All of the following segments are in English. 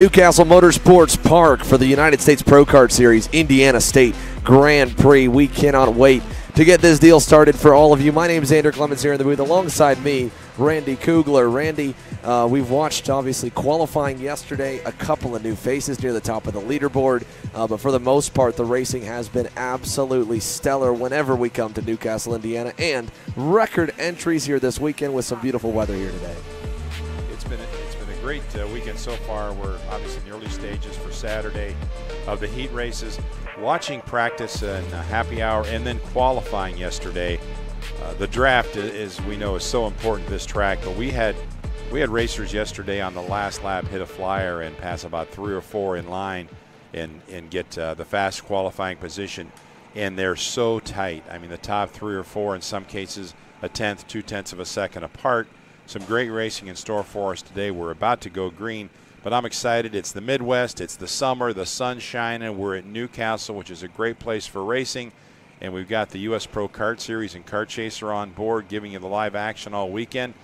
New Castle Motorsports Park for the United States Pro Kart Series Indiana State Grand Prix. We cannot wait to get this deal started for all of you. My name is Andrew Clemens here in the booth. Alongside me, Randy Kugler. Randy, uh, we've watched obviously qualifying yesterday, a couple of new faces near the top of the leaderboard, uh, but for the most part, the racing has been absolutely stellar whenever we come to New Castle, Indiana, and record entries here this weekend with some beautiful weather here today. It's been great uh, weekend so far. We're obviously in the early stages for Saturday of the heat races. Watching practice and happy hour, and then qualifying yesterday. Uh, the draft, as we know, is so important this track. But we had we had racers yesterday on the last lap hit a flyer and pass about three or four in line, and and get uh, the fast qualifying position. And they're so tight. I mean, the top three or four in some cases a tenth, two tenths of a second apart. Some great racing in store for us today. We're about to go green, but I'm excited. It's the Midwest, it's the summer, the sun's shining. We're at New Castle, which is a great place for racing. And we've got the U.S. Pro Kart Series and Kart Chaser on board, giving you the live action all weekend.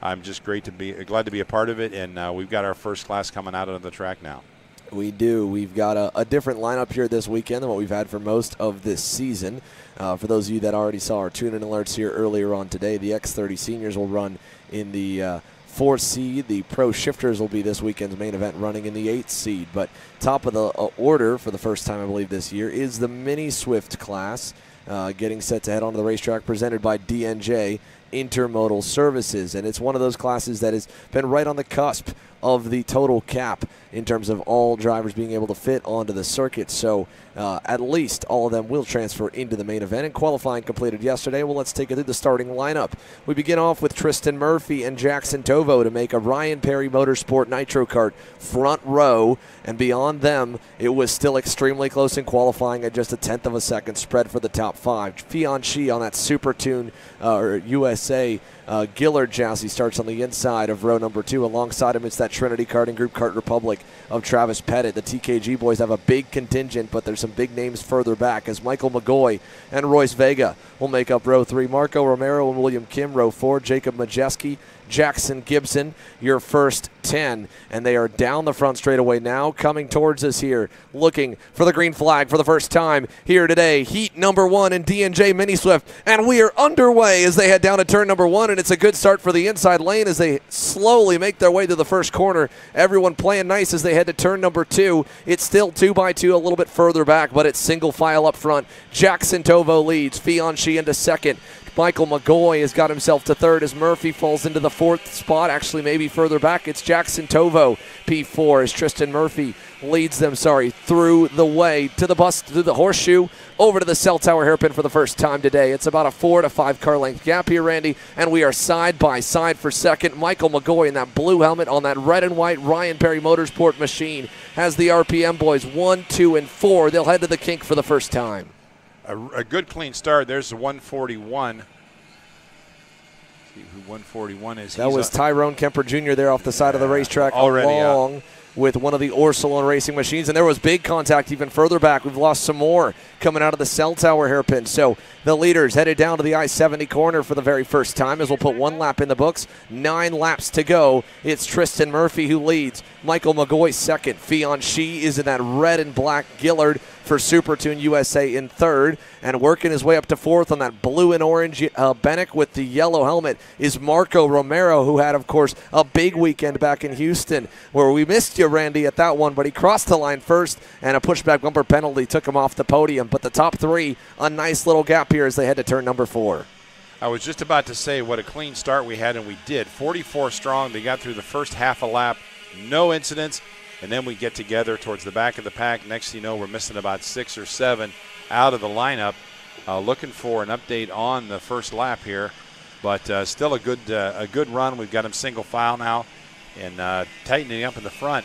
I'm just great to be glad to be a part of it, and uh, we've got our first class coming out of the track now. We do. We've got a, a, different lineup here this weekend than what we've had for most of this season. Uh, for those of you that already saw our tune-in alerts here earlier on today, the X30 seniors will run in the uh, fourth seed. The Pro Shifters will be this weekend's main event, running in the eighth seed. But top of the uh, order for the first time, I believe, this year is the Mini Swift class. Uh, getting set to head onto the racetrack presented by DNJ Intermodal Services. And it's one of those classes that has been right on the cusp of the total cap in terms of all drivers being able to fit onto the circuit. So uh, at least all of them will transfer into the main event. And qualifying completed yesterday. Well, let's take it through the starting lineup. We begin off with Tristan Murphy and Jackson Tovo to make a Ryan Perry Motorsport Nitro Kart front row. And beyond them, it was still extremely close in qualifying at just a tenth of a second spread for the top five. Fian Shi on that Super Tune uh, USA uh, Gillard chassis starts on the inside of row number two. Alongside him, it's that Trinity Karting Group Kart Republic of Travis Pettit. The TKG boys have a big contingent, but there's some big names further back as Michael McGoy and Royce Vega will make up row three. Marco Romero and William Kim, row four. Jacob Majeski, Jackson Gibson, your first 10. And they are down the front straightaway now, coming towards us here, looking for the green flag for the first time here today. Heat number one in DNJ Mini Swift. And we are underway as they head down to turn number one. And it's a good start for the inside lane as they slowly make their way to the first corner. Everyone playing nice as they head to turn number two. It's still two by two, a little bit further back, but it's single file up front. Jackson Tovo leads. Fianchi into second. Michael McGoy has got himself to third as Murphy falls into the fourth spot. Actually, maybe further back. It's Jackson Tovo, P4, as Tristan Murphy leads them, sorry, through the way to the bus, through the horseshoe, over to the cell tower hairpin for the first time today. It's about a four to five car length gap here, Randy, and we are side by side for second. Michael McGoy in that blue helmet on that red and white Ryan Perry Motorsport machine has the RPM boys one, two, and four. They'll head to the kink for the first time a, a good clean start. There's the 141. See who 141 is. That He's was Tyrone Kemper Jr. there off the side yeah, of the racetrack already along yeah. with one of the Orsilon racing machines. And there was big contact even further back. We've lost some more coming out of the cell tower hairpin. So the leaders headed down to the I 70 corner for the very first time as we'll put one lap in the books. Nine laps to go. It's Tristan Murphy who leads. Michael McGoy second. Fion Shi is in that red and black Gillard for Super Tune USA in third. And working his way up to fourth on that blue and orange uh, Benik with the yellow helmet is Marco Romero, who had, of course, a big weekend back in Houston where we missed you, Randy, at that one, but he crossed the line first and a pushback bumper penalty took him off the podium. But the top three, a nice little gap here as they head to turn number four. I was just about to say what a clean start we had, and we did. 44 strong. They got through the first half a lap, no incidents, and then we get together towards the back of the pack. Next you know, we're missing about six or seven out of the lineup. Uh, looking for an update on the first lap here, but uh, still a good uh, a good run. We've got them single file now, and uh, tightening up in the front.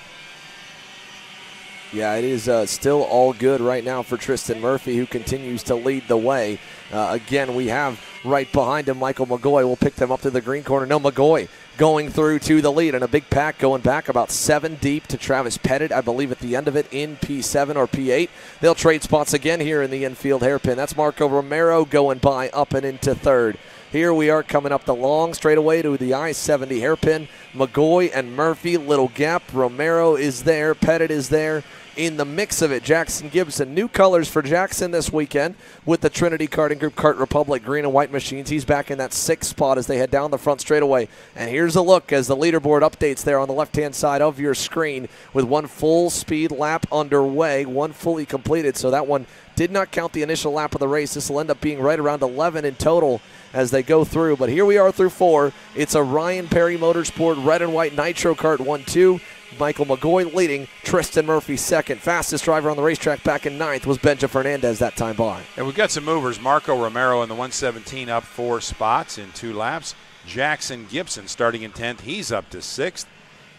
Yeah, it is uh, still all good right now for Tristan Murphy, who continues to lead the way. Uh, again, we have right behind him Michael McGoy. We'll pick them up to the green corner. No, McGoy going through to the lead and a big pack going back about seven deep to Travis Pettit, I believe, at the end of it in P7 or P8. They'll trade spots again here in the infield hairpin. That's Marco Romero going by up and into third. Here we are coming up the long straightaway to the I 70 hairpin. McGoy and Murphy, little gap. Romero is there. Pettit is there in the mix of it. Jackson Gibson, new colors for Jackson this weekend with the Trinity Karting Group Kart Republic green and white machines. He's back in that sixth spot as they head down the front straightaway. And here's a look as the leaderboard updates there on the left hand side of your screen with one full speed lap underway, one fully completed. So that one did not count the initial lap of the race. This will end up being right around 11 in total as they go through. But here we are through four. It's a Ryan Perry Motorsport red and white Nitro Kart 1 2. Michael McGoy leading, Tristan Murphy second. Fastest driver on the racetrack back in ninth was Benja Fernandez that time by. And we've got some movers. Marco Romero in the 117 up four spots in two laps. Jackson Gibson starting in 10th. He's up to sixth.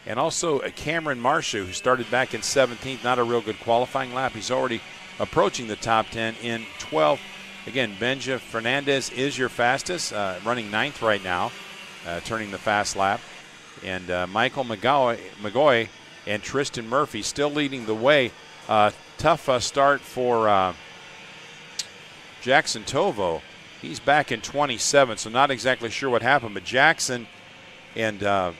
And also Cameron Marcia, who started back in 17th. Not a real good qualifying lap. He's already approaching the top 10 in 12th. Again, Benja Fernandez is your fastest, uh, running ninth right now, uh, turning the fast lap. And uh, Michael McGoy, and Tristan Murphy still leading the way. Uh, tough uh, start for uh, Jackson Tovo. He's back in 27, so not exactly sure what happened. But Jackson and uh,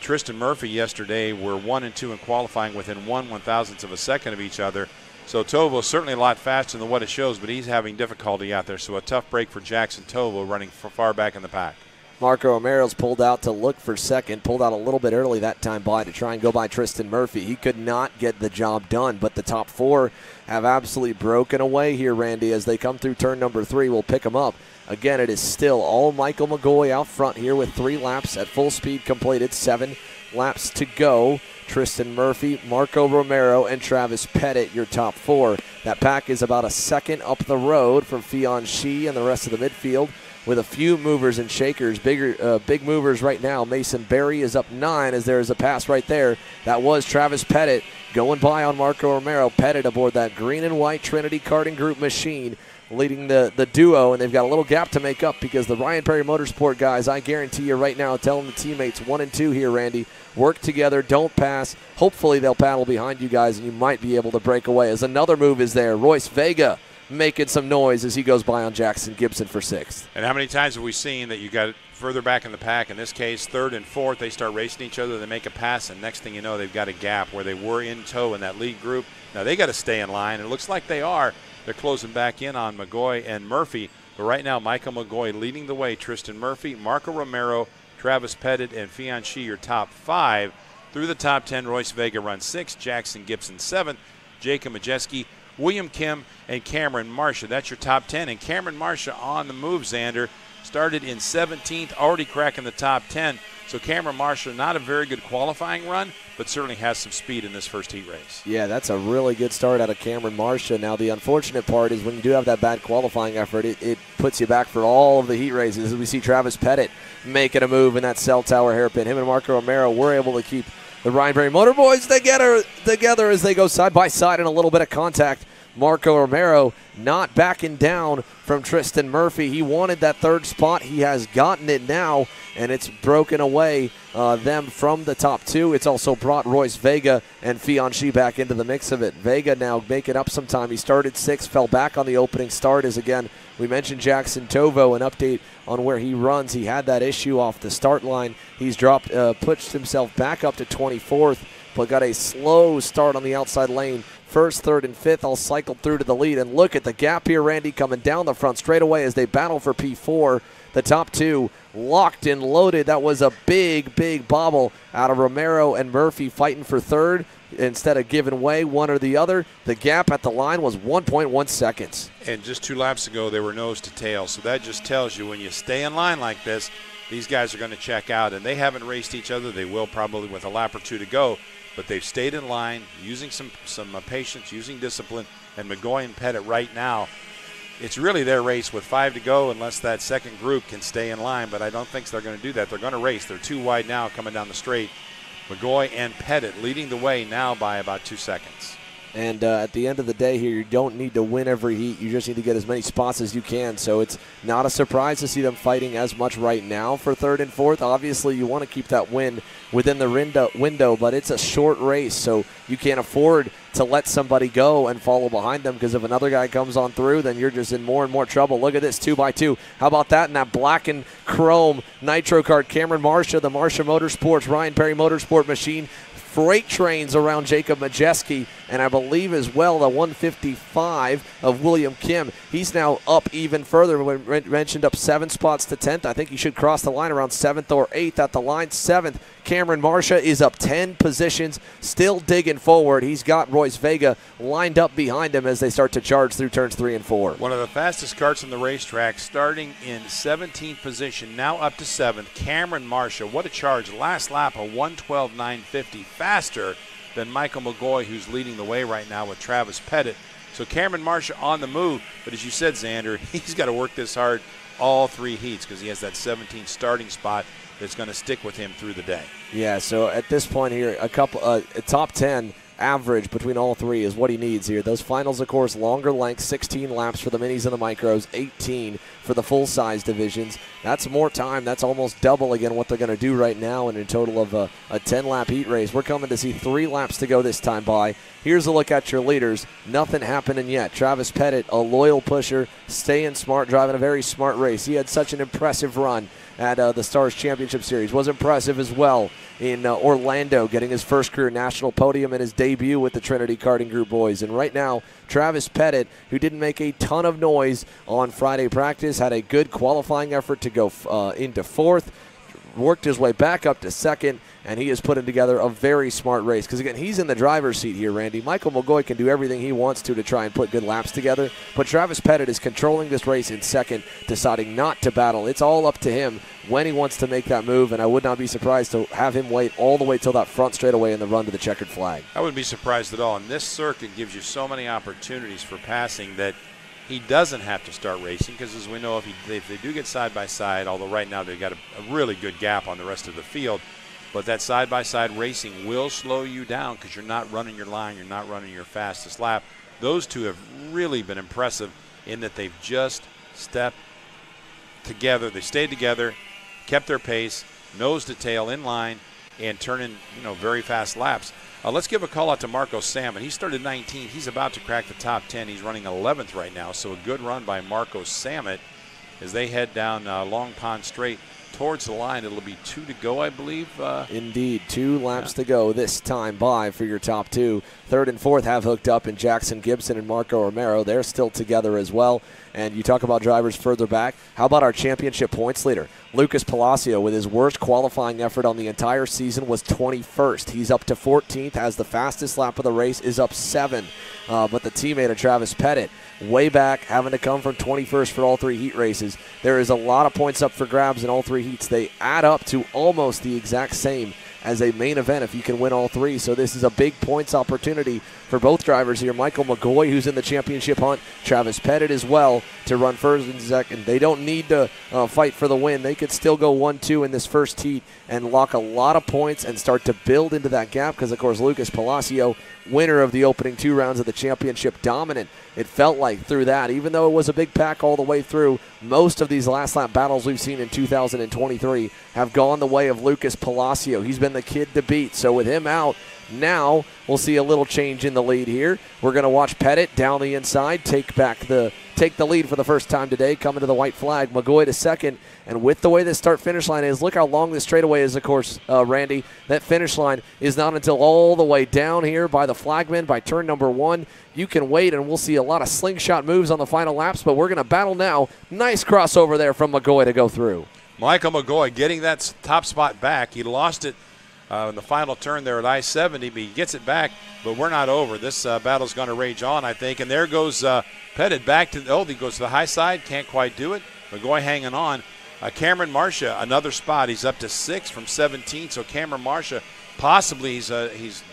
Tristan Murphy yesterday were one and two in qualifying within one one thousandth of a second of each other. So Tovo certainly a lot faster than what it shows, but he's having difficulty out there. So a tough break for Jackson Tovo running far back in the pack. Marco Romero's pulled out to look for second, pulled out a little bit early that time by to try and go by Tristan Murphy. He could not get the job done, but the top four have absolutely broken away here, Randy, as they come through turn number three. We'll pick them up. Again, it is still all Michael McGoy out front here with three laps at full speed completed, seven laps to go. Tristan Murphy, Marco Romero, and Travis Pettit, your top four. That pack is about a second up the road from Fion Shi and the rest of the midfield with a few movers and shakers. Bigger, uh, big movers right now. Mason Berry is up nine as there is a pass right there. That was Travis Pettit going by on Marco Romero. Pettit aboard that green and white Trinity Karting Group machine leading the, the duo, and they've got a little gap to make up because the Ryan Perry Motorsport guys, I guarantee you right now, telling the teammates one and two here, Randy, work together, don't pass. Hopefully they'll paddle behind you guys, and you might be able to break away. As another move is there, Royce Vega making some noise as he goes by on Jackson Gibson for sixth. And how many times have we seen that you got further back in the pack? In this case, third and fourth, they start racing each other. They make a pass, and next thing you know, they've got a gap where they were in tow in that lead group. Now they got to stay in line. It looks like they are. They're closing back in on McGoy and Murphy. But right now, Michael McGoy leading the way. Tristan Murphy, Marco Romero, Travis Pettit, and Fion Shi, your top five. Through the top 10, Royce Vega runs sixth, Jackson Gibson seventh, Jacob Majeski, William Kim, and Cameron Marcia. That's your top 10. And Cameron Marcia on the move, Xander. Started in 17th, already cracking the top 10. So Cameron Marcia, not a very good qualifying run, but certainly has some speed in this first heat race. Yeah, that's a really good start out of Cameron Marcia. Now, the unfortunate part is when you do have that bad qualifying effort, it, it puts you back for all of the heat races. As we see Travis Pettit making a move in that cell tower hairpin. Him and Marco Romero were able to keep the Ryan Perry Motor Boys together, together as they go side by side in a little bit of contact. Marco Romero not backing down from Tristan Murphy. He wanted that third spot. He has gotten it now, and it's broken away uh, them from the top two. It's also brought Royce Vega and Fianchi back into the mix of it. Vega now making up some time. He started six, fell back on the opening start. As again, we mentioned Jackson Tovo, an update on where he runs. He had that issue off the start line. He's dropped, uh, pushed himself back up to 24th, but got a slow start on the outside lane first, third, and fifth all cycled through to the lead. And look at the gap here, Randy, coming down the front straight away as they battle for P4. The top two locked and loaded. That was a big, big bobble out of Romero and Murphy fighting for third instead of giving way one or the other. The gap at the line was 1.1 seconds. And just two laps ago, they were nose to tail. So that just tells you when you stay in line like this, these guys are going to check out. And they haven't raced each other. They will probably with a lap or two to go but they've stayed in line, using some some uh, patience, using discipline. And McGoy and Pettit right now, it's really their race with five to go, unless that second group can stay in line. But I don't think they're going to do that. They're going to race. They're too wide now coming down the straight. McGoy and Pettit leading the way now by about two seconds. And uh, at the end of the day, here, you don't need to win every heat. You just need to get as many spots as you can. So it's not a surprise to see them fighting as much right now for third and fourth. Obviously, you want to keep that win within the window, window, but it's a short race, so you can't afford to let somebody go and follow behind them because if another guy comes on through, then you're just in more and more trouble. Look at this two by two. How about that in that black and chrome Nitro Kart? Cameron Marsha, the Marsha Motorsports, Ryan Perry Motorsport machine freight trains around Jacob Majeski, and I believe as well the 155 of William Kim. He's now up even further. When mentioned up seven spots to 10th, I think he should cross the line around seventh or eighth. At the line, seventh. Cameron Marsha is up 10 positions, still digging forward. He's got Royce Vega lined up behind him as they start to charge through turns three and four. One of the fastest karts on the racetrack, starting in 17th position, now up to seventh. Cameron Marsha, what a charge! Last lap, a 112.950, faster than Michael McGoy, who's leading the way right now with Travis Pettit. So Cameron Marsha on the move, but as you said, Xander, he's got to work this hard all three heats because he has that 17th starting spot that's going to stick with him through the day. Yeah, so at this point here, a couple, uh, top 10 average between all three is what he needs here. Those finals, of course, longer length, 16 laps for the minis and the micros, 18 for the full size divisions. That's more time. That's almost double again what they're going to do right now in a total of a, a 10 lap heat race. We're coming to see three laps to go this time by. Here's a look at your leaders. Nothing happening yet. Travis Pettit, a loyal pusher, staying smart, driving a very smart race. He had such an impressive run at uh, the Stars Championship Series. Was impressive as well in uh, Orlando, getting his first career national podium and his debut with the Trinity Karting Group boys. And right now, Travis Pettit, who didn't make a ton of noise on Friday practice, had a good qualifying effort to go uh, into fourth, worked his way back up to second and he is putting together a very smart race. Because again, he's in the driver's seat here, Randy. Michael McGoy can do everything he wants to to try and put good laps together, but Travis Pettit is controlling this race in second, deciding not to battle. It's all up to him when he wants to make that move, and I would not be surprised to have him wait all the way till that front straightaway in the run to the checkered flag. I wouldn't be surprised at all. And this circuit gives you so many opportunities for passing that he doesn't have to start racing because, as we know, if, he, if they do get side by side, although right now they've got a, a really good gap on the rest of the field – but that side by side racing will slow you down because you're not running your line, you're not running your fastest lap. Those two have really been impressive in that they've just stepped together. They stayed together, kept their pace, nose to tail in line, and turning you know very fast laps. Uh, let's give a call out to Marco Salmon. He started 19. He's about to crack the top 10. He's running 11th right now. So a good run by Marco Salmon as they head down uh, Long Pond Straight towards the line. It'll be two to go, I believe. Uh, Indeed, two laps yeah. to go this time by for your top two. Third and fourth have hooked up in Jackson Gibson and Marco Romero. They're still together as well. And you talk about drivers further back. How about our championship points leader? Lucas Palacio, with his worst qualifying effort on the entire season, was 21st. He's up to 14th, has the fastest lap of the race, is up seven. Uh, but the teammate of Travis Pettit, way back, having to come from 21st for all three heat races. There is a lot of points up for grabs in all three heats. They add up to almost the exact same as a main event if you can win all three. So this is a big points opportunity for both drivers here. Michael McGoy, who's in the championship hunt, Travis Pettit as well to run first and second. They don't need to uh, fight for the win. They could still go 1 2 in this first heat and lock a lot of points and start to build into that gap because, of course, Lucas Palacio, winner of the opening two rounds of the championship, dominant. It felt like through that, even though it was a big pack all the way through, most of these last lap battles we've seen in 2023 have gone the way of Lucas Palacio. He's been the kid to beat. So with him out, now we'll see a little change in the lead here. We're going to watch Pettit down the inside take back the take the lead for the first time today, coming to the white flag. McGoy to second, and with the way this start finish line is, look how long this straightaway is. Of course, uh, Randy, that finish line is not until all the way down here by the flagman by turn number one. You can wait, and we'll see a lot of slingshot moves on the final laps. But we're going to battle now. Nice crossover there from McGoy to go through. Michael McGoy getting that top spot back. He lost it uh, in the final turn there at I 70, he gets it back. But we're not over. This uh, battle's going to rage on, I think. And there goes uh, Pettit back to, the, oh, he goes to the high side, can't quite do it. McGoy hanging on. Uh, Cameron Marsha, another spot. He's up to six from 17. So Cameron Marsha, possibly he's uh, he's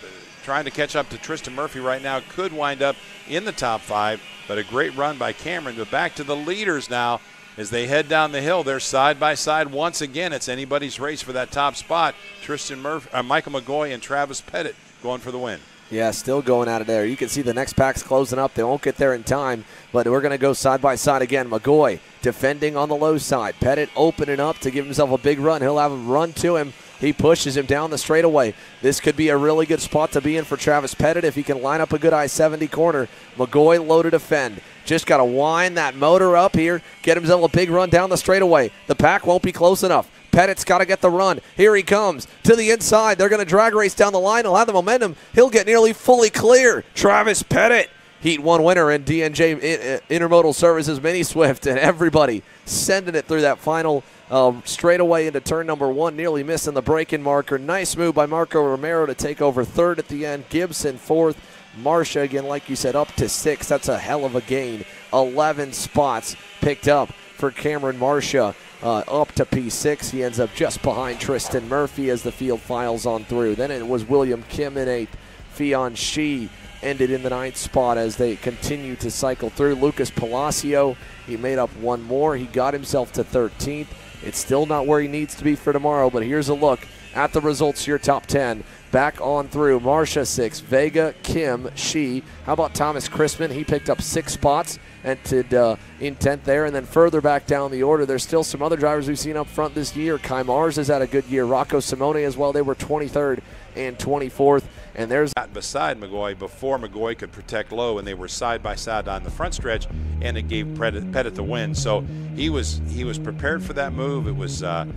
trying to catch up to Tristan Murphy right now. Could wind up in the top five, but a great run by Cameron. But back to the leaders now as they head down the hill. They're side by side once again. It's anybody's race for that top spot. Tristan Murphy, uh, Michael McGoy, and Travis Pettit going for the win. Yeah, still going out of there. You can see the next pack's closing up. They won't get there in time, but we're going to go side by side again. McGoy defending on the low side. Pettit opening up to give himself a big run. He'll have a run to him. He pushes him down the straightaway. This could be a really good spot to be in for Travis Pettit if he can line up a good I 70 corner. McGoy low to defend. Just got to wind that motor up here, get himself a big run down the straightaway. The pack won't be close enough. Pettit's got to get the run. Here he comes to the inside. They're going to drag race down the line. He'll have the momentum. He'll get nearly fully clear. Travis Pettit, Heat 1 winner, and DNJ Intermodal Services Mini Swift, and everybody sending it through that final uh, straightaway into turn number one, nearly missing the break-in marker. Nice move by Marco Romero to take over third at the end. Gibson fourth. Marcia, again, like you said, up to six. That's a hell of a gain. 11 spots picked up for Cameron Marsha. uh, up to P6. He ends up just behind Tristan Murphy as the field files on through. Then it was William Kim in eighth. Fion Shi ended in the ninth spot as they continue to cycle through. Lucas Palacio, he made up one more. He got himself to 13th. It's still not where he needs to be for tomorrow, but here's a look at the results your top 10. Back on through. Marcia, six. Vega, Kim, She. How about Thomas Chrisman? He picked up six spots entered uh, in 10th there. And then further back down the order, there's still some other drivers we've seen up front this year. Kai Mars has had a good year. Rocco Simone as well. They were 23rd and 24th. And there's beside McGoy before McGoy could protect low, and they were side by side on the front stretch, and it gave Pettit the win. So he was he was prepared for that move. It was. Uh,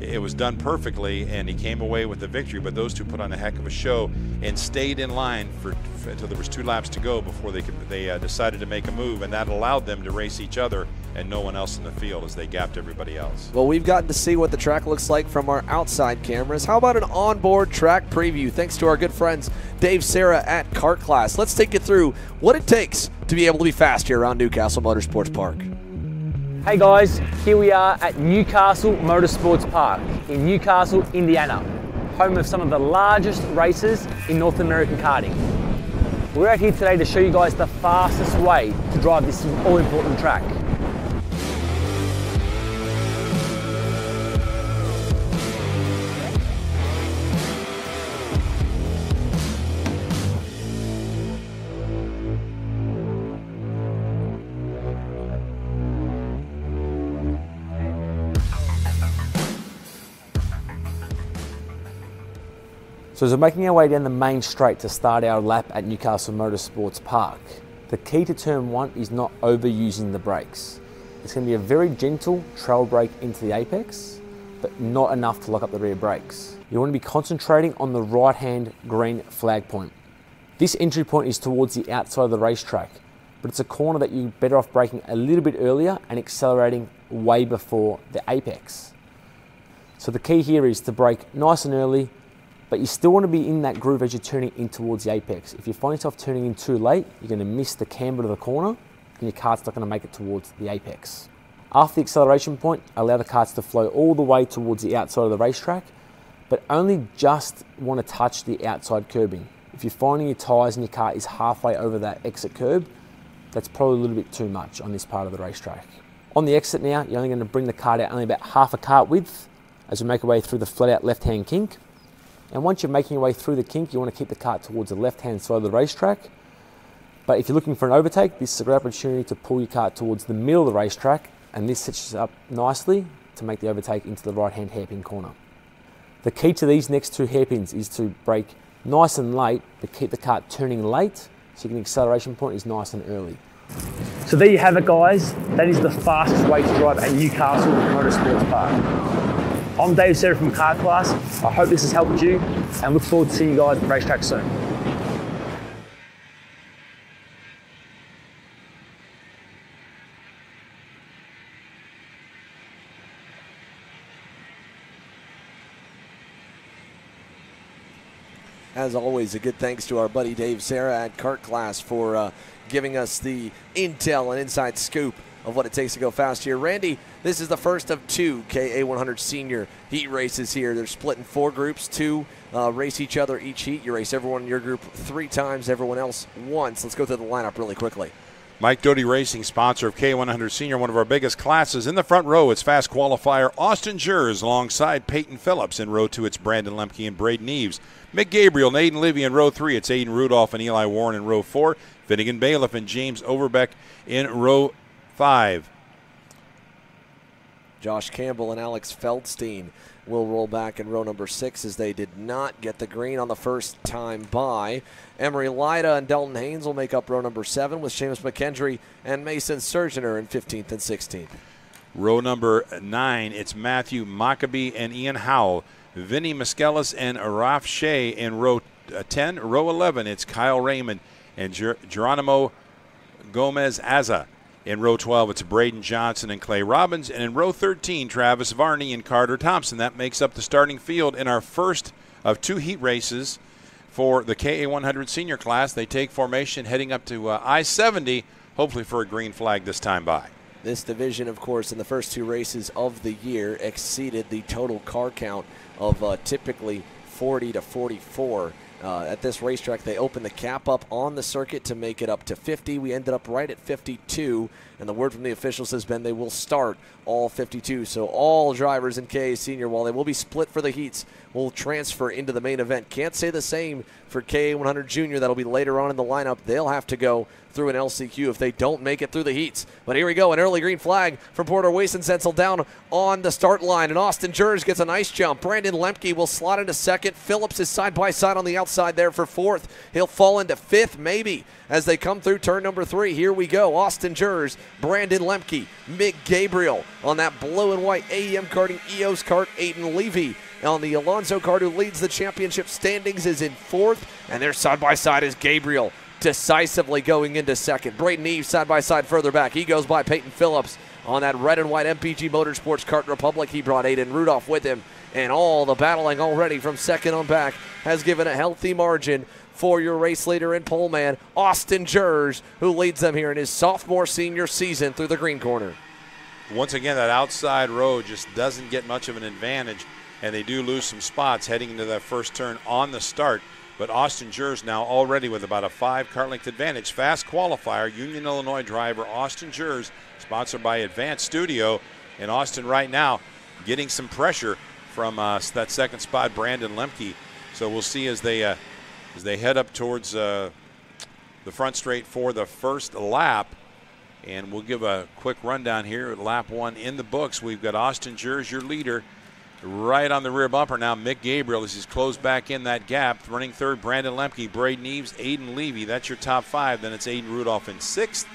it was done perfectly, and he came away with the victory. But those two put on a heck of a show and stayed in line for, for until there was two laps to go before they could, they uh, decided to make a move, and that allowed them to race each other and no one else in the field as they gapped everybody else. Well, we've gotten to see what the track looks like from our outside cameras. How about an onboard track preview? Thanks to our good friends Dave Sarah at Kart Class. Let's take you through what it takes to be able to be fast here around New Castle Motorsports Park. Hey guys, here we are at New Castle Motorsports Park in New Castle, Indiana, home of some of the largest races in North American karting. We're out here today to show you guys the fastest way to drive this all important track. So as we're making our way down the main straight to start our lap at New Castle Motorsports Park, the key to turn one is not overusing the brakes. It's going to be a very gentle trail brake into the apex, but not enough to lock up the rear brakes. You want to be concentrating on the right hand green flag point. This entry point is towards the outside of the racetrack, but it's a corner that you're better off braking a little bit earlier and accelerating way before the apex. So the key here is to brake nice and early, but you still want to be in that groove as you're turning in towards the apex. If you find yourself turning in too late, you're going to miss the camber to the corner and your kart's not going to make it towards the apex. After the acceleration point, allow the karts to flow all the way towards the outside of the racetrack, but only just want to touch the outside curbing. If you're finding your tyres and your car is halfway over that exit curb, that's probably a little bit too much on this part of the racetrack. On the exit now, you're only going to bring the kart out only about half a kart width as we make our way through the flat out left hand kink. And once you're making your way through the kink, you want to keep the kart towards the left-hand side of the racetrack. But if you're looking for an overtake, this is a great opportunity to pull your kart towards the middle of the racetrack, and this sets you up nicely to make the overtake into the right-hand hairpin corner. The key to these next two hairpins is to brake nice and late, but keep the kart turning late, so your acceleration point is nice and early. So there you have it guys, that is the fastest way to drive at New Castle Motorsports Park. I'm Dave Sarah from Kart Class. I hope this has helped you and look forward to seeing you guys at the racetrack soon. As always, a good thanks to our buddy Dave Sarah at Kart Class for uh, giving us the intel and inside scoop of what it takes to go fast here. Randy, this is the first of two KA100 senior heat races here. They're split in four groups. Two uh, race each other each heat. You race everyone in your group three times, everyone else once. Let's go through the lineup really quickly. Mike Doty Racing, sponsor of K100 Senior, one of our biggest classes. In the front row, it's fast qualifier Austin Jers alongside Peyton Phillips. In row two, it's Brandon Lemke and Braden Eves. Mick Gabriel and Aiden Levy in row three. It's Aiden Rudolph and Eli Warren in row four. Finnegan Bailiff and James Overbeck in row five. Josh Campbell and Alex Feldstein will roll back in row number six as they did not get the green on the first time by. Emery Lida and Dalton Haynes will make up row number seven with Seamus McKendry and Mason Surgener in 15th and 16th. Row number nine, it's Matthew Maccabee and Ian Howell. Vinny Muskelis and Araf Shea in row uh, 10. Row 11, it's Kyle Raymond and Ger- Geronimo Gomez Aza. In row 12, it's Braden Johnson and Clay Robbins. And in row 13, Travis Varney and Carter Thompson. That makes up the starting field in our first of two heat races for the KA 100 senior class. They take formation heading up to uh, I 70, hopefully for a green flag this time by. This division, of course, in the first two races of the year exceeded the total car count of uh, typically 40 to 44. Uh, at this racetrack, they opened the cap up on the circuit to make it up to 50. We ended up right at 52, and the word from the officials has been they will start all 52. So all drivers in KA Senior, while they will be split for the heats, will transfer into the main event. Can't say the same for KA 100 Junior. That'll be later on in the lineup. They'll have to go through an LCQ if they don't make it through the heats. But here we go, an early green flag from Porter Waisensenzel down on the start line. And Austin Jers gets a nice jump. Brandon Lemke will slot into second. Phillips is side by side on the outside there for fourth. He'll fall into fifth, maybe, as they come through turn number three. Here we go. Austin Jers, Brandon Lemke, Mick Gabriel on that blue and white AEM karting EOS kart, Aiden Levy on the Alonso Kart who leads the championship standings is in fourth and there side by side is Gabriel decisively going into second. Braden Eve side by side further back. He goes by Peyton Phillips on that red and white MPG Motorsports Kart Republic. He brought Aiden Rudolph with him. And all the battling already from second on back has given a healthy margin for your race leader and pole man, Austin Jers, who leads them here in his sophomore senior season through the green corner. Once again, that outside row just doesn't get much of an advantage, and they do lose some spots heading into that first turn on the start. But Austin Jers now already with about a five car length advantage. Fast qualifier, Union, Illinois driver Austin Jers, sponsored by Advanced Studio. And Austin right now getting some pressure from uh, that second spot, Brandon Lemke. So we'll see as they uh, as they head up towards uh, the front straight for the first lap. And we'll give a quick rundown here. Lap one in the books. We've got Austin Jers, your leader, right on the rear bumper now. Mick Gabriel as he's closed back in that gap. Running third, Brandon Lemke, Braden Eves, Aiden Levy. That's your top five. Then it's Aiden Rudolph in sixth.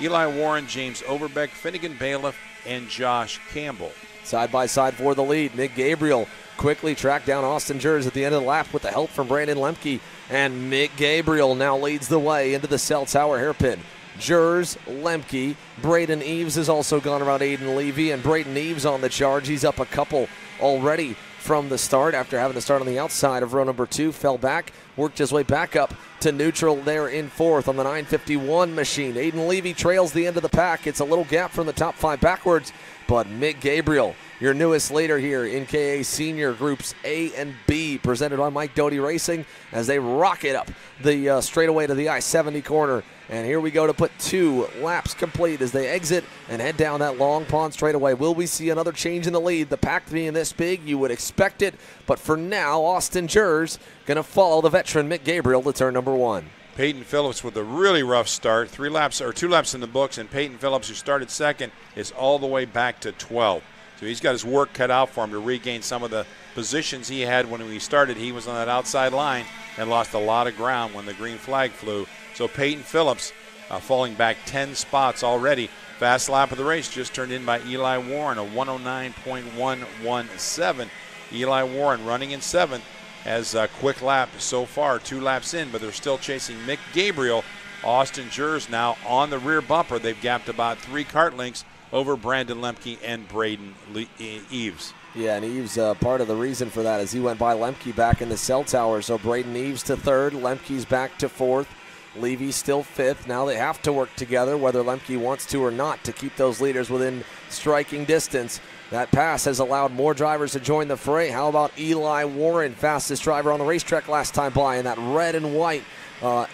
Eli Warren, James Overbeck, Finnegan Bailiff, and Josh Campbell. Side by side for the lead. Mick Gabriel quickly tracked down Austin Jers at the end of the lap with the help from Brandon Lemke. And Mick Gabriel now leads the way into the cell tower hairpin. Jers, Lemke, Braden Eves has also gone around Aiden Levy, and Braden Eves on the charge. He's up a couple already from the start after having to start on the outside of row number two. Fell back, worked his way back up to neutral there in fourth on the 951 machine. Aiden Levy trails the end of the pack. It's a little gap from the top five backwards, but Mick Gabriel, your newest leader here in KA Senior Groups A and B, presented by Mike Doty Racing as they rocket up the uh, straightaway to the I 70 corner. And here we go to put two laps complete as they exit and head down that long pond straightaway. Will we see another change in the lead? The pack being this big, you would expect it. But for now, Austin Jers going to follow the veteran Mick Gabriel to turn number one. Peyton Phillips with a really rough start, three laps or two laps in the books, and Peyton Phillips, who started second, is all the way back to 12. So he's got his work cut out for him to regain some of the positions he had when he started. He was on that outside line and lost a lot of ground when the green flag flew. So Peyton Phillips uh, falling back 10 spots already. Fast lap of the race just turned in by Eli Warren, a 109.117. Eli Warren running in seventh has a quick lap so far, two laps in, but they're still chasing Mick Gabriel. Austin Jers now on the rear bumper. They've gapped about three kart lengths over Brandon Lemke and Braden Le- Eves. Yeah, and Eves, uh, part of the reason for that is he went by Lemke back in the cell tower. So Braden Eves to third, Lemke's back to fourth. Levy still fifth. Now they have to work together, whether Lemke wants to or not, to keep those leaders within striking distance. That pass has allowed more drivers to join the fray. How about Eli Warren, fastest driver on the racetrack last time by, in that red and white uh,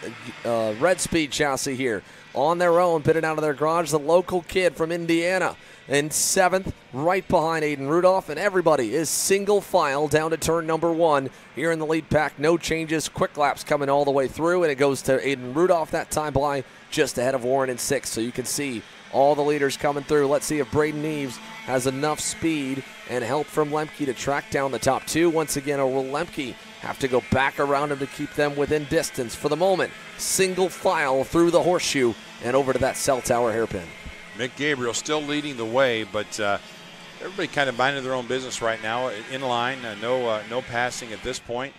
uh, Red Speed chassis here on their own, pitted out of their garage. The local kid from Indiana in seventh, right behind Aiden Rudolph, and everybody is single file down to turn number one here in the lead pack. No changes, quick laps coming all the way through, and it goes to Aiden Rudolph that time by just ahead of Warren in sixth. So you can see all the leaders coming through. Let's see if Braden Eves has enough speed and help from Lemke to track down the top two. Once again, or will Lemke have to go back around him to keep them within distance for the moment? Single file through the horseshoe and over to that cell tower hairpin. Mick Gabriel still leading the way, but uh, everybody kind of minding their own business right now. In line, uh, no uh, no passing at this point,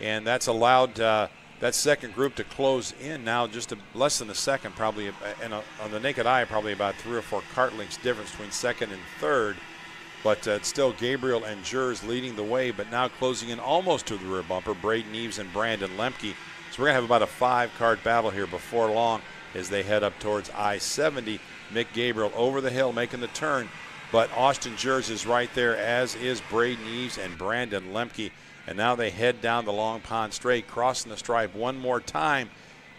and that's allowed uh, that second group to close in now just a, less than a second, probably, uh, and uh, on the naked eye, probably about three or four kart lengths difference between second and third. But uh, it's still Gabriel and Jers leading the way, but now closing in almost to the rear bumper. Braden Eves and Brandon Lemke. So we're going to have about a five card battle here before long as they head up towards I 70. Mick Gabriel over the hill making the turn, but Austin Jers is right there, as is Braden Eves and Brandon Lemke. And now they head down the Long Pond Straight, crossing the stripe one more time.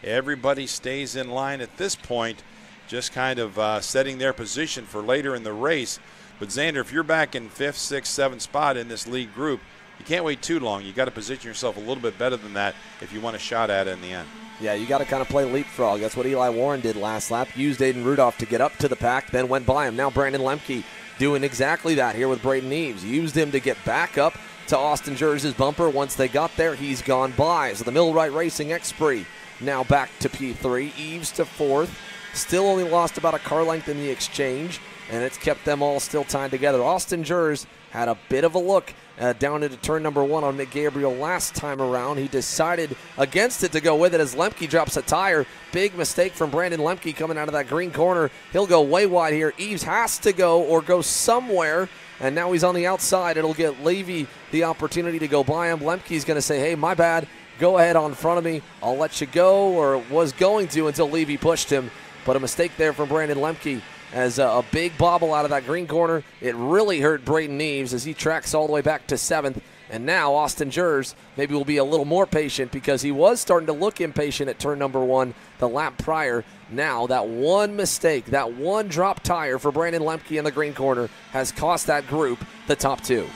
Everybody stays in line at this point, just kind of uh, setting their position for later in the race. But Xander, if you're back in fifth, sixth, seventh spot in this league group, you can't wait too long. You got to position yourself a little bit better than that if you want a shot at it in the end. Yeah, you got to kind of play leapfrog. That's what Eli Warren did last lap. Used Aiden Rudolph to get up to the pack, then went by him. Now Brandon Lemke doing exactly that here with Braden Eves. Used him to get back up to Austin Jersey's bumper. Once they got there, he's gone by. So the Millwright Racing Exprit now back to P3. Eves to fourth. Still only lost about a car length in the exchange, and it's kept them all still tied together. Austin Jers had a bit of a look uh, down into turn number one on Mick Gabriel last time around. He decided against it to go with it as Lemke drops a tire. Big mistake from Brandon Lemke coming out of that green corner. He'll go way wide here. Eves has to go or go somewhere. And now he's on the outside. It'll get Levy the opportunity to go by him. Lemke's going to say, hey, my bad. Go ahead on front of me. I'll let you go, or was going to until Levy pushed him. But a mistake there from Brandon Lemke as a, a, big bobble out of that green corner. It really hurt Braden Eves as he tracks all the way back to seventh. And now Austin Jers maybe will be a little more patient because he was starting to look impatient at turn number one the lap prior. Now that one mistake, that one drop tire for Brandon Lemke in the green corner has cost that group the top two.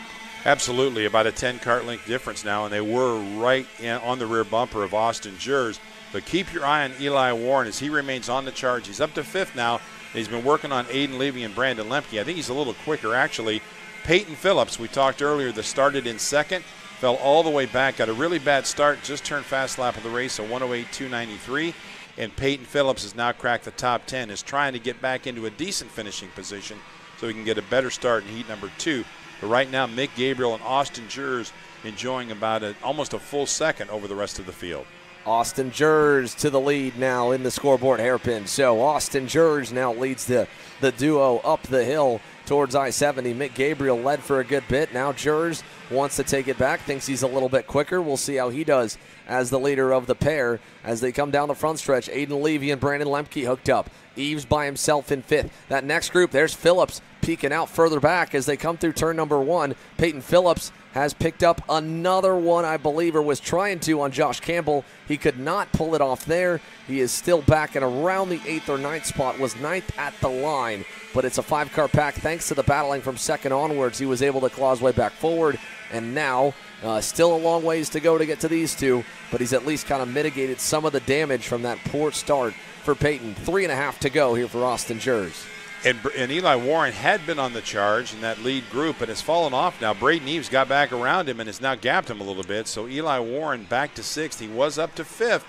Absolutely, about a 10 kart length difference now, and they were right in, on the rear bumper of Austin Jers. But keep your eye on Eli Warren as he remains on the charge. He's up to fifth now. He's been working on Aiden Levy and Brandon Lemke. I think he's a little quicker, actually. Peyton Phillips, we talked earlier, that started in second, fell all the way back, got a really bad start, just turned fast lap of the race, a 108.293. And Peyton Phillips has now cracked the top 10, is trying to get back into a decent finishing position so he can get a better start in heat number two. But right now, Mick Gabriel and Austin Jers enjoying about a, almost a full second over the rest of the field. Austin Jers to the lead now in the scoreboard hairpin. So Austin Jers now leads the, the duo up the hill towards I 70. Mick Gabriel led for a good bit. Now Jers wants to take it back, thinks he's a little bit quicker. We'll see how he does as the leader of the pair as they come down the front stretch. Aiden Levy and Brandon Lemke hooked up. Eves by himself in fifth. That next group, there's Phillips peeking out further back as they come through turn number one. Peyton Phillips has picked up another one, I believe, or was trying to on Josh Campbell. He could not pull it off there. He is still back and around the eighth or ninth spot, was ninth at the line. But it's a five car pack. Thanks to the battling from second onwards, he was able to claw his way back forward. And now, uh, still a long ways to go to get to these two, but he's at least kind of mitigated some of the damage from that poor start for Peyton. Three and a half to go here for Austin Jers. And, and, Eli Warren had been on the charge in that lead group and has fallen off now. Braden Eves got back around him and has now gapped him a little bit. So Eli Warren back to sixth. He was up to fifth.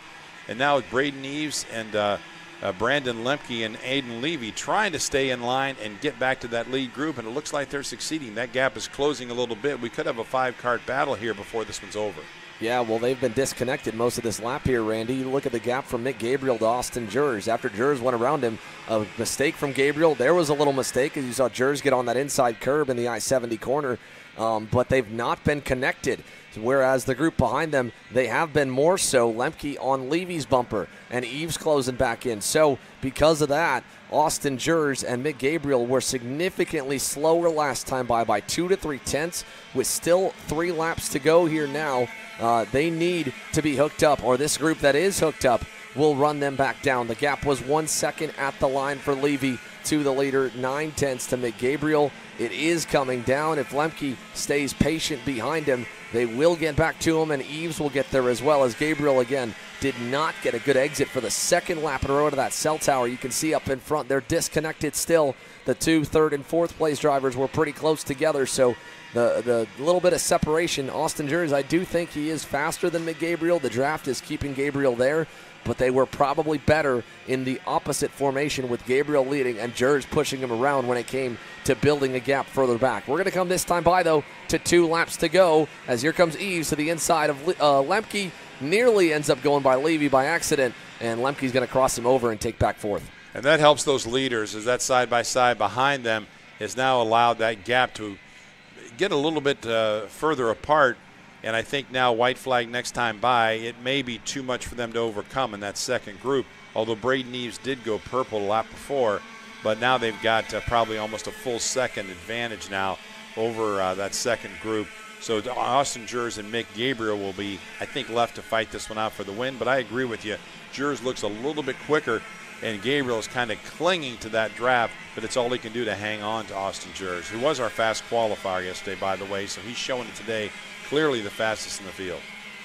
And now with Braden Eves and uh, uh, Brandon Lemke and Aiden Levy trying to stay in line and get back to that lead group. And it looks like they're succeeding. That gap is closing a little bit. We could have a five kart battle here before this one's over. Yeah, well, they've been disconnected most of this lap here, Randy. You look at the gap from Mick Gabriel to Austin Jers. After Jers went around him, a mistake from Gabriel. There was a little mistake as you saw Jers get on that inside curb in the I 70 corner, um, but they've not been connected. Whereas the group behind them, they have been more so. Lemke on Levy's bumper and Eves closing back in. So because of that, Austin Jers and Mick Gabriel were significantly slower last time by by two to three tenths, with still three laps to go here now. Uh, they need to be hooked up, or this group that is hooked up will run them back down. The gap was one second at the line for Levy to the leader, nine tenths to Mick Gabriel. It is coming down. If Lemke stays patient behind him, they will get back to him, and Eves will get there as well as Gabriel again did not get a good exit for the second lap in a row to that cell tower. You can see up in front, they're disconnected still. The two third and fourth place drivers were pretty close together, so the the little bit of separation. Austin Jers, I do think he is faster than Mick Gabriel. The draft is keeping Gabriel there, but they were probably better in the opposite formation with Gabriel leading and Jers pushing him around when it came to building a gap further back. We're going to come this time by, though, to two laps to go as here comes Eves to the inside of uh, Lemke nearly ends up going by Levy by accident, and Lemke's going to cross him over and take back fourth. And that helps those leaders as that side by side behind them has now allowed that gap to get a little bit uh, further apart. And I think now white flag next time by, it may be too much for them to overcome in that second group. Although Braden Eves did go purple a lap before, but now they've got uh, probably almost a full second advantage now over uh, that second group. So Austin Jers and Mick Gabriel will be, I think, left to fight this one out for the win. But I agree with you. Jers looks a little bit quicker, and Gabriel is kind of clinging to that draft, but it's all he can do to hang on to Austin Jers, who was our fast qualifier yesterday, by the way. So he's showing it today, clearly the fastest in the field.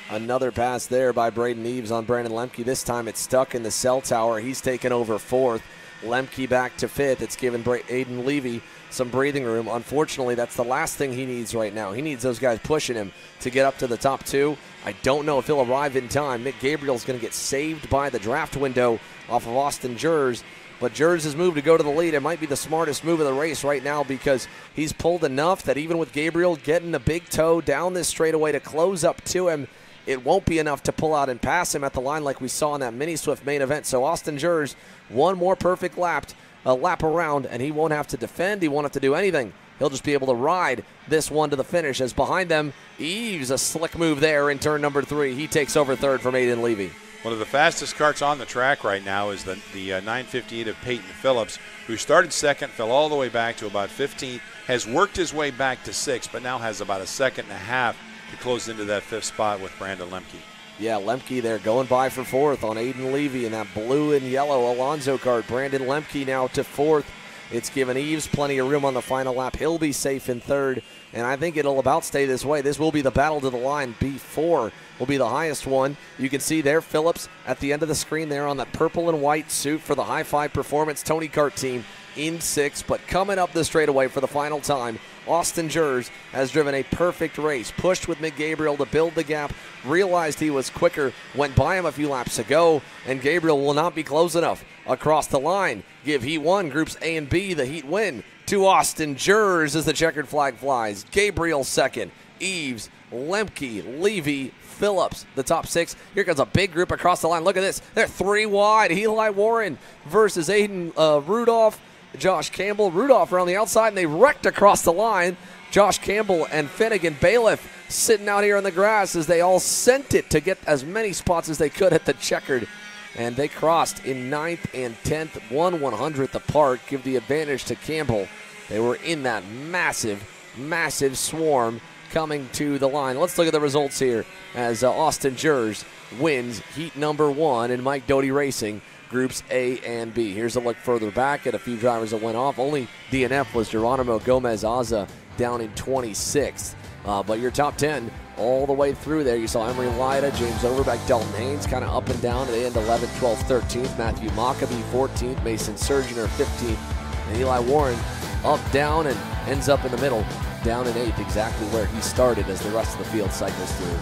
Another pass there by Braden Eves on Brandon Lemke. This time it's stuck in the cell tower. He's taken over fourth. Lemke back to fifth. It's given Aiden Levy some breathing room. Unfortunately, that's the last thing he needs right now. He needs those guys pushing him to get up to the top two. I don't know if he'll arrive in time. Mick Gabriel's going to get saved by the draft window off of Austin Jers. But Jers' move to go to the lead, it might be the smartest move of the race right now because he's pulled enough that even with Gabriel getting a big toe down this straightaway to close up to him, it won't be enough to pull out and pass him at the line like we saw in that mini Swift main event. So Austin Jers, one more perfect lap a lap around, and he won't have to defend. He won't have to do anything. He'll just be able to ride this one to the finish. As behind them, Eves, a slick move there in turn number three. He takes over third from Aiden Levy. One of the fastest karts on the track right now is the, the uh, 958 of Peyton Phillips, who started second, fell all the way back to about 15th, has worked his way back to sixth, but now has about a second and a half to close into that fifth spot with Brandon Lemke. Yeah, Lemke there going by for fourth on Aiden Levy in that blue and yellow Alonso Kart. Brandon Lemke now to fourth. It's given Eves plenty of room on the final lap. He'll be safe in third, and I think it'll about stay this way. This will be the battle to the line. B4 will be the highest one. You can see there Phillips at the end of the screen there on that purple and white suit for the High Five Performance Tony Kart team in six, but coming up the straightaway for the final time Austin Jers has driven a perfect race, pushed with Mick Gabriel to build the gap, realized he was quicker, went by him a few laps ago, and Gabriel will not be close enough across the line. Give Heat 1, Groups A and B, the Heat win to Austin Jers as the checkered flag flies. Gabriel second, Eves, Lemke, Levy, Phillips, the top six. Here comes a big group across the line. Look at this. They're three wide. Eli Warren versus Aiden uh, Rudolph. Josh Campbell. Rudolph around the outside, and they wrecked across the line. Josh Campbell and Finnegan Bailiff sitting out here on the grass as they all sent it to get as many spots as they could at the checkered. And they crossed in ninth and 10th, one 100th apart, give the advantage to Campbell. They were in that massive, massive swarm coming to the line. Let's look at the results here as uh, Austin Jers wins heat number one in Mike Doty Racing groups A and B. Here's a look further back at a few drivers that went off. Only DNF was Geronimo Gomez Aza down in 26th. Uh, but your top 10 all the way through there. You saw Emery Lida, James Overbeck, Dalton Haynes kind of up and down. They end 11th, 12th, 13th. Matthew Mockabee 14th, Mason Surgener 15th, and Eli Warren up, down, and ends up in the middle, down in 8th, exactly where he started as the rest of the field cycles through.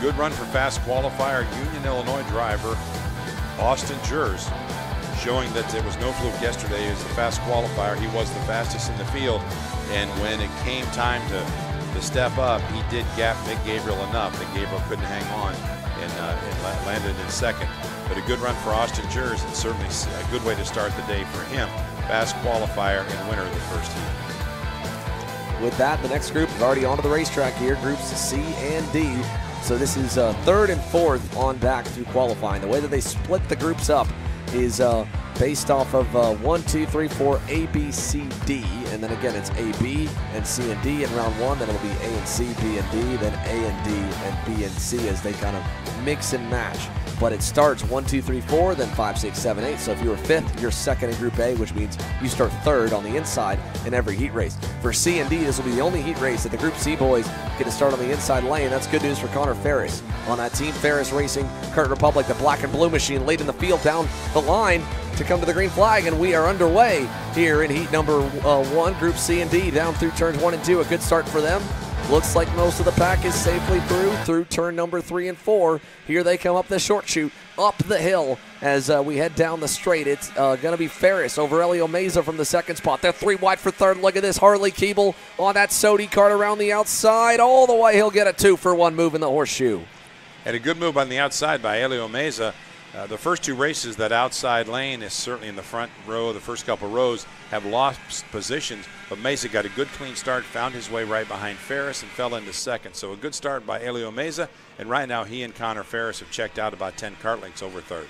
Good run for fast qualifier, Union Illinois driver Austin Jers, showing that there was no fluke yesterday. He was the fast qualifier. He was the fastest in the field. And when it came time to, to step up, he did gap Mick Gabriel enough that Gabriel couldn't hang on and, uh, and landed in second. But a good run for Austin Jers and certainly a good way to start the day for him. Fast qualifier and winner of the first heat. with that, the next group is already onto the racetrack here, groups C and D. So this is uh, third and fourth on back through qualifying. The way that they split the groups up is uh, based off of uh, one, two, three, four, A, B, C, D, and then again it's A, B, and C and D in round one. Then it'll be A and C, B and D, then A and D, and B and C as they kind of mix and match. But it starts one, two, three, four, then five, six, seven, eight. So if you were fifth, you're second in Group A, which means you start third on the inside in every heat race. For C and D, this will be the only heat race that the Group C boys get to start on the inside lane. That's good news for Connor Ferris on that team. Ferris Racing, Kart Republic, the black and blue machine, in the field down the line to come to the green flag, and we are underway here in heat number uh, one, Group C and D, down through turns one and two. A good start for them. Looks like most of the pack is safely through through turn number three and four. Here they come up the short chute, up the hill as uh, we head down the straight. It's uh, going to be Ferris over Elio Meza from the second spot. They're three wide for third. Look at this. Harley Keeble on that Sodi kart around the outside. All the way, he'll get a two for one move in the horseshoe. And a good move on the outside by Elio Meza. Uh, the first two races, that outside lane is certainly in the front row. The first couple rows have lost positions, but Meza got a good clean start, found his way right behind Ferris, and fell into second. So a good start by Elio Meza, and right now he and Connor Ferris have checked out about 10 kart lengths over third.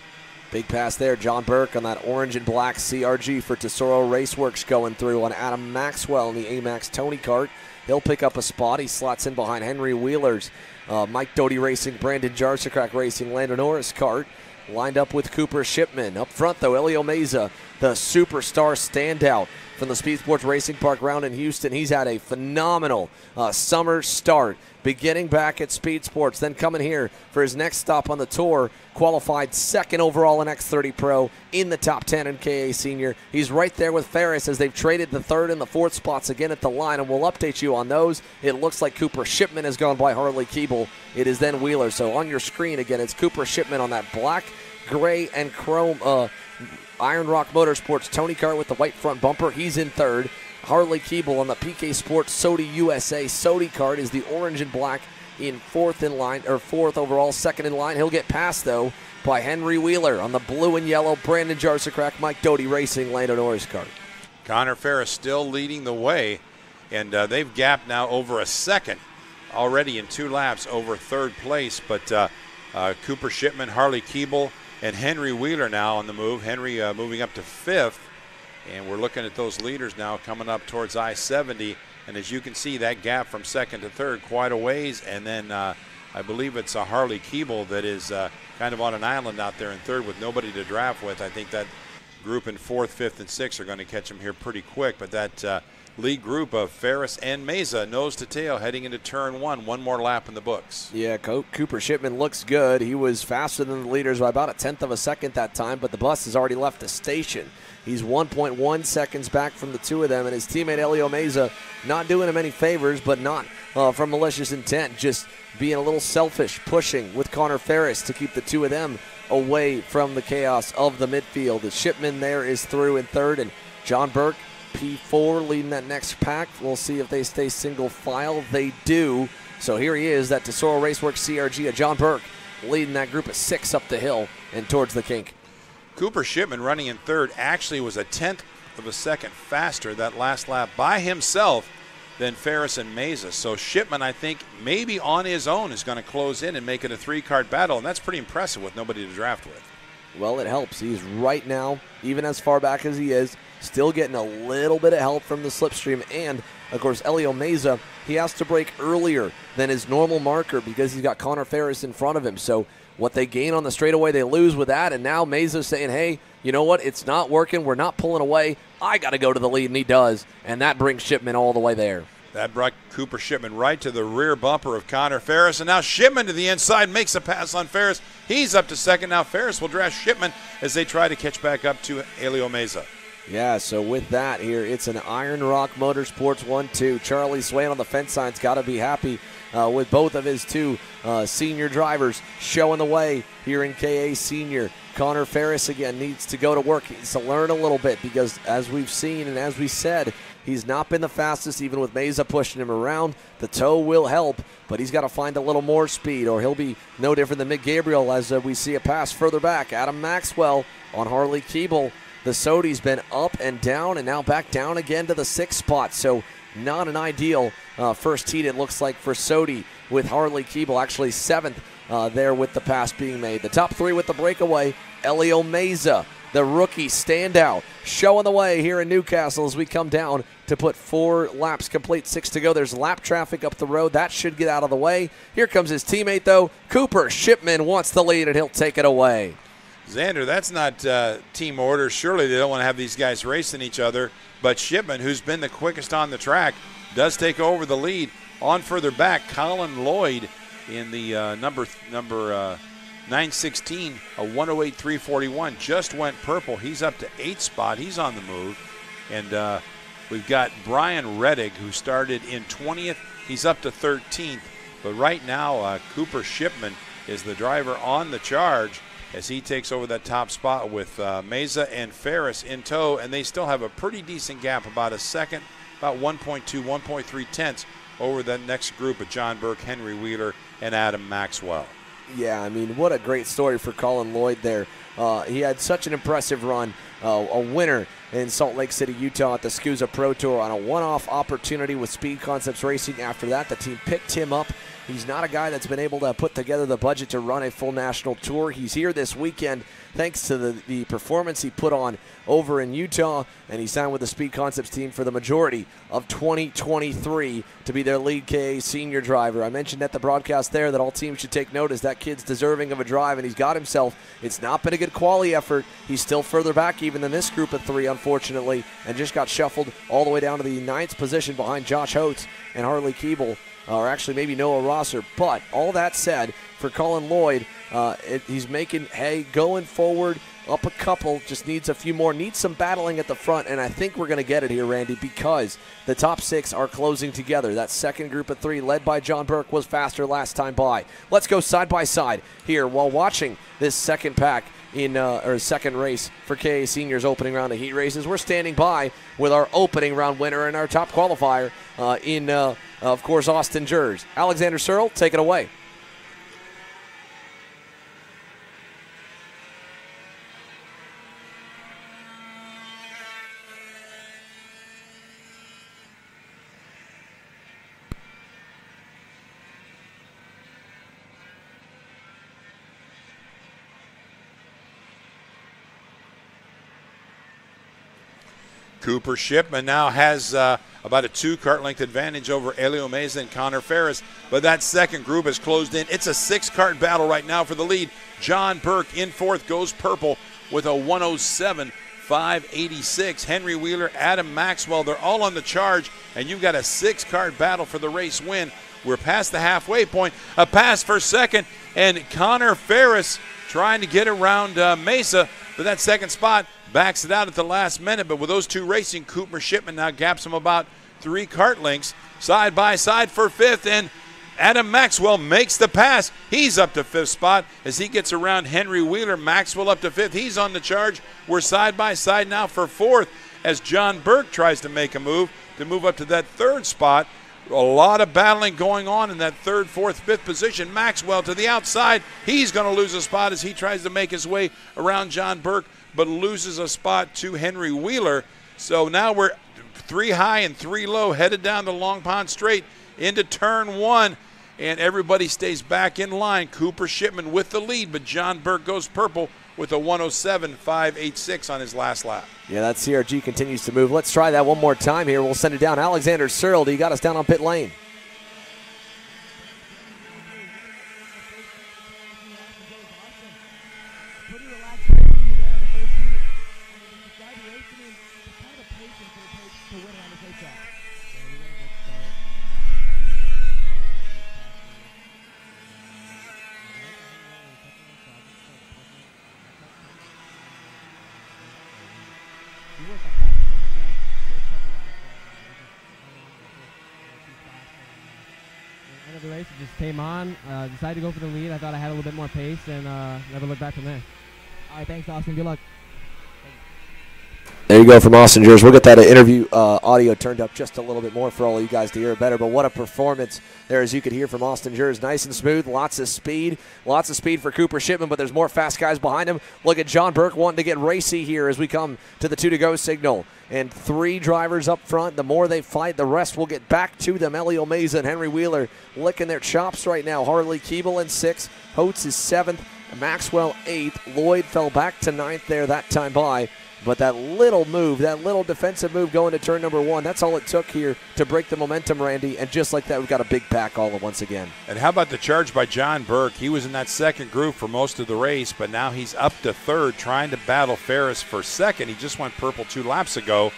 Big pass there, John Burke on that orange and black CRG for Tesoro Raceworks going through on Adam Maxwell in the AMAX Tony Kart. He'll pick up a spot. He slots in behind Henry Wheeler's uh, Mike Doty Racing, Brandon Jarsocrak Racing, Lando Norris kart lined up with Cooper Shipman. Up front, though, Elio Meza, the superstar standout from the Speed Sports Racing Park round in Houston. He's had a phenomenal uh, summer start, beginning back at Speed Sports, then coming here for his next stop on the tour. Qualified second overall in X30 Pro in the top 10 in KA Senior. He's right there with Ferris as they've traded the third and the fourth spots again at the line, and we'll update you on those. It looks like Cooper Shipman has gone by Harley Keeble. It is then Wheeler. So on your screen again, it's Cooper Shipman on that black gray and chrome uh, Iron Rock Motorsports Tony Kart with the white front bumper. He's in third. Harley Keeble on the PK Sports Sodi USA Sodi kart is the orange and black in fourth in line or fourth overall, second in line. He'll get passed though by Henry Wheeler on the blue and yellow Brandon Jarsocrak Mike Doty Racing Lando Norris kart. Connor Ferris still leading the way, and uh, they've gapped now over a second already in two laps over third place. But uh, uh, Cooper Shipman, Harley Keeble, and Henry Wheeler now on the move. Henry uh, moving up to fifth. And we're looking at those leaders now coming up towards I 70. And as you can see, that gap from second to third quite a ways. And then uh, I believe it's a Harley Keeble that is uh, kind of on an island out there in third with nobody to draft with. I think that group in fourth, fifth, and sixth are going to catch him here pretty quick. But that uh, lead group of Ferris and Meza, nose to tail, heading into turn one. One more lap in the books. Yeah, Cooper Shipman looks good. He was faster than the leaders by about a tenth of a second that time, but the bus has already left the station. He's 1.1 seconds back from the two of them, and his teammate Elio Meza not doing him any favors, but not uh, from malicious intent, just being a little selfish, pushing with Connor Ferris to keep the two of them away from the chaos of the midfield. The Shipman there is through in third, and John Burke P4 leading that next pack. We'll see if they stay single file. They do. So here he is, that Tesoro Raceworks CRG of John Burke leading that group of six up the hill and towards the kink. Cooper Shipman running in third actually was a tenth of a second faster that last lap by himself than Ferris and Meza. So Shipman, I think, maybe on his own is going to close in and make it a three-kart battle, and that's pretty impressive with nobody to draft with. Well, it helps. He's right now, even as far back as he is, still getting a little bit of help from the slipstream. And, of course, Elio Meza, he has to brake earlier than his normal marker because he's got Connor Ferris in front of him. So what they gain on the straightaway, they lose with that. And now Meza's saying, hey, you know what? It's not working. We're not pulling away. I got to go to the lead. And he does. And that brings Shipman all the way there. That brought Cooper Shipman right to the rear bumper of Connor Ferris. And now Shipman to the inside makes a pass on Ferris. He's up to second. Now Ferris will draft Shipman as they try to catch back up to Elio Meza. Yeah, so with that here, it's an Iron Rock Motorsports 1 2. Charlie Swain on the fence sign's got to be happy uh, with both of his two uh, senior drivers showing the way here in KA Senior. Connor Ferris again needs to go to work. He needs to learn a little bit because, as we've seen and as we said, he's not been the fastest, even with Meza pushing him around. The toe will help, but he's got to find a little more speed, or he'll be no different than Mick Gabriel as uh, we see a pass further back. Adam Maxwell on Harley Keeble the Sodi's been up and down and now back down again to the sixth spot. So not an ideal uh, first heat, it looks like, for Sodi with Harley Keeble, actually seventh uh, there with the pass being made. The top three with the breakaway Elio Meza, the rookie standout, showing the way here in New Castle as we come down to put four laps complete, six to go. There's lap traffic up the road. That should get out of the way. Here comes his teammate, though. Cooper Shipman wants the lead, and he'll take it away. Xander, that's not uh, team order. Surely they don't want to have these guys racing each other. But Shipman, who's been the quickest on the track, does take over the lead. On further back, Colin Lloyd in the uh, number number uh, 916, a 108.341, just went purple. He's up to eighth spot. He's on the move. And uh, we've got Brian Reddick, who started in 20th. He's up to 13th. But right now, uh, Cooper Shipman is the driver on the charge as he takes over that top spot with uh, and Ferris in tow, and they still have a pretty decent gap, about a second, about 1.2, 1.3 tenths over the next group of John Burke, Henry Wheeler, and Adam Maxwell. Yeah, I mean, what a great story for Colin Lloyd there. Uh, he had such an impressive run, uh, a winner in Salt Lake City, Utah at the SKUSA Pro Tour on a one off opportunity with Speed Concepts Racing. After that, the team picked him up He's not a guy that's been able to put together the budget to run a full national tour. He's here this weekend thanks to the, the performance he put on over in Utah, and he signed with the Speed Concepts team for the majority of 2023 to be their lead KA senior driver. I mentioned at the broadcast there that all teams should take notice that kid's deserving of a drive, and he's got himself. It's not been a good quality effort. He's still further back even than this group of three, unfortunately, and just got shuffled all the way down to the ninth position behind Josh Holtz and Harley Keeble or actually maybe Noah Rosser. But all that said, for Colin Lloyd, uh, it, he's making hay going forward. Up a couple, just needs a few more. Needs some battling at the front, and I think we're going to get it here, Randy, because the top six are closing together. That second group of three, led by John Burke, was faster last time by. Let's go side by side here while watching this second pack in uh, or second race for KA Seniors opening round of heat races. We're standing by with our opening round winner and our top qualifier uh, in. Uh, of course, Austin Jers. Alexander Searle, take it away. Cooper Shipman now has uh, about a two kart length advantage over Elio Meza and Connor Ferris, but that second group has closed in. It's a six kart battle right now for the lead. John Burke in fourth goes purple with a 107. 586. Henry Wheeler, Adam Maxwell, they're all on the charge, and you've got a six kart battle for the race win. We're past the halfway point. A pass for second, and Connor Ferris trying to get around uh, Meza for that second spot backs it out at the last minute. But with those two racing, Cooper Shipman now gaps him about three kart lengths side by side for fifth. And Adam Maxwell makes the pass. He's up to fifth spot as he gets around Henry Wheeler. Maxwell up to fifth. He's on the charge. We're side by side now for fourth as John Burke tries to make a move to move up to that third spot. A lot of battling going on in that third, fourth, fifth position. Maxwell to the outside. He's going to lose a spot as he tries to make his way around John Burke but loses a spot to Henry Wheeler. So now we're three high and three low, headed down the Long Pond Straight into turn one, and everybody stays back in line. Cooper Shipman with the lead, but John Burke goes purple with a 107.586 on his last lap. Yeah, that CRG continues to move. Let's try that one more time here. We'll send it down. Alexander Searle, he got us down on pit lane. the race. It just came on. Uh, decided to go for the lead. I thought I had a little bit more pace and uh, never looked back from there. All right, thanks, Austin. Good luck. There you go from Austin Jers. We'll get that interview uh, audio turned up just a little bit more for all of you guys to hear better. But what a performance there, as you could hear from Austin Jers. Nice and smooth, lots of speed. Lots of speed for Cooper Shipman, but there's more fast guys behind him. Look at John Burke wanting to get racy here as we come to the two to go signal. And three drivers up front. The more they fight, the rest will get back to them. Elio Meza and Henry Wheeler licking their chops right now. Harley Keeble in sixth. Holtz is seventh. Maxwell eighth. Lloyd fell back to ninth there that time by. But that little move, that little defensive move going to turn number one, that's all it took here to break the momentum, Randy. And just like that, we've got a big pack all at once again. And how about the charge by John Burke? He was in that second group for most of the race, but now he's up to third, trying to battle Ferris for second. He just went purple two laps ago.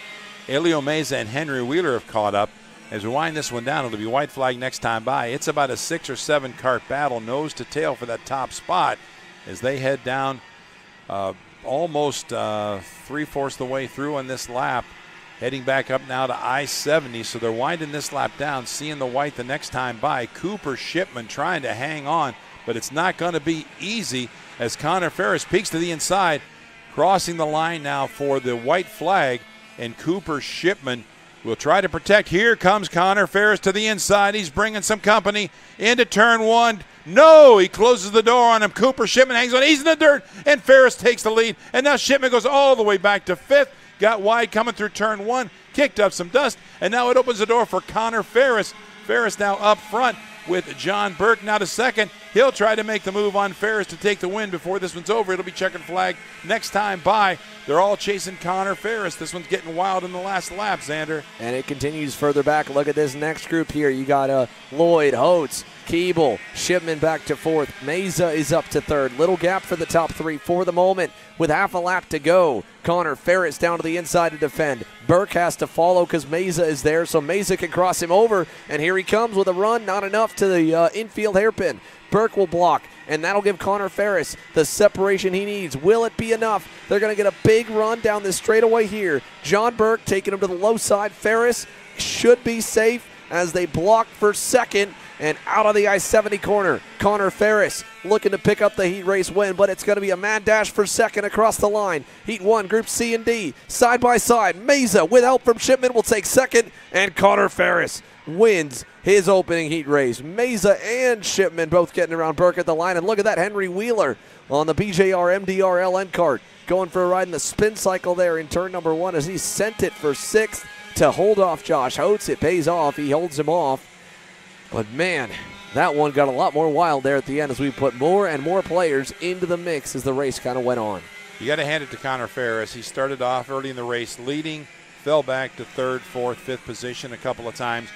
Elio Meza and Henry Wheeler have caught up. As we wind this one down, it'll be white flag next time by. It's about a six or seven kart battle, nose to tail for that top spot as they head down. Uh, almost uh, three fourths the way through on this lap, heading back up now to I 70. So they're winding this lap down, seeing the white the next time by. Cooper Shipman trying to hang on, but it's not going to be easy as Connor Ferris peeks to the inside, crossing the line now for the white flag, and Cooper Shipman will try to protect. Here comes Connor Ferris to the inside. He's bringing some company into turn one. No, he closes the door on him. Cooper Shipman hangs on. He's in the dirt, and Ferris takes the lead. And now Shipman goes all the way back to fifth. Got wide coming through turn one, kicked up some dust, and now it opens the door for Connor Ferris. Ferris now up front with John Burke now to second. He'll try to make the move on Ferris to take the win before this one's over. It'll be checkered flag next time by. They're all chasing Connor Ferris. This one's getting wild in the last lap, Xander. And it continues further back. Look at this next group here. You got uh, Lloyd, Holtz, Keeble, Shipman back to fourth. Meza is up to third. Little gap for the top three for the moment with half a lap to go. Connor Ferris down to the inside to defend. Burke has to follow because Meza is there, so Meza can cross him over. And here he comes with a run, not enough to the uh, infield hairpin. Burke will block, and that'll give Connor Ferris the separation he needs. Will it be enough? They're going to get a big run down this straightaway here. John Burke taking him to the low side. Ferris should be safe as they block for second and out of the I 70 corner. Connor Ferris looking to pick up the heat race win, but it's going to be a mad dash for second across the line. Heat one, Group C and D, side by side. Meza, with help from Shipman, will take second, and Connor Ferris wins his opening heat race. Meza and Shipman both getting around Burke at the line, and look at that, Henry Wheeler on the BJR MDR LN kart going for a ride in the spin cycle there in turn number one as he sent it for sixth to hold off Josh Holtz. It pays off. He holds him off. But man, that one got a lot more wild there at the end as we put more and more players into the mix as the race kind of went on. You got to hand it to Connor Ferris. He started off early in the race leading, fell back to third, fourth, fifth position a couple of times,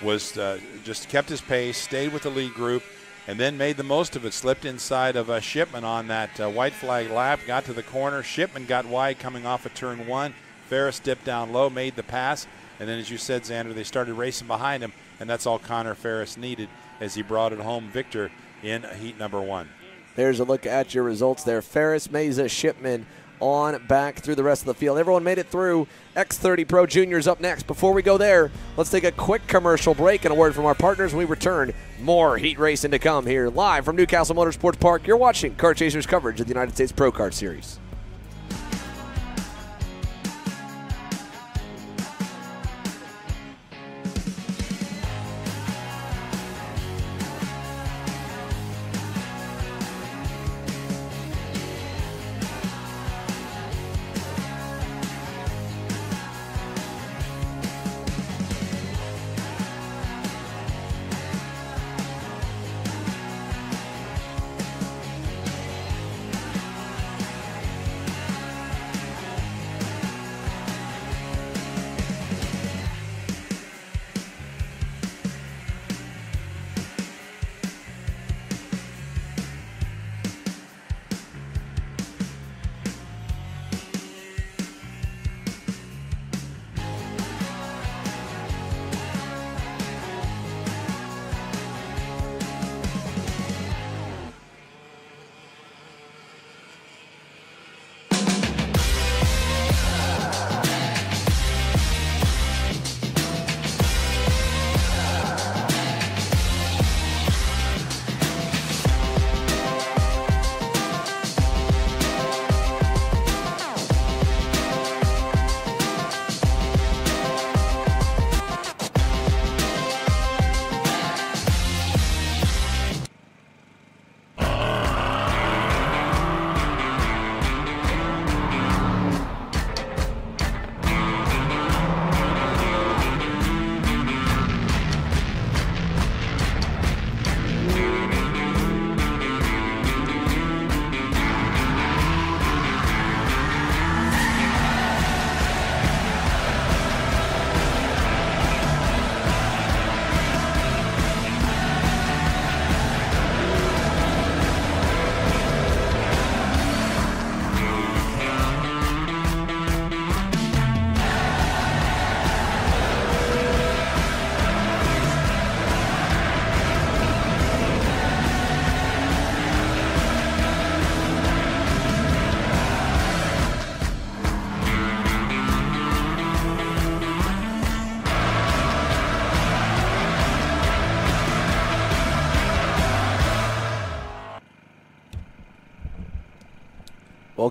was uh, just kept his pace, stayed with the lead group, and then made the most of it. Slipped inside of a Shipman on that uh, white flag lap, got to the corner. Shipman got wide coming off of turn one. Ferris dipped down low, made the pass, and then, as you said, Xander, they started racing behind him, and that's all Connor Ferris needed as he brought it home victor in heat number one. There's a look at your results there. Ferris, Meza, Shipman on back through the rest of the field. Everyone made it through. X30 Pro Juniors up next. Before we go there, let's take a quick commercial break and a word from our partners. We return, more heat racing to come here live from New Castle Motorsports Park. You're watching Kart Chaser's coverage of the United States Pro Kart Series.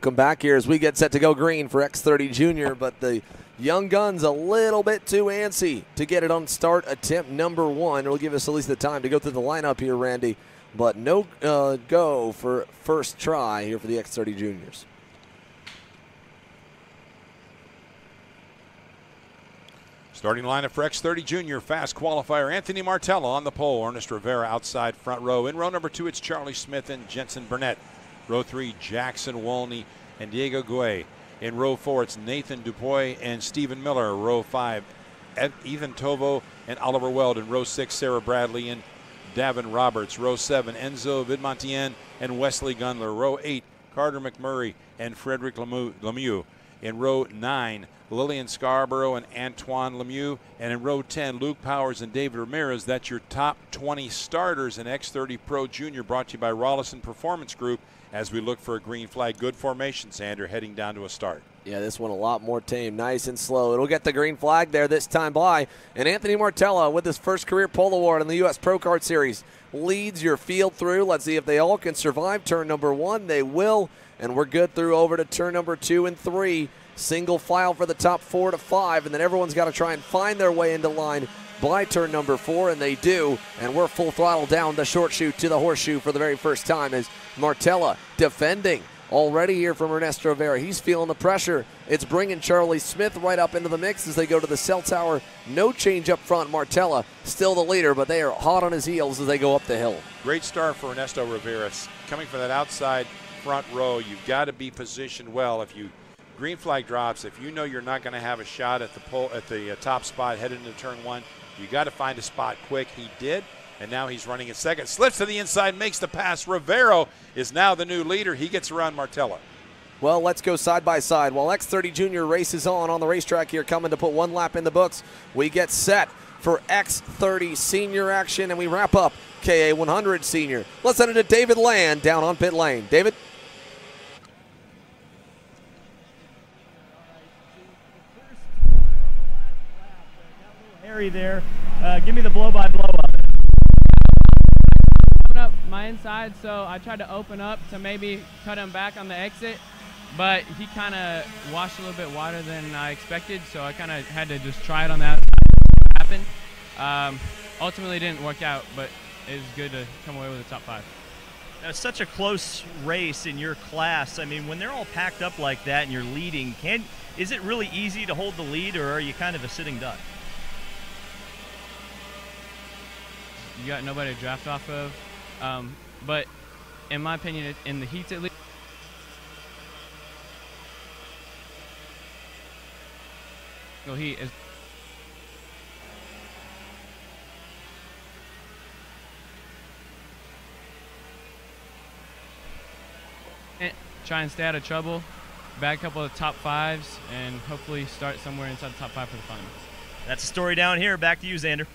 Welcome back here as we get set to go green for X30 Junior, but the Young Guns a little bit too antsy to get it on start attempt number one. It'll give us at least the time to go through the lineup here, Randy, but no uh, go for first try here for the X30 Juniors. Starting lineup for X30 Junior, fast qualifier Anthony Martella on the pole. Ernest Rivera outside front row. In row number two, it's Charlie Smith and Jensen Burnett. Row three, Jackson Walney and Diego Guay. In row four, it's Nathan Dupuy and Stephen Miller. Row five, Ethan Tovo and Oliver Weld. In row six, Sarah Bradley and Davin Roberts. Row seven, Enzo Vidmontien and Wesley Gunler. Row eight, Carter McMurray and Frederick Lemieux. In row nine, Lillian Scarborough and Antoine Lemieux. And in row 10, Luke Powers and David Ramirez. That's your top 20 starters in X30 Pro Junior, brought to you by Rolison Performance Group as we look for a green flag. Good formation, Xander, heading down to a start. Yeah, this one a lot more tame, nice and slow. It'll get the green flag there this time by. And Anthony Martella with his first career pole award in the U.S. Pro Kart Series leads your field through. Let's see if they all can survive turn number one. They will. And we're good through over to turn number two and three. Single file for the top four to five, and then everyone's got to try and find their way into line by turn number four, and they do. And we're full throttle down the short chute to the horseshoe for the very first time as Martella defending already here from Ernesto Rivera. He's feeling the pressure. It's bringing Charlie Smith right up into the mix as they go to the cell tower. No change up front. Martella still the leader, but they are hot on his heels as they go up the hill. Great start for Ernesto Rivera. Coming from that outside front row, you've got to be positioned well. If you green flag drops, if you know you're not going to have a shot at the pole at the uh, top spot headed into turn one, you got to find a spot quick. He did, and now he's running in second. Slips to the inside, makes the pass. Rivera is now the new leader. He gets around Martella. Well, let's go side by side. While X30 Junior races on on the racetrack here, coming to put one lap in the books, we get set for X30 Senior action, and we wrap up KA 100 Senior. Let's send it to David Land down on pit lane. David? Harry there. Uh, give me the blow by blow up. Up my inside, so I tried to open up to maybe cut him back on the exit, but he kind of washed a little bit wider than I expected, so I kind of had to just try it on that. Happen. Um, ultimately, didn't work out, but it was good to come away with a top five. Now, it's such a close race in your class. I mean, when they're all packed up like that and you're leading, can is it really easy to hold the lead, or are you kind of a sitting duck? You got nobody to draft off of. Um, but in my opinion, in the heats at least. No heat is. Try and stay out of trouble, bag a couple of top fives, and hopefully start somewhere inside the top five for the finals. That's the story down here. Back to you, Xander.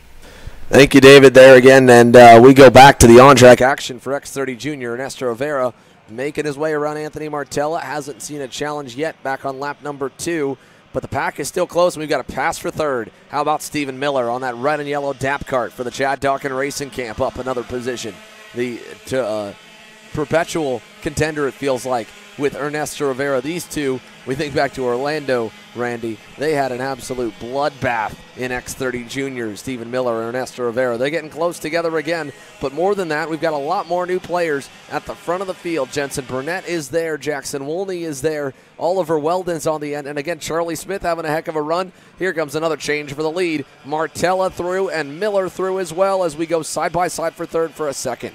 Thank you, David, there again. And uh, we go back to the on track action for X30 Junior. and Ernesto Rivera making his way around Anthony Martella. Hasn't seen a challenge yet back on lap number two, but the pack is still close, and we've got a pass for third. How about Stephen Miller on that red and yellow DAP kart for the Chad Dawkins Racing Camp up another position? The uh, perpetual contender, it feels like, with Ernesto Rivera. These two, we think back to Orlando, Randy. They had an absolute bloodbath in X30 Junior. Stephen Miller and Ernesto Rivera. They're getting close together again. But more than that, we've got a lot more new players at the front of the field. Jensen Burnett is there. Jackson Wolney is there. Oliver Weldon's on the end. And again, Charlie Smith having a heck of a run. Here comes another change for the lead. Martella through and Miller through as well as we go side by side for third for a second.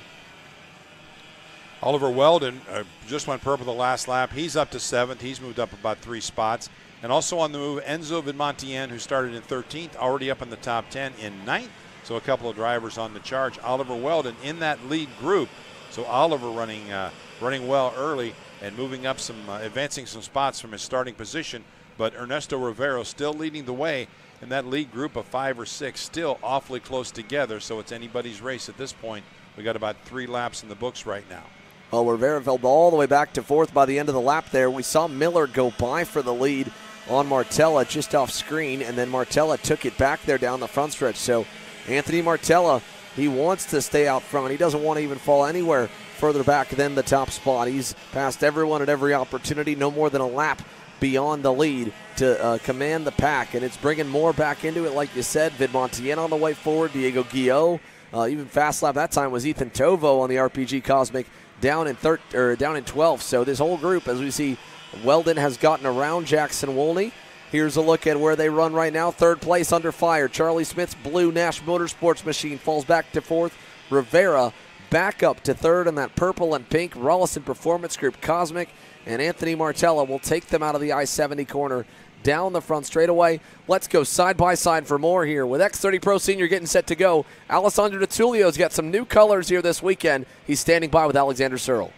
Oliver Weldon uh, just went purple the last lap. He's up to seventh. He's moved up about three spots. And also on the move, Enzo Vidmontien, who started in 13th, already up in the top 10 in ninth. So a couple of drivers on the charge. Oliver Weldon in that lead group. So Oliver running uh, running well early and moving up some, uh, advancing some spots from his starting position. But Ernesto Rivera still leading the way in that lead group of five or six, still awfully close together. So it's anybody's race at this point. We got about three laps in the books right now. Well, Rivera fell all the way back to fourth by the end of the lap there. We saw Miller go by for the lead on Martella just off screen, and then Martella took it back there down the front stretch. So Anthony Martella, he wants to stay out front. He doesn't want to even fall anywhere further back than the top spot. He's passed everyone at every opportunity, no more than a lap beyond the lead to uh, command the pack, and it's bringing more back into it, like you said. Vidmontien on the way forward, Diego Guillot, uh, even fast lap that time was Ethan Tovo on the RPG Cosmic down in thir- or down in 12th. So this whole group, as we see, Weldon has gotten around Jackson Wolney. Here's a look at where they run right now. Third place under fire. Charlie Smith's blue Nash Motorsports machine falls back to fourth. Rivera back up to third in that purple and pink. Rolison Performance Group Cosmic and Anthony Martella will take them out of the I 70 corner down the front straightaway. Let's go side by side for more here with X30 Pro Senior getting set to go. Alessandro DeTullio's got some new colors here this weekend. He's standing by with Alexander Searle.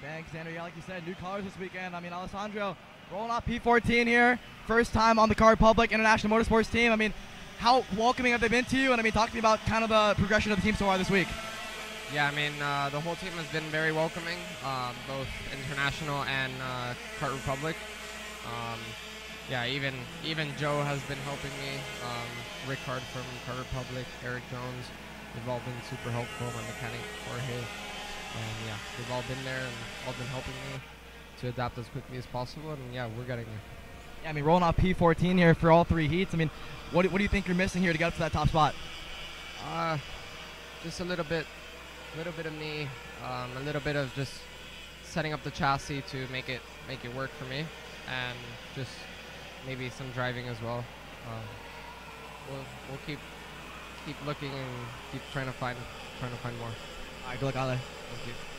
Thanks, Andrew. Yeah, like you said, new colors this weekend. I mean, Alessandro rolling off P14 here. First time on the Kart Republic International Motorsports team. I mean, how welcoming have they been to you? And I mean, talk to me about kind of the progression of the team so far this week. Yeah, I mean, uh, the whole team has been very welcoming, um, both international and uh, Kart Republic. Um, yeah, even even Joe has been helping me. Um, Rick Hard from Kart Republic, Eric Jones, they've all been super helpful. My mechanic Jorge, and yeah, they've all been there and all been helping me to adapt as quickly as possible. And yeah, we're getting there. Yeah, I mean, rolling off P14 here for all three heats. I mean, what, what do you think you're missing here to get up to that top spot? Uh, just a little bit, a little bit of me, um, a little bit of just setting up the chassis to make it make it work for me, and just maybe some driving as well. Um, we'll we'll keep keep looking and keep trying to find trying to find more. All right, good luck, Ale. Thank you.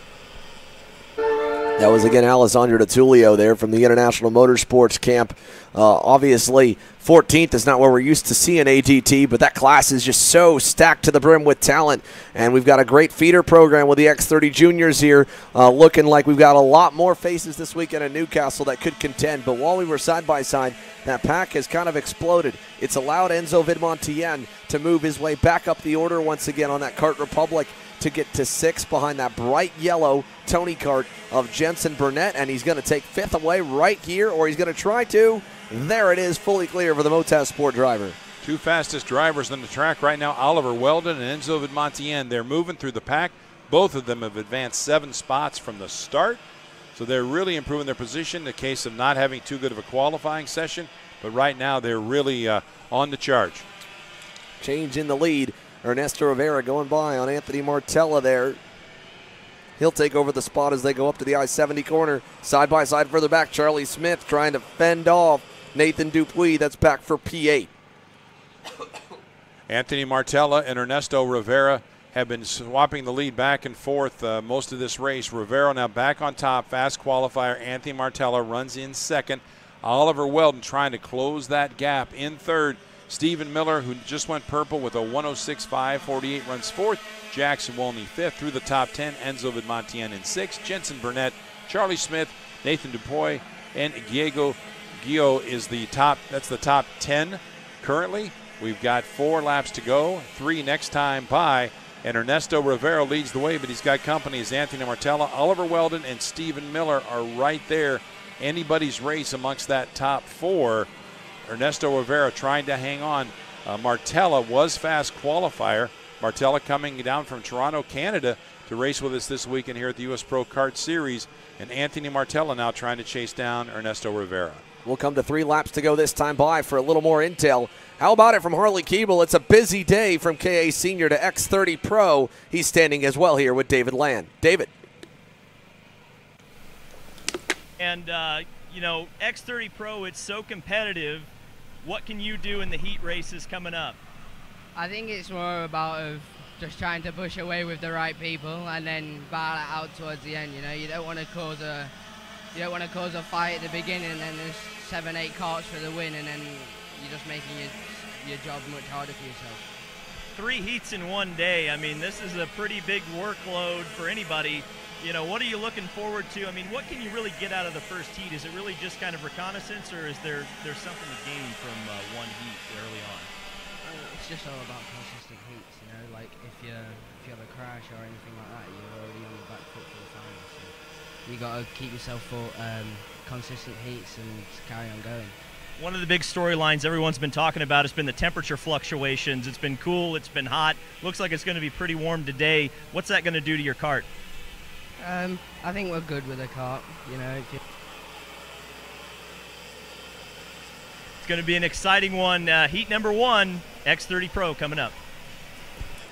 That was again Alessandro DeTullio there from the International Motorsports Camp. Uh, obviously, 14th is not where we're used to seeing ADT, but that class is just so stacked to the brim with talent. And we've got a great feeder program with the X30 Juniors here, uh, looking like we've got a lot more faces this weekend in New Castle that could contend. But while we were side by side, that pack has kind of exploded. It's allowed Enzo Vidmontien to move his way back up the order once again on that Kart Republic to get to six behind that bright yellow Tony kart of Jensen Burnett, and he's going to take fifth away right here, or he's going to try to. There it is, fully clear for the Motaz Sport driver. Two fastest drivers on the track right now, Oliver Weldon and Enzo Vidmontien. They're moving through the pack. Both of them have advanced seven spots from the start, so they're really improving their position in the case of not having too good of a qualifying session. But right now, they're really uh, on the charge. Change in the lead. Ernesto Rivera going by on Anthony Martella there. He'll take over the spot as they go up to the I 70 corner. Side by side further back, Charlie Smith trying to fend off Nathan Dupuy. That's back for P8. Anthony Martella and Ernesto Rivera have been swapping the lead back and forth uh, most of this race. Rivera now back on top, fast qualifier. Anthony Martella runs in second. Oliver Weldon trying to close that gap in third. Stephen Miller, who just went purple with a 106.5, runs fourth. Jackson Wolney fifth through the top 10. Enzo Vidmontien in sixth. Jensen Burnett, Charlie Smith, Nathan Dupuy, and Diego Gio is the top. That's the top 10 currently. We've got four laps to go, three next time by. And Ernesto Rivera leads the way, but he's got company as Anthony Martella, Oliver Weldon, and Stephen Miller are right there. Anybody's race amongst that top four. Ernesto Rivera trying to hang on. Uh, Martella was fast qualifier. Martella coming down from Toronto, Canada to race with us this weekend here at the U.S. Pro Kart Series. And Anthony Martella now trying to chase down Ernesto Rivera. We'll come to three laps to go this time by for a little more intel. How about it from Harley Keeble? It's a busy day from KA Senior to X30 Pro. He's standing as well here with David Land. David. And, uh, you know, X30 Pro, it's so competitive. What can you do in the heat races coming up? I think it's more about of just trying to push away with the right people and then battle it out towards the end. You know, you don't want to cause a you don't want to cause a fight at the beginning and then there's seven, eight karts for the win and then you're just making your your job much harder for yourself. Three heats in one day. I mean, this is a pretty big workload for anybody. You know, what are you looking forward to? I mean, what can you really get out of the first heat? Is it really just kind of reconnaissance, or is there there's something to gain from uh, one heat early on? It's just all about consistent heats, you know. Like if you if you have a crash or anything like that, you're already on the back foot for the final. So you got to keep yourself for um, consistent heats and carry on going. One of the big storylines everyone's been talking about has been the temperature fluctuations. It's been cool, it's been hot. Looks like it's going to be pretty warm today. What's that going to do to your kart? Um, I think we're good with the kart. You know, It's going to be an exciting one. Uh, heat number one, X30 Pro coming up.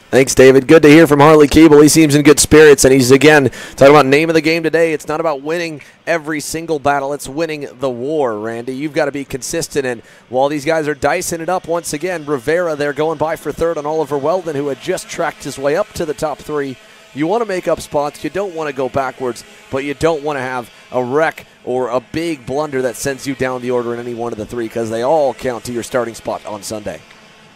Thanks, David. Good to hear from Harley Keeble. He seems in good spirits, and he's again talking about name of the game today. It's not about winning every single battle; it's winning the war. Randy, you've got to be consistent. And while these guys are dicing it up once again, Rivera they're going by for third on Oliver Weldon, who had just tracked his way up to the top three. You want to make up spots. You don't want to go backwards, but you don't want to have a wreck or a big blunder that sends you down the order in any one of the three because they all count to your starting spot on Sunday.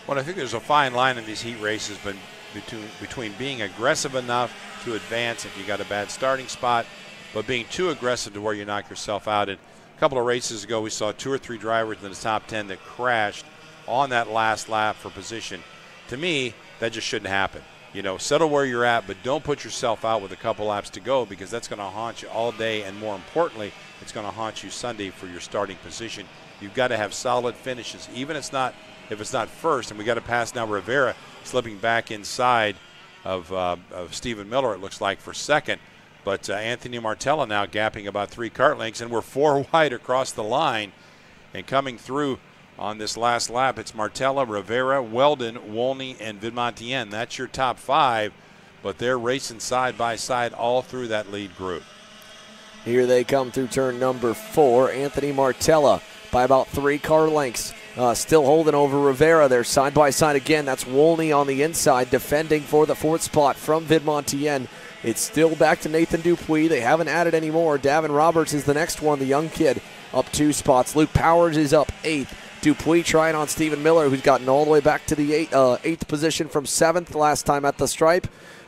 Well, I think there's a fine line in these heat races, but between, between being aggressive enough to advance if you got a bad starting spot, but being too aggressive to where you knock yourself out. And a couple of races ago, we saw two or three drivers in the top 10 that crashed on that last lap for position. To me, that just shouldn't happen. You know, settle where you're at, but don't put yourself out with a couple laps to go because that's going to haunt you all day. And more importantly, it's going to haunt you Sunday for your starting position. You've got to have solid finishes, even if it's not if it's not first. And we got to pass now Rivera slipping back inside of, uh, of Stephen Miller, it looks like, for second. But uh, Anthony Martella now gapping about three kart lengths, and we're four wide across the line. And coming through on this last lap, it's Martella, Rivera, Weldon, Wolney, and Vidmontien. That's your top five, but they're racing side by side all through that lead group. Here they come through turn number four. Anthony Martella by about three car lengths. Uh, still holding over Rivera there, side by side again. That's Wolney on the inside, defending for the fourth spot from Vidmontien. It's still back to Nathan Dupuy. They haven't added any more. Davin Roberts is the next one, the young kid, up two spots. Luke Powers is up eighth. Dupuy trying on Stephen Miller, who's gotten all the way back to the eight, uh, eighth position from seventh last time at the stripe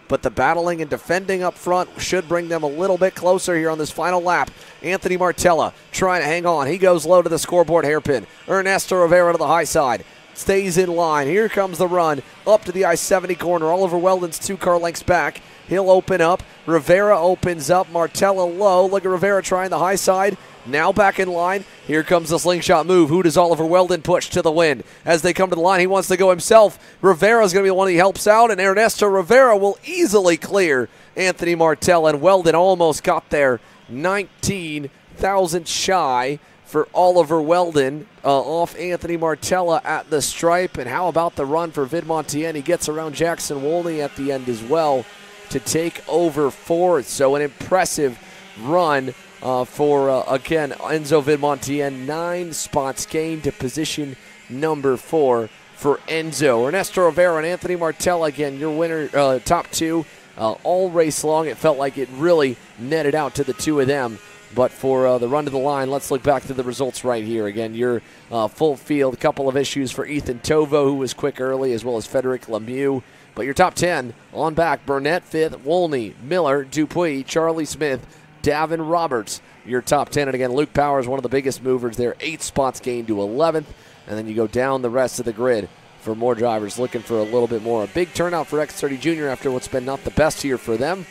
but the battling and defending up front should bring them a little bit closer here on this final lap. Anthony Martella trying to hang on. He goes low to the scoreboard hairpin. Ernesto Rivera to the high side. Stays in line. Here comes the run up to the I 70 corner. Oliver Weldon's two car lengths back. He'll open up. Rivera opens up. Martella low. Look at Rivera trying the high side. Now back in line. Here comes the slingshot move. Who does Oliver Weldon push to the win? As they come to the line, he wants to go himself. Rivera's going to be the one he helps out, and Ernesto Rivera will easily clear Anthony Martell, and Weldon almost got there. 19,000 shy for Oliver Weldon uh, off Anthony Martella at the stripe. And how about the run for Vidmontien? He gets around Jackson Wolney at the end as well to take over fourth. So an impressive run uh, for, uh, again, Enzo Vidmontien. Nine spots gained to position number four for Enzo. Ernesto Rivera and Anthony Martell, again, your winner, uh, top two. Uh, all race long, it felt like it really netted out to the two of them. But for uh, the run to the line, let's look back to the results right here. Again, your uh, full field, a couple of issues for Ethan Tovo, who was quick early, as well as Frederick Lemieux. But your top 10 on back Burnett, fifth, Wolney, Miller, Dupuy, Charlie Smith, Davin Roberts, your top 10. And again, Luke Powers, one of the biggest movers there, eight spots gained to 11th. And then you go down the rest of the grid for more drivers looking for a little bit more. A big turnout for X30 Junior after what's been not the best year for them.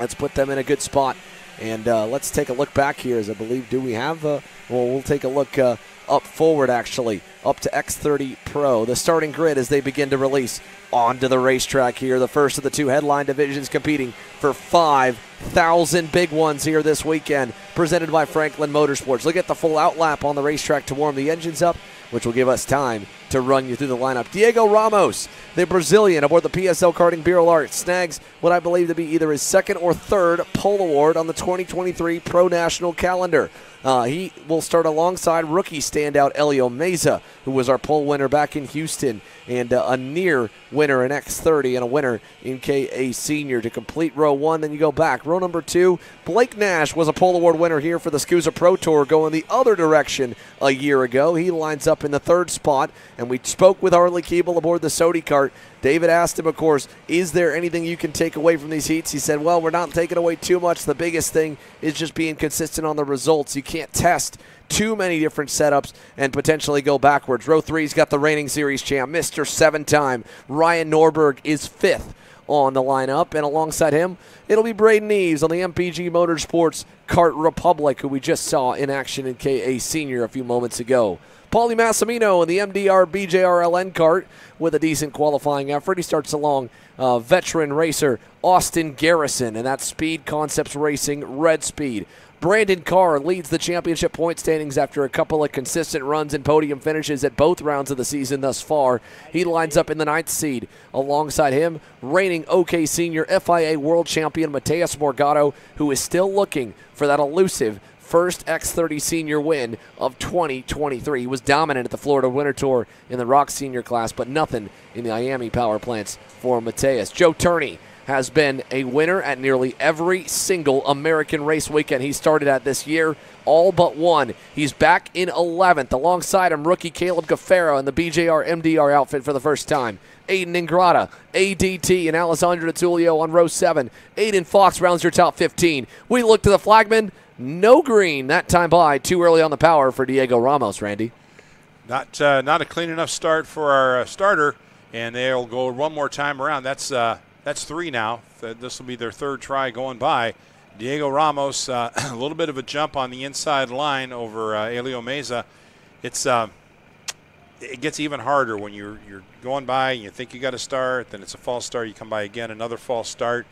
Let's put them in a good spot. And uh, let's take a look back here as I believe, do we have, uh, well, we'll take a look uh, up forward actually, up to X30 Pro. The starting grid as they begin to release onto the racetrack here. The first of the two headline divisions competing for 5,000 big ones here this weekend, presented by Franklin Motorsports. Look at the full outlap on the racetrack to warm the engines up, which will give us time to run you through the lineup. Diego Ramos, the Brazilian aboard the PSL Karting Birel ART, snags what I believe to be either his second or third pole award on the 2023 Pro National calendar. Uh, he will start alongside rookie standout Elio Meza, who was our pole winner back in Houston, and uh, a near winner in X30 and a winner in KA Senior to complete row one. Then you go back. Row number two, Blake Nash was a pole award winner here for the SKUSA Pro Tour going the other direction a year ago. He lines up in the third spot, and we spoke with Harley Keeble aboard the Sodi kart. David asked him, of course, is there anything you can take away from these heats? He said, well, we're not taking away too much. The biggest thing is just being consistent on the results. You can't test too many different setups and potentially go backwards. Row three's got the reigning series champ, Mr. Seven time. Ryan Norberg is fifth on the lineup. And alongside him, it'll be Braden Eves on the MPG Motorsports Kart Republic, who we just saw in action in KA Senior a few moments ago. Paulie Massimino in the MDR BJRLN kart with a decent qualifying effort. He starts along uh, veteran racer Austin Garrison, and that's Speed Concepts Racing Red Speed. Brandon Carr leads the championship point standings after a couple of consistent runs and podium finishes at both rounds of the season thus far. He lines up in the ninth seed. Alongside him, reigning OK Senior FIA World Champion Mateus Morgado, who is still looking for that elusive first X30 senior win of 2023. He was dominant at the Florida Winter Tour in the Rock Senior class, but nothing in the IAME power plants for Mateus. Joe Turney has been a winner at nearly every single American race weekend he started at this year, all but one. He's back in 11th. Alongside him, rookie Caleb Gaffaro in the BJR MDR outfit for the first time. Aiden Ingrata, ADT, and Alessandro Tullio on row 7. Aiden Fox rounds your top 15. We look to the flagman. No green that time by. Too early on the power for Diego Ramos, Randy. Not uh, not a clean enough start for our uh, starter, and they'll go one more time around. That's uh, that's three now. This will be their third try going by. Diego Ramos, uh, a little bit of a jump on the inside line over uh, Elio Meza. It's uh, it gets even harder when you're you're going by and you think you got to start, then it's a false start. You come by again, another false start.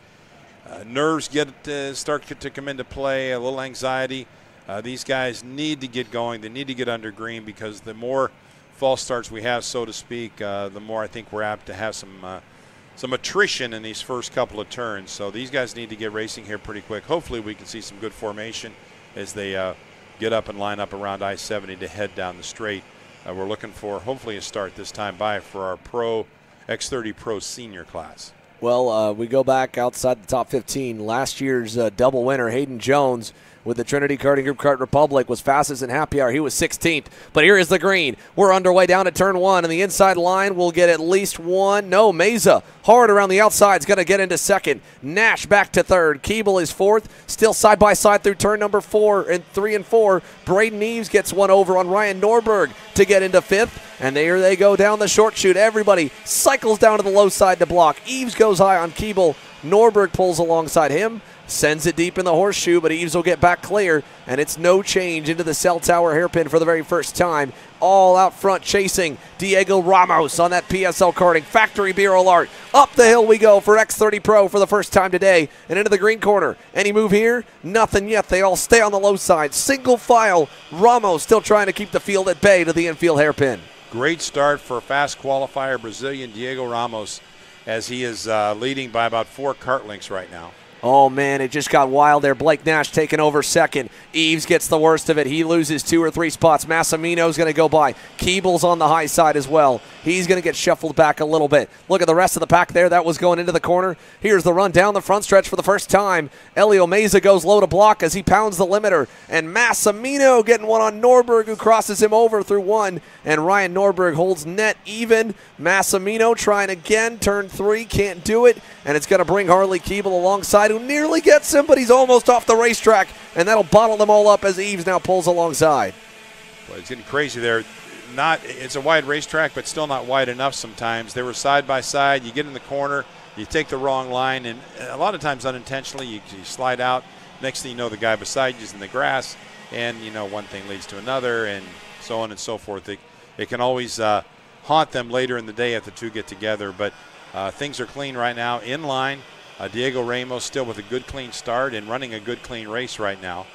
Uh, nerves get uh, start to come into play. A little anxiety. Uh, these guys need to get going. They need to get under green because the more false starts we have, so to speak, uh, the more I think we're apt to have some uh, some attrition in these first couple of turns. So these guys need to get racing here pretty quick. Hopefully, we can see some good formation as they uh, get up and line up around I-70 to head down the straight. we're looking for hopefully a start this time by for our Pro X30 Pro Senior class. Well, uh, we go back outside the top 15. Last year's uh, double winner, Hayden Jones, with the Trinity Karting Group Kart Republic, was fastest in happy hour. He was 16th. But here is the green. We're underway down at turn one, and the inside line will get at least one. No, Meza hard around the outside is going to get into second. Nash back to third. Keeble is fourth. Still side by side through turn number four and three and four. Braden Eves gets one over on Ryan Norberg to get into fifth. And there they go down the short chute. Everybody cycles down to the low side to block. Eves goes high on Keeble. Norberg pulls alongside him, sends it deep in the horseshoe, but Eves will get back clear, and it's no change into the cell tower hairpin for the very first time. All out front chasing Diego Ramos on that PSL karting factory Birel ART. Up the hill we go for X30 Pro for the first time today, and into the green corner. Any move here? Nothing yet. They all stay on the low side. Single file. Ramos still trying to keep the field at bay to the infield hairpin. Great start for fast qualifier Brazilian Diego Ramos as he is uh, leading by about four kart lengths right now. Oh, man, it just got wild there. Blake Nash taking over second. Eves gets the worst of it. He loses two or three spots. Massimino's going to go by. Keeble's on the high side as well. He's going to get shuffled back a little bit. Look at the rest of the pack there. That was going into the corner. Here's the run down the front stretch for the first time. Elio Meza goes low to block as he pounds the limiter. And Massimino getting one on Norberg, who crosses him over through one. And Ryan Norberg holds net even. Massimino trying again. Turn three, can't do it. And it's going to bring Harley Keeble alongside who nearly gets him, but he's almost off the racetrack, and that'll bottle them all up as Eves now pulls alongside. Well, it's getting crazy there. Not it's a wide racetrack, but still not wide enough. Sometimes they were side by side. You get in the corner, you take the wrong line, and a lot of times unintentionally you, you slide out. Next thing you know, the guy beside you is in the grass, and you know one thing leads to another, and so on and so forth. It, it can always uh, haunt them later in the day if the two get together. But uh, things are clean right now, in line. Uh, Diego Ramos still with a good clean start and running a good clean race right now.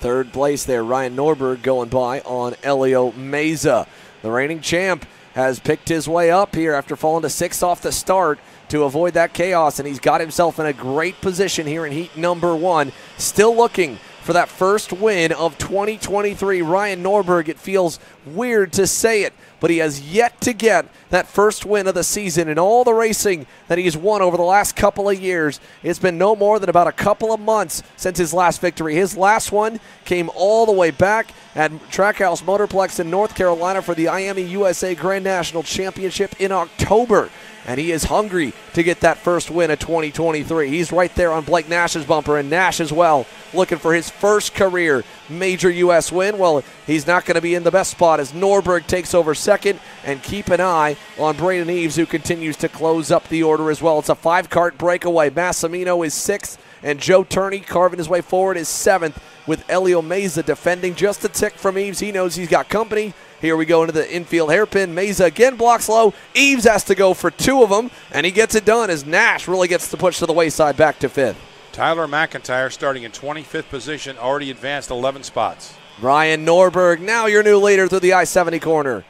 Third place there, Ryan Norberg going by on Elio Meza. The reigning champ has picked his way up here after falling to sixth off the start to avoid that chaos, and he's got himself in a great position here in heat number one. Still looking for that first win of 2023. Ryan Norberg, it feels weird to say it, but he has yet to get that first win of the season in all the racing that he's won over the last couple of years. It's been no more than about a couple of months since his last victory. His last one came all the way back at Trackhouse Motorplex in North Carolina for the IAME USA Grand National Championship in October and he is hungry to get that first win of 2023. He's right there on Blake Nash's bumper, and Nash as well, looking for his first career major U.S. win. Well, he's not going to be in the best spot as Norberg takes over second. And keep an eye on Braden Eves, who continues to close up the order as well. It's a five kart breakaway. Massimino is sixth, and Joe Turney carving his way forward is seventh, with Elio Meza defending just a tick from Eves. He knows he's got company. Here we go into the infield hairpin. Meza again blocks low. Eves has to go for two of them, and he gets it done as Nash really gets the push to the wayside back to fifth. Tyler McIntyre starting in 25th position, already advanced 11 spots. Ryan Norberg, now your new leader through the I 70 corner.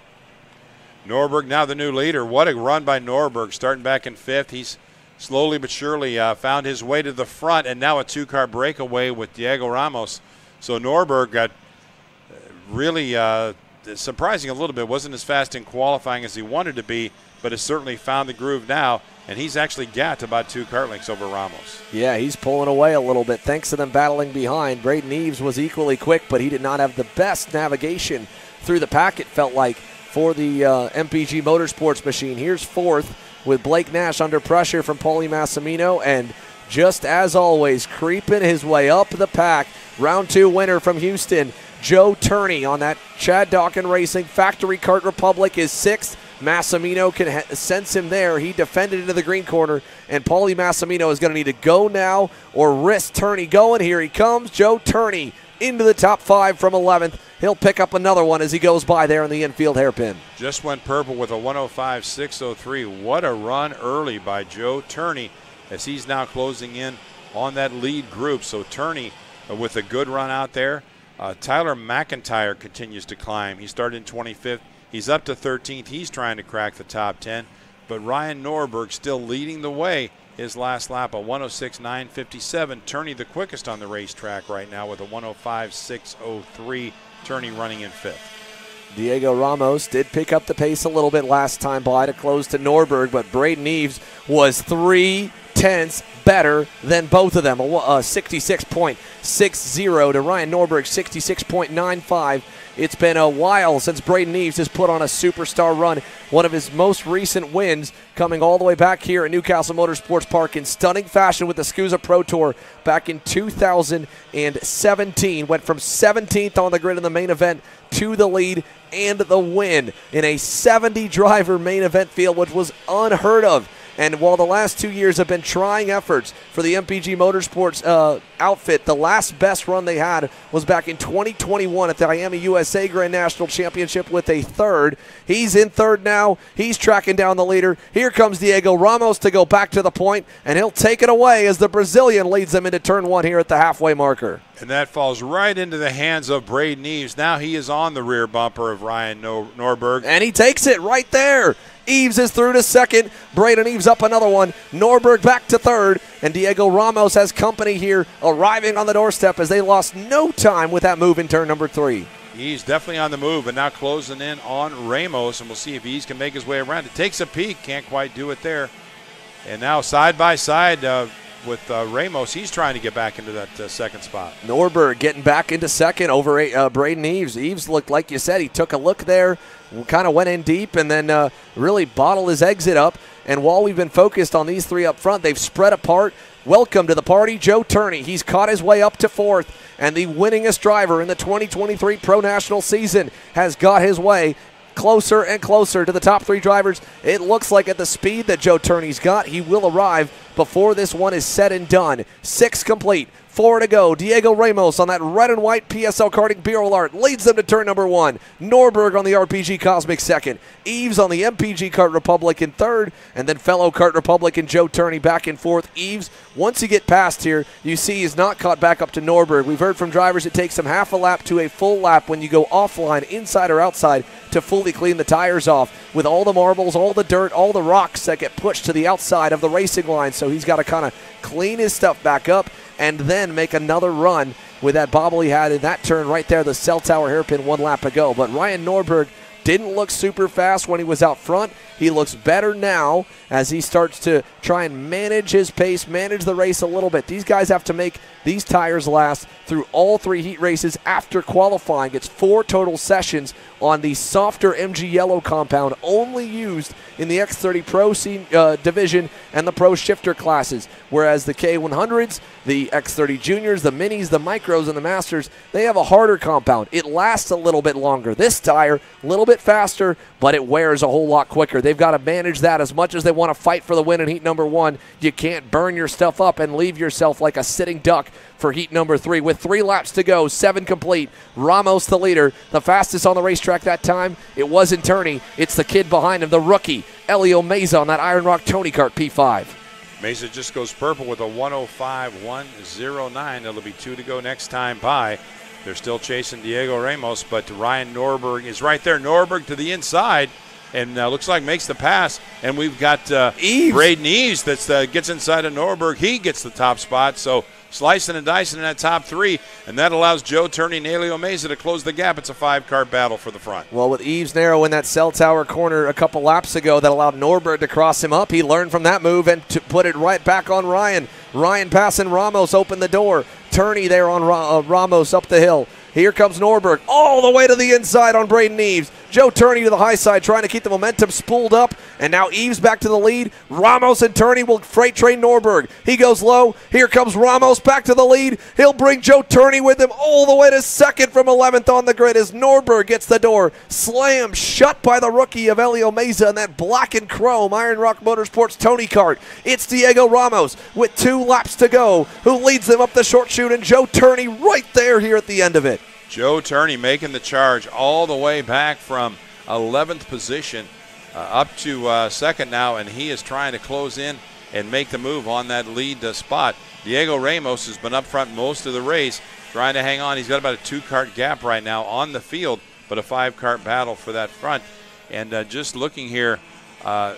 Norberg now the new leader. What a run by Norberg, starting back in fifth. He's slowly but surely uh, found his way to the front, and now a two car breakaway with Diego Ramos. So Norberg got really uh, surprising a little bit. Wasn't as fast in qualifying as he wanted to be, but has certainly found the groove now. And he's actually got about two kart lengths over Ramos. Yeah, he's pulling away a little bit thanks to them battling behind. Braden Eves was equally quick, but he did not have the best navigation through the pack, it felt like, for the uh, MPG Motorsports machine. Here's fourth with Blake Nash under pressure from Paulie Massimino. And just as always, creeping his way up the pack. Round two winner from Houston, Joe Turney on that Chad Dawkin Racing Factory Kart Republic is sixth. Massimino can sense him there. He defended into the green corner, and Paulie Massimino is going to need to go now or risk Turney going. Here he comes, Joe Turney into the top five from 11th. He'll pick up another one as he goes by there in the infield hairpin. Just went purple with a 105.603. What a run early by Joe Turney as he's now closing in on that lead group. So Turney uh, with a good run out there. Uh, Tyler McIntyre continues to climb. He started in 25th. He's up to 13th. He's trying to crack the top 10. But Ryan Norberg still leading the way. His last lap, a 106.957. Turney the quickest on the racetrack right now with a 105.603. Turney running in fifth. Diego Ramos did pick up the pace a little bit last time by to close to Norberg, but Braden Eves was three tenths better than both of them. A, a 66.60 to Ryan Norberg, 66.95. It's been a while since Braden Eves has put on a superstar run. One of his most recent wins coming all the way back here at New Castle Motorsports Park in stunning fashion with the SKUSA Pro Tour back in 2017. Went from 17th on the grid in the main event to the lead and the win in a 70 driver main event field, which was unheard of. And while the last two years have been trying efforts for the MPG Motorsports uh, outfit, the last best run they had was back in 2021 at the IAME USA Grand National Championship with a third. He's in third now. He's tracking down the leader. Here comes Diego Ramos to go back to the point, and he'll take it away as the Brazilian leads them into turn one here at the halfway marker. And that falls right into the hands of Braden Eves. Now he is on the rear bumper of Ryan Nor- Norberg. And he takes it right there. Eves is through to second. Braden Eves up another one. Norberg back to third. And Diego Ramos has company here arriving on the doorstep as they lost no time with that move in turn number three. He's definitely on the move, but now closing in on Ramos, and we'll see if Eves can make his way around. It takes a peek, can't quite do it there. And now side by side uh, with uh, Ramos, he's trying to get back into that uh, second spot. Norberg getting back into second over uh, Braden Eves. Eves looked like you said he took a look there, kind of went in deep, and then uh, really bottled his exit up. And while we've been focused on these three up front, they've spread apart. Welcome to the party, Joe Turney. He's caught his way up to fourth, and the winningest driver in the 2023 Pro National season has got his way closer and closer to the top three drivers. It looks like at the speed that Joe Turney's got, he will arrive before this one is said and done. Six complete. Four to go. Diego Ramos on that red and white PSL karting Birel ART leads them to turn number one. Norberg on the RPG Kosmic second. Eves on the MPG Kart Republic in third. And then fellow Kart Republic and Joe Turney back in fourth. Eves, once you get past here, you see he's not caught back up to Norberg. We've heard from drivers it takes them half a lap to a full lap when you go offline, inside or outside, to fully clean the tires off with all the marbles, all the dirt, all the rocks that get pushed to the outside of the racing line. So he's got to kind of clean his stuff back up and then make another run with that bobble he had in that turn right there, the cell tower hairpin one lap ago. But Ryan Norberg didn't look super fast when he was out front. He looks better now as he starts to try and manage his pace, manage the race a little bit. These guys have to make these tires last through all three heat races after qualifying. It's four total sessions on the softer MG Yellow compound, only used in the X30 Pro uh, division and the Pro Shifter classes. Whereas the K100s, the X30 Juniors, the Minis, the Micros, and the Masters, they have a harder compound. It lasts a little bit longer. This tire, a little bit faster, but it wears a whole lot quicker. They've got to manage that as much as they want to fight for the win in heat number one. You can't burn your stuff up and leave yourself like a sitting duck for heat number three. With three laps to go, seven complete. Ramos the leader, the fastest on the racetrack that time. It wasn't Turney. It's the kid behind him, the rookie, Elio Meza on that Iron Rock Tony Kart P5. Meza just goes purple with a 105.109. It'll be two to go next time by. They're still chasing Diego Ramos, but Ryan Norberg is right there. Norberg to the inside and uh, looks like makes the pass. And we've got uh, Eves. Braden Eves that uh, gets inside of Norberg. He gets the top spot. So slicing and dicing in that top three, and that allows Joe Turney and Elio Meza to close the gap. It's a five car battle for the front. Well, with Eves narrow in that cell tower corner a couple laps ago, that allowed Norberg to cross him up. He learned from that move and to put it right back on Ryan. Ryan passing Ramos opened the door. Turney there on Ra- uh, Ramos up the hill. Here comes Norberg all the way to the inside on Braden Eves. Joe Turney to the high side, trying to keep the momentum spooled up. And now Eves back to the lead. Ramos and Turney will freight train Norberg. He goes low. Here comes Ramos back to the lead. He'll bring Joe Turney with him all the way to second from 11th on the grid as Norberg gets the door. Slammed shut by the rookie of Elio Meza and that black and chrome Iron Rock Motorsports Tony Kart. It's Diego Ramos with two laps to go who leads them up the short chute and Joe Turney right there here at the end of it. Joe Turney making the charge all the way back from 11th position uh, up to uh, second now, and he is trying to close in and make the move on that lead uh, spot. Diego Ramos has been up front most of the race, trying to hang on. He's got about a two kart gap right now on the field, but a five kart battle for that front. And uh, just looking here, uh,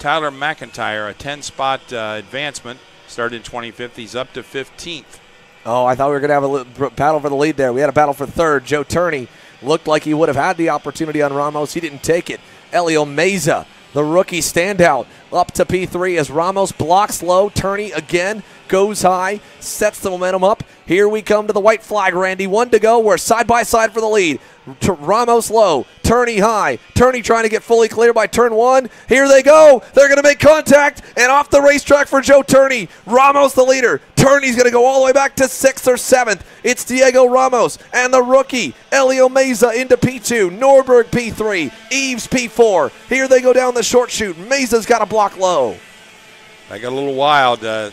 Tyler McIntyre, a 10 spot uh, advancement, started in 25th. He's up to 15th. Oh, I thought we were going to have a battle for the lead there. We had a battle for third. Joe Turney looked like he would have had the opportunity on Ramos. He didn't take it. Elio Meza, the rookie standout, up to P3 as Ramos blocks low. Turney again goes high, sets the momentum up. Here we come to the white flag, Randy. One to go. We're side by side for the lead. Ramos low, Turney high. Turney trying to get fully clear by turn one. Here they go. They're going to make contact and off the racetrack for Joe Turney. Ramos the leader. Turney's going to go all the way back to sixth or seventh. It's Diego Ramos and the rookie Elio Meza into P2. Norberg P3. Eves P4. Here they go down the short chute. Meza's got a block low. I got a little wild. Uh,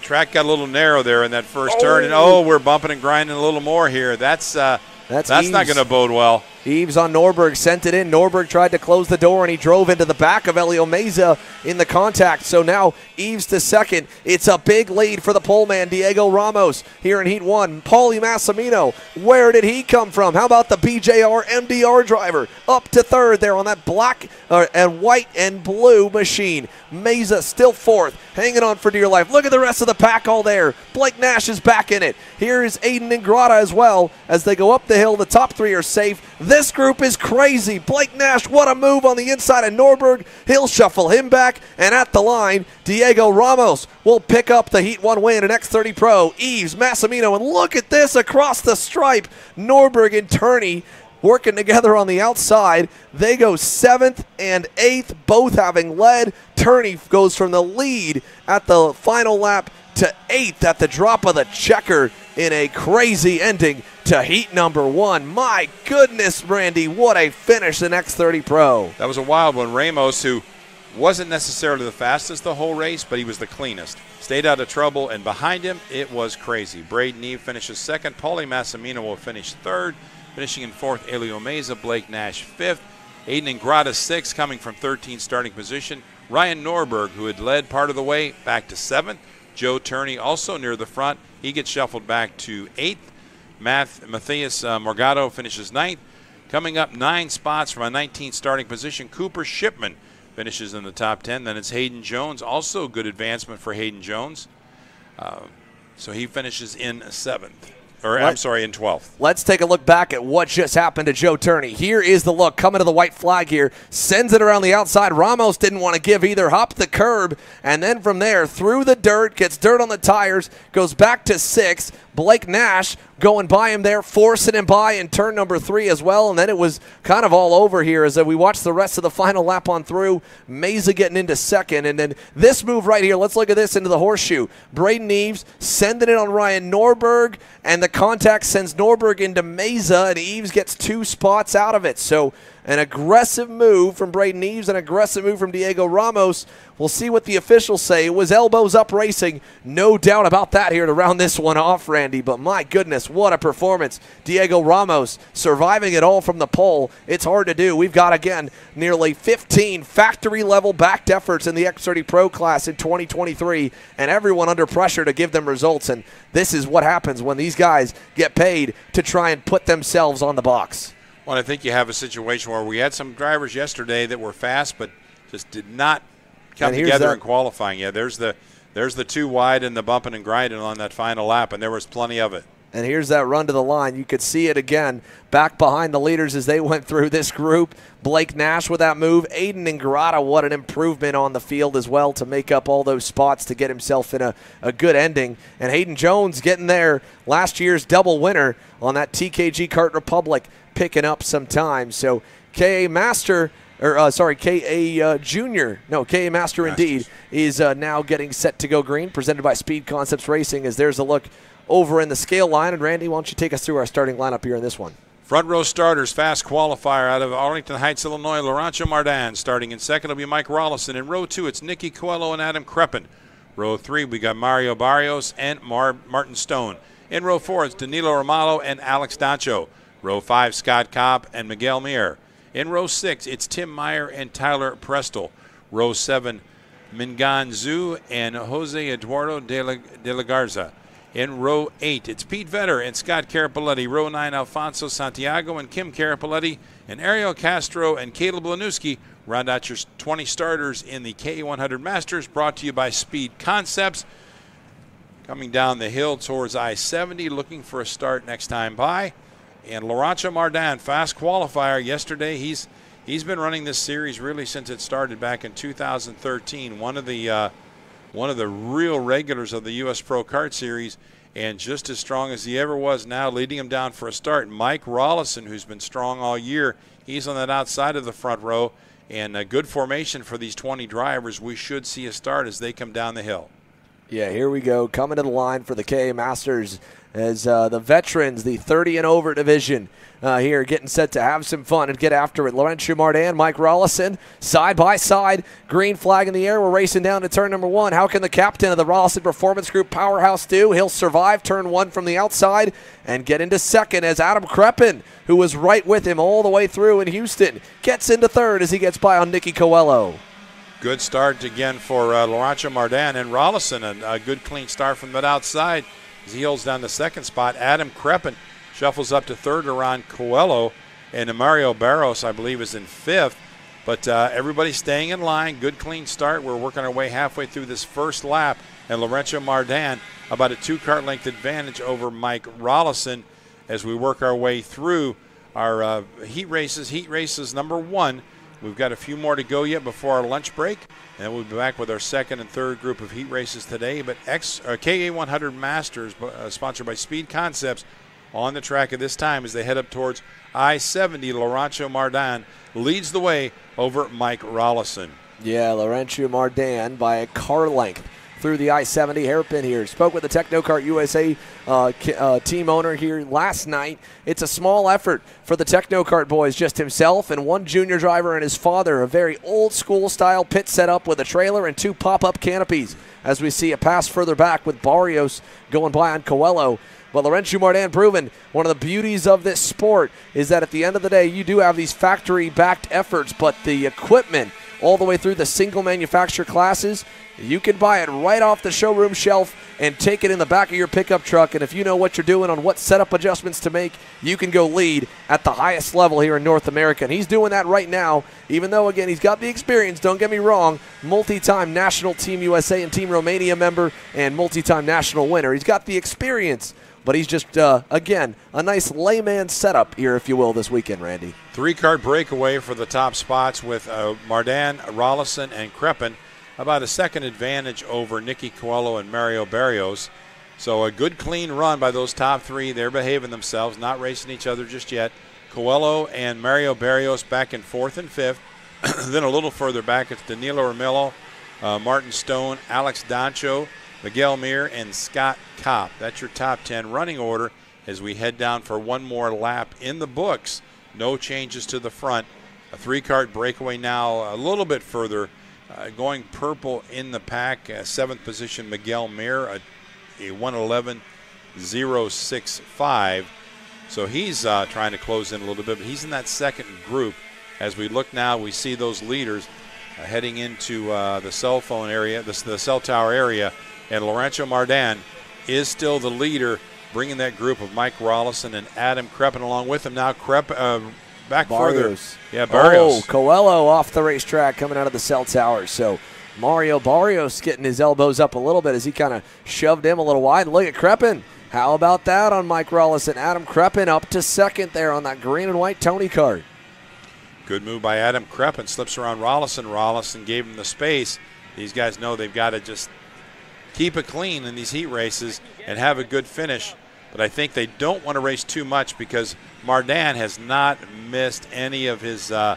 track got a little narrow there in that first oh. turn, and oh, we're bumping and grinding a little more here. That's uh, that's, that's not going to bode well. Eves on Norberg sent it in. Norberg tried to close the door and he drove into the back of Elio Meza in the contact. So now Eves to second. It's a big lead for the pole man, Diego Ramos, here in Heat 1. Paulie Massimino, where did he come from? How about the BJR MDR driver? Up to third there on that black uh, and white and blue machine. Meza still fourth, hanging on for dear life. Look at the rest of the pack all there. Blake Nash is back in it. Here is Aiden Ingrata as well as they go up the hill. The top three are safe. This group is crazy. Blake Nash, what a move on the inside of Norberg. He'll shuffle him back. And at the line, Diego Ramos will pick up the Heat 1 win in X30 Pro. Eves, Massimino, and look at this across the stripe. Norberg and Turney working together on the outside. They go seventh and eighth, both having led. Turney goes from the lead at the final lap to eighth at the drop of the checker in a crazy ending to heat number one. My goodness, Randy, what a finish in X30 Pro. That was a wild one. Ramos, who wasn't necessarily the fastest the whole race, but he was the cleanest. Stayed out of trouble, and behind him, it was crazy. Braden Eve finishes second. Paulie Massimino will finish third. Finishing in fourth, Elio Meza. Blake Nash fifth. Aiden Ingrata sixth, coming from 13 starting position. Ryan Norberg, who had led part of the way, back to seventh. Joe Turney also near the front. He gets shuffled back to eighth. Math, Matthias uh, Morgado finishes ninth. Coming up nine spots from a 19th starting position, Cooper Shipman finishes in the top 10. Then it's Hayden Jones, also good advancement for Hayden Jones. Uh, so he finishes in seventh. or I'm sorry, in 12th. Let's take a look back at what just happened to Joe Turney. Here is the look coming to the white flag here. Sends it around the outside. Ramos didn't want to give either. Hopped the curb. And then from there, through the dirt, gets dirt on the tires, goes back to six. Blake Nash going by him there, forcing him by in turn number three as well. And then it was kind of all over here as we watched the rest of the final lap on through. Meza getting into second. And then this move right here, let's look at this into the horseshoe. Braden Eves sending it on Ryan Norberg, and the contact sends Norberg into Meza, and Eves gets two spots out of it. So an aggressive move from Braden Eves, an aggressive move from Diego Ramos. We'll see what the officials say. It was elbows up racing. No doubt about that here to round this one off, Randy. But my goodness, what a performance. Diego Ramos surviving it all from the pole. It's hard to do. We've got, again, nearly 15 factory level backed efforts in the X30 Pro class in 2023, and everyone under pressure to give them results. And this is what happens when these guys get paid to try and put themselves on the box. Well, I think you have a situation where we had some drivers yesterday that were fast, but just did not come together in qualifying. Yeah, there's the there's the two wide and the bumping and grinding on that final lap, and there was plenty of it. And here's that run to the line. You could see it again back behind the leaders as they went through this group. Blake Nash with that move. Aiden Ingrata, what an improvement on the field as well to make up all those spots to get himself in a, a good ending. And Hayden Jones getting there, last year's double winner on that TKG Kart Republic picking up some time. So KA Master, or uh, sorry, KA uh, Junior, no, KA Master Masters. indeed, is uh, now getting set to go green, presented by Speed Concepts Racing. As there's a look over in the scale line. And Randy, why don't you take us through our starting lineup here in this one? Front row starters, fast qualifier out of Arlington Heights, Illinois, Laurentiu Mardan. Starting in second will be Mike Rolison. In row two, it's Nicky Coelho and Adam Kreppen. Row three, we got Mario Barrios and Mar- Martin Stone. In row four, it's Danilo Romalo and Alex Dacho. Row 5, Scott Cobb and Miguel Mir. In row 6, it's Tim Meyer and Tyler Prestel. Row 7, Mingan Zhu and Jose Eduardo de la, de la Garza. In row 8, it's Pete Vetter and Scott Carapoletti. Row 9, Alfonso Santiago and Kim Carapoletti. And Ariel Castro and Caleb Lanuski round out your 20 starters in the K100 Masters, brought to you by Speed Concepts. Coming down the hill towards I 70, looking for a start next time by. And Laurentiu Mardan, fast qualifier yesterday. He's he's been running this series really since it started back in 2013. One of the uh, one of the real regulars of the U.S. Pro Kart Series, and just as strong as he ever was now, leading him down for a start. Mike Rolison, who's been strong all year, he's on that outside of the front row, and a good formation for these 20 drivers. We should see a start as they come down the hill. Yeah, here we go. Coming to the line for the KA Masters as uh, the veterans, the 30 and over division, uh, here getting set to have some fun and get after it. Laurentiu Mardan, Mike Rolison, side by side, green flag in the air. We're racing down to turn number one. How can the captain of the Rolison Performance Group powerhouse do? He'll survive turn one from the outside and get into second as Adam Kreppen, who was right with him all the way through in Houston, gets into third as he gets by on Nicky Coelho. Good start again for uh, Mardan and Rolison, a, a good clean start from that outside holds down the second spot. Adam Kreppen shuffles up to third around Coelho, and Mario Barros, I believe, is in fifth. But uh, everybody's staying in line. Good, clean start. We're working our way halfway through this first lap, and Laurentiu Mardan about a two-car length advantage over Mike Rolison as we work our way through our uh, heat races. Heat races number one. We've got a few more to go yet before our lunch break. And we'll be back with our second and third group of heat races today. But X uh, KA100 Masters, uh, sponsored by Speed Concepts, on the track at this time as they head up towards I-70. Laurentiu Mardan leads the way over Mike Rolison. Yeah, Laurentiu Mardan by a car length through the I-70 hairpin here. Spoke with the Technokart USA uh, uh, team owner here last night. It's a small effort for the Technokart boys, just himself and one junior driver and his father. A very old school style pit setup with a trailer and two pop-up canopies. As we see a pass further back with Barrios going by on Coelho. But Laurentiu Mardan proven one of the beauties of this sport is that at the end of the day, you do have these factory backed efforts, but the equipment all the way through the single manufacturer classes you can buy it right off the showroom shelf and take it in the back of your pickup truck. And if you know what you're doing on what setup adjustments to make, you can go lead at the highest level here in North America. And he's doing that right now, even though, again, he's got the experience. Don't get me wrong, multi time national Team USA and Team Romania member and multi time national winner. He's got the experience but he's just, uh, again, a nice layman setup here, if you will, this weekend, Randy. Three card breakaway for the top spots with uh, Mardan, Rolison, and Creppen. About a second advantage over Nicky Coelho and Mario Barrios. So a good clean run by those top three. They're behaving themselves, not racing each other just yet. Coelho and Mario Barrios back in fourth and fifth. then a little further back, it's Danilo Ramillo, uh, Martin Stone, Alex Doncho, Miguel Mir, and Scott Kopp. That's your top 10 running order as we head down for one more lap in the books. No changes to the front. A three card breakaway now, a little bit further. Uh, going purple in the pack, uh, seventh position, Miguel Mir, a, a 111 065. So he's uh, trying to close in a little bit, but he's in that second group. As we look now, we see those leaders uh, heading into uh, the cell phone area, the, the, cell tower area, and Lorenzo Mardan is still the leader, bringing that group of Mike Rolison and Adam Creppen along with him. Now, Crepp, uh, back Barrios. further. Yeah, Barrios. Oh, Coelho off the racetrack coming out of the cell tower. So Mario Barrios getting his elbows up a little bit as he kind of shoved him a little wide. Look at Creppen. How about that on Mike Rolison? Adam Creppen up to second there on that green and white Tony Kart. Good move by Adam Creppen. Slips around Rolison. Rolison gave him the space. These guys know they've got to just keep it clean in these heat races and have a good finish. But I think they don't want to race too much because Mardan has not missed any of his uh,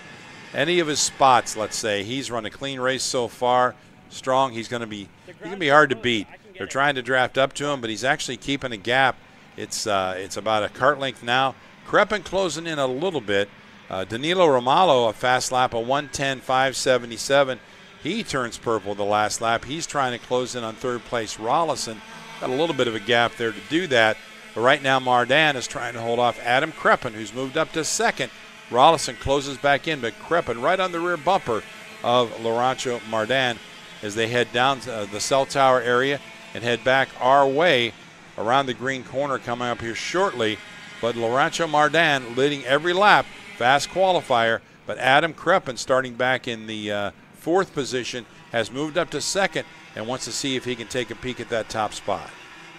any of his spots. Let's say he's run a clean race so far, strong. He's going to be he's going to be hard to beat. They're trying to draft up to him, but he's actually keeping a gap. It's uh, it's about a kart length now. Crepin closing in a little bit. Uh, Danilo Romalo, a fast lap, a 110.577. He turns purple the last lap. He's trying to close in on third place. Rolison got a little bit of a gap there to do that. But right now, Mardan is trying to hold off Adam Creppen, who's moved up to second. Rolison closes back in, but Creppen right on the rear bumper of Laurentiu Mardan as they head down to the cell tower area and head back our way around the green corner coming up here shortly. But Laurentiu Mardan leading every lap, fast qualifier. But Adam Creppen starting back in the uh, fourth position has moved up to second and wants to see if he can take a peek at that top spot.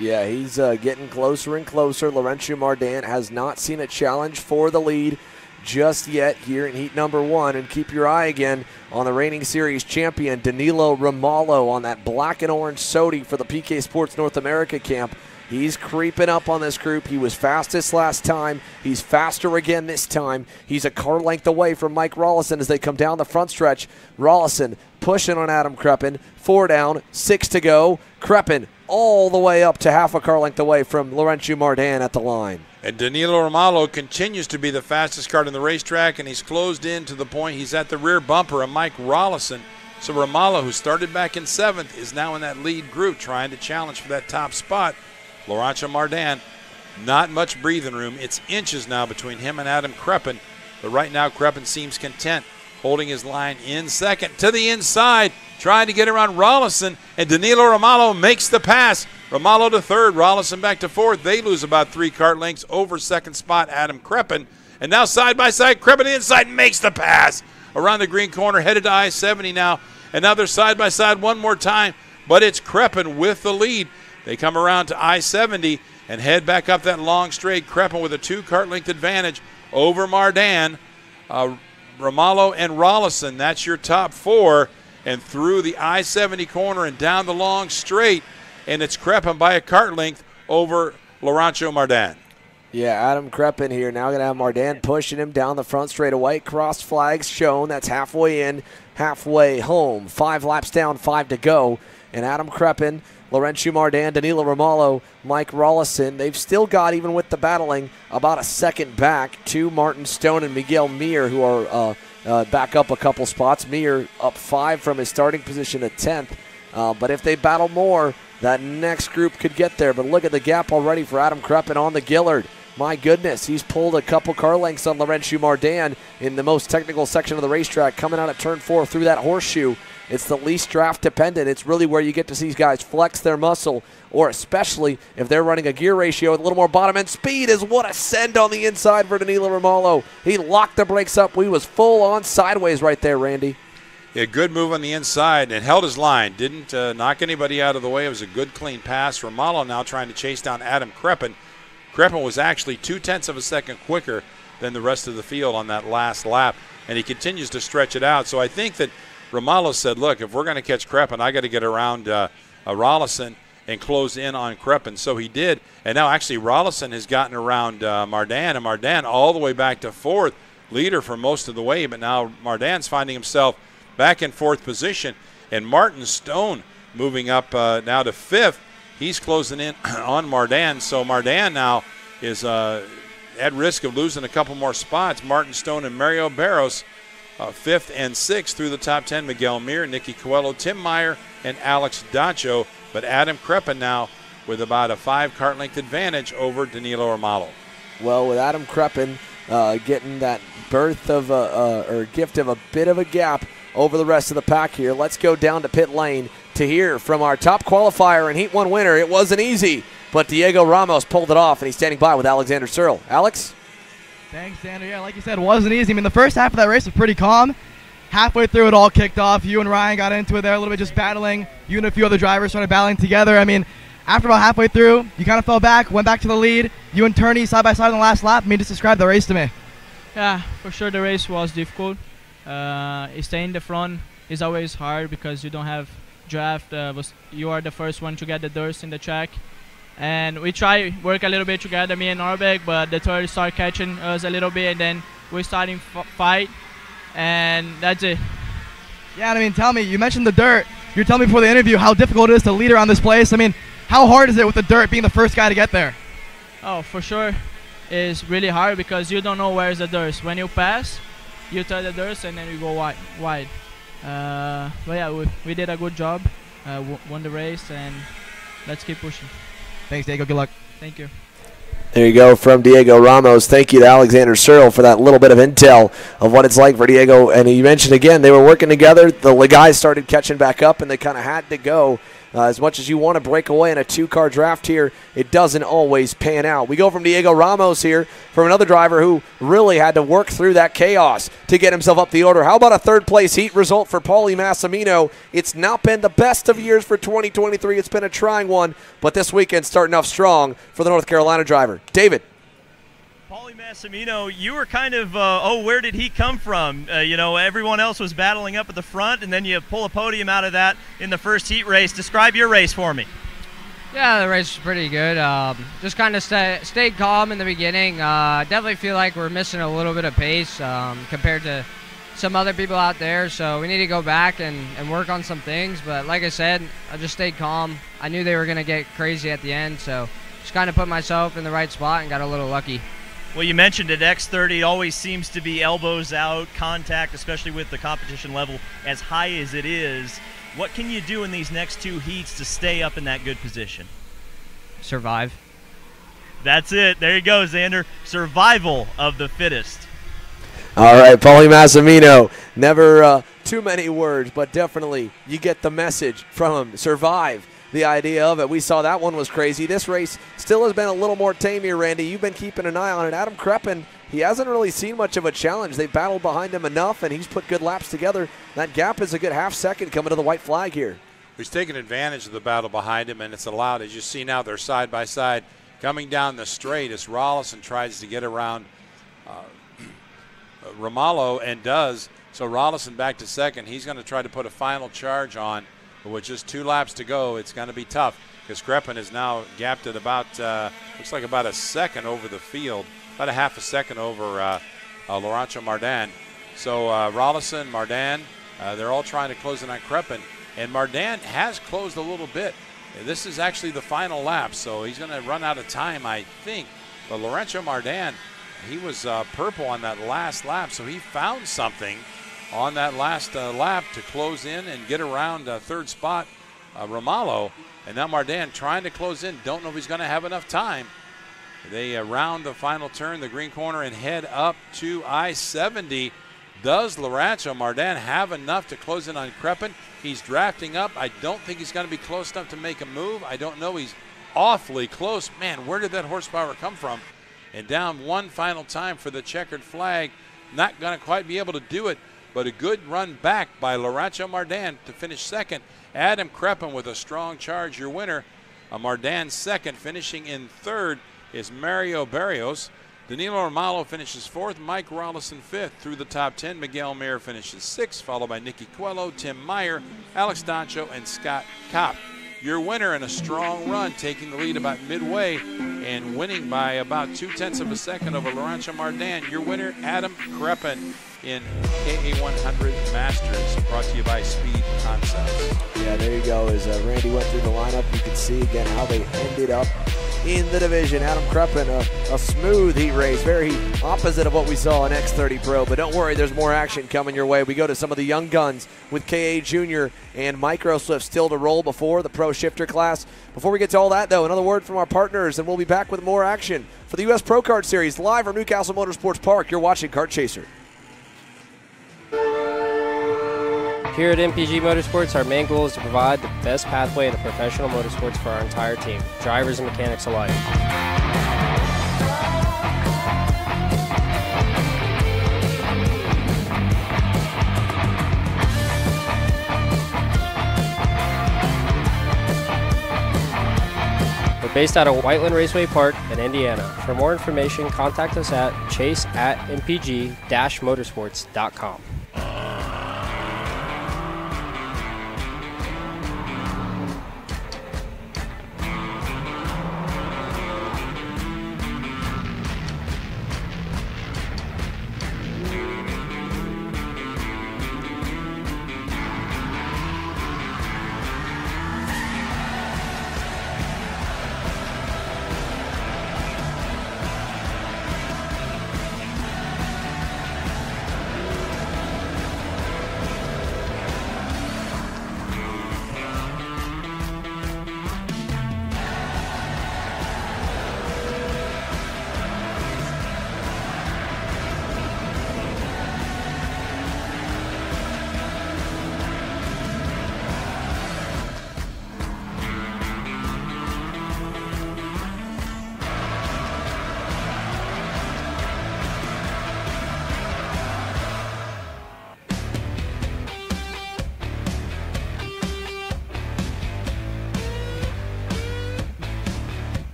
Yeah, he's uh, getting closer and closer. Laurentiu Mardan has not seen a challenge for the lead just yet here in heat number one. And keep your eye again on the reigning series champion, Danilo Romalo, on that black and orange Sodi for the PK Sports North America camp. He's creeping up on this group. He was fastest last time. He's faster again this time. He's a car length away from Mike Rolison as they come down the front stretch. Rolison pushing on Adam Creppen. Four down, six to go. Creppen all the way up to half a car length away from Laurentiu Mardan at the line. And Danilo Romalo continues to be the fastest car in the racetrack, and he's closed in to the point he's at the rear bumper of Mike Rolison. So Romalo, who started back in seventh, is now in that lead group trying to challenge for that top spot. Laurentiu Mardan, not much breathing room. It's inches now between him and Adam Creppen. But right now, Creppen seems content, holding his line in second to the inside, trying to get around Rolison, and Danilo Romalo makes the pass. Romalo to third, Rolison back to fourth. They lose about three kart lengths over second spot, Adam Creppen. And now side by side, Creppen inside makes the pass around the green corner, headed to I 70 now. And now they're side by side one more time, but it's Creppen with the lead. They come around to I 70 and head back up that long straight. Creppen with a two kart length advantage over Mardan. Uh, Romalo and Rolison, that's your top four. And through the I 70 corner and down the long straight. And it's Creppen by a kart length over Laurentiu Mardan. Yeah, Adam Creppen here. Now going to have Mardan pushing him down the front straight. A white cross flags shown. That's halfway in, halfway home. Five laps down, five to go. And Adam Creppen Laurentiu Mardan, Danilo Romalo, Mike Rolison. They've still got, even with the battling, about a second back to Martin Stone and Miguel Mir, who are uh, uh, back up a couple spots. Mir up five from his starting position at 10th. Uh, but if they battle more, that next group could get there. But look at the gap already for Adam Kreppen on the Gillard. My goodness, he's pulled a couple car lengths on Laurentiu Mardan in the most technical section of the racetrack, coming out at turn four through that horseshoe. It's the least draft dependent. It's really where you get to see these guys flex their muscle, or especially if they're running a gear ratio with a little more bottom end speed, is what a send on the inside for Danilo Romalo. He locked the brakes up. We was full on sideways right there, Randy. Yeah, good move on the inside and held his line. Didn't uh, knock anybody out of the way. It was a good, clean pass. Romalo now trying to chase down Adam Creppen. Kreppen was actually two tenths of a second quicker than the rest of the field on that last lap, and he continues to stretch it out. So I think that Romalo said, look, if we're going to catch Kreppen, I got to get around uh, uh, Rolison and close in on Kreppen. So he did. And now actually Rolison has gotten around uh, Mardan, and Mardan all the way back to fourth leader for most of the way. But now Mardan's finding himself back in fourth position. And Martin Stone moving up uh, now to fifth. He's closing in on Mardan. So Mardan now is uh, at risk of losing a couple more spots. Martin Stone and Mario Barros – uh, fifth and sixth through the top 10. Miguel Mir, Nicky Coelho, Tim Meyer, and Alex Dacho. But Adam Kreppen now with about a five kart length advantage over Danilo Romalo. Well, with Adam Kreppen uh, getting that birth of a, uh, or gift of a bit of a gap over the rest of the pack here, let's go down to pit lane to hear from our top qualifier and Heat 1 winner. It wasn't easy, but Diego Ramos pulled it off, and he's standing by with Alexander Searle. Alex? Thanks, Xander. Yeah, like you said, it wasn't easy. I mean, the first half of that race was pretty calm. Halfway through, it all kicked off. You and Ryan got into it there a little bit, just battling. You and a few other drivers started battling together. I mean, after about halfway through, you kind of fell back, went back to the lead. You and Turney side by side on the last lap. I mean, just describe the race to me. Yeah, for sure the race was difficult. Uh, staying in the front is always hard because you don't have draft. Uh, was, you are the first one to get the dirt in the track and we try work a little bit together, me and Norbeck, but the Toyota start catching us a little bit, and then we starting fight, and that's it. Yeah, I mean, tell me, you mentioned the dirt. You're telling me before the interview how difficult it is to lead around this place. I mean, how hard is it with the dirt being the first guy to get there? Oh, for sure, it's really hard because you don't know where's the dirt. When you pass, you touch the dirt and then you go wide. wide. Uh, but yeah, we, we did a good job, uh, won the race, and let's keep pushing. Thanks, Diego. Good luck. Thank you. There you go from Diego Ramos. Thank you to Alexander Searle for that little bit of intel of what it's like for Diego. And he mentioned again they were working together. The guys started catching back up, and they kind of had to go uh, as much as you want to break away in a two car draft here, it doesn't always pan out. We go from Diego Ramos here from another driver who really had to work through that chaos to get himself up the order. How about a third place heat result for Paulie Massimino? It's not been the best of years for 2023. It's been a trying one, but this weekend starting off strong for the North Carolina driver. David. Massimino, you were kind of, uh, oh, where did he come from? Uh, you know, everyone else was battling up at the front, and then you pull a podium out of that in the first heat race. Describe your race for me. Yeah, the race was pretty good. Um, just kind of stay, stayed calm in the beginning. Uh, definitely feel like we're missing a little bit of pace um, compared to some other people out there. So we need to go back and, and work on some things. But like I said, I just stayed calm. I knew they were going to get crazy at the end. So just kind of put myself in the right spot and got a little lucky. Well, you mentioned it. X30 always seems to be elbows out, contact, especially with the competition level as high as it is. What can you do in these next two heats to stay up in that good position? Survive. That's it. There you go, Xander. Survival of the fittest. All right, Paulie Massimino. Never uh, too many words, but definitely you get the message from him. Survive the idea of it. We saw that one was crazy. This race still has been a little more tame here, Randy. You've been keeping an eye on it. Adam Kreppen, he hasn't really seen much of a challenge. They battled behind him enough, and he's put good laps together. That gap is a good half second coming to the white flag here. He's taken advantage of the battle behind him, and it's allowed, as you see now, they're side by side coming down the straight as Rolison tries to get around uh, Romalo and does. So Rolison back to second. He's going to try to put a final charge on but with just two laps to go, it's going to be tough because Kreppen is now gapped at about, uh, looks like about a second over the field, about a half a second over uh, uh, Laurentiu Mardan. So uh, Rolison, Mardan, uh, they're all trying to close in on Kreppen. And Mardan has closed a little bit. This is actually the final lap, so he's going to run out of time, I think. But Laurentiu Mardan, he was uh, purple on that last lap, so he found something – on that last uh, lap to close in and get around uh, third spot uh, Romalo. And now Mardan trying to close in. Don't know if he's going to have enough time. They uh, round the final turn, the green corner, and head up to I 70. Does Laurentiu Mardan have enough to close in on Kreppen? He's drafting up. I don't think he's going to be close enough to make a move. I don't know. He's awfully close. Man, where did that horsepower come from? And down one final time for the checkered flag. Not going to quite be able to do it but a good run back by Laurentiu Mardan to finish second. Adam Kreppen with a strong charge, your winner. A Mardan second, finishing in third is Mario Barrios. Danilo Romalo finishes fourth. Mike Rolison fifth. Through the top 10, Miguel Mayer finishes sixth, followed by Nicky Coelho, Tim Meyer, Alex Doncho, and Scott Kopp. Your winner in a strong run, taking the lead about midway and winning by about two tenths of a second over Laurent Mardan. Your winner, Adam Kreppen in KA100 Masters, brought to you by Speed Concepts. Yeah, there you go. As uh, Randy went through the lineup, you can see again how they ended up in the division. Adam Kreppen, a, a, smooth heat race, very opposite of what we saw in X30 Pro. But don't worry, there's more action coming your way. We go to some of the young guns with KA Junior and Micro Swift still to roll before the Pro Shifter class. Before we get to all that, though, another word from our partners, and we'll be back with more action for the U.S. Pro Kart Series live from New Castle Motorsports Park. You're watching Kart Chaser. Here at MPG Motorsports, our main goal is to provide the best pathway to professional motorsports for our entire team, drivers and mechanics alike. We're based out of Whiteland Raceway Park in Indiana. For more information, contact us at chase at mpg-motorsports.com.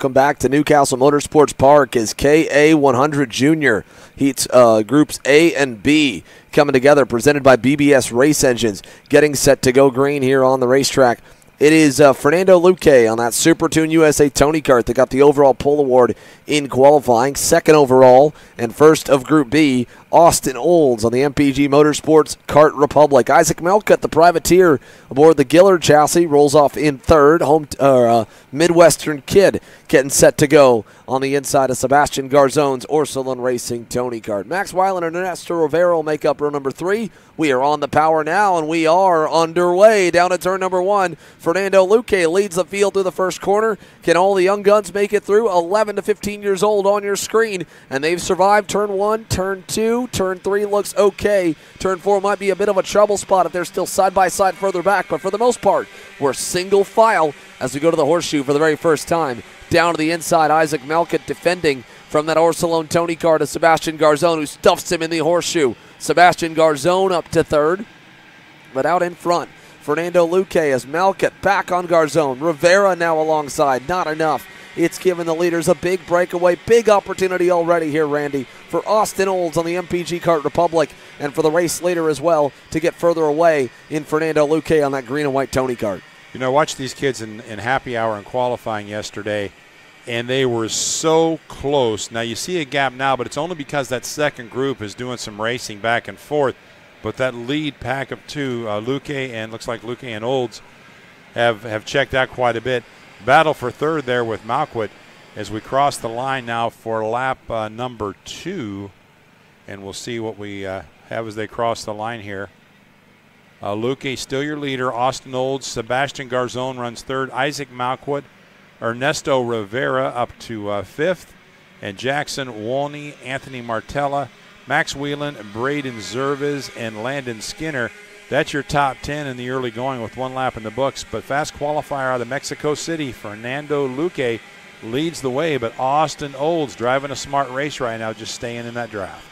Welcome back to New Castle Motorsports Park as KA100 Junior heats uh, groups A and B coming together, presented by BBS Race Engines, getting set to go green here on the racetrack. It is uh, Fernando Luque on that Super Tune USA Tony kart that got the overall pole award in qualifying. Second overall and first of Group B, Austin Olds on the MPG Motorsports Kart Republic. Isaac Melcutt, the privateer aboard the Gillard chassis, rolls off in third. Home uh, Midwestern kid getting set to go on the inside of Sebastian Garzone's Orsilon Racing Tony kart. Max Weiland and Ernesto Rivera make up row number three. We are on the power now, and we are underway down to turn number one. Fernando Luque leads the field through the first corner. Can all the young guns make it through? 11 to 15 years old on your screen, and they've survived turn one, turn two, turn three looks okay. Turn four might be a bit of a trouble spot if they're still side by side further back, but for the most part, we're single file as we go to the horseshoe for the very first time. Down to the inside, Isaac Melcutt defending from that Orsilon Tony kart to Sebastian Garzone, who stuffs him in the horseshoe. Sebastian Garzone up to third, but out in front. Fernando Luque as Melcutt back on Garzone. Rivera now alongside. Not enough. It's given the leaders a big breakaway, big opportunity already here, Randy, for Austin Olds on the MPG Kart Republic and for the race leader as well to get further away in Fernando Luque on that green and white Tony kart. You know, I watched these kids in, in happy hour and qualifying yesterday, and they were so close. Now, you see a gap now, but it's only because that second group is doing some racing back and forth. But that lead pack of two, uh, Luque and looks like Luque and Olds, have, have checked out quite a bit. Battle for third there with Malquit as we cross the line now for lap uh, number two. And we'll see what we uh, have as they cross the line here. Uh, Luque still your leader. Austin Olds, Sebastian Garzone runs third. Isaac Malquit, Ernesto Rivera up to uh, fifth. And Jackson Wolney, Anthony Martella, Max Whelan, Braden Zervas, and Landon Skinner. That's your top 10 in the early going with one lap in the books. But fast qualifier out of Mexico City, Fernando Luque leads the way, but Austin Olds driving a smart race right now, just staying in that draft.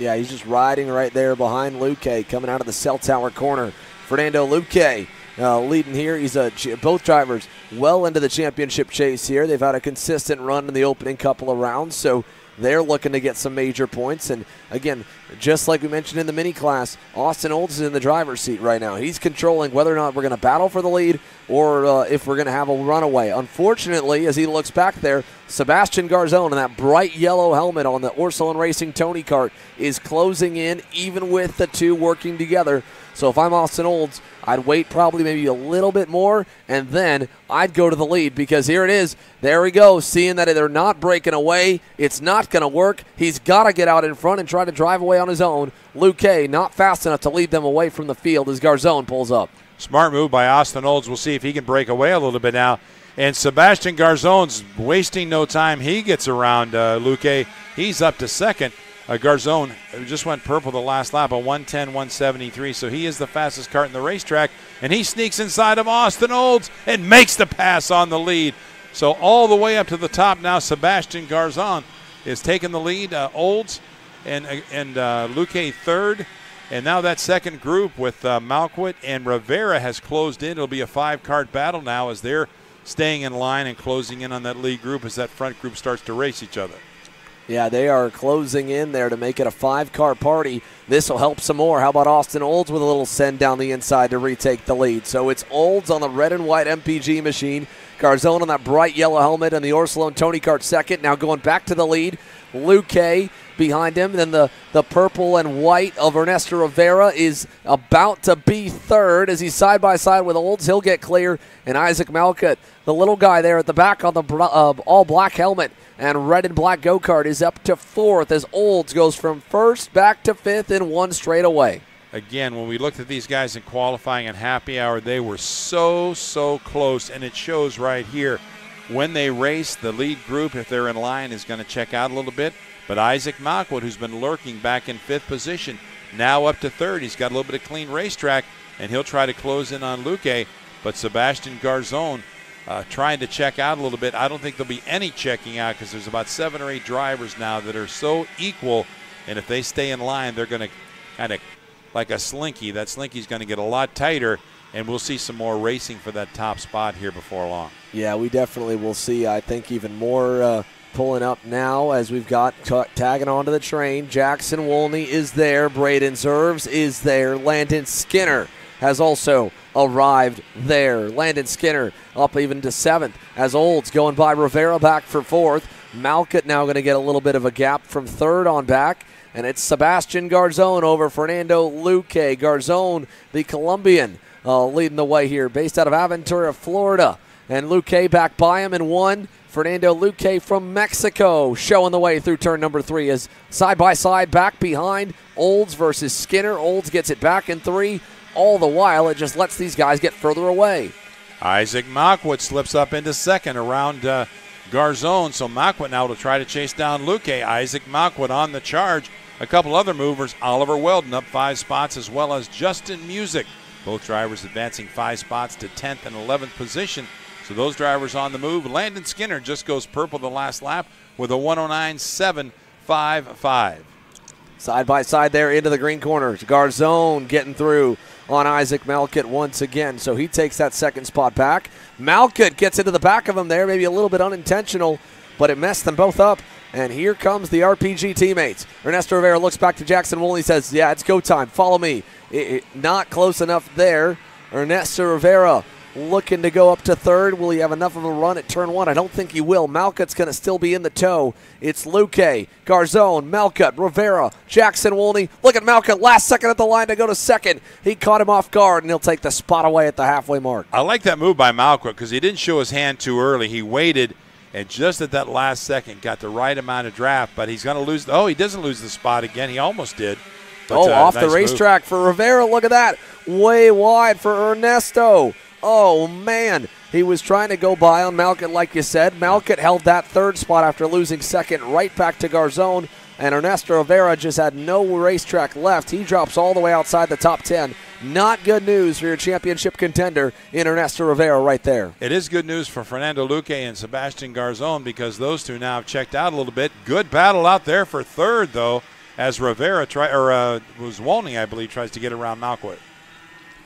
Yeah, he's just riding right there behind Luque coming out of the cell tower corner. Fernando Luque uh, leading here. He's a both drivers well into the championship chase here. They've had a consistent run in the opening couple of rounds, so they're looking to get some major points. And again, just like we mentioned in the mini class, Austin Olds is in the driver's seat right now. He's controlling whether or not we're going to battle for the lead or uh, if we're going to have a runaway. Unfortunately, as he looks back there, Sebastian Garzon in that bright yellow helmet on the Orsilon Racing Tony kart is closing in, even with the two working together. So if I'm Austin Olds, I'd wait probably maybe a little bit more, and then I'd go to the lead because here it is. There we go. Seeing that they're not breaking away, it's not going to work. He's got to get out in front and try to drive away on his own. Luque not fast enough to lead them away from the field as Garzone pulls up. Smart move by Austin Olds. We'll see if he can break away a little bit now. And Sebastian Garzone's wasting no time. He gets around uh, Luque. He's up to second. Uh, Garzon just went purple the last lap, a 110 173. So he is the fastest kart in the racetrack. And he sneaks inside of Austin Olds and makes the pass on the lead. So all the way up to the top now, Sebastian Garzon is taking the lead. Uh, Olds and, and uh, Luque third. And now that second group with uh, Malquit and Rivera has closed in. It'll be a five kart battle now as they're staying in line and closing in on that lead group as that front group starts to race each other. Yeah, they are closing in there to make it a five car party. This will help some more. How about Austin Olds with a little send down the inside to retake the lead? So it's Olds on the red and white MPG machine. Garzon on that bright yellow helmet and the Orsilon Tony Kart second. Now going back to the lead. Luque behind him. Then the, the purple and white of Ernesto Rivera is about to be third as he's side by side with Olds. He'll get clear. And Isaac Malkut, the little guy there at the back on the uh, all black helmet, and red and black go kart is up to fourth as Olds goes from first back to fifth in one straight away. Again, when we looked at these guys in qualifying and happy hour, they were so, so close, and it shows right here. When they race, the lead group, if they're in line, is going to check out a little bit. But Isaac Malkwood, who's been lurking back in fifth position, now up to third. He's got a little bit of clean racetrack, and he'll try to close in on Luque. But Sebastian Garzon uh, trying to check out a little bit. I don't think there'll be any checking out because there's about seven or eight drivers now that are so equal, and if they stay in line, they're going to kind of like a slinky. That slinky's going to get a lot tighter, and we'll see some more racing for that top spot here before long. Yeah, we definitely will see. I think even more. Uh, pulling up now as we've got tagging onto the train. Jackson Wolney is there. Braden Zerves is there. Landon Skinner has also arrived there. Landon Skinner up even to seventh as Olds going by Rivera back for fourth. Malcutt now going to get a little bit of a gap from third on back. And it's Sebastian Garzone over Fernando Luque. Garzone, the Colombian, uh, leading the way here, based out of Aventura, Florida. And Luque back by him in one. Fernando Luque from Mexico showing the way through turn number three as side by side back behind Olds versus Skinner. Olds gets it back in three all the while it just lets these guys get further away. Isaac Mockwood slips up into second around uh, Garzon, so Mockwood now will try to chase down Luque. Isaac Mockwood on the charge. A couple other movers, Oliver Weldon up five spots, as well as Justin Music. Both drivers advancing five spots to 10th and 11th position. So those drivers on the move. Landon Skinner just goes purple the last lap with a 109.755. Side by side there into the green corners. Garzon getting through on Isaac Malcutt once again. So he takes that second spot back. Malcutt gets into the back of him there, maybe a little bit unintentional, but it messed them both up. And here comes the RPG teammates. Ernesto Rivera looks back to Jackson Woolley, says, Yeah, it's go time. Follow me. It, it, not close enough there. Ernesto Rivera looking to go up to third. Will he have enough of a run at turn one? I don't think he will. Malcutt's going to still be in the tow. It's Luque, Garzone, Malcutt, Rivera, Jackson Wolney. Look at Malcutt, last second at the line to go to second. He caught him off guard, and he'll take the spot away at the halfway mark. I like that move by Malcutt because he didn't show his hand too early. He waited. And just at that last second, got the right amount of draft, but he's going to lose. Oh, he doesn't lose the spot again. He almost did. But, oh, uh, off nice the racetrack move. for Rivera. Look at that. Way wide for Ernesto. Oh, man. He was trying to go by on Malcutt, like you said. Malcutt held that third spot after losing second right back to Garzon. And Ernesto Rivera just had no racetrack left. He drops all the way outside the top 10. Not good news for your championship contender in Ernesto Rivera right there. It is good news for Fernando Luque and Sebastian Garzon because those two now have checked out a little bit. Good battle out there for third, though, as Rivera try or uh, was Wolney, I believe, tries to get around Malquit.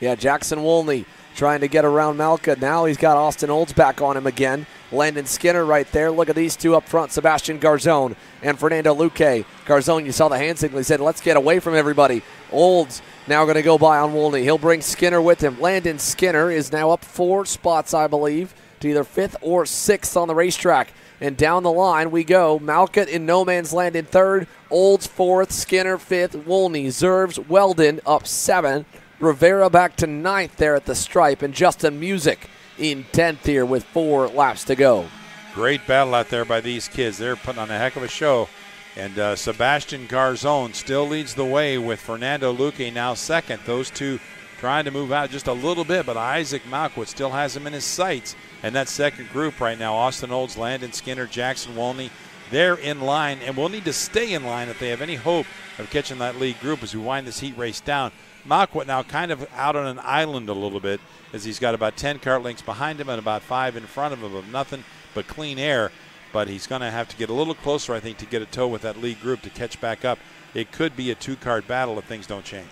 Yeah, Jackson Wolney trying to get around Malka. Now he's got Austin Olds back on him again. Landon Skinner right there. Look at these two up front, Sebastian Garzone and Fernando Luque. Garzone, you saw the hand signal. He said, let's get away from everybody. Olds now going to go by on Wolney. He'll bring Skinner with him. Landon Skinner is now up four spots, I believe, to either fifth or sixth on the racetrack. And down the line we go. Malkut in no man's land in third. Olds fourth. Skinner fifth. Wolney, Zerves, Weldon up seven. Rivera back to ninth there at the stripe. And Justin Music in 10th here with four laps to go. Great battle out there by these kids. They're putting on a heck of a show. And uh, Sebastian Garzon still leads the way with Fernando Luque now second. Those two trying to move out just a little bit, but Isaac Malquit still has him in his sights. And that second group right now, Austin Olds, Landon Skinner, Jackson Wolney, they're in line and will need to stay in line if they have any hope of catching that lead group as we wind this heat race down. Malquit now kind of out on an island a little bit as he's got about 10 kart lengths behind him and about five in front of him of nothing but clean air but he's going to have to get a little closer, I think, to get a toe with that lead group to catch back up. It could be a two-card battle if things don't change.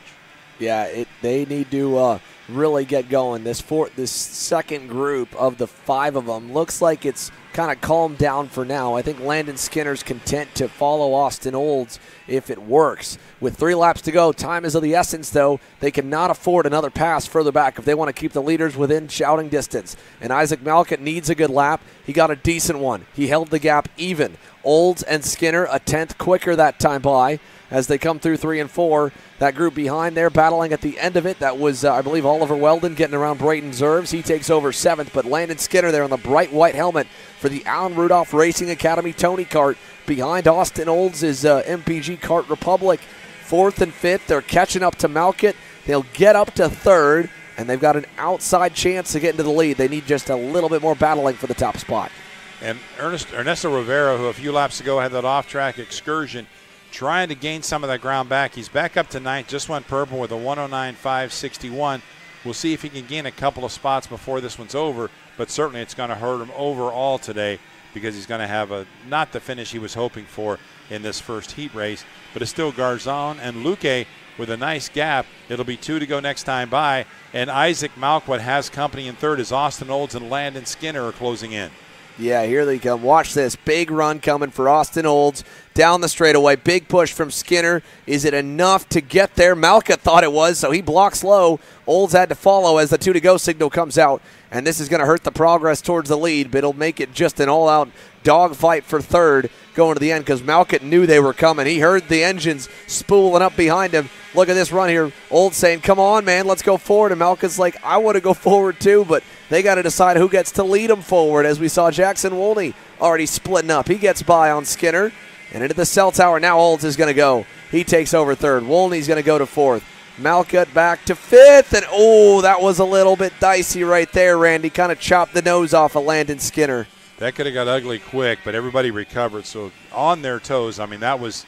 Yeah, it, they need to uh, really get going. This fourth, this second group of the five of them looks like it's kind of calmed down for now. I think Landon Skinner's content to follow Austin Olds if it works. With three laps to go, time is of the essence, though. They cannot afford another pass further back if they want to keep the leaders within shouting distance. And Isaac Malkut needs a good lap. He got a decent one. He held the gap even. Olds and Skinner a tenth quicker that time by as they come through three and four. That group behind there battling at the end of it. That was, uh, I believe, Oliver Weldon getting around Brayton Zerves. He takes over seventh, but Landon Skinner there on the bright white helmet for the Allen Rudolph Racing Academy Tony Kart. Behind Austin Olds is uh, MPG Kart Republic. Fourth and fifth, they're catching up to Malkut. They'll get up to third, and they've got an outside chance to get into the lead. They need just a little bit more battling for the top spot. And Ernest, Ernesto Rivera, who a few laps ago had that off track excursion, trying to gain some of that ground back. He's back up to ninth, just went purple with a 109.561. We'll see if he can gain a couple of spots before this one's over, but certainly it's going to hurt him overall today because he's going to have a not the finish he was hoping for in this first heat race. But it's still Garzon and Luque with a nice gap. It'll be two to go next time by. And Isaac Malquit has company in third as Austin Olds and Landon Skinner are closing in. Yeah, here they come. Watch this. Big run coming for Austin Olds down the straightaway. Big push from Skinner. Is it enough to get there? Malka thought it was, so he blocks low. Olds had to follow as the two to go signal comes out. And this is going to hurt the progress towards the lead, but it'll make it just an all out dogfight for third going to the end because Malkut knew they were coming. He heard the engines spooling up behind him. Look at this run here. Old saying, Come on, man, let's go forward. And Malkut's like, I want to go forward too, but they got to decide who gets to lead them forward as we saw Jackson Wolney already splitting up. He gets by on Skinner and into the cell tower. Now Olds is going to go. He takes over third. Wolney's going to go to fourth. Malkut back to fifth, and oh, that was a little bit dicey right there, Randy. Kind of chopped the nose off of Landon Skinner. That could have got ugly quick, but everybody recovered. So on their toes. I mean, that was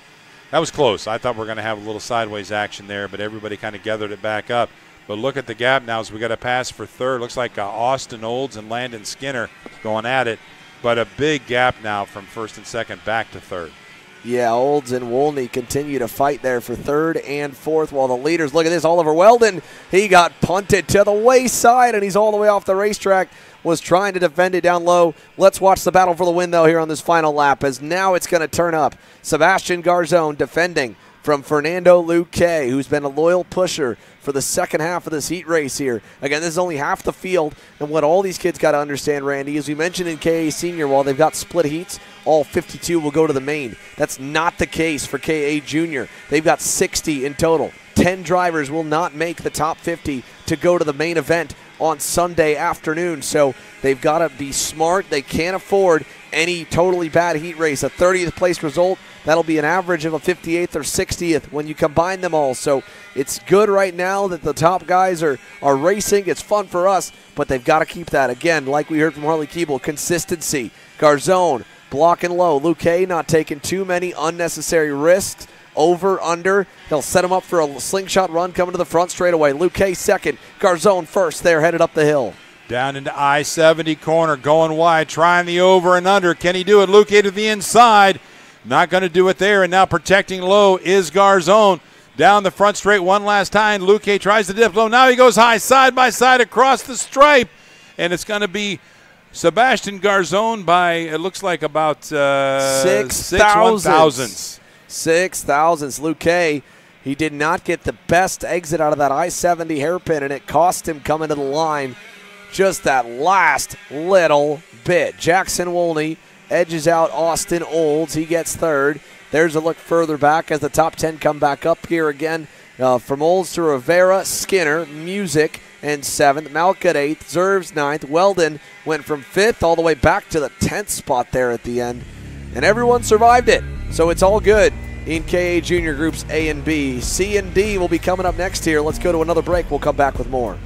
that was close. I thought we are going to have a little sideways action there, but everybody kind of gathered it back up. But look at the gap now as we got a pass for third. Looks like uh, Austin Olds and Landon Skinner going at it, but a big gap now from first and second back to third. Yeah, Olds and Wolney continue to fight there for third and fourth while the leaders, look at this, Oliver Weldon, he got punted to the wayside and he's all the way off the racetrack, was trying to defend it down low. Let's watch the battle for the win, though, here on this final lap as now it's going to turn up. Sebastian Garzone defending from Fernando Luque, who's been a loyal pusher for the second half of this heat race here. Again, this is only half the field, and what all these kids got to understand, Randy, as we mentioned in KA Senior, while they've got split heats, all 52 will go to the main. That's not the case for KA Junior. They've got 60 in total. 10 drivers will not make the top 50 to go to the main event on Sunday afternoon. So they've got to be smart. They can't afford any totally bad heat race. A 30th place result That'll be an average of a 58th or 60th when you combine them all. So it's good right now that the top guys are, are racing. It's fun for us, but they've got to keep that. Again, like we heard from Harley Keeble, consistency. Garzone blocking low. Luque not taking too many unnecessary risks. Over, under. He'll set him up for a slingshot run coming to the front straightaway. Luque second. Garzone first. They're headed up the hill. Down into I 70 corner, going wide, trying the over and under. Can he do it? Luke to the inside. Not going to do it there. And now protecting low is Garzone. Down the front straight one last time. Luke tries to dip low. Now he goes high, side by side across the stripe. And it's going to be Sebastian Garzone by, it looks like about uh, Six six thousandths. thousandths. Six thousandths. Luque, he did not get the best exit out of that I 70 hairpin, and it cost him coming to the line just that last little bit. Jackson Wolney edges out Austin Olds. He gets third. There's a look further back as the top 10 come back up here again. Uh, from Olds to Rivera, Skinner, Music, and seventh. Malcut eighth, Zerves ninth. Weldon went from fifth all the way back to the 10th spot there at the end. And everyone survived it. So it's all good in KA Junior Groups A and B. C and D will be coming up next here. Let's go to another break. We'll come back with more.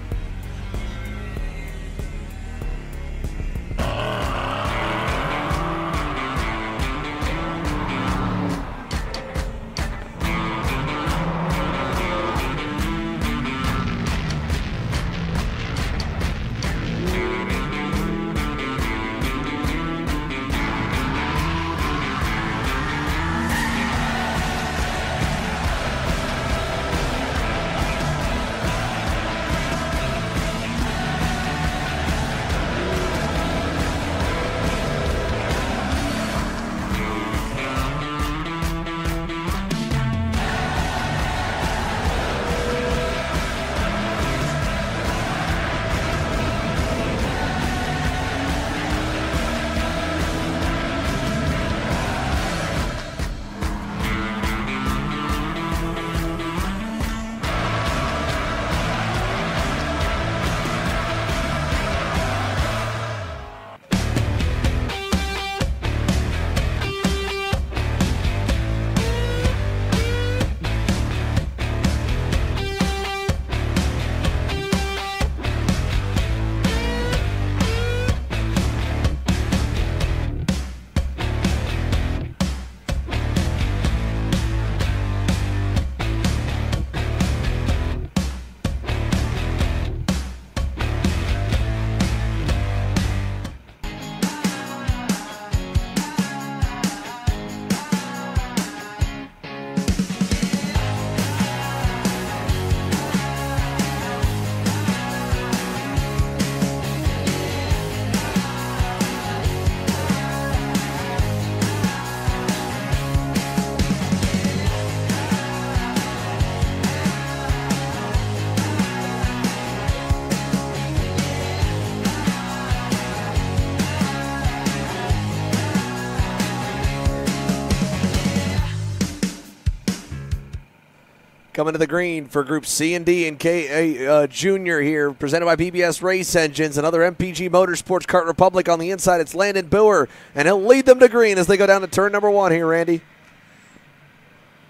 Coming to the green for Group C and D and K uh, Junior here, presented by PBS Race Engines. Another MPG Motorsports Kart Republic on the inside. It's Landon Boer, and he'll lead them to green as they go down to turn number one here, Randy.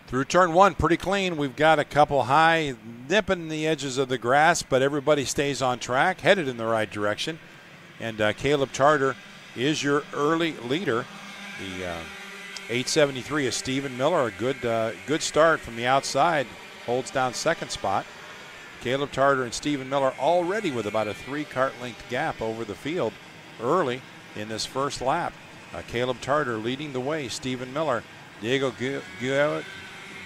Through turn one, pretty clean. We've got a couple high, nipping the edges of the grass, but everybody stays on track, headed in the right direction. And uh, Caleb Tarter is your early leader. The uh, 873 is Stephen Miller. A good, uh, good start from the outside. Holds down second spot. Caleb Tarter and Stephen Miller already with about a three kart length gap over the field early in this first lap. Uh, Caleb Tarter leading the way. Stephen Miller, Diego Gu- Gu-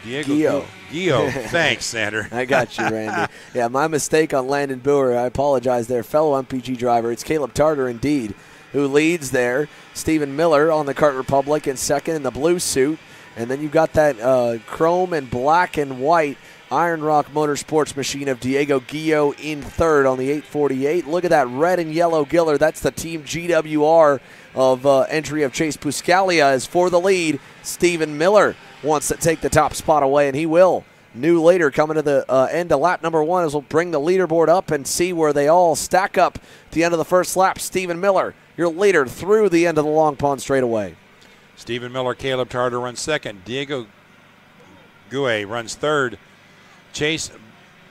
Diego Gio. Gio. Thanks, Xander. I got you, Randy. yeah, my mistake on Landon Boer. I apologize there. Fellow MPG driver. It's Caleb Tarter indeed who leads there. Stephen Miller on the Kart Republic in second in the blue suit. And then you've got that uh, chrome and black and white Iron Rock Motorsports machine of Diego Gio in third on the 848. Look at that red and yellow Giller. That's the Team GWR of uh, entry of Chase Buscaglia is for the lead. Stephen Miller wants to take the top spot away, and he will. New leader coming to the uh, end of lap number one as we'll bring the leaderboard up and see where they all stack up at the end of the first lap. Stephen Miller, your leader through the end of the Long Pond straightaway. Stephen Miller, Caleb Tarter runs second. Diego Gue runs third. Chase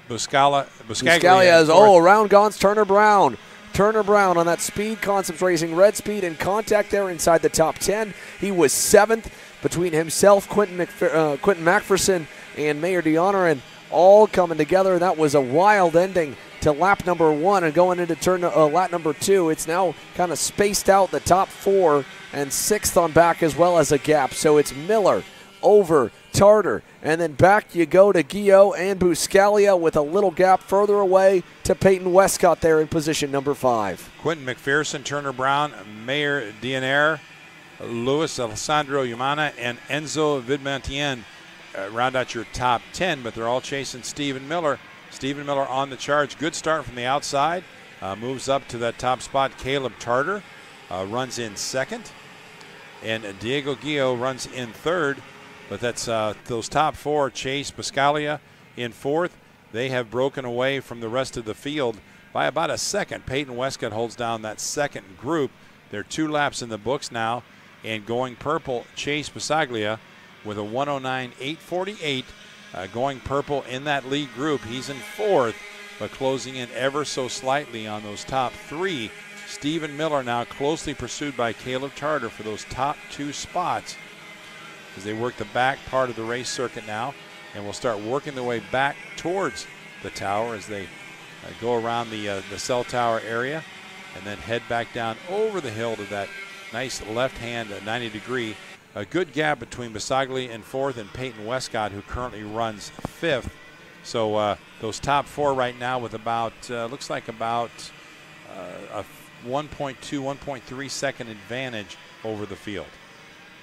Buscala, Buscaglia, Buscalia is oh around Gons Turner Brown. Turner Brown on that speed, Concepts Racing red speed and contact there inside the top 10. He was seventh between himself, Quentin, McPher- uh, Quentin Macpherson, and Mayor DeHonorin all coming together. That was a wild ending to lap number one and going into turn uh, lap number two. It's now kind of spaced out the top four and sixth on back as well as a gap. So it's Miller over Tarter, and then back you go to Gio and Buscaglia with a little gap further away to Peyton Westcott there in position number five. Quentin McPherson, Turner Brown, Mayor Diener, Luis Alessandro Yamana, and Enzo Vidmantien uh, round out your top 10, but they're all chasing Stephen Miller. Stephen Miller on the charge. Good start from the outside. Uh, moves up to that top spot. Caleb Tarter uh, runs in second. And Diego Gio runs in third. But that's uh, those top four Chase Buscaglia in fourth. They have broken away from the rest of the field by about a second. Peyton Westcott holds down that second group. They're two laps in the books now. And going purple, Chase Buscaglia with a 109.848. Uh, going purple in that lead group. He's in fourth, but closing in ever so slightly on those top three. Stephen Miller now closely pursued by Caleb Tarter for those top two spots as they work the back part of the race circuit now and will start working their way back towards the tower as they uh, go around the, uh, the cell tower area and then head back down over the hill to that nice left hand 90 degree a good gap between Basagli in fourth and Peyton Westcott, who currently runs fifth. So uh, those top four right now with about uh, looks like about uh, a 1.2, 1.3 second advantage over the field.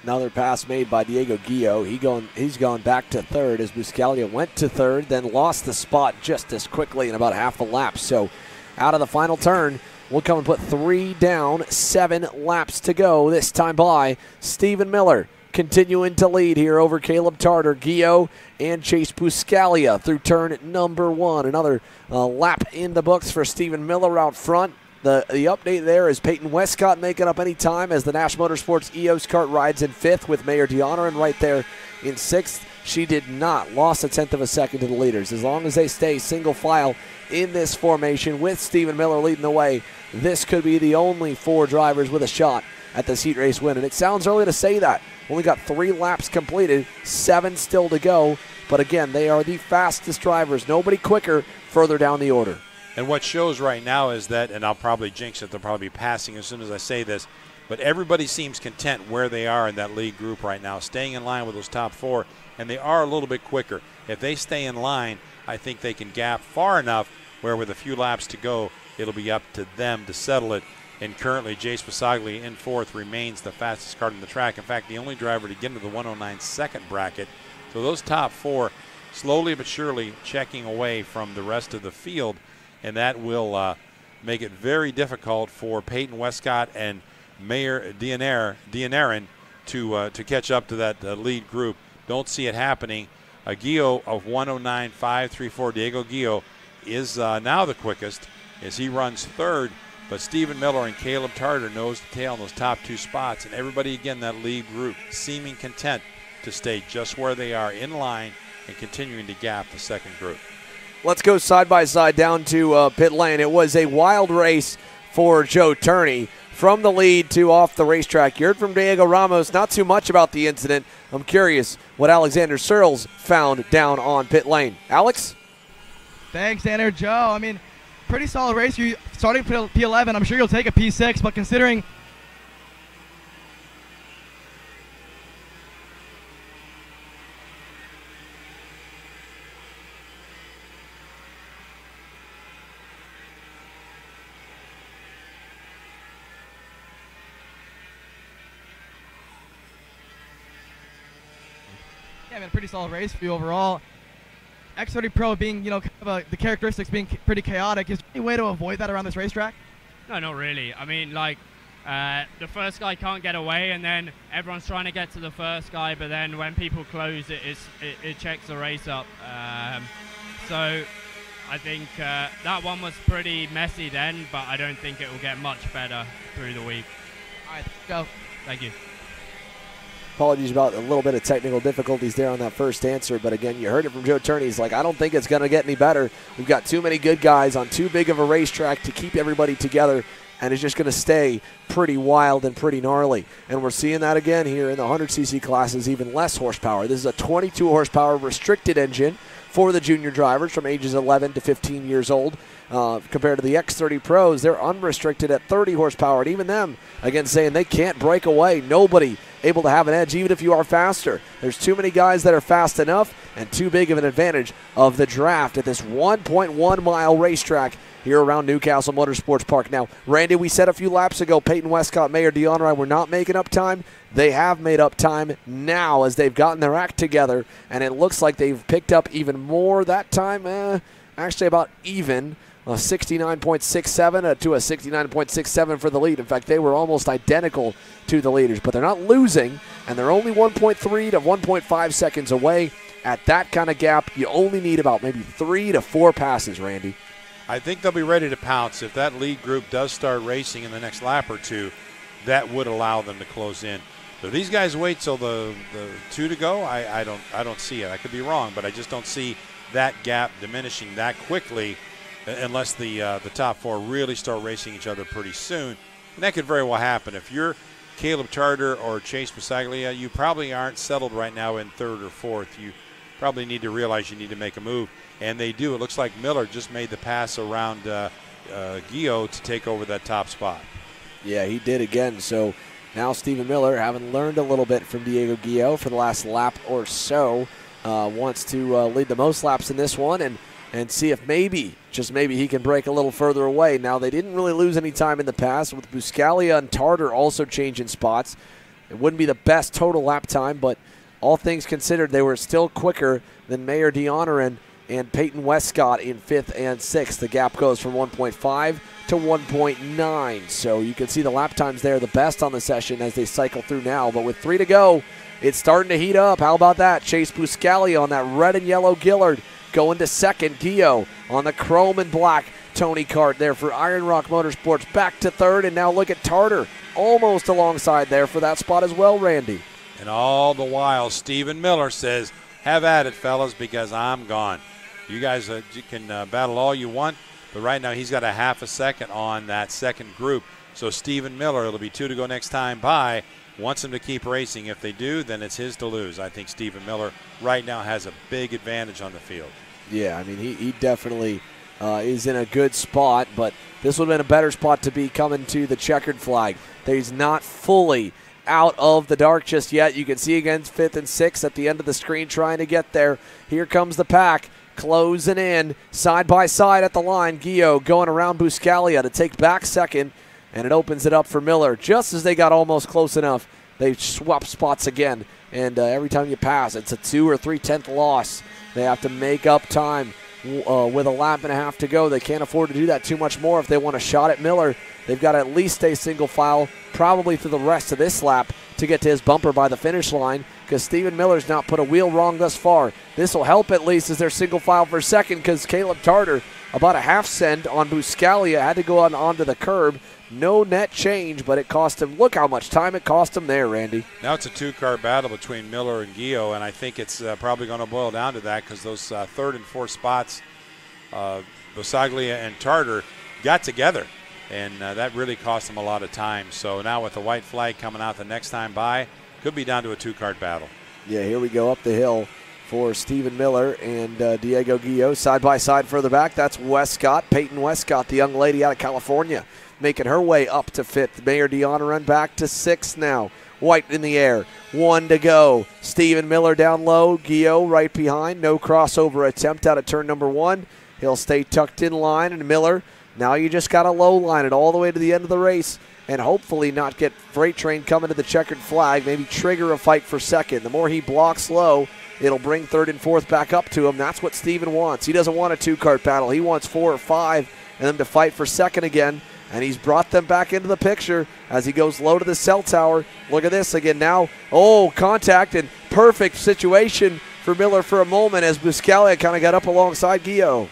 Another pass made by Diego Gio. He going, he's gone back to third as Buscaglia went to third, then lost the spot just as quickly in about half a lap. So out of the final turn, We'll come and put three down, seven laps to go. This time by Stephen Miller continuing to lead here over Caleb Tarter, Gio, and Chase Buscaglia through turn number one. Another uh, lap in the books for Stephen Miller out front. The, the update there is Peyton Westcott making up any time as the Nash Motorsports EOS kart rides in fifth with Mayor DeHonorin right there in sixth. She did not. Lost a tenth of a second to the leaders. As long as they stay single file in this formation with Stephen Miller leading the way, this could be the only four drivers with a shot at this heat race win. And it sounds early to say that. Only got three laps completed, seven still to go. But again, they are the fastest drivers. Nobody quicker further down the order. And what shows right now is that, and I'll probably jinx it, they'll probably be passing as soon as I say this, but everybody seems content where they are in that lead group right now, staying in line with those top four, and they are a little bit quicker. If they stay in line, I think they can gap far enough where with a few laps to go, it'll be up to them to settle it. And currently, Jace Pasagli in fourth remains the fastest car on the track. In fact, the only driver to get into the 109 second bracket. So those top four, slowly but surely, checking away from the rest of the field, and that will uh, make it very difficult for Peyton Westcott and Mayor Dienerin to uh, to catch up to that uh, lead group. Don't see it happening. A Gio of 109.534, Diego Gio, is uh, now the quickest as he runs third. But Stephen Miller and Caleb Tarter nose to tail in those top two spots. And everybody, again, that lead group seeming content to stay just where they are in line and continuing to gap the second group. Let's go side by side down to uh, pit lane. It was a wild race for Joe Turney from the lead to off the racetrack. You heard from Diego Ramos not too much about the incident. I'm curious what Alexander Searles found down on pit lane. Alex? Thanks, Tanner. Joe, I mean, pretty solid race. You starting P11. I'm sure you'll take a P6, but considering solid race for you overall. X30 Pro being, you know, kind of a, the characteristics being pretty chaotic. Is there any way to avoid that around this racetrack? No, not really. I mean, like, uh, the first guy can't get away, and then everyone's trying to get to the first guy, but then when people close, it, it, it checks the race up. Um, so I think uh, that one was pretty messy then, but I don't think it will get much better through the week. All right, go. Thank you. Apologies about a little bit of technical difficulties there on that first answer, but again, you heard it from Joe Turney. He's like, I don't think it's going to get any better. We've got too many good guys on too big of a racetrack to keep everybody together, and it's just going to stay pretty wild and pretty gnarly. And we're seeing that again here in the 100cc classes, even less horsepower. This is a 22 horsepower restricted engine for the junior drivers from ages 11 to 15 years old. Uh, compared to the X30 Pros, they're unrestricted at 30 horsepower, and even them, again, saying they can't break away. Nobody able to have an edge, even if you are faster. There's too many guys that are fast enough and too big of an advantage of the draft at this 1.1 mile racetrack here around New Castle Motorsports Park. Now, Randy, we said a few laps ago, Peyton Westcott, Mayor Dion were not making up time. They have made up time now as they've gotten their act together, and it looks like they've picked up even more that time. Eh, actually, about even a 69.67 uh, to a 69.67 for the lead. In fact, they were almost identical to the leaders, but they're not losing, and they're only 1.3 to 1.5 seconds away. At that kind of gap, you only need about maybe three to four passes, Randy. I think they'll be ready to pounce. If that lead group does start racing in the next lap or two, that would allow them to close in. So these guys wait till the, the two to go. I, I don't I don't see it. I could be wrong, but I just don't see that gap diminishing that quickly unless the uh, the top four really start racing each other pretty soon. And that could very well happen. If you're Caleb Tarter or Chase Buscaglia, you probably aren't settled right now in third or fourth. You probably need to realize you need to make a move. And they do. It looks like Miller just made the pass around uh, uh, Gio to take over that top spot. Yeah, he did again. So now Stephen Miller, having learned a little bit from Diego Gio for the last lap or so, uh, wants to uh, lead the most laps in this one and – and see if maybe, just maybe, he can break a little further away. Now, they didn't really lose any time in the past with Buscaglia and Tarter also changing spots. It wouldn't be the best total lap time, but all things considered, they were still quicker than Mayor DeHonorin and Peyton Westcott in fifth and sixth. The gap goes from 1.5 to 1.9. So you can see the lap times there, the best on the session as they cycle through now. But with three to go, it's starting to heat up. How about that? Chase Buscaglia on that red and yellow Gillard going to second. Gio on the chrome and black Tony Kart there for Iron Rock Motorsports. Back to third, and now look at Tarter almost alongside there for that spot as well, Randy. And all the while, Stephen Miller says, Have at it, fellas, because I'm gone. You guys uh, you can uh, battle all you want, but right now he's got a half a second on that second group. So Stephen Miller, it'll be two to go next time by, wants them to keep racing. If they do, then it's his to lose. I think Stephen Miller right now has a big advantage on the field. Yeah, I mean, he, he definitely uh, is in a good spot, but this would have been a better spot to be coming to the checkered flag. He's not fully out of the dark just yet. You can see again fifth and sixth at the end of the screen trying to get there. Here comes the pack closing in side by side at the line. Gio going around Buscaglia to take back second, and it opens it up for Miller. Just as they got almost close enough, they swap spots again. And uh, every time you pass, it's a two or three tenth loss. They have to make up time uh, with a lap and a half to go. They can't afford to do that too much more if they want a shot at Miller. They've got to at least stay single file, probably through the rest of this lap to get to his bumper by the finish line because Stephen Miller's not put a wheel wrong thus far. This will help at least as they're single file for second because Caleb Tarter, about a half send on Buscaglia, had to go on onto the curb no net change, but it cost him. Look how much time it cost him there, Randy. Now it's a two-car battle between Miller and Gio, and I think it's uh, probably going to boil down to that because those uh, third and fourth spots, uh, Buscaglia and Tarter, got together, and uh, that really cost them a lot of time. So now with the white flag coming out the next time by, could be down to a two-car battle. Yeah, here we go up the hill for Stephen Miller and uh, Diego Gio side by side further back. That's Westcott, Peyton Westcott, the young lady out of California making her way up to fifth. Mayor Deanna run back to sixth now. White in the air. One to go. Stephen Miller down low. Gio right behind. No crossover attempt out of turn number one. He'll stay tucked in line. And Miller, now you just got to low line it all the way to the end of the race and hopefully not get Freight Train coming to the checkered flag. Maybe trigger a fight for second. The more he blocks low, it'll bring third and fourth back up to him. That's what Steven wants. He doesn't want a two kart battle, he wants four or five and them to fight for second again and he's brought them back into the picture as he goes low to the cell tower. Look at this again now. Oh, contact and perfect situation for Miller for a moment as Buscaglia kind of got up alongside Gio.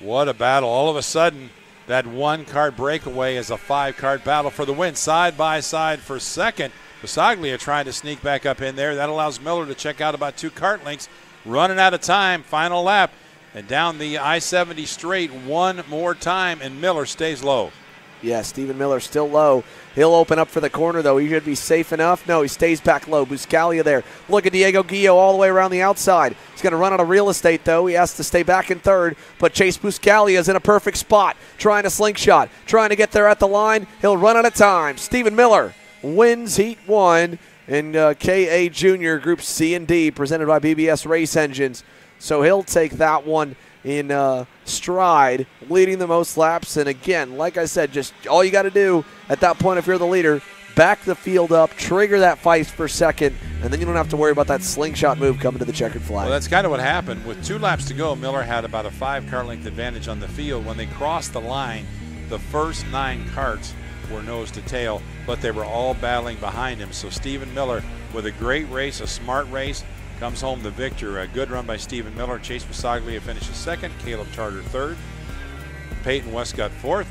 What a battle. All of a sudden, that one card breakaway is a five card battle for the win. Side by side for second. Buscaglia trying to sneak back up in there. That allows Miller to check out about two kart lengths. Running out of time, final lap. And down the I 70 straight one more time, and Miller stays low. Yeah, Stephen Miller still low. He'll open up for the corner, though. He should be safe enough. No, he stays back low. Buscaglia there. Look at Diego Gio all the way around the outside. He's going to run out of real estate, though. He has to stay back in third. But Chase Buscaglia is in a perfect spot, trying to slingshot, trying to get there at the line. He'll run out of time. Stephen Miller wins Heat 1 in uh, KA Junior Group C and D, presented by BBS Race Engines. So he'll take that one in uh, stride, leading the most laps. And again, like I said, just all you got to do at that point, if you're the leader, back the field up, trigger that fight per second, and then you don't have to worry about that slingshot move coming to the checkered flag. Well, that's kind of what happened. With two laps to go, Miller had about a five car length advantage on the field. When they crossed the line, the first nine karts were nose to tail, but they were all battling behind him. So Stephen Miller, with a great race, a smart race, comes home the victor. A good run by Stephen Miller. Chase Buscaglia finishes second. Caleb Tarter third. Peyton Westcott fourth.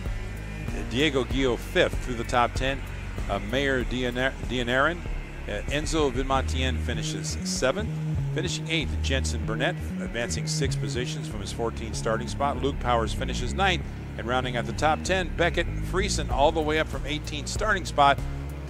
Diego Gio fifth through the top ten. Uh, Mayor Dianarin. Uh, Enzo Vidmatien finishes seventh. Finishing eighth, Jensen Burnett, advancing six positions from his 14 starting spot. Luke Powers finishes ninth. And rounding out the top 10, Beckett Friesen all the way up from 18 starting spot,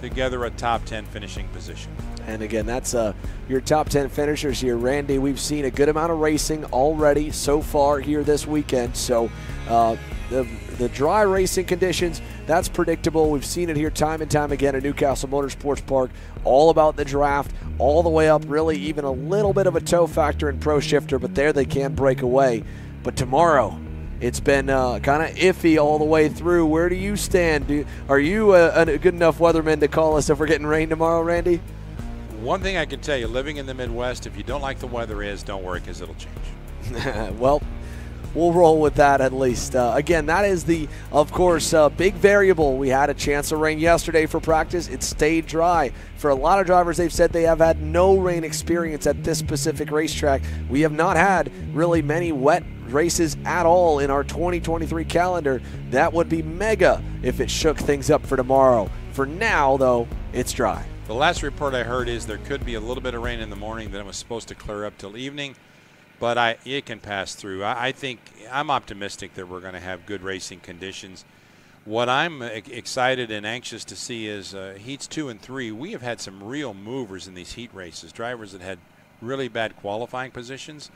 together a top 10 finishing position. And again, that's uh, your top 10 finishers here. Randy, we've seen a good amount of racing already so far here this weekend. So uh, the, the dry racing conditions, that's predictable. We've seen it here time and time again at New Castle Motorsports Park. All about the draft, all the way up, really even a little bit of a tow factor in Pro Shifter, but there they can break away. But tomorrow, it's been uh, kind of iffy all the way through. Where do you stand? Do, are you a, a good enough weatherman to call us if we're getting rain tomorrow, Randy? One thing I can tell you, living in the Midwest, if you don't like the weather is, don't worry because it'll change. well, we'll roll with that at least. Uh, again, that is the, of course, uh, big variable. We had a chance of rain yesterday for practice. It stayed dry. For a lot of drivers, they've said they have had no rain experience at this specific racetrack. We have not had really many wet races at all in our 2023 calendar. That would be mega if it shook things up for tomorrow. For now, though, it's dry. The last report I heard is there could be a little bit of rain in the morning, then it was supposed to clear up till evening, but I it can pass through. I, I think I'm optimistic that we're going to have good racing conditions. What I'm excited and anxious to see is uh, heats two and three. We have had some real movers in these heat races, drivers that had really bad qualifying positions,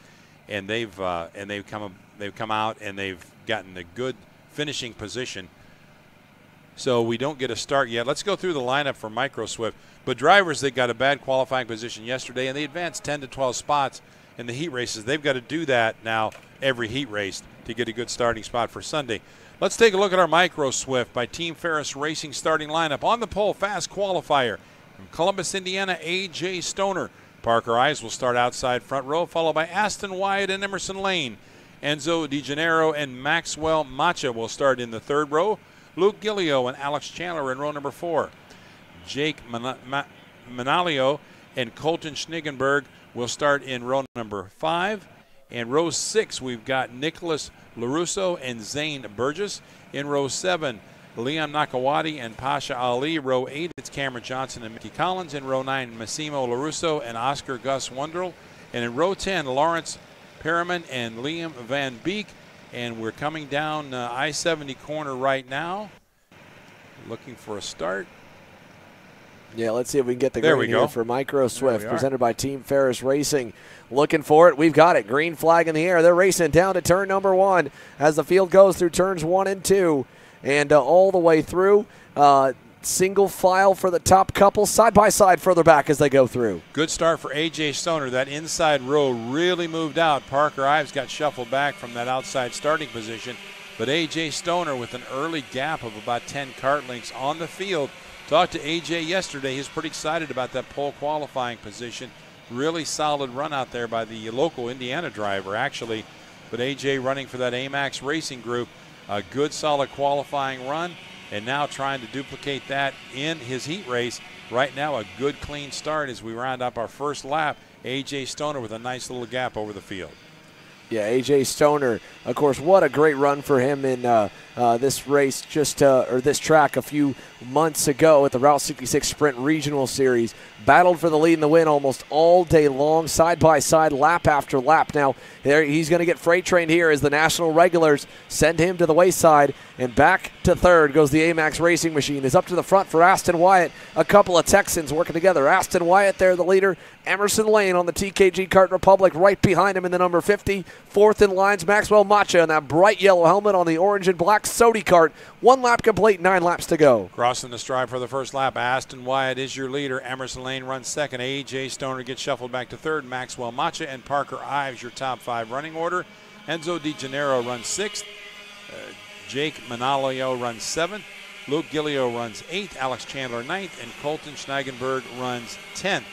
and they've uh, and they've come they've come out and they've gotten a good finishing position so we don't get a start yet. Let's go through the lineup for Micro Swift. But drivers that got a bad qualifying position yesterday and they advanced 10 to 12 spots in the heat races, they've got to do that now every heat race to get a good starting spot for Sunday. Let's take a look at our Micro Swift by Team Ferris Racing starting lineup. On the pole, fast qualifier from Columbus, Indiana, A.J. Stoner. Parker Ives will start outside front row, followed by Aston Wyatt and Emerson Lane. Enzo DeGennaro and Maxwell Macha will start in the third row. Luke Gilio and Alex Chandler in row number four. Jake Manalio and Colton Schnigenberg will start in row number five. In row six, we've got Nicholas LaRusso and Zane Burgess. In row seven, Liam Nakawati and Pasha Ali. Row eight, it's Cameron Johnson and Mickey Collins. In row nine, Massimo LaRusso and Oscar Gus Wunderl. And in row 10, Lawrence Perriman and Liam Van Beek and we're coming down uh, I-70 corner right now. Looking for a start. Yeah, let's see if we can get the there green here for Micro Swift, presented by Team Ferris Racing. Looking for it. We've got it. Green flag in the air. They're racing down to turn number one as the field goes through turns one and two and uh, all the way through. Uh, single file for the top couple, side by side further back as they go through. Good start for A.J. Stoner. That inside row really moved out. Parker Ives got shuffled back from that outside starting position. But A.J. Stoner with an early gap of about 10 kart lengths on the field. Talked to A.J. yesterday. He's pretty excited about that pole qualifying position. Really solid run out there by the local Indiana driver, actually. But A.J. running for that AMAX Racing Group. A good, solid qualifying run and now trying to duplicate that in his heat race. Right now, a good clean start as we round up our first lap. A.J. Stoner with a nice little gap over the field. Yeah, AJ Stoner, of course, what a great run for him in uh, uh, this race, just uh, or this track a few months ago at the Route 66 Sprint Regional Series. Battled for the lead and the win almost all day long, side by side, lap after lap. Now there he's going to get freight trained here as the national regulars send him to the wayside and back to third goes the Amax Racing Machine. Is up to the front for Aston Wyatt. A couple of Texans working together. Aston Wyatt there, the leader. Emerson Lane on the TKG Kart Republic right behind him in the number 50. Fourth in lines, Maxwell Macha in that bright yellow helmet on the orange and black Sodi kart. One lap complete, nine laps to go. Crossing the stripe for the first lap, Aston Wyatt is your leader. Emerson Lane runs second. AJ Stoner gets shuffled back to third. Maxwell Macha and Parker Ives your top five running order. Enzo Di Gennaro runs sixth. Jake Manalio runs seventh. Luke Gillio runs eighth. Alex Chandler ninth. And Colton Schneigenberg runs tenth.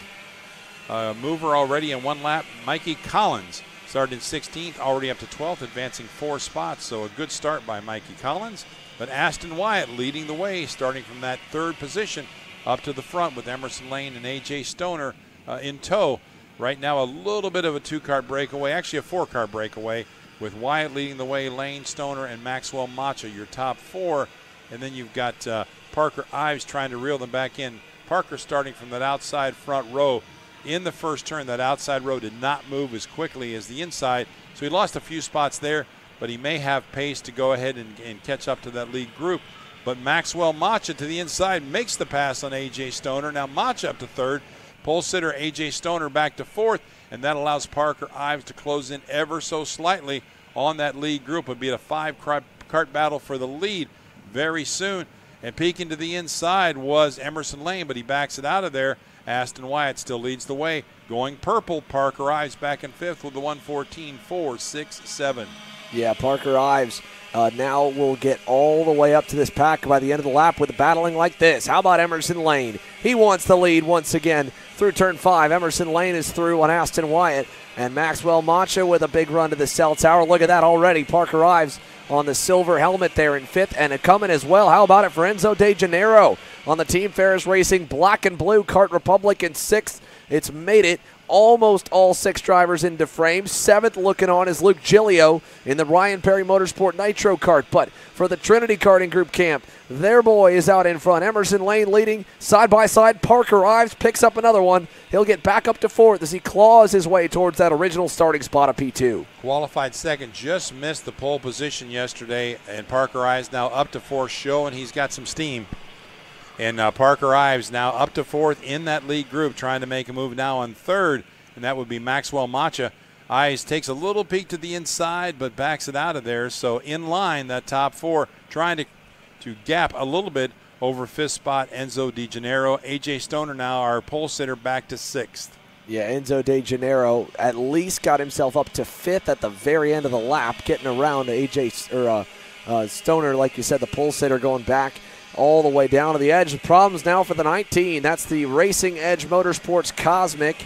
Uh, mover already in one lap. Mikey Collins started in 16th, already up to 12th, advancing four spots. So a good start by Mikey Collins. But Aston Wyatt leading the way, starting from that third position up to the front with Emerson Lane and AJ Stoner uh, in tow. Right now, a little bit of a two car breakaway, actually a four car breakaway, with Wyatt leading the way, Lane, Stoner, and Maxwell Macha, your top four. And then you've got uh, Parker Ives trying to reel them back in. Parker starting from that outside front row in the first turn. That outside row did not move as quickly as the inside, so he lost a few spots there, but he may have pace to go ahead and, and catch up to that lead group. But Maxwell Macha to the inside makes the pass on A.J. Stoner. Now Macha up to third. Pole sitter A.J. Stoner back to fourth, and that allows Parker Ives to close in ever so slightly on that lead group. It'll be a five kart battle for the lead very soon. And peeking to the inside was Emerson Lane, but he backs it out of there. Aston Wyatt still leads the way. Going purple, Parker Ives back in fifth with the 114 4 6 7. Yeah, Parker Ives uh, now will get all the way up to this pack by the end of the lap with battling like this. How about Emerson Lane? He wants the lead once again through turn five. Emerson Lane is through on Aston Wyatt. And Maxwell Macha with a big run to the cell tower. Look at that already. Parker Ives on the silver helmet there in fifth and a coming as well. How about it for Enzo De Gennaro on the Team Ferris Racing black and blue Kart Republic in sixth. It's made it almost all six drivers into frame. Seventh looking on is Luke Gillio in the Ryan Perry Motorsport Nitro kart. But for the Trinity Karting Group camp, their boy is out in front. Emerson Lane leading side by side. Parker Ives picks up another one. He'll get back up to fourth as he claws his way towards that original starting spot of P2. Qualified second, just missed the pole position yesterday, and Parker Ives now up to fourth, showing he's got some steam. And uh, Parker Ives now up to fourth in that lead group, trying to make a move now on third, and that would be Maxwell Macha. Ives takes a little peek to the inside, but backs it out of there. So in line, that top four, trying to, to gap a little bit over fifth spot, Enzo De Gennaro. AJ Stoner now, our pole sitter, back to sixth. Yeah, Enzo De Gennaro at least got himself up to fifth at the very end of the lap, getting around AJ or uh, uh, Stoner, like you said, the pole sitter going back all the way down to the edge. The problems now for the 19. That's the Racing Edge Motorsports Kosmic.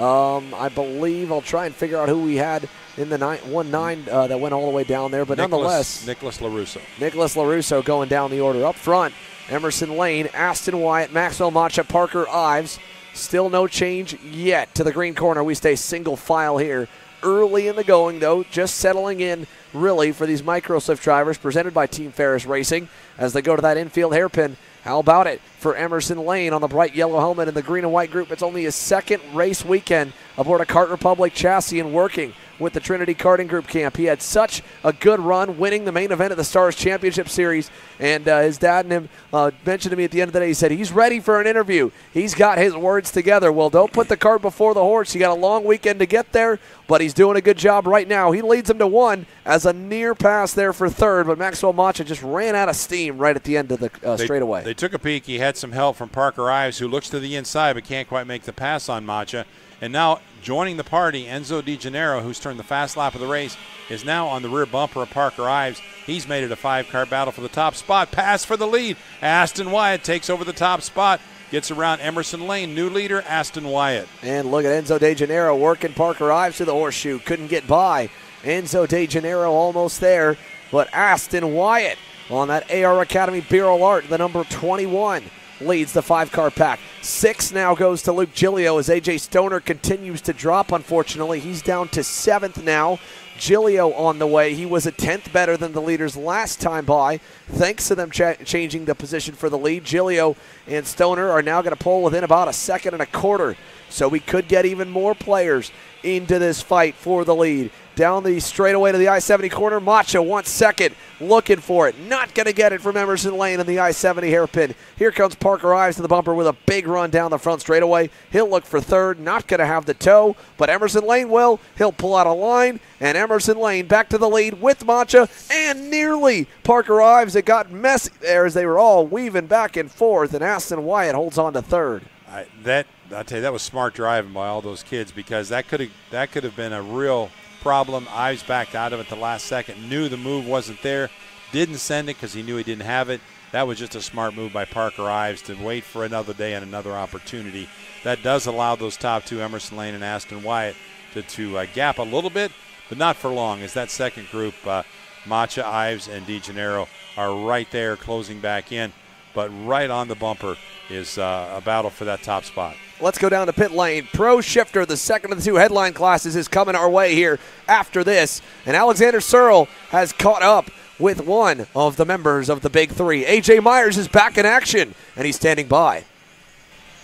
Um, I believe I'll try and figure out who we had in the nine, one nine uh, that went all the way down there. But Nicholas, nonetheless, Nicholas Larusso. Nicholas Larusso going down the order up front. Emerson Lane, Aston Wyatt, Maxwell Macha, Parker Ives. Still no change yet to the green corner. We stay single file here. Early in the going, though, just settling in really for these micro swift drivers presented by Team Ferris Racing as they go to that infield hairpin. How about it for Emerson Lane on the bright yellow helmet in the green and white group? It's only his second race weekend aboard a Kart Republic chassis and working with the Trinity Karting Group camp. He had such a good run, winning the main event of the Stars Championship Series. And uh, his dad and him uh, mentioned to me at the end of the day, he said he's ready for an interview. He's got his words together. Well, don't put the cart before the horse. You got a long weekend to get there, but he's doing a good job right now. He leads him to one as a near pass there for third, but Maxwell Macha just ran out of steam right at the end of the uh, they, straightaway. They took a peek. He had some help from Parker Ives, who looks to the inside but can't quite make the pass on Macha. And now joining the party, Enzo Di Gennaro, who's turned the fast lap of the race, is now on the rear bumper of Parker Ives. He's made it a five car battle for the top spot. Pass for the lead. Aston Wyatt takes over the top spot. Gets around Emerson Lane. New leader, Aston Wyatt. And look at Enzo De Gennaro working Parker Ives to the horseshoe. Couldn't get by. Enzo De Gennaro almost there. But Aston Wyatt on that AR Academy Birel ART, the number 21 leads the five car pack. Six now goes to Luke Gilio as AJ Stoner continues to drop, unfortunately. He's down to seventh now. Gilio on the way. He was a tenth better than the leaders last time by, thanks to them cha- changing the position for the lead. Gilio and Stoner are now going to pull within about a second and a quarter. So we could get even more players into this fight for the lead. Down the straightaway to the I 70 corner. Macha, one second, looking for it. Not going to get it from Emerson Lane in the I 70 hairpin. Here comes Parker Ives to the bumper with a big run down the front straightaway. He'll look for third. Not going to have the tow, but Emerson Lane will. He'll pull out a line, and Emerson Lane back to the lead with Macha and nearly Parker Ives. It got messy there as they were all weaving back and forth, and Aston Wyatt holds on to third. I, that I tell you, that was smart driving by all those kids because that could have that could have been a real problem. Ives backed out of it the last second, knew the move wasn't there, didn't send it because he knew he didn't have it. That was just a smart move by Parker Ives to wait for another day and another opportunity. That does allow those top two, Emerson Lane and Aston Wyatt, to, to uh, gap a little bit, but not for long, as that second group, uh, Macha, Ives, and DeGennaro, are right there closing back in. But right on the bumper is uh, a battle for that top spot. Let's go down to pit lane. Pro Shifter, the second of the two headline classes, is coming our way here after this. And Alexander Searle has caught up with one of the members of the Big Three. AJ Myers is back in action, and he's standing by.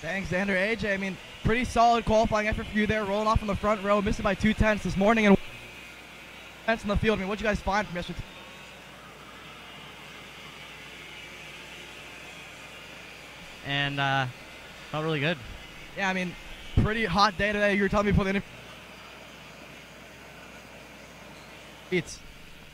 Thanks, Xander. AJ, I mean, pretty solid qualifying effort for you there, rolling off on the front row, missing by two tenths this morning and tenths in the field. I mean, what'd you guys find from yesterday? And uh, felt really good. Yeah, I mean, pretty hot day today. You were telling me before the interview. It's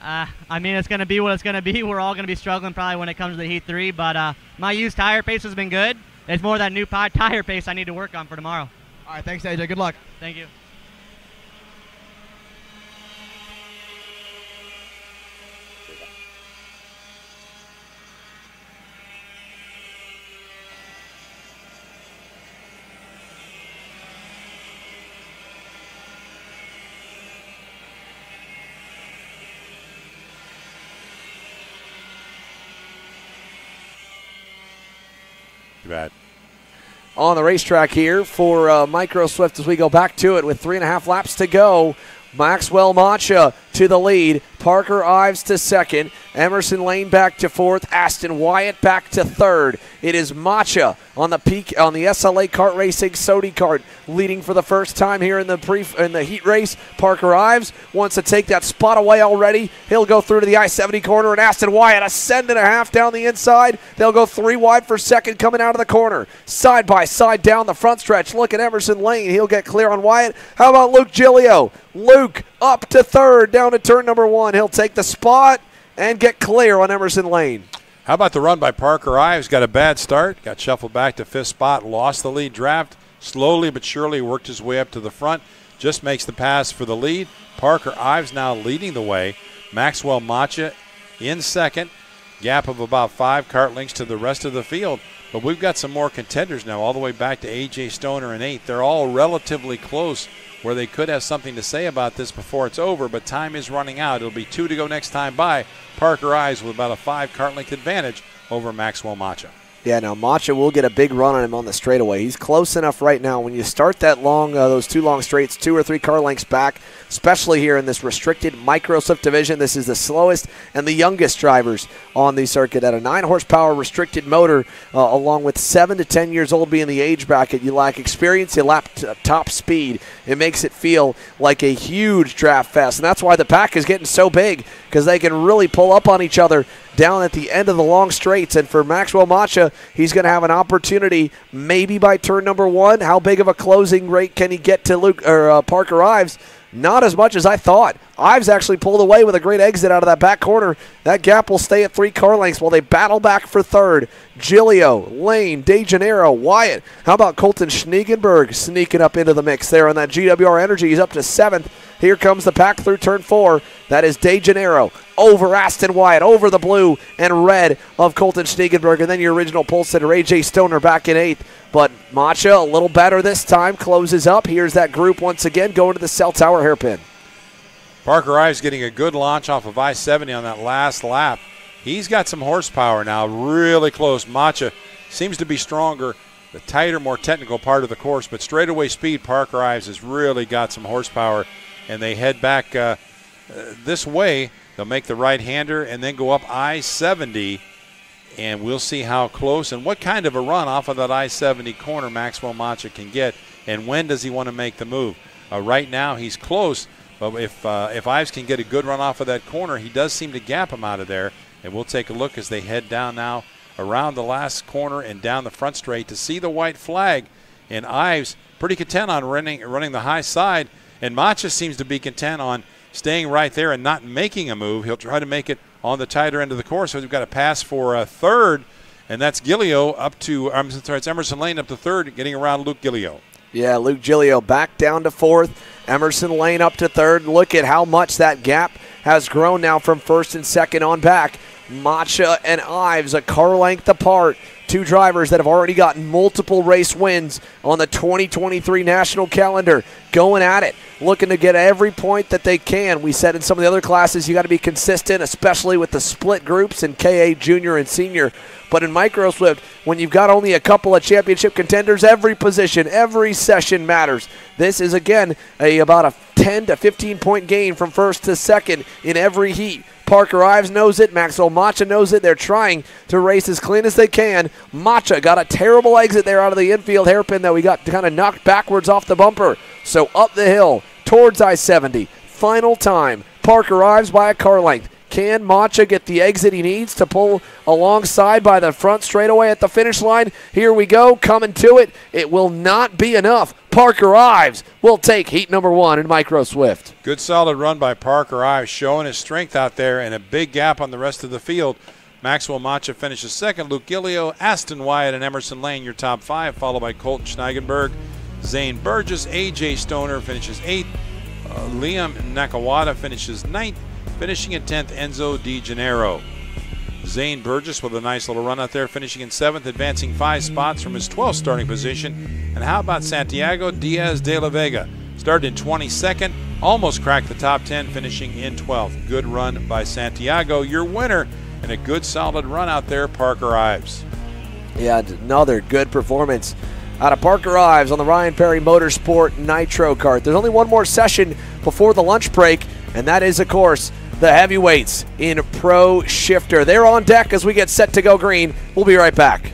Uh, I mean, it's going to be what it's going to be. We're all going to be struggling probably when it comes to the Heat 3, but uh, my used tire pace has been good. It's more that new tire pace I need to work on for tomorrow. all right. Thanks, AJ. Good luck. Thank you. Too bad. On the racetrack here for uh, Micro Swift as we go back to it with three and a half laps to go. Maxwell Macha to the lead. Parker Ives to second. Emerson Lane back to fourth. Aston Wyatt back to third. It is Macha on the peak on the SLA kart racing Sodi kart leading for the first time here in the pre in the heat race. Parker Ives wants to take that spot away already. He'll go through to the I-70 corner and Aston Wyatt a send and a half down the inside. They'll go three wide for second coming out of the corner. Side by side down the front stretch. Look at Emerson Lane. He'll get clear on Wyatt. How about Luke Gilio? Luke up to third down to turn number one. He'll take the spot and get clear on Emerson Lane. How about the run by Parker Ives? Got a bad start, got shuffled back to fifth spot, lost the lead draft, slowly but surely worked his way up to the front, just makes the pass for the lead. Parker Ives now leading the way. Maxwell Macha in second, gap of about five kart lengths to the rest of the field. But we've got some more contenders now, all the way back to AJ Stoner and eighth. They're all relatively close where they could have something to say about this before it's over, but time is running out. It'll be two to go next time by. Parker Ives with about a five kart length advantage over Maxwell Macha. Yeah, now Macha will get a big run on him on the straightaway. He's close enough right now. When you start that long, uh, those two long straights, two or three car lengths back, especially here in this restricted micro swift division, this is the slowest and the youngest drivers on the circuit at a nine horsepower restricted motor, uh, along with seven to ten years old being the age bracket. You lack experience, you lack top speed. It makes it feel like a huge draft fest, and that's why the pack is getting so big because they can really pull up on each other down at the end of the long straights. And for Maxwell Macha, he's going to have an opportunity maybe by turn number one. How big of a closing rate can he get to Luke or uh, Parker Ives? Not as much as I thought. Ives actually pulled away with a great exit out of that back corner. That gap will stay at three car lengths while they battle back for third. Gilio, Lane, DeGennaro, Wyatt. How about Colton Schniegenberg sneaking up into the mix there on that GWR Energy? He's up to seventh. Here comes the pack through turn four. That is DeGennaro over Aston Wyatt, over the blue and red of Colton Schniegenberg, and then your original pole sitter, AJ Stoner, back in eighth. But Macha a little better this time, closes up. Here's that group once again going to the cell tower hairpin. Parker Ives getting a good launch off of I 70 on that last lap. He's got some horsepower now, really close. Macha seems to be stronger, the tighter, more technical part of the course, but straightaway speed, Parker Ives has really got some horsepower, and they head back uh, this way. They'll make the right hander and then go up I 70 and we'll see how close and what kind of a run off of that I-70 corner Maxwell Macha can get, and when does he want to make the move? Uh, right now, he's close, but if uh, if Ives can get a good run off of that corner, he does seem to gap him out of there. And we'll take a look as they head down now around the last corner and down the front straight to see the white flag. And Ives pretty content on running running the high side, and Macha seems to be content on staying right there and not making a move. He'll try to make it on the tighter end of the course. So we've got a pass for a third, and that's Gilio up to, I'm sorry, it's Emerson Lane up to third, getting around Luke Gilio. Yeah, Luke Gilio back down to fourth. Emerson Lane up to third. Look at how much that gap has grown now from first and second on back. Macha and Ives a car length apart. Two drivers that have already gotten multiple race wins on the 2023 national calendar going at it, looking to get every point that they can. We said in some of the other classes, you got to be consistent, especially with the split groups in KA junior and senior. But in micro Swift, when you've got only a couple of championship contenders, every position, every session matters. This is again a about a 10 to 15 point gain from first to second in every heat. Parker Ives knows it. Maxwell Macha knows it. They're trying to race as clean as they can. Macha got a terrible exit there out of the infield hairpin that we got kind of knocked backwards off the bumper. So up the hill towards I 70. Final time. Parker Ives by a car length. Can Macha get the exit he needs to pull alongside by the front straightaway at the finish line? Here we go, coming to it. It will not be enough. Parker Ives will take heat number one in Micro Swift. Good solid run by Parker Ives, showing his strength out there and a big gap on the rest of the field. Maxwell Macha finishes second. Luke Gilio, Aston Wyatt, and Emerson Lane, your top five, followed by Colton Schneigenberg. Zane Burgess, AJ Stoner finishes eighth. Uh, Liam Nakawada finishes ninth. Finishing in 10th, Enzo Di Gennaro. Zane Burgess with a nice little run out there, finishing in seventh, advancing five spots from his 12th starting position. And how about Santiago Diaz de la Vega? Started in 22nd, almost cracked the top 10, finishing in 12th. Good run by Santiago, your winner, and a good solid run out there, Parker Ives. Yeah, another good performance out of Parker Ives on the Ryan Perry Motorsport Nitro Kart. There's only one more session before the lunch break, and that is, of course, the heavyweights in Pro Shifter. They're on deck as we get set to go green. We'll be right back.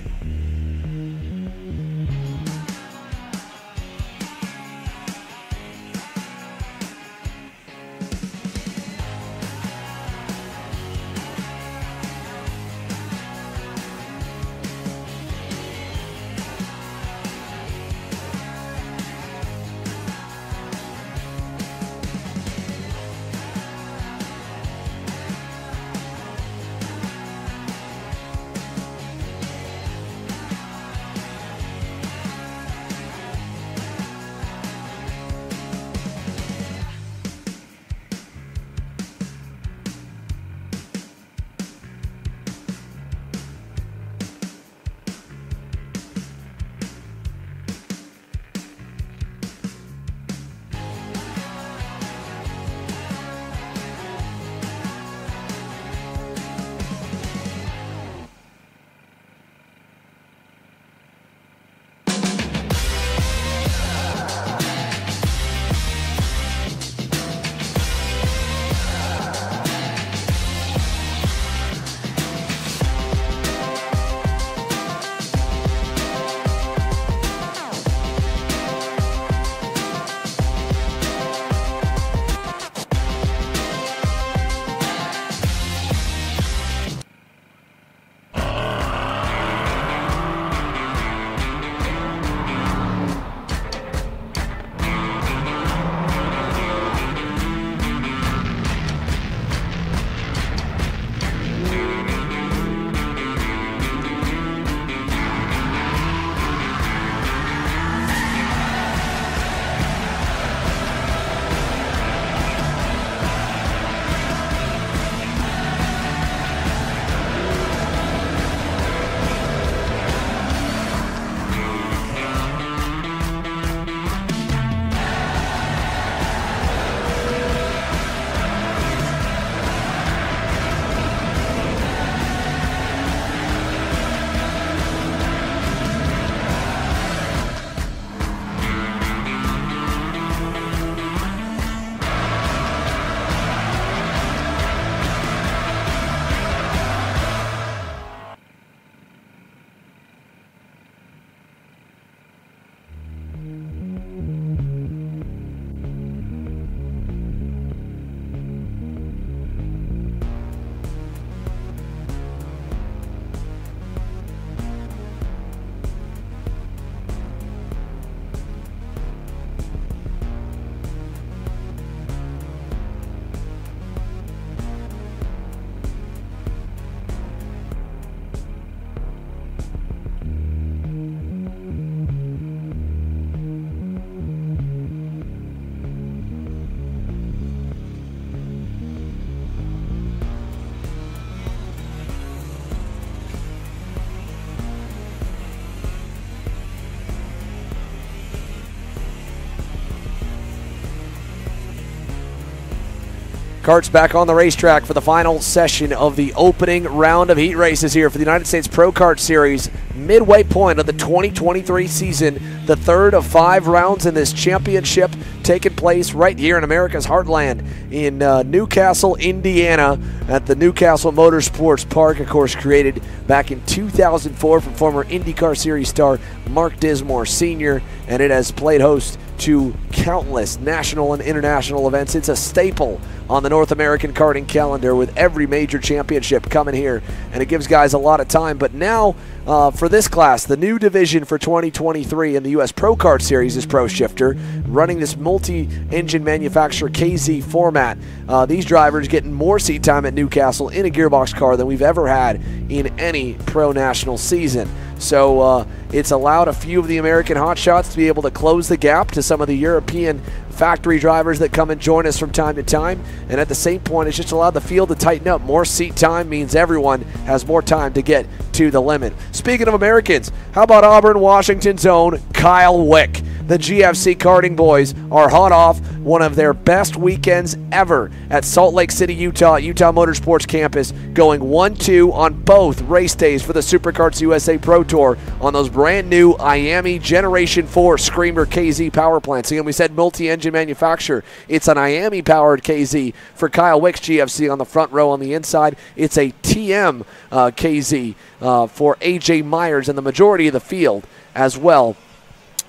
Karts back on the racetrack for the final session of the opening round of heat races here for the United States Pro Kart Series. Midway point of the 2023 season, the third of five rounds in this championship taking place right here in America's heartland in uh, New Castle, Indiana, at the New Castle Motorsports Park, of course, created back in 2004 from former IndyCar Series star Mark Dismore Sr., and it has played host to countless national and international events. It's a staple on the North American karting calendar with every major championship coming here, and it gives guys a lot of time. But now, uh, for this class, the new division for 2023 in the U.S. Pro Kart Series is Pro Shifter, running this multi engine manufacturer KZ format. Uh, these drivers getting more seat time at New Castle in a gearbox car than we've ever had in any pro national season. So uh, it's allowed a few of the American hotshots to be able to close the gap to some of the European factory drivers that come and join us from time to time. And at the same point, it's just allowed the field to tighten up. More seat time means everyone has more time to get to the limit. Speaking of Americans, how about Auburn, Washington's own Kyle Wick? The GFC karting boys are hot off one of their best weekends ever at Salt Lake City, Utah, Utah Motorsports Campus, going 1 2 on both race days for the Superkarts USA Pro Tour on those brand new IAME Generation 4 Screamer KZ power plants. Again, we said multi engine manufacturer. It's an IAME powered KZ for Kyle Wick's GFC on the front row on the inside. It's a TM uh, KZ uh, for AJ Myers and the majority of the field as well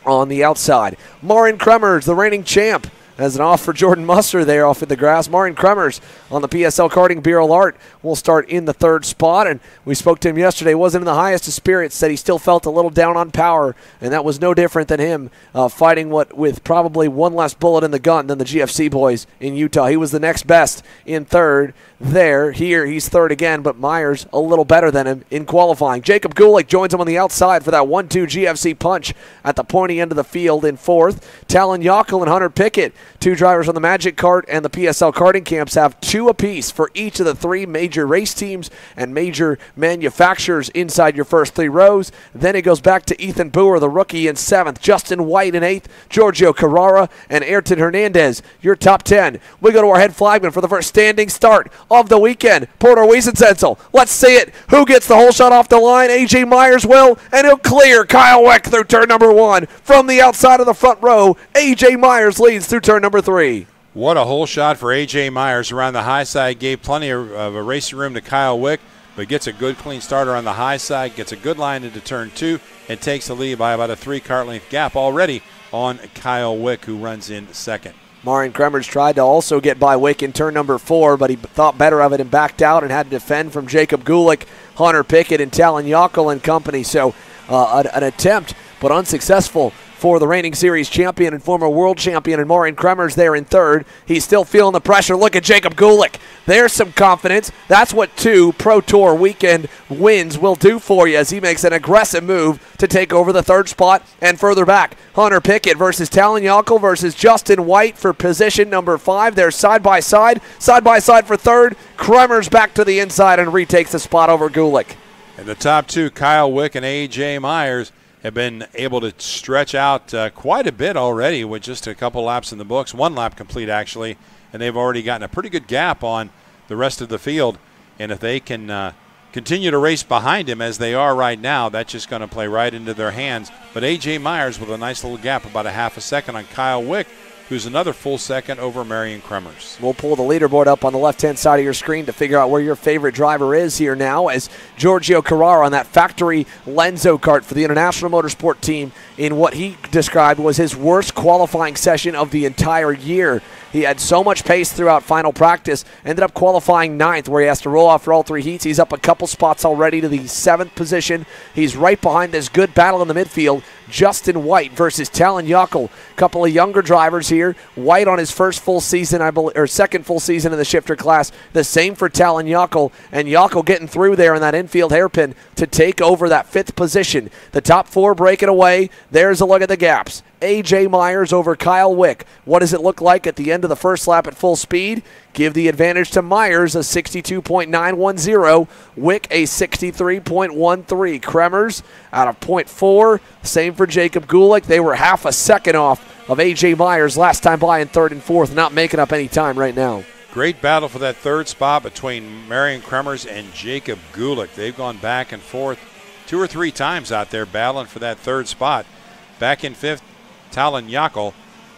on the outside. Marijn Kremers, the reigning champ, as an off for Jordan Musser there off in the grass. Marijn Kremers on the PSL Karting Birel ART will start in the third spot. And we spoke to him yesterday. Wasn't in the highest of spirits. Said he still felt a little down on power, and that was no different than him uh, fighting what with probably one less bullet in the gun than the GFC boys in Utah. He was the next best in third there. Here he's third again, but Myers a little better than him in qualifying. Jacob Gulick joins him on the outside for that 1-2 GFC punch at the pointy end of the field in fourth. Talon Yockel and Hunter Pickett, two drivers on the Magic Cart and the PSL karting camps, have two apiece for each of the three major race teams and major manufacturers inside your first three rows. Then it goes back to Ethan Boer, the rookie, in seventh. Justin White in eighth. Giorgio Carrara and Ayrton Hernandez, your top 10. We go to our head flagman for the first standing start of the weekend. Porter Wiesensetzel. Let's see it. Who gets the whole shot off the line? AJ Myers will, and he'll clear Kyle Wick through turn number one. From the outside of the front row, AJ Myers leads through turn number three. What a hole shot for A.J. Myers around the high side. Gave plenty of, of a racing room to Kyle Wick, but gets a good clean starter on the high side, gets a good line into turn two, and takes the lead by about a three kart length gap already on Kyle Wick, who runs in second. Marin Kremers tried to also get by Wick in turn number four, but he thought better of it and backed out and had to defend from Jacob Gulick, Hunter Pickett, and Talon Yockel and company. So uh, an, an attempt, but unsuccessful for the reigning series champion and former world champion and Marijn Kremers there in third. He's still feeling the pressure. Look at Jacob Gulick. There's some confidence. That's what two Pro Tour weekend wins will do for you as he makes an aggressive move to take over the third spot and further back. Hunter Pickett versus Talon Yockel versus Justin White for position number five. They're side by side, side by side for third. Kremers back to the inside and retakes the spot over Gulick. And the top two, Kyle Wick and A.J. Myers, have been able to stretch out uh, quite a bit already with just a couple laps in the books, one lap complete actually, and they've already gotten a pretty good gap on the rest of the field. And if they can uh, continue to race behind him as they are right now, that's just going to play right into their hands. But A.J. Myers with a nice little gap, about a half a second on Kyle Wick, who's another full second over Marijn Kremers. We'll pull the leaderboard up on the left hand side of your screen to figure out where your favorite driver is here now as Giorgio Carrara on that factory Lenzo kart for the International Motorsport team in what he described was his worst qualifying session of the entire year. He had so much pace throughout final practice, ended up qualifying ninth, where he has to roll off for all three heats. He's up a couple spots already to the seventh position. He's right behind this good battle in the midfield. Justin White versus Talon Yockel. Couple of younger drivers here. White on his first full season, I believe, or second full season in the shifter class. The same for Talon Yockel, and Yockel getting through there in that infield hairpin to take over that fifth position. The top four breaking away. There's a look at the gaps. A.J. Myers over Kyle Wick. What does it look like at the end of the first lap at full speed? Give the advantage to Myers, a 62.910. Wick, a 63.13. Kremers out of 0.4. Same for Jacob Gulick. They were half a second off of A.J. Myers last time by in third and fourth, not making up any time right now. Great battle for that third spot between Marijn Kremers and Jacob Gulick. They've gone back and forth two or three times out there battling for that third spot. Back in fifth, Talon Yockel.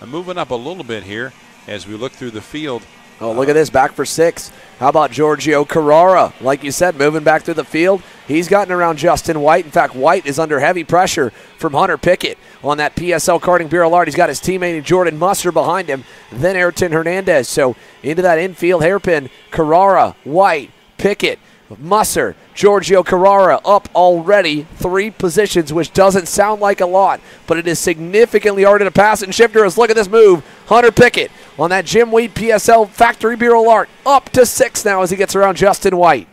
moving up a little bit here as we look through the field. Oh, look at this, back for six. How about Giorgio Carrara? Like you said, moving back through the field. He's gotten around Justin White. In fact, White is under heavy pressure from Hunter Pickett on that PSL Birel ART. He's got his teammate Jordan Musser behind him, then Ayrton Hernandez. So into that infield hairpin, Carrara, White, Pickett, Musser, Giorgio Carrara up already three positions, which doesn't sound like a lot, but it is significantly harder to pass. And shifters, look at this move. Hunter Pickett on that Jim Weed PSL Factory Birel ART up to six now as he gets around Justin White.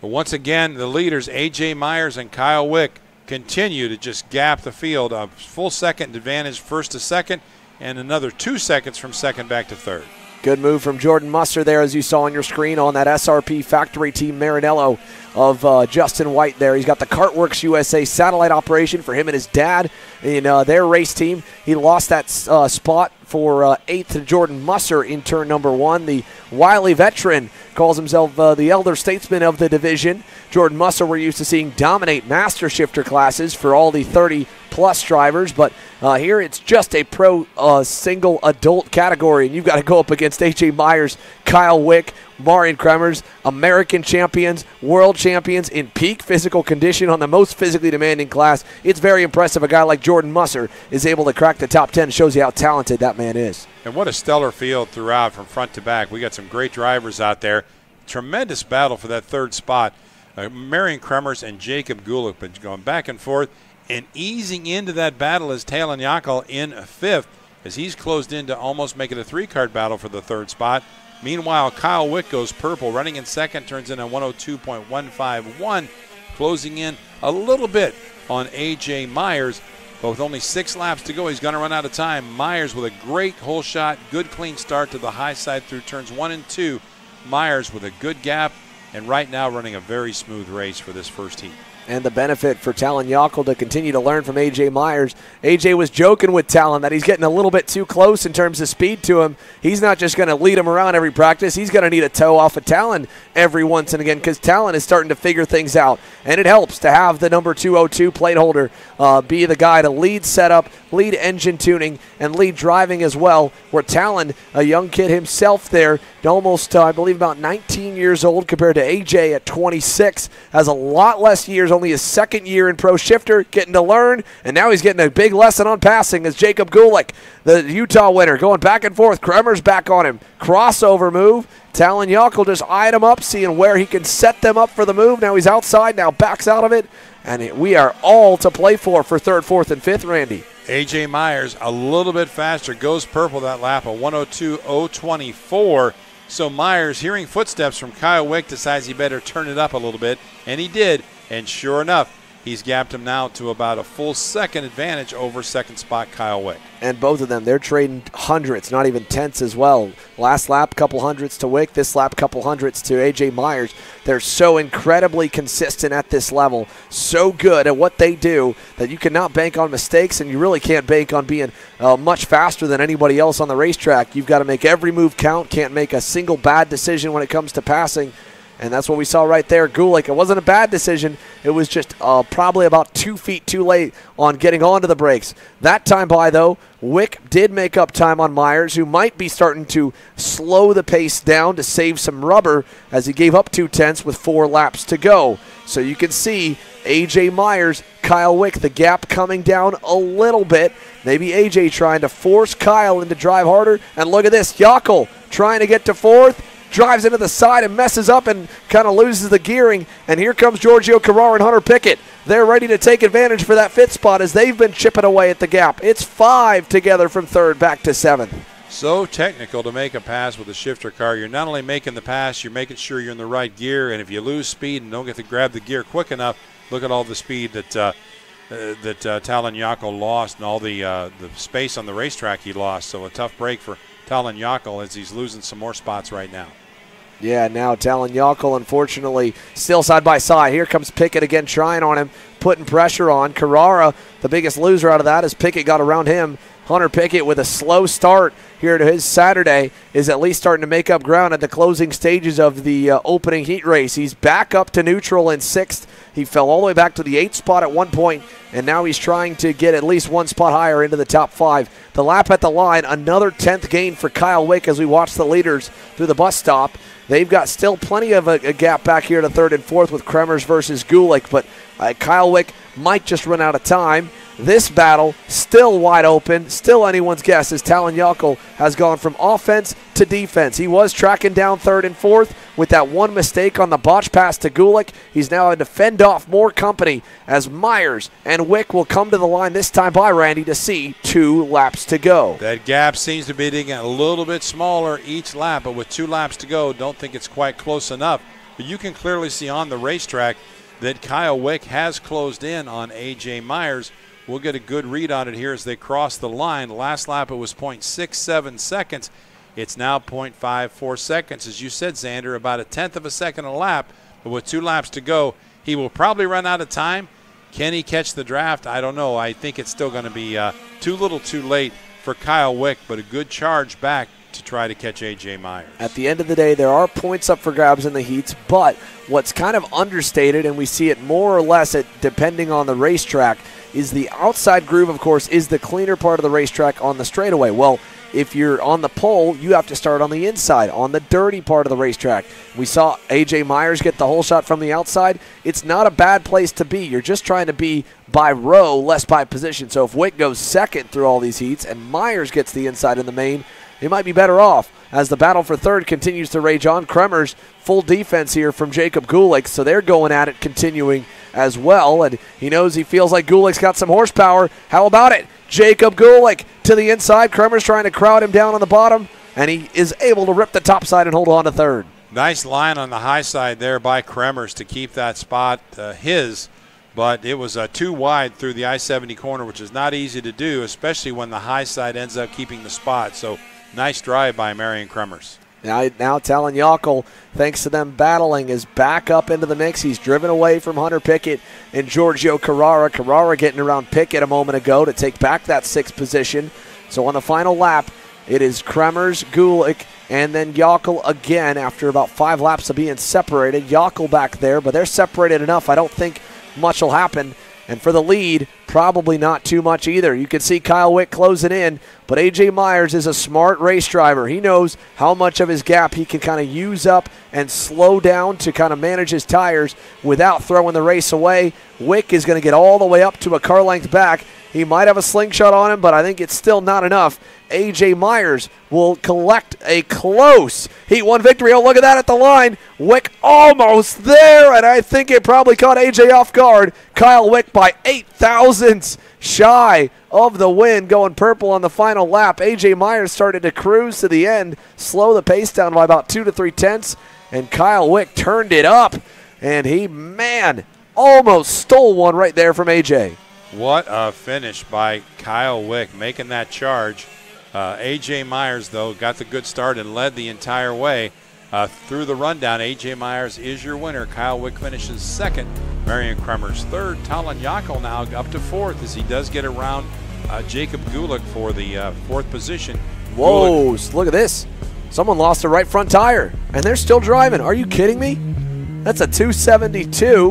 Once again, the leaders, A.J. Myers and Kyle Wick, continue to just gap the field. A full second advantage first to second, and another two seconds from second back to third. Good move from Jordan Musser there, as you saw on your screen on that SRP factory team Marinello of uh, Justin White there. He's got the Cartworks USA satellite operation for him and his dad in uh, their race team. He lost that uh, spot for uh, eighth to Jordan Musser in turn number one. The wily veteran calls himself uh, the elder statesman of the division. Jordan Musser, we're used to seeing dominate master shifter classes for all the 30 plus drivers, but uh, here it's just a pro uh, single adult category, and you've got to go up against AJ Myers, Kyle Wick, Marijn Kremers, American champions, world champions in peak physical condition on the most physically demanding class. It's very impressive. A guy like Jordan Musser is able to crack the top 10. Shows you how talented that man is. And what a stellar field throughout from front to back. We got some great drivers out there. Tremendous battle for that third spot. Uh, Marijn Kremers and Jacob Gulick been going back and forth and easing into that battle is Talon Yockel in fifth as he's closed in to almost make it a three kart battle for the third spot. Meanwhile, Kyle Wick goes purple, running in second, turns in a 102.151, closing in a little bit on A.J. Myers. But with only six laps to go, he's going to run out of time. Myers with a great hole shot, good clean start to the high side through turns one and two. Myers with a good gap, and right now running a very smooth race for this first heat and the benefit for Talon Yockel to continue to learn from AJ Myers. AJ was joking with Talon that he's getting a little bit too close in terms of speed to him. He's not just going to lead him around every practice. He's going to need a tow off of Talon every once and again because Talon is starting to figure things out. And it helps to have the number 202 plate holder uh, be the guy to lead setup, lead engine tuning, and lead driving as well. Where Talon, a young kid himself there, almost, uh, I believe, about 19 years old compared to AJ at 26, has a lot less years only his second year in pro shifter, getting to learn, and now he's getting a big lesson on passing as Jacob Gulick, the Utah winner, going back and forth. Kremer's back on him. Crossover move. Talon Yockel just eyed him up, seeing where he can set them up for the move. Now he's outside, now backs out of it, and we are all to play for for third, fourth, and fifth, Randy. AJ Myers a little bit faster, goes purple that lap, a 102.024. So Myers, hearing footsteps from Kyle Wick, decides he better turn it up a little bit, and he did. And sure enough, he's gapped him now to about a full second advantage over second spot Kyle Wick. And both of them, they're trading hundreds, not even tenths as well. Last lap, couple hundreds to Wick. This lap, couple hundreds to AJ Myers. They're so incredibly consistent at this level, so good at what they do that you cannot bank on mistakes, and you really can't bank on being uh, much faster than anybody else on the racetrack. You've got to make every move count. Can't make a single bad decision when it comes to passing and that's what we saw right there. Gulick, it wasn't a bad decision. It was just uh, probably about two feet too late on getting onto the brakes. That time by, though, Wick did make up time on Myers, who might be starting to slow the pace down to save some rubber as he gave up two tenths with four laps to go. So you can see AJ Myers, Kyle Wick, the gap coming down a little bit. Maybe AJ trying to force Kyle into drive harder. And look at this, Yockel trying to get to fourth drives into the side and messes up and kind of loses the gearing. And here comes Giorgio Carrara and Hunter Pickett. They're ready to take advantage for that fifth spot as they've been chipping away at the gap. It's five together from third back to seventh. So technical to make a pass with a shifter car. You're not only making the pass, you're making sure you're in the right gear. And if you lose speed and don't get to grab the gear quick enough, look at all the speed that uh, uh, that uh, Talon lost and all the uh, the space on the racetrack he lost. So a tough break for Talon Yockel as he's losing some more spots right now. Yeah, now Talon Yockel, unfortunately, still side by side. Here comes Pickett again, trying on him, putting pressure on. Carrara, the biggest loser out of that, as Pickett got around him. Hunter Pickett with a slow start here to his Saturday is at least starting to make up ground at the closing stages of the uh, opening heat race. He's back up to neutral in sixth. He fell all the way back to the eighth spot at one point, and now he's trying to get at least one spot higher into the top five. The lap at the line, another 10th gain for Kyle Wick as we watch the leaders through the bus stop. They've got still plenty of a, a gap back here to third and fourth with Kremers versus Gulick, but uh, Kyle Wick might just run out of time. This battle still wide open, still anyone's guess as Talon Yockel has gone from offense to defense. He was tracking down third and fourth with that one mistake on the botch pass to Gulick. He's now had to fend off more company as Myers and Wick will come to the line this time by Randy to see two laps to go. That gap seems to be getting a little bit smaller each lap, but with two laps to go, don't think it's quite close enough. But you can clearly see on the racetrack that Kyle Wick has closed in on A.J. Myers. We'll get a good read on it here as they cross the line. Last lap it was 0.67 seconds. It's now 0.54 seconds. As you said, Xander, about a tenth of a second a lap. But with two laps to go, he will probably run out of time. Can he catch the draft? I don't know. I think it's still going to be uh, too little too late for Kyle Wick, but a good charge back to try to catch A.J. Myers. At the end of the day, there are points up for grabs in the heats, but what's kind of understated, and we see it more or less at, depending on the racetrack, is the outside groove, of course, is the cleaner part of the racetrack on the straightaway. Well, if you're on the pole, you have to start on the inside, on the dirty part of the racetrack. We saw AJ Myers get the hole shot from the outside. It's not a bad place to be. You're just trying to be by row, less by position. So if Wick goes second through all these heats and Myers gets the inside in the main, he might be better off as the battle for third continues to rage on. Kremers full defense here from Jacob Gulick, so they're going at it, continuing as well. And he knows he feels like Gulick's got some horsepower. How about it? Jacob Gulick to the inside. Kremers trying to crowd him down on the bottom, and he is able to rip the top side and hold on to third. Nice line on the high side there by Kremers to keep that spot uh, his, but it was uh, too wide through the I 70 corner, which is not easy to do, especially when the high side ends up keeping the spot. So nice drive by Marijn Kremers. Now, now Talon Yockel, thanks to them battling, is back up into the mix. He's driven away from Hunter Pickett and Giorgio Carrara. Carrara getting around Pickett a moment ago to take back that sixth position. So on the final lap, it is Kremers, Gulick, and then Yockel again after about five laps of being separated. Yockel back there, but they're separated enough. I don't think much will happen. And for the lead, probably not too much either. You can see Kyle Wick closing in, but AJ Myers is a smart race driver. He knows how much of his gap he can kind of use up and slow down to kind of manage his tires without throwing the race away. Wick is going to get all the way up to a car length back. He might have a slingshot on him, but I think it's still not enough. AJ Myers will collect a close Heat 1 victory. Oh, look at that at the line. Wick almost there, and I think it probably caught AJ off guard. Kyle Wick by eight shy of the win, going purple on the final lap. AJ Myers started to cruise to the end, slow the pace down by about two to three tenths, and Kyle Wick turned it up, and he, man, almost stole one right there from AJ. What a finish by Kyle Wick, making that charge. Uh, A.J. Myers, though, got the good start and led the entire way. Uh, through the rundown, A.J. Myers is your winner. Kyle Wick finishes second. Marijn Kremers third. Talon Yockel now up to fourth as he does get around uh, Jacob Gulick for the uh, fourth position. Whoa, Gulick. look at this. Someone lost a right front tire, and they're still driving. Are you kidding me? That's a 272.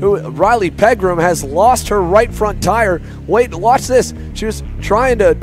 Who Riley Pegram has lost her right front tire. Wait, watch this. She was trying to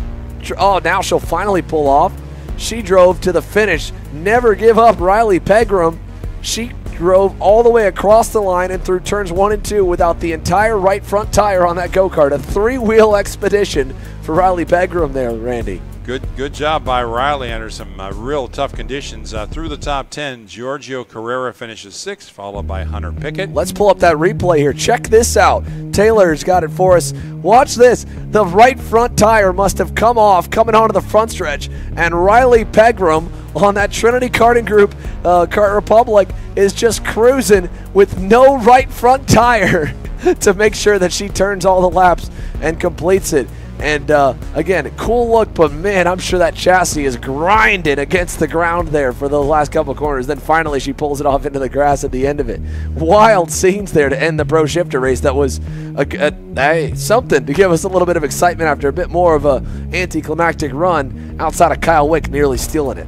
Oh, now she'll finally pull off. She drove to the finish. Never give up, Riley Pegram. She drove all the way across the line and through turns one and two without the entire right front tire on that go kart. A three wheel expedition for Riley Pegram there, Randy. Good, good job by Riley under some uh, real tough conditions. Uh, through the top 10, Giorgio Carrara finishes sixth, followed by Hunter Pickett. Let's pull up that replay here. Check this out. Taylor's got it for us. Watch this. The right front tire must have come off coming onto the front stretch, and Riley Pegram on that Trinity Karting Group uh, Kart Republic is just cruising with no right front tire to make sure that she turns all the laps and completes it. And uh, again, cool look, but man, I'm sure that chassis is grinding against the ground there for the last couple corners. Then finally, she pulls it off into the grass at the end of it. Wild scenes there to end the pro shifter race. That was a, a, something to give us a little bit of excitement after a bit more of a anticlimactic run outside of Kyle Wick nearly stealing it.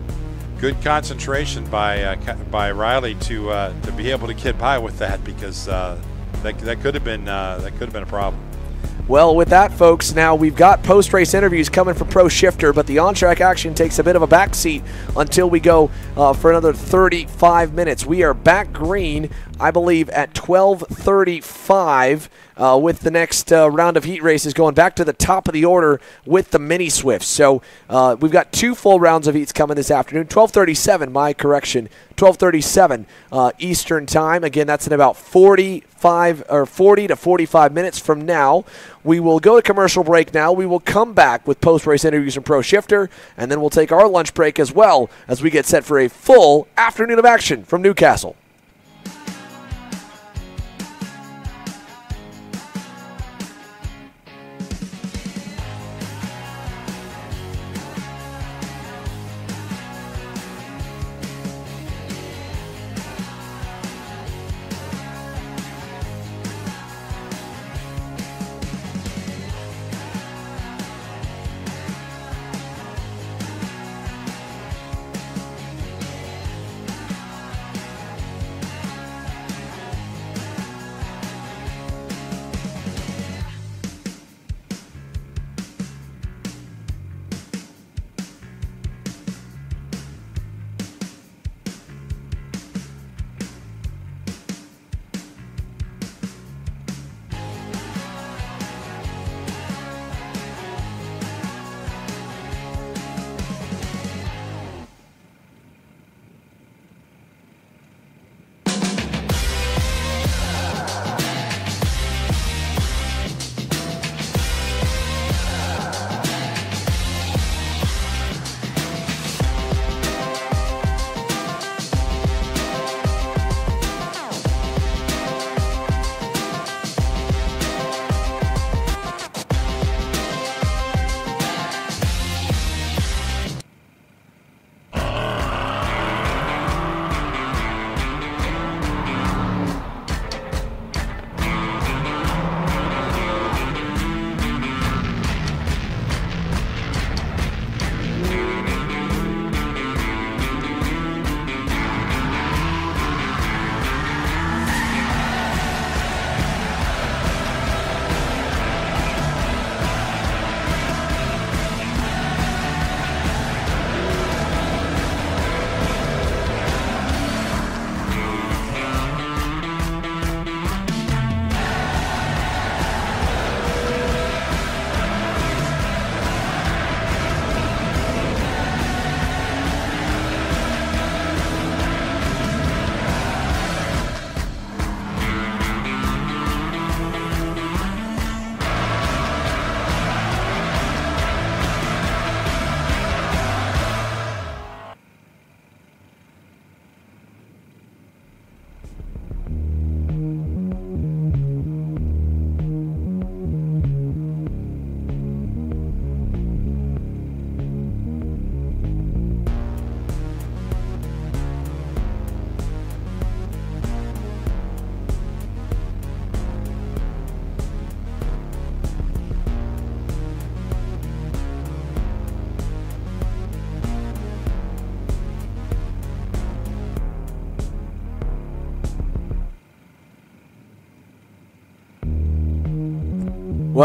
Good concentration by uh, by Riley to uh, to be able to get by with that because uh, that, that could have been uh, that could have been a problem. Well, with that, folks, now we've got post race interviews coming for Pro Shifter, but the on track action takes a bit of a backseat until we go uh, for another 35 minutes. We are back green, I believe, at 12:35. Uh, with the next uh, round of heat races going back to the top of the order with the mini Swifts. So uh, we've got two full rounds of heats coming this afternoon. 12:37, my correction, 12:37 uh, Eastern time. Again, that's in about 45 or 40 to 45 minutes from now. We will go to commercial break now. We will come back with post race interviews from Pro Shifter, and then we'll take our lunch break as well as we get set for a full afternoon of action from New Castle.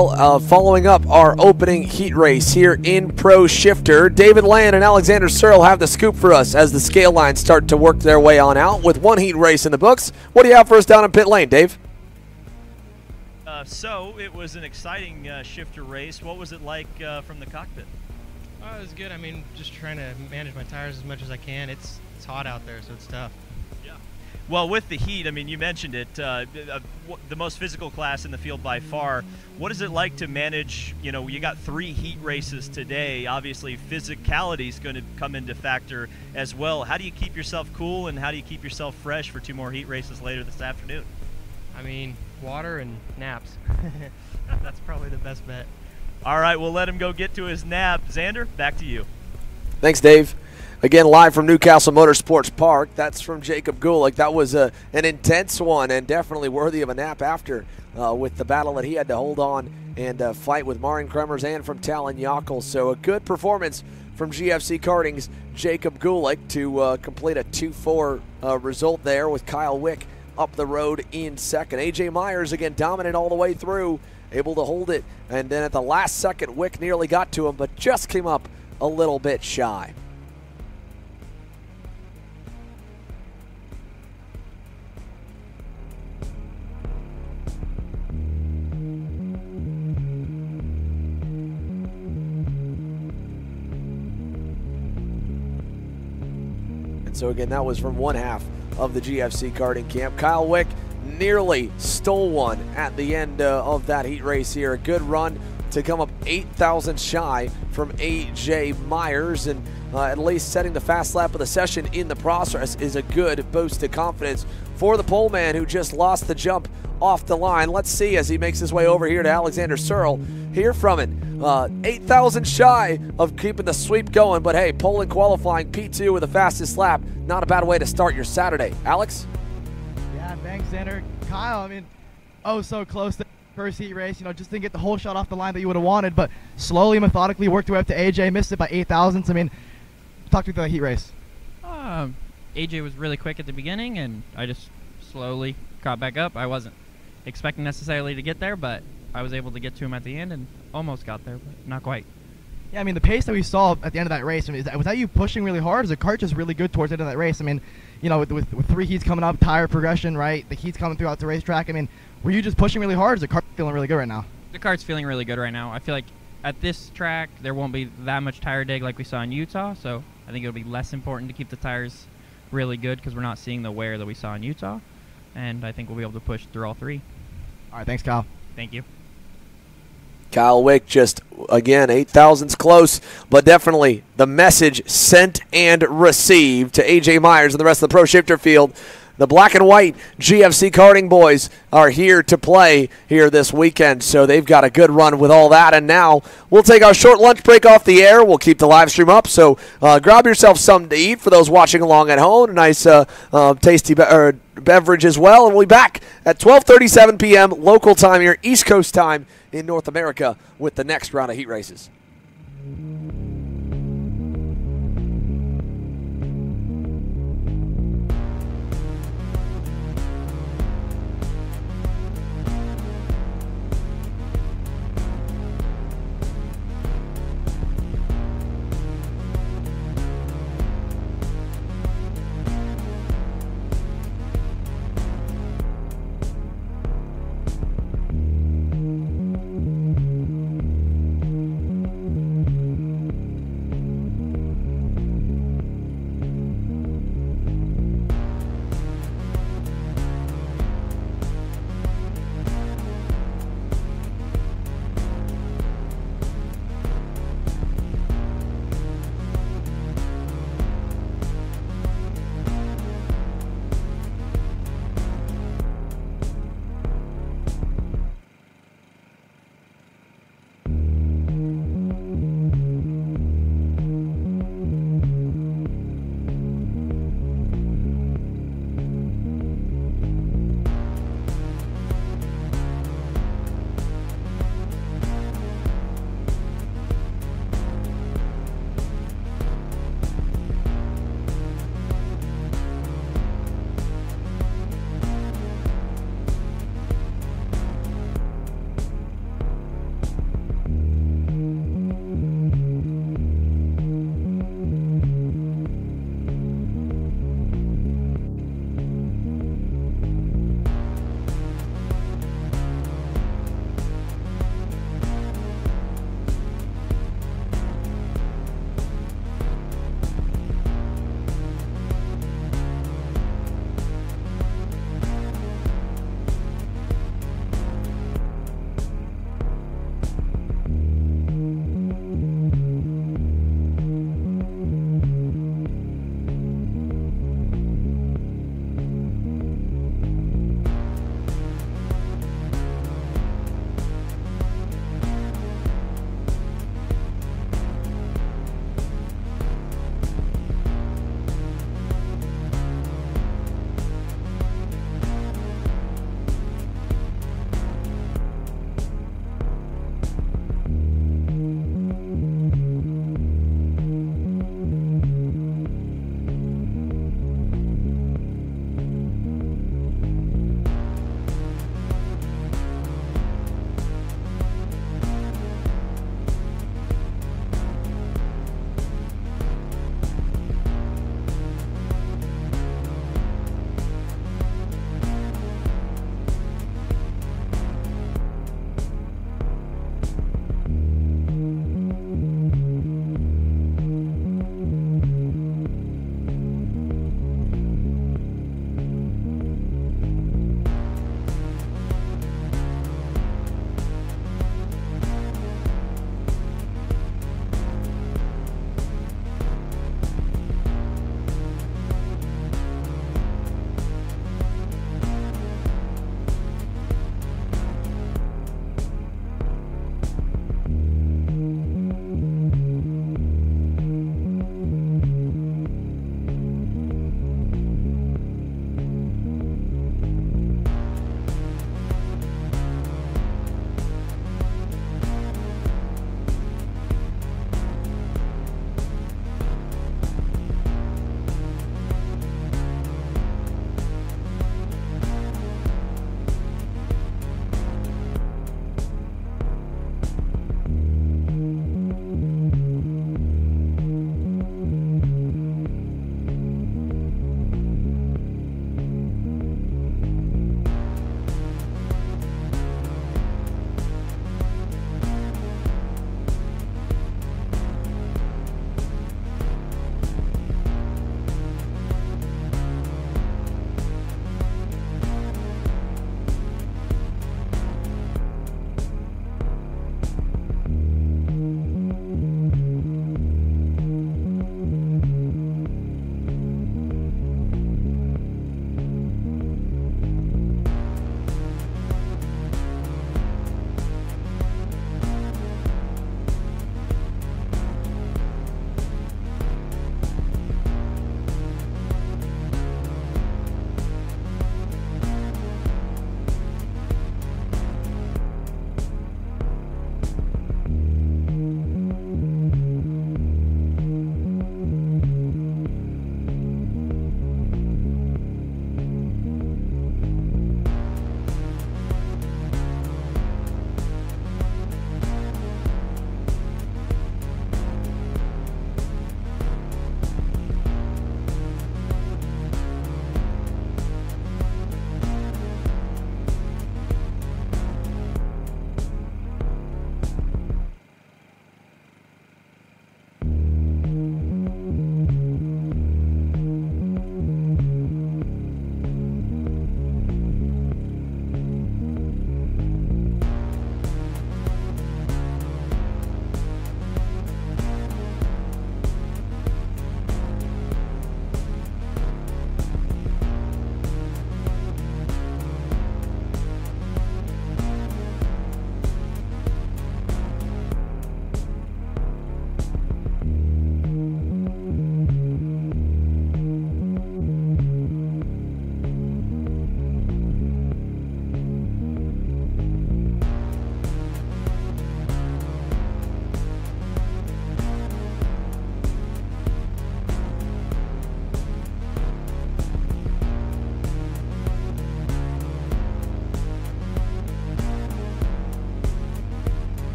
Well, uh, following up our opening heat race here in Pro Shifter, David Land and Alexander Searle have the scoop for us as the scale lines start to work their way on out with one heat race in the books. What do you have for us down in pit lane, Dave? Uh, so it was an exciting uh, shifter race. What was it like uh, from the cockpit? Oh, it was good. I mean, just trying to manage my tires as much as I can. It's it's hot out there, so it's tough. Yeah. Well, with the heat, I mean, you mentioned it, uh, uh, the most physical class in the field by far. What is it like to manage? You know, you got three heat races today. Obviously, physicality is going to come into factor as well. How do you keep yourself cool, and how do you keep yourself fresh for two more heat races later this afternoon? I mean, water and naps. That's probably the best bet. All right, we'll let him go get to his nap. Xander, back to you. Thanks, Dave. Again, live from New Castle Motorsports Park. That's from Jacob Gulick. That was a, an intense one and definitely worthy of a nap after uh, with the battle that he had to hold on and uh, fight with Marijn Kremers and from Talon Yockel. So a good performance from GFC Karting's Jacob Gulick to uh, complete a 2-4 uh, result there with Kyle Wick up the road in second. AJ Myers again dominant all the way through, able to hold it, and then at the last second, Wick nearly got to him, but just came up a little bit shy. So again, that was from one half of the GFC karting camp. Kyle Wick nearly stole one at the end uh, of that heat race here. A good run to come up 8,000 shy from AJ Myers, and uh, at least setting the fast lap of the session in the process is a good boost to confidence for the pole man who just lost the jump off the line. Let's see as he makes his way over here to Alexander Searle. Hear from it. Uh, 8,000 shy of keeping the sweep going, but hey, pole and qualifying P2 with the fastest lap. Not a bad way to start your Saturday. Alex? Yeah, thanks, Xander. Kyle, I mean, oh, so close to first heat race. You know, just didn't get the hole shot off the line that you would have wanted, but slowly, methodically worked your way up to AJ. Missed it by eight thousandths. I mean, talk to me through the heat race. Um, AJ was really quick at the beginning, and I just slowly caught back up. I wasn't expecting necessarily to get there, but I was able to get to him at the end and almost got there, but not quite. Yeah, I mean, the pace that we saw at the end of that race, I mean, that, was that you pushing really hard? Is the kart just really good towards the end of that race? I mean, you know, with, with, with, three heats coming up, tire progression, right? The heats coming throughout the racetrack. I mean, were you just pushing really hard? Is the kart feeling really good right now? The kart's feeling really good right now. I feel like at this track, there won't be that much tire dig like we saw in Utah, so I think it'll be less important to keep the tires really good because we're not seeing the wear that we saw in Utah, and I think we'll be able to push through all three. All right, thanks, Kyle. Thank you. Kyle Wick just, again, 8,000's close, but definitely the message sent and received to A.J. Myers and the rest of the Pro Shifter field. The black and white GFC karting boys are here to play here this weekend, so they've got a good run with all that. And now we'll take our short lunch break off the air. We'll keep the live stream up, so uh, grab yourself something to eat for those watching along at home. A nice, uh, uh, tasty be- er, beverage as well, and we'll be back at 12:37 p.m. local time here, East Coast time in North America, with the next round of heat races.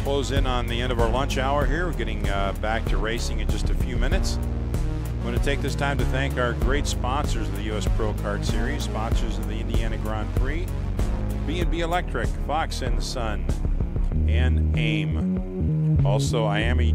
Close in on the end of our lunch hour here, we're getting uh, back to racing in just a few minutes. I'm going to take this time to thank our great sponsors of the U.S. Pro Kart Series, sponsors of the Indiana Grand Prix, B&B Electric, Fox and Son, and AIM. Also, Miami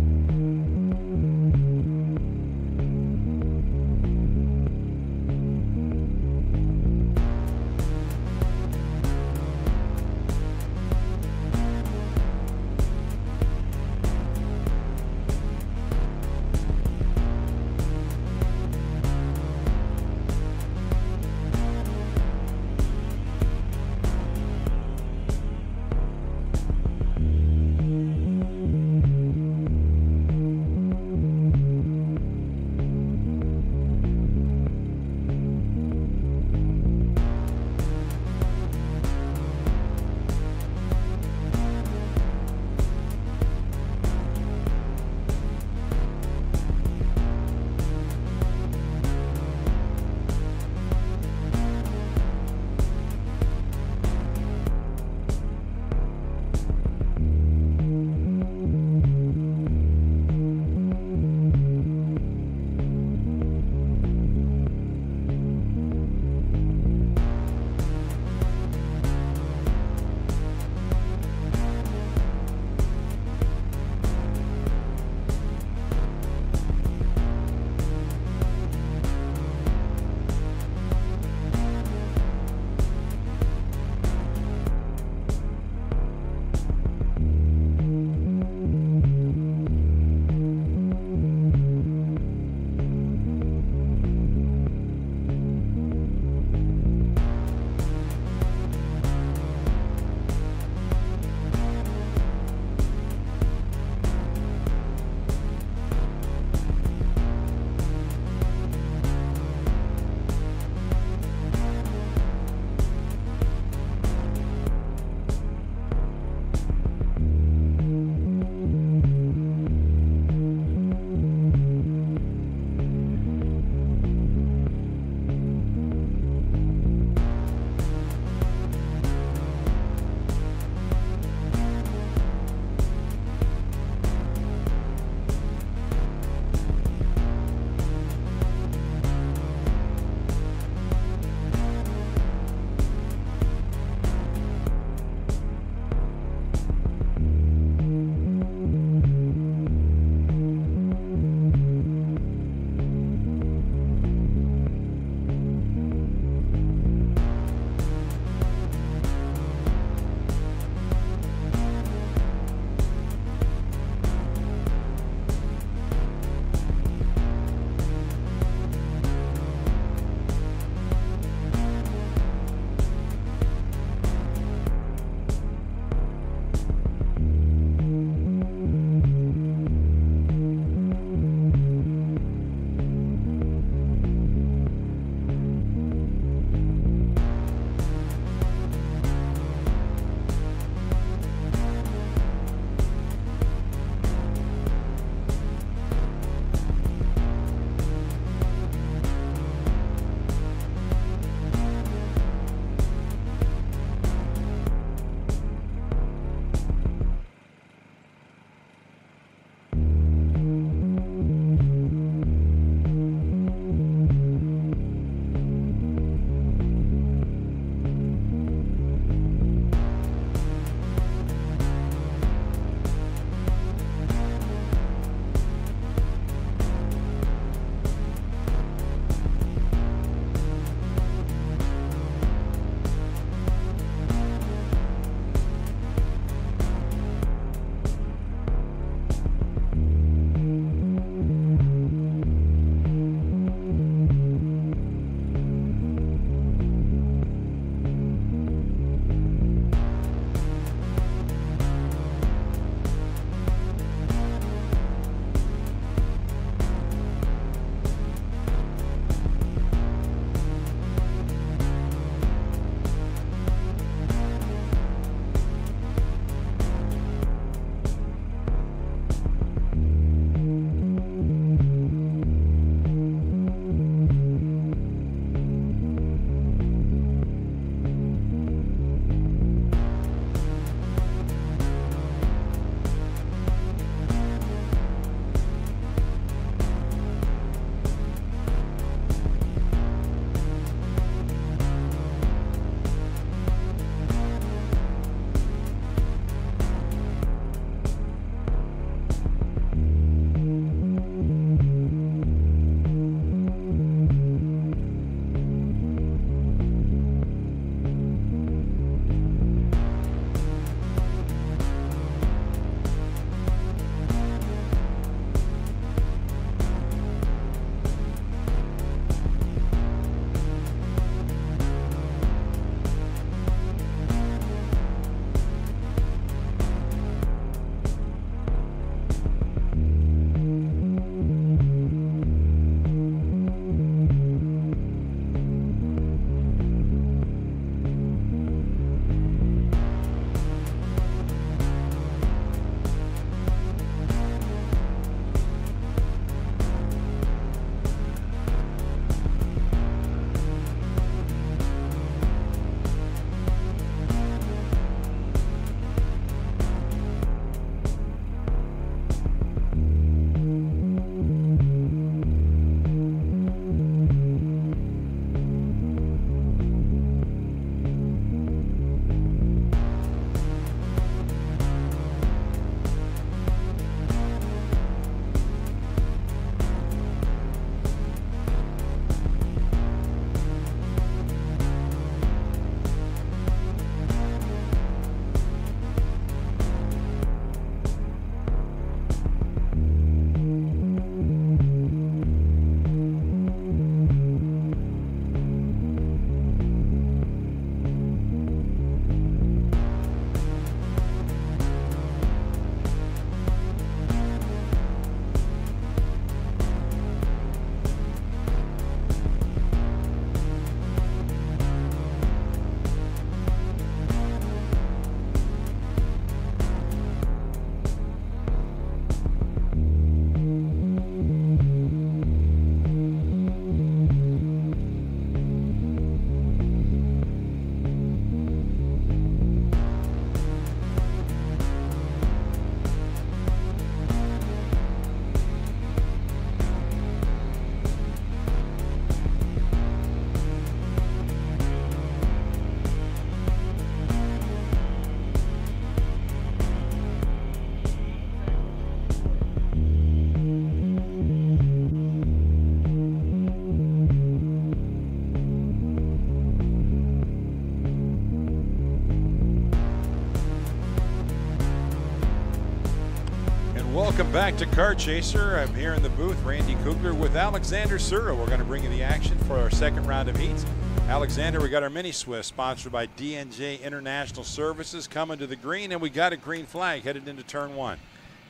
Welcome back to Kart Chaser. I'm here in the booth, Randy Kugler with Alexander Sura. We're going to bring you the action for our second round of heats. Alexander, we got our mini Swift sponsored by DNJ International Services coming to the green, and we got a green flag headed into turn one.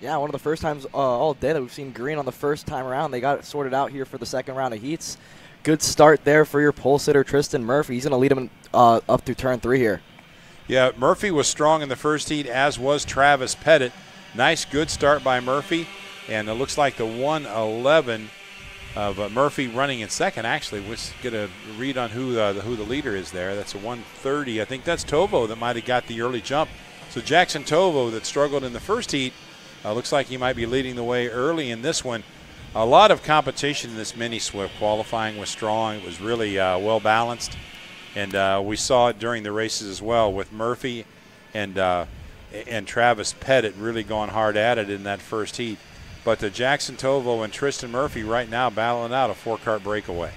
Yeah, one of the first times uh, all day that we've seen green on the first time around. They got it sorted out here for the second round of heats. Good start there for your pole sitter, Tristan Murphy. He's going to lead him uh, up through turn three here. Yeah, Murphy was strong in the first heat, as was Travis Pettit. Nice, good start by Murphy, and it looks like the 111 of uh, Murphy running in second. Actually, let's get a read on who uh, the, who the leader is there. That's a 130. I think that's Tovo that might have got the early jump. So Jackson Tovo that struggled in the first heat uh, looks like he might be leading the way early in this one. A lot of competition in this mini Swift. Qualifying was strong. It was really uh, well balanced, and uh, we saw it during the races as well with Murphy and uh, and Travis Pettit really going hard at it in that first heat. But the Jackson Tovo and Tristan Murphy right now battling out a four-kart breakaway.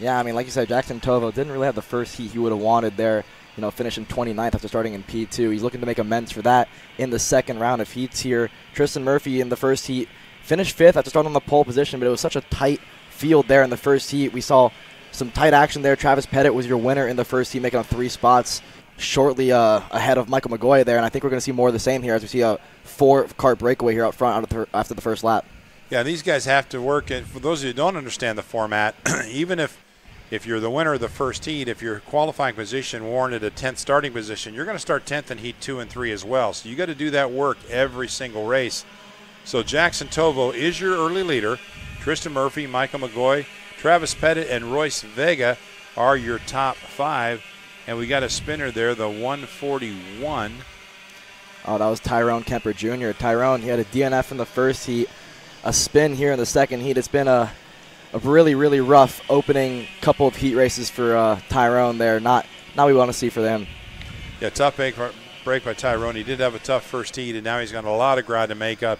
Yeah, I mean, like you said, Jackson Tovo didn't really have the first heat he would have wanted there. You know, finishing 29th after starting in P2. He's looking to make amends for that in the second round of heats here. Tristan Murphy in the first heat finished fifth after starting on the pole position, but it was such a tight field there in the first heat. We saw some tight action there. Travis Pettit was your winner in the first heat, making up three spots shortly uh, ahead of Michael McGoy there, and I think we're going to see more of the same here as we see a four-kart breakaway here up front after the first lap. Yeah, these guys have to work. And for those of you who don't understand the format, even if if you're the winner of the first heat, if your qualifying position warranted a 10th starting position, you're going to start 10th in heat two and three as well. So you got to do that work every single race. So Jackson Tovo is your early leader. Tristan Murphy, Michael McGoy, Travis Pettit, and Royce Vega are your top five. And we got a spinner there, the 141. Oh, that was Tyrone Kemper Jr. Tyrone, he had a DNF in the first heat, a spin here in the second heat. It's been a, a really, really rough opening couple of heat races for uh, Tyrone there. Not, not we want to see for them. Yeah, tough break, break by Tyrone. He did have a tough first heat, and now he's got a lot of ground to make up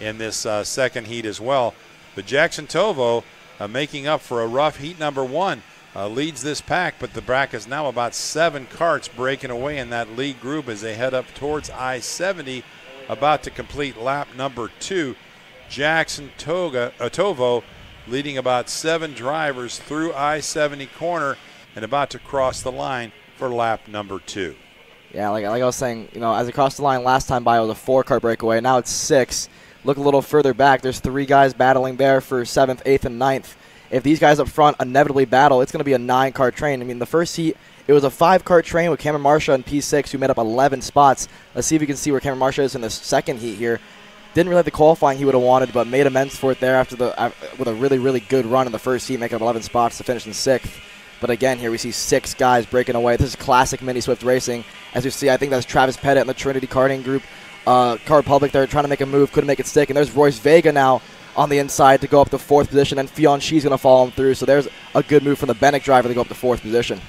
in this uh, second heat as well. But Jackson Tovo uh, making up for a rough heat number one uh, leads this pack, but the bracket is now about seven karts breaking away in that lead group as they head up towards I 70, about to complete lap number two. Jackson Tovo, uh, leading about seven drivers through I 70 corner and about to cross the line for lap number two. Yeah, like, like I was saying, you know, as it crossed the line last time by, it was a four car breakaway. Now it's six. Look a little further back. There's three guys battling there for seventh, eighth, and ninth if these guys up front inevitably battle, it's going to be a nine car train. I mean, the first heat, it was a five car train with Cameron Marsha and P6 who made up 11 spots. Let's see if we can see where Cameron Marsha is in the second heat here. Didn't really have the qualifying he would have wanted, but made amends for it there after the uh, with a really really good run in the first heat, making up 11 spots to finish in sixth. But again, here we see six guys breaking away. This is classic mini Swift racing. As you see, I think that's Travis Pettit and the Trinity Karting Group. Uh, Kart Republic, they're trying to make a move, couldn't make it stick. And there's Royce Vega now on the inside to go up to fourth position, and Fionn Shee's going to follow him through. So there's a good move from the Benik driver to go up to fourth position.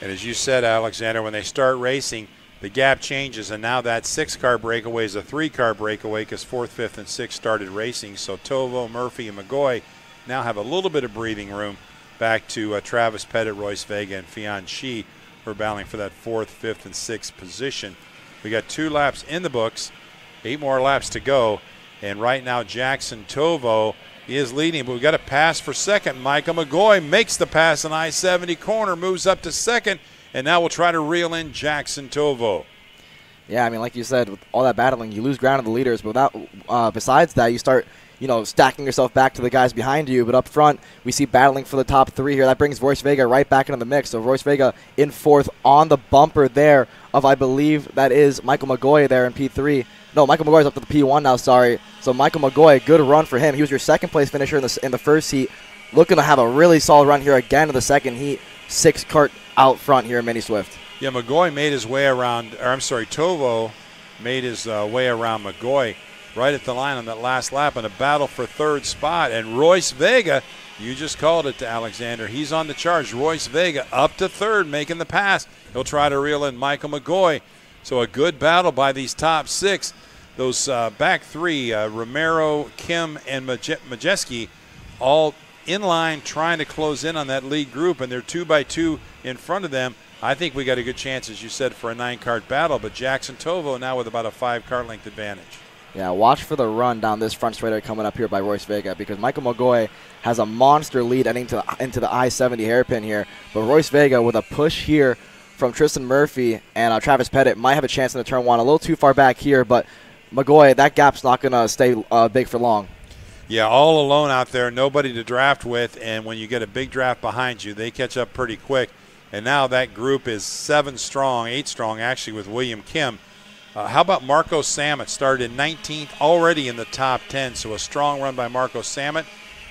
And as you said, Alexander, when they start racing, the gap changes, and now that six-car breakaway is a three-car breakaway because fourth, fifth, and sixth started racing. So Tovo, Murphy, and McGoy now have a little bit of breathing room back to uh, Travis Pettit, Royce Vega, and Fionn Shee who are battling for that fourth, fifth, and sixth position. We got two laps in the books, eight more laps to go. And right now, Jackson Tovo is leading, but we've got a pass for second. Michael McGoy makes the pass in I 70 corner, moves up to second, and now we'll try to reel in Jackson Tovo. Yeah, I mean, like you said, with all that battling, you lose ground to the leaders. But without, uh, besides that, you start, you know, stacking yourself back to the guys behind you. But up front, we see battling for the top three here. That brings Royce Vega right back into the mix. So Royce Vega in fourth on the bumper there of, I believe, that is Michael McGoy there in P3. No, Michael McGoy's up to the P1 now, sorry. So Michael McGoy, good run for him. He was your second place finisher in the, in the first heat. Looking to have a really solid run here again in the second heat. Six kart out front here in Mini Swift. Yeah, McGoy made his way around, or I'm sorry, Tovo made his uh, way around McGoy right at the line on that last lap in a battle for third spot. And Royce Vega, you just called it to Alexander. He's on the charge. Royce Vega up to third, making the pass. He'll try to reel in Michael McGoy. So a good battle by these top six. Those uh, back three, uh, Romero, Kim, and Majeski, all in line trying to close in on that lead group, and they're two by two in front of them. I think we got a good chance, as you said, for a nine card battle, but Jackson Tovo now with about a five card length advantage. Yeah, watch for the run down this front straighter coming up here by Royce Vega because Michael McGoy has a monster lead heading to into the I-70 hairpin here. But Royce Vega with a push here from Tristan Murphy and uh, Travis Pettit might have a chance in the turn one. A little too far back here, but McGoy, that gap's not going to stay uh, big for long. Yeah, all alone out there, nobody to draft with, and when you get a big draft behind you, they catch up pretty quick. And now that group is seven strong, eight strong actually, with William Kim. Uh, how about Marco Sammet? Started in 19th, already in the top 10, so a strong run by Marco Sammet.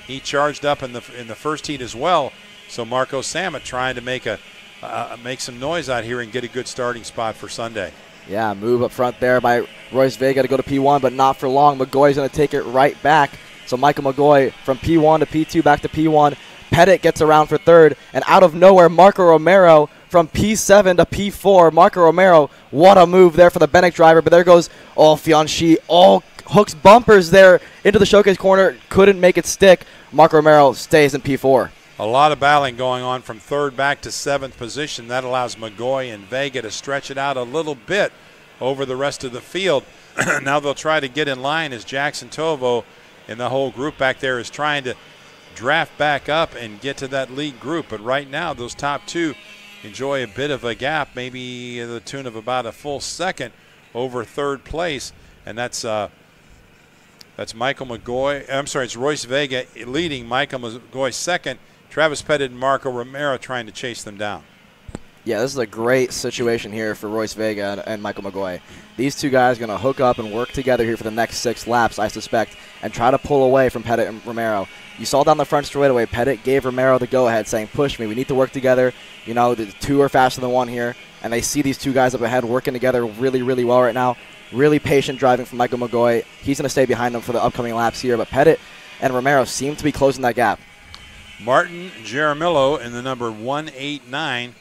He charged up in the in the first heat as well. So Marco Sammet trying to make a uh, make some noise out here and get a good starting spot for Sunday. Yeah, move up front there by Royce Vega to go to P1, but not for long. McGoy's going to take it right back. So Michael McGoy from P1 to P2 back to P1. Pettit gets around for third, and out of nowhere, Marco Romero from P7 to P4. Marco Romero, what a move there for the Benik driver, but there goes all Fionn Shee, all hooks bumpers there into the showcase corner, couldn't make it stick. Marco Romero stays in P4. A lot of battling going on from third back to seventh position. That allows McGoy and Vega to stretch it out a little bit over the rest of the field. now they'll try to get in line as Jackson Tovo and the whole group back there is trying to draft back up and get to that lead group. But right now, those top two enjoy a bit of a gap, maybe the tune of about a full second over third place, and that's uh, that's Michael McGoy. I'm sorry, it's Royce Vega leading, Michael McGoy second, Travis Pettit and Marco Romero trying to chase them down. Yeah, this is a great situation here for Royce Vega and, Michael McGoy. These two guys are going to hook up and work together here for the next six laps, I suspect, and try to pull away from Pettit and Romero. You saw down the front straightaway, Pettit gave Romero the go-ahead, saying, push me, we need to work together. You know, the two are faster than one here, and they see these two guys up ahead working together really, really well right now. Really patient driving from Michael McGoy. He's going to stay behind them for the upcoming laps here, but Pettit and Romero seem to be closing that gap. Martin Jaramillo in the number 189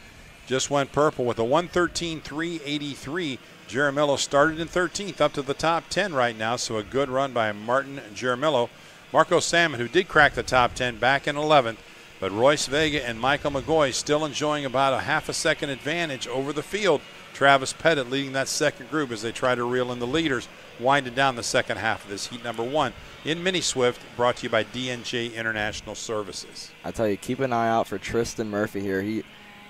just went purple with a 113.383. Jaramillo started in 13th up to the top 10 right now, so a good run by Martin Jaramillo. Marco Salmon, who did crack the top 10 back in 11th, but Royce Vega and Michael McGoy still enjoying about a half a second advantage over the field. Travis Pettit leading that second group as they try to reel in the leaders, winding down the second half of this heat number one in Mini Swift, brought to you by DNJ International Services. I tell you, keep an eye out for Tristan Murphy here. He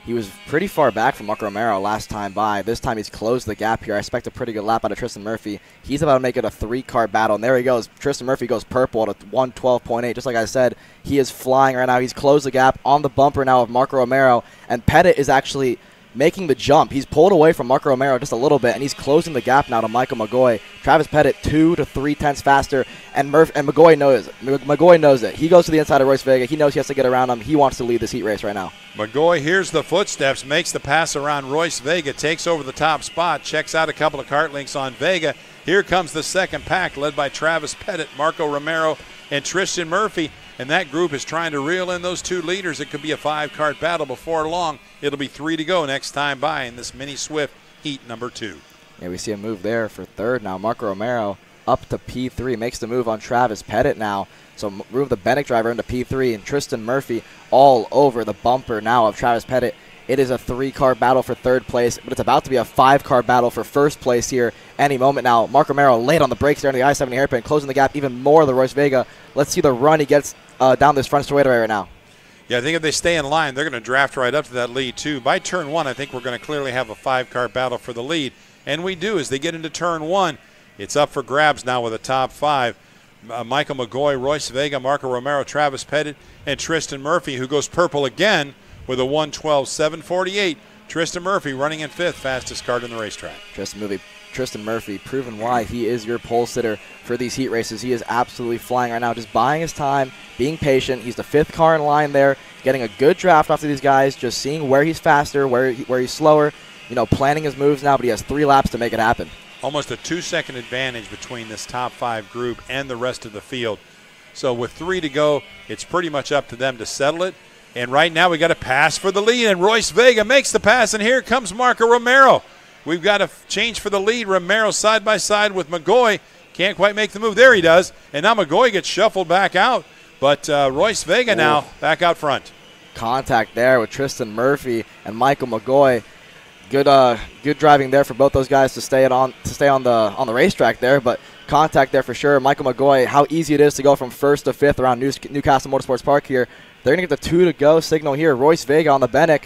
he was pretty far back from Marco Romero last time by. This time he's closed the gap here. I expect a pretty good lap out of Tristan Murphy. He's about to make it a three-car battle, and there he goes. Tristan Murphy goes purple at 112.8. Just like I said, he is flying right now. He's closed the gap on the bumper now of Marco Romero, and Pettit is actually – making the jump. He's pulled away from Marco Romero just a little bit, and he's closing the gap now to Michael McGoy. Travis Pettit two to three tenths faster, and Murph and McGoy knows it. McGoy knows it. He goes to the inside of Royce Vega. He knows he has to get around him. He wants to lead this heat race right now. McGoy hears the footsteps, makes the pass around Royce Vega, takes over the top spot, checks out a couple of kart links on Vega. Here comes the second pack, led by Travis Pettit, Marco Romero, and Tristan Murphy and that group is trying to reel in those two leaders. It could be a five card battle before long. It'll be three to go next time by in this mini Swift heat number two. Yeah, we see a move there for third now. Marco Romero up to P3 makes the move on Travis Pettit now. So move the Benik driver into P3 and Tristan Murphy all over the bumper now of Travis Pettit. It is a three car battle for third place, but it's about to be a five car battle for first place here any moment now. Marco Romero late on the brakes there in the I 70 hairpin, closing the gap even more to Royce Vega. Let's see the run he gets uh, down this front straightaway right now. Yeah, I think if they stay in line, they're going to draft right up to that lead, too. By turn one, I think we're going to clearly have a five car battle for the lead. And we do as they get into turn one. It's up for grabs now with a top five. Uh, Michael McGoy, Royce Vega, Marco Romero, Travis Pettit, and Tristan Murphy, who goes purple again with a 112.748. Tristan Murphy running in fifth, fastest card in the racetrack. Tristan Murphy Tristan Murphy, proven why he is your pole sitter for these heat races. He is absolutely flying right now, just buying his time, being patient. He's the fifth car in line there, getting a good draft off of these guys, just seeing where he's faster, where he, where he's slower, you know, planning his moves now, but he has three laps to make it happen. Almost a two second advantage between this top five group and the rest of the field. So with three to go, it's pretty much up to them to settle it. And right now we got a pass for the lead, and Royce Vega makes the pass, and here comes Marco Romero. We've got a change for the lead. Romero side by side with McGoy. Can't quite make the move. There he does. And now McGoy gets shuffled back out. But uh, Royce Vega Ooh. now back out front. Contact there with Tristan Murphy and Michael McGoy. Good, uh, good driving there for both those guys to stay on to stay on the on the racetrack there. But contact there for sure. Michael McGoy, how easy it is to go from first to fifth around News- New Castle Motorsports Park here. They're going to get the two to go signal here. Royce Vega on the Benik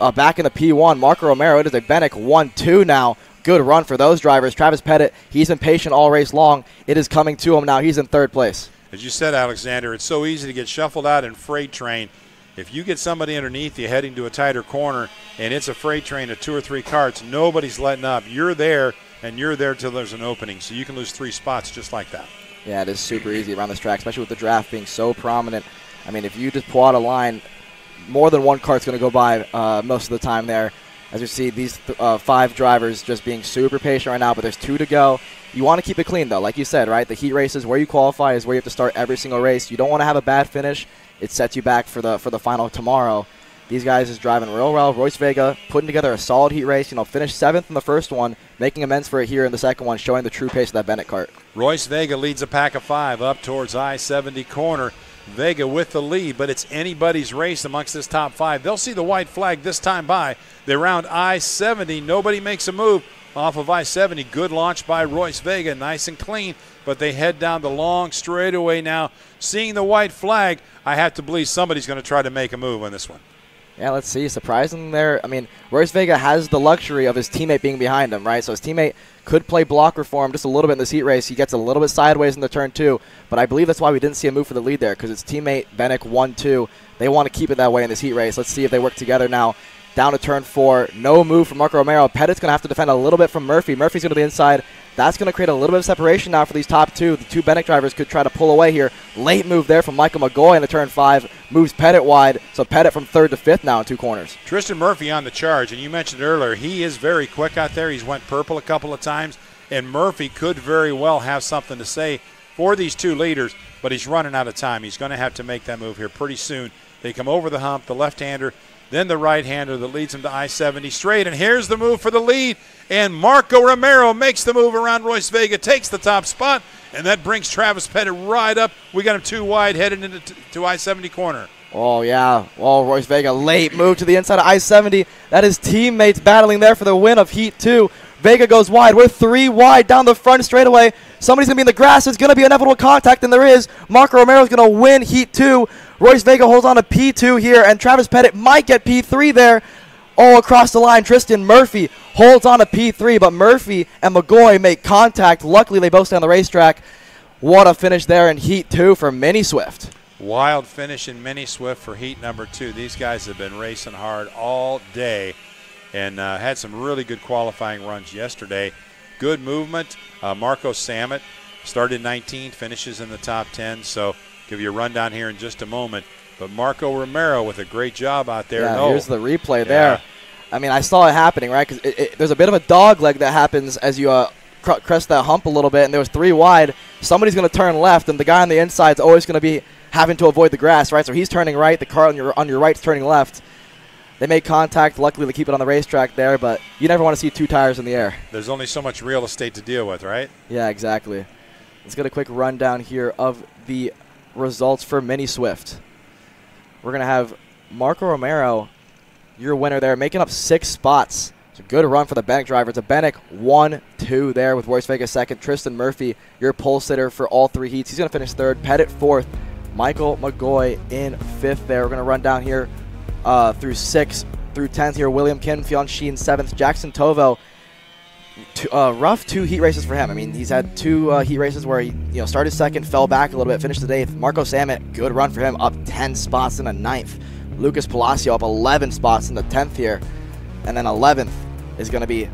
uh, back in the P1. Marco Romero, it is a Benik 1 2 now. Good run for those drivers. Travis Pettit, he's been patient all race long. It is coming to him now. He's in third place. As you said, Alexander, it's so easy to get shuffled out in freight train. If you get somebody underneath you heading to a tighter corner and it's a freight train of two or three karts, nobody's letting up. You're there and you're there till there's an opening. So you can lose three spots just like that. Yeah, it is super easy around this track, especially with the draft being so prominent. I mean, if you just pull out a line, more than one kart's going to go by uh, most of the time there. As you see, these th- uh, five drivers just being super patient right now, but there's two to go. You want to keep it clean, though. Like you said, right? The heat races, where you qualify, is where you have to start every single race. You don't want to have a bad finish. It sets you back for the for the final tomorrow. These guys is driving real well. Royce Vega putting together a solid heat race. You know, finished seventh in the first one, making amends for it here in the second one, showing the true pace of that Benik kart. Royce Vega leads a pack of five up towards I 70 corner. Vega with the lead, but it's anybody's race amongst this top five. They'll see the white flag this time by. They round I 70. Nobody makes a move off of I 70. Good launch by Royce Vega, nice and clean, but they head down the long straightaway now. Seeing the white flag, I have to believe somebody's going to try to make a move on this one. Yeah, let's see. Surprising there. I mean, Royce Vega has the luxury of his teammate being behind him, right? So his teammate could play blocker for him just a little bit in this heat race. He gets a little bit sideways in the turn two, but I believe that's why we didn't see a move for the lead there because his teammate Benik one two. They want to keep it that way in this heat race. Let's see if they work together now. Down to turn four, no move from Marco Romero. Pettit's going to have to defend a little bit from Murphy. Murphy's going to the inside. That's going to create a little bit of separation now for these top two. The two Benik drivers could try to pull away here. Late move there from Michael McGoy in the turn five. Moves Pettit wide. So Pettit from third to fifth now in two corners. Tristan Murphy on the charge, and you mentioned earlier he is very quick out there. He's went purple a couple of times, and Murphy could very well have something to say for these two leaders, but he's running out of time. He's going to have to make that move here pretty soon. They come over the hump, the left-hander, then the right-hander that leads him to I-70 straight, and here's the move for the lead, and Marco Romero makes the move around Royce Vega, takes the top spot, and that brings Travis Pettit right up. We got him too wide headed into t- to I-70 corner. Oh, yeah. Oh, Royce Vega, late move to the inside of I 70. That is teammates battling there for the win of Heat 2. Vega goes wide. We're three wide down the front straightaway. Somebody's going to be in the grass. It's going to be inevitable contact, and there is. Marco Romero's going to win Heat 2. Royce Vega holds on to P2 here, and Travis Pettit might get P3 there. Oh, across the line, Tristan Murphy holds on to P3, but Murphy and McGoy make contact. Luckily, they both stay on the racetrack. What a finish there in Heat 2 for Mini Swift. Wild finish in Mini Swift for heat number two. These guys have been racing hard all day and uh, had some really good qualifying runs yesterday. Good movement. Uh, Marco Samet started 19th, finishes in the top 10. So give you a rundown here in just a moment. But Marco Romero with a great job out there. Yeah, no. here's the replay there. I mean, I saw it happening, right? Because there's a bit of a dog leg that happens as you uh, cr- crest that hump a little bit, and there was three wide. Somebody's going to turn left, and the guy on the inside is always going to be having to avoid the grass, right? So he's turning right. The car on your on your right's turning left. They make contact. Luckily, they keep it on the racetrack there, but you never want to see two tires in the air. There's only so much real estate to deal with, right? Yeah, exactly. Let's get a quick rundown here of the results for Mini Swift. We're going to have Marco Romero, your winner there, making up six spots. It's a good run for the Benik driver. It's a Benik 1 2 there with Royce Vega second. Tristan Murphy, your pole sitter for all three heats. He's going to finish third. Pettit fourth. Michael McGoy in fifth there. We're going to run down here uh, through six, through 10th here. William Kim, Fionn Sheen seventh. Jackson Tovo two, uh, rough two heat races for him. I mean, he's had two uh, heat races where he you know started second, fell back a little bit, finished the eighth. Marco Samet, good run for him, up 10 spots in the ninth. Lucas Palacio up 11 spots in the 10th here, and then 11th is going to be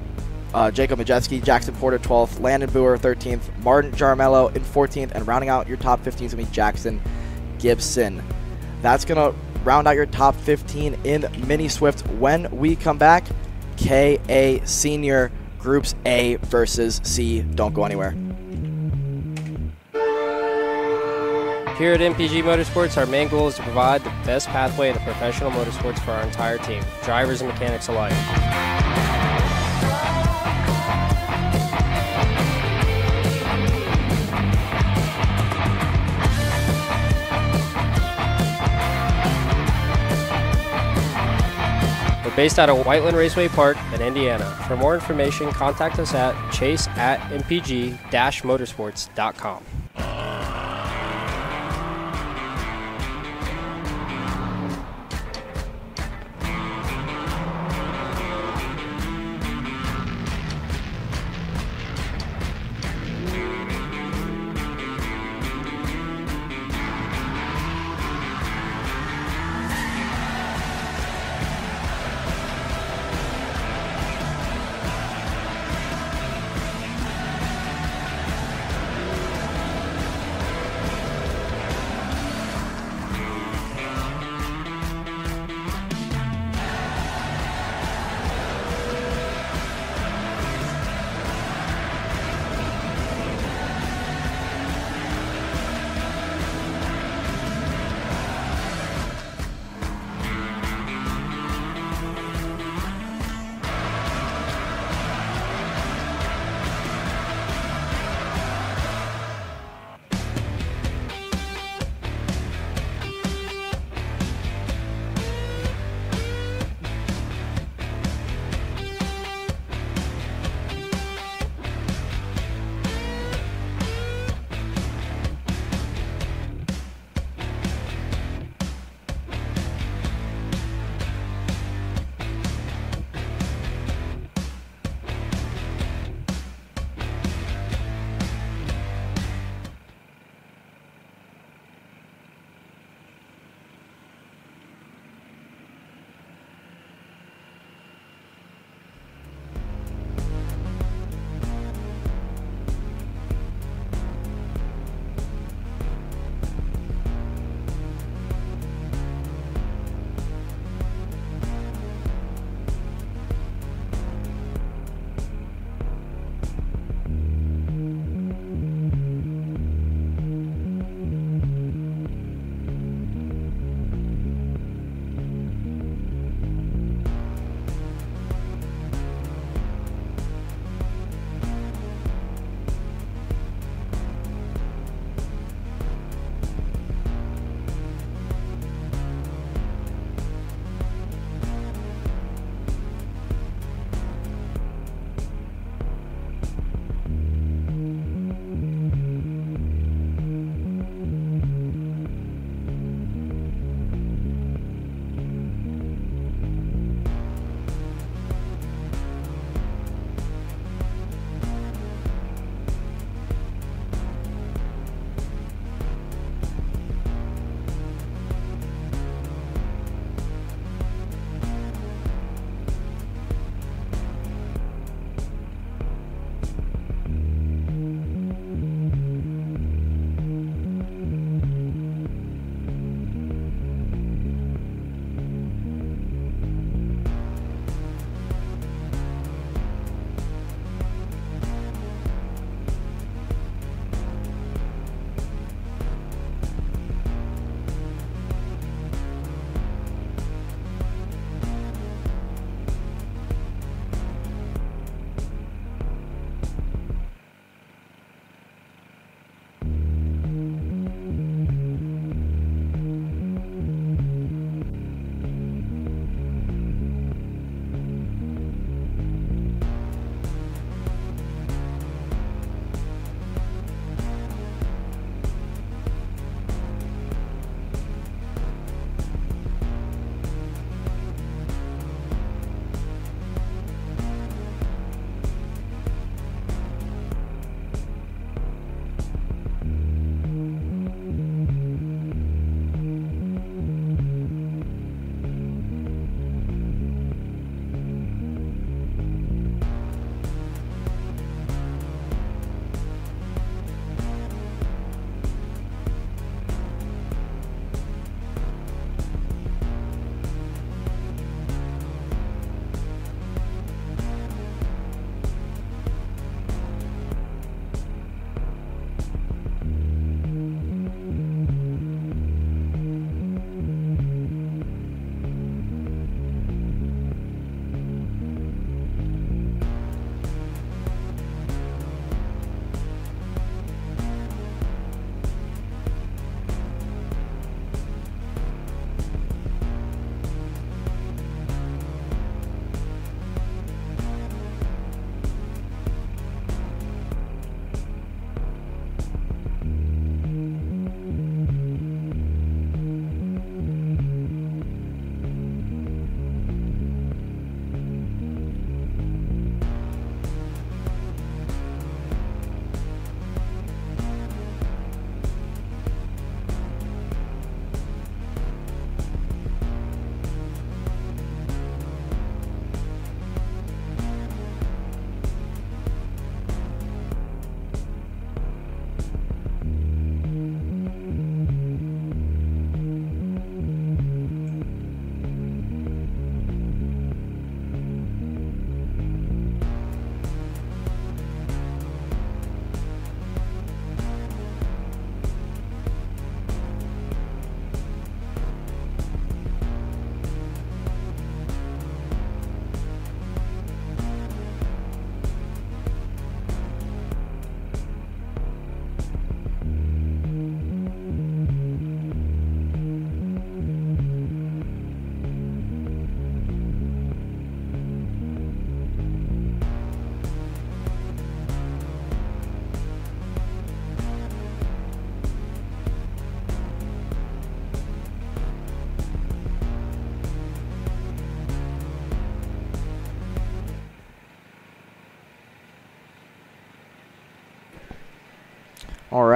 uh, Jacob Majewski, Jackson Porter 12th, Landon Boer 13th, Martin Jaramillo in 14th, and rounding out your top 15 is going to be Jackson Gibson. That's going to round out your top 15 in Mini Swift. When we come back, KA Senior Groups A versus C. Don't go anywhere. Here at MPG Motorsports, our main goal is to provide the best pathway to professional motorsports for our entire team, drivers and mechanics alike. We're based out of Whiteland Raceway Park in Indiana. For more information, contact us at chase at mpg-motorsports.com.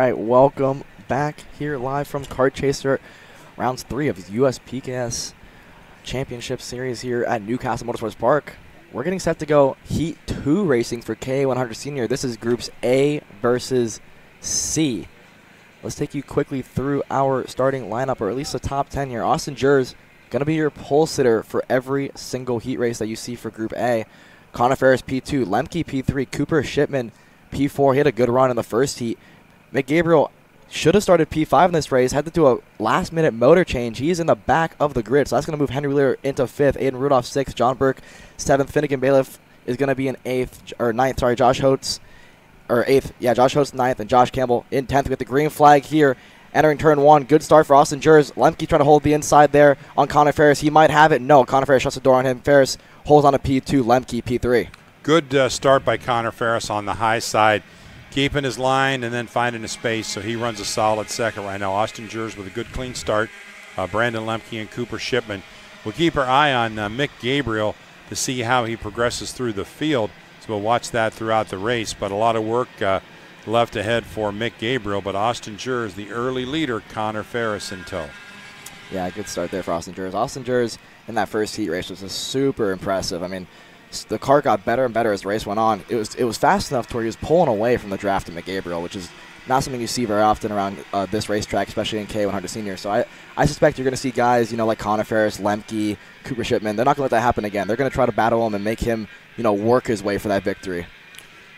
right, welcome back here live from Kart Chaser, rounds three of the U.S. PKS Championship Series here at New Castle Motorsports Park. We're getting set to go Heat 2 racing for K100 Senior. This is groups A versus C. Let's take you quickly through our starting lineup, or at least the top 10 here. Austin Jers going to be your pole sitter for every single heat race that you see for Group A. Connor Ferris P2, Lemke P3, Cooper Shipman P4. He had a good run in the first heat. Mick Gabriel should have started P5 in this race, had to do a last minute motor change. He's in the back of the grid, so that's going to move Henry Wheeler into fifth, Aiden Rudolph sixth, John Burke seventh, Finnegan Bailiff is going to be in eighth, or ninth, sorry, Josh Holtz, or eighth, yeah, Josh Holtz ninth, and Josh Campbell in tenth with the green flag here. Entering turn one, good start for Austin Jers. Lemke trying to hold the inside there on Connor Ferris. He might have it. No, Connor Ferris shuts the door on him. Ferris holds on to P2, Lemke P3. Good uh, start by Connor Ferris on the high side keeping his line and then finding a space. So he runs a solid second right now. Austin Jers with a good clean start. Uh, Brandon Lemke and Cooper Shipman. We'll keep our eye on uh, Mick Gabriel to see how he progresses through the field. So we'll watch that throughout the race. But a lot of work uh, left ahead for Mick Gabriel. But Austin Jers, the early leader, Connor Ferris in tow. Yeah, good start there for Austin Jers. Austin Jers in that first heat race was super impressive. I mean, the car got better and better as the race went on. It was it was fast enough to where he was pulling away from the draft of Mick Gabriel, which is not something you see very often around uh, this racetrack, especially in K100 Senior. So I, I suspect you're going to see guys, you know, like Connor Ferris, Lemke, Cooper Shipman. They're not going to let that happen again. They're going to try to battle him and make him, you know, work his way for that victory.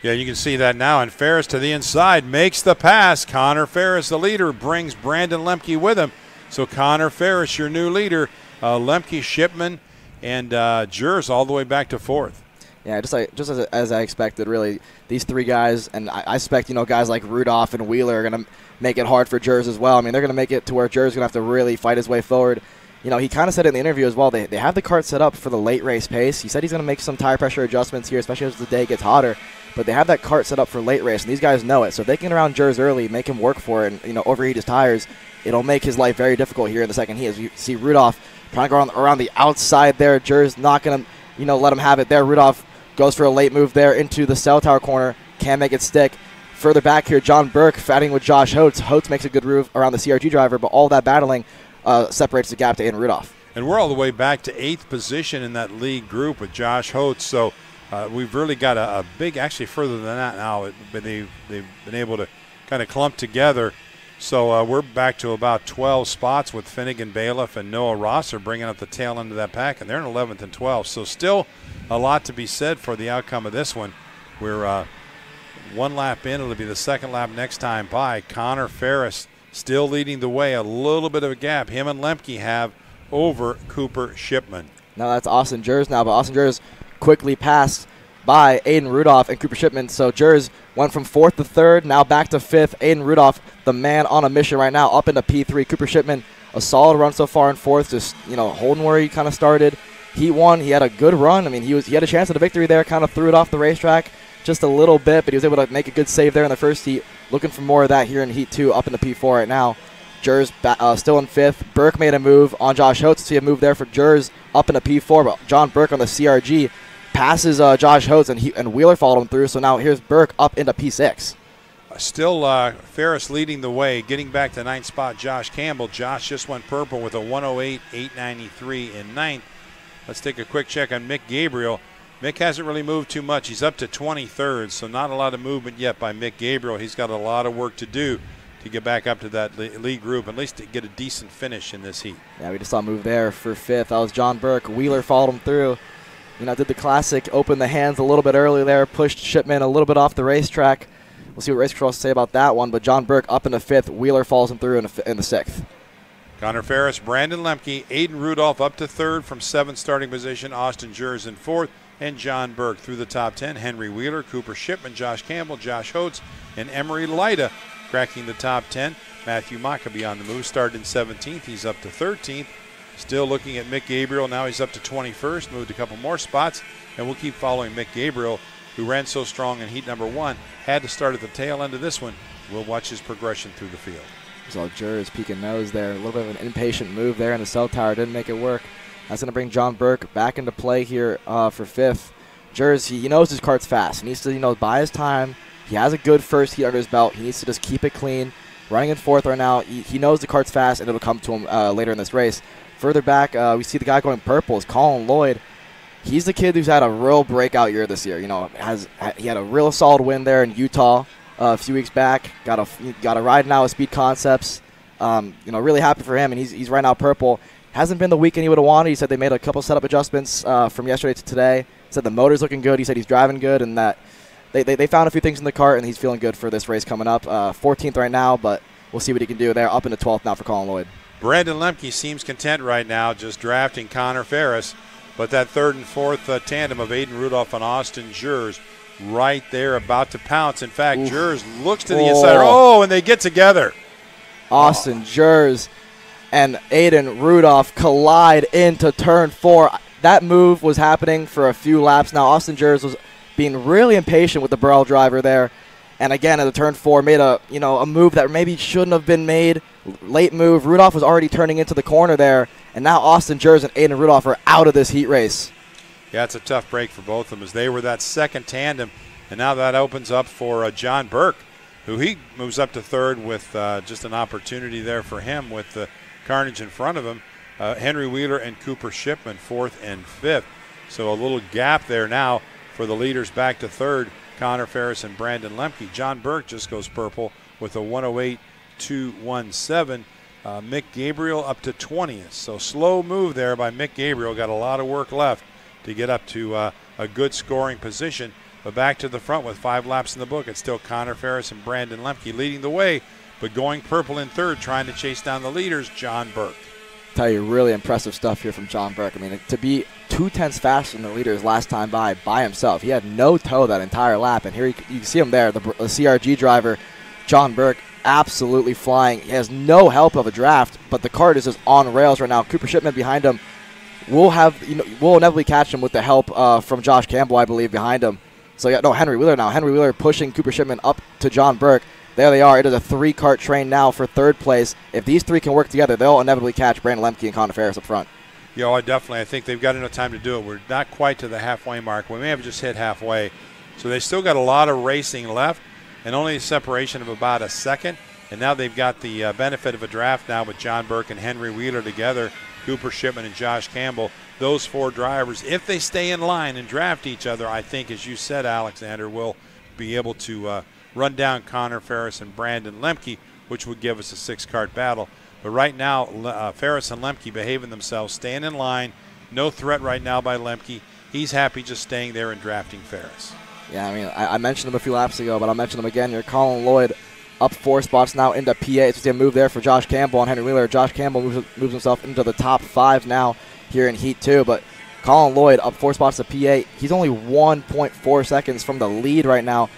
Yeah, you can see that now. And Ferris to the inside makes the pass. Connor Ferris, the leader, brings Brandon Lemke with him. So Connor Ferris, your new leader. Uh, Lemke, Shipman, and uh, Jers all the way back to fourth. Yeah, just like just as, as I expected, really. These three guys, and I, I expect you know guys like Rudolph and Wheeler are going to make it hard for Jers as well. I mean, they're going to make it to where Jers going to have to really fight his way forward. You know, he kind of said in the interview as well. They, they have the kart set up for the late race pace. He said he's going to make some tire pressure adjustments here, especially as the day gets hotter. But they have that kart set up for late race, and these guys know it. So if they can around Jers early, make him work for it, and you know overheat his tires, it'll make his life very difficult here in the second heat. As you see Rudolph trying to go around, around the outside there, Jers not going to you know let him have it there. Rudolph Goes for a late move there into the cell tower corner. Can't make it stick. Further back here, John Burke fighting with Josh Holtz. Holtz makes a good move around the CRG driver, but all that battling uh, separates the gap to Aiden Rudolph. And we're all the way back to eighth position in that league group with Josh Holtz. So uh, we've really got a, a, big, actually further than that now, but they've, they've been able to kind of clump together. So uh, we're back to about 12 spots with Finnegan Bailiff and Noah Rosser bringing up the tail end of that pack, and they're in 11th and 12th. So still a lot to be said for the outcome of this one. We're uh, one lap in. It'll be the second lap next time by. Connor Ferris still leading the way. A little bit of a gap. Him and Lemke have over Cooper Shipman. Now that's Austin Jers now, but Austin Jers quickly passed by Aiden Rudolph and Cooper Shipman. So Jers went from fourth to third, now back to fifth. Aiden Rudolph, the man on a mission right now, up into P3. Cooper Shipman, a solid run so far in fourth, just you know holding where he kind of started. He won. He had a good run. I mean, he was he had a chance at a victory there. Kind of threw it off the racetrack just a little bit, but he was able to make a good save there in the first heat. Looking for more of that here in Heat 2 up in the P4 right now. Jers uh, still in fifth. Burke made a move on Josh Holtz. See a move there for Jers up in the P4, but John Burke on the CRG passes uh, Josh Holtz, and, he, and Wheeler followed him through. So now here's Burke up into P6. Still uh, Ferris leading the way, getting back to ninth spot. Josh Campbell. Josh just went purple with a 108 893 in ninth. Let's take a quick check on Mick Gabriel. Mick hasn't really moved too much. He's up to 23rd, so not a lot of movement yet by Mick Gabriel. He's got a lot of work to do to get back up to that lead group, at least to get a decent finish in this heat. Yeah, we just saw a move there for fifth. That was John Burke. Wheeler followed him through. You know, did the classic, open the hands a little bit early there, pushed Shipman a little bit off the racetrack. We'll see what race say about that one. But John Burke up in the fifth. Wheeler falls him through in the, in the sixth. Connor Ferris, Brandon Lemke, Aiden Rudolph up to third from seventh starting position, Austin Jers in fourth, and John Burke through the top 10. Henry Wheeler, Cooper Shipman, Josh Campbell, Josh Holtz, and Emery Lida cracking the top 10. Matthew Maccabee on the move, started in 17th. He's up to 13th. Still looking at Mick Gabriel. Now he's up to 21st, moved a couple more spots, and we'll keep following Mick Gabriel, who ran so strong in heat number one. Had to start at the tail end of this one. We'll watch his progression through the field. So Jers peeking nose there. A little bit of an impatient move there in the cell tower. Didn't make it work. That's going to bring John Burke back into play here uh, for fifth. He, he knows his kart's fast. He needs to, you know, buy his time, He has a good first heat under his belt. He needs to just keep it clean. Running in fourth right now, he, he knows the kart's fast, and it'll come to him uh, later in this race. Further back, uh, we see the guy going purple is Colin Lloyd. He's the kid who's had a real breakout year this year. You know, has he had a real solid win there in Utah uh, a few weeks back. Got a got a ride now with Speed Concepts. Um, you know, really happy for him, and he's he's right now purple. Hasn't been the weekend he would have wanted. He said they made a couple setup adjustments uh, from yesterday to today. Said the motor's looking good. He said he's driving good, and that they, they, they found a few things in the kart, and he's feeling good for this race coming up. Uh, 14th right now, but we'll see what he can do there. Up into 12th now for Colin Lloyd. Brandon Lemke seems content right now, just drafting Connor Ferris. But that third and fourth uh, tandem of Aiden Rudolph and Austin Jers right there about to pounce. In fact, Oof. Jers looks to the inside. Oh, and they get together. Austin Jers and Aiden Rudolph collide into turn four. That move was happening for a few laps now. Austin Jers was being really impatient with the Birel driver there. And again, at the turn four, made a you know a move that maybe shouldn't have been made. Late move. Rudolph was already turning into the corner there, and now Austin Jers and Aiden Rudolph are out of this heat race. Yeah, it's a tough break for both of them as they were that second tandem, and now that opens up for uh, John Burke, who he moves up to third with uh, just an opportunity there for him with the carnage in front of him. Uh, Henry Wheeler and Cooper Shipman fourth and fifth, so a little gap there now for the leaders back to third. Connor Ferris and Brandon Lemke. John Burke just goes purple with a 108.217. Uh, Mick Gabriel up to 20th. So slow move there by Mick Gabriel. Got a lot of work left to get up to uh, a good scoring position. But back to the front with five laps in the book. It's still Connor Ferris and Brandon Lemke leading the way, but going purple in third, trying to chase down the leaders, John Burke. Tell you, really impressive stuff here from John Burke. I mean, to be two tenths faster than the leaders last time by by himself. He had no tow that entire lap, and here you, can see him there, the, the CRG driver, John Burke, absolutely flying. He has no help of a draft, but the kart is just on rails right now. Cooper Shipman behind him. We'll have you know we'll inevitably catch him with the help uh, from Josh Campbell, I believe, behind him. So yeah, no Henry Wheeler now. Henry Wheeler pushing Cooper Shipman up to John Burke. There they are. It is a three kart train now for third place. If these three can work together, they'll inevitably catch Brandon Lemke and Connor Ferris up front. Yeah, I definitely. I think they've got enough time to do it. We're not quite to the halfway mark. We may have just hit halfway. So they still got a lot of racing left and only a separation of about a second. And now they've got the uh, benefit of a draft now with John Burke and Henry Wheeler together, Cooper Shipman and Josh Campbell. Those four drivers, if they stay in line and draft each other, I think, as you said, Alexander, will be able to uh, run down Connor Ferris and Brandon Lemke, which would give us a six kart battle. But right now, uh, Ferris and Lemke behaving themselves, staying in line. No threat right now by Lemke. He's happy just staying there and drafting Ferris. Yeah, I mean, I, I mentioned him a few laps ago, but I'll mention him again. You're Colin Lloyd up four spots now into PA. It's a move there for Josh Campbell and Henry Wheeler. Josh Campbell moves, moves himself into the top five now here in Heat 2, but Colin Lloyd up four spots to PA. He's only 1.4 seconds from the lead right now.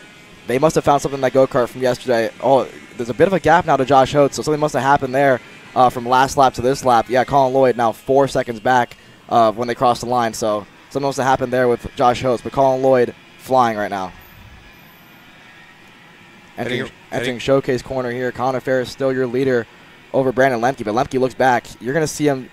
They must have found something in that go kart from yesterday. Oh, there's a bit of a gap now to Josh Holtz, so something must have happened there uh, from last lap to this lap. Yeah, Colin Lloyd now four seconds back uh, when they crossed the line, so something must have happened there with Josh Holtz. But Colin Lloyd flying right now. Entering, Heading- entering showcase corner here, Connor Ferris still your leader over Brandon Lemke, but Lemke looks back. You're going to see him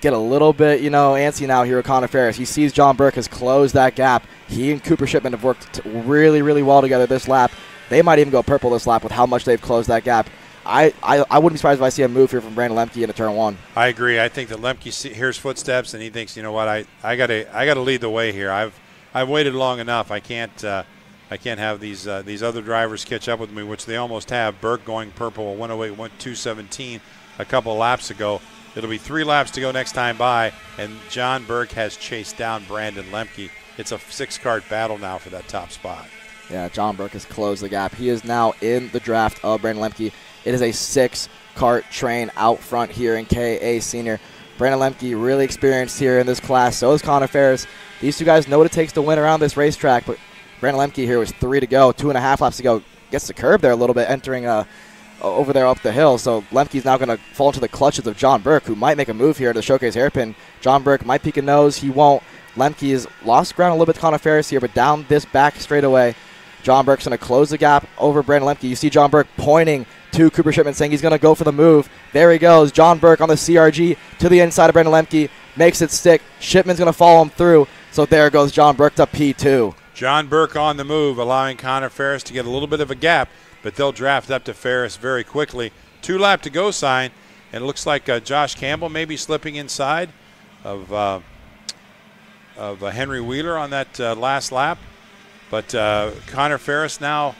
get a little bit, you know, antsy now here with Connor Ferris. He sees John Burke has closed that gap. He and Cooper Shipman have worked really, really well together this lap. They might even go purple this lap with how much they've closed that gap. I, I, I wouldn't be surprised if I see a move here from Brandon Lemke into turn one. I agree. I think that Lemke hears footsteps and he thinks, you know what, I, I gotta I gotta lead the way here. I've I've waited long enough. I can't uh, I can't have these uh, these other drivers catch up with me, which they almost have. Burke going purple 108 217 a couple laps ago. It'll be three laps to go next time by, and John Burke has chased down Brandon Lemke. It's a six kart battle now for that top spot. Yeah, John Burke has closed the gap. He is now in the draft of Brandon Lemke. It is a six kart train out front here in KA Senior. Brandon Lemke really experienced here in this class. So is Connor Ferris. These two guys know what it takes to win around this racetrack. But Brandon Lemke here was three to go, two and a half laps to go. Gets the curb there a little bit, entering uh, Uh, over there up the hill. So Lemke's now going to fall into the clutches of John Burke, who might make a move here to showcase hairpin. John Burke might peek a nose. He won't. Lemke lost ground a little bit to Connor Ferris here, but down this back straightaway, John Burke's going to close the gap over Brandon Lemke. You see John Burke pointing to Cooper Shipman saying he's going to go for the move. There he goes. John Burke on the CRG to the inside of Brandon Lemke. Makes it stick. Shipman's going to follow him through. So there goes John Burke to P2. John Burke on the move, allowing Connor Ferris to get a little bit of a gap, but they'll draft up to Ferris very quickly. Two lap to go sign, and it looks like uh, Josh Campbell maybe slipping inside of uh, of uh, Henry Wheeler on that uh, last lap. But uh, Connor Ferris now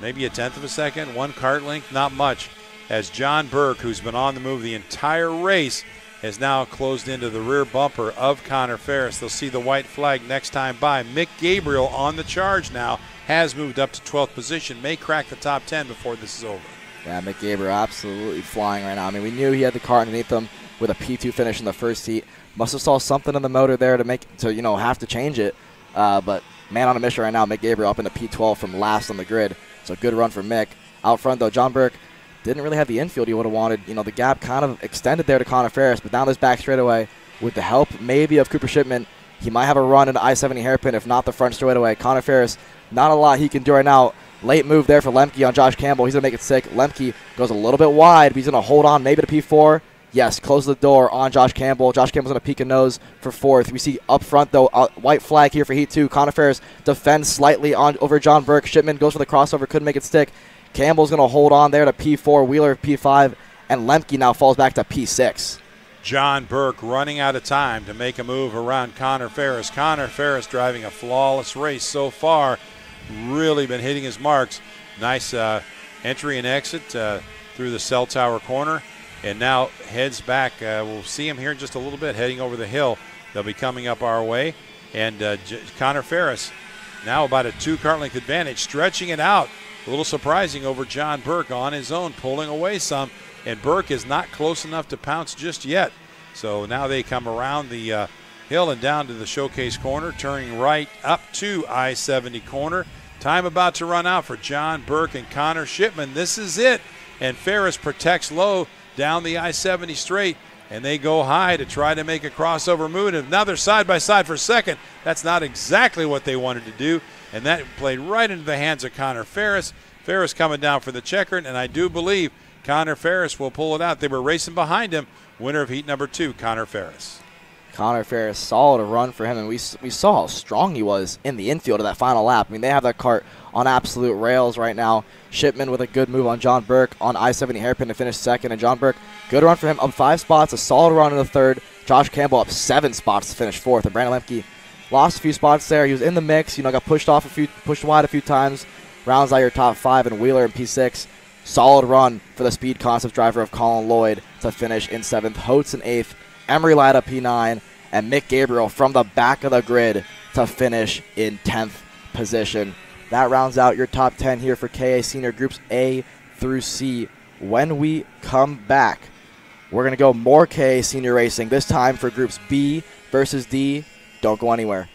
maybe a tenth of a second, one kart length, not much. As John Burke, who's been on the move the entire race, has now closed into the rear bumper of Connor Ferris. They'll see the white flag next time by. Mick Gabriel on the charge now has moved up to 12th position, may crack the top 10 before this is over. Yeah, Mick Gabriel absolutely flying right now. I mean, we knew he had the car underneath him with a P2 finish in the first heat. Must have saw something in the motor there to make to you know have to change it. Uh, but man on a mission right now, Mick Gabriel up in the P12 from last on the grid. So good run for Mick. Out front though, John Burke didn't really have the infield he would have wanted. You know, the gap kind of extended there to Connor Ferris, but down this back straightaway with the help maybe of Cooper Shipman, he might have a run into I-70 hairpin if not the front straightaway. Connor Ferris, not a lot he can do right now. Late move there for Lemke on Josh Campbell. He's going to make it sick. Lemke goes a little bit wide, but he's going to hold on maybe to P4. Yes, close the door on Josh Campbell. Josh Campbell's going to peek a nose for fourth. We see up front, though, white flag here for Heat 2. Connor Ferris defends slightly on over John Burke. Shipman goes for the crossover, couldn't make it stick. Campbell's going to hold on there to P4, Wheeler P5, and Lemke now falls back to P6. John Burke running out of time to make a move around Connor Ferris. Connor Ferris driving a flawless race so far. Really been hitting his marks. Nice uh, entry and exit uh, through the cell tower corner. And now heads back. Uh, we'll see him here in just a little bit heading over the hill. They'll be coming up our way. And uh, J- Connor Ferris now about a two kart length advantage, stretching it out. A little surprising over John Burke on his own, pulling away some and Burke is not close enough to pounce just yet. So now they come around the uh, hill and down to the showcase corner, turning right up to I 70 corner. Time about to run out for John Burke and Connor Shipman. This is it. And Ferris protects low down the I 70 straight, and they go high to try to make a crossover move. And now they're side by side for second. That's not exactly what they wanted to do, and that played right into the hands of Connor Ferris. Ferris coming down for the checker, and I do believe Connor Ferris will pull it out. They were racing behind him. Winner of heat number two, Connor Ferris. Connor Ferris, solid run for him, and we, we saw how strong he was in the infield of that final lap. I mean, they have that kart on absolute rails right now. Shipman with a good move on John Burke on I-70 hairpin to finish second, and John Burke, good run for him, up five spots, a solid run in the third. Josh Campbell up seven spots to finish fourth, and Brandon Lemke lost a few spots there. He was in the mix, you know, got pushed off a few, pushed wide a few times. Rounds out your top five, and Wheeler in P6 Solid run for the speed concept driver of Colin Lloyd to finish in seventh. Holtz in eighth. Emery Latta P9. And Mick Gabriel from the back of the grid to finish in 10th position. That rounds out your top 10 here for KA Senior Groups A through C. When we come back, we're going to go more KA Senior Racing, this time for Groups B versus D. Don't go anywhere.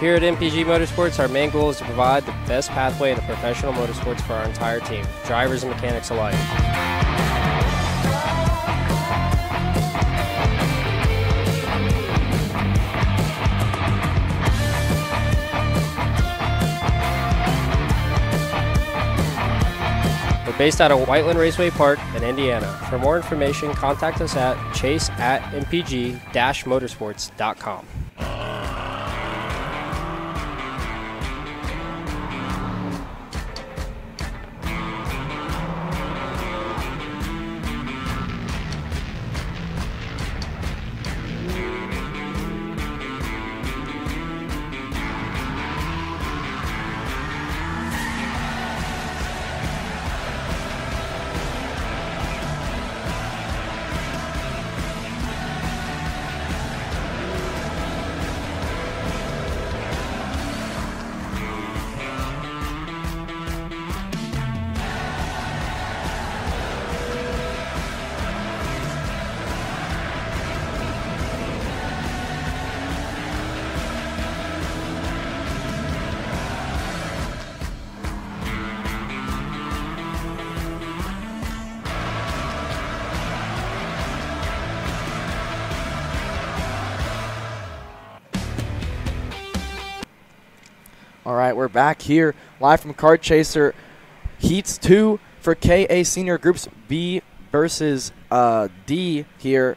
Here at MPG Motorsports, our main goal is to provide the best pathway into professional motorsports for our entire team, drivers and mechanics alike. We're based out of Whiteland Raceway Park in Indiana. For more information, contact us at chase at mpg-motorsports.com. right, we're back here live from Kart Chaser Heats 2 for KA Senior Groups B versus uh, D here.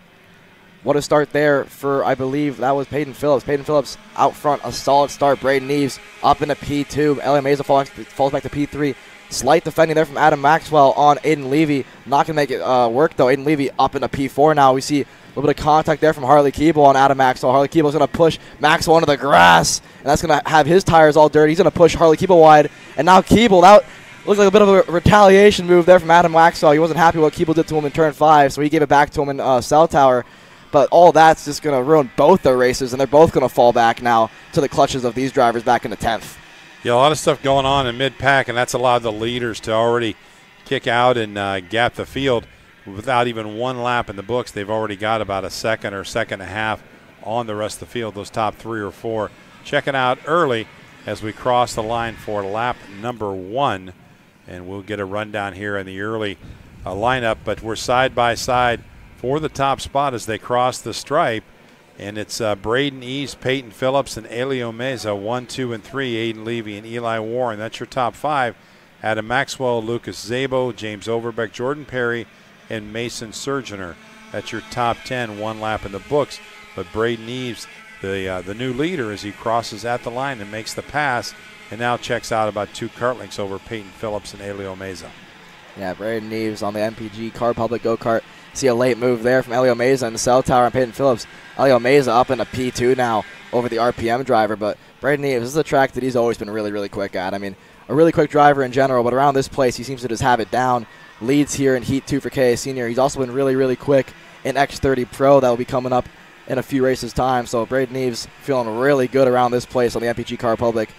What a start there for, I believe, that was Peyton Phillips. Peyton Phillips out front, a solid start. Braden Eves up into P2. Elliot Meza falls, falls back to P3. Slight defending there from Adam Maxwell on Aiden Levy. Not going to make it uh, work, though. Aiden Levy up into P4 now. We see a little bit of contact there from Harley Keeble on Adam Maxwell. Harley Keeble's going to push Maxwell into the grass, and that's going to have his tires all dirty. He's going to push Harley Keeble wide, and now Keeble, that looks like a bit of a retaliation move there from Adam Maxwell. He wasn't happy what Keeble did to him in turn five, so he gave it back to him in uh, Cell Tower. But all that's just going to ruin both their races, and they're both going to fall back now to the clutches of these drivers back in the 10th. Yeah, a lot of stuff going on in mid pack, and that's allowed the leaders to already kick out and uh, gap the field without even one lap in the books. They've already got about a second or second and a half on the rest of the field, those top three or four. Checking out early as we cross the line for lap number one, and we'll get a rundown here in the early uh, lineup. But we're side by side for the top spot as they cross the stripe. And it's uh, Braden Eves, Peyton Phillips, and Elio Meza, one, two, and three. Aiden Levy and Eli Warren. That's your top five. Adam Maxwell, Lucas Zabo, James Overbeck, Jordan Perry, and Mason Surgener. That's your top ten. One lap in the books. But Braden Eves, the uh, the new leader, as he crosses at the line and makes the pass, and now checks out about two kart lengths over Peyton Phillips and Elio Meza. Yeah, Braden Eves on the MPG Kart Republic Go Kart. See a late move there from Elio Meza in the cell tower and Peyton Phillips. Elio Meza up in a P2 now over the RPM driver, but Braden Eves, is a track that he's always been really, really quick at. I mean, a really quick driver in general, but around this place, he seems to just have it down. Leads here in Heat 2 for KA Senior. He's also been really, really quick in X30 Pro. That will be coming up in a few races' time. So Braden Eves feeling really good around this place on the MPG Kart Republic.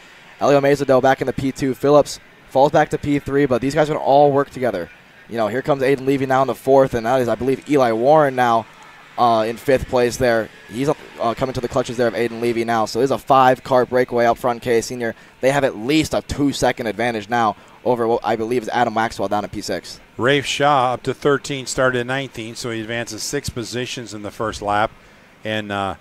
Elio Meza, though, back in the P2. Phillips falls back to P3, but these guys are going to all work together. You know, here comes Aiden Levy now in the fourth, and that is, I believe, Eli Warren now uh, in fifth place there. He's uh, coming to the clutches there of Aiden Levy now. So there's a five car breakaway up front, K Senior. They have at least a two second advantage now over what I believe is Adam Maxwell down at P6. Rafe Shaw up to 13, started at 19, so he advances six positions in the first lap. And uh,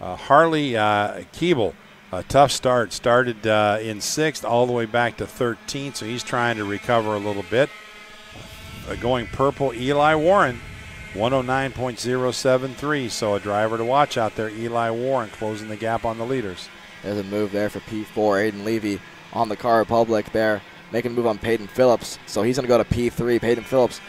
uh, Harley uh, Keeble, a tough start, started uh, in sixth all the way back to 13, so he's trying to recover a little bit. Uh, going purple, Eli Warren, 109.073. So a driver to watch out there, Eli Warren, closing the gap on the leaders. There's a move there for P4. Aiden Levy on the Kart Republic there, making a move on Peyton Phillips. So he's going to go to P3. Peyton Phillips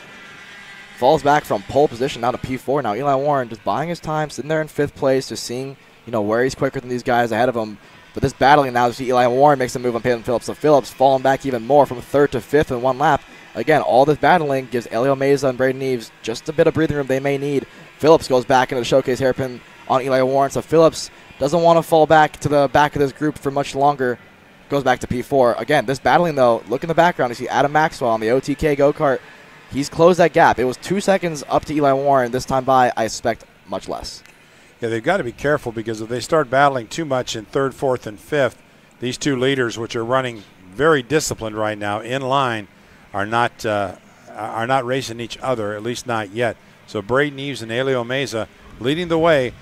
falls back from pole position now to P4. Now Eli Warren just buying his time, sitting there in fifth place, just seeing you know where he's quicker than these guys ahead of him. But this battling now, see Eli Warren makes a move on Peyton Phillips. So Phillips falling back even more from third to fifth in one lap. Again, all this battling gives Elio Meza and Braden Eves just a bit of breathing room they may need. Phillips goes back into the showcase hairpin on Eli Warren. So Phillips doesn't want to fall back to the back of this group for much longer. Goes back to P4. Again, this battling, though, look in the background. You see Adam Maxwell on the OTK go kart. He's closed that gap. It was two seconds up to Eli Warren. This time by, I expect much less. Yeah, they've got to be careful because if they start battling too much in third, fourth, and fifth, these two leaders, which are running very disciplined right now in line, are not uh, are not racing each other, at least not yet. So Braden Eves and Elio Meza leading the way.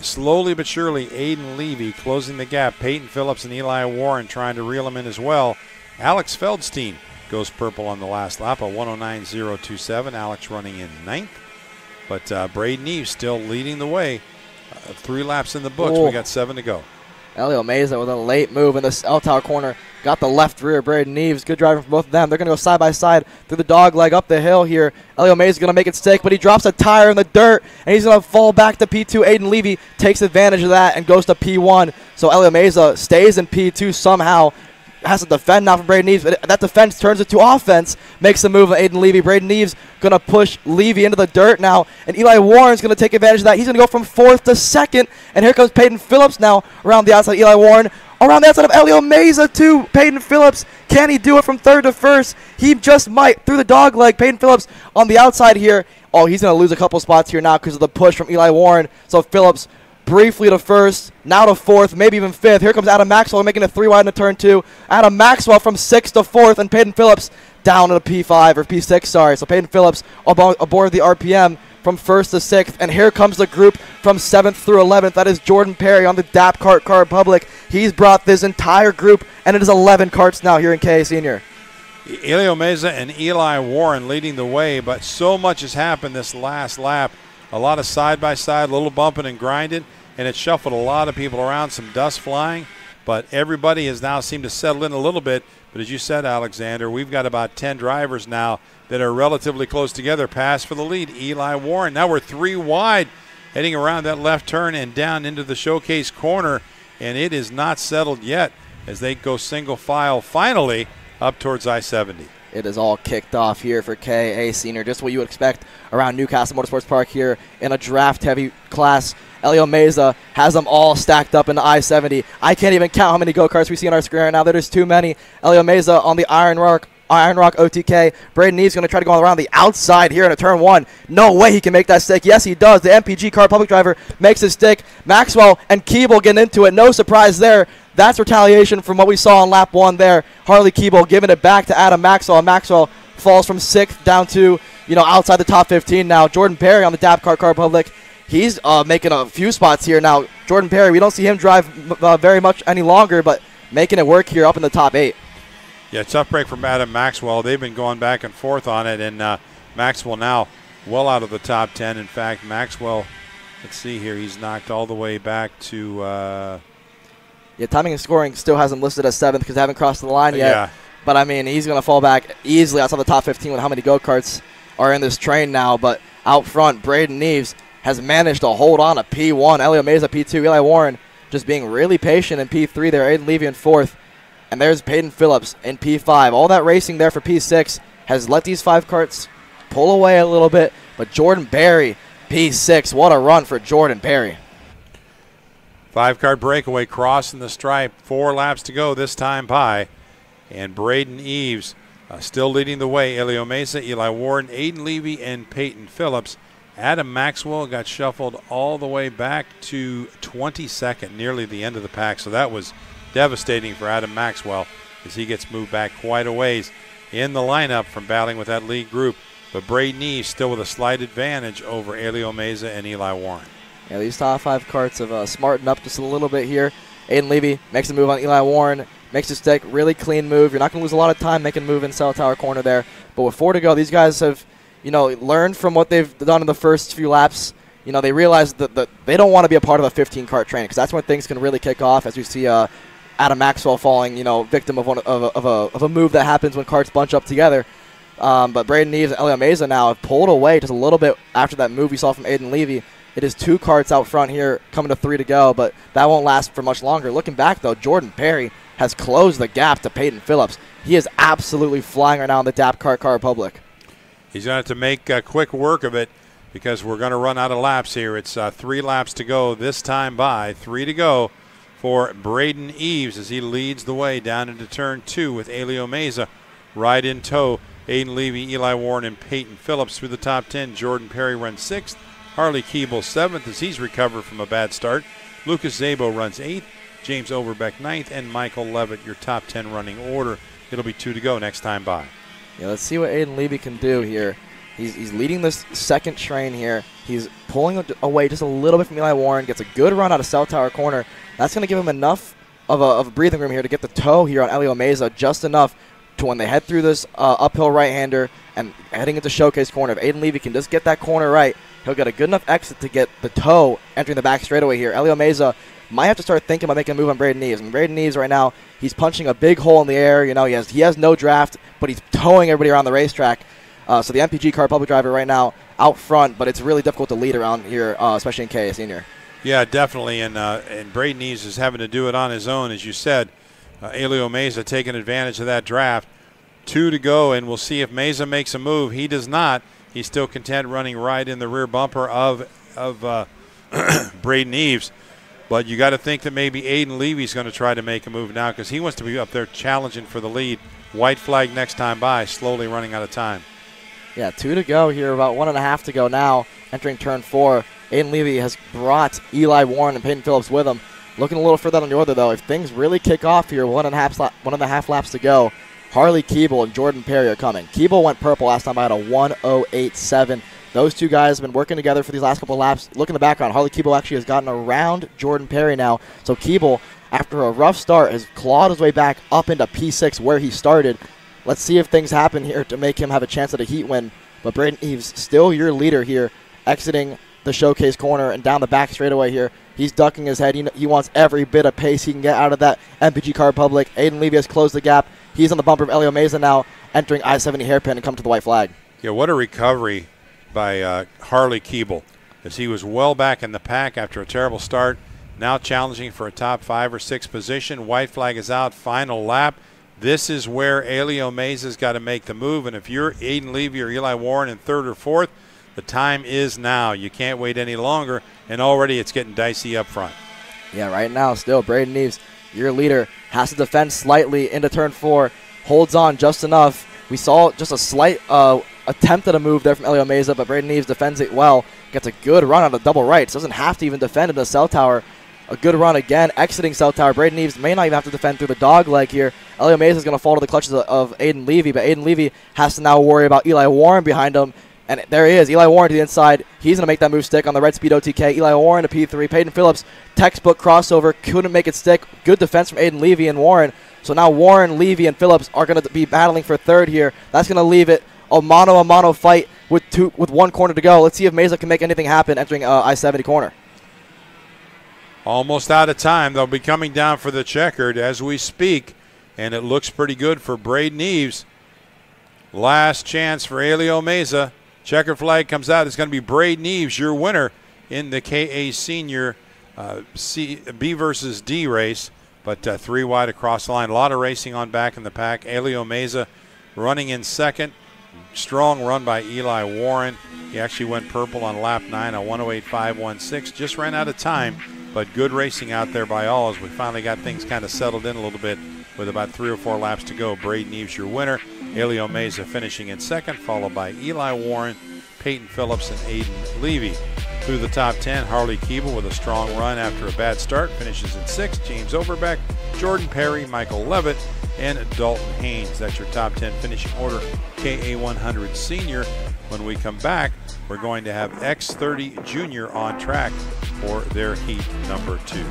Slowly but surely, Aiden Levy closing the gap. Peyton Phillips and Eli Warren trying to reel him in as well. Alex Feldstein goes purple on the last lap, a 109.027. Alex running in ninth. But uh, Braden Eves still leading the way. Uh, three laps in the books. Oh. We got seven to go. Elio Meza with a late move in the L Tower corner. Got the left rear, Braden Eves. Good driving from both of them. They're going to go side by side through the dog leg up the hill here. Elio Meza is going to make it stick, but he drops a tire in the dirt, and he's going to fall back to P2. Aiden Levy takes advantage of that and goes to P1. So Elio Meza stays in P2 somehow. Has to defend now from Braden Eves. but That defense turns into offense. Makes the move of Aiden Levy. Braden Eves going to push Levy into the dirt now. And Eli Warren's going to take advantage of that. He's going to go from fourth to second. And here comes Peyton Phillips now around the outside. Eli Warren around the outside of Elio Meza too. Peyton Phillips. Can he do it from third to first? He just might. Through the dog leg. Peyton Phillips on the outside here. Oh, he's going to lose a couple spots here now because of the push from Eli Warren. So Phillips briefly to first, now to fourth, maybe even fifth. Here comes Adam Maxwell making a three wide in the turn two. Adam Maxwell from sixth to fourth, and Peyton Phillips down to P5 or P6, sorry. So Peyton Phillips abo- aboard the RPM from first to sixth. And here comes the group from seventh through 11th. That is Jordan Perry on the DAP kart Kart Republic. He's brought this entire group, and it is 11 karts now here in KA Senior. Elio Meza and Eli Warren leading the way, but so much has happened this last lap. A lot of side by side, a little bumping and grinding, and it shuffled a lot of people around, some dust flying. But everybody has now seemed to settle in a little bit. But as you said, Alexander, we've got about 10 drivers now that are relatively close together. Pass for the lead, Eli Warren. Now we're three wide, heading around that left turn and down into the showcase corner, and it is not settled yet as they go single file finally up towards I 70. It is all kicked off here for KA Senior, just what you would expect around New Castle Motorsports Park here in a draft heavy class. Elio Meza has them all stacked up in the I 70. I can't even count how many go karts we see on our screen right now. There's too many. Elio Meza on the Iron Rock Iron Rock OTK. Braden Eves going to try to go around the outside here in a turn one. No way he can make that stick. Yes, he does. The MPG Kart Republic driver makes his stick. Maxwell and Keeble getting into it. No surprise there. That's retaliation from what we saw on lap one there. Harley Keeble giving it back to Adam Maxwell. Maxwell falls from sixth down to, you know, outside the top 15 now. Jordan Perry on the DAP Car Kart Republic. He's uh, making a few spots here now. Jordan Perry, we don't see him drive uh, very much any longer, but making it work here up in the top eight. Yeah, tough break from Adam Maxwell. They've been going back and forth on it, and uh, Maxwell now well out of the top 10. In fact, Maxwell, let's see here, he's knocked all the way back to. Uh, yeah, timing and scoring still hasn't listed as seventh because they haven't crossed the line yet. Yeah. But I mean, he's going to fall back easily outside the top 15 with how many go karts are in this train now. But out front, Braden Eves has managed to hold on to P1. Elio Meza P2. Eli Warren just being really patient in P3 there. Aiden Levy in fourth. And there's Peyton Phillips in P5. All that racing there for P6 has let these five karts pull away a little bit. But Jordan Perry, P6. What a run for Jordan Perry. Five kart breakaway crossing the stripe. Four laps to go this time by. And Braden Eves uh, still leading the way. Elio Meza, Eli Warren, Aiden Levy, and Peyton Phillips. Adam Maxwell got shuffled all the way back to 22nd, nearly the end of the pack. So that was devastating for Adam Maxwell as he gets moved back quite a ways in the lineup from battling with that lead group. But Braden Eves still with a slight advantage over Elio Meza and Eli Warren. Yeah, these top five karts have uh, smartened up just a little bit here. Aiden Levy makes a move on Eli Warren, makes a stick, really clean move. You're not going to lose a lot of time making a move in cell tower corner there. But with four to go, these guys have, you know, learned from what they've done in the first few laps. You know, they realize that, that they don't want to be a part of a 15 kart train because that's when things can really kick off. As we see uh, Adam Maxwell falling, you know, victim of one of a, of a, of a move that happens when karts bunch up together. Um, but Braden Eves and Elio Meza now have pulled away just a little bit after that move we saw from Aiden Levy. It is two karts out front here, coming to three to go, but that won't last for much longer. Looking back, though, Jordan Perry has closed the gap to Peyton Phillips. He is absolutely flying right now in the DAP Car Kart Republic. He's going to have to make uh, quick work of it because we're going to run out of laps here. It's uh, three laps to go this time by, three to go for Braden Eves as he leads the way down into turn two with Elio Meza right in tow. Aiden Levy, Eli Warren, and Peyton Phillips through the top 10. Jordan Perry runs sixth. Harley Keeble seventh as he's recovered from a bad start. Lucas Zabo runs eighth. James Overbeck ninth. And Michael Levitt, your top 10 running order. It'll be two to go next time by. Yeah, let's see what Aiden Levy can do here. He's, he's leading this second train here. He's pulling away just a little bit from Eli Warren. Gets a good run out of Cell Tower corner. That's going to give him enough of a, of a breathing room here to get the toe here on Elio Meza just enough to when they head through this uh, uphill right-hander and heading into showcase corner. If Aiden Levy can just get that corner right, he'll get a good enough exit to get the toe entering the back straightaway here. Elio Meza might have to start thinking about making a move on Braden Eves. And Braden Eves right now, he's punching a big hole in the air. You know, he has he has no draft, but he's towing everybody around the racetrack. Uh, so the MPG Kart Republic driver right now out front, but it's really difficult to lead around here, uh, especially in KA Senior. Yeah, definitely. And uh, and Braden Eves is having to do it on his own, as you said. Uh, Elio Meza taking advantage of that draft. Two to go, and we'll see if Meza makes a move. He does not. He's still content running right in the rear bumper of of uh, Braden Eves. But you got to think that maybe Aiden Levy's going to try to make a move now because he wants to be up there challenging for the lead. White flag next time by, slowly running out of time. Yeah, two to go here, about one and a half to go now, entering turn four. Aiden Levy has brought Eli Warren and Peyton Phillips with him. Looking a little further on the order, though. If things really kick off here, one and a half, one and a half laps to go, Harley Keeble and Jordan Perry are coming. Keeble went purple last time I had a 108.7. Those two guys have been working together for these last couple laps. Look in the background. Harley Keeble actually has gotten around Jordan Perry now. So Keeble, after a rough start, has clawed his way back up into P6 where he started. Let's see if things happen here to make him have a chance at a heat win. But Braden Eves, still your leader here, exiting the showcase corner and down the back straightaway here. He's ducking his head. He, he wants every bit of pace he can get out of that MPG Kart Republic. Aiden Levy has closed the gap. He's on the bumper of Elio Meza now, entering I-70 hairpin and come to the white flag. Yeah, what a recovery by uh, Harley Keeble as he was well back in the pack after a terrible start. Now challenging for a top five or six position. White flag is out. Final lap. This is where Elio Meza's got to make the move. And if you're Aiden Levy or Eli Warren in third or fourth, the time is now. You can't wait any longer. And already it's getting dicey up front. Yeah, right now, still, Braden Eves, your leader, has to defend slightly into turn four, holds on just enough. We saw just a slight uh, attempt at a move there from Elio Meza, but Braden Eves defends it well. Gets a good run on the double rights. Doesn't have to even defend in the cell tower. A good run again, exiting cell tower. Braden Eves may not even have to defend through the dog leg here. Elio Meza is going to fall to the clutches of, of Aiden Levy, but Aiden Levy has to now worry about Eli Warren behind him. And there he is, Eli Warren to the inside. He's going to make that move stick on the red speed OTK. Eli Warren to P3. Peyton Phillips, textbook crossover, couldn't make it stick. Good defense from Aiden Levy and Warren. So now Warren, Levy, and Phillips are going to be battling for third here. That's going to leave it a mano a mano fight with two with one corner to go. Let's see if Meza can make anything happen entering uh, I-70 corner. Almost out of time. They'll be coming down for the checkered as we speak, and it looks pretty good for Braden Eves. Last chance for Elio Meza. Checkered flag comes out. It's going to be Braden Eves, your winner in the KA Senior uh, C, B versus D race. But uh, three wide across the line. A lot of racing on back in the pack. Elio Meza running in second. Strong run by Eli Warren. He actually went purple on lap 9 on 108.516. Just ran out of time, but good racing out there by all as we finally got things kind of settled in a little bit with about three or four laps to go. Braden Eves, your winner. Elio Meza finishing in second, followed by Eli Warren, Peyton Phillips, and Aiden Levy. Through the top 10, Harley Keeble with a strong run after a bad start finishes in sixth. James Overbeck, Jordan Perry, Michael Levitt, and Dalton Haynes. That's your top 10 finishing order, KA100 Senior. When we come back, we're going to have X30 Junior on track for their heat number two.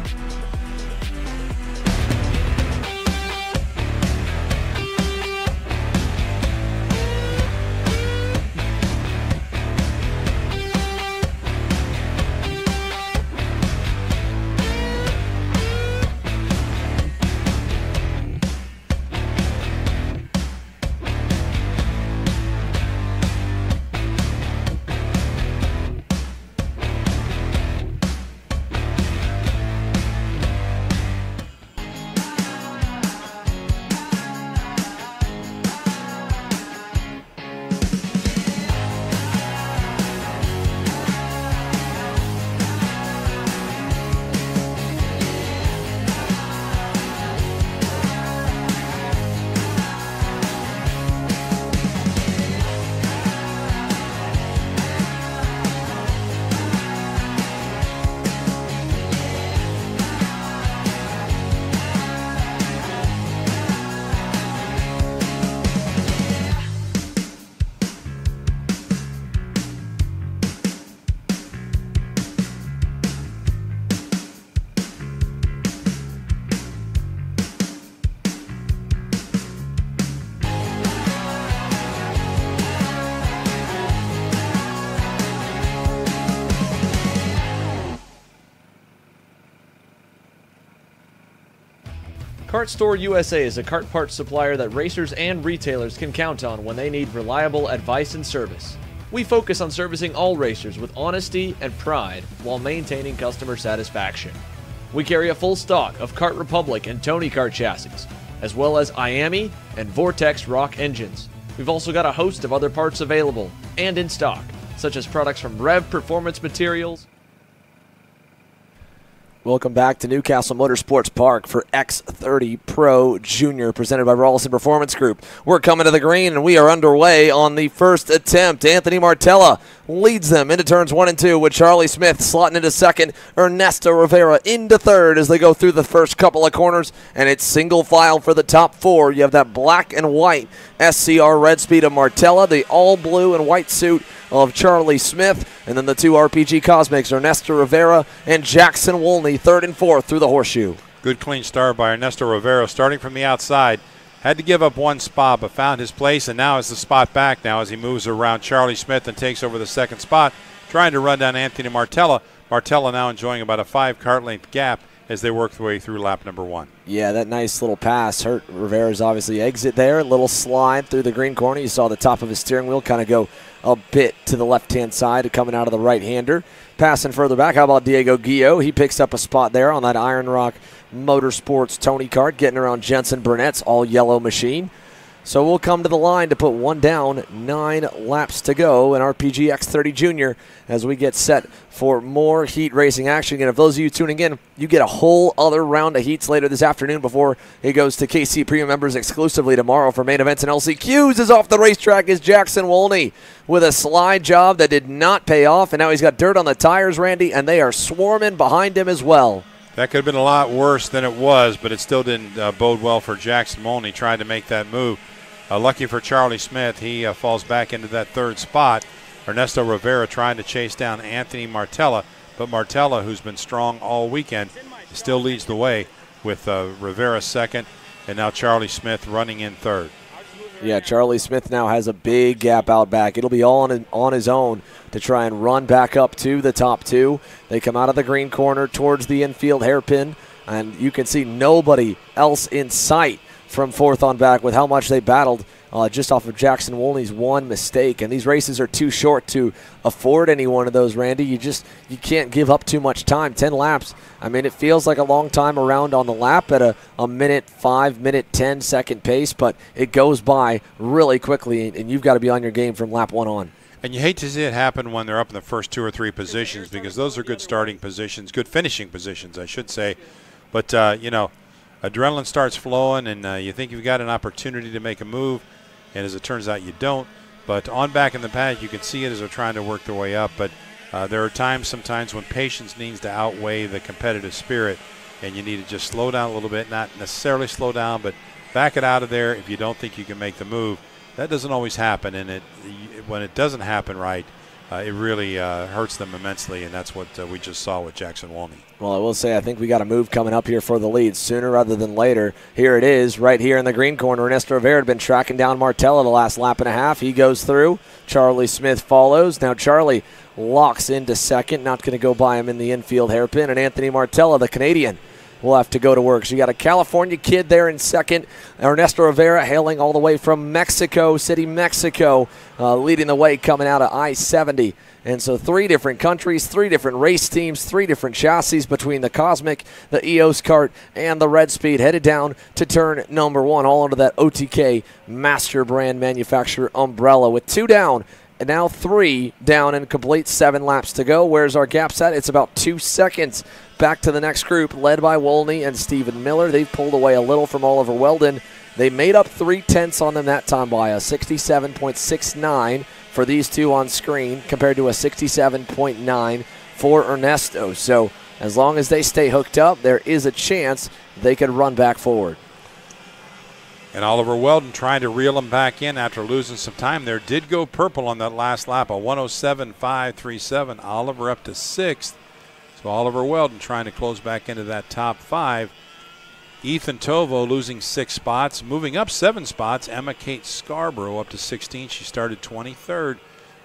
Kart Store USA is a kart parts supplier that racers and retailers can count on when they need reliable advice and service. We focus on servicing all racers with honesty and pride while maintaining customer satisfaction. We carry a full stock of Kart Republic and Tony Kart chassis, as well as IAME and Vortex ROK engines. We've also got a host of other parts available and in stock, such as products from Rev Performance Materials, Welcome back to New Castle Motorsports Park for X30 Pro Junior, presented by Rolison Performance Group. We're coming to the green, and we are underway on the first attempt. Anthony Martella leads them into turns one and two, with Charlie Smith slotting into second, Ernesto Rivera into third as they go through the first couple of corners, and it's single file for the top four. You have that black and white SCR red speed of Martella, the all blue and white suit of Charlie Smith, and then the two RPG Kosmics, Ernesto Rivera and Jackson Wolney, third and fourth through the horseshoe. Good clean start by Ernesto Rivera, starting from the outside. Had to give up one spot, but found his place, and now is the spot back now as he moves around Charlie Smith and takes over the second spot, trying to run down Anthony Martella. Martella now enjoying about a five kart length gap as they work their way through lap number one. Yeah, that nice little pass hurt Rivera's obviously exit there. A little slide through the green corner. You saw the top of his steering wheel kind of go a bit to the left hand side, coming out of the right hander. Passing further back, how about Diego Guillo? He picks up a spot there on that Iron Rock Motorsports Tony kart, getting around Jensen Burnett's all yellow machine. So we'll come to the line to put one down, nine laps to go in RPG X30 Junior as we get set for more heat racing action. And if those of you tuning in, you get a whole other round of heats later this afternoon before it goes to KC Premium members exclusively tomorrow for main events and LCQs. Is off the racetrack is Jackson Wolney with a slide job that did not pay off, and now he's got dirt on the tires, Randy, and they are swarming behind him as well. That could have been a lot worse than it was, but it still didn't uh, bode well for Jackson Wolney trying to make that move. Uh, lucky for Charlie Smith, he uh, falls back into that third spot. Ernesto Rivera trying to chase down Anthony Martella, but Martella, who's been strong all weekend, still leads the way with uh, Rivera second, and now Charlie Smith running in third. Yeah, Charlie Smith now has a big gap out back. It'll be all on, on his own to try and run back up to the top two. They come out of the green corner towards the infield hairpin, and you can see nobody else in sight from fourth on back with how much they battled uh, just off of Jackson Wolney's one mistake. And these races are too short to afford any one of those, Randy. You just you can't give up too much time. Ten laps. I mean, it feels like a long time around on the lap at a, a minute five, minute ten second pace, but it goes by really quickly, and you've got to be on your game from lap one on. And you hate to see it happen when they're up in the first two or three positions because those are good starting positions, good finishing positions, I should say. But uh, you know adrenaline starts flowing and uh, you think you've got an opportunity to make a move, and as it turns out, you don't. But on back in the paddock, you can see it as they're trying to work their way up. But uh, there are times, sometimes, when patience needs to outweigh the competitive spirit, and you need to just slow down a little bit. Not necessarily slow down, but back it out of there if you don't think you can make the move. That doesn't always happen, and it when it doesn't happen right, uh, it really uh, hurts them immensely, and that's what uh, we just saw with Jackson Wolney. Well, I will say I think we got a move coming up here for the lead sooner rather than later. Here it is, right here in the green corner. Ernesto Rivera had been tracking down Martella the last lap and a half. He goes through. Charlie Smith follows. Now Charlie locks into second, not going to go by him in the infield hairpin, and Anthony Martella, the Canadian will have to go to work. So you got a California kid there in second. Ernesto Rivera hailing all the way from Mexico City, Mexico, uh, leading the way coming out of I 70. And so, three different countries, three different race teams, three different chassis between the Kosmic, the EOS kart, and the Red Speed headed down to turn number one, all under that OTK master brand manufacturer umbrella with two down and now three down and complete seven laps to go. Where's our gap set? It's about two seconds back to the next group, led by Wolney and Stephen Miller. They've pulled away a little from Oliver Weldon. They made up three tenths on them that time by a 67.69 for these two on screen compared to a 67.9 for Ernesto. So as long as they stay hooked up, there is a chance they could run back forward. And Oliver Weldon trying to reel him back in after losing some time there. Did go purple on that last lap, a 107.537. Oliver up to sixth. So Oliver Weldon trying to close back into that top five. Ethan Tovo losing six spots, moving up seven spots. Emma Kate Scarborough up to 16. She started 23rd.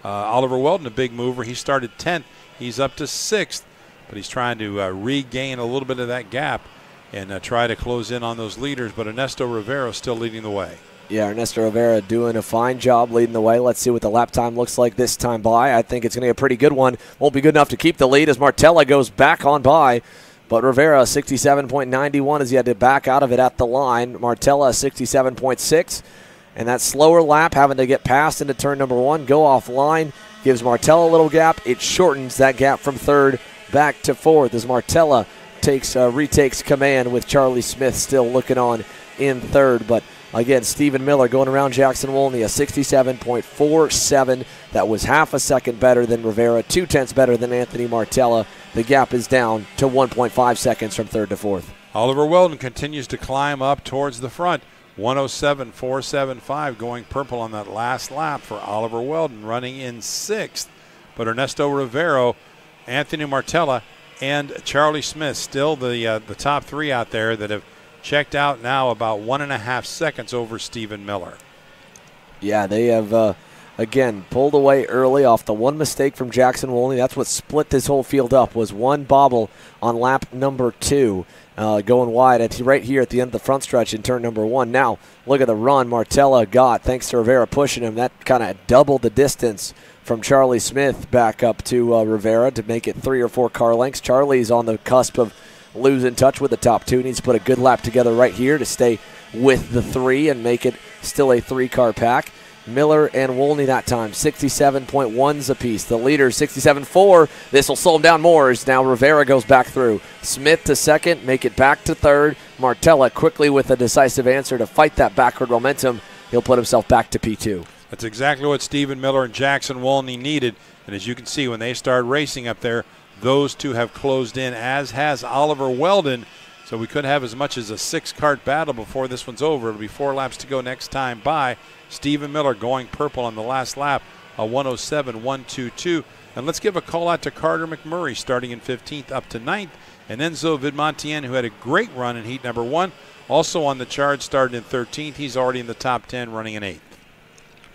Uh, Oliver Weldon, a big mover. He started 10th. He's up to sixth, but he's trying to uh, regain a little bit of that gap and uh, try to close in on those leaders. But Ernesto Rivera still leading the way. Yeah, Ernesto Rivera doing a fine job leading the way. Let's see what the lap time looks like this time by. I think it's going to be a pretty good one. Won't be good enough to keep the lead as Martella goes back on by. But Rivera, 67.91 as he had to back out of it at the line. Martella, 67.6. And that slower lap, having to get past into turn number one, go offline, gives Martella a little gap. It shortens that gap from third back to fourth as Martella takes uh, retakes command with Charlie Smith still looking on in third. But again, Stephen Miller going around Jackson Wolney, a 67.47. That was half a second better than Rivera, two tenths better than Anthony Martella. The gap is down to 1.5 seconds from third to fourth. Oliver Weldon continues to climb up towards the front. 107.475 going purple on that last lap for Oliver Weldon, running in sixth. But Ernesto Rivera, Anthony Martella, and Charlie Smith still the uh, the top three out there that have checked out now about one and a half seconds over Stephen Miller. Yeah, they have uh, again pulled away early off the one mistake from Jackson Wolney. That's what split this whole field up. Was one bobble on lap number two, uh, going wide at right here at the end of the front stretch in turn number one. Now look at the run Martella got thanks to Rivera pushing him. That kind of doubled the distance from Charlie Smith back up to uh, Rivera to make it three or four car lengths. Charlie's on the cusp of losing touch with the top two. Needs to put a good lap together right here to stay with the three and make it still a three car pack. Miller and Wolney that time, 67.1s apiece. The leader, 67.4. This will slow him down more as now Rivera goes back through. Smith to second, make it back to third. Martella quickly with a decisive answer to fight that backward momentum. He'll put himself back to P2. That's exactly what Stephen Miller and Jackson Wolney needed. And as you can see, when they start racing up there, those two have closed in, as has Oliver Weldon. So we could have as much as a six kart battle before this one's over. It'll be four laps to go next time by. Stephen Miller going purple on the last lap, a 107 122. And let's give a call out to Carter McMurray starting in 15th up to 9th. And Enzo Vidmontien, who had a great run in heat number one, also on the charge, started in 13th. He's already in the top 10, running in 8th.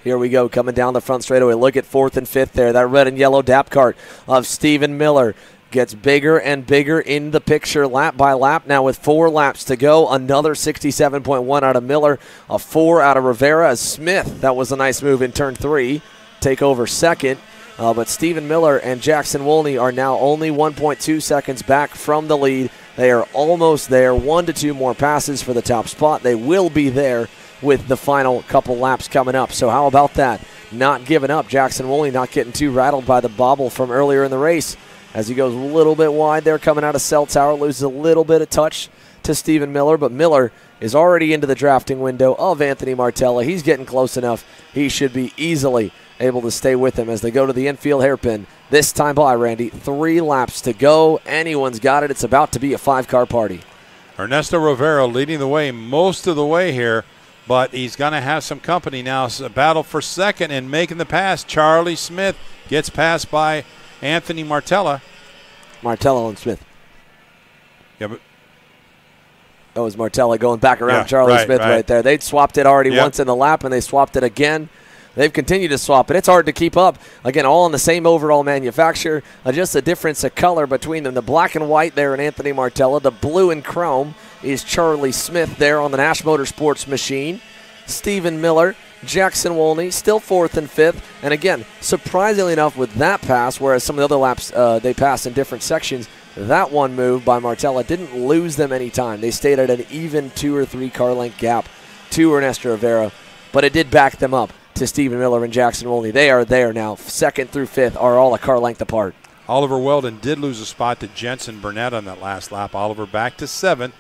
Here we go, coming down the front straightaway. Look at fourth and fifth there. That red and yellow DAP kart of Stephen Miller gets bigger and bigger in the picture lap by lap. Now with four laps to go, another 67.1 out of Miller, a four out of Rivera. As Smith, that was a nice move in turn three, take over second. Uh, but Stephen Miller and Jackson Wolney are now only 1.2 seconds back from the lead. They are almost there. One to two more passes for the top spot. They will be there with the final couple laps coming up. So, how about that? Not giving up. Jackson Wolney not getting too rattled by the bobble from earlier in the race as he goes a little bit wide there coming out of Cell Tower, loses a little bit of touch to Stephen Miller, but Miller is already into the drafting window of Anthony Martella. He's getting close enough. He should be easily able to stay with him as they go to the infield hairpin. This time by Randy, three laps to go. Anyone's got it. It's about to be a five car party. Ernesto Rivera leading the way most of the way here but he's going to have some company now. It's a battle for second and making the pass. Charlie Smith gets passed by Anthony Martella. Martella and Smith. Yeah, but that was Martella going back around Yeah, Charlie right, Smith right. right. there. They'd swapped it already Yep. once in the lap, and they swapped it again. They've continued to swap it. It's hard to keep up. Again, all in the same overall manufacturer. Uh, just a difference of color between them. The black and white there in Anthony Martella. The blue and chrome is Charlie Smith there on the Nash Motorsports machine. Stephen Miller, Jackson Wolney, still fourth and fifth. And again, surprisingly enough, with that pass, whereas some of the other laps uh, they passed in different sections, that one move by Martella didn't lose them any time. They stayed at an even two or three car length gap to Ernesto Rivera, but it did back them up to Stephen Miller and Jackson Wolney. They are there now. Second through fifth are all a car length apart. Oliver Weldon did lose a spot to Jensen Burnett on that last lap. Oliver back to seventh.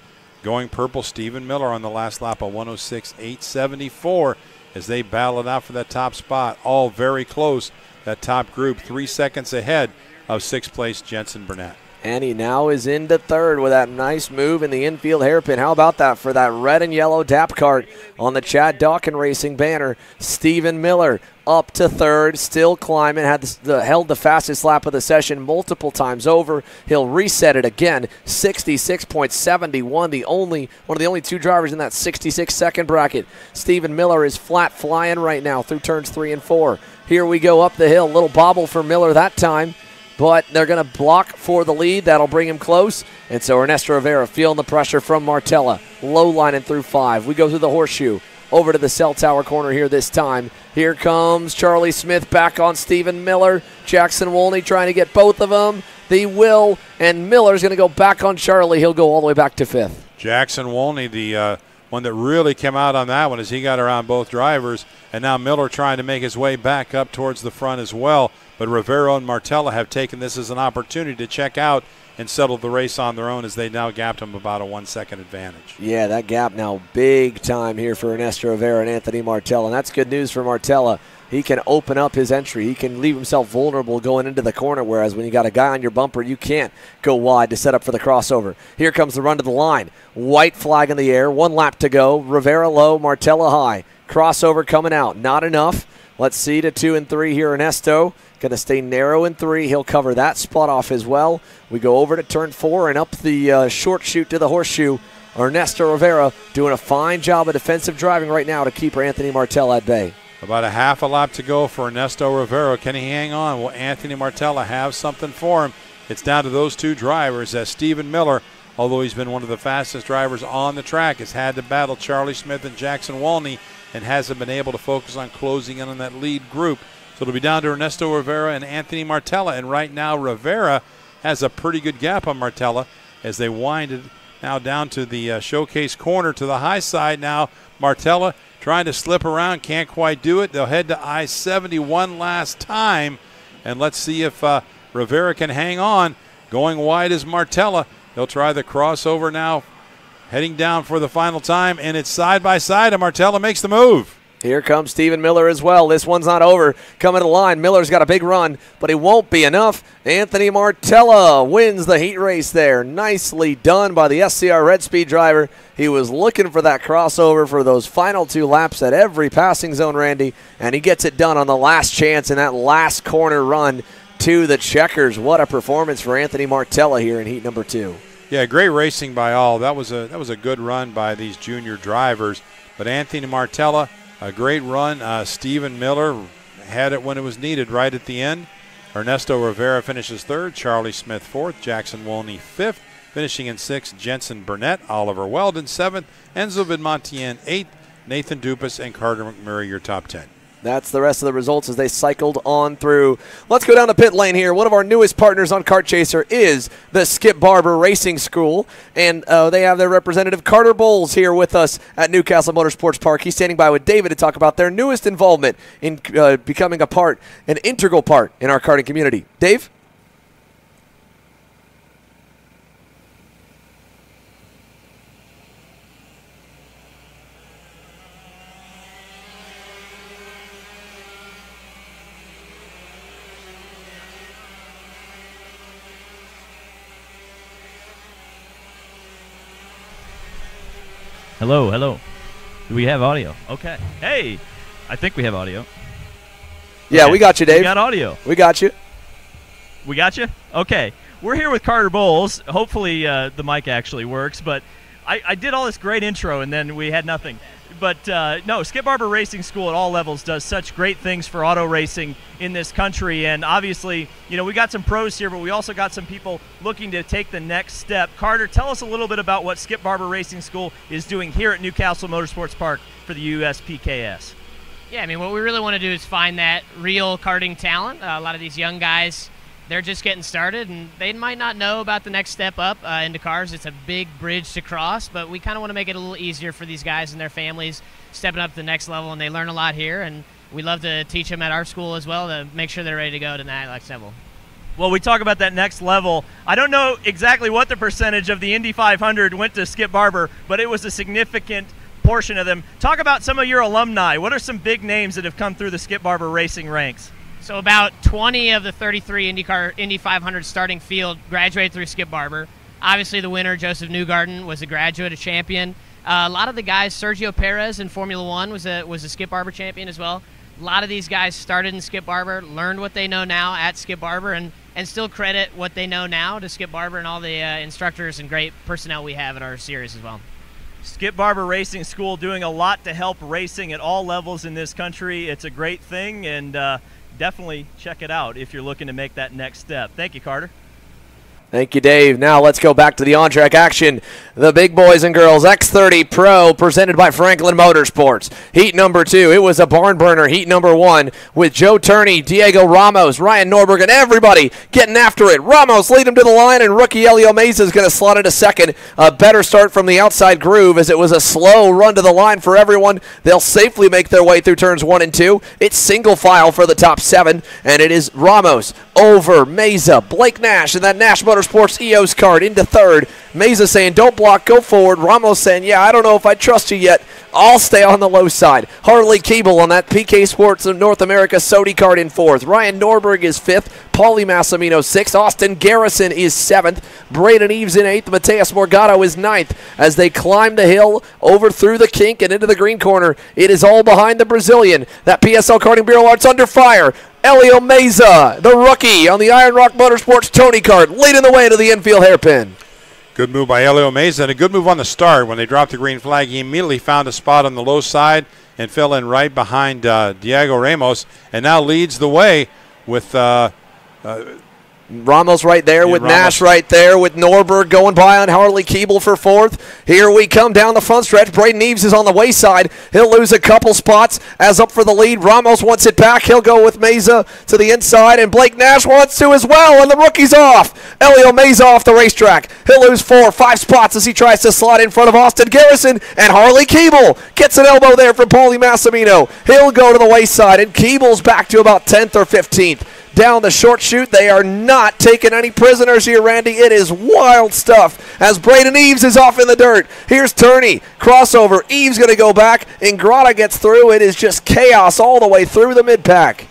Going purple, Stephen Miller on the last lap, of 106 874 as they battle it out for that top spot. All very close. That top group, three seconds ahead of sixth place Jensen Burnett. And he now is into third with that nice move in the infield hairpin. How about that for that red and yellow DAP kart on the Chad Dawkin Racing banner? Stephen Miller up to third, still climbing. Had the, held the fastest lap of the session multiple times over. He'll reset it again. 66.71. The only one of the only two drivers in that 66 second bracket. Stephen Miller is flat flying right now through turns three and four. Here we go up the hill. Little bobble for Miller that time but they're going to block for the lead. That'll bring him close. And so Ernesto Rivera feeling the pressure from Martella. Low lining through five. We go through the horseshoe. Over to the cell tower corner here this time. Here comes Charlie Smith back on Stephen Miller. Jackson Wolney trying to get both of them. They will. And Miller's going to go back on Charlie. He'll go all the way back to fifth. Jackson Wolney, the uh, one that really came out on that one as he got around both drivers. And now Miller trying to make his way back up towards the front as well. But Rivera and Martella have taken this as an opportunity to check out and settled the race on their own as they now gapped him about a one second advantage. Yeah, that gap now big time here for Ernesto Rivera and Anthony Martella. And that's good news for Martella. He can open up his entry. He can leave himself vulnerable going into the corner, whereas when you got a guy on your bumper, you can't go wide to set up for the crossover. Here comes the run to the line. White flag in the air. One lap to go. Rivera low, Martella high. Crossover coming out. Not enough. Let's see to two and three here. Ernesto going to stay narrow in three. He'll cover that spot off as well. We go over to turn four and up the uh, short chute to the horseshoe Ernesto Rivera doing a fine job of defensive driving right now to keep Anthony Martella at bay. About a half a lap to go for Ernesto Rivera. Can he hang on? Will Anthony Martella have something for him? It's down to those two drivers as Stephen Miller, although he's been one of the fastest drivers on the track, has had to battle Charlie Smith and Jackson Wolney and hasn't been able to focus on closing in on that lead group. So it'll be down to Ernesto Rivera and Anthony Martella. And right now, Rivera has a pretty good gap on Martella as they wind it now down to the uh, showcase corner to the high side. Now, Martella trying to slip around, can't quite do it. They'll head to I 70 one last time. And let's see if uh, Rivera can hang on. Going wide is Martella. He'll try the crossover now, heading down for the final time. And it's side by side, and Martella makes the move. Here comes Stephen Miller as well. This one's not over. Coming to the line. Miller's got a big run, but it won't be enough. Anthony Martella wins the heat race there. Nicely done by the SCR Red Speed driver. He was looking for that crossover for those final two laps at every passing zone, Randy, and he gets it done on the last chance in that last corner run to the checkers. What a performance for Anthony Martella here in heat number two. Yeah, great racing by all. That was a that was a good run by these junior drivers. But Anthony Martella a great run. Uh, Stephen Miller had it when it was needed right at the end. Ernesto Rivera finishes third. Charlie Smith fourth. Jackson Wolney fifth. Finishing in sixth, Jensen Burnett. Oliver Weldon seventh. Enzo Vidmontien eighth. Nathan Dupas and Carter McMurray your top ten. That's the rest of the results as they cycled on through. Let's go down to pit lane here. One of our newest partners on Kart Chaser is the Skip Barber Racing School, and uh, they have their representative Carter Bowles here with us at New Castle Motorsports Park. He's standing by with David to talk about their newest involvement in uh, becoming a part, an integral part in our karting community. Dave? Hello, hello. Do we have audio? Okay. Hey, I think we have audio. Yeah, Okay. we got you, Dave. We got audio. We got you. We got you? Okay. We're here with Carter Bowles. Hopefully uh, the mic actually works, but I, I did all this great intro and then we had nothing. But uh, no, Skip Barber Racing School at all levels does such great things for auto racing in this country. And obviously, you know, we got some pros here, but we also got some people looking to take the next step. Carter, tell us a little bit about what Skip Barber Racing School is doing here at New Castle Motorsports Park for the USPKS. Yeah, I mean, what we really want to do is find that real karting talent. Uh, a lot of these young guys, they're just getting started, and they might not know about the next step up uh, into cars. It's a big bridge to cross, but we kind of want to make it a little easier for these guys and their families stepping up to the next level, and they learn a lot here. And we love to teach them at our school as well to make sure they're ready to go to the next level. Well, we talk about that next level. I don't know exactly what the percentage of the Indy 500 went to Skip Barber, but it was a significant portion of them. Talk about some of your alumni. What are some big names that have come through the Skip Barber racing ranks? So about 20 of the 33 IndyCar Indy 500 starting field graduated through Skip Barber. Obviously, the winner, Josef Newgarden, was a graduate, a champion. Uh, a lot of the guys, Sergio Perez in Formula One was a was a Skip Barber champion as well. A lot of these guys started in Skip Barber, learned what they know now at Skip Barber, and and still credit what they know now to Skip Barber and all the uh, instructors and great personnel we have at our series as well. Skip Barber Racing School doing a lot to help racing at all levels in this country. It's a great thing, and uh, definitely check it out if you're looking to make that next step. Thank you, Carter. Thank you, Dave. Now let's go back to the on track action. The big boys and girls X30 Pro presented by Franklin Motorsports. Heat number two. It was a barn burner. Heat number one with Joe Turney, Diego Ramos, Ryan Norberg, and everybody getting after it. Ramos lead him to the line, and rookie Elio Meza is going to slot it a second. A better start from the outside groove as it was a slow run to the line for everyone. They'll safely make their way through turns one and two. It's single file for the top seven, and it is Ramos over Meza, Blake Nash, and that Nash Motorsports EOS kart into third. Meza saying, don't block, go forward. Ramos saying, yeah, I don't know if I trust you yet. I'll stay on the low side. Harley Keeble on that PK Sports of North America Sodi kart in fourth. Ryan Norberg is fifth. Paulie Massimino sixth. Austin Garrison is seventh. Braden Eves in eighth. Matheus Morgado is ninth. As they climb the hill over through the kink and into the green corner, it is all behind the Brazilian. That PSL Karting Birel ART's under fire. Elio Meza, the rookie on the Iron Rock Motorsports Tony kart, leading the way to the infield hairpin. Good move by Elio Meza and a good move on the start. When they dropped the green flag, he immediately found a spot on the low side and fell in right behind uh, Diego Ramos and now leads the way with. Uh, uh, Ramos right there Yeah, with Ramos. Nash right there with Norberg going by on Harley Keeble for fourth. Here we come down the front stretch. Braden Eves is on the wayside. He'll lose a couple spots as up for the lead. Ramos wants it back. He'll go with Meza to the inside, and Blake Nash wants to as well, and the rookie's off. Elio Meza off the racetrack. He'll lose four, five spots as he tries to slide in front of Austin Garrison, and Harley Keeble gets an elbow there from Paulie Massimino. He'll go to the wayside, and Keeble's back to about 10th or 15th down the short chute. They are not taking any prisoners here, Randy. It is wild stuff as Braden Eves is off in the dirt. Here's Turney. Crossover. Eves going to go back. Ingrata gets through. It is just chaos all the way through the mid pack.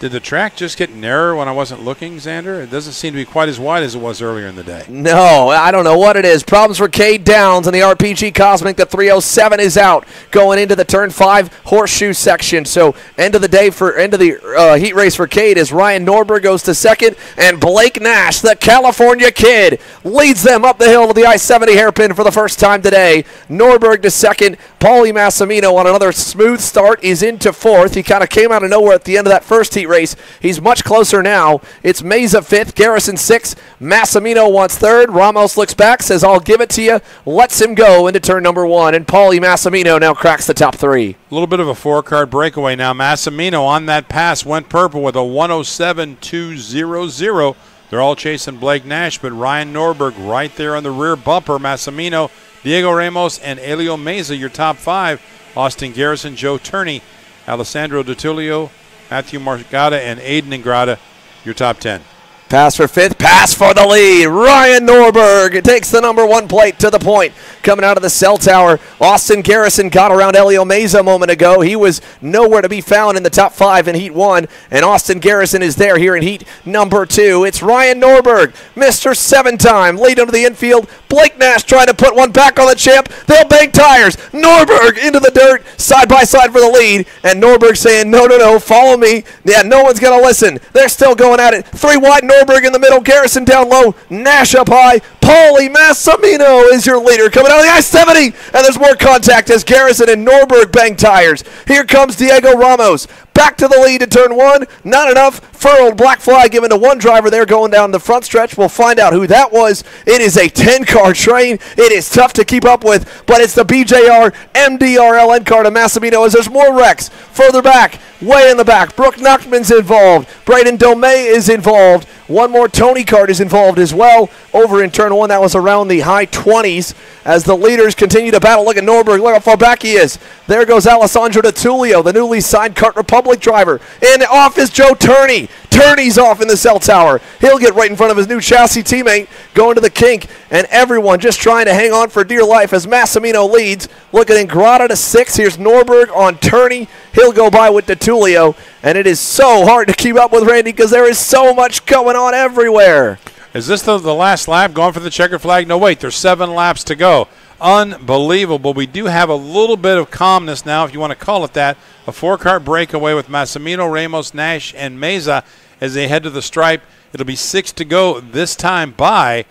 Did the track just get narrower when I wasn't looking, Xander? It doesn't seem to be quite as wide as it was earlier in the day. No, I don't know what it is. Problems for Cade Downs and the RPG Kosmic. The 307 is out going into the turn five horseshoe section. So end of the day for end of the uh, heat race for Cade is Ryan Norberg goes to second and Blake Nash, the California kid, leads them up the hill to the I-70 hairpin for the first time today. Norberg to second. Paulie Massimino on another smooth start is into fourth. He kind of came out of nowhere at the end of that first heat race. He's much closer now. It's Meza fifth, Garrison sixth, Massimino wants third. Ramos looks back, says, I'll give it to you, lets him go into turn number one, and Paulie Massimino now cracks the top three. A little bit of a four kart breakaway now. Massimino on that pass went purple with a 107.200. They're all chasing Blake Nash, but Ryan Norberg right there on the rear bumper. Massimino, Diego Ramos, and Elio Meza, your top five. Austin Garrison, Joe Turney, Alessandro De Tullio, Matthew Margata, and Aiden Ingrata, your top 10. Pass for fifth, pass for the lead. Ryan Norberg takes the number one plate to the point. Coming out of the cell tower, Austin Garrison got around Elio Meza a moment ago. He was nowhere to be found in the top five in Heat 1, and Austin Garrison is there here in Heat number 2. It's Ryan Norberg, Mr. Seven Time, lead into the infield. Blake Nash trying to put one back on the champ. They'll bank tires. Norberg into the dirt, side by side for the lead, and Norberg saying, No, no, no, follow me. Yeah, no one's going to listen. They're still going at it. Three wide, Norberg in the middle, Garrison down low, Nash up high. Paulie Massimino is your leader coming out of the I-70, and there's more contact as Garrison and Norberg bang tires. Here comes Diego Ramos. Back to the lead to turn one. Not enough. Furled black Fly given to one driver there going down the front stretch. We'll find out who that was. It is a 10 car train. It is tough to keep up with, but it's the BJR MDRLN car to Massimino as there's more wrecks further back, way in the back. Brooke Nachman's involved. Braden Domey is involved. One more Tony Kart is involved as well. Over in turn one, that was around the high 20s as the leaders continue to battle. Look at Norberg. Look how far back he is. There goes Alessandro De Tullio, the newly signed Kart Republic driver. And off is Joe Turney. Turney's off in the cell tower. He'll get right in front of his new chassis teammate going to the kink. And everyone just trying to hang on for dear life as Massimino leads. Look at Ingrata to six. Here's Norberg on Turney. He'll go by with De Tullio. And it is so hard to keep up with Randy because there is so much going on everywhere. Is this the, the last lap going for the checkered flag? No, wait, there's seven laps to go. Unbelievable. We do have a little bit of calmness now, if you want to call it that. A four car breakaway with Massimino, Ramos, Nash, and Meza as they head to the stripe. It'll be six to go this time by,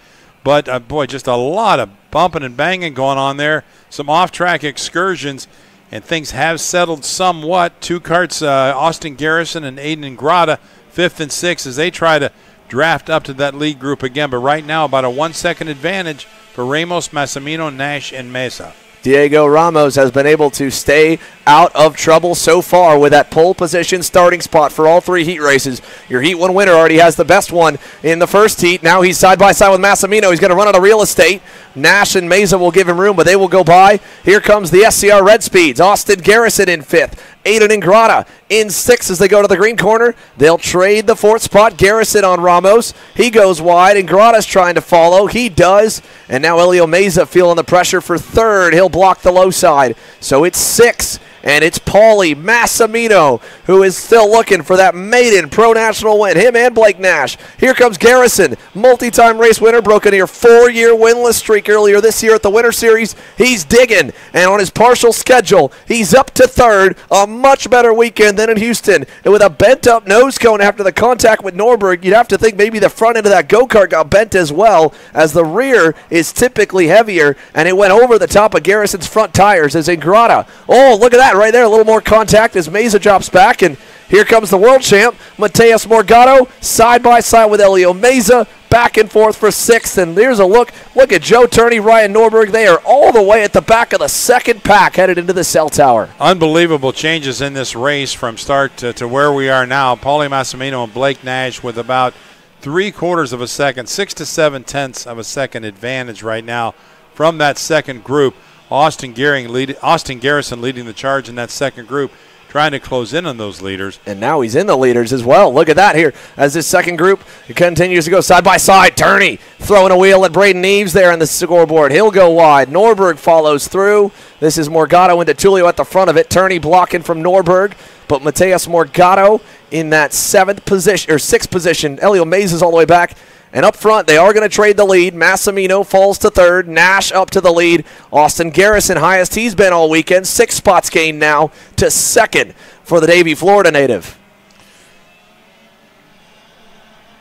but uh, boy, just a lot of bumping and banging going on there. Some off track excursions, and things have settled somewhat. Two karts, uh, Austin Garrison and Aiden Ingrata, fifth and sixth, as they try to draft up to that lead group again. But right now, about a one second advantage for Ramos, Massimino, Nash, and Meza. Diego Ramos has been able to stay out of trouble so far with that pole position starting spot for all three heat races. Your heat one winner already has the best one in the first heat. Now he's side by side with Massimino. He's going to run out of real estate. Nash and Meza will give him room, but they will go by. Here comes the SCR Red Speeds. Austin Garrison in fifth. Aiden Ingrata in six as they go to the green corner. They'll trade the fourth spot. Garrison on Ramos. He goes wide. and Ingrata's trying to follow. He does. And now Elio Meza feeling the pressure for third. He'll block the low side. So it's six and it's Paulie Massimino who is still looking for that maiden pro national win. Him and Blake Nash. Here comes Garrison, multi time race winner, broke a near four year winless streak earlier this year at the Winter Series. He's digging, and on his partial schedule, he's up to third. A much better weekend than in Houston. And with a bent up nose cone after the contact with Norberg, you'd have to think maybe the front end of that go kart got bent as well, as the rear is typically heavier, and it went over the top of Garrison's front tires as Ingrata. Oh, look at that right there. A little more contact as Meza drops back, and here comes the world champ, Mateus Morgado, side by side with Elio Meza, back and forth for sixth. And there's a look. Look at Joe Turney, Ryan Norberg. They are all the way at the back of the second pack headed into the cell tower. Unbelievable changes in this race from start to, to where we are now. Paulie Massimino and Blake Nash with about three quarters of a second, six to seven tenths of a second advantage right now from that second group. Austin, lead, Austin Garrison leading the charge in that second group trying to close in on those leaders. And now he's in the leaders as well. Look at that here as this second group continues to go side by side. Turney throwing a wheel at Braden Eves there on the scoreboard. He'll go wide. Norberg follows through. This is Morgado into Tulio at the front of it. Turney blocking from Norberg, but Mateus Morgado in that seventh position or sixth position. Elio Mays is all the way back. And up front, they are going to trade the lead. Massimino falls to third. Nash up to the lead. Austin Garrison, highest he's been all weekend. Six spots gained now to second for the Davie, Florida native.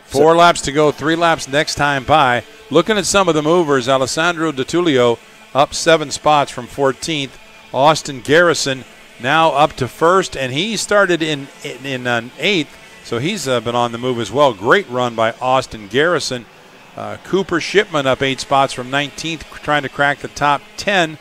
Four so, laps to go, three laps next time by. Looking at some of the movers, Alessandro De Tullio up seven spots from 14th. Austin Garrison now up to first, and he started in in, in uh, eighth so he's uh, been on the move as well. Great run by Austin Garrison. Uh, Cooper Shipman up eight spots from 19th, trying to crack the top 10.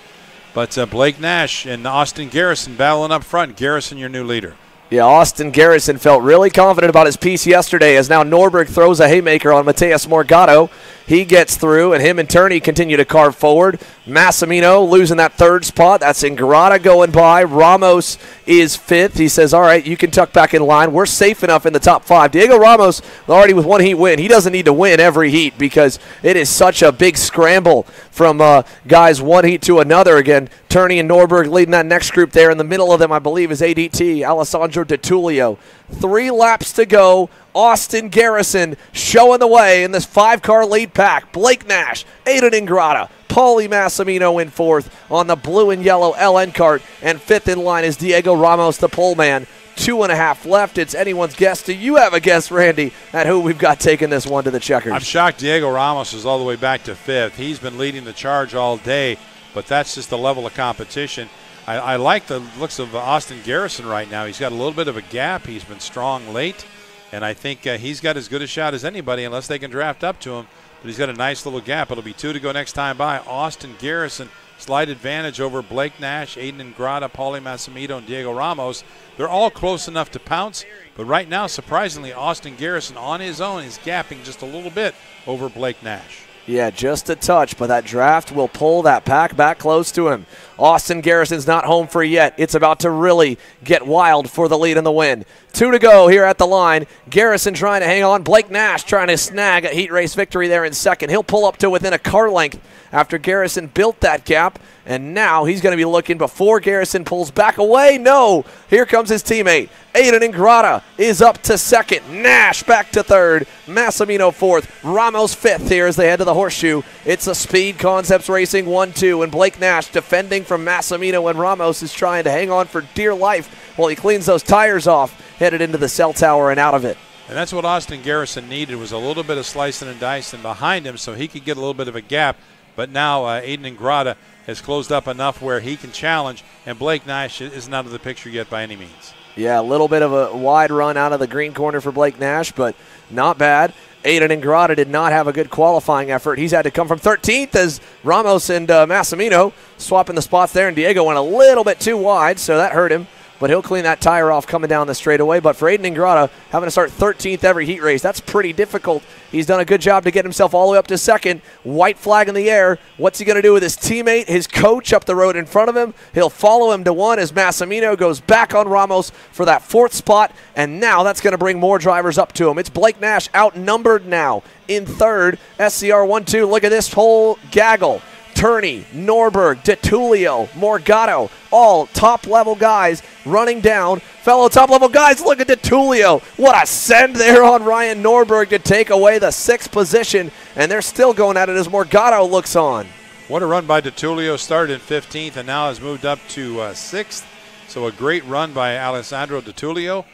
But uh, Blake Nash and Austin Garrison battling up front. Garrison, your new leader. Yeah, Austin Garrison felt really confident about his piece yesterday as now Norberg throws a haymaker on Mateus Morgado. He gets through, and him and Turney continue to carve forward. Massimino losing that third spot. That's Ingrata going by. Ramos is fifth. He says, All right, you can tuck back in line. We're safe enough in the top five. Diego Ramos already with one heat win. He doesn't need to win every heat because it is such a big scramble from uh, guys one heat to another. Again, Turney and Norberg leading that next group there. In the middle of them, I believe, is ADT, Alessandro De Tullio. Three laps to go. Austin Garrison showing the way in this five car lead pack. Blake Nash, Aiden Ingrata, Paulie Massimino in fourth on the blue and yellow LN kart. And fifth in line is Diego Ramos, the pole man. Two and a half left. It's anyone's guess. Do you have a guess, Randy, at who we've got taking this one to the checkers? I'm shocked Diego Ramos is all the way back to fifth. He's been leading the charge all day, but that's just the level of competition. I, I like the looks of Austin Garrison right now. He's got a little bit of a gap. He's been strong late. And I think uh, he's got as good a shot as anybody, unless they can draft up to him. But he's got a nice little gap. It'll be two to go next time by. Austin Garrison, slight advantage over Blake Nash, Aiden Ingrata, Paulie Massimino, and Diego Ramos. They're all close enough to pounce. But right now, surprisingly, Austin Garrison on his own is gapping just a little bit over Blake Nash. Yeah, just a touch, but that draft will pull that pack back close to him. Austin Garrison's not home free yet. It's about to really get wild for the lead and the win. Two to go here at the line. Garrison trying to hang on. Blake Nash trying to snag a heat race victory there in second. He'll pull up to within a car length after Garrison built that gap. And now he's going to be looking before Garrison pulls back away. No, here comes his teammate. Aiden Ingrata is up to second. Nash back to third. Massimino fourth. Ramos fifth here as they head to the horseshoe. It's a Speed Concepts Racing 1 2. And Blake Nash defending from Massimino and Ramos is trying to hang on for dear life while he cleans those tires off, headed into the cell tower and out of it. And that's what Austin Garrison needed was a little bit of slicing and dicing behind him so he could get a little bit of a gap. But now uh, Aiden Ingrata has closed up enough where he can challenge, and Blake Nash isn't out of the picture yet by any means. Yeah, a little bit of a wide run out of the green corner for Blake Nash, but not bad. Aiden Ingrata did not have a good qualifying effort. He's had to come from 13th as Ramos and uh, Massimino swapping the spots there, and Diego went a little bit too wide, so that hurt him but he'll clean that tire off coming down the straightaway. But for Aiden Ingrata, having to start 13th every heat race, that's pretty difficult. He's done a good job to get himself all the way up to second. White flag in the air. What's he going to do with his teammate, his coach up the road in front of him? He'll follow him to one as Massimino goes back on Ramos for that fourth spot. And now that's going to bring more drivers up to him. It's Blake Nash outnumbered now in third. SCR 1 2. Look at this whole gaggle. Turney, Norberg, De Tullio, Morgado, all top level guys running down. Fellow top level guys, look at De Tullio. What a send there on Ryan Norberg to take away the sixth position, and they're still going at it as Morgado looks on. What a run by De Tullio. Started in 15th and now has moved up to uh, 6th. So a great run by Alessandro De Tullio.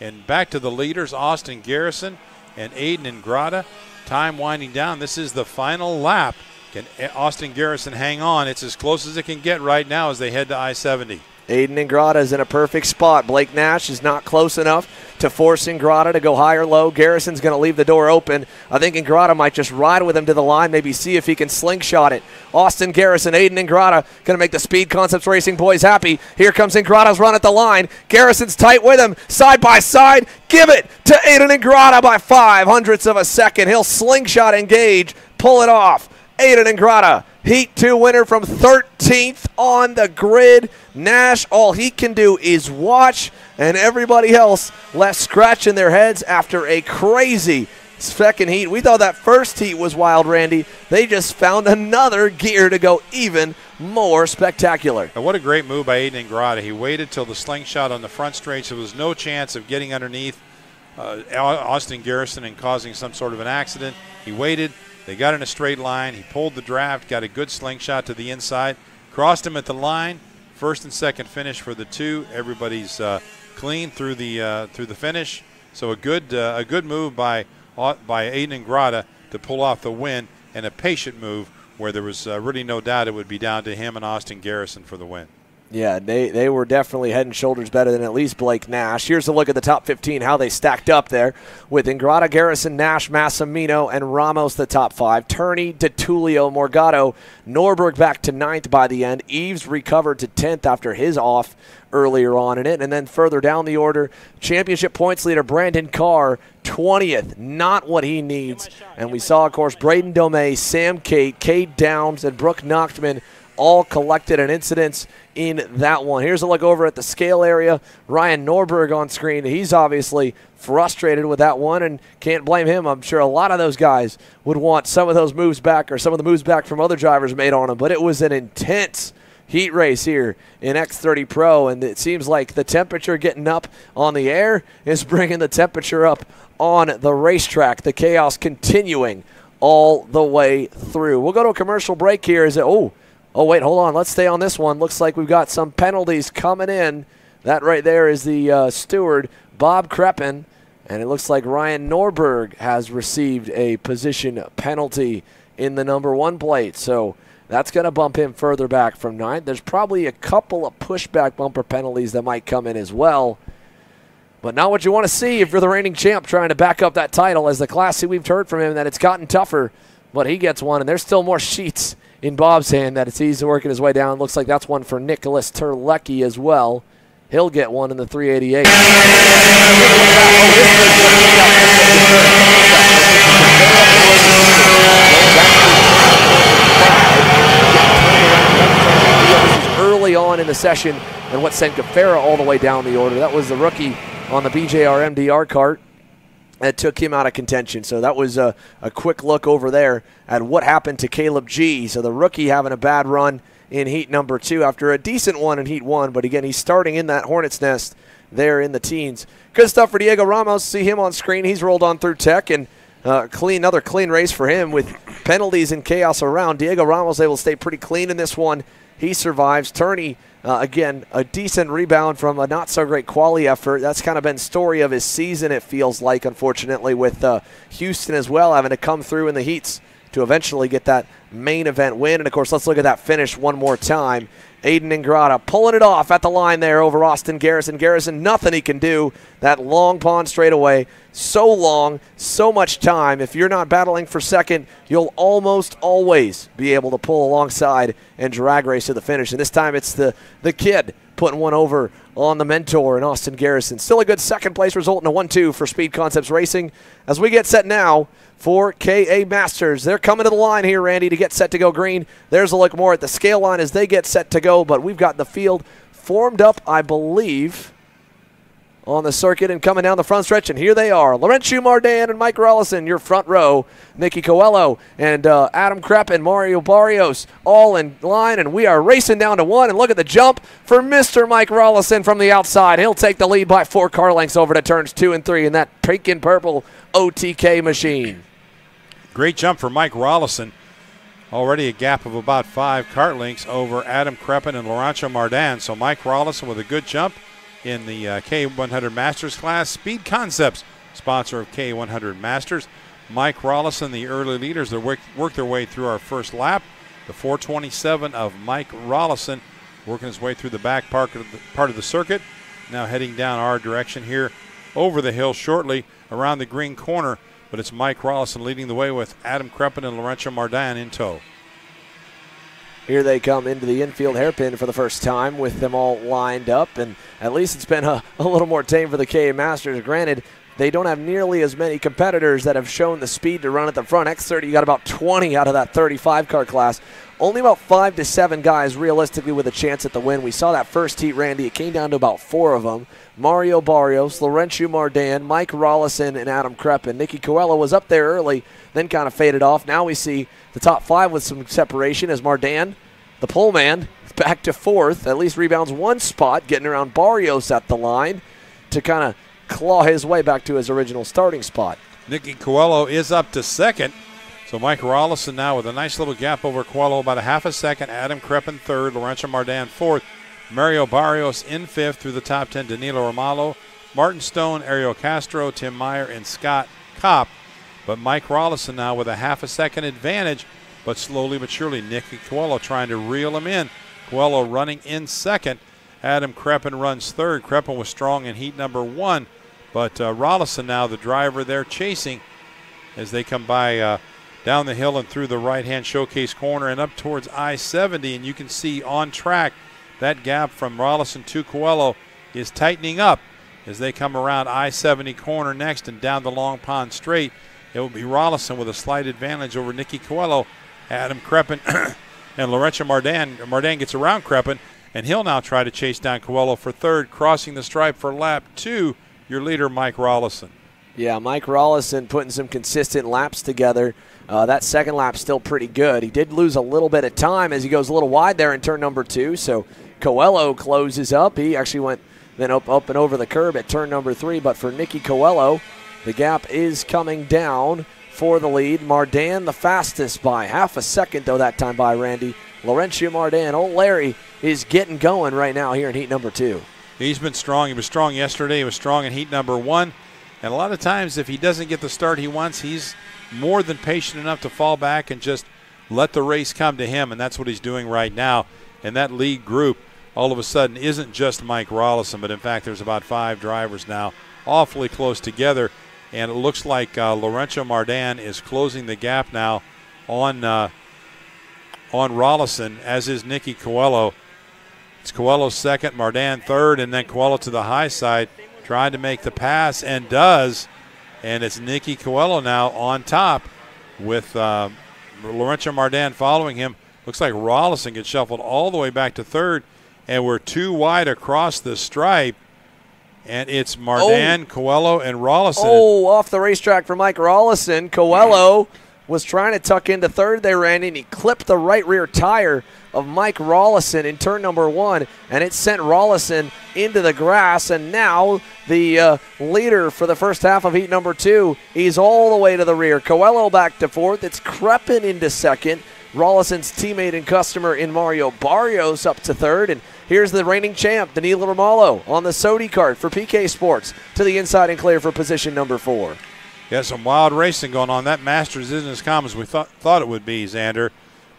And back to the leaders, Austin Garrison and Aiden Ingrata. Time winding down. This is the final lap. Can Austin Garrison hang on? It's as close as it can get right now as they head to I 70. Aiden Ingrata is in a perfect spot. Blake Nash is not close enough to force Ingrata to go high or low. Garrison's going to leave the door open. I think Ingrata might just ride with him to the line, maybe see if he can slingshot it. Austin Garrison, Aiden Ingrata going to make the Speed Concepts Racing boys happy. Here comes Ingrata's run at the line. Garrison's tight with him, side by side. Give it to Aiden Ingrata by five hundredths of a second. He'll slingshot engage, pull it off. Aiden Ingrata Heat 2 winner from 13th on the grid. Nash, all he can do is watch, and everybody else left scratching their heads after a crazy second heat. We thought that first heat was wild, Randy. They just found another gear to go even more spectacular. And what a great move by Aiden Ingrata. He waited till the slingshot on the front straight, so there was no chance of getting underneath uh, Austin Garrison and causing some sort of an accident. He waited they got in a straight line. He pulled the draft, got a good slingshot to the inside, crossed him at the line. First and second finish for the two. Everybody's uh, clean through the uh, through the finish. So a good uh, a good move by uh, by Aiden Ingrata to pull off the win, and a patient move where there was uh, really no doubt it would be down to him and Austin Garrison for the win. Yeah, they, they were definitely head and shoulders better than at least Blake Nash. Here's a look at the top 15, how they stacked up there with Ingrata, Garrison, Nash, Massimino, and Ramos, the top five. Turney, De Tullio, Morgado, Norberg back to ninth by the end. Eves recovered to 10th after his off earlier on in it. And then further down the order, championship points leader Brandon Carr, 20th. Not what he needs. And we saw, of course, Braden Domey, Sam Kate, Cade Downs, and Brooke Nachtman all collected in incidents in that one. Here's a look over at the scale area. Ryan Norberg on screen. He's obviously frustrated with that one and can't blame him. I'm sure a lot of those guys would want some of those moves back or some of the moves back from other drivers made on them, but it was an intense heat race here in X30 Pro, and it seems like the temperature getting up on the air is bringing the temperature up on the racetrack. The chaos continuing all the way through. We'll go to a commercial break here. Is it? Oh, Oh, wait, hold on. Let's stay on this one. Looks like we've got some penalties coming in. That right there is the uh, steward, Bob Creppen. And it looks like Ryan Norberg has received a position penalty in the number one plate. So that's going to bump him further back from ninth. There's probably a couple of pushback bumper penalties that might come in as well. But not what you want to see if you're the reigning champ trying to back up that title. As the Class we've heard from him that it's gotten tougher, but he gets one, and there's still more sheets in Bob's hand that it's easy working his way down. Looks like that's one for Nicholas Terlecki as well. He'll get one in the 388. Early on in the session, and what sent Gafera all the way down the order. That was the rookie on the BJR MDR kart that took him out of contention. So that was a, a quick look over there at what happened to Caleb G. So the rookie having a bad run in heat number two after a decent one in heat one. But again, he's starting in that hornet's nest there in the teens. Good stuff for Diego Ramos. See him on screen. He's rolled on through tech and uh, clean, another clean race for him with penalties and chaos around. Diego Ramos able to stay pretty clean in this one. He survives. Turney uh, again, a decent rebound from a not so great quality effort. That's kind of been story of his season. It feels like, unfortunately, with uh, Houston as well having to come through in the heats to eventually get that main event win. And of course, let's look at that finish one more time. Aiden Ingrata pulling it off at the line there over Austin Garrison. Garrison, nothing he can do. That long pond straightaway, so long, so much time. If you're not battling for second, you'll almost always be able to pull alongside and drag race to the finish. And this time it's the, the kid putting one over on the mentor and Austin Garrison. Still a good second place result in a 1 2 for Speed Concepts Racing. As we get set now for KA Masters. They're coming to the line here, Randy, to get set to go green. There's a look more at the scale line as they get set to go, but we've got the field formed up, I believe, on the circuit and coming down the front stretch. And here they are Laurentiu Mardan and Mike Rolison, your front row. Nikki Coelho and uh, Adam Krepp and Mario Barrios all in line. And we are racing down to one. And look at the jump for Mr. Mike Rolison from the outside. He'll take the lead by four car lengths over to turns two and three in that pink and purple OTK machine. Great jump for Mike Rolison. Already a gap of about five kart lengths over Adam Kreppen and Laurentiu Mardan. So Mike Rolison with a good jump in the uh, K100 Masters class. Speed Concepts, sponsor of K100 Masters. Mike Rolison, the early leaders, they work, work their way through our first lap. The 427 of Mike Rolison working his way through the back part of the, part of the circuit. Now heading down our direction here over the hill shortly around the green corner. But it's Mike Rolison leading the way with Adam Kreppen and Laurentiu Mardan in tow. Here they come into the infield hairpin for the first time with them all lined up. And at least it's been a, a little more tame for the KA Masters. Granted, they don't have nearly as many competitors that have shown the speed to run at the front. X30, you got about 20 out of that 35 car class. Only about five to seven guys realistically with a chance at the win. We saw that first heat, Randy. It came down to about four of them. Mario Barrios, Laurentiu Mardan, Mike Rolison, and Adam Kreppen. Nikki Coelho was up there early, then kind of faded off. Now we see the top five with some separation as Mardan, the pole man, back to fourth. At least rebounds one spot, getting around Barrios at the line to kind of claw his way back to his original starting spot. Nikki Coelho is up to second. So Mike Rolison now with a nice little gap over Coelho, about a half a second. Adam Kreppen third, Laurentiu Mardan fourth. Mario Barrios in fifth through the top 10. Danilo Romalo, Martin Stone, Ariel Castro, Tim Meyer, and Scott Kopp. But Mike Rolison now with a half a second advantage, but slowly but surely Nicky Coelho trying to reel him in. Coelho running in second. Adam Kreppen runs third. Kreppen was strong in heat number one. But uh, Rolison now, the driver there, chasing as they come by uh, down the hill and through the right hand showcase corner and up towards I 70. And you can see on track that gap from Rolison to Coelho is tightening up as they come around I 70 corner next and down the Long Pond Straight. It will be Rolison with a slight advantage over Nicky Coelho. Adam Kreppen and Laurentiu Mardan. Mardan gets around Kreppen, and he'll now try to chase down Coelho for third, crossing the stripe for lap two your leader, Mike Rolison. Yeah, Mike Rolison putting some consistent laps together. Uh, that second lap still pretty good. He did lose a little bit of time as he goes a little wide there in turn number two. So Coelho closes up. He actually went then up, up and over the curb at turn number three. But for Nicky Coelho, the gap is coming down for the lead. Mardan the fastest by half a second, though, that time by Randy. Laurentiu Mardan, old Larry, is getting going right now here in heat number two. He's been strong. He was strong yesterday. He was strong in heat number one. And a lot of times, if he doesn't get the start he wants, he's more than patient enough to fall back and just let the race come to him. And that's what he's doing right now. And that lead group, all of a sudden, isn't just Mike Rolison, but in fact, there's about five drivers now awfully close together. And it looks like uh, Laurentiu Mardan is closing the gap now on uh, on Rolison, as is Nicky Coelho. It's Coelho second, Mardan third, and then Coelho to the high side, trying to make the pass and does. And it's Nicky Coelho now on top with uh, Laurentiu Mardan following him. Looks like Rolison gets shuffled all the way back to third, and we're too wide across the stripe. And it's Mardan, oh. Coelho, and Rolison. Oh, off the racetrack for Mike Rolison. Coelho was trying to tuck into third there, Randy, and he clipped the right rear tire of Mike Rolison in turn number one, and it sent Rolison into the grass. And now the uh, leader for the first half of heat number two, he's all the way to the rear. Coelho back to fourth. It's Kreppen into second. Rolison's teammate and customer in Mario Barrios up to third. And here's the reigning champ, Danilo Romalo, on the Sodi kart for PK Sports to the inside and clear for position number four. Yeah, some wild racing going on. That Masters isn't as calm as we thought, thought it would be, Xander.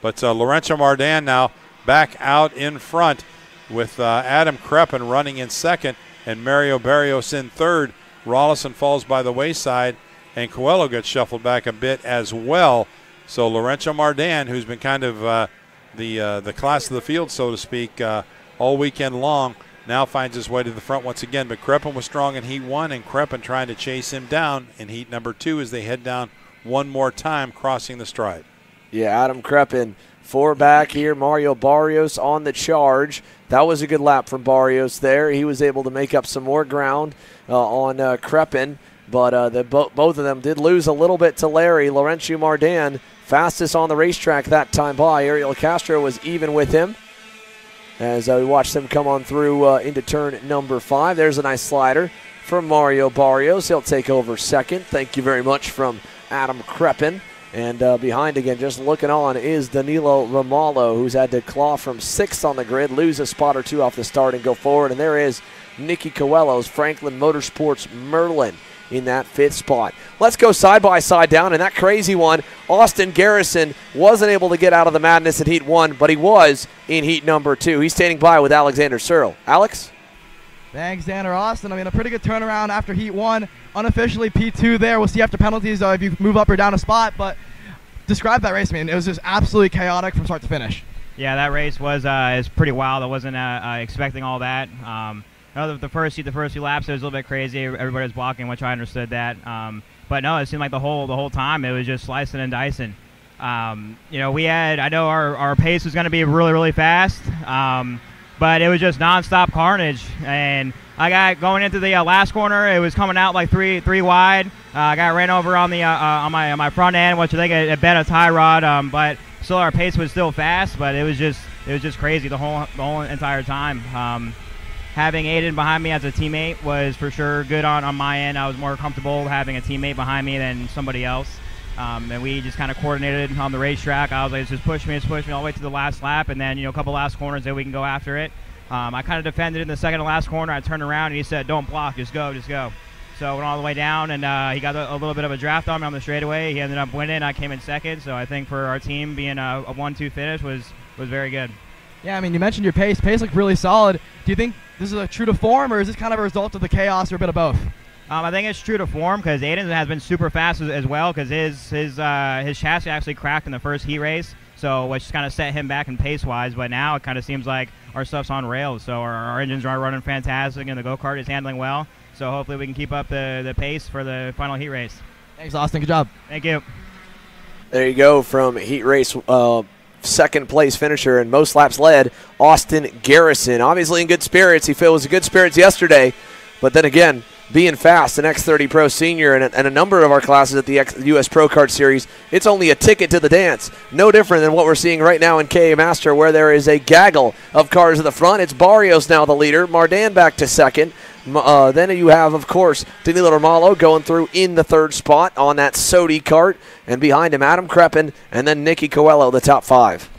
But uh, Laurentiu Mardan now back out in front with uh, Adam Kreppen running in second and Mario Barrios in third. Rolison falls by the wayside, and Coelho gets shuffled back a bit as well. So Lorenzo Mardan, who's been kind of uh, the uh, the class of the field, so to speak, uh, all weekend long, now finds his way to the front once again. But Kreppen was strong in heat one, and Kreppen trying to chase him down in heat number two as they head down one more time, crossing the stripe. Yeah, Adam Kreppen Four back here, Mario Barrios on the charge. That was a good lap from Barrios there. He was able to make up some more ground uh, on uh, Kreppen, but uh, the, bo- both of them did lose a little bit to Larry. Laurentiu Mardan, fastest on the racetrack that time by. Ariel Castro was even with him as we watched them come on through uh, into turn number five. There's a nice slider from Mario Barrios. He'll take over second. Thank you very much from Adam Kreppen. And uh, behind again, just looking on, is Danilo Romalo, who's had to claw from sixth on the grid, lose a spot or two off the start and go forward. And there is Nicky Coelho's Franklin Motorsports Merlin in that fifth spot. Let's go side by side down. And that crazy one, Austin Garrison wasn't able to get out of the madness in Heat 1, but he was in Heat number 2. He's standing by with Alexander Searle. Alex? Thanks, Xander Austin. I mean, a pretty good turnaround after Heat 1. Unofficially P2 there. We'll see after penalties uh, if you move up or down a spot. But describe that race, man. It was just absolutely chaotic from start to finish. Yeah, that race was uh, is pretty wild. I wasn't uh, uh, expecting all that. Um, the, the first the first few laps, it was a little bit crazy. Everybody was blocking, which I understood that. Um, but no, it seemed like the whole the whole time it was just slicing and dicing. Um, you know, we had I know our, our pace was going to be really really fast. Um, but it was just nonstop carnage. And I got going into the uh, last corner. It was coming out like three three wide. Uh, I got ran over on the uh, uh on my on my front end, which I think it, it bent a tie rod. Um, but still, our pace was still fast. But it was just it was just crazy the whole the whole entire time. Having Aiden behind me as a teammate was for sure good on on my end. I was more comfortable having a teammate behind me than somebody else. Um, and we just kind of coordinated on the racetrack. I was like, just push me, just push me all the way to the last lap, and then you know a couple last corners that we can go after it. Um, I kind of defended in the second to last corner. I turned around and he said, "Don't block, just go, just go." So I went all the way down, and uh, he got a, a, little bit of a draft on me on the straightaway. He ended up winning. I came in second, so I think for our team being a, a one-two finish was was very good. Yeah, I mean, you mentioned your pace. Pace looked really solid. Do you think this is a true to form, or is this kind of a result of the chaos, or a bit of both? Um, I think it's true to form because Aiden has been super fast as, as well because his his uh, his chassis actually cracked in the first heat race, so which kind of set him back in pace wise. But now it kind of seems like our stuff's on rails, so our, our engines are running fantastic and the go kart is handling well. So hopefully we can keep up the the pace for the final heat race. Thanks, Austin. Good job. Thank you. There you go from heat race. Uh, second place finisher and most laps led, Austin Garrison. Obviously in good spirits. He was in good spirits yesterday, but then again, being fast, an X30 Pro Senior, and a, and a number of our classes at the X, U.S. Pro Kart Series, it's only a ticket to the dance. No different than what we're seeing right now in KA Master, where there is a gaggle of cars at the front. It's Barrios now the leader, Mardan back to second. Uh, then you have, of course, Danilo Romalo going through in the third spot on that Sodi kart, and behind him, Adam Kreppen, and then Nicky Coelho, the top five.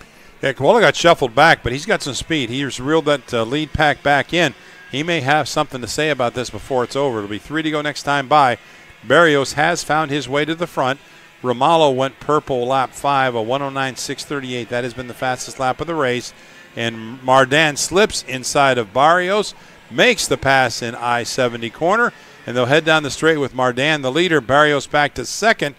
Yeah, Coelho got shuffled back, but he's got some speed. He's reeled that uh, lead pack back in. He may have something to say about this before it's over. It'll be three to go next time by. Barrios has found his way to the front. Romalo went purple lap five, a 109.638. That has been the fastest lap of the race. And Mardan slips inside of Barrios, makes the pass in I 70 corner, and they'll head down the straight with Mardan, the leader. Barrios back to second.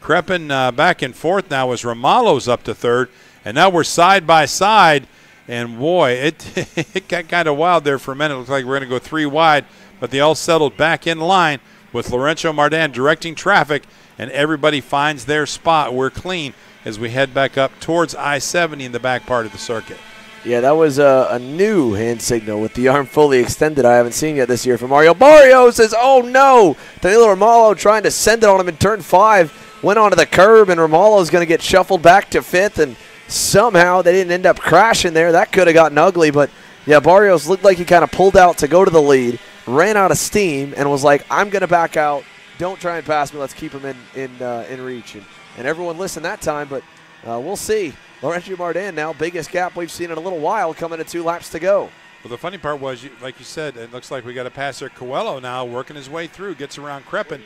Kreppen uh, back and forth now as Romalo's up to third. And now we're side by side and boy, it, it got kind of wild there for a minute. It looked like we are going to go three wide, but they all settled back in line with Lorenzo Mardan directing traffic, and everybody finds their spot. We're clean as we head back up towards I 70 in the back part of the circuit. Yeah, that was a, a, new hand signal with the arm fully extended. I haven't seen yet this year from Mario. Mario says, oh no! Danilo Romalo trying to send it on him in turn five. Went onto the curb, and Romalo's going to get shuffled back to fifth. And somehow they didn't end up crashing there. That could have gotten ugly, but yeah, Barrios looked like he kind of pulled out to go to the lead, ran out of steam, and was like, "I'm going to back out. Don't try and pass me. Let's keep him in in uh, in reach." And, and everyone listened that time, but uh, we'll see. Laurentiu Mardan now biggest gap we've seen in a little while, coming to two laps to go. Well, the funny part was, like you said, it looks like we got a passer Coelho now working his way through, gets around Kreppen.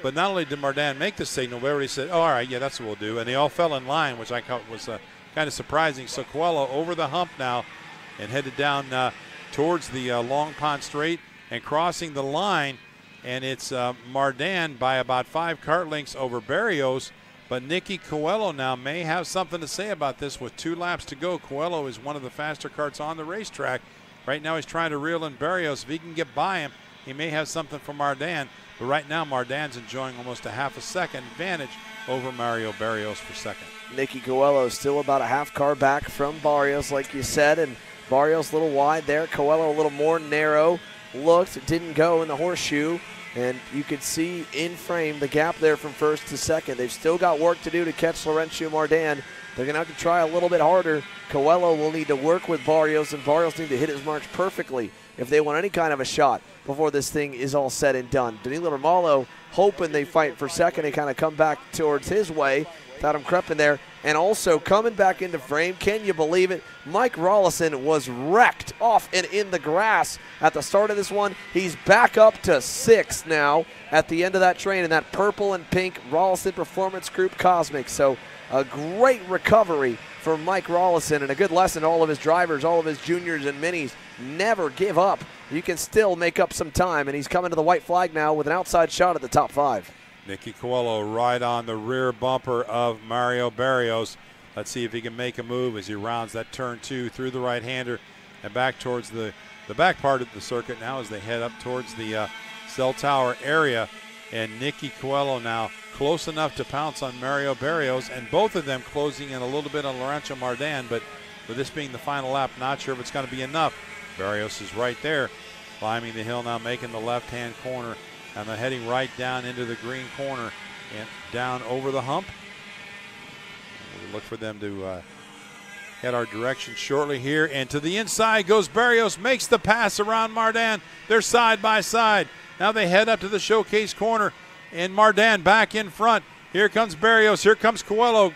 But not only did Mardan make the signal, but everybody said, oh, all right, yeah, that's what we'll do. And they all fell in line, which I thought was uh, kind of surprising. So Coelho over the hump now and headed down uh, towards the uh, Long Pond Straight and crossing the line. And it's uh, Mardan by about five kart lengths over Barrios. But Nikki Coelho now may have something to say about this with two laps to go. Coelho is one of the faster karts on the racetrack. Right now he's trying to reel in Barrios. If he can get by him, he may have something for Mardan. But right now Mardan's enjoying almost a half a second advantage over Mario Barrios for second. Nikki Coelho is still about a half car back from Barrios, like you said, and Barrios a little wide there. Coelho a little more narrow. Looked, didn't go in the horseshoe, and you could see in frame the gap there from first to second. They've still got work to do to catch Laurentiu Mardan. They're going to have to try a little bit harder. Coelho will need to work with Barrios, and Barrios need to hit his marks perfectly if they want any kind of a shot before this thing is all said and done. Danilo Romalo hoping they fight for second and kind of come back towards his way. Adam Kreppen there. And also coming back into frame, can you believe it? Mike Rolison was wrecked off and in the grass at the start of this one. He's back up to six now at the end of that train in that purple and pink Rolison Performance Group Kosmic. So a great recovery for Mike Rolison and a good lesson to all of his drivers, all of his juniors and minis. Never give up. You can still make up some time, and he's coming to the white flag now with an outside shot at the top five. Nicky Coelho right on the rear bumper of Mario Barrios. Let's see if he can make a move as he rounds that turn two through the right hander and back towards the, the back part of the circuit now as they head up towards the uh, cell tower area. And Nicky Coelho now close enough to pounce on Mario Barrios, and both of them closing in a little bit on Laurentiu Mardan. But with this being the final lap, not sure if it's going to be enough. Barrios is right there, climbing the hill now, making the left hand corner and they're heading right down into the green corner and down over the hump. We look for them to uh, head our direction shortly here. And to the inside goes Barrios, makes the pass around Mardan. They're side by side. Now they head up to the showcase corner, and Mardan back in front. Here comes Barrios. Here comes Coelho.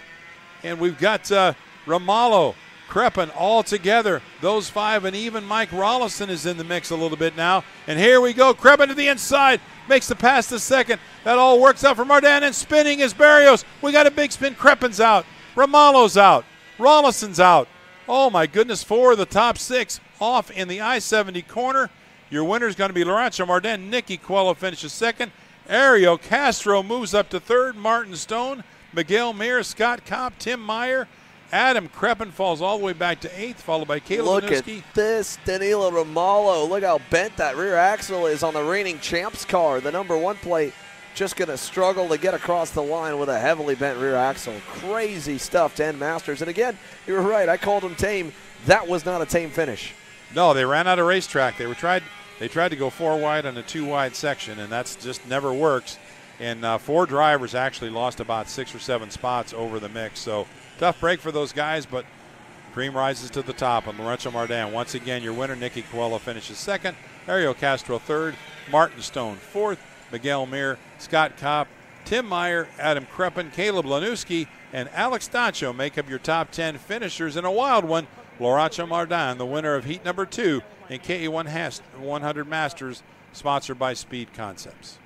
And we've got uh, Romalo, Kreppen all together. Those five, and even Mike Rolison is in the mix a little bit now. And here we go. Kreppen to the inside makes the pass to second. That all works out for Mardan, and spinning is Barrios. We got a big spin. Kreppen's out. Romalo's out. Rolison's out. Oh my goodness, four of the top six off in the I-70 corner. Your winner is going to be Laurentiu Mardan. Nicky Coelho finishes second. Ariel Castro moves up to third. Martin Stone, Miguel Mir, Scott Kopp, Tim Meyer, Adam Kreppen falls all the way back to eighth, followed by Caleb Look at this, Danilo Romalo. Look how bent that rear axle is on the reigning champs car. The number one plate just going to struggle to get across the line with a heavily bent rear axle. Crazy stuff to end Masters. And again, you were right. I called him tame. That was not a tame finish. No, they ran out of racetrack. They were tried. They tried to go four wide on a two wide section, and that's just never works. And uh, four drivers actually lost about six or seven spots over the mix. So tough break for those guys, but Cream rises to the top. And Lorenzo Mardan, once again, your winner, Nikki Coelho, finishes second. Ariel Castro third. Martin Stone fourth. Miguel Mir, Scott Kopp, Tim Meyer, Adam Kreppen, Caleb Lanuski, and Alex Dacho make up your top 10 finishers in a wild one. Laurentiu Mardan, the winner of heat number two in KA100 Masters, sponsored by Speed Concepts.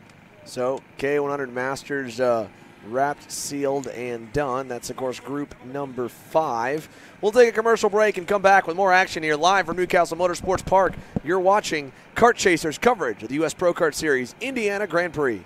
So, KA100 Masters uh, wrapped, sealed, and done. That's, of course, group number five. We'll take a commercial break and come back with more action here live from New Castle Motorsports Park. You're watching Kart Chaser's coverage of the U.S. Pro Kart Series Indiana Grand Prix.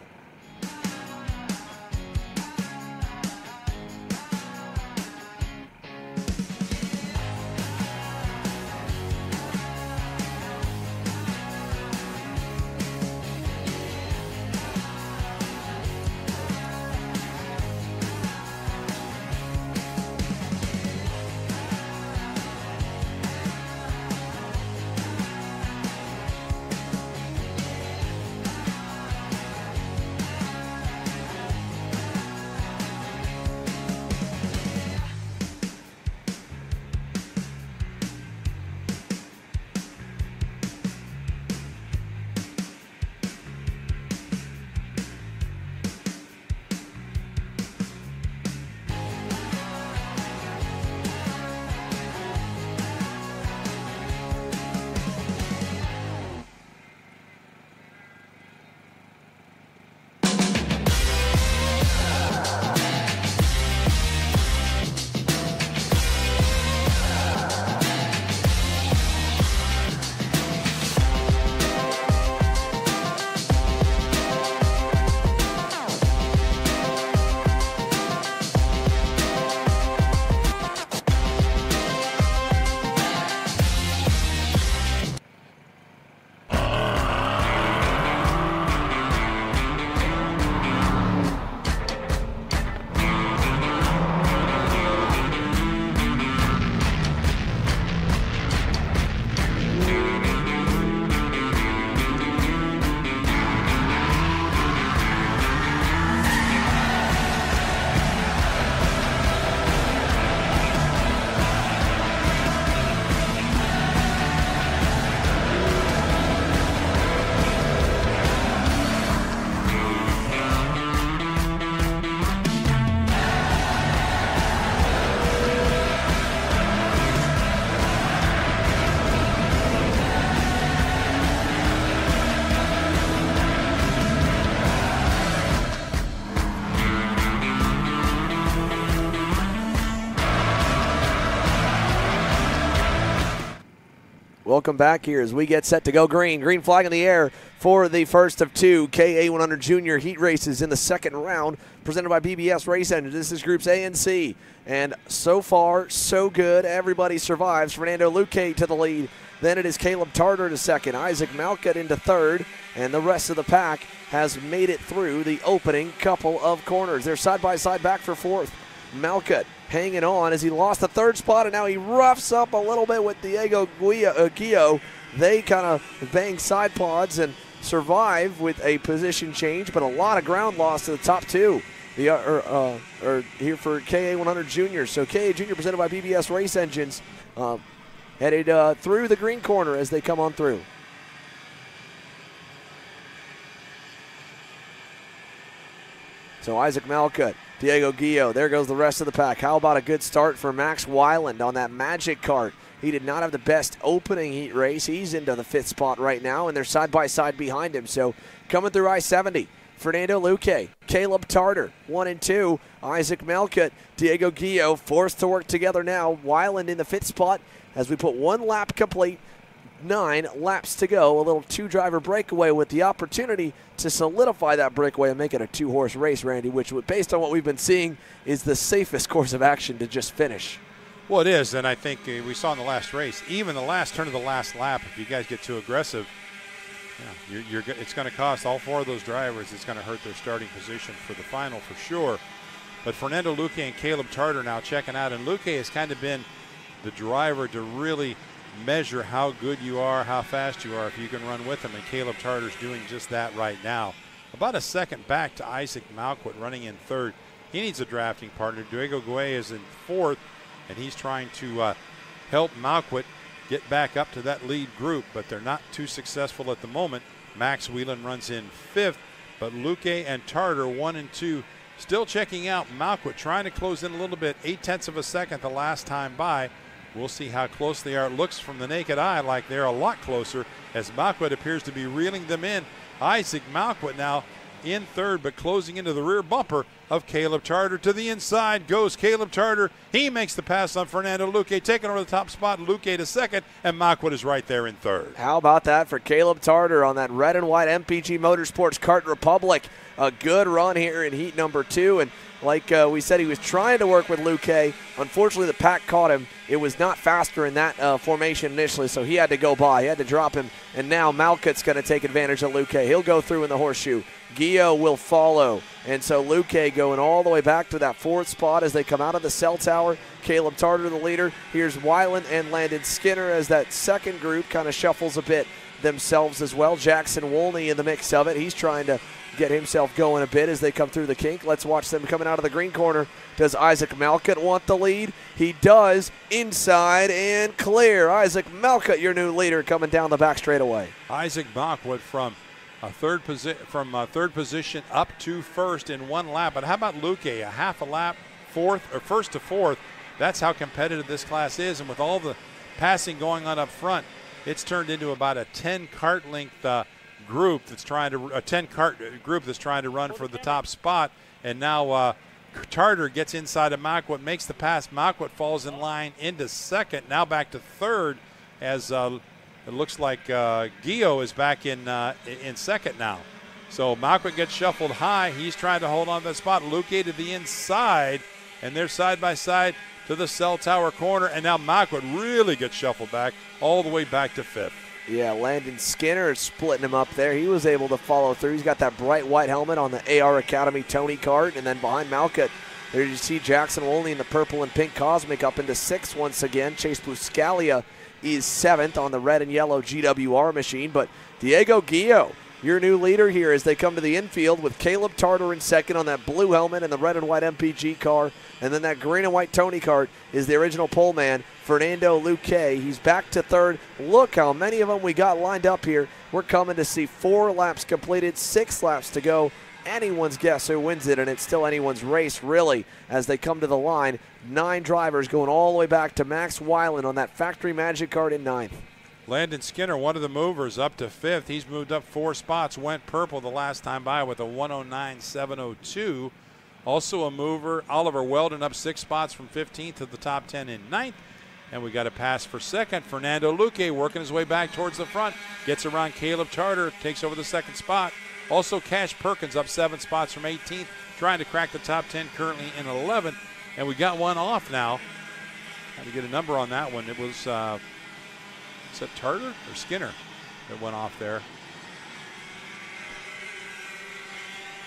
Welcome back here as we get set to go green. Green flag in the air for the first of two KA100 Junior heat races in the second round, presented by BBS Race Engines. This is groups A and C. And so far, so good. Everybody survives. Fernando Luque to the lead. Then it is Caleb Tarter to second, Isaac Malcutt into third, and the rest of the pack has made it through the opening couple of corners. They're side by side back for fourth. Malcutt hanging on as he lost the third spot, and now he roughs up a little bit with Diego Guillo. They kind of bang side pods and survive with a position change, but a lot of ground loss to the top two. The uh, or, uh, or here for KA 100 Junior. So KA Junior presented by BBS Race Engines, uh, headed uh, through the green corner as they come on through. So Isaac Malcutt, Diego Guillo, there goes the rest of the pack. How about a good start for Max Weiland on that magic cart? He did not have the best opening heat race. He's into the fifth spot right now, and they're side by side behind him. So coming through I 70. Fernando Luque, Caleb Tarter, one and two. Isaac Malcutt, Diego Guillo, forced to work together now. Weiland in the fifth spot as we put one lap complete nine laps to go. A little two driver breakaway with the opportunity to solidify that breakaway and make it a two horse race, Randy, which, based on what we've been seeing, is the safest course of action to just finish. Well, it is, and I think uh, we saw in the last race, even the last turn of the last lap, if you guys get too aggressive, know, you're, you're, it's going to cost all four of those drivers. It's going to hurt their starting position for the final for sure. But Fernando Luque and Caleb Tarter now checking out, and Luque has kind of been the driver to really measure how good you are, how fast you are if you can run with them. And Caleb Tarter's doing just that right now. About a second back to Isaac Malcutt running in third. He needs a drafting partner. Diego Guillo is in fourth, and he's trying to uh, help Malcutt get back up to that lead group, but they're not too successful at the moment. Max Weiland runs in fifth, but Luque and Tarter, one and two, still checking out. Malcutt, trying to close in a little bit, eight tenths of a second the last time by. We'll see how close they are. It looks from the naked eye like they're a lot closer as Malcutt appears to be reeling them in. Isaac Malcutt now in third, but closing into the rear bumper of Caleb Tarter. To the inside goes Caleb Tarter. He makes the pass on Fernando Luque, taking over the top spot. Luque to second, and Malcutt is right there in third. How about that for Caleb Tarter on that red and white MPG Motorsports Kart Republic? A good run here in heat number two, and like uh, we said, he was trying to work with Luque. Unfortunately, the pack caught him. It was not faster in that uh, formation initially, so he had to go by. He had to drop him, and now Malcutt's going to take advantage of Luque. He'll go through in the horseshoe. Guillo will follow. And so Luque going all the way back to that fourth spot as they come out of the cell tower. Caleb Tarter, the leader. Here's Weiland and Landon Skinner as that second group kind of shuffles a bit themselves as well. Jackson Wolney in the mix of it. He's trying to get himself going a bit as they come through the kink. Let's watch them coming out of the green corner. Does Isaac Malcutt want the lead? He does. Inside and clear. Isaac Malcutt, your new leader, coming down the back straightaway. Isaac Malcutt from a third position from a third position up to first in one lap. But how about Luque? A half a lap, fourth or first to fourth. That's how competitive this class is, and with all the passing going on up front, it's turned into about a 10 cart length uh, group that's trying to a 10 cart group that's trying to run for the top spot. And now uh, Tarter gets inside of Malcutt, makes the pass. Malcutt falls in line into second. Now back to third as uh, it looks like uh, Guillo is back in uh, in second now. So Malcutt gets shuffled high. He's trying to hold on to that spot. Luque to the inside, and they're side by side to the cell tower corner. And now Malcutt really gets shuffled back all the way back to fifth. Yeah, Landon Skinner is splitting him up there. He was able to follow through. He's got that bright white helmet on the AR Academy Tony Kart, and then behind Malcutt, there you see Jackson Wolney in the purple and pink Kosmic up into sixth once again. Chase Buscaglia is seventh on the red and yellow GWR machine. But Diego Guillo, your new leader here as they come to the infield with Caleb Tarter in second on that blue helmet and the red and white MPG car. And then that green and white Tony Kart is the original pole man, Fernando Luque. He's back to third. Look how many of them we got lined up here. We're coming to see four laps completed, six laps to go anyone's guess who wins it, and it's still anyone's race, really, as they come to the line. Nine drivers going all the way back to Max Weiland on that factory magic card in ninth. Landon Skinner, one of the movers, up to fifth. He's moved up four spots, went purple the last time by with a 109.702. Also a mover, Oliver Weldon up six spots from 15th to the top 10 in ninth. And we got a pass for second. Fernando Luque working his way back towards the front. Gets around Caleb Tarter, takes over the second spot. Also, Cash Perkins up seven spots from 18th, trying to crack the top 10, currently in 11th. And we got one off now. Had to get a number on that one. It was, uh, is that Tarter or Skinner that went off there?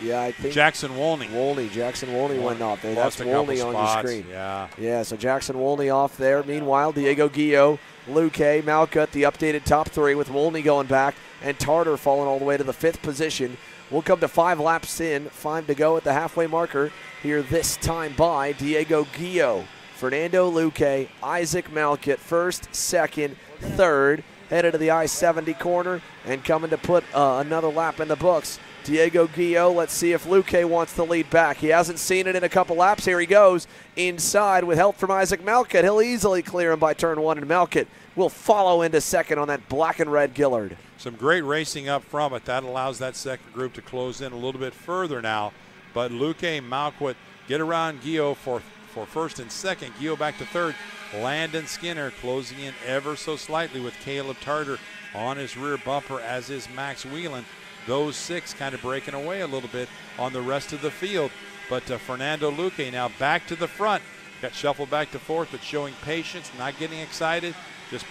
Yeah, I think Jackson Wolney. Wolney, Jackson Wolney went off there. That's Wolney on your spots, screen. yeah. Yeah, so Jackson Wolney off there. Meanwhile, Diego Guillo, Luque, Malcutt, the updated top three with Wolney going back and Tarter falling all the way to the fifth position. We'll come to five laps in, five to go at the halfway marker here this time by Diego Guillo, Fernando Luque, Isaac Malcutt, first, second, third, headed to the I-70 corner and coming to put uh, another lap in the books. Diego Guillo, let's see if Luque wants the lead back. He hasn't seen it in a couple laps. Here he goes inside with help from Isaac Malcutt. He'll easily clear him by turn one, and Malcutt will follow into second on that black and red Gillard. Some great racing up from it. that allows that second group to close in a little bit further now. But Luque Malcutt get around Gio for, for first and second. Gio back to third. Landon Skinner closing in ever so slightly with Caleb Tarter on his rear bumper, as is Max Weiland. Those six kind of breaking away a little bit on the rest of the field. But uh, Fernando Luque now back to the front. Got shuffled back to fourth, but showing patience, not getting excited. Just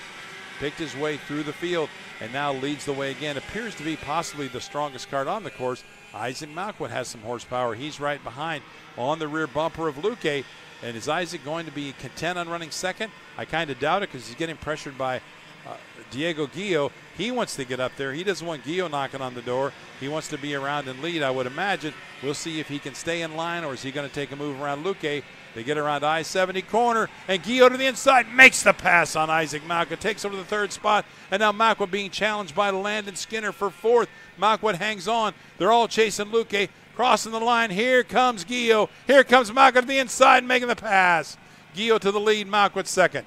picked his way through the field and now leads the way again. Appears to be possibly the strongest card on the course. Isaac Malcutt has some horsepower. He's right behind on the rear bumper of Luque. And is Isaac going to be content on running second? I kind of doubt it because he's getting pressured by uh, Diego Guillo. He wants to get up there. He doesn't want Guillo knocking on the door. He wants to be around and lead, I would imagine. We'll see if he can stay in line or is he going to take a move around Luque. They get around I 70 corner, and Guillo to the inside makes the pass on Isaac Malka. Takes over the third spot, and now Malka being challenged by Landon Skinner for fourth. Malka hangs on. They're all chasing Luque. Crossing the line. Here comes Gio. Here comes Malka to the inside, making the pass. Gio to the lead. Malka second.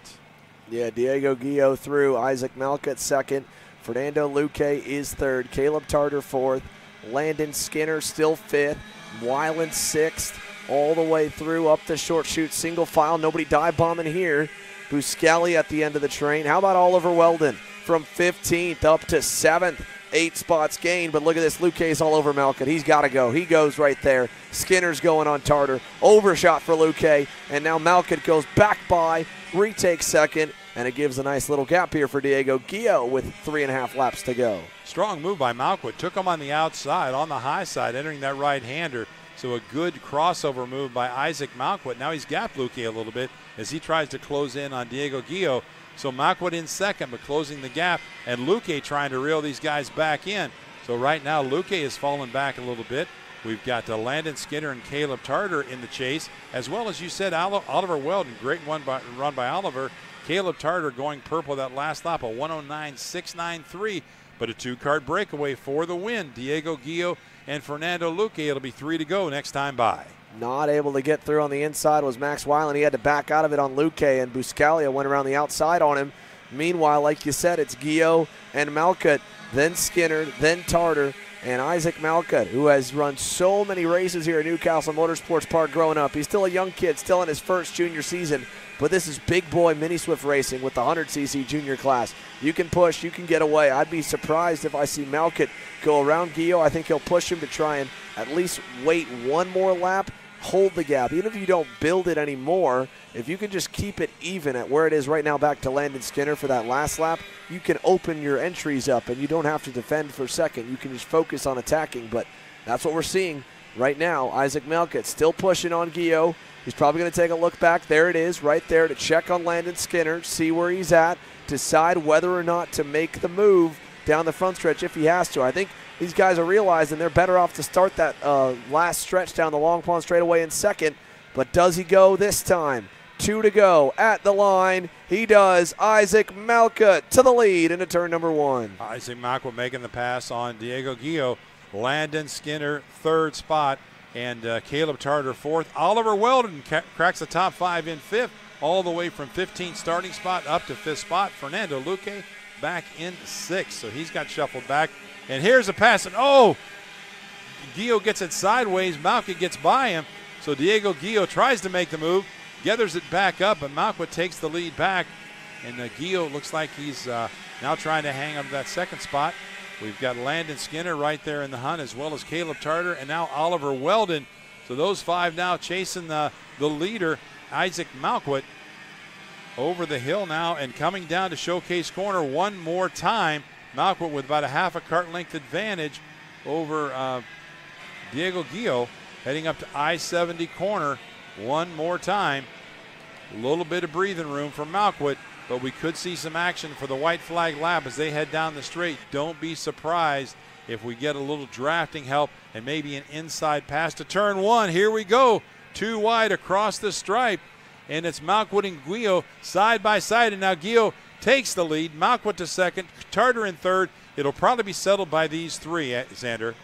Yeah, Diego Gio through. Isaac Malcutt second. Fernando Luque is third. Caleb Tarter fourth. Landon Skinner still fifth. Weiland sixth. All the way through up the short chute, single file. Nobody dive bombing here. Buscali at the end of the train. How about Oliver Weldon from 15th up to 7th? Eight spots gained, but look at this. Luque's all over Malcutt. He's got to go. He goes right there. Skinner's going on Tarter. Overshot for Luque, and now Malcutt goes back by, retakes second, and it gives a nice little gap here for Diego Guillo with three and a half laps to go. Strong move by Malcutt. Took him on the outside, on the high side, entering that right hander. So a good crossover move by Isaac Malcutt. Now he's gapped Luque a little bit as he tries to close in on Diego Guillo. So Malcutt in second, but closing the gap, and Luque trying to reel these guys back in. So right now, Luque is falling back a little bit. We've got uh, Landon Skinner and Caleb Tarter in the chase, as well as you said, Oliver Weldon. Great one by, run by Oliver. Caleb Tarter going purple that last lap, a 109.693, but a two-card breakaway for the win. Diego Guillo and Fernando Luque. It'll be three to go next time by. Not able to get through on the inside was Max Weiland. He had to back out of it on Luque, and Buscaglia went around the outside on him. Meanwhile, like you said, it's Guillo and Malcutt, then Skinner, then Tarter, and Isaac Malcutt, who has run so many races here at New Castle Motorsports Park growing up. He's still a young kid, still in his first junior season, but this is big boy mini Swift racing with the 100cc junior class. You can push, you can get away. I'd be surprised if I see Malcutt go around Guillo. I think he'll push him to try and at least wait one more lap, hold the gap. Even if you don't build it anymore, if you can just keep it even at where it is right now back to Landon Skinner for that last lap, you can open your entries up and you don't have to defend for second. You can just focus on attacking. But that's what we're seeing right now. Isaac Malcutt still pushing on Guillo. He's probably going to take a look back. There it is, right there to check on Landon Skinner, see where he's at, decide whether or not to make the move down the front stretch if he has to. I think these guys are realizing they're better off to start that uh, last stretch down the Long Pond straightaway in second. But does he go this time? Two to go at the line. He does. Isaac Malcutt to the lead into turn number one. Isaac Malcutt making the pass on Diego Guillo. Landon Skinner, third spot, and uh, Caleb Tarter, fourth. Oliver Weldon ca- cracks the top five in fifth, all the way from 15th starting spot up to fifth spot. Fernando Luque back in sixth, so he's got shuffled back. And here's a pass, and oh, Gio gets it sideways. Malcutt gets by him, so Diego Gio tries to make the move, gathers it back up, and Malcutt takes the lead back. And uh, Gio looks like he's uh, now trying to hang on to that second spot. We've got Landon Skinner right there in the hunt, as well as Caleb Tarter, and now Oliver Weldon. So those five now chasing the, the leader, Isaac Malcutt, over the hill now and coming down to Showcase Corner one more time. Malcutt with about a half a cart length advantage over uh, Diego Gio, heading up to I 70 corner one more time. A little bit of breathing room for Malcutt, but we could see some action for the white flag lap as they head down the straight. Don't be surprised if we get a little drafting help and maybe an inside pass to turn one. Here we go. Two wide across the stripe. And it's Malcutt and Gio side by side. And now Gio takes the lead. Malcutt to second. Tarter in third. It'll probably be settled by these three, eh, Xander.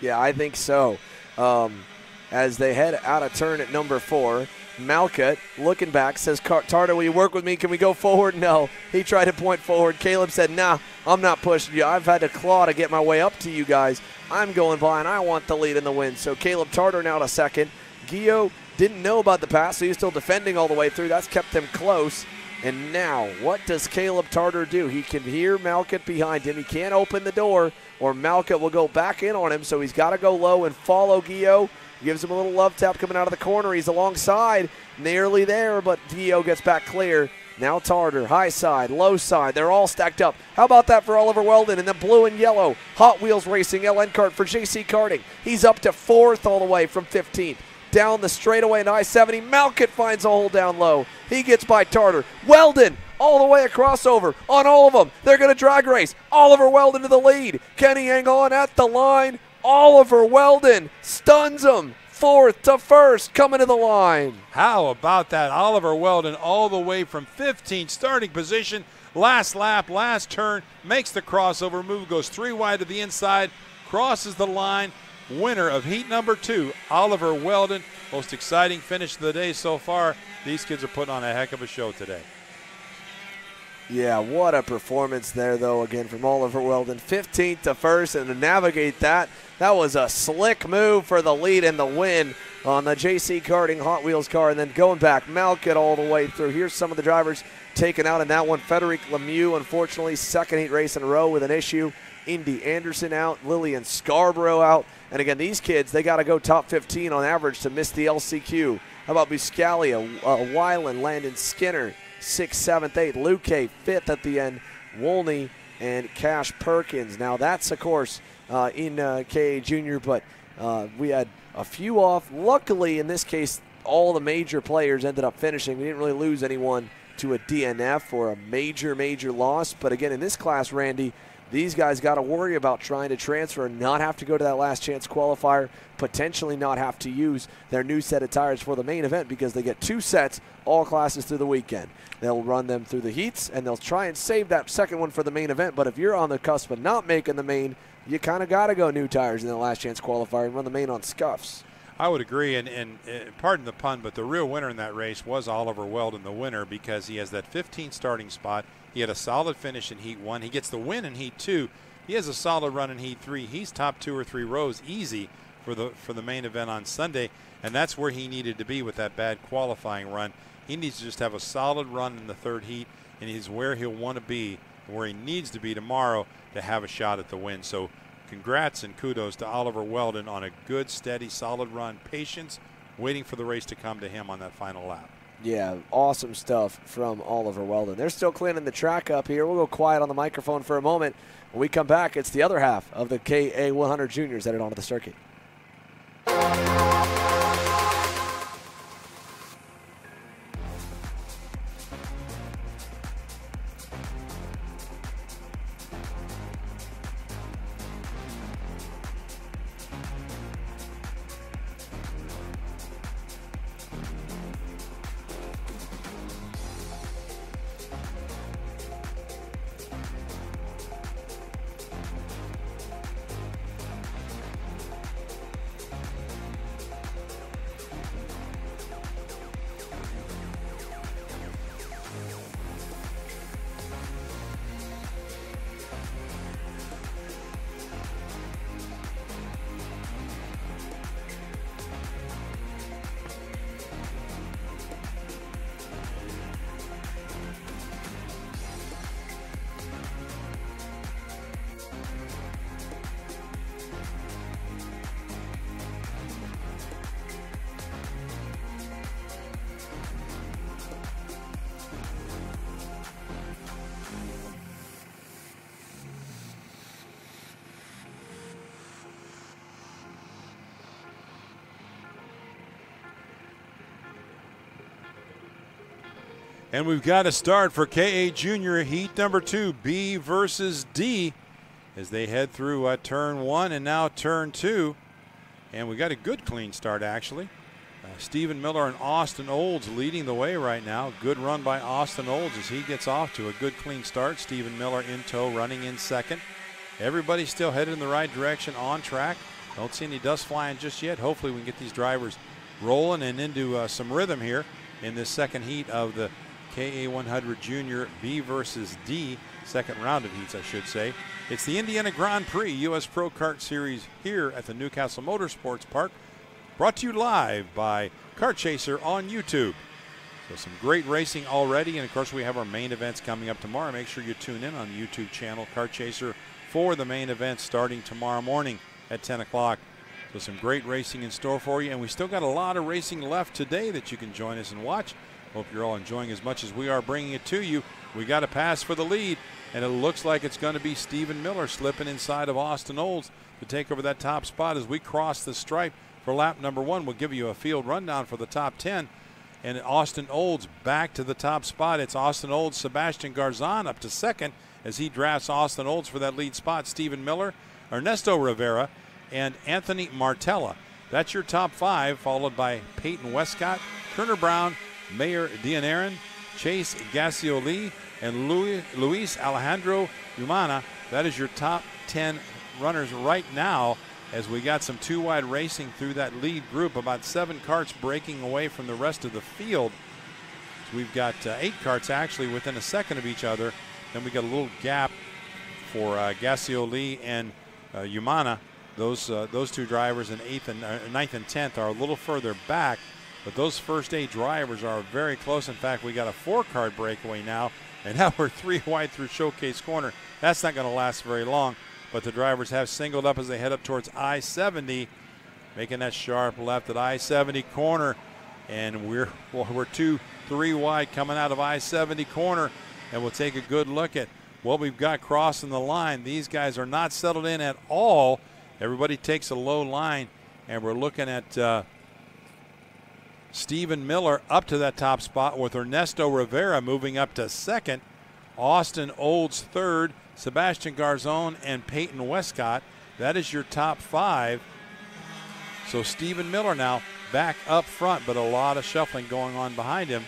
Yeah, I think so. Um, as they head out of turn at number four, Malcutt looking back says, Tarter, will you work with me? Can we go forward? No. He tried to point forward. Caleb said, Nah, I'm not pushing you. I've had to claw to get my way up to you guys. I'm going by and I want the lead in the win. So Caleb Tarter now to second. Gio didn't know about the pass, so he's still defending all the way through. That's kept them close. And now, what does Caleb Tarter do? He can hear Malcutt behind him. He can't open the door, or Malcutt will go back in on him. So he's got to go low and follow Gio. Gives him a little love tap coming out of the corner. He's alongside, nearly there, but Gio gets back clear. Now Tarter, high side, low side. They're all stacked up. How about that for Oliver Weldon? And then blue and yellow. Hot Wheels Racing, LN Kart for JC Karting. He's up to fourth all the way from 15th down the straightaway in I 70. Malcutt finds a hole down low. He gets by Tarter. Weldon all the way across over on all of them. They're going to drag race. Oliver Weldon to the lead. Kenny hang on at the line. Oliver Weldon stuns him. Fourth to first, coming to the line. How about that? Oliver Weldon all the way from 15, starting position. Last lap, last turn, makes the crossover move, goes three wide to the inside, crosses the line, winner of heat number two, Oliver Weldon. Most exciting finish of the day so far. These kids are putting on a heck of a show today. Yeah, what a performance there, though, again from Oliver Weldon. 15th to first, and to navigate that, that was a slick move for the lead and the win on the JC Karting Hot Wheels car. And then going back, Malcutt all the way through. Here's some of the drivers taken out in that one. Frederic Lemieux, unfortunately, second heat race in a row with an issue. Indy Anderson out, Lillian Scarborough out. And again, these kids, they got to go top 15 on average to miss the LCQ. How about Buscaglia, uh, Weiland, Landon Skinner, 6th, 7th, 8th, Luke 5th at the end, Wolney, and Cash Perkins. Now, that's, of course, uh, in uh, KA Junior, but uh, we had a few off. Luckily, in this case, all the major players ended up finishing. We didn't really lose anyone to a DNF or a major, major loss. But again, in this class, Randy, these guys got to worry about trying to transfer and not have to go to that last chance qualifier, potentially not have to use their new set of tires for the main event because they get two sets all classes through the weekend. They'll run them through the heats and they'll try and save that second one for the main event. But if you're on the cusp of not making the main, you kind of got to go new tires in the last chance qualifier and run the main on scuffs. I would agree, and, and uh, pardon the pun, but the real winner in that race was Oliver Weldon, the winner, because he has that 15 starting spot. He had a solid finish in Heat 1. He gets the win in Heat 2. He has a solid run in Heat 3. He's top two or three rows easy for the for the main event on Sunday, and that's where he needed to be with that bad qualifying run. He needs to just have a solid run in the third heat, and he's where he'll want to be, where he needs to be tomorrow to have a shot at the win. So congrats and kudos to Oliver Weldon on a good, steady, solid run. Patience, waiting for the race to come to him on that final lap. Yeah, awesome stuff from Oliver Weldon. They're still cleaning the track up here. We'll go quiet on the microphone for a moment. When we come back, it's the other half of the KA 100 juniors headed onto the circuit. And we've got a start for KA Junior Heat number two, B versus D, as they head through uh, turn one and now turn two. And we got a good clean start, actually. Uh, Stephen Miller and Austin Olds leading the way right now. Good run by Austin Olds as he gets off to a good clean start. Stephen Miller in tow, running in second. Everybody's still headed in the right direction on track. Don't see any dust flying just yet. Hopefully, we can get these drivers rolling and into uh, some rhythm here in this second heat of the KA100 Junior B versus D, second round of heats, I should say. It's the Indiana Grand Prix U.S. Pro Kart Series here at the New Castle Motorsports Park, brought to you live by Kart Chaser on YouTube. So some great racing already, and of course we have our main events coming up tomorrow. Make sure you tune in on the YouTube channel Kart Chaser for the main event starting tomorrow morning at 10 o'clock. So some great racing in store for you, and we still got a lot of racing left today that you can join us and watch. Hope you're all enjoying as much as we are bringing it to you. We got a pass for the lead, and it looks like it's going to be Stephen Miller slipping inside of Austin Olds to take over that top spot as we cross the stripe for lap number one. We'll give you a field rundown for the top 10. And Austin Olds back to the top spot. It's Austin Olds, Sebastian Garzon up to second as he drafts Austin Olds for that lead spot. Stephen Miller, Ernesto Rivera, and Anthony Martella. That's your top five, followed by Peyton Westcott, Turner Brown, Mayor Dianarin, Chase Gassioli, and Louis, Luis Alejandro Umana. That is your top 10 runners right now as we got some two wide racing through that lead group. About seven carts breaking away from the rest of the field. So we've got uh, eight carts actually within a second of each other. Then we got a little gap for uh, Gassioli and uh, Umana. Those uh, those two drivers in eighth and uh, ninth and tenth are a little further back, but those first eight drivers are very close. In fact, we got a four-card breakaway now, and now we're three wide through Showcase Corner. That's not going to last very long, but the drivers have singled up as they head up towards I-70, making that sharp left at I-70 corner, and we're well, we're two, three wide coming out of I-70 corner, and we'll take a good look at what we've got crossing the line. These guys are not settled in at all. Everybody takes a low line, and we're looking at uh, Stephen Miller up to that top spot with Ernesto Rivera moving up to second, Austin Olds third, Sebastian Garzon and Peyton Westcott. That is your top five. So Stephen Miller now back up front, but a lot of shuffling going on behind him.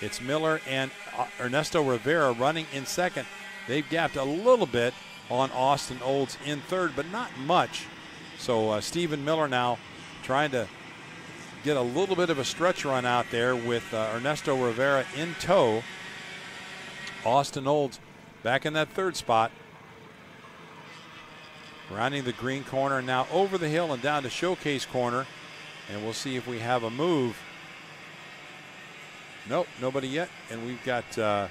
It's Miller and uh, Ernesto Rivera running in second. They've gapped a little bit on Austin Olds in third, but not much. So uh, Stephen Miller now trying to get a little bit of a stretch run out there with uh, Ernesto Rivera in tow. Austin Olds back in that third spot. Rounding the green corner now over the hill and down to Showcase Corner. And we'll see if we have a move. Nope, nobody yet. And we've got uh,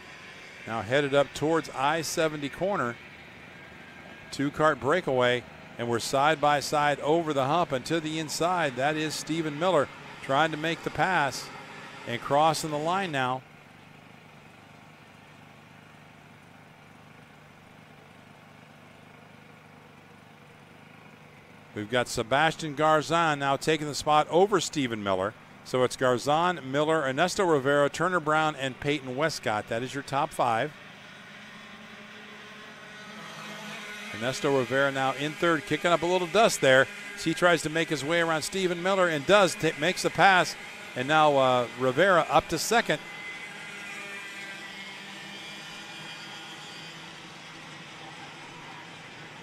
now headed up towards I 70 corner. Two cart breakaway and we're side by side over the hump and to the inside. That is Stephen Miller trying to make the pass and crossing the line now. We've got Sebastian Garzon now taking the spot over Stephen Miller. So it's Garzon, Miller, Ernesto Rivera, Turner Brown, and Peyton Westcott. That is your top five. Ernesto Rivera now in third, kicking up a little dust there. He tries to make his way around Stephen Miller and does, t- makes the pass. And now uh, Rivera up to second.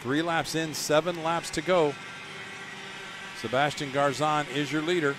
Three laps in, seven laps to go. Sebastian Garzon is your leader.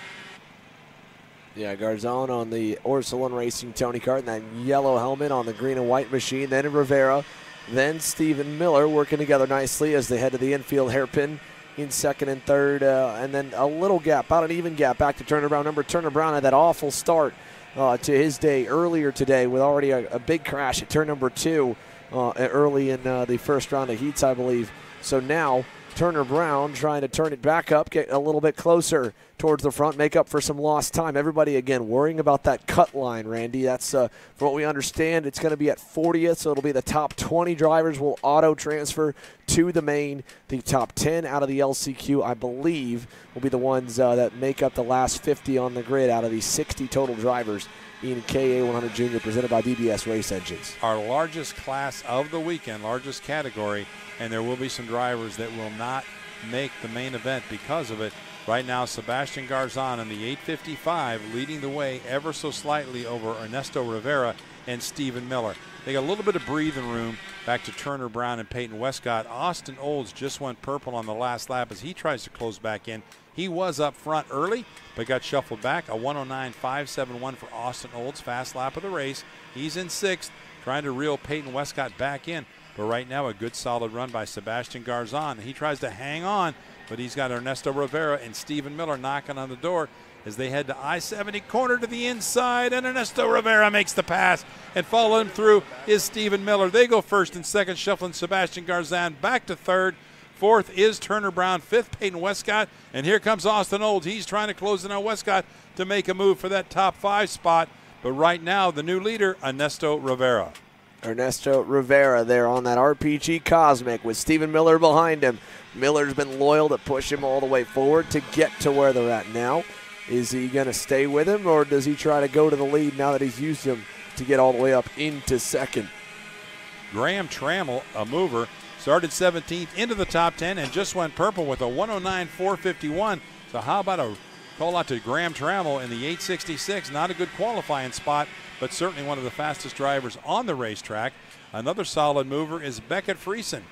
Yeah, Garzon on the Orsolon Racing Tony Kart and that yellow helmet on the green and white machine. Then Rivera, then Stephen Miller working together nicely as they head to the infield hairpin in second and third. Uh, and then a little gap, about an even gap back to Turner Brown. Number Turner Brown had that awful start uh, to his day earlier today with already a, a big crash at turn number two uh, early in uh, the first round of heats, I believe. So now Turner Brown trying to turn it back up, get a little bit closer towards the front, make up for some lost time. Everybody again worrying about that cut line, Randy. That's uh, from what we understand. It's going to be at 40th, so it'll be the top 20 drivers will auto transfer to the main. The top 10 out of the LCQ, I believe, will be the ones uh, that make up the last 50 on the grid out of the 60 total drivers in KA 100 Junior presented by DBS Race Engines. Our largest class of the weekend, largest category, and there will be some drivers that will not make the main event because of it. Right now, Sebastian Garzon in the 855 leading the way ever so slightly over Ernesto Rivera and Stephen Miller. They got a little bit of breathing room back to Turner Brown and Peyton Westcott. Austin Olds just went purple on the last lap as he tries to close back in. He was up front early, but got shuffled back. A 109.571 for Austin Olds, fast lap of the race. He's in sixth, trying to reel Peyton Westcott back in. But right now, a good solid run by Sebastian Garzon. He tries to hang on, but he's got Ernesto Rivera and Stephen Miller knocking on the door as they head to I 70 corner to the inside. And Ernesto Rivera makes the pass and following through is Stephen Miller. They go first and second, shuffling Sebastian Garzon back to third. Fourth is Turner Brown. Fifth, Peyton Westcott. And here comes Austin Olds. He's trying to close in on Westcott to make a move for that top five spot. But right now, the new leader, Ernesto Rivera. Ernesto Rivera there on that RPG Kosmic with Stephen Miller behind him. Miller's been loyal to push him all the way forward to get to where they're at now. Is he going to stay with him or does he try to go to the lead now that he's used him to get all the way up into second? Graham Trammell, a mover, started 17th into the top 10 and just went purple with a 109.451. So how about a call out to Graham Trammell in the 866? Not a good qualifying spot, but certainly one of the fastest drivers on the racetrack. Another solid mover is Beckett Friesen.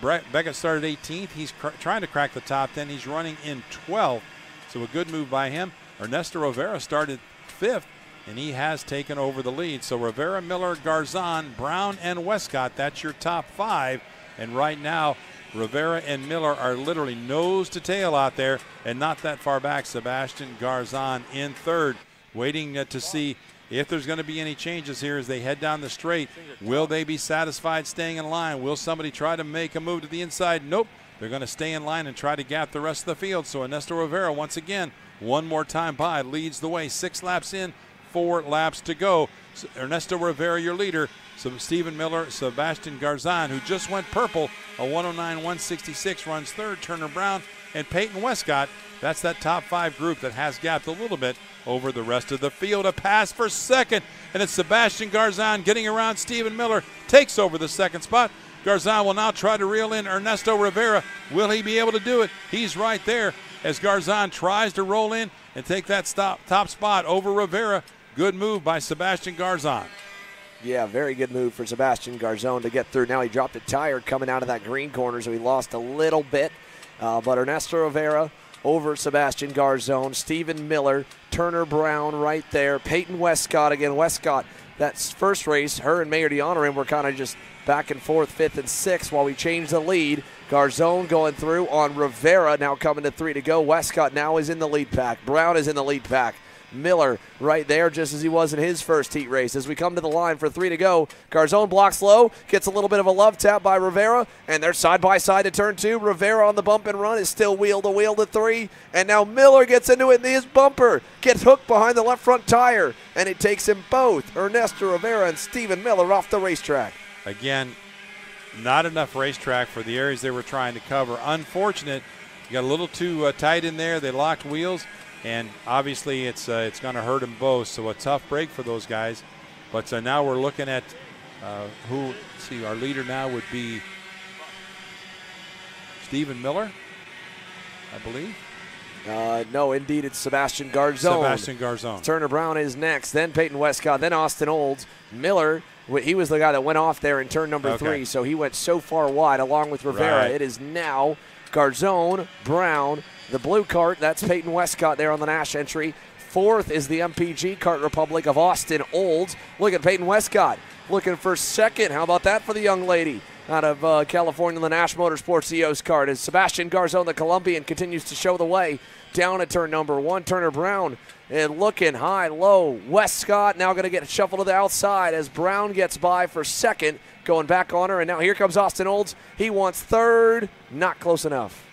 Beckett started 18th. He's trying to crack the top 10. He's running in 12th. So a good move by him. Ernesto Rivera started fifth, and he has taken over the lead. So Rivera, Miller, Garzon, Brown, and Westcott, that's your top five. And right now, Rivera and Miller are literally nose to tail out there, and not that far back. Sebastian Garzon in third, waiting uh, to see if there's going to be any changes here as they head down the straight. Will they be satisfied staying in line? Will somebody try to make a move to the inside? Nope. They're going to stay in line and try to gap the rest of the field. So Ernesto Rivera, once again, one more time by, leads the way. Six laps in, four laps to go. Ernesto Rivera, your leader. So Stephen Miller, Sebastian Garzon, who just went purple, a 109-166, runs third. Turner Brown and Peyton Westcott. That's that top five group that has gapped a little bit over the rest of the field. A pass for second, and it's Sebastian Garzon getting around Stephen Miller, takes over the second spot. Garzon will now try to reel in Ernesto Rivera. Will he be able to do it? He's right there as Garzon tries to roll in and take that stop, top spot over Rivera. Good move by Sebastian Garzon. Yeah, very good move for Sebastian Garzon to get through. Now he dropped a tire coming out of that green corner, so he lost a little bit. Uh, but Ernesto Rivera over Sebastian Garzon, Stephen Miller, Turner Brown right there, Peyton Westcott again. Westcott, that's first race, her and Mayor DeHonorin were kind of just back and forth, fifth and sixth, while we change the lead. Garzon going through on Rivera, now coming to three to go. Westcott now is in the lead pack. Brown is in the lead pack. Miller right there, just as he was in his first heat race. As we come to the line for three to go, Garzone blocks low, gets a little bit of a love tap by Rivera, and they're side by side to turn two. Rivera on the bump and run is still wheel to wheel to three, and now Miller gets into it in his bumper, gets hooked behind the left front tire, and it takes him both, Ernesto Rivera and Stephen Miller, off the racetrack. Again, not enough racetrack for the areas they were trying to cover. Unfortunate, got a little too uh, tight in there. They locked wheels and obviously it's uh, it's going to hurt them both. So a tough break for those guys. But uh, now we're looking at uh, who. see, our leader now would be Stephen Miller, I believe. Uh, no, indeed, it's Sebastian Garzon. Sebastian Garzon. Turner Brown is next, then Peyton Westcott, then Austin Olds. Miller, he was the guy that went off there in turn number Okay. three, so he went so far wide along with Rivera. Right. It is now Garzon, Brown, the blue cart. That's Peyton Westcott there on the Nash entry. Fourth is the MPG Kart Republic of Austin Olds. Look at Peyton Westcott looking for second. How about that for the young lady? Out of uh, California, the Nash Motorsports EOS card as Sebastian Garzon, the Colombian, continues to show the way down at turn number one. Turner Brown and looking high, low. Westcott now going to get shuffled to the outside as Brown gets by for second, going back on her. And now here comes Austin Olds. He wants third, not close enough.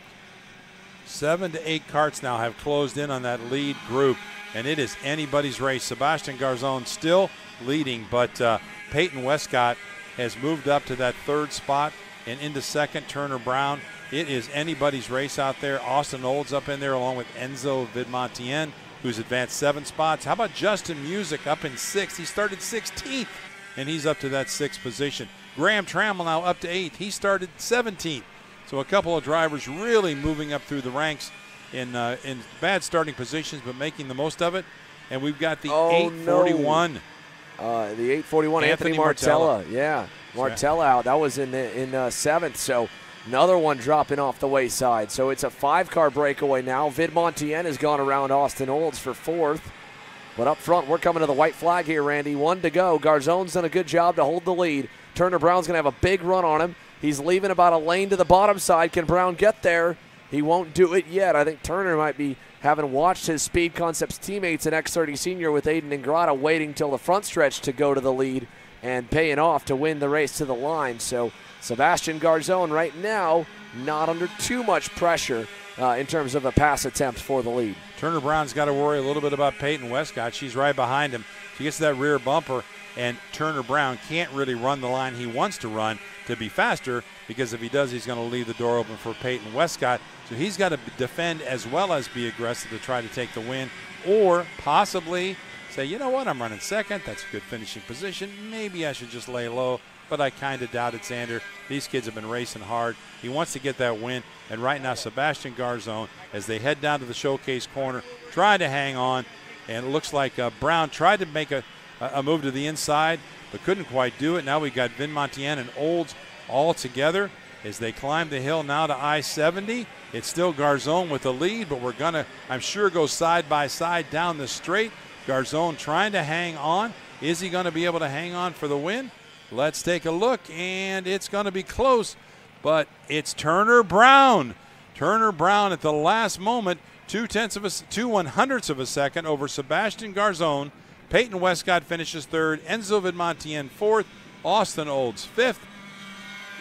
Seven to eight carts now have closed in on that lead group, and it is anybody's race. Sebastian Garzon still leading, but uh, Peyton Westcott has moved up to that third spot. and into second, Turner Brown. It is anybody's race out there. Austin Olds up in there along with Enzo Vidmontien, who's advanced seven spots. How about Justin Music up in sixth? He started 16th, and he's up to that sixth position. Graham Trammell now up to eighth. He started 17th. So a couple of drivers really moving up through the ranks in uh, in bad starting positions, but making the most of it. And we've got the Oh, 841. no. Uh, the 841 Anthony, Anthony Martella. Martella. Yeah, Martella out. That was in the, in uh, seventh. So another one dropping off the wayside. So it's a five car breakaway now. Vid Montien has gone around Austin Olds for fourth. But up front, we're coming to the white flag here, Randy. One to go. Garzone's done a good job to hold the lead. Turner Brown's going to have a big run on him. He's leaving about a lane to the bottom side. Can Brown get there? He won't do it yet. I think Turner might be having watched his Speed Concepts teammates in X30 Senior with Aiden Ingrata waiting till the front stretch to go to the lead and paying off to win the race to the line. So Sebastian Garzone right now not under too much pressure uh, in terms of a pass attempt for the lead. Turner Brown's got to worry a little bit about Peyton Westcott. She's right behind him. She gets to that rear bumper, and Turner Brown can't really run the line he wants to run to be faster because if he does, he's going to leave the door open for Peyton Westcott. So he's got to defend as well as be aggressive to try to take the win, or possibly say, you know what, I'm running second. That's a good finishing position. Maybe I should just lay low. But I kind of doubted Xander. These kids have been racing hard. He wants to get that win. And right now, Sebastian Garzone, as they head down to the showcase corner, trying to hang on. And it looks like uh, Brown tried to make a, a move to the inside, but couldn't quite do it. Now we've got Vin Montien and Olds all together as they climb the hill now to I 70. It's still Garzone with the lead, but we're going to, I'm sure, go side by side down the straight. Garzone trying to hang on. Is he going to be able to hang on for the win? Let's take a look, and it's going to be close, but it's Turner Brown. Turner Brown at the last moment, two tenths of a, two one hundredths of a second over Sebastian Garzone. Peyton Westcott finishes third. Enzo Vidmontien fourth. Austin Olds fifth.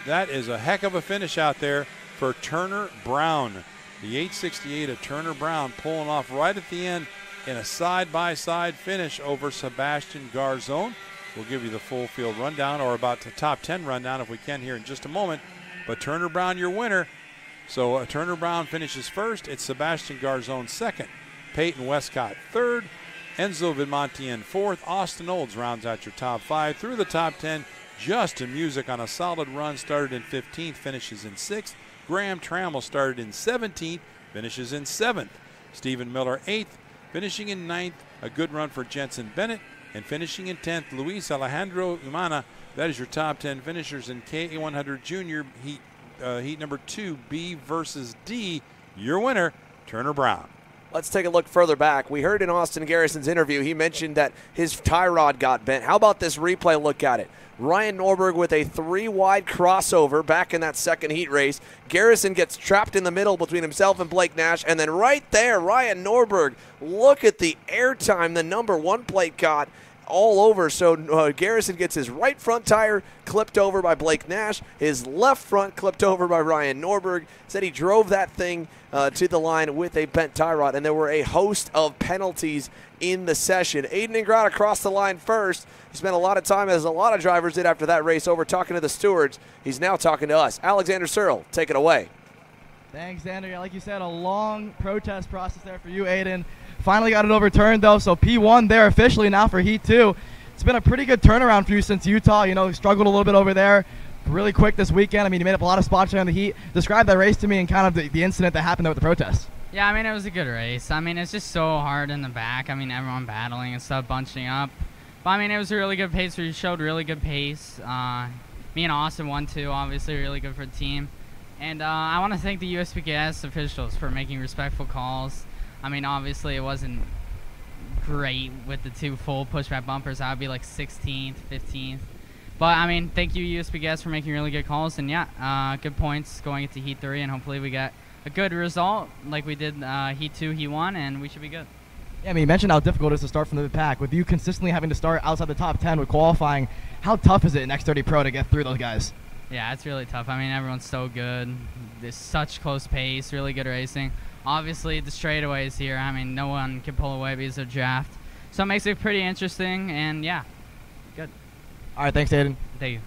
That is a heck of a finish out there for Turner Brown. The 868 of Turner Brown pulling off right at the end in a side by side finish over Sebastian Garzone. We'll give you the full field rundown or about the top 10 rundown if we can here in just a moment. But Turner Brown, your winner. So uh, Turner Brown finishes first. It's Sebastian Garzone second. Peyton Westcott third. Enzo Vidmontien fourth. Austin Olds rounds out your top five. Through the top 10, Justin Music on a solid run started in 15th, finishes in sixth. Graham Trammell started in 17th, finishes in seventh. Stephen Miller eighth, finishing in ninth. A good run for Jensen Bennett. And finishing in 10th, Luis Alejandro Umana. That is your top 10 finishers in K100 Junior Heat, uh, heat number two, B versus D. Your winner, Turner Brown. Let's take a look further back. We heard in Austin Garrison's interview, he mentioned that his tie rod got bent. How about this replay look at it? Ryan Norberg with a three wide crossover back in that second heat race. Garrison gets trapped in the middle between himself and Blake Nash. And then right there, Ryan Norberg, look at the airtime the number one plate got all over. So uh, Garrison gets his right front tire clipped over by Blake Nash, his left front clipped over by Ryan Norberg. Said he drove that thing uh, to the line with a bent tie rod, and there were a host of penalties in the session. Aiden Ingrata crossed the line first. He spent a lot of time, as a lot of drivers did after that race, over talking to the stewards. He's now talking to us. Alexander Searle, take it away. Thanks, Xander. Like you said, a long protest process there for you, Aiden. Finally got it overturned, though, so P1 there officially now for Heat 2. It's been a pretty good turnaround for you since Utah. You know, struggled a little bit over there. Really quick this weekend. I mean, you made up a lot of spots in the Heat. Describe that race to me and kind of the, the incident that happened with the protest. Yeah, I mean, it was a good race. I mean, it's just so hard in the back. I mean, everyone battling and stuff, bunching up. But, I mean, it was a really good pace. We showed really good pace. Uh, me and Austin won, too, obviously, really good for the team. And uh, I want to thank the USPKS officials for making respectful calls. I mean, obviously, it wasn't great with the two full pushback bumpers. I would be like 16th, 15th. But, I mean, thank you, USB USPKS, for making really good calls. And, yeah, uh, good points going into Heat 3, and hopefully we get a good result like we did uh, Heat 2, Heat 1, and we should be good. Yeah, I mean, you mentioned how difficult it is to start from the pack. With you consistently having to start outside the top 10 with qualifying, how tough is it in X30 Pro to get through those guys? Yeah, it's really tough. I mean, everyone's so good. There's such close pace, really good racing. Obviously, the straightaways here, I mean, no one can pull away because of draft. So it makes it pretty interesting, and yeah, good. All right, thanks, Aiden. Thank you.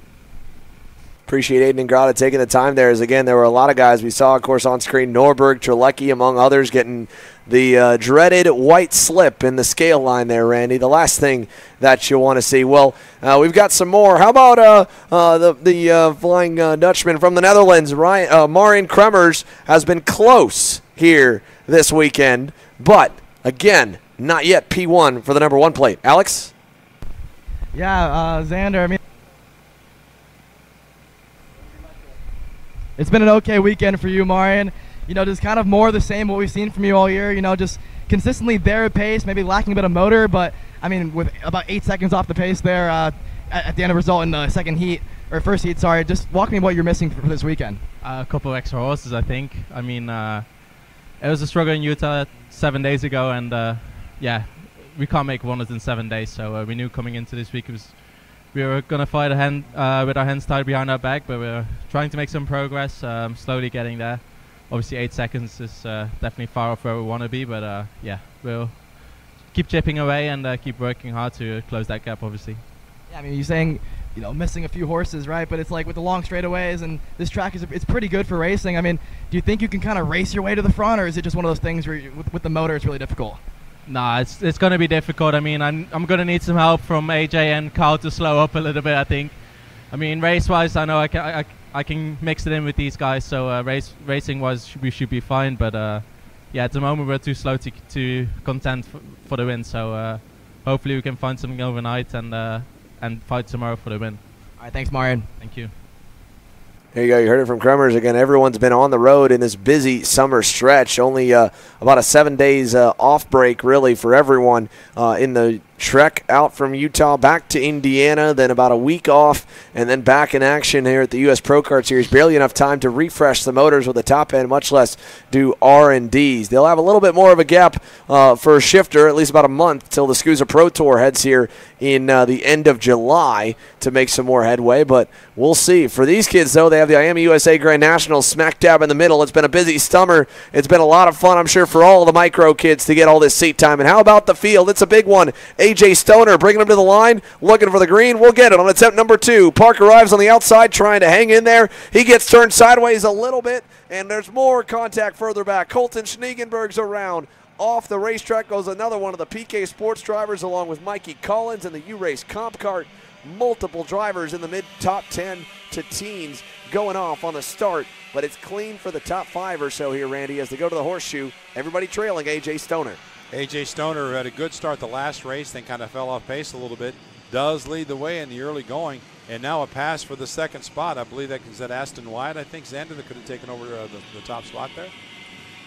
Appreciate Aiden Ingrata taking the time there. As again, there were a lot of guys we saw, of course, on screen. Norberg, Trelecki, among others, getting the uh, dreaded white slip in the scale line there, Randy. The last thing that you want to see. Well, uh, we've got some more. How about uh, uh, the the uh, Flying uh, Dutchman from the Netherlands, Ryan uh, Marijn Kremers, has been close here this weekend, but again, not yet P1 for the number one plate. Alex. Yeah, uh, Xander. I mean, it's been an okay weekend for you, Marijn. You know, just kind of more of the same what we've seen from you all year. You know, just consistently there at pace, maybe lacking a bit of motor, but I mean, with about eight seconds off the pace there uh, at, at, the end of result in the second heat or first heat, sorry. Just walk me what you're missing for, for this weekend. Uh, a couple of extra horses, I think. I mean, uh, it was a struggle in Utah seven days ago, and uh, yeah, we can't make runners in seven days. So uh, we knew coming into this week was we were gonna fight a hand uh, with our hands tied behind our back, but we are trying to make some progress, um, slowly getting there. Obviously, eight seconds is uh, definitely far off where we want to be, but uh, yeah, we'll keep chipping away and uh, keep working hard to close that gap. Obviously. Yeah, I mean, you're saying you know missing a few horses, right? But it's like with the long straightaways and this track is it's pretty good for racing. I mean, do you think you can kind of race your way to the front, or is it just one of those things where you, with, with the motor it's really difficult? Nah, it's it's gonna be difficult. I mean, I'm I'm gonna need some help from AJ and Carl to slow up a little bit. I think. I mean, race-wise, I know I can I, I can mix it in with these guys. So uh, race racing-wise, we should be fine. But uh, yeah, at the moment we're too slow to to contend f- for the win. So uh, hopefully we can find something overnight and uh, and fight tomorrow for the win. All right, thanks, Marijn. Thank you. There you go. You heard it from Kremers again. Everyone's been on the road in this busy summer stretch. Only uh, about a seven days uh, off break, really, for everyone uh, in the trek out from Utah back to Indiana, then about a week off, and then back in action here at the U.S. Pro Kart Series. Barely enough time to refresh the motors with the top end, much less do R and Ds. They'll have a little bit more of a gap uh, for a shifter, at least about a month, till the SKUSA Pro Tour heads here in uh, the end of July to make some more headway. But we'll see. For these kids, though, they have the IAME USA Grand Nationals smack dab in the middle. It's been a busy summer. It's been a lot of fun, I'm sure, for all the micro kids to get all this seat time. And how about the field? It's a big one. AJ Stoner bringing him to the line, looking for the green. We'll get it on attempt number two. Park arrives on the outside, trying to hang in there. He gets turned sideways a little bit, and there's more contact further back. Colton Schniegenberg's around. Off the racetrack goes another one of the PK Sports drivers, along with Mikey Collins and the U Race Comp Kart. Multiple drivers in the mid top 10 to teens going off on the start, but it's clean for the top five or so here, Randy, as they go to the horseshoe. Everybody trailing AJ Stoner. AJ Stoner had a good start the last race, then kind of fell off pace a little bit. Does lead the way in the early going, and now a pass for the second spot. I believe that is that Aston Wyatt. I think Xander could have taken over uh, the, the top spot there.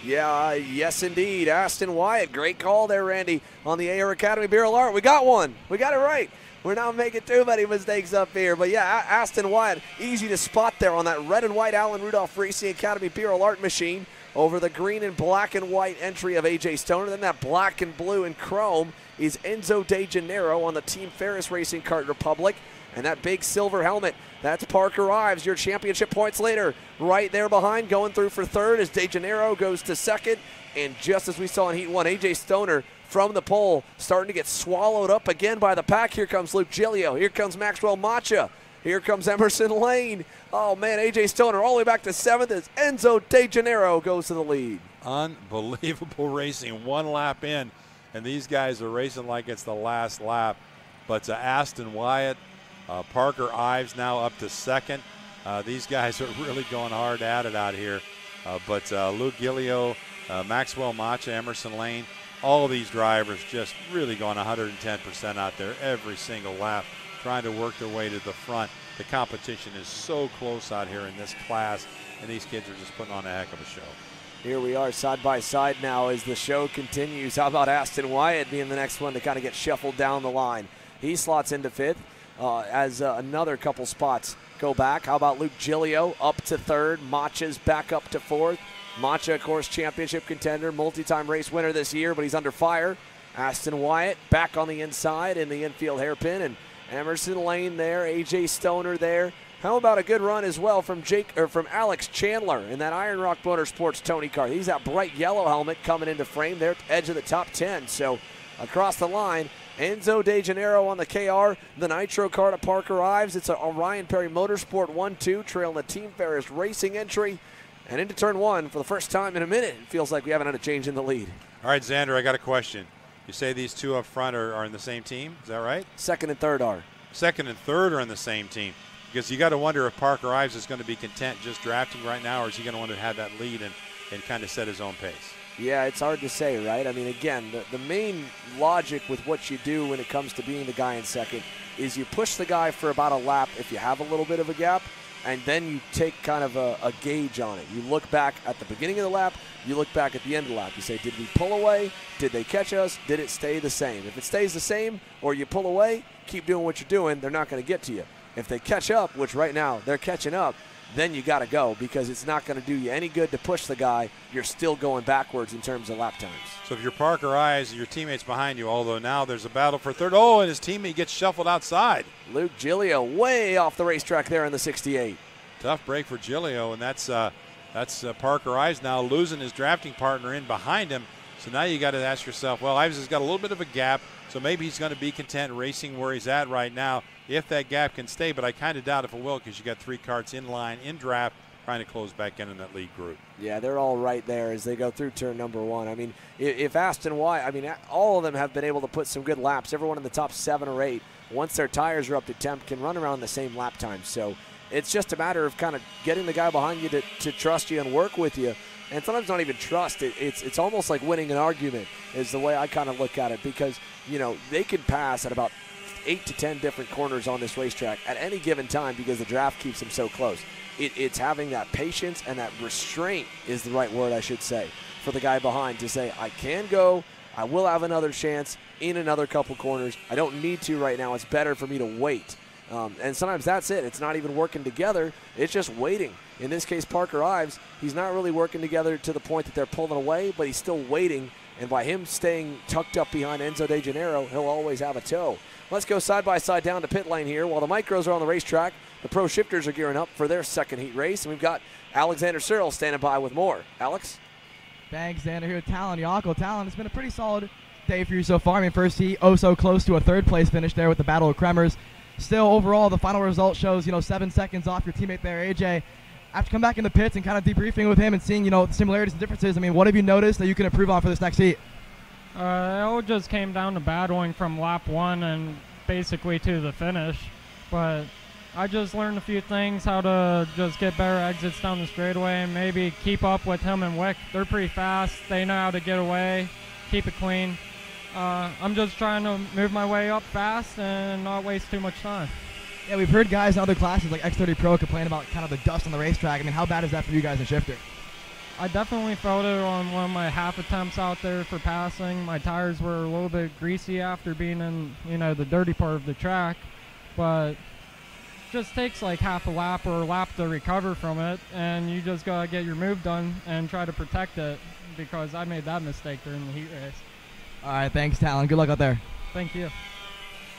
Yeah, uh, yes, indeed. Aston Wyatt, great call there, Randy, on the AR Academy Birel ART. We got one. We got it right. We're not making too many mistakes up here. But yeah, Aston Wyatt, easy to spot there on that red and white Alan Rudolph Racing Academy Birel ART machine over the green and black and white entry of AJ Stoner. Then that black and blue and chrome is Enzo De Gennaro on the Team Ferris Racing Kart Republic. And that big silver helmet, that's Parker Ives, your championship points later. Right there behind, going through for third as De Gennaro goes to second. And just as we saw in Heat 1, AJ Stoner from the pole starting to get swallowed up again by the pack. Here comes Luke Gilio. Here comes Maxwell Macha. Here comes Emerson Lane. Oh, man, AJ Stoner all the way back to seventh as Enzo De Gennaro goes to the lead. Unbelievable racing. One lap in, and these guys are racing like it's the last lap. But to Aston Wyatt, uh, Parker Ives now up to second. Uh, these guys are really going hard at it out here. Uh, but uh, Luke Gilio, uh, Maxwell Macha, Emerson Lane, all these drivers just really going 110% out there every single lap, trying to work their way to the front. The competition is so close out here in this class, and these kids are just putting on a heck of a show. Here we are side by side now as the show continues. How about Aston Wyatt being the next one to kind of get shuffled down the line? He slots into fifth uh, as uh, another couple spots go back. How about Luke Gilio up to third? Macha's back up to fourth. Macha, of course, championship contender, multi time race winner this year, but he's under fire. Aston Wyatt back on the inside in the infield hairpin, and Emerson Lane there, AJ Stoner there. How about a good run as well from Jake or from Alex Chandler in that Iron Rock Motorsports Tony Kart? He's that bright yellow helmet coming into frame there, edge of the top 10. So across the line, Enzo De Gennaro on the KR, the Nitro Kart at Parker Ives. It's a Orion Perry Motorsport 1 2, trailing the Team Ferris Racing entry. And into turn one for the first time in a minute. It feels like we haven't had a change in the lead. All right, Xander, I got a question. You say these two up front are, are in the same team? Is that right? Second and third are. Second and third are in the same team. Because you got to wonder if Parker Ives is going to be content just drafting right now, or is he going to want to have that lead and, and kind of set his own pace? Yeah, it's hard to say, right? I mean, again, the, the main logic with what you do when it comes to being the guy in second is you push the guy for about a lap if you have a little bit of a gap, and then you take kind of a, a, gauge on it. You look back at the beginning of the lap, you look back at the end of the lap. You say, did we pull away? Did they catch us? Did it stay the same? If it stays the same or you pull away, keep doing what you're doing. They're not going to get to you. If they catch up, which right now they're catching up, then you got to go because it's not going to do you any good to push the guy. You're still going backwards in terms of lap times. So if you're Parker Ives, your teammate's behind you, although now there's a battle for third. Oh, and his teammate gets shuffled outside. Luke Giglio way off the racetrack there in the 68. Tough break for Giglio, and that's uh, that's uh, Parker Ives now losing his drafting partner in behind him. So now you got to ask yourself, well, Ives has got a little bit of a gap, so maybe he's going to be content racing where he's at right now if that gap can stay. But I kind of doubt if it will because you got three karts in line in draft trying to close back in in that lead group. Yeah, they're all right there as they go through turn number one. I mean, if Aston Wyatt, I mean, all of them have been able to put some good laps. Everyone in the top seven or eight, once their tires are up to temp, can run around the same lap time. So it's just a matter of kind of getting the guy behind you to, to trust you and work with you and sometimes not even trust. It, it's it's almost like winning an argument is the way I kind of look at it because you know they can pass at about eight to ten different corners on this racetrack at any given time because the draft keeps them so close. It, it's having that patience and that restraint is the right word I should say for the guy behind to say I can go. I will have another chance in another couple corners. I don't need to right now. It's better for me to wait. Um, and sometimes that's it. It's not even working together. It's just waiting. In this case, Parker Ives, he's not really working together to the point that they're pulling away, but he's still waiting. And by him staying tucked up behind Enzo De Gennaro, he'll always have a tow. Let's go side by side down to pit lane here. While the micros are on the racetrack, the pro shifters are gearing up for their second heat race. And we've got Alexander Cyril standing by with more. Alex? Thanks, Xander here with Talon Yockel. Talon, it's been a pretty solid day for you so far. I mean, first heat, oh so close to a third place finish there with the Battle of Kremers. Still, overall, the final result shows, you know, seven seconds off your teammate there, AJ after coming back in the pits and kind of debriefing with him and seeing, you know, the similarities and differences, I mean, what have you noticed that you can improve on for this next heat? Uh, it all just came down to battling from lap one and basically to the finish. But I just learned a few things, how to just get better exits down the straightaway and maybe keep up with him and Wick. They're pretty fast. They know how to get away, keep it clean. Uh, I'm just trying to move my way up fast and not waste too much time. Yeah, we've heard guys in other classes like X30 Pro complain about kind of the dust on the racetrack. I mean, how bad is that for you guys in shifter? I definitely felt it on one of my half attempts out there for passing. My tires were a little bit greasy after being in, you know, the dirty part of the track, but just takes like half a lap or a lap to recover from it, and you just gotta get your move done and try to protect it because I made that mistake during the heat race. All right, thanks, Talon. Good luck out there. Thank you.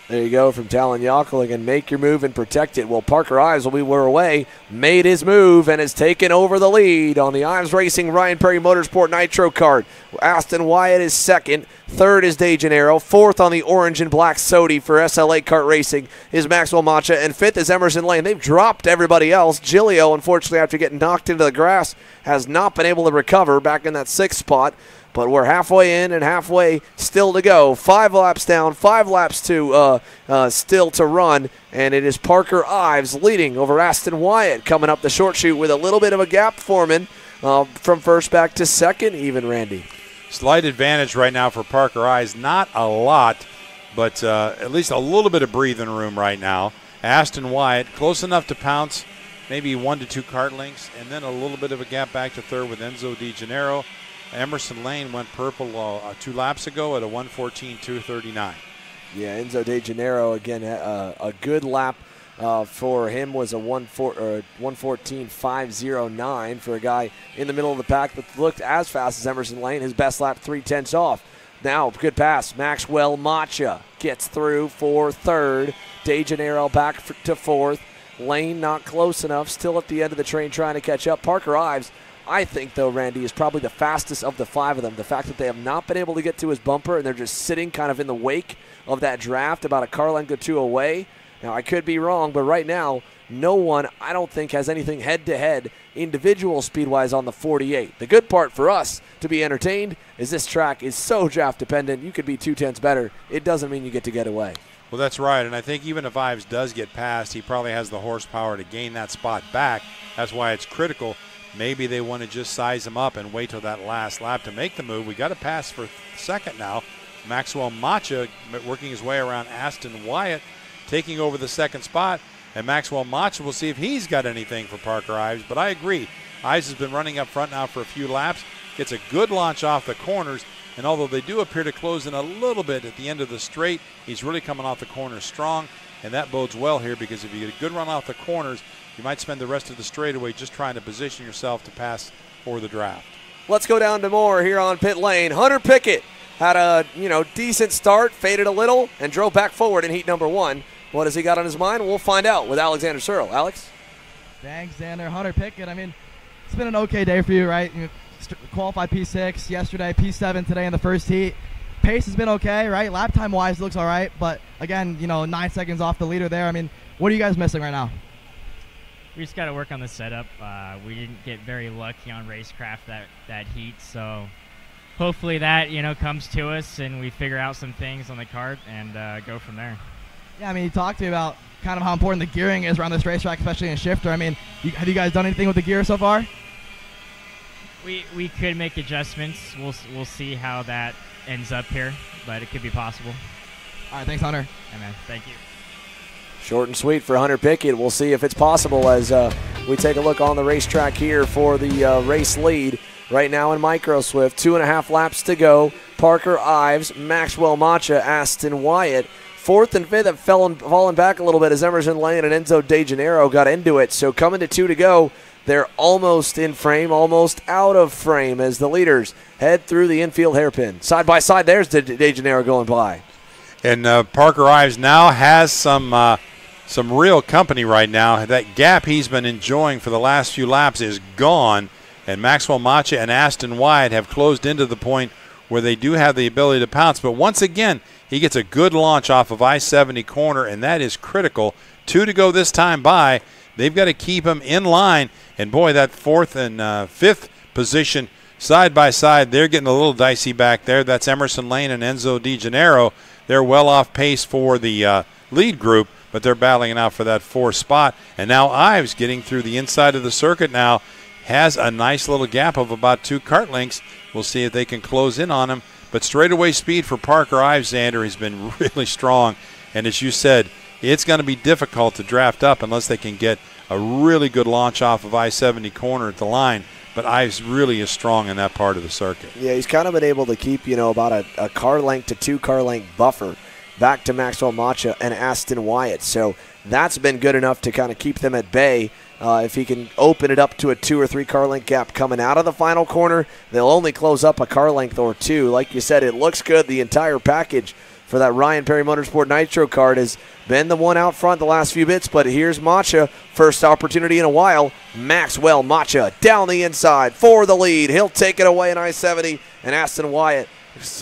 There you go from Talon Yockel again. Make your move and protect it. Well, Parker Ives, will be were away, made his move and has taken over the lead on the Ives Racing Ryan Perry Motorsport Nitro Kart. Aston Wyatt is second. Third is De Gennaro. Fourth on the orange and black Sodi for SLA Kart Racing is Maxwell Macha. And fifth is Emerson Lane. They've dropped everybody else. Giglio, unfortunately, after getting knocked into the grass, has not been able to recover back in that sixth spot. But we're halfway in and halfway still to go. Five laps down, five laps to uh, uh, still to run, and it is Parker Ives leading over Aston Wyatt coming up the short chute with a little bit of a gap forming uh, from first back to second, even Randy. Slight advantage right now for Parker Ives. Not a lot, but uh, at least a little bit of breathing room right now. Aston Wyatt close enough to pounce, maybe one to two kart lengths, and then a little bit of a gap back to third with Enzo Gennaro. Emerson Lane went purple uh, two laps ago at a 114.239. Yeah, Enzo De Gennaro again uh, a good lap uh, for him was a 114.509 for a guy in the middle of the pack that looked as fast as Emerson Lane. His best lap three tenths off. Now good pass. Maxwell Macha gets through for third. De Gennaro back for, to fourth. Lane not close enough. Still at the end of the train trying to catch up. Parker Ives I think, though, Randy, is probably the fastest of the five of them. The fact that they have not been able to get to his bumper and they're just sitting kind of in the wake of that draft, about a car length or two away. Now, I could be wrong, but right now, no one, I don't think, has anything head to head individual speed wise on the 48. The good part for us to be entertained is this track is so draft dependent. You could be two tenths better. It doesn't mean you get to get away. Well, that's right. And I think even if Ives does get past, he probably has the horsepower to gain that spot back. That's why it's critical. Maybe they want to just size him up and wait till that last lap to make the move. We got to pass for second now. Maxwell Macha working his way around Aston Wyatt, taking over the second spot. And Maxwell Macha will see if he's got anything for Parker Ives. But I agree. Ives has been running up front now for a few laps. Gets a good launch off the corners. And although they do appear to close in a little bit at the end of the straight, he's really coming off the corners strong. And that bodes well here because if you get a good run off the corners, you might spend the rest of the straightaway just trying to position yourself to pass for the draft. Let's go down to more here on pit lane. Hunter Pickett had a you know decent start, faded a little, and drove back forward in heat number one. What has he got on his mind? We'll find out with Alexander Searle. Alex? Thanks, Xander. Hunter Pickett. I mean, it's been an okay day for you, right? You qualified P6 yesterday, P7 today in the first heat. Pace has been okay, right? Lap time wise, looks all right. But again, you know, nine seconds off the leader there. I mean, what are you guys missing right now? We just got to work on the setup. Uh, we didn't get very lucky on racecraft that, that heat, so hopefully that you know comes to us and we figure out some things on the kart and uh, go from there. Yeah, I mean, you talked to me about kind of how important the gearing is around this racetrack, especially in shifter. I mean, you, have you guys done anything with the gear so far? We we could make adjustments. We'll we'll see how that ends up here, but it could be possible. All right, thanks, Hunter. Yeah, man. Thank you. Short and sweet for Hunter Pickett. We'll see if it's possible as uh, we take a look on the racetrack here for the uh, race lead. Right now in Micro Swift, two and a half laps to go. Parker Ives, Maxwell Macha, Aston Wyatt. Fourth and fifth have fallen, fallen back a little bit as Emerson Lane and Enzo De Gennaro got into it. So coming to two to go, they're almost in frame, almost out of frame as the leaders head through the infield hairpin. Side by side, there's De, De Gennaro going by. And uh, Parker Ives now has some uh, some real company right now. That gap he's been enjoying for the last few laps is gone, and Maxwell Macha and Aston Wyatt have closed into the point where they do have the ability to pounce. But once again, he gets a good launch off of I 70 corner, and that is critical. Two to go this time by. They've got to keep him in line. And boy, that fourth and uh, fifth position side by side, they're getting a little dicey back there. That's Emerson Lane and Enzo De Gennaro. They're well off pace for the uh, lead group, but they're battling it out for that four spot. And now Ives getting through the inside of the circuit now has a nice little gap of about two kart lengths. We'll see if they can close in on him. But straightaway speed for Parker Ives, Xander, has been really strong. And as you said, it's going to be difficult to draft up unless they can get a really good launch off of I 70 corner at the line. But Ives really is strong in that part of the circuit. Yeah, he's kind of been able to keep, you know, about a, a car length to two car length buffer back to Maxwell Macha and Aston Wyatt. So that's been good enough to kind of keep them at bay. Uh, if he can open it up to a two or three car length gap coming out of the final corner, they'll only close up a car length or two. Like you said, it looks good. The entire package for that Ryan Perry Motorsport Nitro Kart has been the one out front the last few bits. But here's Macha, first opportunity in a while. Maxwell Macha down the inside for the lead. He'll take it away in I 70, and Aston Wyatt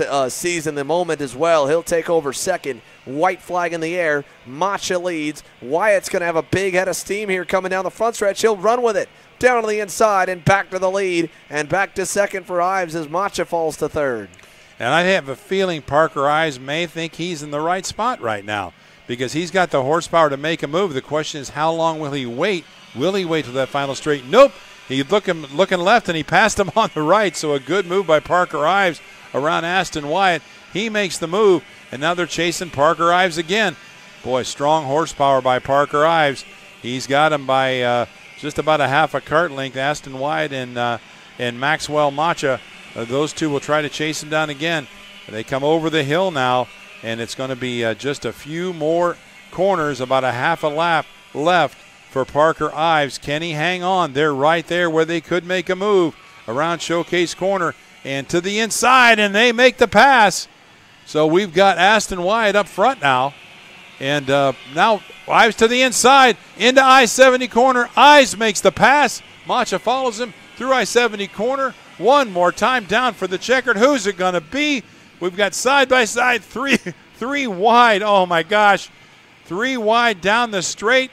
uh, sees in the moment as well. He'll take over second. White flag in the air. Macha leads. Wyatt's going to have a big head of steam here coming down the front stretch. He'll run with it down to the inside and back to the lead and back to second for Ives as Macha falls to third. And I have a feeling Parker Ives may think he's in the right spot right now because he's got the horsepower to make a move. The question is, how long will he wait? Will he wait till that final straight? Nope. He looking looking left and he passed him on the right. So a good move by Parker Ives around Aston Wyatt. He makes the move, and now they're chasing Parker Ives again. Boy, strong horsepower by Parker Ives. He's got him by uh, just about a half a kart length. Aston Wyatt and uh, and Maxwell Macha. Uh, those two will try to chase him down again. They come over the hill now, and it's going to be uh, just a few more corners, about a half a lap left for Parker Ives. Can he hang on? They're right there where they could make a move around Showcase Corner and to the inside, and they make the pass. So we've got Aston Wyatt up front now. And uh, now Ives to the inside into I 70 corner. Ives makes the pass. Macha follows him through I 70 corner. One more time down for the checkered. Who's it going to be? We've got side by side three, three wide. Oh my gosh. Three wide down the straight,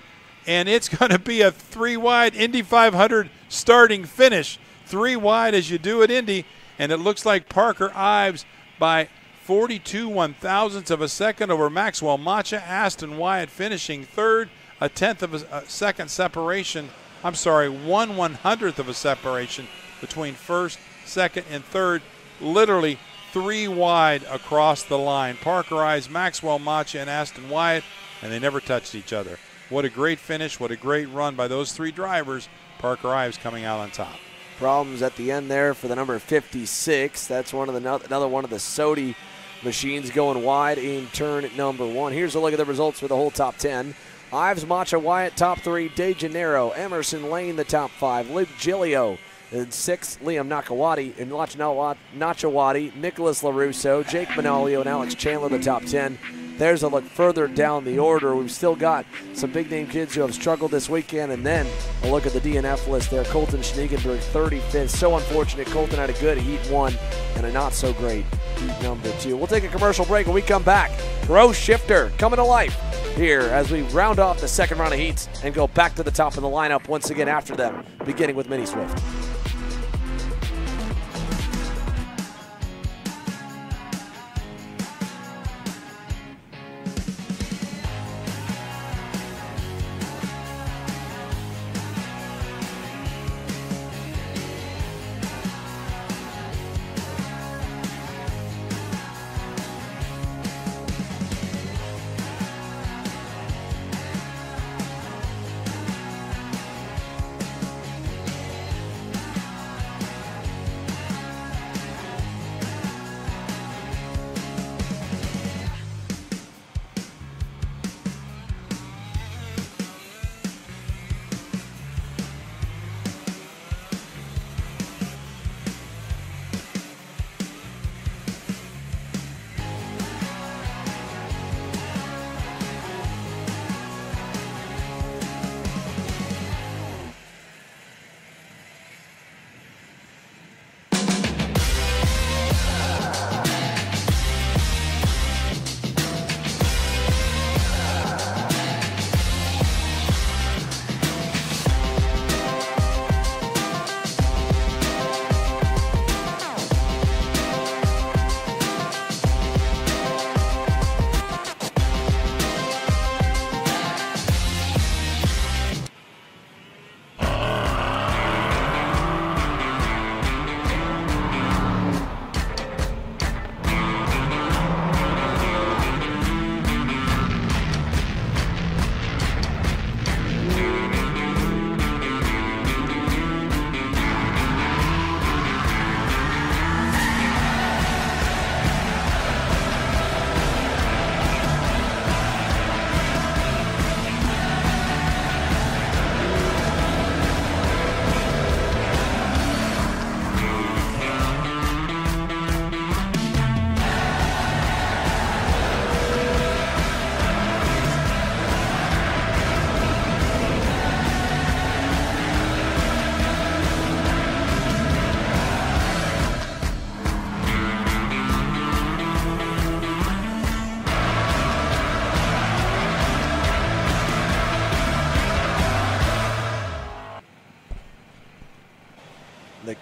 and it's going to be a three wide Indy 500 starting finish. Three wide as you do at Indy, and it looks like Parker Ives by 42 one thousandths of a second over Maxwell Macha. Aston Wyatt finishing third, a tenth of a, a second separation. I'm sorry, one one hundredth of a separation between first, second, and third. Literally three wide across the line. Parker Ives, Maxwell Macha, and Aston Wyatt, and they never touched each other. What a great finish. What a great run by those three drivers. Parker Ives coming out on top. Problems at the end there for the number 56. That's one of the another one of the Sodi machines going wide in turn number one. Here's a look at the results for the whole top 10. Ives, Macha, Wyatt, top three. De Gennaro, Emerson Lane, the top five. Luke Gilio, in sixth, Liam Nakawati, and Nachawati, Nicholas LaRusso, Jake Manolio, and Alex Chandler, the top 10. There's a look further down the order. We've still got some big name kids who have struggled this weekend, and then a look at the DNF list there. Colton Schniegenberg, 35th. So unfortunate. Colton had a good heat one and a not so great heat number two. We'll take a commercial break when we come back. Pro Shifter coming to life here as we round off the second round of heats and go back to the top of the lineup once again after them, beginning with Mini Swift.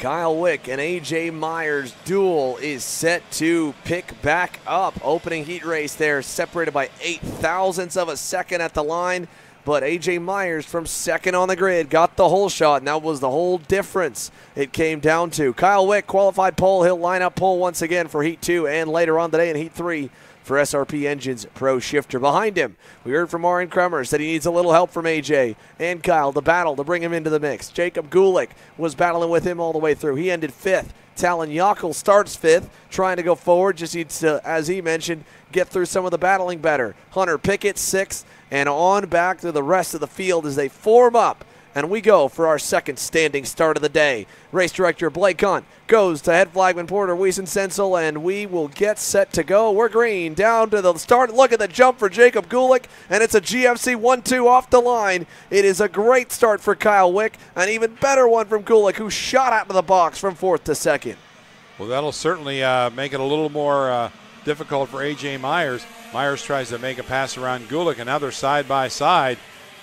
Kyle Wick and AJ Myers duel is set to pick back up. Opening heat race there, separated by eight thousandths of a second at the line. But AJ Myers from second on the grid got the hole shot, and that was the whole difference it came down to. Kyle Wick qualified pole. He'll line up pole once again for Heat 2 and later on today in Heat 3 for SRP Engines Pro Shifter. Behind him, we heard from Marijn Kremers that he needs a little help from AJ and Kyle to battle to bring him into the mix. Jacob Gulick was battling with him all the way through. He ended fifth. Talon Yockel starts fifth, trying to go forward. Just needs to, as he mentioned, get through some of the battling better. Hunter Pickett sixth, and on back to the rest of the field as they form up and we go for our second standing start of the day. Race director Blake Hunt goes to head flagman Porter Wiesen Sensel, and we will get set to go. We're green down to the start. Look at the jump for Jacob Gulick, and it's a GFC 1 2 off the line. It is a great start for Kyle Wick, an even better one from Gulick, who shot out of the box from fourth to second. Well, that'll certainly uh, make it a little more uh, difficult for A.J. Myers. Myers tries to make a pass around Gulick, and now they're side by side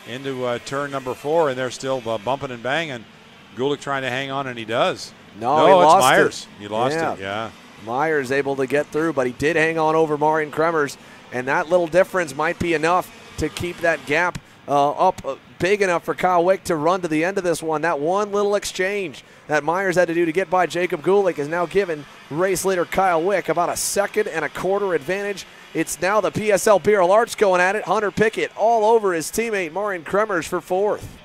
into uh, turn number four, and they're still uh, bumping and banging. Gulick trying to hang on, and he does. No, no he it's lost Myers. it. He lost Yeah. it, yeah. Myers able to get through, but he did hang on over Marijn Kremers, and that little difference might be enough to keep that gap uh, up uh, big enough for Kyle Wick to run to the end of this one. That one little exchange that Myers had to do to get by Jacob Gulick is now given race leader Kyle Wick about a second and a quarter advantage. It's now the PSL Birel ARTs going at it. Hunter Pickett all over his teammate Marijn Kremers for fourth.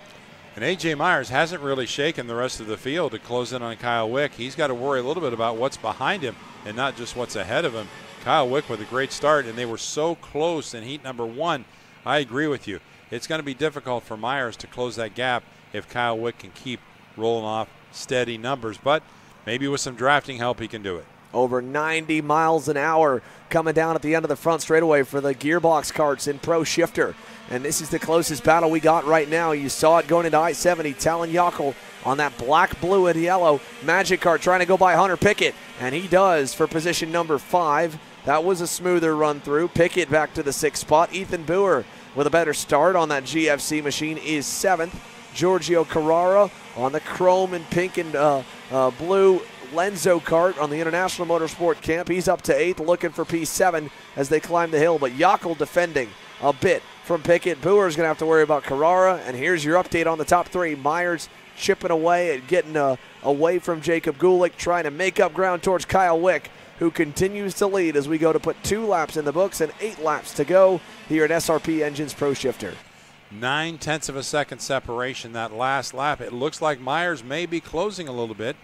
And A.J. Myers hasn't really shaken the rest of the field to close in on Kyle Wick. He's got to worry a little bit about what's behind him and not just what's ahead of him. Kyle Wick with a great start, and they were so close in heat number one. I agree with you. It's going to be difficult for Myers to close that gap if Kyle Wick can keep rolling off steady numbers. But maybe with some drafting help, he can do it. over 90 miles an hour coming down at the end of the front straightaway for the gearbox karts in Pro Shifter. And this is the closest battle we got right now. You saw it going into I 70. Talon Yockel on that black, blue, and yellow Magic Cart trying to go by Hunter Pickett. And he does for position number five. That was a smoother run through. Pickett back to the sixth spot. Ethan Boer with a better start on that GFC machine is seventh. Giorgio Carrara on the chrome and pink and uh, uh, blue Lenzo cart on the International Motorsport Camp. He's up to eighth, looking for P7 as they climb the hill. But Yockel defending a bit from Pickett. Boer's going to have to worry about Carrara. And here's your update on the top three. Myers chipping away and getting uh, away from Jacob Gulick, trying to make up ground towards Kyle Wick, who continues to lead as we go to put two laps in the books and eight laps to go here at SRP Engines Pro Shifter. Nine tenths of a second separation that last lap. It looks like Myers may be closing a little bit.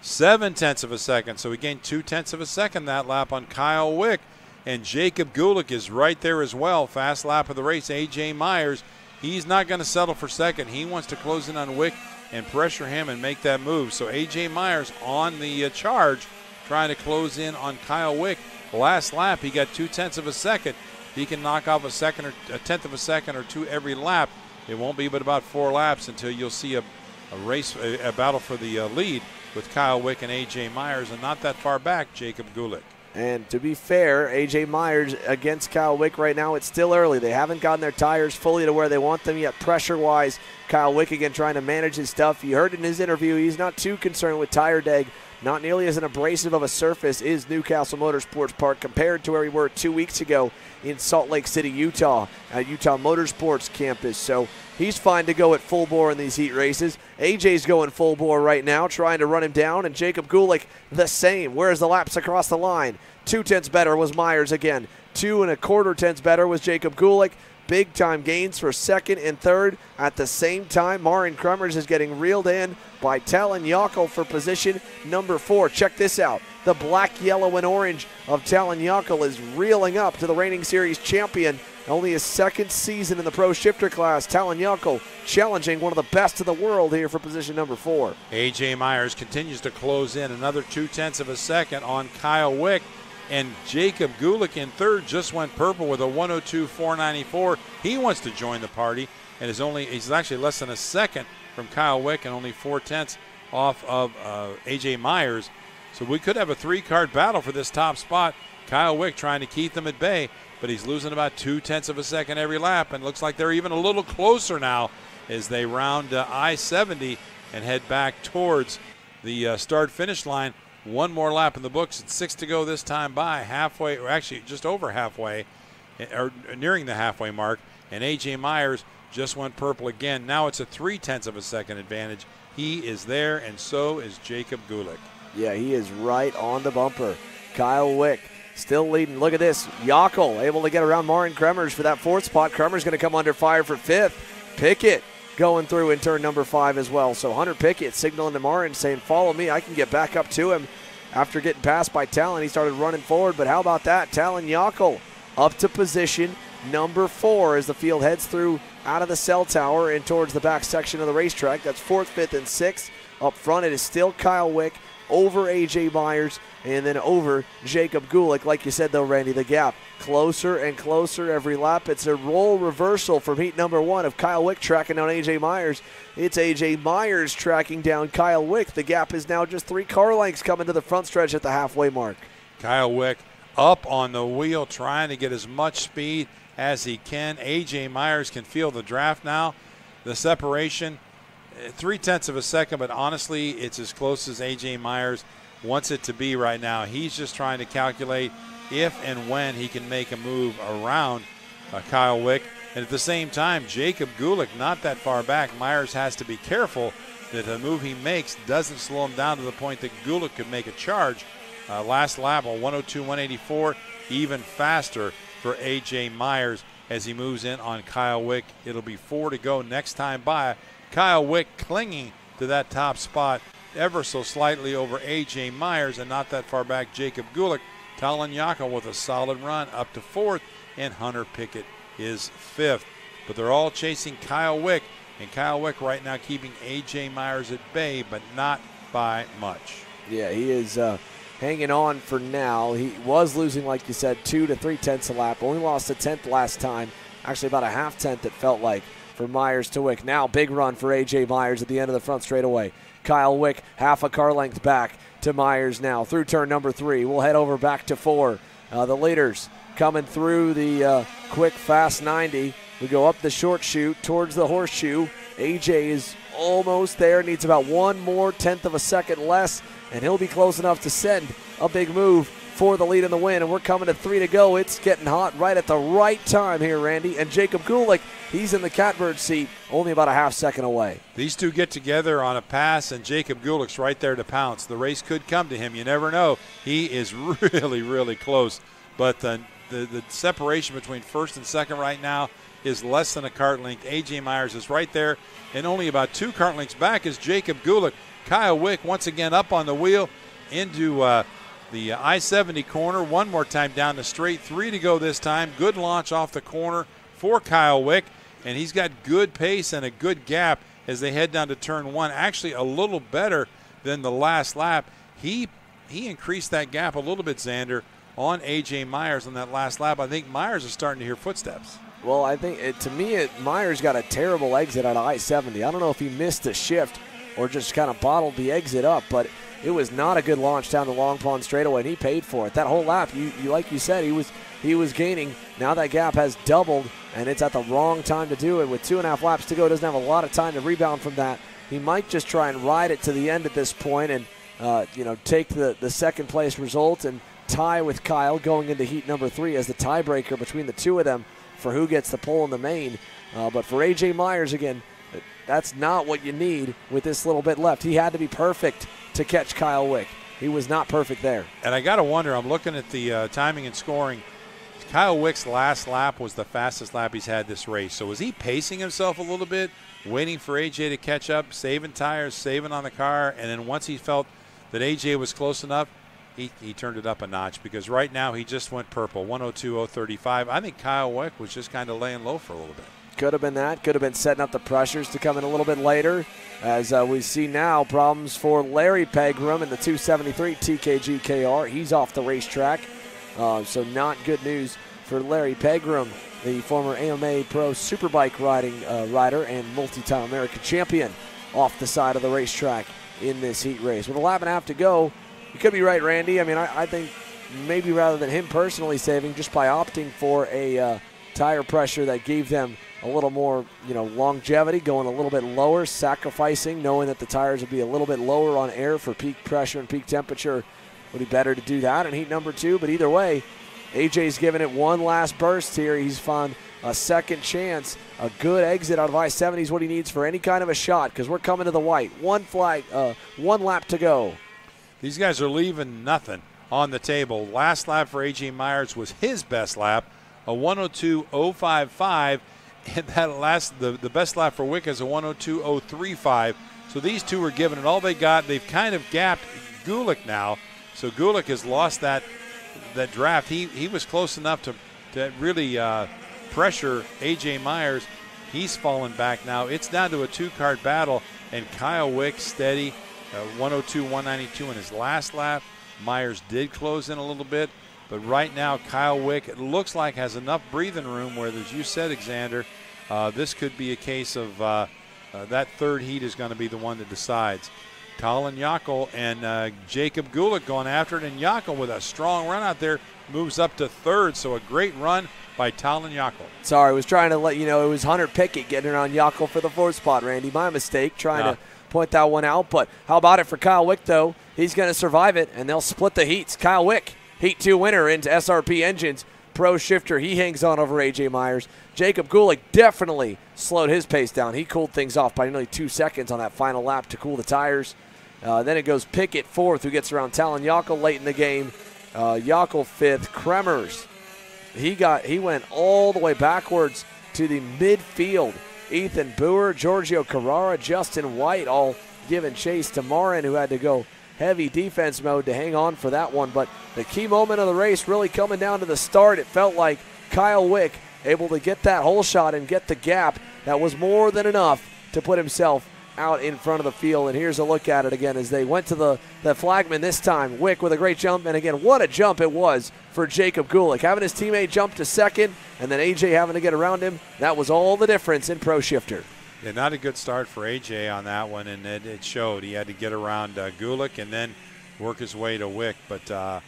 Seven tenths of a second. So we gained two tenths of a second that lap on Kyle Wick. And Jacob Gulick is right there as well. Fast lap of the race. AJ Myers, he's not going to settle for second. He wants to close in on Wick and pressure him and make that move. So AJ Myers on the uh, charge, trying to close in on Kyle Wick. Last lap, he got two tenths of a second. He can knock off a second or a tenth of a second or two every lap. It won't be but about four laps until you'll see a, a race, a, a battle for the uh, lead with Kyle Wick and AJ Myers, and not that far back, Jacob Gulick. And to be fair, AJ Myers against Kyle Wick right now, it's still early. They haven't gotten their tires fully to where they want them yet, pressure wise. Kyle Wick again trying to manage his stuff. You heard in his interview, he's not too concerned with tire deg. Not nearly as an abrasive of a surface is New Castle Motorsports Park compared to where we were two weeks ago in Salt Lake City, Utah, at Utah Motorsports Campus. So he's fine to go at full bore in these heat races. AJ's going full bore right now, trying to run him down, and Jacob Gulick the same. Where's the laps across the line? Two tenths better was Myers again. Two and a quarter tenths better was Jacob Gulick. Big time gains for second and third. At the same time, Marijn Kremers is getting reeled in by Talon Yockel for position number four. Check this out. The black, yellow, and orange of Talon Yockel is reeling up to the reigning series champion. Only his second season in the pro shifter class. Talon Yockel challenging one of the best in the world here for position number four. AJ Myers continues to close in another two tenths of a second on Kyle Wick. And Jacob Gulick in third just went purple with a 102.494. He wants to join the party and is only he's actually less than a second from Kyle Wick and only four tenths off of uh, AJ Myers. So we could have a three-card battle for this top spot. Kyle Wick trying to keep them at bay, but he's losing about two tenths of a second every lap, and looks like they're even a little closer now as they round uh, I-70 and head back towards the uh, start-finish line. One more lap in the books. It's six to go this time by halfway, or actually just over halfway, eh, or nearing the halfway mark. And AJ Myers just went purple again. Now it's a three tenths of a second advantage. He is there, and so is Jacob Gulick. Yeah, he is right on the bumper. Kyle Wick still leading. Look at this. Yockel able to get around Marijn Kremers for that fourth spot. Kremers going to come under fire for fifth. Pickett going through in turn number five as well. So Hunter Pickett signaling to Marijn saying, Follow me. I can get back up to him. After getting passed by Talon, he started running forward. But how about that? Talon Yockel up to position number four as the field heads through out of the cell tower and towards the back section of the racetrack. That's fourth, fifth, and sixth. Up front, it is still Kyle Wick over AJ Myers and then over Jacob Gulick. Like you said, though, Randy, the gap closer and closer every lap. It's a role reversal from heat number one of Kyle Wick tracking down AJ Myers. It's AJ Myers tracking down Kyle Wick. The gap is now just three car lengths coming to the front stretch at the halfway mark. Kyle Wick up on the wheel, trying to get as much speed as he can. AJ Myers can feel the draft now. The separation, three tenths of a second, but honestly, it's as close as AJ Myers wants it to be right now. He's just trying to calculate if and when he can make a move around uh, Kyle Wick. And at the same time, Jacob Gulick not that far back. Myers has to be careful that the move he makes doesn't slow him down to the point that Gulick could make a charge. Uh, last lap on 102 184, even faster for A.J. Myers as he moves in on Kyle Wick. It'll be four to go next time by. Kyle Wick clinging to that top spot ever so slightly over A.J. Myers and not that far back Jacob Gulick. Talon with a solid run up to fourth, and Hunter Pickett is fifth. But they're all chasing Kyle Wick, and Kyle Wick right now keeping A.J. Myers at bay, but not by much. Yeah, he is uh, hanging on for now. He was losing, like you said, two to three tenths a lap. Only lost a tenth last time. Actually, about a half tenth, it felt like, for Myers to Wick. Now, big run for A.J. Myers at the end of the front straightaway. Kyle Wick, half a car length back to Myers now through turn number three. We'll head over back to four. Uh, the leaders coming through the uh, quick, fast 90. We go up the short chute towards the horseshoe. AJ is almost there, needs about one more tenth of a second less, and he'll be close enough to send a big move for the lead in the win. And we're coming to three to go. It's getting hot right at the right time here, Randy. And Jacob Gulick, he's in the catbird seat, only about a half second away. These two get together on a pass, and Jacob Gulick's right there to pounce. The race could come to him. You never know. He is really, really close. But the, the, the separation between first and second right now is less than a kart length. A.J. Myers is right there, and only about two kart lengths back is Jacob Gulick. Kyle Wick once again up on the wheel into uh, the I 70 corner. One more time down the straight. Three to go this time. Good launch off the corner for Kyle Wick, and he's got good pace and a good gap as they head down to turn one. Actually, a little better than the last lap. He he increased that gap a little bit, Xander, on AJ Myers on that last lap. I think Myers is starting to hear footsteps. Well, I think it, to me, it, Myers got a terrible exit out of I 70. I don't know if he missed a shift or just kind of bottled the exit up, but it was not a good launch down the Long Pond straightaway, and he paid for it. That whole lap, you, you like you said, he was he was gaining. Now that gap has doubled, and it's at the wrong time to do it. With two and a half laps to go, doesn't have a lot of time to rebound from that. He might just try and ride it to the end at this point, and uh, you know take the the second place result and tie with Kyle going into heat number three as the tiebreaker between the two of them for who gets the pole in the main. Uh, but for AJ Myers again, that's not what you need with this little bit left. He had to be perfect to catch Kyle Wick. He was not perfect there. And I got to wonder, I'm looking at the uh, timing and scoring. Kyle Wick's last lap was the fastest lap he's had this race. So was he pacing himself a little bit, waiting for AJ to catch up, saving tires, saving on the car, and then once he felt that AJ was close enough, he, he turned it up a notch because right now he just went purple, 102.035. I think Kyle Wick was just kind of laying low for a little bit. Could have been that. Could have been setting up the pressures to come in a little bit later. As uh, we see now, problems for Larry Pegram in the 273 TKGKR. He's off the racetrack. Uh, so, not good news for Larry Pegram, the former AMA Pro Superbike riding uh, rider and multi time American champion, off the side of the racetrack in this heat race. With a lap and a half to go, you could be right, Randy. I mean, I, I think maybe rather than him personally saving, just by opting for a uh, tire pressure that gave them a little more, you know, longevity, going a little bit lower, sacrificing, knowing that the tires would be a little bit lower on air for peak pressure and peak temperature. Would be better to do that in heat number two. But either way, AJ's giving it one last burst here. He's found a second chance. A good exit out of I 70 is what he needs for any kind of a shot because we're coming to the white. One flag, uh, one lap to go. These guys are leaving nothing on the table. Last lap for AJ Myers was his best lap, a 102.055 and that last the, the best lap for Wick is a 102.035. So these two were given it all they got. They've kind of gapped Gulick now. So Gulick has lost that that draft. He he was close enough to to really uh, pressure A.J. Myers. He's fallen back now. It's down to a two card battle, and Kyle Wick steady, uh, 102 192 in his last lap. Myers did close in a little bit, but right now, Kyle Wick, it looks like, has enough breathing room where, as you said, Xander, uh, this could be a case of uh, uh, that third heat is going to be the one that decides. Colin Yockel and uh, Jacob Gulick going after it, and Yockel with a strong run out there moves up to third. So a great run by Talon Yockel. Sorry, I was trying to let you know it was Hunter Pickett getting around Yockel for the fourth spot, Randy. My mistake, trying to point that one out. But how about it for Kyle Wick, though? He's going to survive it, and they'll split the heats. Kyle Wick, Heat 2 winner into SRP Engines. Pro shifter, he hangs on over AJ Myers. Jacob Gulick definitely slowed his pace down. He cooled things off by nearly two seconds on that final lap to cool the tires. Uh, then it goes Pickett fourth, who gets around Talon Yockel late in the game. Uh, fifth. Kremers he got he went all the way backwards to the midfield. Ethan Boer, Giorgio Carrara, Justin White all giving chase to Marijn, who had to go heavy defense mode to hang on for that one. But the key moment of the race really coming down to the start. It felt like Kyle Wick able to get that hole shot and get the gap that was more than enough to put himself out in front of the field. And here's a look at it again as they went to the, the flagman this time. Wick with a great jump. And again, what a jump it was for Jacob Gulick. Having his teammate jump to second and then AJ having to get around him, that was all the difference in Pro Shifter. Yeah, not a good start for AJ on that one, and it, it showed. He had to get around uh, Gulick and then work his way to Wick, but uh,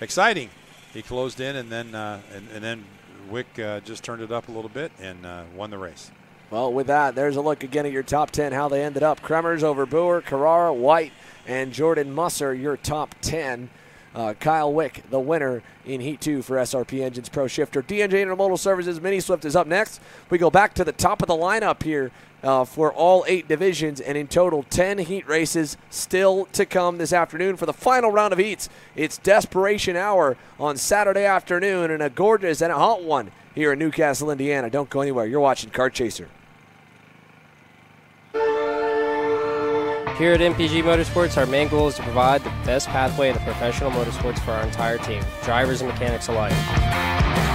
exciting. He closed in, and then uh, and, and then Wick uh, just turned it up a little bit and uh, won the race. Well, with that, there's a look again at your top 10, how they ended up. Kremers over Boer, Carrara, White, and Jordan Musser, your top 10. Uh, Kyle Wick, the winner in Heat 2 for SRP Engines Pro Shifter. DNJ Intermodal Services Mini Swift is up next. We go back to the top of the lineup here uh, for all eight divisions, and in total, 10 heat races still to come this afternoon for the final round of heats. It's Desperation Hour on Saturday afternoon, and a gorgeous and a hot one here in New Castle, Indiana. Don't go anywhere. You're watching Kart Chaser. Here at MPG Motorsports, our main goal is to provide the best pathway to the professional motorsports for our entire team, drivers and mechanics alike.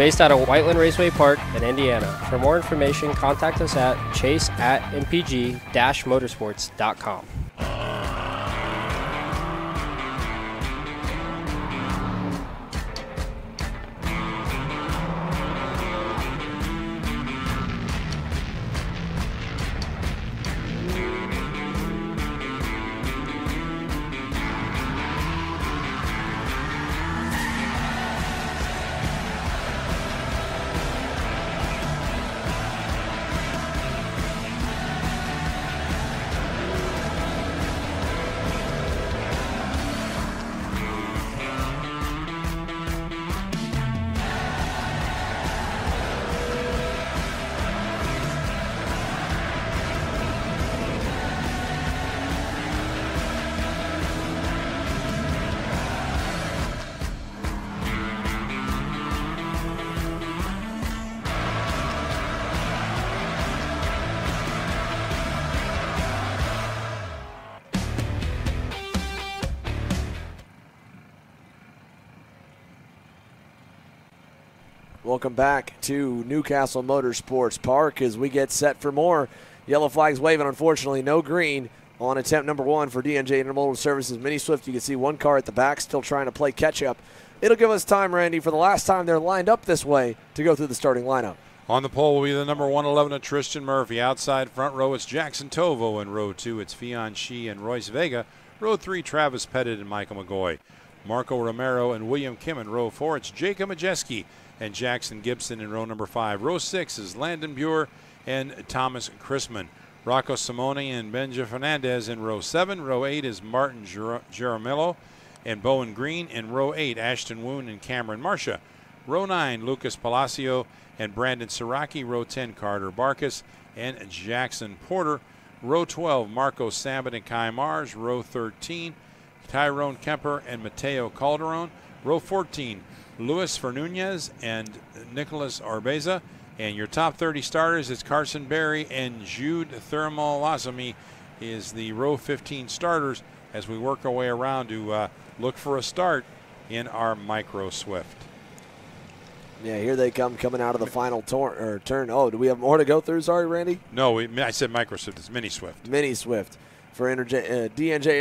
Based out of Whiteland Raceway Park in Indiana. For more information, contact us at chase at mpg-motorsports.com. Welcome back to New Castle Motorsports Park as we get set for more. Yellow flags waving, unfortunately, no green on attempt number one for DNJ Intermodal Services Mini Swift. You can see one car at the back still trying to play catch up. It'll give us time, Randy, for the last time they're lined up this way to go through the starting lineup. On the pole will be the number 111 of Tristan Murphy. Outside front row, it's Jackson Tovo. In row two, it's Fionn Shee and Royce Vega. Row three, Travis Pettit and Michael McGoy. Marco Romero and William Kim in row four. It's Jacob Majeski and Jackson Gibson in row number five. Row six is Landon Buer and Thomas Chrisman. Rocco Simone and Benja Fernandez in row seven. Row eight is Martin Jaramillo and Bowen Green. In row eight, Ashton Woon and Cameron Marcia. Row 9, Lucas Palacio and Brandon Siraki. Row 10, Carter Barkas and Jackson Porter. Row 12, Marco Sabat and Kai Mars. Row 13, Tyrone Kemper and Mateo Calderon. Row 14, Luis Fernunez and Nicholas Arbeza. And your top 30 starters is Carson Berry and Jude Thermalazami is the row 15 starters as we work our way around to uh, look for a start in our Micro Swift. Yeah, here they come coming out of the final tor- or turn. Oh, do we have more to go through? Sorry, Randy. No, we, I said Micro Swift. It's Mini Swift. Mini Swift for uh, DNJ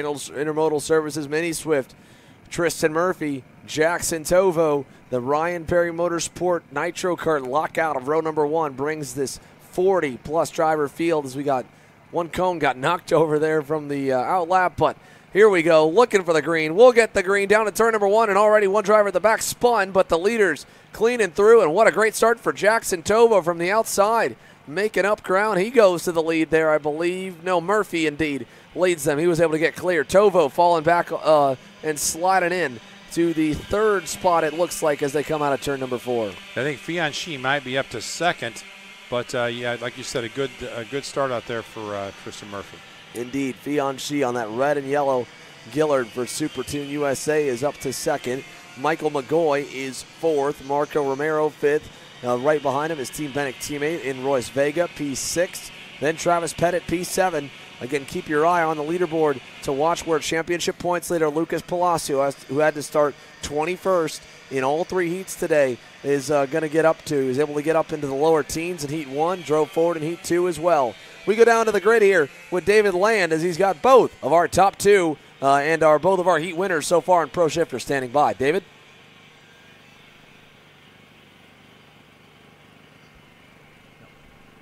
Intermodal Services. Mini Swift. Tristan Murphy, Jackson Tovo, the Ryan Perry Motorsport Nitro Kart lockout of row number one brings this 40 plus driver field as we got one cone got knocked over there from the uh, outlap, but here we go, looking for the green. We'll get the green down to turn number one, and already one driver at the back spun, but the leaders cleaning through, and what a great start for Jackson Tovo from the outside, making up ground. He goes to the lead there, I believe. No, Murphy indeed leads them. He was able to get clear. Tovo falling back uh, and sliding in to the third spot, it looks like, as they come out of turn number four. I think Fionn Shee might be up to second, but uh, yeah, like you said, a good a good start out there for uh, Tristan Murphy. Indeed, Fionn Shee on that red and yellow Gillard for Super Tune USA is up to second. Michael McGoy is fourth. Marco Romero fifth. Uh, right behind him is Team Benik teammate in Royce Vega, P6. Then Travis Pettit, P7. Again, keep your eye on the leaderboard to watch where championship points leader Lucas Palacio, who had to start 21st in all three heats today, is uh, going to get up to. He's able to get up into the lower teens in Heat 1, drove forward in Heat 2 as well. We go down to the grid here with David Land as he's got both of our top two uh, and our both of our heat winners so far in Pro Shifter standing by. David?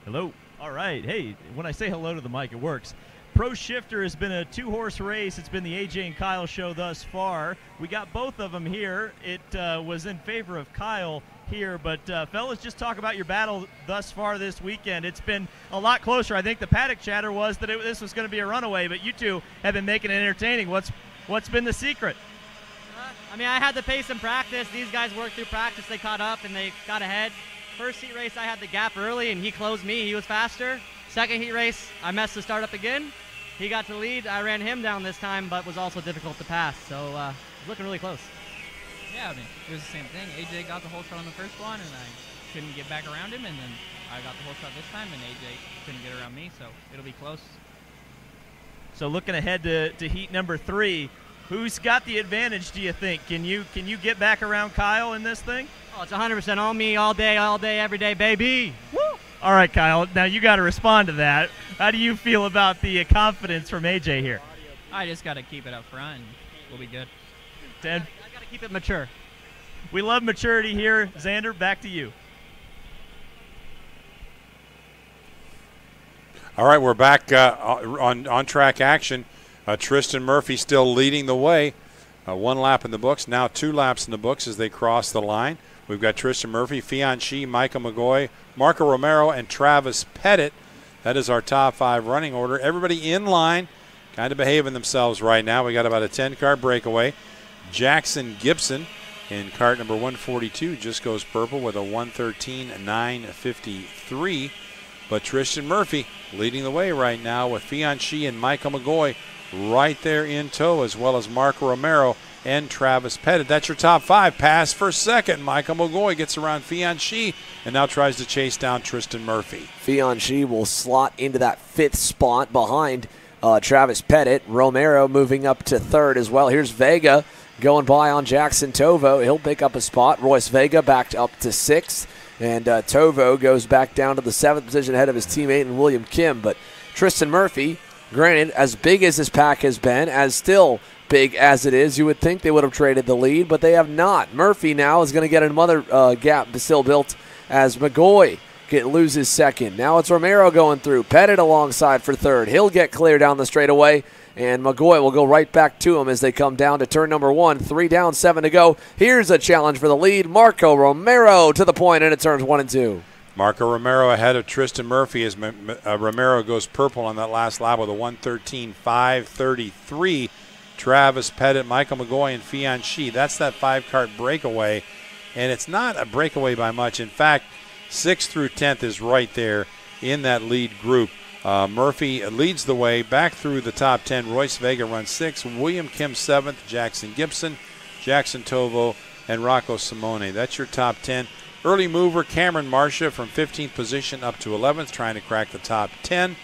Hello. All right. Hey, when I say hello to the mic, it works. Pro Shifter has been a two horse race. It's been the AJ and Kyle show thus far. We got both of them here. It uh, was in favor of Kyle here, but uh, fellas, just talk about your battle thus far this weekend. It's been a lot closer. I think the paddock chatter was that it, this was going to be a runaway, but you two have been making it entertaining. What's what's been the secret? I mean, I had the pace in practice. These guys worked through practice. They caught up and they got ahead. First heat race, I had the gap early and he closed me. He was faster. Second heat race, I messed the start up again. He got to lead. I ran him down this time, but was also difficult to pass. So uh, looking really close. Yeah, I mean, it was the same thing. AJ got the hole shot on the first one, and I couldn't get back around him, and then I got the hole shot this time, and AJ couldn't get around me, so it'll be close. So looking ahead to, to heat number three, who's got the advantage? Do you think? Can you can you get back around Kyle in this thing? Oh, it's 100% on me all day, all day, every day, baby. Woo! All right, Kyle. Now you got to respond to that. How do you feel about the uh, confidence from AJ here? I just got to keep it up front. We'll be good. Ted, I got to keep it mature. We love maturity here. Xander, back to you. All right, we're back uh, on on track action. Uh, Tristan Murphy still leading the way. Uh, one lap in the books, now two laps in the books as they cross the line. We've got Tristan Murphy, Fionn Shee, Michael McGoy, Marco Romero, and Travis Pettit. That is our top five running order. Everybody in line, kind of behaving themselves right now. We got about a 10 car breakaway. Jackson Gibson in kart number 142 just goes purple with a 113.953. But Tristan Murphy leading the way right now with Fionn Shee and Michael McGoy right there in tow, as well as Marco Romero and Travis Pettit. That's your top five. Pass for second. Michael McGoy gets around Fionn Shee and now tries to chase down Tristan Murphy. Fionn Shee will slot into that fifth spot behind uh, Travis Pettit. Romero moving up to third as well. Here's Vega going by on Jackson Tovo. He'll pick up a spot. Royce Vega backed up to sixth. And uh, Tovo goes back down to the seventh position ahead of his teammate and William Kim. But Tristan Murphy, granted, as big as this pack has been, as still big as it is, you would think they would have traded the lead, but they have not. Murphy now is going to get another uh, gap still built as McGoy get loses second. Now it's Romero going through. Pettit alongside for third. He'll get clear down the straightaway. And McGoy will go right back to him as they come down to turn number one. Three down, seven to go. Here's a challenge for the lead. Marco Romero to the point, and it turns one and two. Marco Romero ahead of Tristan Murphy as uh, Romero goes purple on that last lap with a 113.533. Travis Pettit, Michael McGoy, and Fionn Shee. That's that five kart breakaway. And it's not a breakaway by much. In fact, 6th through 10th is right there in that lead group. Uh, Murphy leads the way back through the top 10. Royce Vega runs 6th. William Kim 7th. Jackson Gibson, Jackson Tovo, and Rocco Simone. That's your top 10. Early mover Cameron Marcia from 15th position up to 11th, trying to crack the top 10.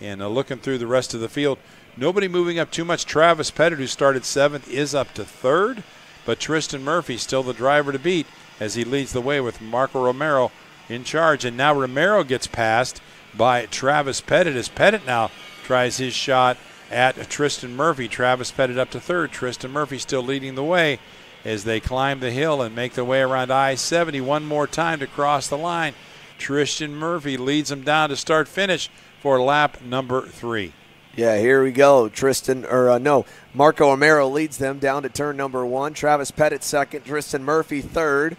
And uh, looking through the rest of the field, nobody moving up too much. Travis Pettit, who started seventh, is up to third, but Tristan Murphy still the driver to beat as he leads the way with Marco Romero in charge. And now Romero gets passed by Travis Pettit as Pettit now tries his shot at Tristan Murphy. Travis Pettit up to third. Tristan Murphy still leading the way as they climb the hill and make their way around I 70 one more time to cross the line. Tristan Murphy leads them down to start finish for lap number three. Yeah, here we go. Tristan, or uh, no, Marco Romero leads them down to turn number one. Travis Pettit second. Tristan Murphy third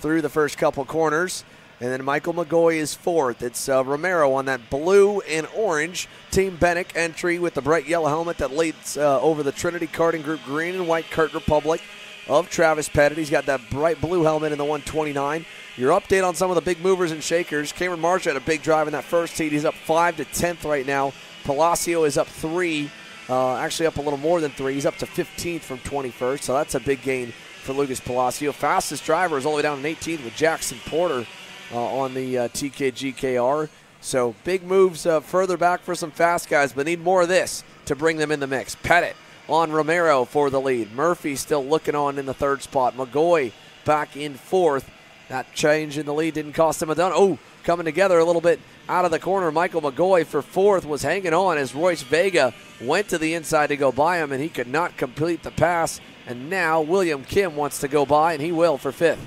through the first couple corners. And then Michael McGoy is fourth. It's uh, Romero on that blue and orange Team Benik entry with the bright yellow helmet that leads uh, over the Trinity Karting Group green and white Kart Republic of Travis Pettit. He's got that bright blue helmet in the 129. Your update on some of the big movers and shakers. Cameron Marcia had a big drive in that first heat. He's up 5 to 10th right now. Palacio is up 3, uh, actually up a little more than 3. He's up to 15th from 21st, so that's a big gain for Lucas Palacio. Fastest driver is all the way down in 18th with Jackson Porter uh, on the uh, TKGKR. So big moves uh, further back for some fast guys, but need more of this to bring them in the mix. Pettit on Romero for the lead. Murphy still looking on in the third spot. McGoy back in fourth. That change in the lead didn't cost him a ton. Oh, coming together a little bit out of the corner. Michael McGoy for fourth was hanging on as Royce Vega went to the inside to go by him, and he could not complete the pass. And now William Kim wants to go by, and he will for fifth.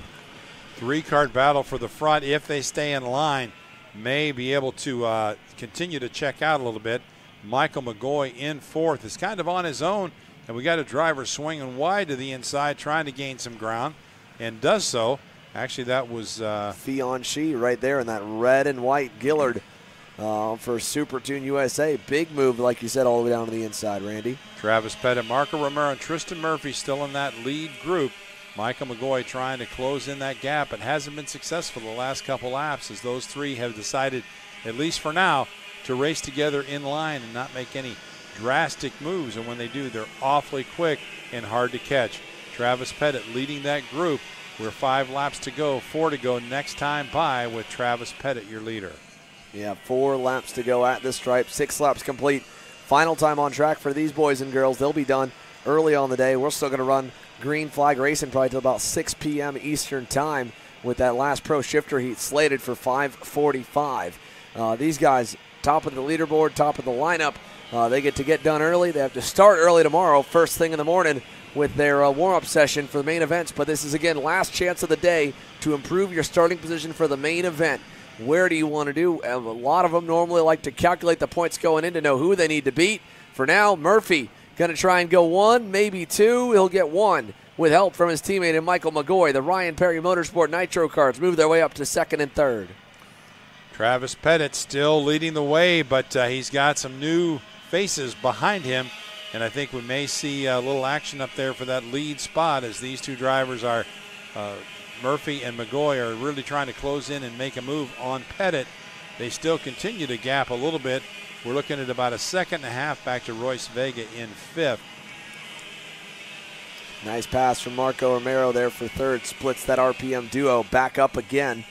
Three card battle for the front if they stay in line. May be able to uh, continue to check out a little bit. Michael McGoy in fourth is kind of on his own, and we got a driver swinging wide to the inside, trying to gain some ground, and does so. Actually, that was uh, Shee right there in that red and white Gillard uh, for Super Tune USA. Big move, like you said, all the way down to the inside, Randy. Travis Pettit, Marco Romero, and Tristan Murphy still in that lead group. Michael McGoy trying to close in that gap, but hasn't been successful the last couple laps as those three have decided, at least for now, to race together in line and not make any drastic moves. And when they do, they're awfully quick and hard to catch. Travis Pettit leading that group. We're five laps to go, four to go next time by with Travis Pettit, your leader. Yeah, four laps to go at this stripe, six laps complete. Final time on track for these boys and girls. They'll be done early on the day. We're still going to run green flag racing probably till about 6 p.m. Eastern time with that last pro shifter heat slated for 5:45. Uh, these guys, top of the leaderboard, top of the lineup. Uh, they get to get done early. They have to start early tomorrow, first thing in the morning, with their uh, warm-up session for the main events. But this is again last chance of the day to improve your starting position for the main event. Where do you want to do? Um, a lot of them normally like to calculate the points going in to know who they need to beat. For now, Murphy Going to try and go one, maybe two. He'll get one with help from his teammate and Michael McGoy. The Ryan Perry Motorsport Nitro Karts move their way up to second and third. Travis Pettit still leading the way, but uh, he's got some new faces behind him. And I think we may see a little action up there for that lead spot as these two drivers are, uh, Murphy and McGoy, are really trying to close in and make a move on Pettit. They still continue to gap a little bit we're looking at about a second and a half back to Royce Vega in fifth. Nice pass from Marco Romero there for third. Splits that RPM duo back up again.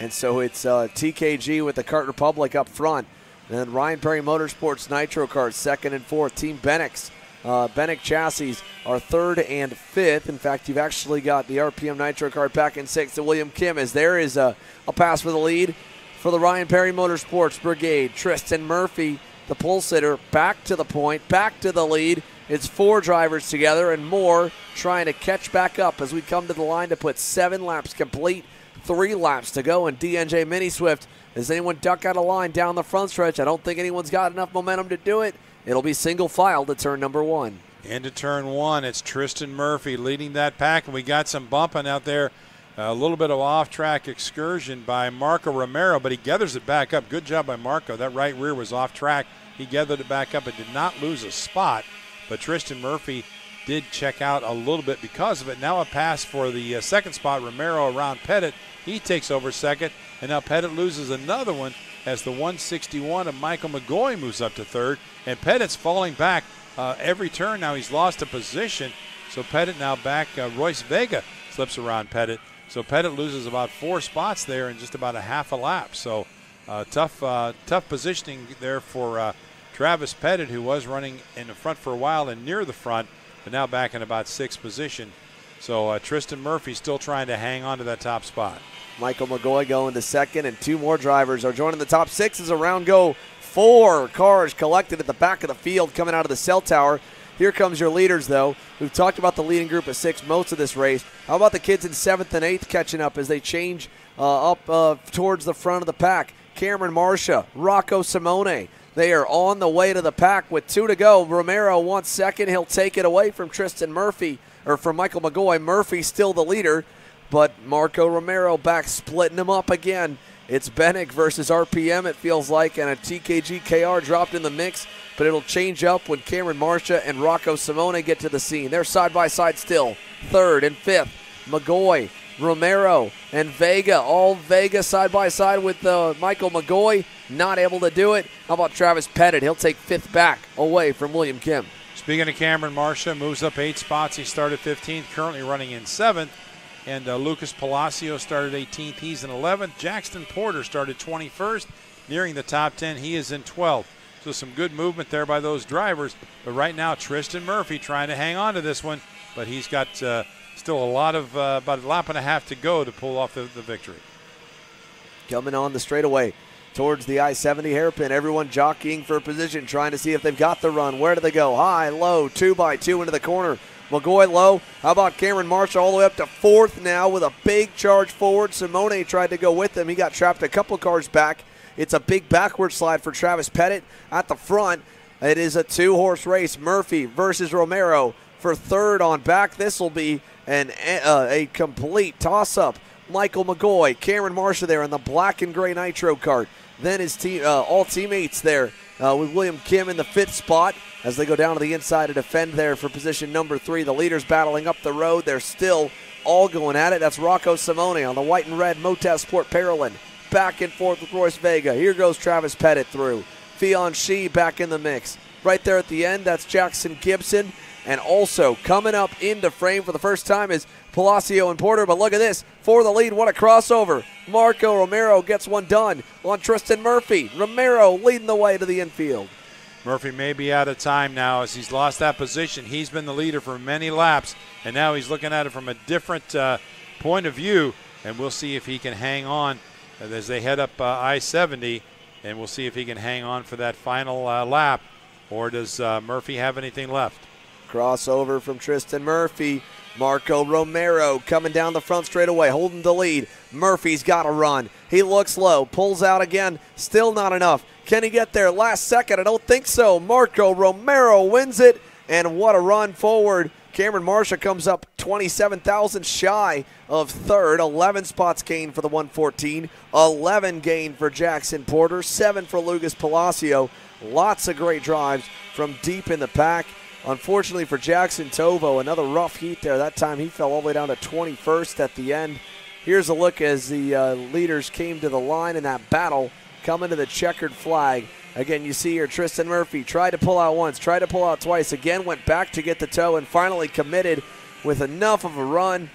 And so it's uh, TKG with the Kart Republic up front. And then Ryan Perry Motorsports Nitro Kart second and fourth. Team Benik's. Uh, chassis are third and fifth. In fact, you've actually got the RPM Nitro Kart back in sixth. And William Kim is there is a, a pass for the lead for the Ryan Perry Motorsports Brigade. Tristan Murphy, the pole sitter, back to the point, back to the lead. It's four drivers together and more trying to catch back up as we come to the line to put seven laps complete, three laps to go. And DNJ Mini Swift, does anyone duck out of line down the front stretch? I don't think anyone's got enough momentum to do it. It'll be single file to turn number one. Into turn one, it's Tristan Murphy leading that pack, and we got some bumping out there a little bit of off-track excursion by Marco Romero, but he gathers it back up. Good job by Marco. That right rear was off track. He gathered it back up and did not lose a spot. But Tristan Murphy did check out a little bit because of it. Now a pass for the uh, second spot. Romero around Pettit. He takes over second, and now Pettit loses another one as the 161 of Michael McGoy moves up to third. And Pettit's falling back uh, every turn. Now he's lost a position. So Pettit now back. Uh, Royce Vega slips around Pettit. So Pettit loses about four spots there in just about a half a lap. So uh, tough, uh, tough positioning there for uh, Travis Pettit, who was running in the front for a while and near the front, but now back in about sixth position. So uh, Tristan Murphy still trying to hang on to that top spot. Michael McGoy going to second, and two more drivers are joining the top six as a round go. Four cars collected at the back of the field coming out of the cell tower. Here comes your leaders, though. We've talked about the leading group of six most of this race. How about the kids in seventh and eighth catching up as they change uh, up uh, towards the front of the pack? Cameron Marcia, Rocco Simone. They are on the way to the pack with two to go. Romero wants second. He'll take it away from Tristan Murphy or from Michael McGoy. Murphy still the leader, but Marco Romero back splitting them up again. It's Benik versus RPM, it feels like, and a TKG KR dropped in the mix, but it'll change up when Cameron Marcia and Rocco Simone get to the scene. They're side by side still. Third and fifth, McGoy, Romero, and Vega. All Vega side by side with uh, Michael McGoy. Not able to do it. How about Travis Pettit? He'll take fifth back away from William Kim. Speaking of Cameron Marcia, moves up eight spots. He started 15th, currently running in seventh. And uh, Lucas Palacio started 18th. He's in 11th. Jackson Porter started 21st, nearing the top 10. He is in 12th. So some good movement there by those drivers. But right now, Tristan Murphy trying to hang on to this one. But he's got uh, still a lot of, uh, about a lap and a half to go to pull off the, the victory. Coming on the straightaway towards the I 70 hairpin. Everyone jockeying for position, trying to see if they've got the run. Where do they go? High, low, two by two into the corner. McGoy low. How about Cameron Marcia all the way up to fourth now with a big charge forward? Simone tried to go with him. He got trapped a couple cars back. It's a big backward slide for Travis Pettit at the front. It is a two horse race. Murphy versus Romero for third on back. This will be an, uh, a complete toss up. Michael McGoy, Cameron Marcia there in the black and gray Nitro Kart. Then his team, uh, all teammates there uh, with William Kim in the fifth spot as they go down to the inside to defend there for position number three. The leaders battling up the road. They're still all going at it. That's Rocco Simone on the white and red Motel Sport Parolin. Back and forth with Royce Vega. Here goes Travis Pettit through. Fionn Shee back in the mix. Right there at the end, that's Jackson Gibson. And also coming up into frame for the first time is Palacio and Porter. But look at this. For the lead, what a crossover. Marco Romero gets one done on Tristan Murphy. Romero leading the way to the infield. Murphy may be out of time now as he's lost that position. He's been the leader for many laps, and now he's looking at it from a different uh, point of view. And we'll see if he can hang on as they head up uh, I 70, and we'll see if he can hang on for that final uh, lap. Or does uh, Murphy have anything left? Crossover from Tristan Murphy. Marco Romero coming down the front straightaway, holding the lead. Murphy's got to run. He looks low, pulls out again. Still not enough. Can he get there last second? I don't think so. Marco Romero wins it, and what a run forward. Cameron Marcia comes up 27,000 shy of third. 11 spots gained for the 114. 11 gained for Jackson Porter. 7 for Lucas Palacio. Lots of great drives from deep in the pack. Unfortunately for Jackson Tovo, another rough heat there. That time he fell all the way down to 21st at the end. Here's a look as the uh, leaders came to the line in that battle, coming to the checkered flag. Again, you see here Tristan Murphy tried to pull out once, tried to pull out twice, again went back to get the toe, and finally committed with enough of a run.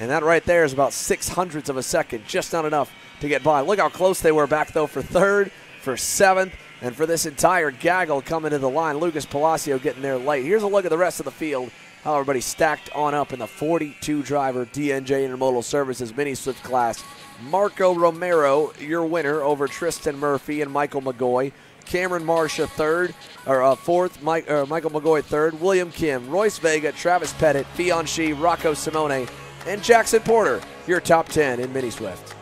And that right there is about six hundredths of a second, just not enough to get by. Look how close they were back, though, for third, for seventh, and for this entire gaggle coming to the line. Lucas Palacio getting there late. Here's a look at the rest of the field. How everybody stacked on up in the 42 driver DNJ Intermodal Services Mini Swift class. Marco Romero, your winner over Tristan Murphy and Michael McGoy. Cameron Marcia third, or uh, fourth. Mike, uh, Michael McGoy third. William Kim, Royce Vega, Travis Pettit, Fionn Rocco Simone, and Jackson Porter. Your top 10 in Mini Swift.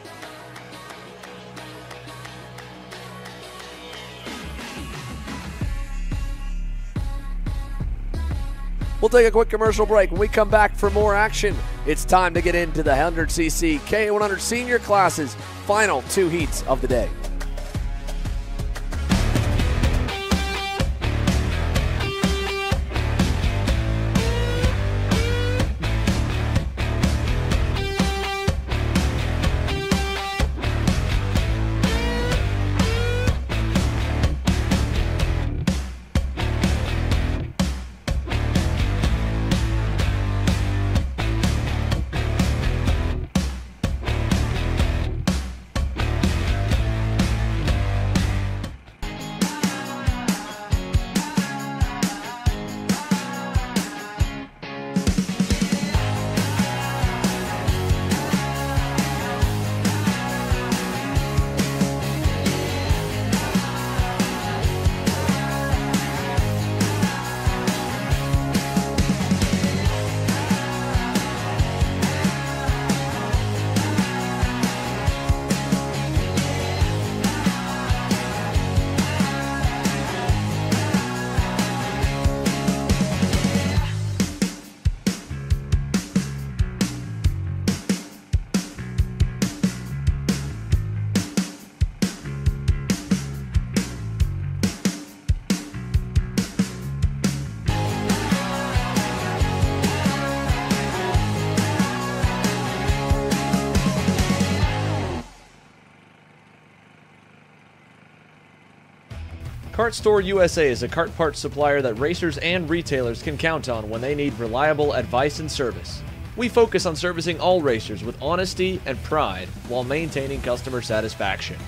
We'll take a quick commercial break. When we come back for more action, it's time to get into the 100cc K100 senior classes, final two heats of the day. Kart Store USA is a kart parts supplier that racers and retailers can count on when they need reliable advice and service. We focus on servicing all racers with honesty and pride while maintaining customer satisfaction.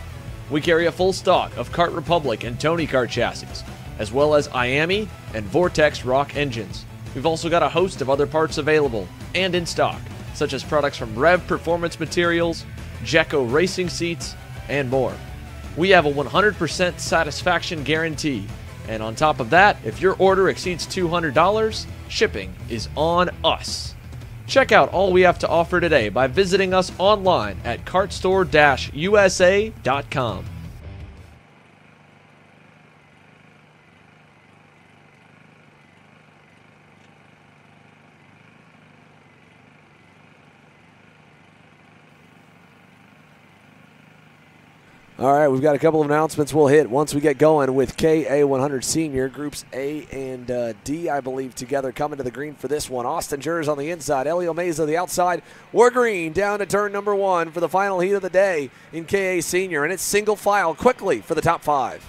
We carry a full stock of Kart Republic and Tony Kart chassis, as well as IAME and Vortex ROK engines. We've also got a host of other parts available and in stock, such as products from Rev Performance Materials, Jecco Racing Seats, and more. We have a 100% satisfaction guarantee. And on top of that, if your order exceeds $200, shipping is on us. Check out all we have to offer today by visiting us online at kartstore-usa.com. All right, we've got a couple of announcements we'll hit once we get going with KA100 Senior. Groups A and uh, D, I believe, together coming to the green for this one. Austin Jers on the inside, Elio Meza the outside. We're green down to turn number one for the final heat of the day in KA Senior, and it's single file quickly for the top five.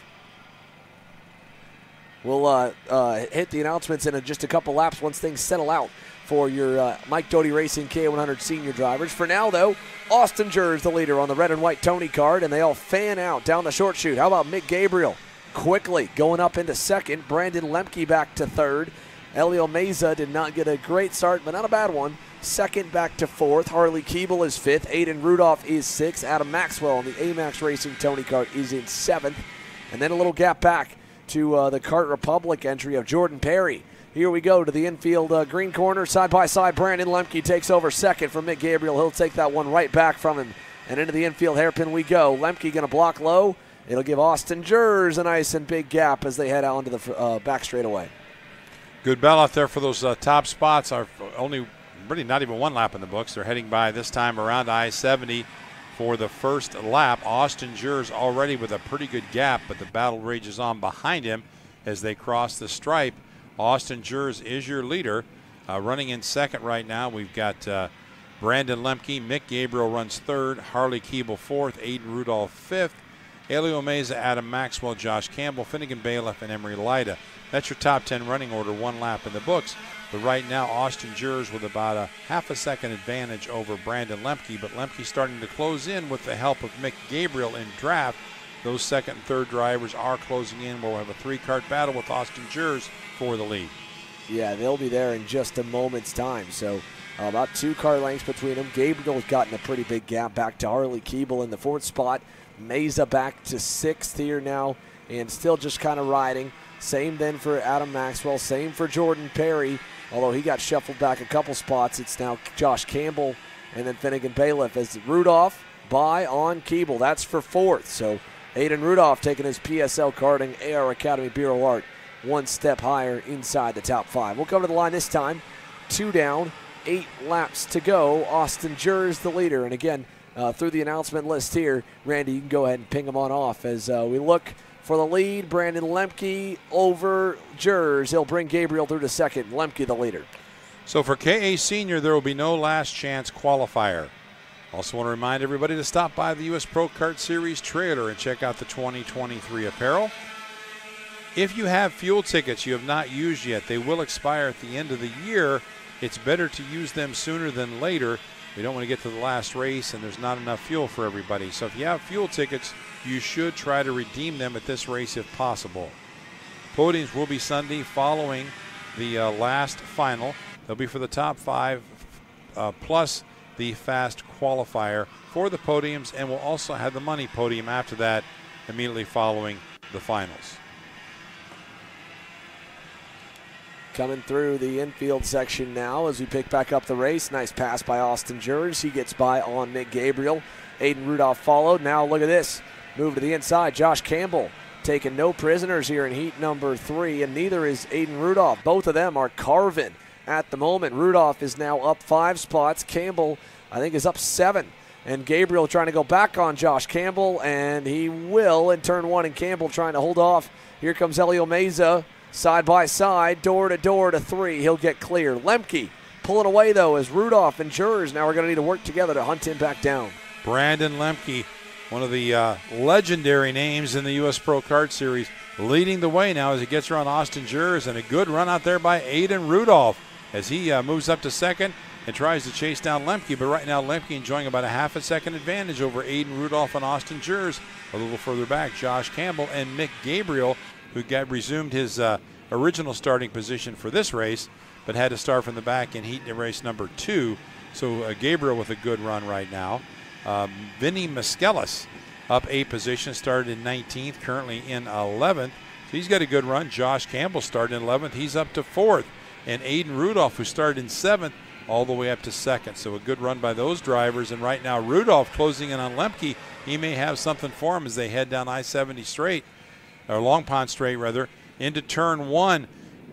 We'll uh, uh, hit the announcements in just a couple laps once things settle out for your uh, Mike Doty Racing K100 senior drivers. For now, though, Austin Jers is the leader on the red and white Tony Kart, and they all fan out down the short chute. How about Mick Gabriel quickly going up into second? Brandon Lemke back to third. Elio Meza did not get a great start, but not a bad one. Second back to fourth. Harley Keeble is fifth. Aiden Rudolph is sixth. Adam Maxwell on the AMAX Racing Tony Kart is in seventh. And then a little gap back to uh, the Kart Republic entry of Jordan Perry. Here we go to the infield uh, green corner, side by side. Brandon Lemke takes over second from Mick Gabriel. He'll take that one right back from him. And into the infield hairpin we go. Lemke going to block low. It'll give Austin Jers a nice and big gap as they head out into the uh, back straightaway. Good battle out there for those uh, top spots. Are only really not even one lap in the books. They're heading by this time around I 70 for the first lap. Austin Jers already with a pretty good gap, but the battle rages on behind him as they cross the stripe. Austin Jers is your leader. Uh, running in second right now, we've got uh, Brandon Lemke. Mick Gabriel runs third. Harley Keeble fourth. Aiden Rudolph fifth. Elio Meza, Adam Maxwell, Josh Campbell, Finnegan Bailiff, and Emery Lida. That's your top 10 running order, one lap in the books. But right now, Austin Jers with about a half a second advantage over Brandon Lemke. But Lemke starting to close in with the help of Mick Gabriel in draft. Those second and third drivers are closing in. We'll have a three kart battle with Austin Jers for the lead. Yeah, they'll be there in just a moment's time. So uh, about two car lengths between them. Gabriel's gotten a pretty big gap back to Harley Keeble in the fourth spot. Meza back to sixth here now and still just kind of riding. Same then for Adam Maxwell. Same for Jordan Perry. Although he got shuffled back a couple spots, it's now Josh Campbell and then Finnegan Bailiff as Rudolph by on Keeble. That's for fourth. So Aiden Rudolph taking his PSL Karting AR Academy Birel ART one step higher inside the top five. We'll come to the line this time. Two down, eight laps to go. Austin Jers the leader. And again, uh, through the announcement list here, Randy, you can go ahead and ping them on off as uh, we look for the lead. Brandon Lemke over Jers. He'll bring Gabriel through to second. Lemke the leader. So for KA Senior, there will be no last chance qualifier. Also, want to remind everybody to stop by the U.S. Pro Kart Series trailer and check out the 2023 apparel. If you have fuel tickets you have not used yet, they will expire at the end of the year. It's better to use them sooner than later. We don't want to get to the last race and there's not enough fuel for everybody. So if you have fuel tickets, you should try to redeem them at this race if possible. Podiums will be Sunday following the uh, last final. They'll be for the top five uh, plus the fast qualifier for the podiums, and we'll also have the money podium after that immediately following the finals. Coming through the infield section now as we pick back up the race. Nice pass by Austin Jers. He gets by on Mick Gabriel. Aiden Rudolph followed. Now look at this. Move to the inside. Josh Campbell taking no prisoners here in heat number three, and neither is Aiden Rudolph. Both of them are carving at the moment. Rudolph is now up five spots. Campbell, I think, is up seven. And Gabriel trying to go back on Josh Campbell, and he will in turn one. And Campbell trying to hold off. Here comes Elio Meza side by side, door to door to three. He'll get clear. Lemke pulling away though as Rudolph and Jers now are going to need to work together to hunt him back down. Brandon Lemke, one of the uh, legendary names in the U.S. Pro Kart Series, leading the way now as he gets around Austin Jers, and a good run out there by Aiden Rudolph as he uh, moves up to second and tries to chase down Lemke. But right now, Lemke enjoying about a half a second advantage over Aiden Rudolph and Austin Jers. A little further back, Josh Campbell and Mick Gabriel, who got resumed his uh, original starting position for this race, but had to start from the back in heat race number two. So uh, Gabriel with a good run right now. Um, Vinny Miskelis up eight positions, started in 19th, currently in 11th. So he's got a good run. Josh Campbell started in 11th. He's up to fourth. And Aiden Rudolph, who started in seventh, all the way up to second. So a good run by those drivers. And right now, Rudolph closing in on Lemke. He may have something for him as they head down I 70 straight, or Long Pond straight, rather, into turn one.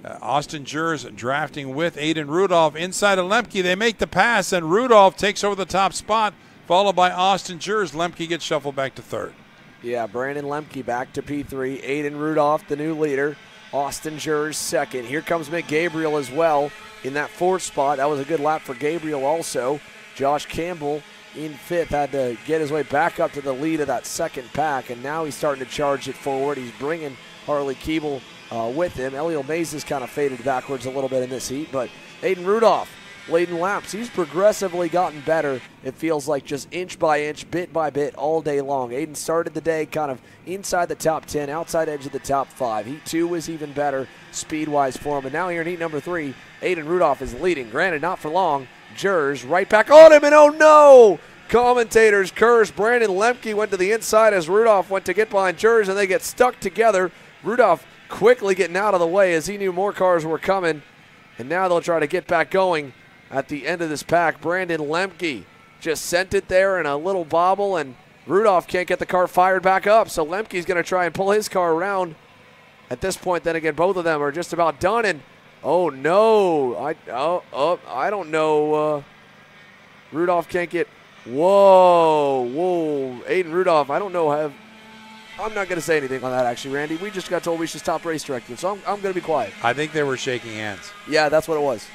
Uh, Austin Jers drafting with Aiden Rudolph inside of Lemke. They make the pass, and Rudolph takes over the top spot, followed by Austin Jers. Lemke gets shuffled back to third. Yeah, Brandon Lemke back to P3. Aiden Rudolph, the new leader. Austin Jers second. Here comes Mick Gabriel as well in that fourth spot. That was a good lap for Gabriel also. Josh Campbell in fifth had to get his way back up to the lead of that second pack, and now he's starting to charge it forward. He's bringing Harley Keeble uh, with him. Elio Meza has kind of faded backwards a little bit in this heat, but Aiden Rudolph leading laps. He's progressively gotten better. It feels like just inch by inch, bit by bit, all day long. Aiden started the day kind of inside the top 10, outside edge of the top five. Heat two was even better speed wise for him. And now here in heat number three, Aiden Rudolph is leading. Granted, not for long. Jers right back on him, and oh no! Commentators curse. Brandon Lemke went to the inside as Rudolph went to get behind Jers, and they get stuck together. Rudolph quickly getting out of the way as he knew more cars were coming. And now they'll try to get back going at the end of this pack. Brandon Lemke just sent it there in a little bobble, and Rudolph can't get the car fired back up. So Lemke's going to try and pull his car around. At this point, then again, both of them are just about done. And oh no, I oh, oh I don't know. Uh, Rudolph can't get. Whoa, whoa, Aiden Rudolph. I don't know. Have I'm not going to say anything on that, actually, Randy. We just got told we should stop race directing, so I'm, I'm going to be quiet. I think they were shaking hands. Yeah, that's what it was.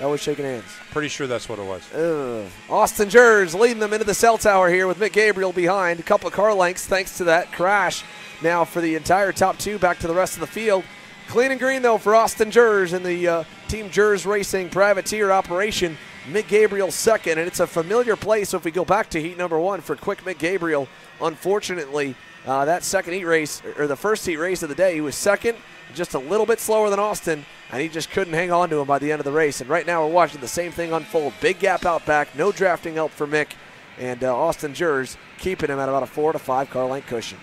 That was shaking hands. Pretty sure that's what it was. Austin Jers leading them into the cell tower here with Mick Gabriel behind. A couple of car lengths thanks to that crash. Now for the entire top two, back to the rest of the field. Clean and green though for Austin Jers in the uh, Team Jers Racing privateer operation. Mick Gabriel second, and it's a familiar place. So if we go back to heat number one for quick Mick Gabriel, unfortunately, uh, that second heat race or the first heat race of the day, he was second, just a little bit slower than Austin and he just couldn't hang on to him by the end of the race. And right now we're watching the same thing unfold. Big gap out back, no drafting help for Mick, and uh, Austin Jers keeping him at about a four to five car length cushion.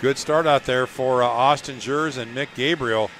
Good start out there for uh, Austin Jers and Mick Gabriel,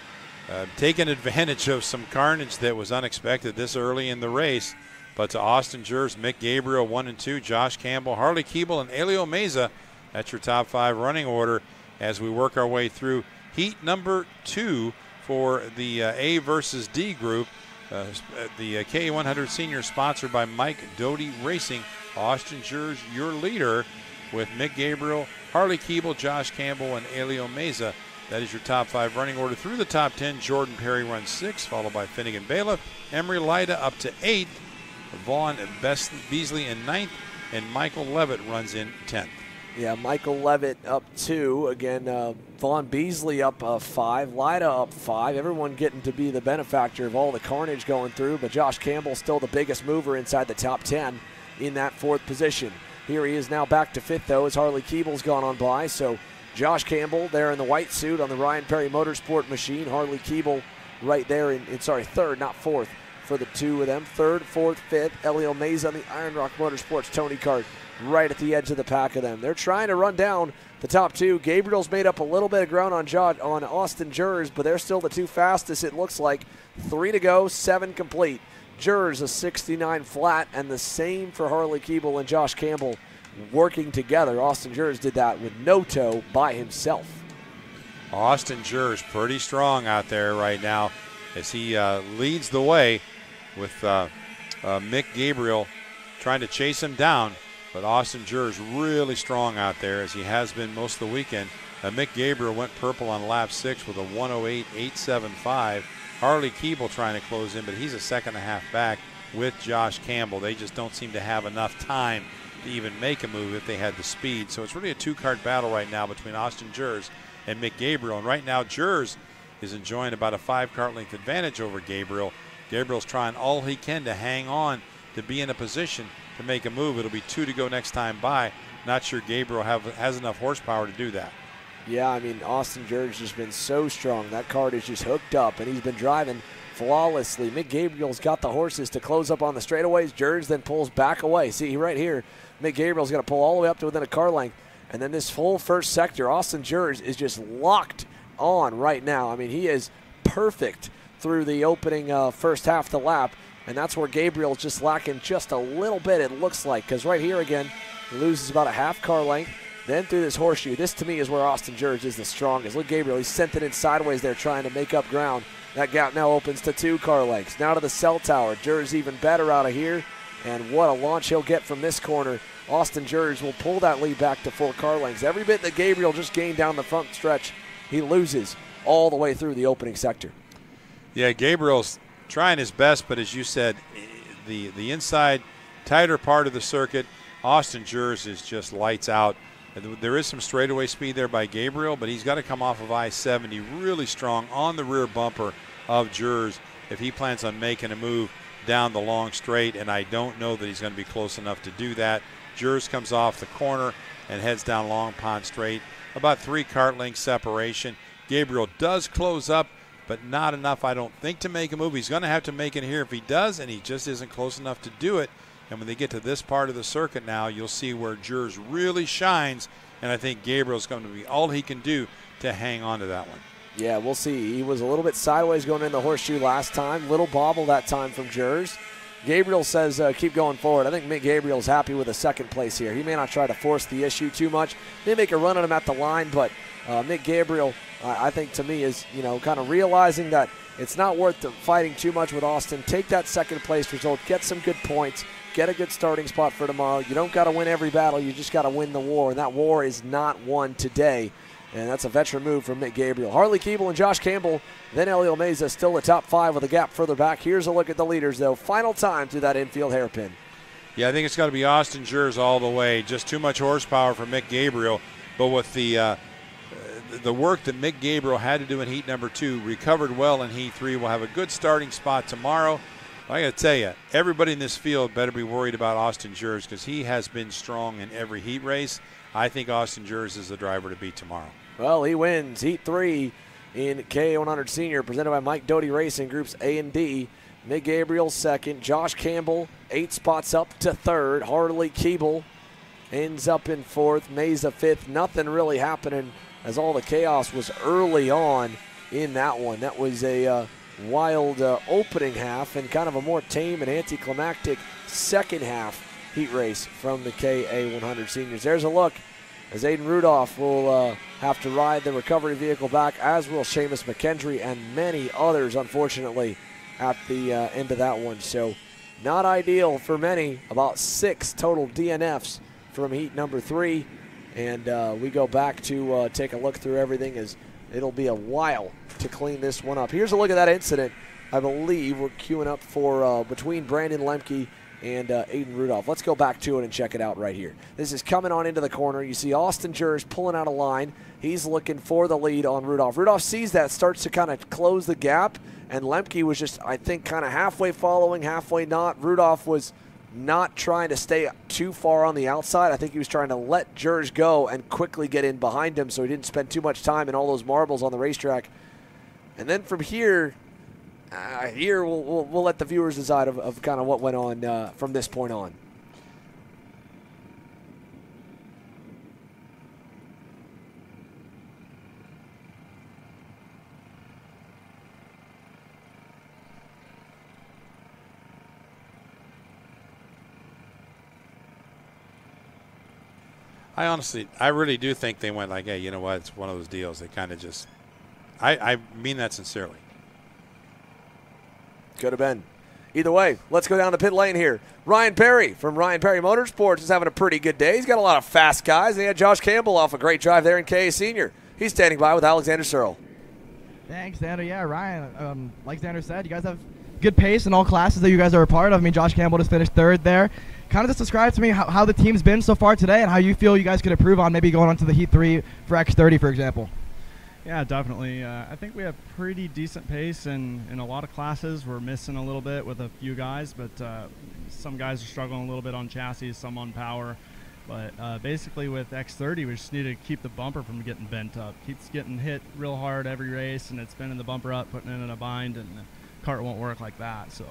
uh, taking advantage of some carnage that was unexpected this early in the race. But to Austin Jers, Mick Gabriel, one and two, Josh Campbell, Harley Keeble, and Elio Meza. That's your top five running order as we work our way through heat number two for the uh, A versus D group. Uh, uh the uh, K100 Senior sponsored by Mike Doty Racing. Austin Jers, your leader, with Mick Gabriel, Harley Keeble, Josh Campbell, and Elio Meza. That is your top five running order through the top 10. Jordan Perry runs six, followed by Finnegan Bailiff. Emery Lida up to eighth. Vaughn Best Beasley in ninth. And Michael Levitt runs in 10th. Yeah, Michael Levitt up two. Again, uh, Vaughn Beasley up uh, five. Lida up five. Everyone getting to be the benefactor of all the carnage going through, but Josh Campbell still the biggest mover inside the top 10 in that fourth position. Here he is now back to fifth, though, as Harley Keeble's gone on by. So Josh Campbell there in the white suit on the Ryan Perry Motorsport machine. Harley Keeble right there in, in sorry, third, not fourth for the two of them. Third, fourth, fifth. Elio Meza on the Iron Rock Motorsports Tony Kart right at the edge of the pack of them. They're trying to run down the top two. Gabriel's made up a little bit of ground on John, on Austin Jers, but they're still the two fastest. It looks like three to go, seven complete. Jers a 69 flat, and the same for Harley Keeble and Josh Campbell working together. Austin Jers did that with no toe by himself. Austin Jers pretty strong out there right now as he uh, leads the way with uh, uh, Mick Gabriel trying to chase him down. But Austin Jers really strong out there as he has been most of the weekend. Uh, Mick Gabriel went purple on lap six with a 108.875. Harley Keeble trying to close in, but he's a second and a half back with Josh Campbell. They just don't seem to have enough time to even make a move if they had the speed. So it's really a two-card battle right now between Austin Jers and Mick Gabriel. And right now, Jers is enjoying about a five kart length advantage over Gabriel. Gabriel's trying all he can to hang on to be in a position to make a move. It'll be two to go next time by. Not sure Gabriel have, has enough horsepower to do that. Yeah, I mean, Austin Jers has been so strong. That kart is just hooked up, and he's been driving flawlessly. Mick Gabriel's got the horses to close up on the straightaways. Jers then pulls back away. See, right here, Mick Gabriel's going to pull all the way up to within a car length. And then this whole first sector, Austin Jers is just locked on right now. I mean, he is perfect through the opening uh, first half of the lap. And that's where Gabriel's just lacking just a little bit, it looks like. Because right here again, he loses about a half car length. Then through this horseshoe, this to me is where Austin Jers is the strongest. Look, Gabriel, he sent it in sideways there trying to make up ground. That gap now opens to two car lengths. Now to the cell tower. Jers even better out of here. And what a launch he'll get from this corner. Austin Jers will pull that lead back to four car lengths. Every bit that Gabriel just gained down the front stretch, he loses all the way through the opening sector. Yeah, Gabriel's trying his best, but as you said, eh, the the inside tighter part of the circuit, Austin Jers is just lights out. There is some straightaway speed there by Gabriel, but he's got to come off of I-70 really strong on the rear bumper of Jers if he plans on making a move down the long straight, and I don't know that he's going to be close enough to do that. Jers comes off the corner and heads down Long Pond Straight, about three kart length separation. Gabriel does close up, but not enough, I don't think, to make a move. He's going to have to make it here if he does, and he just isn't close enough to do it. And when they get to this part of the circuit now, you'll see where Jers really shines, and I think Gabriel's going to be all he can do to hang on to that one. Yeah, we'll see. He was a little bit sideways going in the horseshoe last time. Little bobble that time from Jers. Gabriel says uh, keep going forward. I think Mick Gabriel's happy with a second place here. He may not try to force the issue too much. They make a run at him at the line, but uh, Mick Gabriel, uh, I think to me, is you know kind of realizing that it's not worth fighting too much with Austin. Take that second place result, get some good points, get a good starting spot for tomorrow. You don't got to win every battle. You just got to win the war, and that war is not won today. And that's a veteran move from Mick Gabriel. Harley Keeble and Josh Campbell, then Elio Meza still the top five with a gap further back. Here's a look at the leaders, though. Final time through that infield hairpin. Yeah, I think it's got to be Austin Jers all the way. Just too much horsepower for Mick Gabriel. But with the uh, the work that Mick Gabriel had to do in heat number two, recovered well in heat three, will have a good starting spot tomorrow. I got to tell you, everybody in this field better be worried about Austin Jers because he has been strong in every heat race. I think Austin Jers is the driver to beat tomorrow. Well, he wins Heat 3 in K100 Senior, presented by Mike Doty Racing, Groups A and D. Mick Gabriel second. Josh Campbell, eight spots up to third. Harley Keeble ends up in fourth. Meza fifth. Nothing really happening as all the chaos was early on in that one. That was a uh, wild uh, opening half and kind of a more tame and anticlimactic second half heat race from the KA100 seniors. There's a look as Aiden Rudolph will uh, have to ride the recovery vehicle back, as will Seamus McKendry and many others, unfortunately, at the uh, end of that one. So, not ideal for many. About six total DNFs from heat number three. And uh, we go back to uh, take a look through everything as it'll be a while to clean this one up. Here's a look at that incident. I believe we're queuing up for uh, between Brandon Lemke and uh, Aiden Rudolph. Let's go back to it and check it out right here. This is coming on into the corner. You see Austin Jers pulling out a line. He's looking for the lead on Rudolph. Rudolph sees that, starts to kind of close the gap, and Lemke was just, I think, kind of halfway following, halfway not. Rudolph was not trying to stay too far on the outside. I think he was trying to let Jers go and quickly get in behind him so he didn't spend too much time in all those marbles on the racetrack. And then from here, uh, here we'll, we'll, we'll, let the viewers decide of, of kind of what went on uh, from this point on. I honestly, I really do think they went like, hey, you know what? It's one of those deals. They kind of just, I, I mean that sincerely. Could have been. Either way, let's go down the pit lane here. Ryan Perry from Ryan Perry Motorsports is having a pretty good day. He's got a lot of fast guys. They had Josh Campbell off a great drive there in KA Senior. He's standing by with Alexander Searle. Thanks, Xander. Yeah, Ryan, um, like Xander said, you guys have good pace in all classes that you guys are a part of. I mean, Josh Campbell just finished third there. Kind of just describe to me how, how the team's been so far today and how you feel you guys could improve on maybe going on to the Heat 3 for X30, for example. Yeah, definitely. Uh, I think we have pretty decent pace in, in a lot of classes. We're missing a little bit with a few guys, but uh, some guys are struggling a little bit on chassis, some on power. But uh, basically, with X30, we just need to keep the bumper from getting bent up. Keeps getting hit real hard every race, and it's bending the bumper up, putting it in a bind, and the kart won't work like that. So,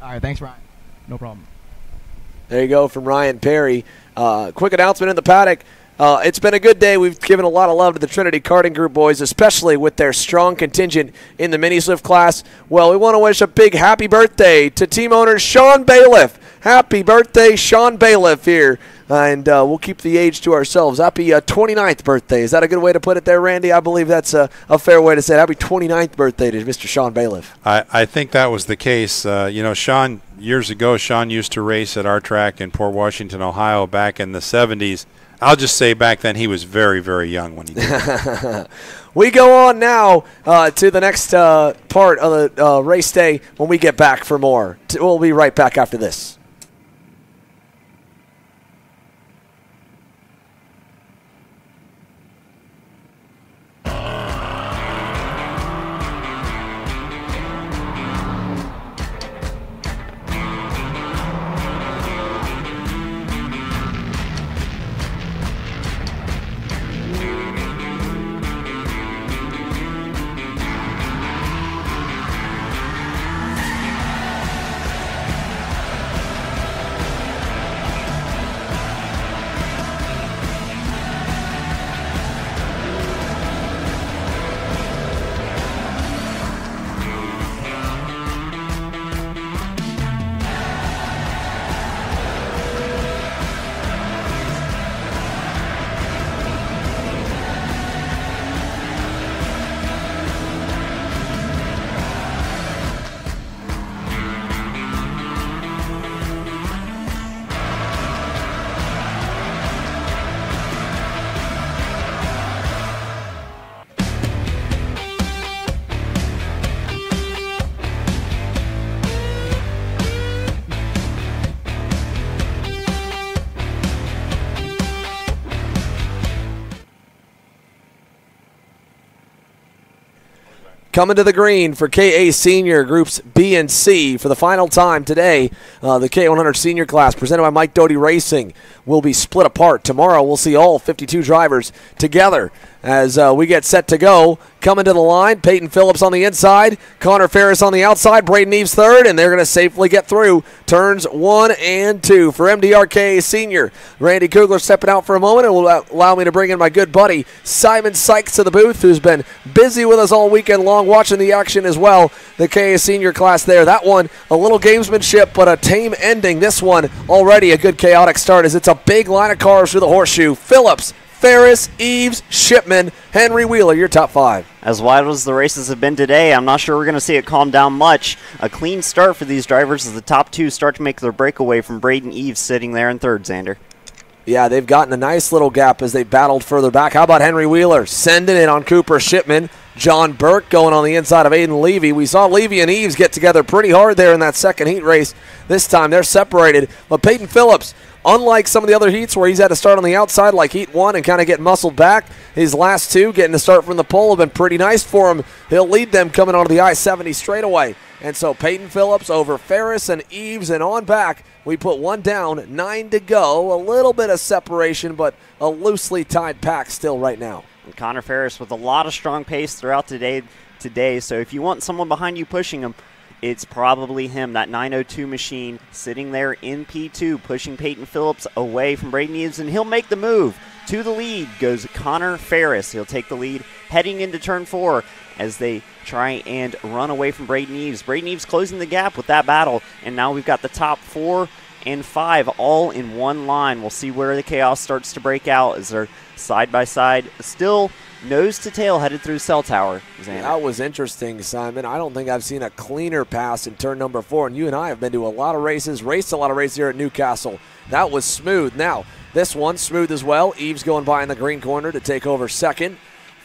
All right, thanks, Ryan. no problem. There you go from Ryan Perry. Uh, quick announcement in the paddock. Uh, it's been a good day. We've given a lot of love to the Trinity Karting Group boys, especially with their strong contingent in the mini Swift class. Well, we want to wish a big happy birthday to team owner Sean Bailiff. Happy birthday, Sean Bailiff here. And uh, we'll keep the age to ourselves. Happy uh, 29th birthday. Is that a good way to put it there, Randy? I believe that's a, a fair way to say it. Happy 29th birthday to Mr. Sean Bailiff. I, I think that was the case. Uh, you know, Sean, years ago, Sean used to race at our track in Port Washington, Ohio back in the 70s. I'll just say back then he was very, very young when he did we go on now uh, to the next uh, part of the uh, race day when we get back for more. We'll be right back after this. Coming to the green for KA Senior Groups B and C for the final time today. Uh, the K100 Senior class presented by Mike Doty Racing will be split apart. Tomorrow we'll see all 52 drivers together as uh, we get set to go. Coming to the line, Peyton Phillips on the inside, Connor Ferris on the outside, Braden Eves third, and they're going to safely get through turns one and two for MDRK Senior. Randy Kugler stepping out for a moment and will allow me to bring in my good buddy Simon Sykes to the booth, who's been busy with us all weekend long, watching the action as well. The KA Senior class there. That one, a little gamesmanship, but a tame ending. This one, already a good chaotic start as it's a big line of cars through the horseshoe. Phillips, Ferris, Eves, Shipman, Henry Wheeler, your top five. As wild as the races have been today, I'm not sure we're going to see it calm down much. A clean start for these drivers as the top two start to make their breakaway from Braden Eves sitting there in third, Xander. Yeah, they've gotten a nice little gap as they battled further back. How about Henry Wheeler sending it on Cooper Shipman? John Burke going on the inside of Aiden Levy. We saw Levy and Eves get together pretty hard there in that second heat race. This time they're separated. But Peyton Phillips, unlike some of the other heats where he's had to start on the outside like heat one and kind of get muscled back, his last two getting to start from the pole have been pretty nice for him. He'll lead them coming onto the I 70 straightaway. And so Peyton Phillips over Ferris and Eves and on back. We put one down, nine to go. A little bit of separation, but a loosely tied pack still right now. And Connor Ferris with a lot of strong pace throughout today. Today, so if you want someone behind you pushing him, it's probably him. That 902 machine sitting there in P2, pushing Peyton Phillips away from Braden Eves, and he'll make the move. To the lead goes Connor Ferris. He'll take the lead heading into turn four as they try and run away from Braden Eves. Braden Eves closing the gap with that battle, and now we've got the top four and five all in one line. We'll see where the chaos starts to break out as they're side by side, still nose to tail headed through cell tower. Xander. That was interesting, Simon. I don't think I've seen a cleaner pass in turn number four. And you and I have been to a lot of races, raced a lot of races here at New Castle. That was smooth. Now, this one, smooth as well. Eves going by in the green corner to take over second.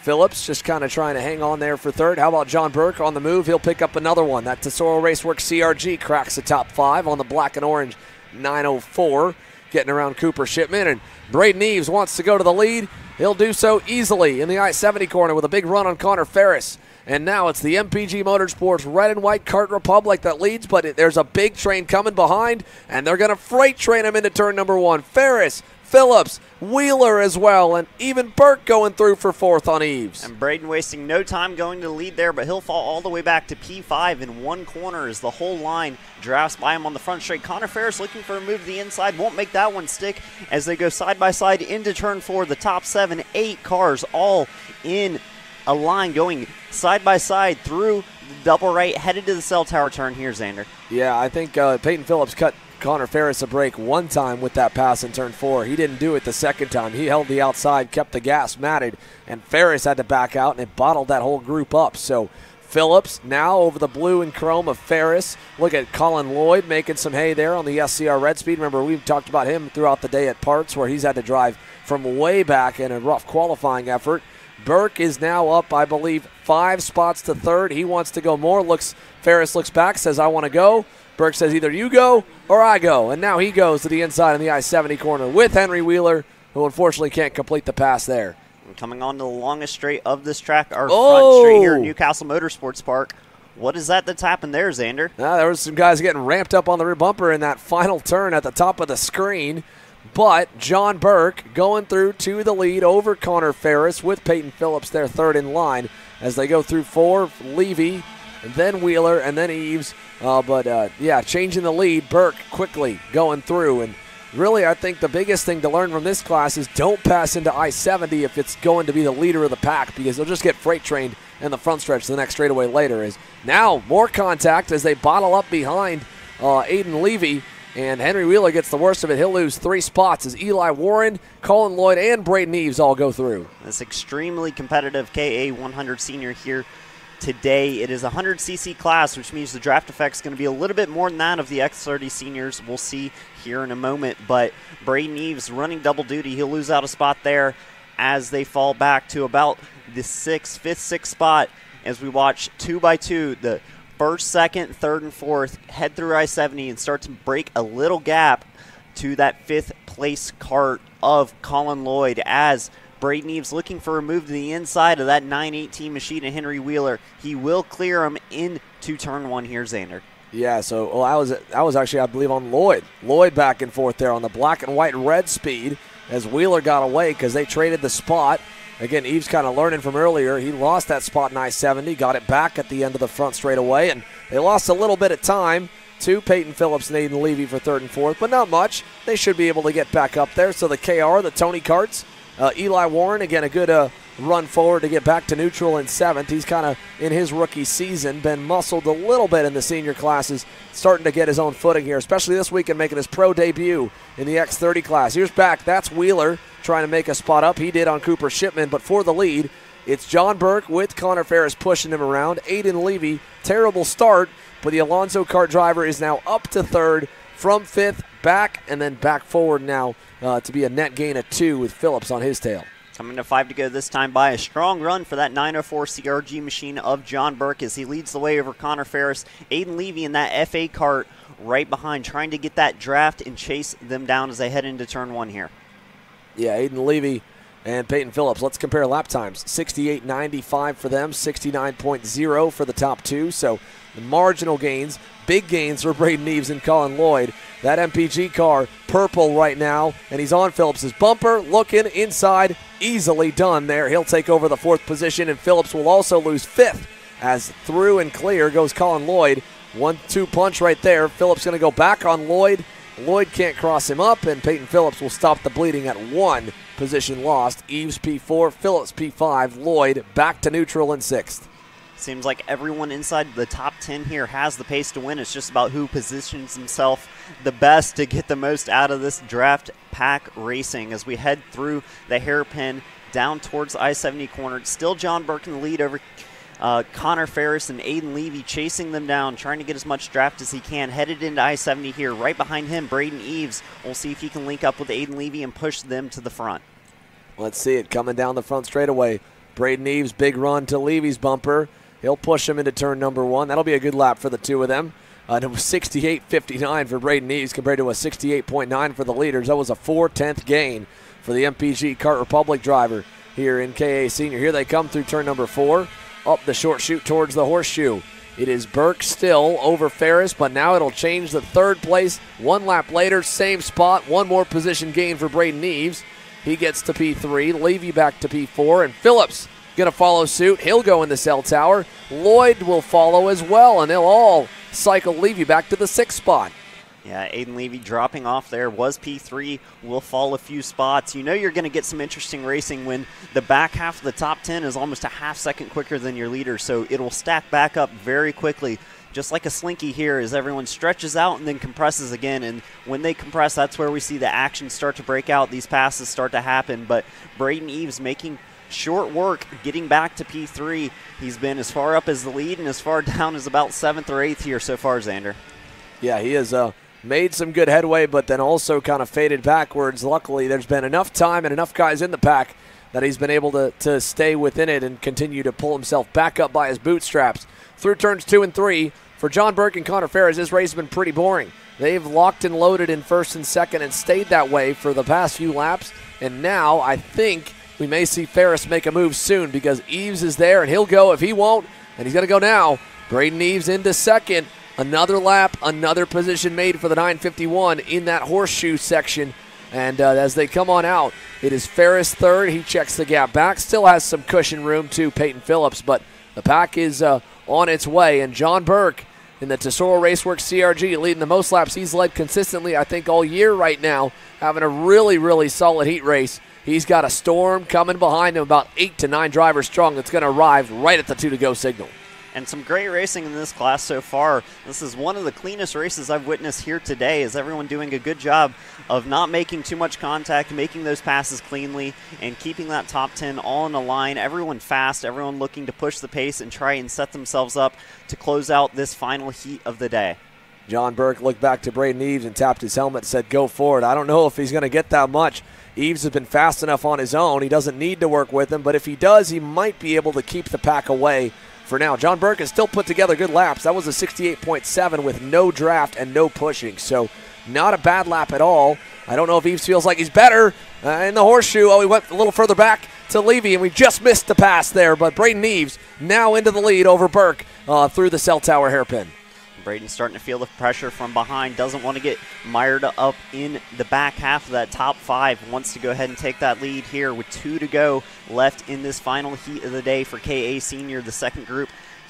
Phillips just kind of trying to hang on there for third. How about John Burke on the move? He'll pick up another one. That Tesoro Raceworks CRG cracks the top five on the black and orange 904. getting around Cooper Shipman. And Braden Eves wants to go to the lead. He'll do so easily in the I 70 corner with a big run on Connor Ferris. And now it's the MPG Motorsports Red and White Kart Republic that leads, but there's a big train coming behind, and they're going to freight train him into turn number one. Ferris, Phillips, Wheeler as well, and even Burke going through for fourth on Eves. And Braden wasting no time going to the lead there, but he'll fall all the way back to P5 in one corner as the whole line drafts by him on the front straight. Connor Ferris looking for a move to the inside, won't make that one stick as they go side by side into turn four. The top seven, eight cars all in a line going side by side through the double right, headed to the cell tower turn here, Xander. Yeah, I think uh, Peyton Phillips cut Connor Ferris a break one time with that pass in turn four. He didn't do it the second time. He held the outside, kept the gas matted, and Ferris had to back out, and it bottled that whole group up. So Phillips now over the blue and chrome of Ferris. Look at Colin Lloyd making some hay there on the SCR Red Speed. Remember, we've talked about him throughout the day at parts where he's had to drive from way back in a rough qualifying effort. Burke is now up, I believe, five spots to third. He wants to go more. Looks Ferris looks back, says, I want to go. Burke says, either you go or I go. And now he goes to the inside in the I 70 corner with Henry Wheeler, who unfortunately can't complete the pass there. Coming on to the longest straight of this track, our Oh! front straight here at New Castle Motorsports Park. What is that that's happened there, Xander? Now, there was some guys getting ramped up on the rear bumper in that final turn at the top of the screen. But John Burke going through to the lead over Connor Ferris with Peyton Phillips there third in line as they go through four. Levy, and then Wheeler, and then Eves. Uh, but uh, yeah, changing the lead. Burke quickly going through. And really, I think the biggest thing to learn from this class is don't pass into I 70 if it's going to be the leader of the pack because they'll just get freight trained in the front stretch the next straightaway later. Is now more contact as they bottle up behind uh, Aiden Levy. And Henry Wheeler gets the worst of it. He'll lose three spots as Eli Warren, Colin Lloyd, and Braden Eves all go through. This extremely competitive KA 100 senior here today. It is a 100cc class, which means the draft effect is going to be a little bit more than that of the X30 seniors. We'll see here in a moment. But Braden Eves running double duty. He'll lose out a spot there as they fall back to about the sixth, fifth, sixth spot as we watch two by two. The first, second, third, and fourth head through I 70 and start to break a little gap to that fifth place kart of Colin Lloyd as Braden Eves looking for a move to the inside of that 918 machine of Henry Wheeler. He will clear him into turn one here, Xander. Yeah, so well, I was I was actually I believe on Lloyd. Lloyd back and forth there on the black and white red speed as Wheeler got away because they traded the spot. Again, Eves kind of learning from earlier. He lost that spot in I 70, got it back at the end of the front straightaway, and they lost a little bit of time to Peyton Phillips and Levy for third and fourth, but not much. They should be able to get back up there. So the KR, the Tony Karts, uh, Eli Warren, again, a good uh, run forward to get back to neutral in seventh. He's kind of in his rookie season, been muscled a little bit in the senior classes, starting to get his own footing here, especially this week weekend making his pro debut in the X30 class. Here's back. That's Wheeler trying to make a spot up. He did on Cooper Shipman, but for the lead, it's John Burke with Connor Ferris pushing him around. Aiden Levy, terrible start, but the Alonso kart driver is now up to third from fifth, back, and then back forward now uh, to be a net gain of two with Phillips on his tail. Coming to five to go this time by a strong run for that 904 CRG machine of John Burke as he leads the way over Connor Ferris. Aiden Levy in that FA kart right behind, trying to get that draft and chase them down as they head into turn one here. Yeah, Aiden Levy and Peyton Phillips. Let's compare lap times 68.95 for them, 69.0 for the top two. So the marginal gains, big gains for Braden Eves and Colin Lloyd. That MPG car, purple right now, and he's on Phillips's bumper, looking inside, easily done there. He'll take over the fourth position, and Phillips will also lose fifth as through and clear goes Colin Lloyd. One two punch right there. Phillips going to go back on Lloyd. Lloyd can't cross him up, and Peyton Phillips will stop the bleeding at one position lost. Eves P4, Phillips P5, Lloyd back to neutral in sixth. Seems like everyone inside the top 10 here has the pace to win. It's just about who positions himself the best to get the most out of this draft pack racing as we head through the hairpin down towards I 70 corner. Still John Burke in the lead over uh, Connor Ferris and Aiden Levy chasing them down, trying to get as much draft as he can. Headed into I 70 here. Right behind him, Braden Eves. We'll see if he can link up with Aiden Levy and push them to the front. Let's see it coming down the front straightaway. Braden Eves, big run to Levy's bumper. He'll push him into turn number one. That'll be a good lap for the two of them. Uh, it was 68.59 for Braden Eves compared to a 68.9 for the leaders. That was a four tenth gain for the MPG Kart Republic driver here in KA Senior. Here they come through turn number four, up the short chute towards the horseshoe. It is Burke still over Ferris, but now it'll change the third place. One lap later, same spot, one more position gain for Braden Eves. He gets to P3, Levy back to P4, and Phillips going to follow suit. He'll go in the cell tower. Lloyd will follow as well, and they'll all cycle Levy back to the sixth spot. Yeah, Aiden Levy dropping off there was P3. Will fall a few spots. You know you're going to get some interesting racing when the back half of the top 10 is almost a half second quicker than your leader, so it'll stack back up very quickly. Just like a slinky here, as everyone stretches out and then compresses again. And when they compress, that's where we see the action start to break out. These passes start to happen. But Braden Eves making short work getting back to P3. He's been as far up as the lead and as far down as about seventh or eighth here so far, Xander. Yeah, he has uh, made some good headway, but then also kind of faded backwards. Luckily, there's been enough time and enough guys in the pack that he's been able to, to stay within it and continue to pull himself back up by his bootstraps. Through turns two and three, for John Burke and Connor Ferris, this race has been pretty boring. They've locked and loaded in first and second and stayed that way for the past few laps. And now I think we may see Ferris make a move soon because Eves is there and he'll go if he won't. And he's going to go now. Braden Eves into second. Another lap, another position made for the 951 in that horseshoe section. And uh, as they come on out, it is Ferris third. He checks the gap back. Still has some cushion room to Peyton Phillips, but the pack is uh, on its way. And John Burke in the Tesoro Raceworks CRG leading the most laps he's led consistently, I think, all year right now, having a really, really solid heat race. He's got a storm coming behind him, about eight to nine drivers strong, that's going to arrive right at the two to go signal and some great racing in this class so far. This is one of the cleanest races I've witnessed here today. Is everyone doing a good job of not making too much contact, making those passes cleanly, and keeping that top 10 all in a line. Everyone fast, everyone looking to push the pace and try and set themselves up to close out this final heat of the day. John Burke looked back to Braden Eves and tapped his helmet said, Go for it. I don't know if he's going to get that much. Eves has been fast enough on his own. He doesn't need to work with him, but if he does, he might be able to keep the pack away for now. John Burke has still put together good laps. That was a 68.7 with no draft and no pushing. So not a bad lap at all. I don't know if Eves feels like he's better uh, in the horseshoe. Oh, he went a little further back to Levy, and we just missed the pass there. But Braden Eves now into the lead over Burke uh, through the cell tower hairpin. Braden starting to feel the pressure from behind. Doesn't want to get mired up in the back half of that top five. Wants to go ahead and take that lead here with two to go left in this final heat of the day for KA Senior, the second group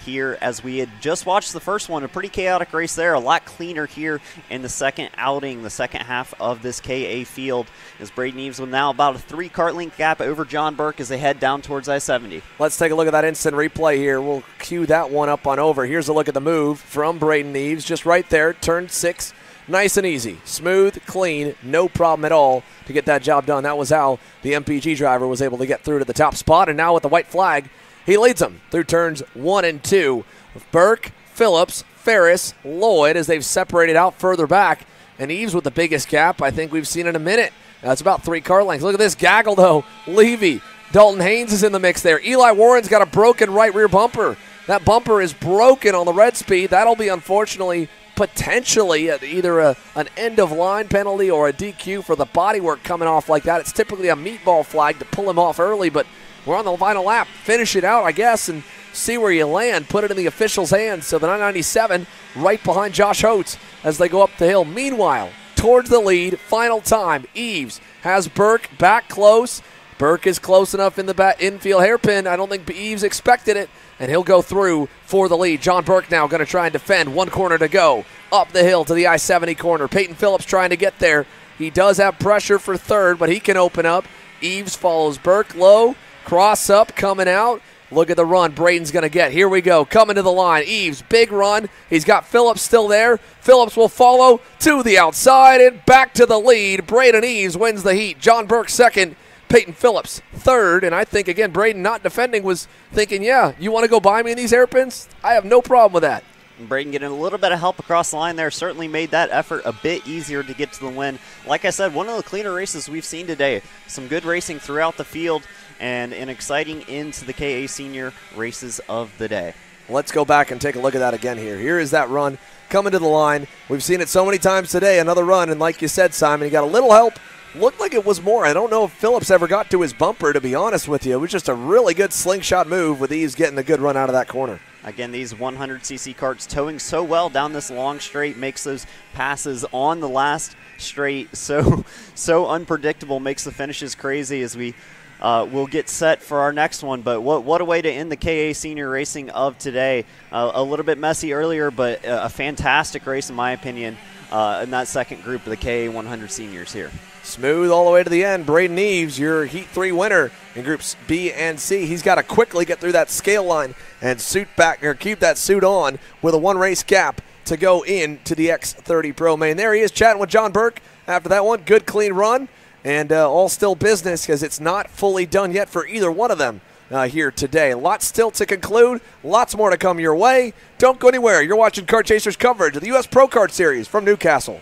here as we had just watched the first one. A pretty chaotic race there, a lot cleaner here in the second outing, the second half of this KA field. As Braden Eves with now about a three kart length gap over John Burke as they head down towards I 70. Let's take a look at that instant replay here. We'll cue that one up on over. Here's a look at the move from Braden Eves, just right there, turn six. Nice and easy, smooth, clean, no problem at all to get that job done. That was how the MPG driver was able to get through to the top spot. And now with the white flag, he leads them through turns one and two. Burke, Phillips, Ferris, Lloyd as they've separated out further back. And Eves with the biggest gap I think we've seen in a minute. That's about three car lengths. Look at this gaggle, though. Levy. Dalton Haynes is in the mix there. Eli Warren's got a broken right rear bumper. That bumper is broken on the red speed. That'll be unfortunately potentially uh, either a, an end of line penalty or a DQ for the bodywork coming off like that. It's typically a meatball flag to pull him off early, but we're on the final lap. Finish it out, I guess, and see where you land. Put it in the officials' hands. So the 997 right behind Josh Oates as they go up the hill. Meanwhile, towards the lead, final time. Eves has Burke back close. Burke is close enough in the bat infield hairpin. I don't think Eves expected it, and he'll go through for the lead. John Burke now going to try and defend. One corner to go. Up the hill to the I 70 corner. Peyton Phillips trying to get there. He does have pressure for third, but he can open up. Eves follows Burke low. Cross up, coming out. Look at the run Braden's going to get. Here we go. Coming to the line. Eves, big run. He's got Phillips still there. Phillips will follow to the outside and back to the lead. Braden Eves wins the heat. John Burke second. Peyton Phillips third. And I think, again, Braden not defending was thinking, yeah, you want to go by me in these hairpins? I have no problem with that. And Braden getting a little bit of help across the line there certainly made that effort a bit easier to get to the win. Like I said, one of the cleaner races we've seen today. Some good racing throughout the field and an exciting end to the KA Senior races of the day. Let's go back and take a look at that again here. Here is that run coming to the line. We've seen it so many times today. Another run, and like you said, Simon, he got a little help. Looked like it was more. I don't know if Phillips ever got to his bumper, to be honest with you. It was just a really good slingshot move with Eves getting a good run out of that corner. Again, these 100cc karts towing so well down this long straight makes those passes on the last straight so so unpredictable, makes the finishes crazy as we uh, will get set for our next one. But what what a way to end the KA Senior Racing of today. Uh, a little bit messy earlier, but a fantastic race in my opinion. Uh, in that second group of the KA 100 seniors here. Smooth all the way to the end. Braden Eves, your Heat 3 winner in groups B and C. He's got to quickly get through that scale line and suit back or keep that suit on with a one race gap to go in to the X30 Pro main. There he is chatting with John Burke after that one. Good clean run and uh, all still business because it's not fully done yet for either one of them. Uh, here today. Lots still to conclude. Lots more to come your way. Don't go anywhere. You're watching Kart Chasers coverage of the U.S. Pro Kart Series from New Castle.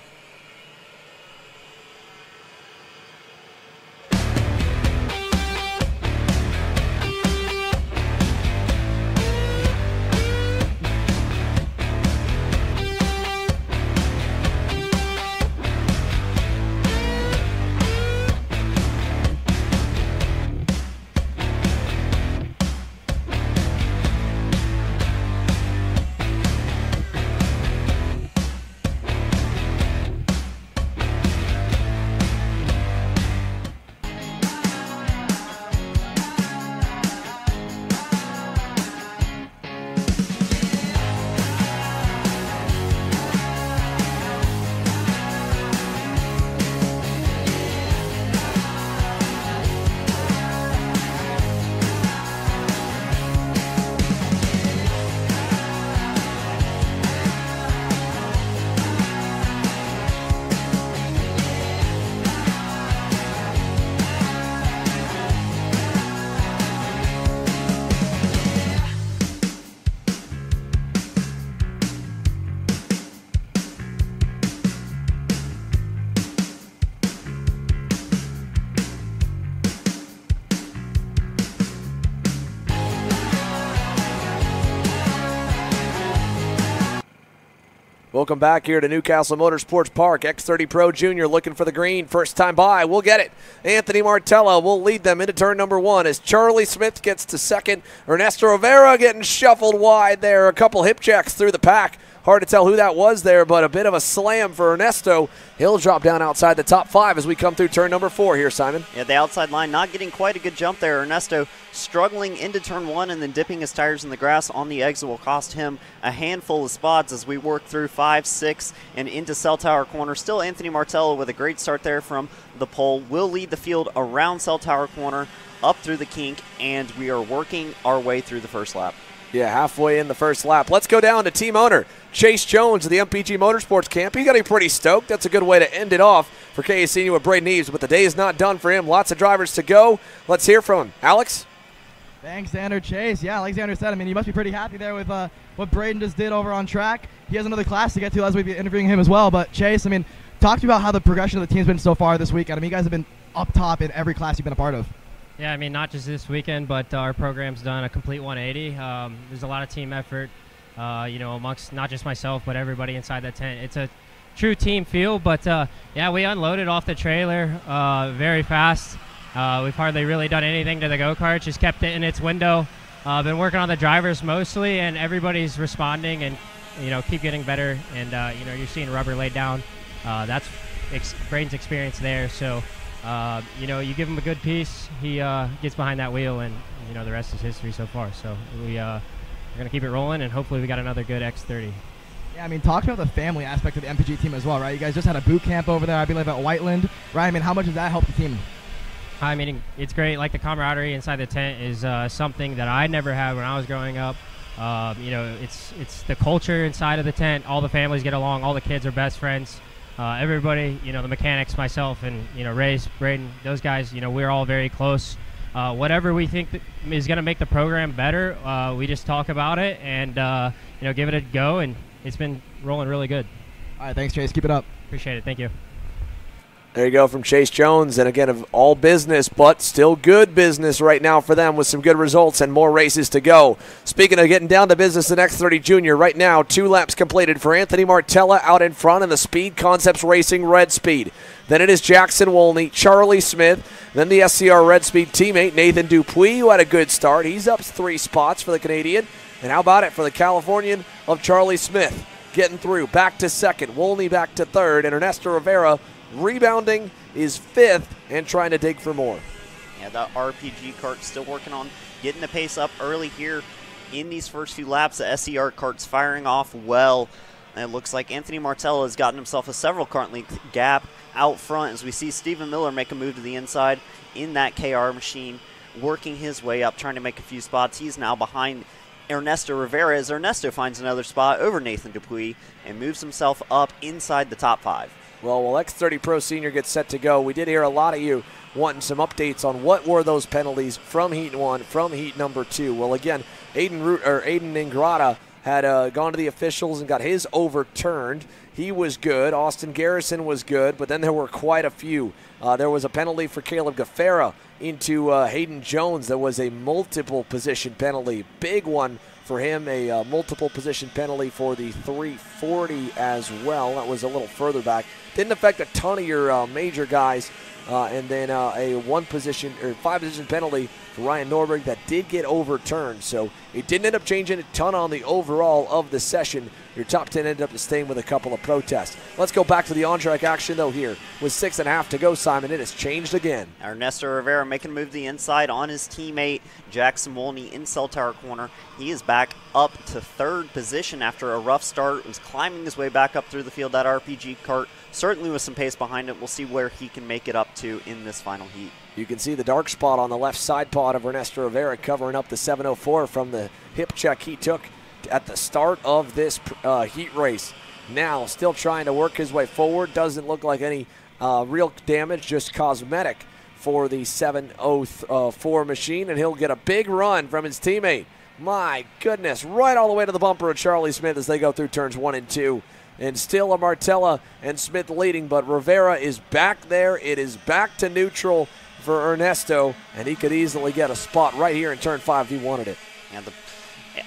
Welcome back here to New Castle Motorsports Park. X30 Pro Junior looking for the green. First time by. We'll get it. Anthony Martella will lead them into turn number one as Charlie Smith gets to second. Ernesto Rivera getting shuffled wide there. A couple hip checks through the pack. Hard to tell who that was there, but a bit of a slam for Ernesto. He'll drop down outside the top five as we come through turn number four here, Simon. Yeah, the outside line not getting quite a good jump there. Ernesto struggling into turn one and then dipping his tires in the grass on the exit will cost him a handful of spots as we work through five, six, and into cell tower corner. Still Anthony Martello with a great start there from the pole. Will lead the field around cell tower corner, up through the kink, and we are working our way through the first lap. Yeah, halfway in the first lap. Let's go down to team owner Chase Jones of the MPG Motorsports camp. He got to be pretty stoked. That's a good way to end it off for KA Senior with Braden Eves, but the day is not done for him. Lots of drivers to go. Let's hear from him. Alex? Thanks, Xander Chase. Yeah, like Xander said, I mean, you must be pretty happy there with uh, what Braden just did over on track. He has another class to get to as we be interviewing him as well. But Chase, I mean, talk to me about how the progression of the team's been so far this week. I mean, you guys have been up top in every class you've been a part of. Yeah, I mean, not just this weekend, but our program's done a complete 180. Um, there's a lot of team effort, uh, you know, amongst not just myself, but everybody inside that tent. It's a true team feel, but uh, yeah, we unloaded off the trailer uh, very fast. Uh, we've hardly really done anything to the go kart, just kept it in its window. Uh, been working on the drivers mostly, and everybody's responding and, you know, keep getting better. And, uh, you know, you're seeing rubber laid down. that's ex- Braden's experience there. So, uh, you know, you give him a good piece, he uh, gets behind that wheel, and you know the rest is history so far. So we uh, we're gonna keep it rolling, and hopefully we got another good X30. Yeah, I mean, talk about the family aspect of the MPG team as well, right? You guys just had a boot camp over there, I believe, at Whiteland, right? I mean, how much does that help the team? I mean, it's great. Like the camaraderie inside the tent is uh, something that I never had when I was growing up. Um, you know, it's it's the culture inside of the tent. All the families get along. All the kids are best friends uh, everybody, you know, the mechanics, myself, and you know, Ray's, Braden, those guys, you know, we're all very close. Uh, whatever we think is going to make the program better, uh, we just talk about it and uh, you know, give it a go, and it's been rolling really good. All right, thanks, Chase. Keep it up. Appreciate it. Thank you. There you go from Chase Jones. And again, of all business, but still good business right now for them with some good results and more races to go. Speaking of getting down to business, the X30 Junior right now, two laps completed for Anthony Martella out in front in the Speed Concepts Racing Red Speed. Then it is Jackson Wolney, Charlie Smith, then the SCR Red Speed teammate Nathan Dupuy, who had a good start. He's up three spots for the Canadian. And how about it for the Californian of Charlie Smith? Getting through, back to second, Wolney back to third, and Ernesto Rivera rebounding is fifth and trying to dig for more. Yeah, that RPG kart still working on getting the pace up early here in these first few laps. The SCR kart's firing off well. And it looks like Anthony Martella has gotten himself a several kart length gap out front as we see Stephen Miller make a move to the inside in that KR machine, working his way up, trying to make a few spots. He's now behind Ernesto Rivera as Ernesto finds another spot over Nathan Dupuy and moves himself up inside the top five. Well, while X30 Pro Senior gets set to go, we did hear a lot of you wanting some updates on what were those penalties from Heat 1, from Heat number 2. Well, again, Aiden, Root, or Aiden Ingrata had uh, gone to the officials and got his overturned. He was good. Austin Garrison was good, but then there were quite a few. Uh, there was a penalty for Caleb Gaffera into uh, Hayden Jones. That was a multiple position penalty. Big one for him, a uh, multiple position penalty for the 340 as well. That was a little further back. Didn't affect a ton of your uh, major guys. Uh, and then uh, a one position or five position penalty for Ryan Norberg that did get overturned. So it didn't end up changing a ton on the overall of the session. Your top 10 ended up staying with a couple of protests. Let's go back to the on track action, though, here. With six and a half to go, Simon, it has changed again. Ernesto Rivera making a move to the inside on his teammate Jackson Wolney in cell tower corner. He is back up to third position after a rough start. Was climbing his way back up through the field. That RPG kart certainly with some pace behind it. We'll see where he can make it up to in this final heat. You can see the dark spot on the left side pod of Ernesto Rivera covering up the 704 from the hip check he took at the start of this uh, heat race. Now, still trying to work his way forward. Doesn't look like any uh, real damage, just cosmetic for the 704 machine, and he'll get a big run from his teammate. My goodness, right all the way to the bumper of Charlie Smith as they go through turns one and two. And still a Martella and Smith leading, but Rivera is back there. It is back to neutral for Ernesto, and he could easily get a spot right here in turn five if he wanted it. And the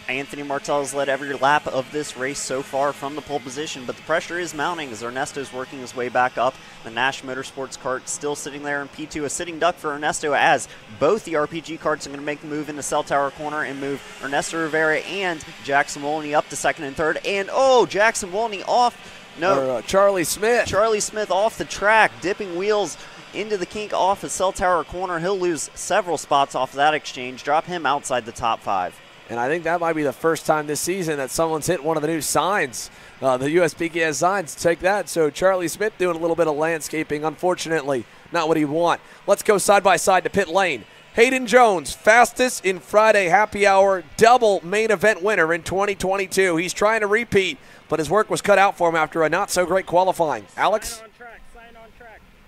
Anthony Martell has led every lap of this race so far from the pole position, but the pressure is mounting as Ernesto is working his way back up. The Nash Motorsports kart still sitting there in P2, a sitting duck for Ernesto as both the RPG karts are going to make the move in the cell tower corner and move Ernesto Rivera and Jackson Wolney up to second and third. And oh, Jackson Wolney off. No, or, uh, Charlie Smith. Charlie Smith off the track, dipping wheels into the kink off the cell tower corner. He'll lose several spots off that exchange, drop him outside the top five. And I think that might be the first time this season that someone's hit one of the new signs, uh, the USPKS signs. Take that. So Charlie Smith doing a little bit of landscaping. Unfortunately, not what he want. Let's go side by side to pit lane. Hayden Jones, fastest in Friday happy hour, double main event winner in 2022. He's trying to repeat, but his work was cut out for him after a not so great qualifying. Alex?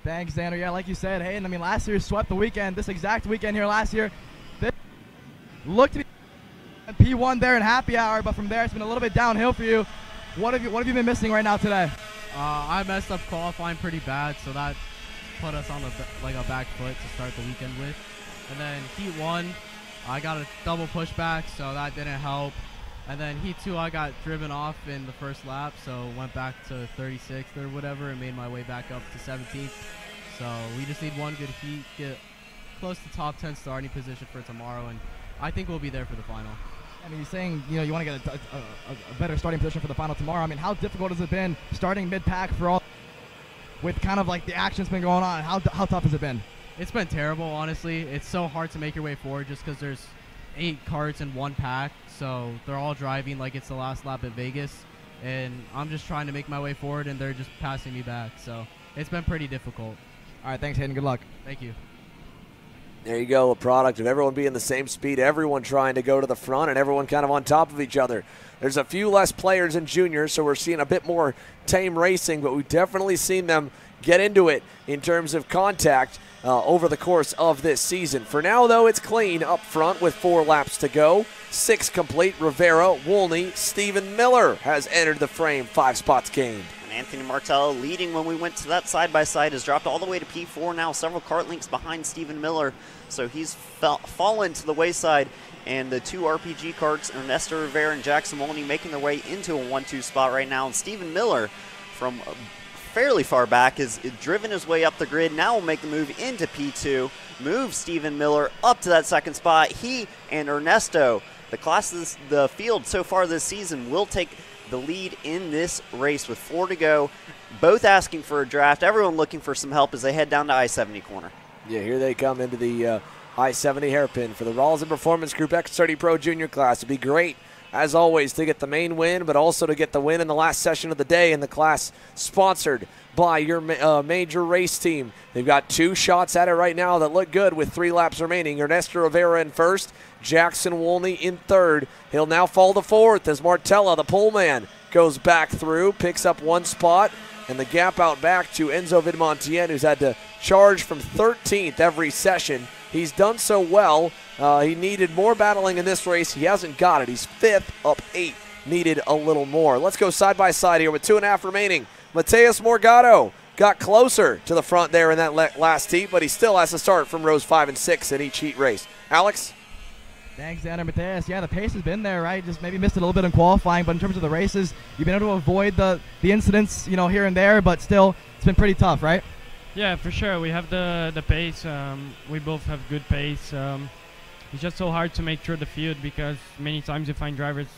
Thanks, Xander. Yeah, like you said, Hayden, I mean, last year swept the weekend. This exact weekend here last year, looked to be P1 there in happy hour, but from there it's been a little bit downhill for you. What have you What have you been missing right now today? Uh, I messed up qualifying pretty bad, so that put us on a, like a back foot to start the weekend with. And then heat one, I got a double pushback, so that didn't help. And then heat two, I got driven off in the first lap, so went back to 36th or whatever, and made my way back up to 17th. So we just need one good heat, get close to top 10 starting position for tomorrow, and I think we'll be there for the final. I mean, you're saying you know you want to get a, a, a, better starting position for the final tomorrow. I mean, how difficult has it been starting mid-pack for all with kind of like the action's been going on? How how tough has it been? It's been terrible, honestly. It's so hard to make your way forward just because there's eight karts in one pack, so they're all driving like it's the last lap at Vegas, and I'm just trying to make my way forward, and they're just passing me back. So it's been pretty difficult. All right, thanks, Hayden. Good luck. Thank you. There you go, a product of everyone being the same speed, everyone trying to go to the front, and everyone kind of on top of each other. There's a few less players in juniors, so we're seeing a bit more tame racing, but we've definitely seen them get into it in terms of contact uh, over the course of this season. For now, though, it's clean up front with four laps to go. Six complete. Rivera, Wolney, Stephen Miller has entered the frame, five spots gained. Anthony Martello leading when we went to that side by side has dropped all the way to P4 now, several kart links behind Stephen Miller. So he's fell, fallen to the wayside. And the two RPG karts, Ernesto Rivera and Jackson Wolney, making their way into a 1 2 spot right now. And Stephen Miller from fairly far back has driven his way up the grid. Now will make the move into P2, move Stephen Miller up to that second spot. He and Ernesto, the class classes, the field so far this season, will take the lead in this race with four to go. Both asking for a draft. Everyone looking for some help as they head down to I 70 corner. Yeah, here they come into the uh, I 70 hairpin for the Rolison Performance Group X30 Pro Junior class. It'd be great, as always, to get the main win, but also to get the win in the last session of the day in the class sponsored by your uh, major race team. They've got two shots at it right now that look good with three laps remaining. Ernesto Rivera in first, Jackson Wolney in third. He'll now fall to fourth as Martella, the pole man, goes back through, picks up one spot, and the gap out back to Enzo Vidmontien, who's had to charge from 13th every session. He's done so well. Uh, he needed more battling in this race. He hasn't got it. He's fifth, up eight. Needed a little more. Let's go side by side here with two and a half remaining. Mateus Morgado got closer to the front there in that last heat, but he still has to start from rows five and six in each heat race. Alex? Thanks, Xander Mateus. Yeah, the pace has been there, right? Just maybe missed it a little bit in qualifying, but in terms of the races, you've been able to avoid the, the incidents, you know, here and there, but still, it's been pretty tough, right? Yeah, for sure. We have the the pace. Um, we both have good pace. Um, it's just so hard to make through the field because many times you find drivers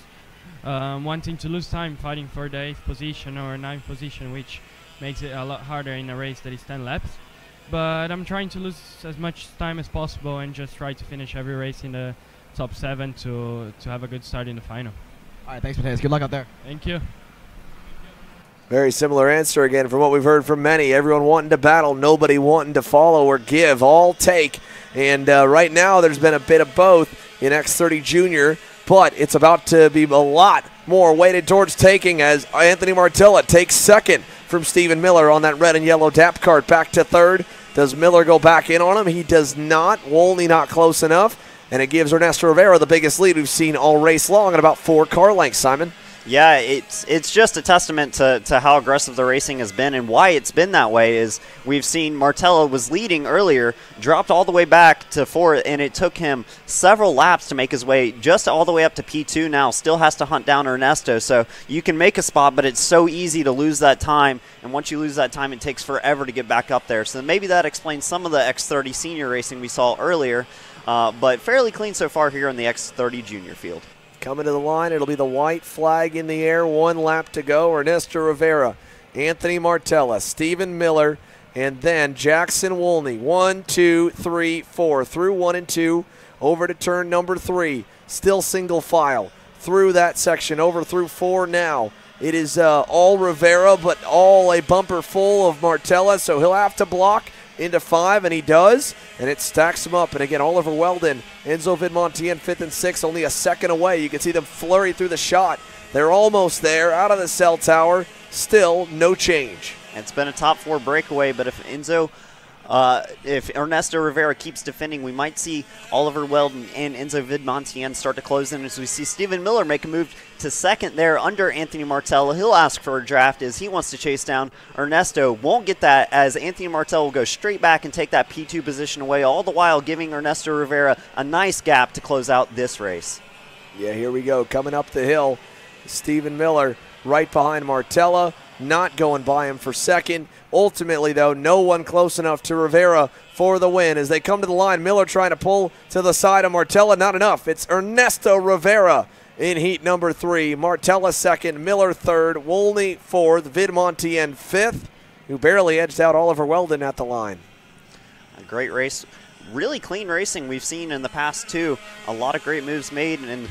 um, wanting to lose time fighting for the eighth position or ninth position, which makes it a lot harder in a race that is 10 laps. But I'm trying to lose as much time as possible and just try to finish every race in the top seven to to have a good start in the final. All right, thanks, Mateus. Good luck out there. Thank you. Very similar answer again from what we've heard from many. Everyone wanting to battle, nobody wanting to follow or give. All take. And uh, right now, there's been a bit of both in X30 Junior but it's about to be a lot more weighted towards taking as Anthony Martella takes second from Stephen Miller on that red and yellow DAP kart. back to third. Does Miller go back in on him? He does not. Wolney not close enough. And it gives Ernesto Rivera the biggest lead we've seen all race long at about four car lengths, Simon. Yeah, it's it's just a testament to, to how aggressive the racing has been and why it's been that way is we've seen Martella was leading earlier, dropped all the way back to fourth, and it took him several laps to make his way just all the way up to P2 now. Still has to hunt down Ernesto. So you can make a spot, but it's so easy to lose that time. And once you lose that time, it takes forever to get back up there. So maybe that explains some of the X30 senior racing we saw earlier. Uh, but fairly clean so far here in the X30 junior field. Coming to the line, it'll be the white flag in the air. One lap to go. Ernesto Rivera, Anthony Martella, Stephen Miller, and then Jackson Wolney. One, two, three, four. Through one and two, over to turn number three. Still single file through that section, over through four now. It is uh, all Rivera, but all a bumper full of Martella, so he'll have to block into five, and he does, and it stacks him up. And again, Oliver Weldon, Enzo Vidmontien, fifth and sixth, only a second away. You can see them flurry through the shot. They're almost there, out of the cell tower. Still no change. It's been a top four breakaway, but if Enzo uh, if Ernesto Rivera keeps defending, we might see Oliver Weldon and Enzo Vidmontien start to close in as we see Stephen Miller make a move to second there under Anthony Martella. He'll ask for a draft as he wants to chase down Ernesto. Won't get that as Anthony Martella will go straight back and take that P2 position away, all the while giving Ernesto Rivera a nice gap to close out this race. Yeah, here we go. Coming up the hill, Stephen Miller right behind Martella, not going by him for second. Ultimately, though, no one close enough to Rivera for the win. As they come to the line, Miller trying to pull to the side of Martella. Not enough. It's Ernesto Rivera in heat number three. Martella second, Miller third, Wolney fourth, Vidmontien fifth, who barely edged out Oliver Weldon at the line. A great race. Really clean racing we've seen in the past, too. A lot of great moves made, and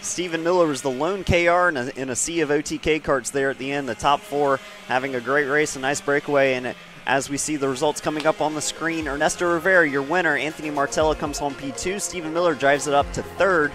Stephen Miller was the lone KR in a, in a sea of OTK karts there at the end. The top four having a great race, a nice breakaway, and as we see the results coming up on the screen, Ernesto Rivera, your winner. Anthony Martella comes home P2. Stephen Miller drives it up to third.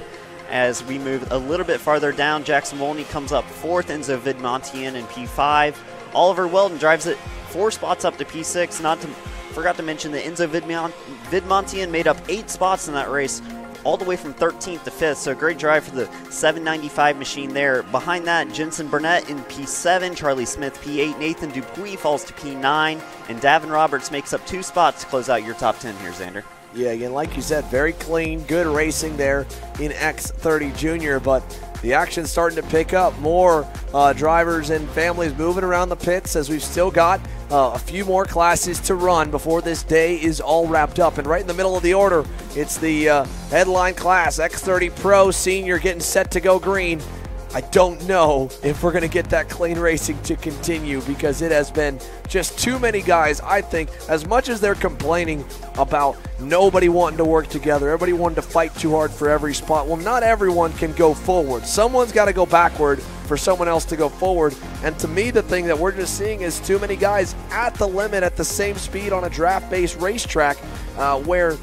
As we move a little bit farther down, Jackson Wolney comes up fourth. Enzo Vidmontian in P5. Oliver Weldon drives it four spots up to P6. Not to forgot to mention that Enzo Vidmontian made up eight spots in that race all the way from 13th to 5th. So great drive for the 795 machine there. Behind that, Jensen Burnett in P7, Charlie Smith P8, Nathan Dupuy falls to P9, and Davin Roberts makes up two spots to close out your top 10 here, Xander. Yeah, again, like you said, very clean, good racing there in X30 Junior, but the action's starting to pick up. More uh, drivers and families moving around the pits as we've still got uh, a few more classes to run before this day is all wrapped up. And right in the middle of the order, it's the uh, headline class X30 Pro Senior getting set to go green. I don't know if we're going to get that clean racing to continue because it has been just too many guys. I think, as much as they're complaining about nobody wanting to work together, everybody wanting to fight too hard for every spot, well, not everyone can go forward. Someone's got to go backward for someone else to go forward. And to me, the thing that we're just seeing is too many guys at the limit at the same speed on a draft based racetrack uh, where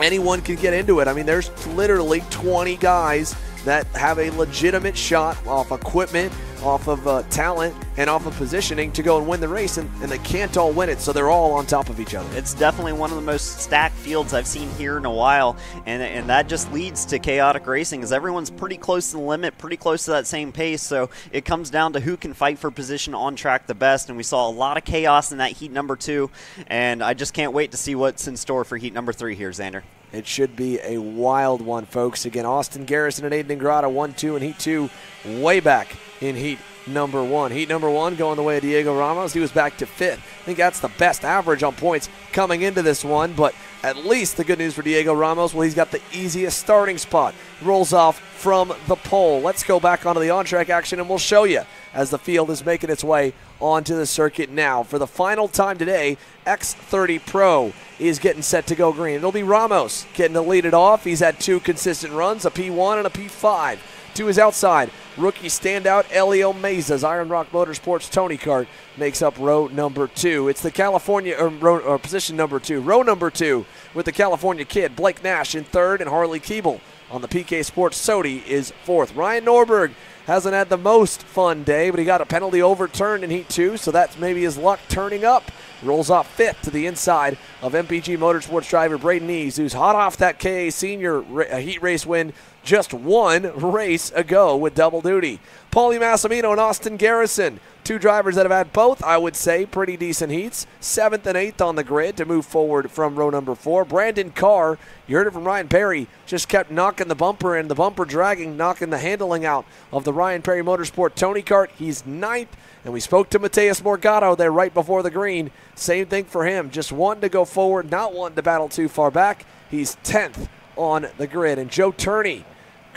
anyone can get into it. I mean, there's literally 20 guys that have a legitimate shot off equipment, off of uh, talent, and off of positioning to go and win the race, and, and they can't all win it, so they're all on top of each other. It's definitely one of the most stacked fields I've seen here in a while, and, and that just leads to chaotic racing, as everyone's pretty close to the limit, pretty close to that same pace, so it comes down to who can fight for position on track the best, and we saw a lot of chaos in that heat number two, and I just can't wait to see what's in store for heat number three here, Xander. It should be a wild one, folks. Again, Austin Garrison and Aiden Ingrata, 1 2 and Heat 2, way back in Heat number 1. Heat number 1 going the way of Diego Ramos. He was back to fifth. I think that's the best average on points coming into this one, but at least the good news for Diego Ramos, well, he's got the easiest starting spot. Rolls off from the pole. Let's go back onto the on track action and we'll show you as the field is making its way onto the circuit now. For the final time today, X30 Pro is getting set to go green. It'll be Ramos getting to lead it off. He's had two consistent runs, a P1 and a P5. To his outside, rookie standout Elio Meza's Iron Rock Motorsports Tony Kart makes up row number two. It's the California or, row, or position number two, row number two with the California kid Blake Nash in third and Harley Keeble on the PK Sports Sodi is fourth. Ryan Norberg hasn't had the most fun day, but he got a penalty overturned in Heat 2, so that's maybe his luck turning up. Rolls off fifth to the inside of MPG Motorsports driver Braden Eves, who's hot off that KA Senior Heat race win just one race ago with double duty. Paulie Massimino and Austin Garrison, two drivers that have had both, I would say, pretty decent heats. Seventh and eighth on the grid to move forward from row number four. Brandon Carr, you heard it from Ryan Perry, just kept knocking the bumper and the bumper dragging, knocking the handling out of the Ryan Perry Motorsport Tony Kart. He's ninth. And we spoke to Mateus Morgado there right before the green. Same thing for him. Just wanting to go forward, not wanting to battle too far back. He's 10th on the grid. And Joe Turney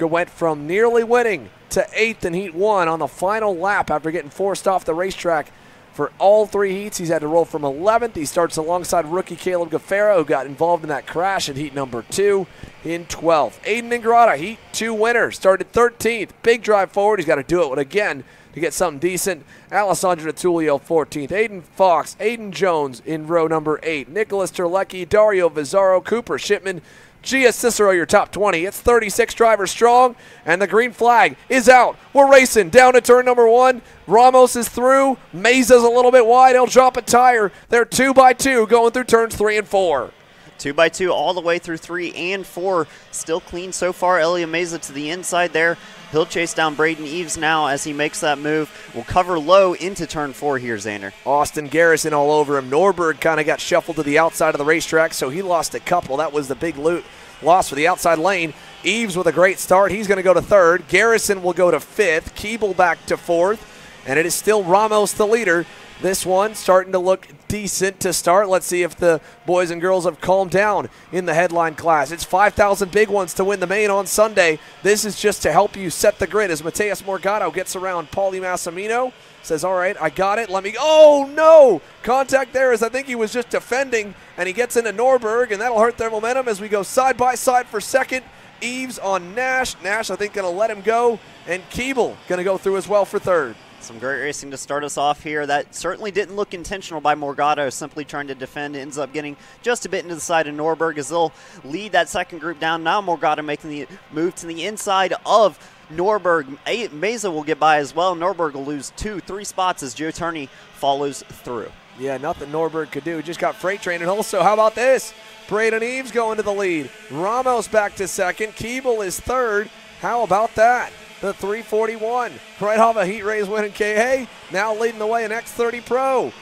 went from nearly winning to eighth in Heat 1 on the final lap after getting forced off the racetrack for all three heats. He's had to roll from 11th. He starts alongside rookie Caleb Gaffera, who got involved in that crash in heat number two in 12th. Aiden Ingrata, heat two winner, started 13th. Big drive forward. He's got to do it again to get something decent. Alessandro Tulio 14th. Aiden Fox, Aiden Jones in row number eight. Nicholas Terlecki, Dario Vizarro, Cooper Shipman, Gia Cicero, your top 20. It's 36 drivers strong, and the green flag is out. We're racing down to turn number one. Ramos is through. Meza's a little bit wide. He'll drop a tire. They're two by two going through turns three and four. Two by two all the way through three and four. Still clean so far. Elio Meza to the inside there. He'll chase down Braden Eves now as he makes that move. Will cover low into turn four here, Xander. Austin Garrison all over him. Norberg kind of got shuffled to the outside of the racetrack, so he lost a couple. That was the big loot loss for the outside lane. Eves with a great start. He's going to go to third. Garrison will go to fifth. Keeble back to fourth. And it is still Ramos the leader. This one starting to look decent to start. Let's see if the boys and girls have calmed down in the headline class. It's 5,000 big ones to win the main on Sunday. This is just to help you set the grid as Mateus Morgado gets around Paulie Massimino. Says, all right, I got it. Let me. Oh, no. Contact there as I think he was just defending, and he gets into Norberg, and that'll hurt their momentum as we go side by side for second. Eves on Nash. Nash, I think, going to let him go, and Keeble going to go through as well for third. Some great racing to start us off here. That certainly didn't look intentional by Morgado, simply trying to defend. Ends up getting just a bit into the side of Norberg as they'll lead that second group down. Now Morgado making the move to the inside of Norberg. Meza will get by as well. Norberg will lose two, three spots as Joe Turney follows through. Yeah, nothing Norberg could do. Just got freight train. And also, how about this? Braden Eves going to the lead. Ramos back to second. Keeble is third. How about that? The 341. Right off a heat race win in KA. Now leading the way in X30 Pro.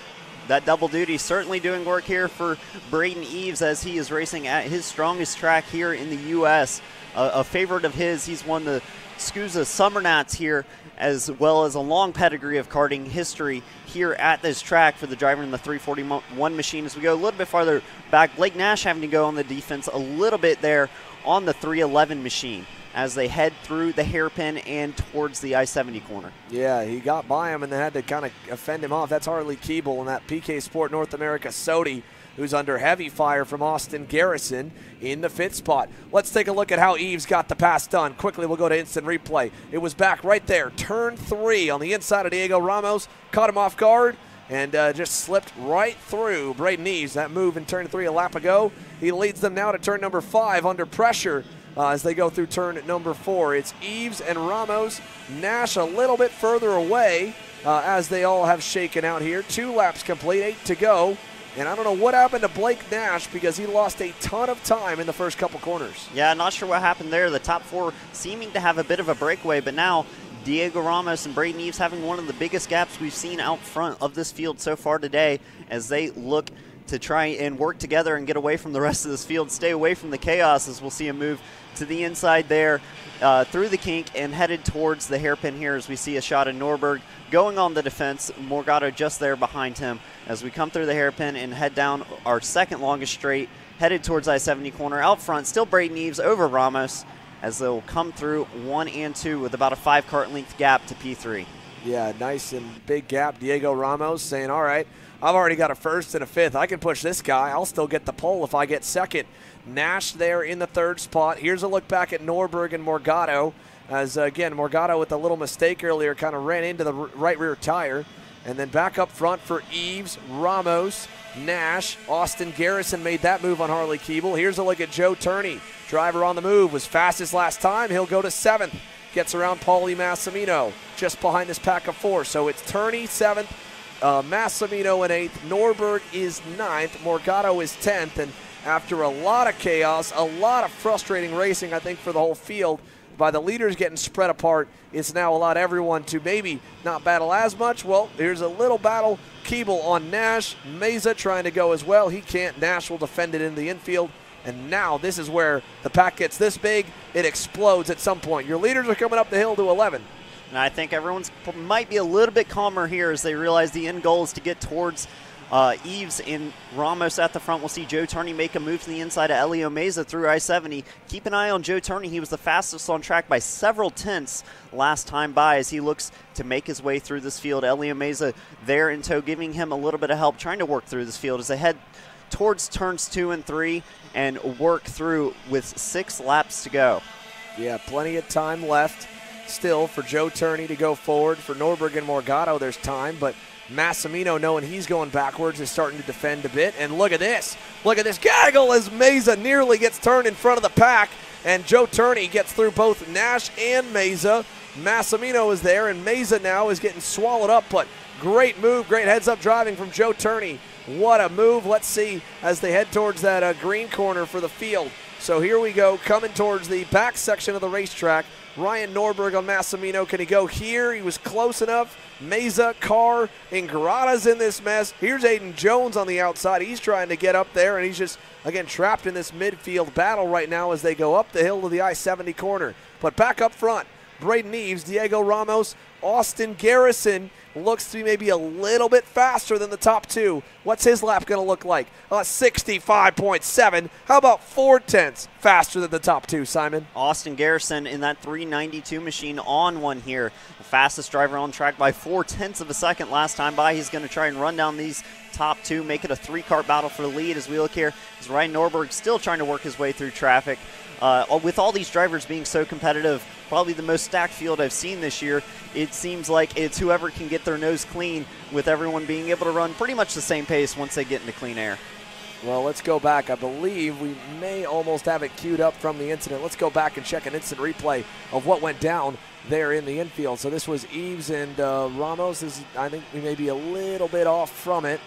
That double duty certainly doing work here for Braden Eves as he is racing at his strongest track here in the U.S. a favorite of his, he's won the SKUSA Summer Nats here, as well as a long pedigree of karting history here at this track for the driver in the 341 machine. As we go a little bit farther back, Blake Nash having to go on the defense a little bit there on the 311 machine as they head through the hairpin and towards the I 70 corner. Yeah, he got by him and they had to kind of fend him off. That's Harley Keeble and that PK Sport North America Sodi, who's under heavy fire from Austin Garrison in the fifth spot. Let's take a look at how Eves got the pass done. Quickly, we'll go to instant replay. It was back right there, turn three on the inside of Diego Ramos, caught him off guard. And uh, just slipped right through Braden Eves. That move in turn three a lap ago. He leads them now to turn number five under pressure uh, as they go through turn number four. It's Eves and Ramos. Nash a little bit further away uh, as they all have shaken out here. Two laps complete, eight to go. And I don't know what happened to Blake Nash because he lost a ton of time in the first couple corners. Yeah, not sure what happened there. The top four seeming to have a bit of a breakaway, but now Diego Ramos and Braden Eves having one of the biggest gaps we've seen out front of this field so far today as they look to try and work together and get away from the rest of this field, stay away from the chaos as we'll see a move to the inside there uh, through the kink and headed towards the hairpin here as we see a shot of Norberg going on the defense. Morgado just there behind him as we come through the hairpin and head down our second longest straight, headed towards I 70 corner. Out front, still Braden Eves over Ramos as they'll come through one and two with about a five kart length gap to P3. Yeah, nice and big gap. Diego Ramos saying, All right, I've already got a first and a fifth. I can push this guy. I'll still get the pole if I get second. Nash there in the third spot. Here's a look back at Norberg and Morgado. As uh, again, Morgado with a little mistake earlier kind of ran into the right rear tire. And then back up front for Eves, Ramos, Nash. Austin Garrison made that move on Harley Keeble. Here's a look at Joe Turney. Driver on the move was fastest last time. He'll go to seventh. Gets around Paulie Massimino just behind this pack of four. So it's Turney seventh, uh, Massimino in eighth. Norberg is ninth. Morgado is tenth. And after a lot of chaos, a lot of frustrating racing, I think, for the whole field. By the leaders getting spread apart, it's now allowed everyone to maybe not battle as much. Well, here's a little battle. Keeble on Nash. Meza trying to go as well. He can't. Nash will defend it in the infield. And now this is where the pack gets this big, it explodes at some point. Your leaders are coming up the hill to 11. And I think everyone's might be a little bit calmer here as they realize the end goal is to get towards uh, Eves and Ramos at the front. We'll see Joe Turney make a move to the inside of Elio Meza through I 70. Keep an eye on Joe Turney. He was the fastest on track by several tenths last time by as he looks to make his way through this field. Elio Meza there in tow, giving him a little bit of help trying to work through this field as they head towards turns two and three and work through with six laps to go. Yeah, plenty of time left still for Joe Turney to go forward. For Norberg and Morgado, there's time, but Massimino, knowing he's going backwards, is starting to defend a bit. And look at this. Look at this gaggle as Meza nearly gets turned in front of the pack. And Joe Turney gets through both Nash and Meza. Massimino is there, and Meza now is getting swallowed up. But great move, great heads up driving from Joe Turney. What a move. Let's see as they head towards that uh, green corner for the field. So here we go, coming towards the back section of the racetrack. Ryan Norberg on Massimino. Can he go here? He was close enough. Meza, Carr, Ingrata's in this mess. Here's Aiden Jones on the outside. He's trying to get up there, and he's just, again, trapped in this midfield battle right now as they go up the hill to the I 70 corner. But back up front, Braden Eves, Diego Ramos, Austin Garrison looks to be maybe a little bit faster than the top two. What's his lap going to look like? Uh, 65.7. How about four tenths faster than the top two, Simon? Austin Garrison in that 392 machine on one here. The fastest driver on track by four tenths of a second last time by. He's going to try and run down these top two, make it a three kart battle for the lead as we look here. As Ryan Norberg still trying to work his way through traffic. Uh, with all these drivers being so competitive, probably the most stacked field I've seen this year, it seems like it's whoever can get their nose clean with everyone being able to run pretty much the same pace once they get into clean air. Well, let's go back. I believe we may almost have it queued up from the incident. Let's go back and check an instant replay of what went down there in the infield. So this was Eves and uh, Ramos. This is, I think we may be a little bit off from it.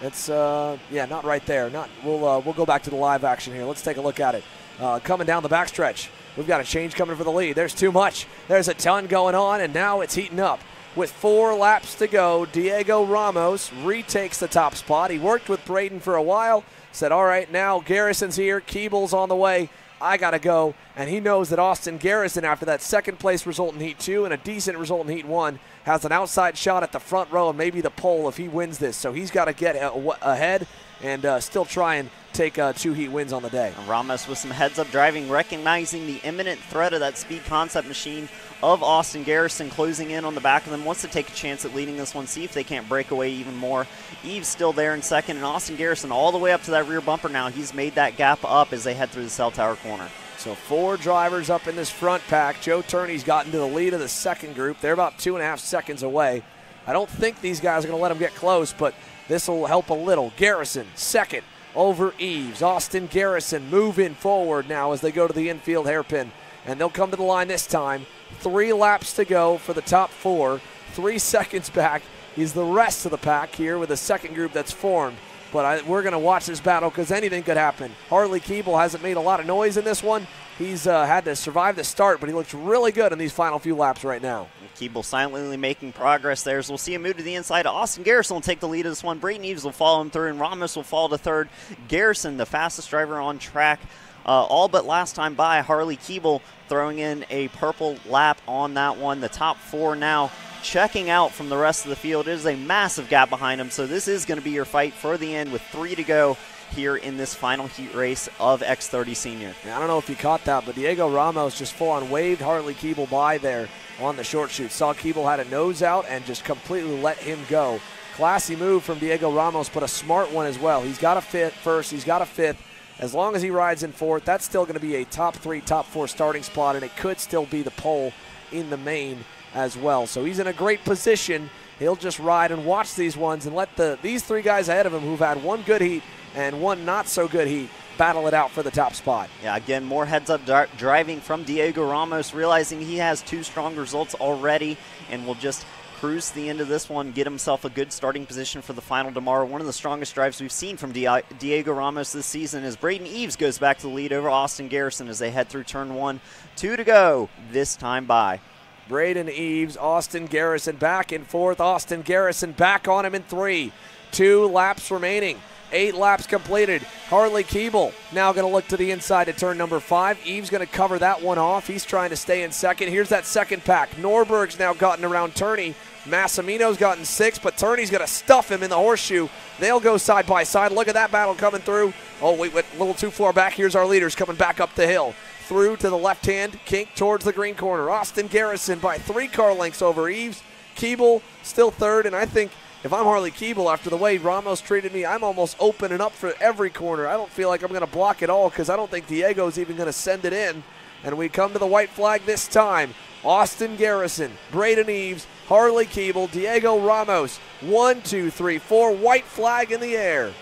It's uh, yeah, not right there. Not we'll uh, we'll go back to the live action here. Let's take a look at it. Uh, coming down the backstretch, we've got a change coming for the lead. There's too much. There's a ton going on, and now it's heating up. With four laps to go, Diego Ramos retakes the top spot. He worked with Braden for a while. Said, "All right, now Garrison's here. Keeble's on the way. I got to go. And he knows that Austin Garrison, after that second place result in Heat 2 and a decent result in Heat 1, has an outside shot at the front row and maybe the pole if he wins this. So he's got to get ahead and uh, still try and take uh, two Heat wins on the day. Ramos with some heads up driving, recognizing the imminent threat of that speed concept machine of Austin Garrison closing in on the back of them. Wants to take a chance at leading this one, see if they can't break away even more. Eves still there in second, and Austin Garrison all the way up to that rear bumper now. He's made that gap up as they head through the cell tower corner. So four drivers up in this front pack. Joe Turney's gotten to the lead of the second group. They're about two and a half seconds away. I don't think these guys are going to let them get close, but this will help a little. Garrison, second over Eves. Austin Garrison moving forward now as they go to the infield hairpin. And they'll come to the line this time. Three laps to go for the top four. Three seconds back is the rest of the pack here with a second group that's formed. But I, we're going to watch this battle because anything could happen. Harley Keeble hasn't made a lot of noise in this one. He's uh, had to survive the start, but he looks really good in these final few laps right now. Keeble silently making progress there. So we'll see him move to the inside. Austin Garrison will take the lead of this one. Braden Eves will follow him through, and Ramos will fall to third. Garrison, the fastest driver on track, uh, all but last time by. Harley Keeble throwing in a purple lap on that one. The top four now checking out from the rest of the field. It is a massive gap behind him, so this is going to be your fight for the end with three to go here in this final heat race of X30 Senior. I don't know if you caught that, but Diego Ramos just full on waved Harley Keeble by there on the short chute. Saw Keeble had a nose out and just completely let him go. Classy move from Diego Ramos, but a smart one as well. He's got a fifth first, he's got a fifth. As long as he rides in fourth, that's still going to be a top three, top four starting spot, and it could still be the pole in the main as well. So he's in a great position. He'll just ride and watch these ones and let the these three guys ahead of him who've had one good heat and one not so good heat battle it out for the top spot. Yeah, again, more heads up driving from Diego Ramos, realizing he has two strong results already and will just cruise to the end of this one, get himself a good starting position for the final tomorrow. One of the strongest drives we've seen from Diego Ramos this season as Braden Eves goes back to the lead over Austin Garrison as they head through turn one. Two to go this time by. Braden Eves, Austin Garrison back and forth. Austin Garrison back on him in three. Two laps remaining. Eight laps completed. Harley Keeble now going to look to the inside to turn number five. Eves going to cover that one off. He's trying to stay in second. Here's that second pack. Norberg's now gotten around Turney. Massimino's gotten six, but Turney's going to stuff him in the horseshoe. They'll go side by side. Look at that battle coming through. Oh, wait, went a little too far back. Here's our leaders coming back up the hill through to the left hand, kink towards the green corner. Austin Garrison by three car lengths over Eves. Keeble still third, and I think if I'm Harley Keeble after the way Ramos treated me, I'm almost opening up for every corner. I don't feel like I'm going to block it all because I don't think Diego's even going to send it in. And we come to the white flag this time. Austin Garrison, Braden Eves, Harley Keeble, Diego Ramos. One, two, three, four. White flag in the air.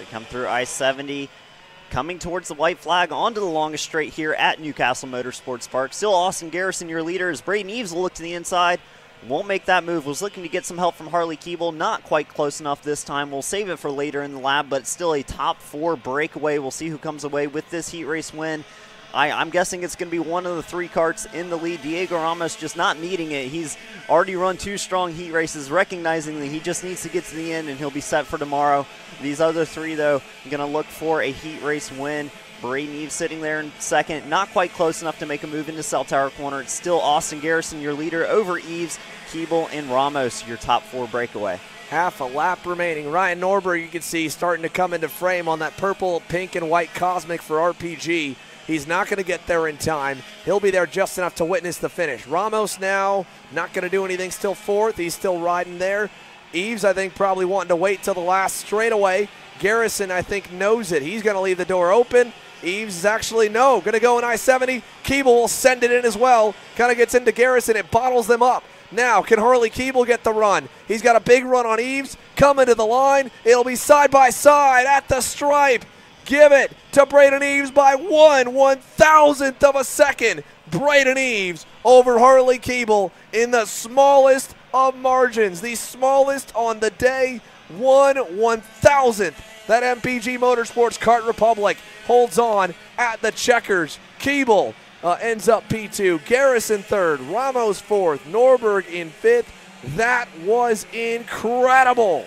They come through I 70 coming towards the white flag onto the longest straight here at New Castle Motorsports Park. Still Austin Garrison, your leader, as Braden Eves will look to the inside. Won't make that move. Was looking to get some help from Harley Keeble. Not quite close enough this time. We'll save it for later in the lab, but still a top four breakaway. We'll see who comes away with this heat race win. I, am guessing it's going to be one of the three karts in the lead. Diego Ramos just not needing it. He's already run two strong heat races, recognizing that he just needs to get to the end and he'll be set for tomorrow. These other three, though, going to look for a heat race win. Braden Eves sitting there in second, not quite close enough to make a move into cell tower corner. It's still Austin Garrison, your leader, over Eves, Keeble, and Ramos, your top four breakaway. Half a lap remaining. Ryan Norberg, you can see, starting to come into frame on that purple, pink, and white Kosmic for RPG. He's not going to get there in time. He'll be there just enough to witness the finish. Ramos now not going to do anything, still fourth. He's still riding there. Eves, I think, probably wanting to wait till the last straightaway. Garrison, I think, knows it. He's going to leave the door open. Eves is actually no, going to go in I 70. Keeble will send it in as well. Kind of gets into Garrison. It bottles them up. Now, can Harley Keeble get the run? He's got a big run on Eves. Coming to the line. It'll be side by side at the stripe. Give it to Braden Eves by one one thousandth of a second. Braden Eves over Harley Keeble in the smallest of margins, the smallest on the day. one one thousandth that MPG Motorsports Kart Republic holds on at the checkers. Keeble uh, ends up P2, Garrison third, Ramos fourth, Norberg in fifth. That was incredible.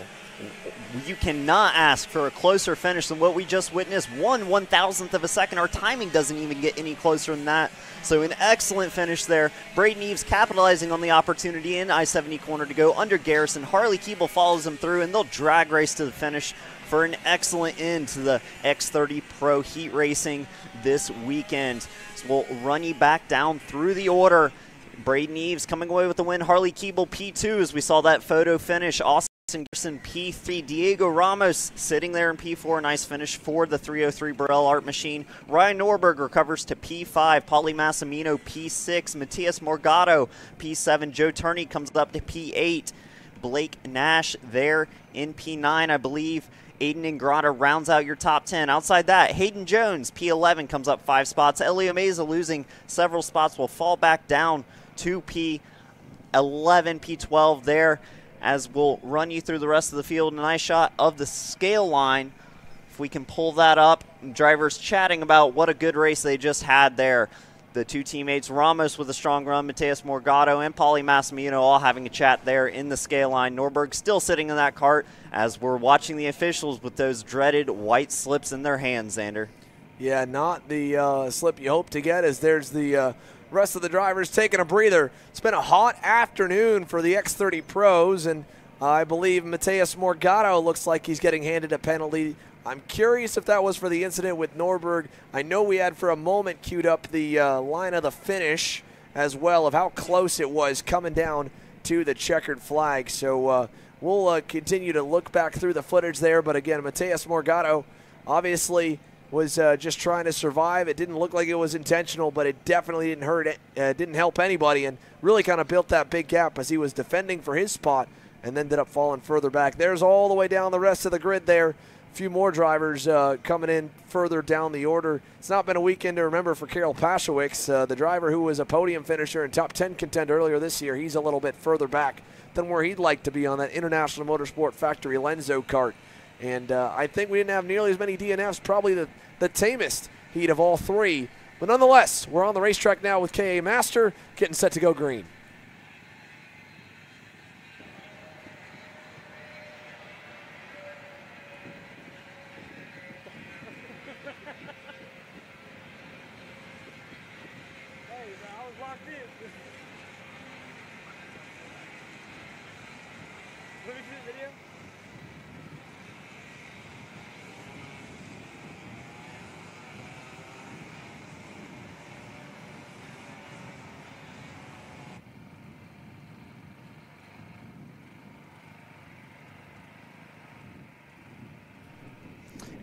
You cannot ask for a closer finish than what we just witnessed. One one thousandth of a second. Our timing doesn't even get any closer than that. So an excellent finish there. Braden Eves capitalizing on the opportunity in I-70 corner to go under Garrison. Harley Keeble follows him through, and they'll drag race to the finish for an excellent end to the X30 Pro Heat Racing this weekend. So we'll run you back down through the order. Braden Eves coming away with the win. Harley Keeble P2 as we saw that photo finish. Austin Garrison P3. Diego Ramos sitting there in P4. Nice finish for the 303 Birel ART Machine. Ryan Norberg recovers to P5. Paulie Massimino P6. Mateus Morgado P7. Joe Turney comes up to P8. Blake Nash there in P9, I believe. Aiden Ingrata rounds out your top 10. Outside that, Aiden Jones, P11, comes up five spots. Elio Meza losing several spots will fall back down to P11, P12 there as we'll run you through the rest of the field. A nice shot of the scale line. If we can pull that up, drivers chatting about what a good race they just had there. The two teammates, Ramos with a strong run, Mateus Morgado and Paulie Massimino all having a chat there in the scale line. Norberg still sitting in that kart as we're watching the officials with those dreaded white slips in their hands, Xander. Yeah, not the uh, slip you hope to get as there's the uh, rest of the drivers taking a breather. It's been a hot afternoon for the X30 pros, and I believe Mateus Morgado looks like he's getting handed a penalty. I'm curious if that was for the incident with Norberg. I know we had for a moment queued up the uh, line of the finish as well of how close it was coming down to the checkered flag. So uh, we'll uh, continue to look back through the footage there. But again, Mateus Morgado obviously was uh, just trying to survive. It didn't look like it was intentional, but it definitely didn't hurt it. Uh, didn't help anybody, and really kind of built that big gap as he was defending for his spot, and then ended up falling further back. There's all the way down the rest of the grid there. A few more drivers uh, coming in further down the order. It's not been a weekend to remember for Karel Pashewicz, uh, the driver who was a podium finisher and top 10 contender earlier this year. He's a little bit further back than where he'd like to be on that International Motorsport Factory Lenzo kart. And uh, I think we didn't have nearly as many DNFs, probably the, the tamest heat of all three. But nonetheless, we're on the racetrack now with KA Master getting set to go green.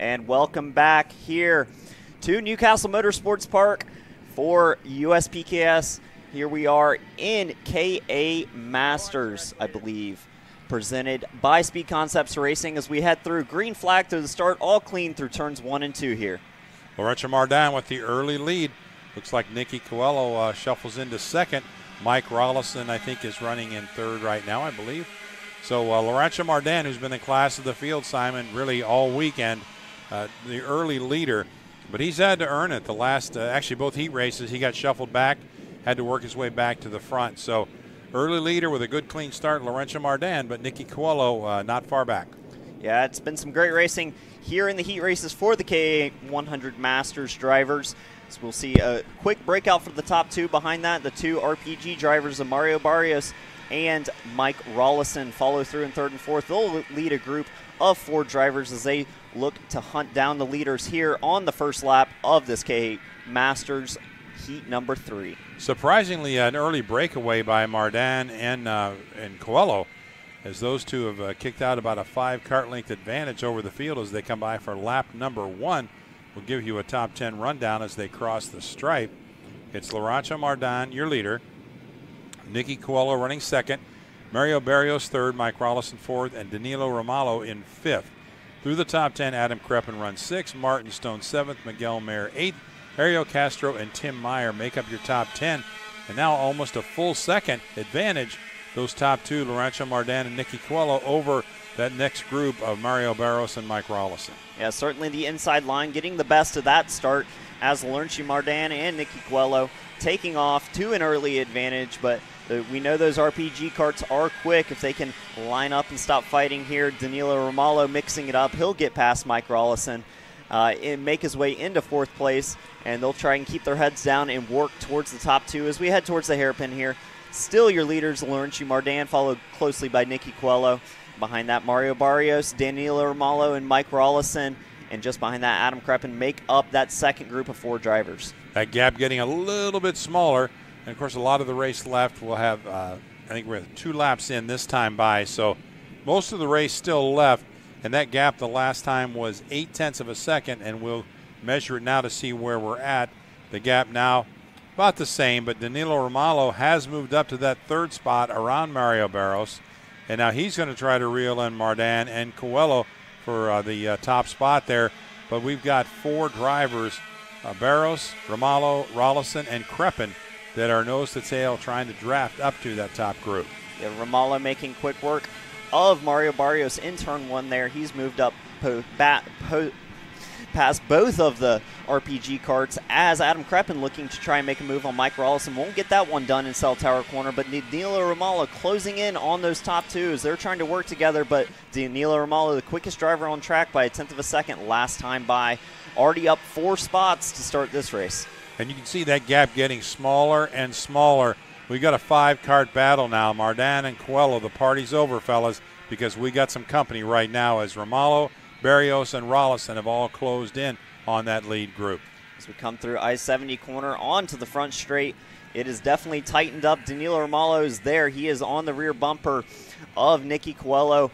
And welcome back here to New Castle Motorsports Park for USPKS. Here we are in KA Masters, I believe, presented by Speed Concepts Racing as we head through green flag through the start, all clean through turns one and two here. Laurentiu Mardan with the early lead. Looks like Nicky Coelho uh, shuffles into second. Mike Rolison, I think, is running in third right now, I believe. So uh, Laurentiu Mardan, who's been the class of the field, Simon, really all weekend, uh, the early leader, but he's had to earn it. The last, uh, actually, both heat races, he got shuffled back, had to work his way back to the front. So, early leader with a good clean start, Laurentiu Mardan, but Nicky Coelho uh, not far back. Yeah, it's been some great racing here in the heat races for the K100 Masters drivers. So we'll see a quick breakout for the top two. Behind that, the two RPG drivers Mario Barrios and Mike Rolison follow through in third and fourth. They'll lead a group of four drivers as they look to hunt down the leaders here on the first lap of this K Masters heat number three. Surprisingly, an early breakaway by Mardan and uh, and Coelho, as those two have uh, kicked out about a five kart length advantage over the field as they come by for lap number one. We'll give you a top 10 rundown as they cross the stripe. It's Laurentiu Mardan, your leader. Nicky Coelho running second. Mario Barrios third, Mike Rolison fourth, and Danilo Romalo in fifth. Through the top 10, Adam Kreppen runs sixth, Martin Stone seventh, Miguel Mayer eighth, Ariel Castro and Tim Meyer make up your top 10. And now almost a full second advantage, those top two, Laurentiu Mardan and Nicky Coelho, over that next group of Mario Barrios and Mike Rolison. Yeah, certainly the inside line getting the best of that start as Laurentiu Mardan and Nicky Coelho taking off to an early advantage, but we know those RPG karts are quick. If they can line up and stop fighting here, Danilo Romalo mixing it up, he'll get past Mike Rolison uh, and make his way into fourth place, and they'll try and keep their heads down and work towards the top two as we head towards the hairpin here. Still your leaders, Laurentiu Mardan, followed closely by Nicky Coelho. Behind that, Mario Barrios, Danilo Romalo, and Mike Rolison. And just behind that, Adam Kreppen make up that second group of four drivers. That gap getting a little bit smaller. And of course, a lot of the race left. We'll have, uh, I think we're two laps in this time by. So most of the race still left. And that gap the last time was eight tenths of a second. And we'll measure it now to see where we're at. The gap now about the same, but Danilo Romalo has moved up to that third spot around Mario Barrios. And now he's going to try to reel in Mardan and Coelho for uh, the uh, top spot there. But we've got four drivers uh, Barrios, Romalo, Rolison, and Kreppen that are nose to tail trying to draft up to that top group. Yeah, Romalo making quick work of Mario Barrios in turn one there. He's moved up po- bat, po- past both of the RPG karts as Adam Kreppen looking to try and make a move on Mike Rolison. Won't get that one done in Cell Tower Corner, but Danilo Romalo closing in on those top twos. They're trying to work together, but Danilo Romalo, the quickest driver on track by a tenth of a second last time by, already up four spots to start this race. And you can see that gap getting smaller and smaller. We got a five kart battle now. Mardan and Coelho, the party's over, fellas, because we got some company right now as Romalo, Barrios, and Rolison have all closed in on that lead group. As we come through I 70 corner onto the front straight, it is definitely tightened up. Danilo Romalo is there. He is on the rear bumper of Nicky Coelho.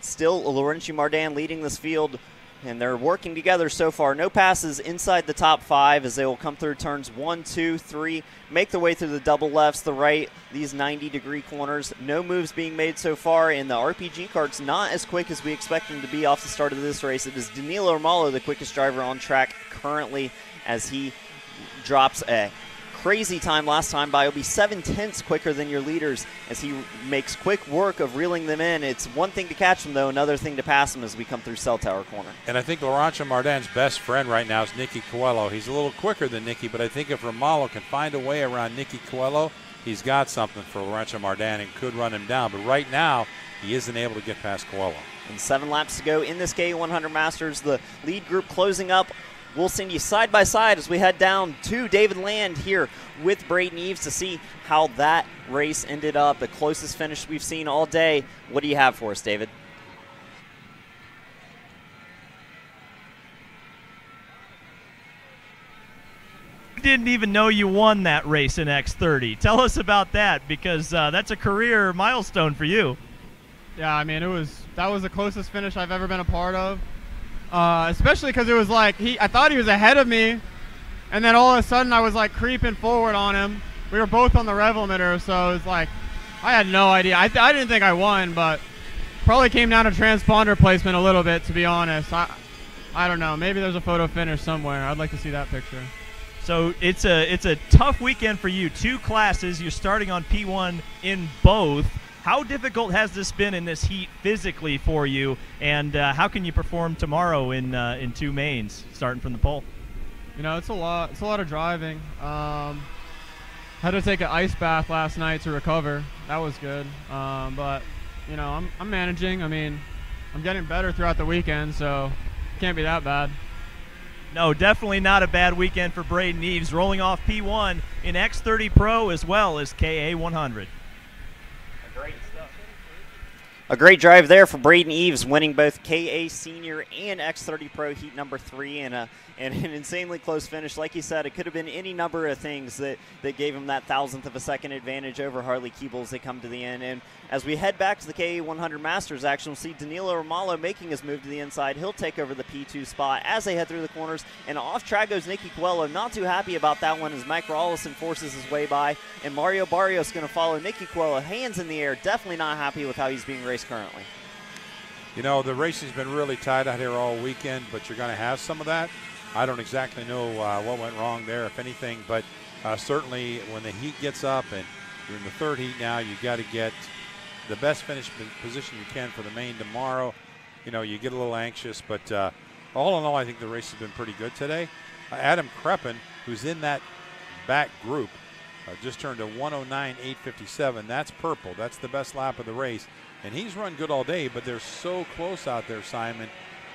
Still, Laurentiu Mardan leading this field, and they're working together so far. No passes inside the top five as they will come through turns one, two, three, make the way through the double lefts, the right, these 90 degree corners. No moves being made so far, and the RPG kart's not as quick as we expect them to be off the start of this race. It is Danilo Romalo, the quickest driver on track currently, as he drops a crazy time last time by. He'll be seven tenths quicker than your leaders as he makes quick work of reeling them in. It's one thing to catch them, though, another thing to pass them as we come through Cell Tower Corner. And I think Laurentiu Mardan's best friend right now is Nicky Coelho. He's a little quicker than Nicky, but I think if Romalo can find a way around Nicky Coelho, he's got something for Laurentiu Mardan and could run him down. But right now, he isn't able to get past Coelho. And seven laps to go in this K100 Masters. The lead group closing up. We'll send you side by side as we head down to David Land here with Braden Eves to see how that race ended up. The closest finish we've seen all day. What do you have for us, David? didn't even know you won that race in X30. Tell us about that because uh, that's a career milestone for you. Yeah, I mean it was that was the closest finish I've ever been a part of. Uh, especially because it was like he, I thought he was ahead of me, and then all of a sudden I was like creeping forward on him. We were both on the rev limiter, so it was like I had no idea. I, I didn't think I won, but probably came down to transponder placement a little bit, to be honest. I, I don't know. Maybe there's a photo finish somewhere. I'd like to see that picture. So it's a it's a tough weekend for you. Two classes. You're starting on P1 in both. How difficult has this been in this heat physically for you, and uh, how can you perform tomorrow in uh, in two mains, starting from the pole? You know, it's a lot. It's a lot of driving. Um, had to take an ice bath last night to recover. That was good. Um, but you know, I'm I'm managing. I mean, I'm getting better throughout the weekend, so it can't be that bad. No, definitely not a bad weekend for Braden Eves, rolling off P1 in X30 Pro as well as KA100. A great drive there for Braden Eves, winning both KA Senior and X30 Pro Heat number three, and, a, and an insanely close finish. Like you said, it could have been any number of things that, that gave him that thousandth of a second advantage over Harley Keeble as they come to the end. And as we head back to the KA 100 Masters action, we'll see Danilo Romalo making his move to the inside. He'll take over the P2 spot as they head through the corners. And off track goes Nicky Coelho. Not too happy about that one as Mike Rolison forces his way by. And Mario Barrios going to follow Nicky Coelho, hands in the air. Definitely not happy with how he's being raced currently. You know, the racing's been really tight out here all weekend, but you're going to have some of that. I don't exactly know uh, what went wrong there, if anything, but uh, certainly when the heat gets up and you're in the third heat now, you got to get the best finish position you can for the main tomorrow. You know, you get a little anxious, but uh, all in all, I think the race has been pretty good today. Uh, Adam Kreppen, who's in that back group, uh, just turned a 109.857. That's purple. That's the best lap of the race. And he's run good all day, but they're so close out there, Simon.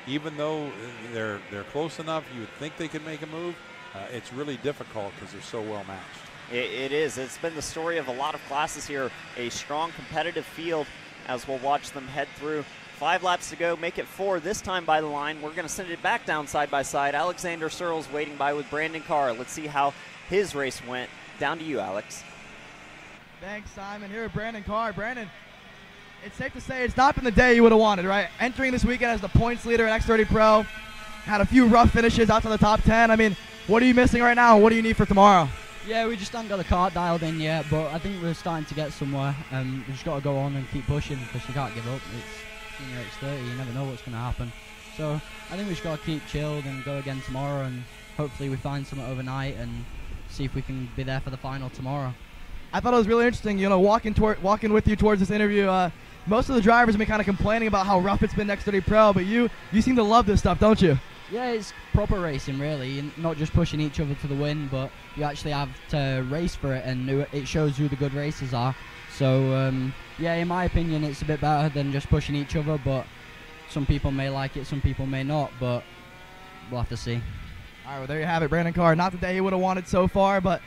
Even though they're they're close enough, you would think they could make a move. Uh, it's really difficult because they're so well matched. It, it is. It's been the story of a lot of classes here. A strong competitive field as we'll watch them head through. Five laps to go, make it four this time by the line. We're going to send it back down side by side. Alexander Searles waiting by with Brandon Carr. Let's see how his race went. Down to you, Alex. Thanks, Simon. Here with Brandon Carr. Brandon, it's safe to say it's not been the day you would have wanted, right? Entering this weekend as the points leader at X30 Pro, had a few rough finishes outside the top 10. I mean, what are you missing right now? What do you need for tomorrow? Yeah, we just haven't got the kart dialed in yet, but I think we're starting to get somewhere. Um, we just got to go on and keep pushing because you can't give up. It's senior X30, you never know what's going to happen. So I think we just got to keep chilled and go again tomorrow, and hopefully we find something overnight and see if we can be there for the final tomorrow. I thought it was really interesting, you know, walking toward, walking with you towards this interview. Uh, most of the drivers have been kind of complaining about how rough it's been X30 Pro, but you you seem to love this stuff, don't you? Yeah, it's proper racing, really. You're not just pushing each other to the win, but you actually have to race for it, and it shows who the good racers are. So, um, yeah, in my opinion, it's a bit better than just pushing each other, but some people may like it, some people may not, but we'll have to see. All right, well, there you have it, Brandon Carr. Not the day he would have wanted so far, but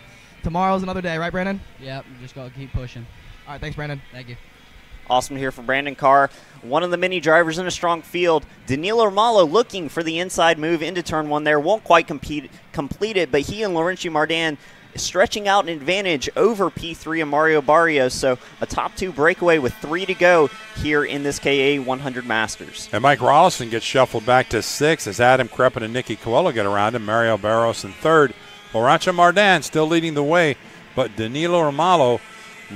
tomorrow's another day, right, Brandon? Yep, just got to keep pushing. All right, thanks, Brandon. Thank you. Awesome hear from Brandon Carr, one of the many drivers in a strong field. Danilo Romalo looking for the inside move into turn one there. Won't quite compete, complete it, but he and Laurentiu Mardan stretching out an advantage over P3 and Mario Barrios. So a top two breakaway with three to go here in this KA 100 Masters. And Mike Rolison gets shuffled back to six as Adam Kreppen and Nikki Coelho get around him. Mario Barrios in third. Laurentiu Mardan still leading the way, but Danilo Romalo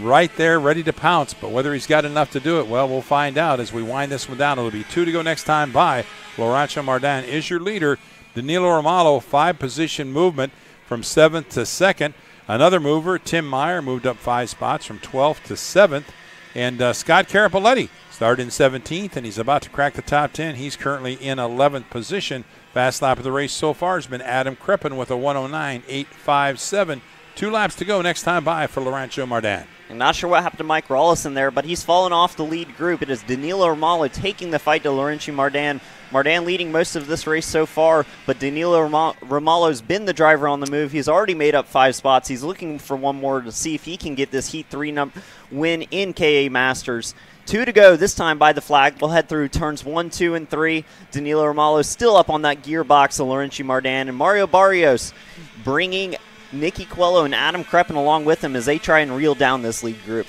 right there, ready to pounce. But whether he's got enough to do it, well, we'll find out as we wind this one down. It'll be two to go next time by. Laurentiu Mardan is your leader. Danilo Romalo, five position movement from seventh to second. Another mover, Tim Meyer, moved up five spots from 12th to seventh. And uh, Scott Carapoletti started in 17th, and he's about to crack the top 10. He's currently in 11th position. Fast lap of the race so far has been Adam Kreppen with a 109.857. Two laps to go next time by for Laurentiu Mardan. I'm not sure what happened to Mike Rolison there, but he's fallen off the lead group. It is Danilo Romalo taking the fight to Laurentiu Mardan. Mardan leading most of this race so far, but Danilo Romalo's been the driver on the move. He's already made up five spots. He's looking for one more to see if he can get this Heat 3 num- win in KA Masters. Two to go this time by the flag. We'll head through turns one, two, and three. Danilo Romalo still up on that gearbox of Laurentiu Mardan. And Mario Barrios bringing Nicky Coelho and Adam Kreppen along with him as they try and reel down this lead group.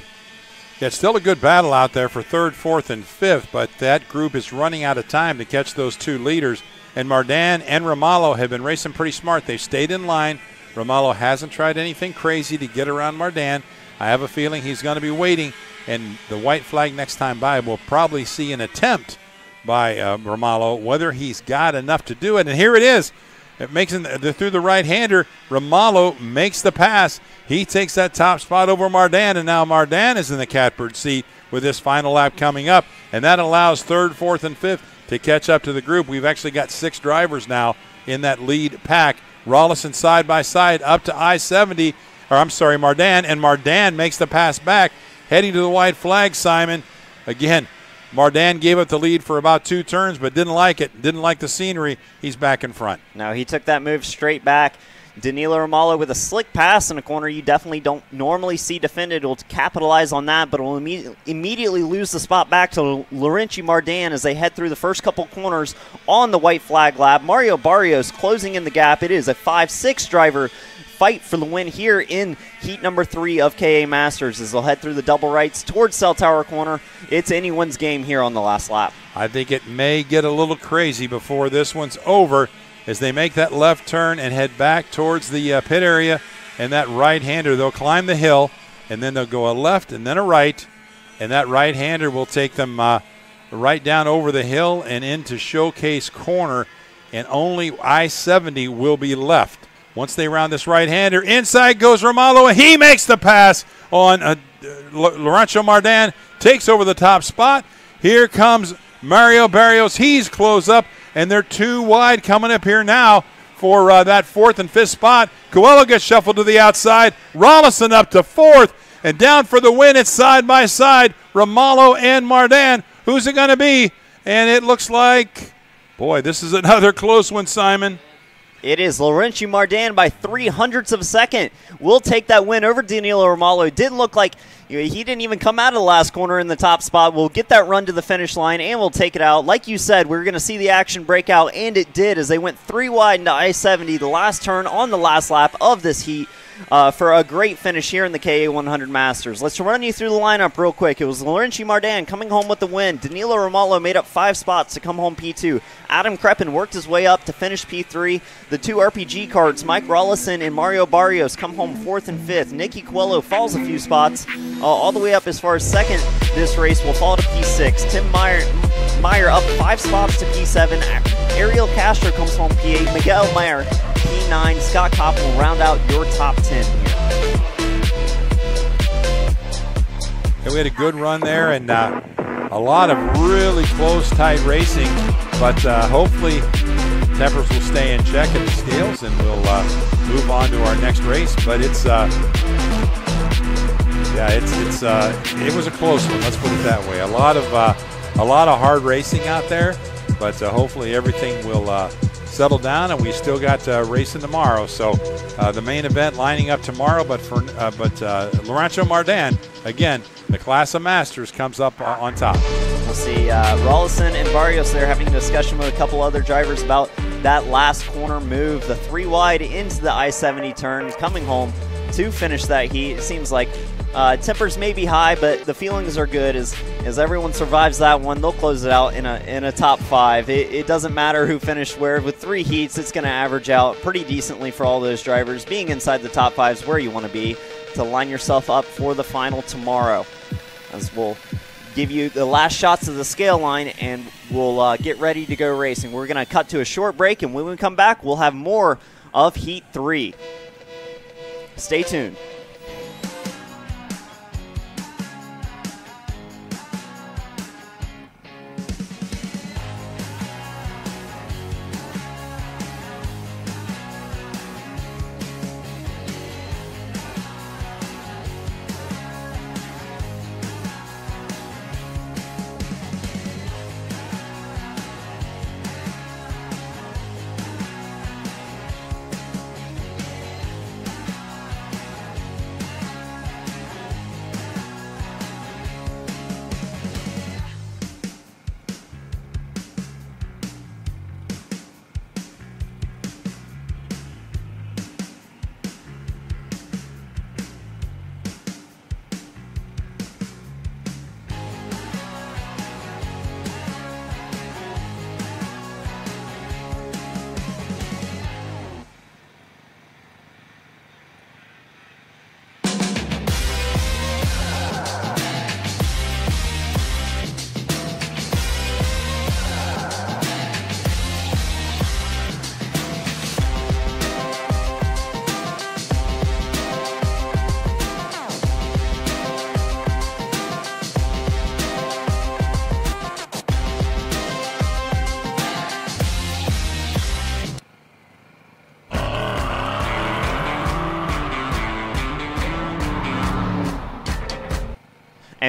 Yeah, it's still a good battle out there for third, fourth, and fifth, but that group is running out of time to catch those two leaders. And Mardan and Romalo have been racing pretty smart. They've stayed in line. Romalo hasn't tried anything crazy to get around Mardan. I have a feeling he's going to be waiting, and the white flag next time by will probably see an attempt by uh, Romalo, whether he's got enough to do it. And here it is. It makes it through the right hander. Romalo makes the pass. He takes that top spot over Mardan, and now Mardan is in the catbird seat with this final lap coming up. And that allows third, fourth, and fifth to catch up to the group. We've actually got six drivers now in that lead pack. Rolison side by side up to I 70, or I'm sorry, Mardan, and Mardan makes the pass back, heading to the white flag, Simon. Again, Mardan gave up the lead for about two turns, but didn't like it. Didn't like the scenery. He's back in front. No, he took that move straight back. Danilo Romalo with a slick pass in a corner you definitely don't normally see defended. Will capitalize on that, but will imme- immediately lose the spot back to Laurentiu Mardan as they head through the first couple corners on the white flag lap. Mario Barrios closing in the gap. It is a 5 6 driver fight for the win here in heat number three of KA Masters as they'll head through the double rights towards Cell Tower Corner. It's anyone's game here on the last lap. I think it may get a little crazy before this one's over as they make that left turn and head back towards the uh, pit area and that right hander. They'll climb the hill and then they'll go a left and then a right, and that right hander will take them uh, right down over the hill and into Showcase Corner, and only I 70 will be left. Once they round this right hander, inside goes Romalo, and he makes the pass on uh, Laurentiu Mardan. takes over the top spot. Here comes Mario Barrios. He's close up, and they're two wide coming up here now for uh, that fourth and fifth spot. Coelho gets shuffled to the outside. Rolison up to fourth, and down for the win. It's side by side. Romalo and Mardan. Who's it going to be? And it looks like, boy, this is another close one, Simon. It is Laurentiu Mardan by three hundredths of a second. We'll take that win over Danilo Romalo. It didn't look like he didn't even come out of the last corner in the top spot. We'll get that run to the finish line and we'll take it out. Like you said, we are going to see the action break out, and it did as they went three wide into I 70, the last turn on the last lap of this heat uh, for a great finish here in the KA 100 Masters. Let's run you through the lineup real quick. It was Laurentiu Mardan coming home with the win. Danilo Romalo made up five spots to come home P2. Adam Kreppen worked his way up to finish P3. The two RPG cards, Mike Rolison and Mario Barrios, come home fourth and fifth. Nicky Coelho falls a few spots, uh, all the way up as far as second this race will fall to P6. Tim Meyer, Meyer up five spots to P7. Ariel Castro comes home P8. Miguel Meyer P9. Scott Kopp will round out your top 10 here. we had a good run there and uh, a lot of really close, tight racing, but uh, hopefully tempers will stay in check at the scales and we'll uh, move on to our next race. But it's, uh, yeah, it's it's uh, it was a close one. Let's put it that way. A lot of uh, a lot of hard racing out there, but hopefully everything will settle down, and we still got uh, racing tomorrow. So uh, the main event lining up tomorrow, but for uh, but uh, Laurentiu Mardan again, the class of masters comes up on top. We'll see uh, Rolison and Barrios there having a discussion with a couple other drivers about that last corner move, the three wide into the I-70 turn, coming home to finish that heat. It seems like uh, tempers may be high, but the feelings are good. As as everyone survives that one, they'll close it out in a in a top five. It, it doesn't matter who finished where. With three heats, it's going to average out pretty decently for all those drivers. Being inside the top five is where you want to be to line yourself up for the final tomorrow. As we'll give you the last shots of the scale line, and we'll uh, get ready to go racing. We're going to cut to a short break, and when we come back, we'll have more of Heat Three. Stay tuned.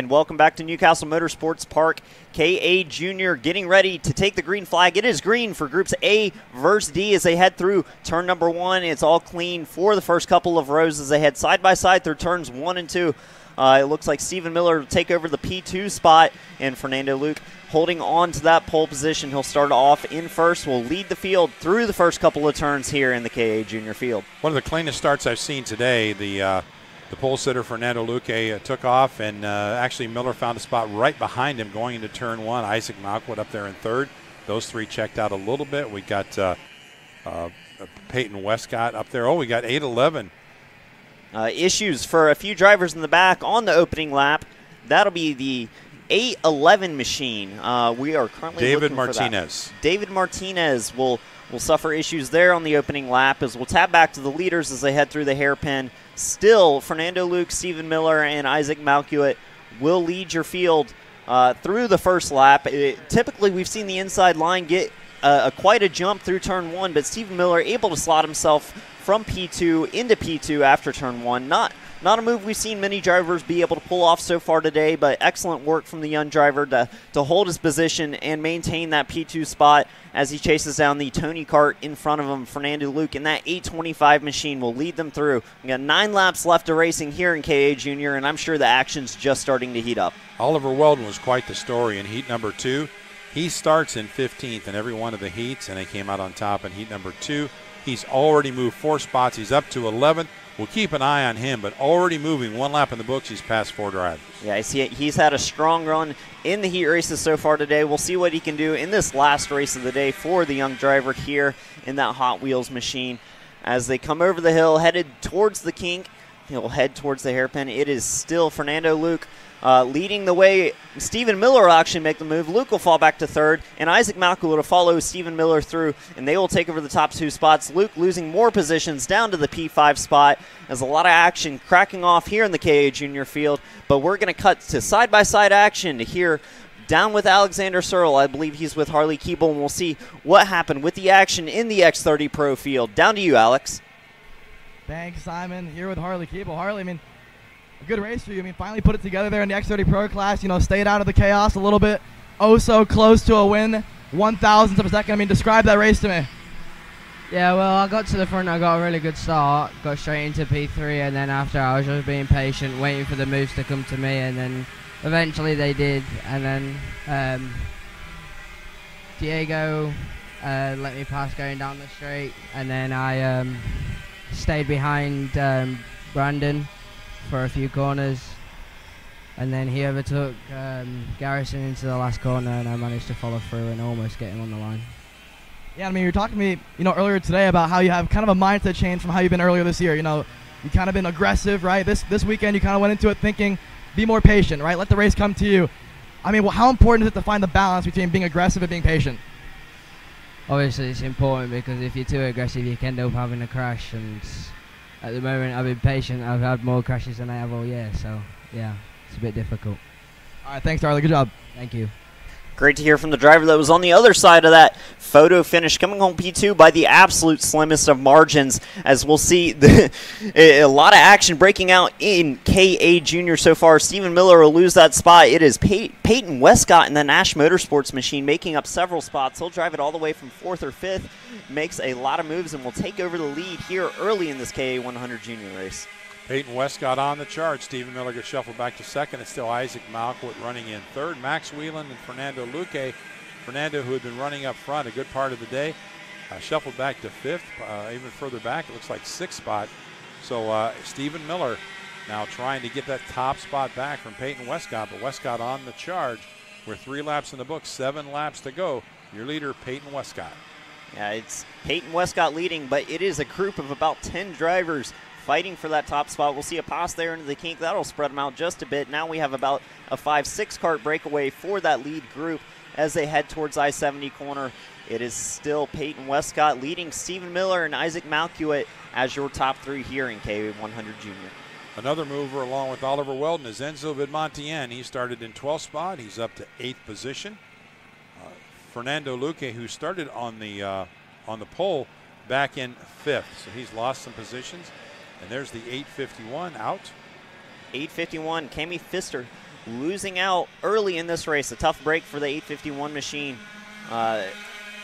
Welcome back to New Castle Motorsports Park. KA Junior getting ready to take the green flag. It is green for groups A versus D as they head through turn number one. It's all clean for the first couple of rows as they head side by side through turns one and two. Uh, it looks like Stephen Miller will take over the P2 spot, and Fernando Luque holding on to that pole position. He'll start off in first, will lead the field through the first couple of turns here in the KA Junior field. One of the cleanest starts I've seen today. The uh, the pole sitter Fernando Luque uh, took off, and uh, actually Miller found a spot right behind him going into turn one. Isaac Malkwood up there in third. Those three checked out a little bit. We got uh, uh Peyton Westcott up there. Oh, we got 8 11. Uh, issues for a few drivers in the back on the opening lap. That'll be the 811 machine. Uh, we are currently David Martinez. David Martinez will will suffer issues there on the opening lap as we'll tap back to the leaders as they head through the hairpin. Still, Fernando Luque, Stephen Miller, and Isaac Malkuit will lead your field uh, through the first lap. It, typically, we've seen the inside line get uh, a, quite a jump through turn one, but Stephen Miller able to slot himself from P2 into P2 after turn one. Not not a move we've seen many drivers be able to pull off so far today, but excellent work from the young driver to, to hold his position and maintain that P2 spot as he chases down the Tony Kart in front of him, Fernando Luque, and that 825 machine will lead them through. We got nine laps left of racing here in KA Junior, and I'm sure the action's just starting to heat up. Oliver Weldon was quite the story in heat number two. He starts in 15th in every one of the heats, and he came out on top in heat number two. He's already moved four spots. He's up to 11th. We'll keep an eye on him, but already moving one lap in the books. He's passed four drivers. Yeah, I see it. He's had a strong run in the heat races so far today. We'll see what he can do in this last race of the day for the young driver here in that Hot Wheels machine. As they come over the hill, headed towards the kink, he'll head towards the hairpin. It is still Fernando Luque uh, leading the way. Stephen Miller will actually make the move. Luque will fall back to third, and Isaac Malcolm will follow Stephen Miller through, and they will take over the top two spots. Luque losing more positions down to the P5 spot. There's a lot of action cracking off here in the KA Junior field, but we're going to cut to side by side action to hear down with Alexander Searle. I believe he's with Harley Keeble, and we'll see what happened with the action in the X30 Pro field. Down to you, Alex. Thanks, Simon. Here with Harley Keeble. Harley, I mean, good race for you. I mean, finally put it together there in the X30 Pro class. You know, stayed out of the chaos a little bit. Oh, so close to a win. One thousandth of a second. I mean, describe that race to me. Yeah, well, I got to the front. I got a really good start. Got straight into P3, and then after I was just being patient, waiting for the moves to come to me, and then eventually they did. And then um, Diego uh, let me pass going down the straight, and then I um, stayed behind um, Brandon for a few corners, and then he overtook um, Garrison into the last corner, and I managed to follow through and almost get him on the line. Yeah, I mean, you were talking to me, you know, earlier today about how you have kind of a mindset change from how you've been earlier this year. You know, you kind of been aggressive, right? This this weekend, you kind of went into it thinking, be more patient, right? Let the race come to you. I mean, well, how important is it to find the balance between being aggressive and being patient? Obviously, it's important because if you're too aggressive, you can end up having a crash. And at the moment, I've been patient. I've had more crashes than I have all year, so yeah, it's a bit difficult. All right, thanks, Charlie. Good job. Thank you. Great to hear from the driver that was on the other side of that photo finish, coming home P2 by the absolute slimmest of margins. As we'll see, the, a lot of action breaking out in KA Junior so far. Stephen Miller will lose that spot. It is Pey- Peyton Westcott in the Nash Motorsports machine making up several spots. He'll drive it all the way from fourth or fifth, makes a lot of moves, and will take over the lead here early in this KA 100 Junior race. Peyton Westcott on the charge. Stephen Miller gets shuffled back to second. It's still Isaac Malkwit running in third. Max Whelan and Fernando Luque. Fernando, who had been running up front a good part of the day, uh, shuffled back to fifth. Uh, even further back, it looks like sixth spot. So uh, Stephen Miller now trying to get that top spot back from Peyton Westcott. But Westcott on the charge. We're three laps in the book, seven laps to go. Your leader, Peyton Westcott. Yeah, it's Peyton Westcott leading, but it is a group of about 10 drivers fighting for that top spot. We'll see a pass there into the kink. That'll spread them out just a bit. Now we have about a 5 6 kart breakaway for that lead group as they head towards I 70 corner. It is still Peyton Westcott leading Stephen Miller and Isaac Malcuit as your top three here in K100 Junior. Another mover along with Oliver Weldon is Enzo Vidmontien. He started in 12th spot. He's up to eighth position. Uh, Fernando Luque, who started on the uh, on the pole, back in fifth, so he's lost some positions. And there's the 851 out. 851, Cami Pfister losing out early in this race. A tough break for the 851 machine. Uh,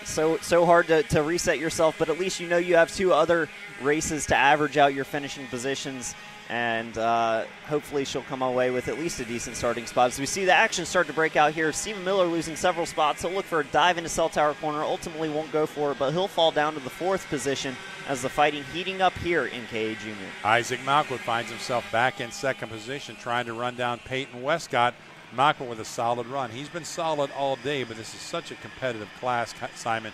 so so hard to, to reset yourself, but at least you know you have two other races to average out your finishing positions and uh, hopefully she'll come away with at least a decent starting spot. As we see the action start to break out here, Stephen Miller losing several spots. He'll look for a dive into cell tower corner. Ultimately won't go for it, but he'll fall down to the fourth position as the fighting heating up here in KA Junior. Isaac Malkwood finds himself back in second position, trying to run down Peyton Westcott. Malkwood with a solid run. He's been solid all day, but this is such a competitive class, Simon.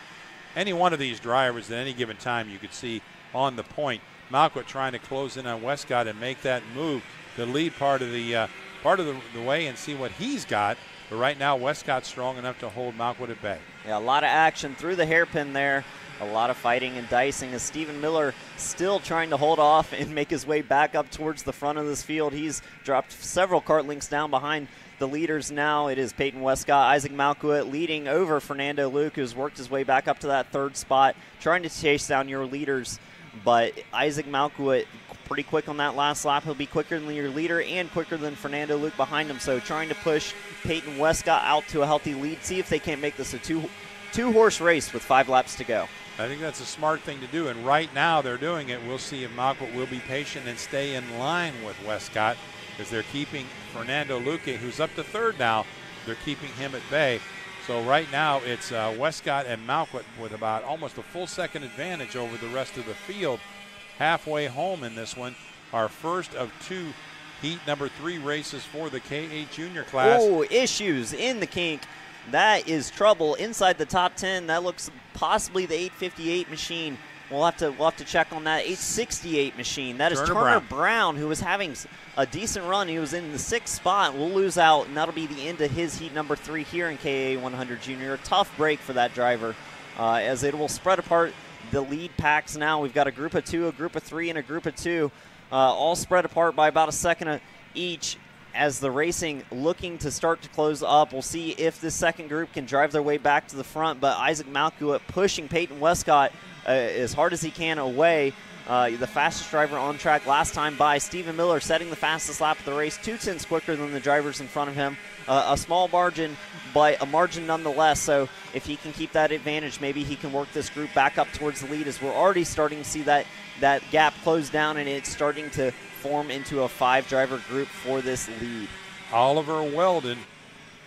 Any one of these drivers at any given time you could see on the point Malkwit trying to close in on Westcott and make that move the lead part of the uh, part of the, the, way and see what he's got. But right now, Westcott's strong enough to hold Malkwit at bay. Yeah, a lot of action through the hairpin there. A lot of fighting and dicing as Stephen Miller still trying to hold off and make his way back up towards the front of this field. He's dropped several kart links down behind the leaders now. It is Peyton Westcott, Isaac Malkuit leading over Fernando Luque, who's worked his way back up to that third spot, trying to chase down your leaders. But Isaac Malkuit pretty quick on that last lap. He'll be quicker than your leader and quicker than Fernando Luque behind him. So trying to push Peyton Westcott out to a healthy lead. See if they can't make this a two two horse race with five laps to go. I think that's a smart thing to do, and right now they're doing it. We'll see if Malkuit will be patient and stay in line with Westcott as they're keeping Fernando Luque, who's up to third now, they're keeping him at bay. So right now it's uh, Westcott and Malkuit with about almost a full second advantage over the rest of the field. Halfway home in this one, our first of two heat number three races for the KA junior class. Oh, issues in the kink. That is trouble inside the top 10. That looks possibly the 858 machine. We'll have to we'll have to check on that 868 machine. That is Turner Turner, Brown. Brown. who was having a decent run. He was in the sixth spot. We'll lose out, and that'll be the end of his heat number three here in KA 100 Junior. A tough break for that driver, uh, as it will spread apart the lead packs. Now we've got a group of two, a group of three, and a group of two, uh, all spread apart by about a second each as the racing looking to start to close up. We'll see if this second group can drive their way back to the front, but Isaac Malkuit pushing Peyton Westcott uh, as hard as he can away. Uh, the fastest driver on track last time by Stephen Miller setting the fastest lap of the race, two tenths quicker than the drivers in front of him. Uh, a small margin, but a margin nonetheless. So if he can keep that advantage, maybe he can work this group back up towards the lead. As we're already starting to see that that gap close down, and it's starting to form into a five-driver group for this lead. Oliver Weldon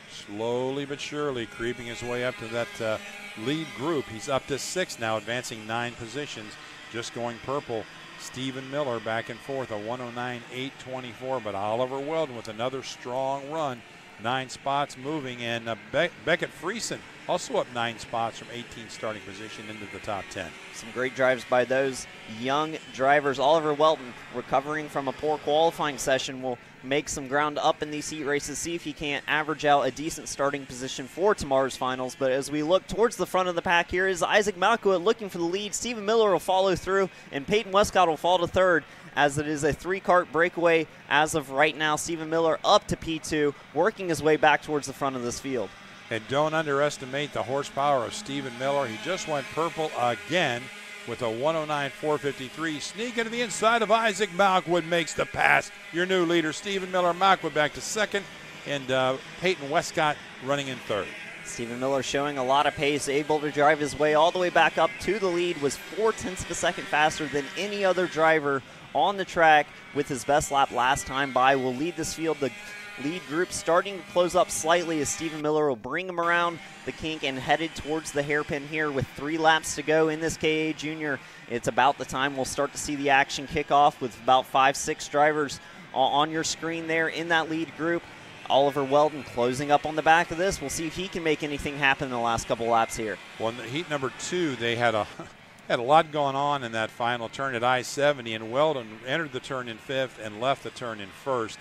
slowly but surely creeping his way up to that uh, lead group. He's up to six now, advancing nine positions, just going purple. Stephen Miller back and forth, a 109.824, but Oliver Weldon with another strong run, nine spots moving, and uh, Be- Beckett Friesen also up nine spots from 18 starting position into the top 10. Some great drives by those young drivers. Oliver Weldon, recovering from a poor qualifying session, will make some ground up in these heat races, see if he can't average out a decent starting position for tomorrow's finals. But as we look towards the front of the pack here is Isaac Malkuit looking for the lead. Stephen Miller will follow through, and Peyton Westcott will fall to third as it is a three kart breakaway as of right now. Stephen Miller up to P2, working his way back towards the front of this field. And don't underestimate the horsepower of Stephen Miller. He just went purple again with a 109.453. Sneaking to the inside of Isaac Malkwood makes the pass. Your new leader, Stephen Miller. Malkwood back to second, and uh, Peyton Westcott running in third. Stephen Miller showing a lot of pace, able to drive his way all the way back up to the lead, was four tenths of a second faster than any other driver on the track with his best lap last time by. Will lead this field. The lead group starting to close up slightly as Stephen Miller will bring him around the kink and headed towards the hairpin here with three laps to go in this KA Junior. It's about the time we'll start to see the action kick off with about five, six drivers on your screen there in that lead group. Oliver Weldon closing up on the back of this. We'll see if he can make anything happen in the last couple laps here. Well, in heat number two, they had a had a lot going on in that final turn at I-70, and Weldon entered the turn in fifth and left the turn in first,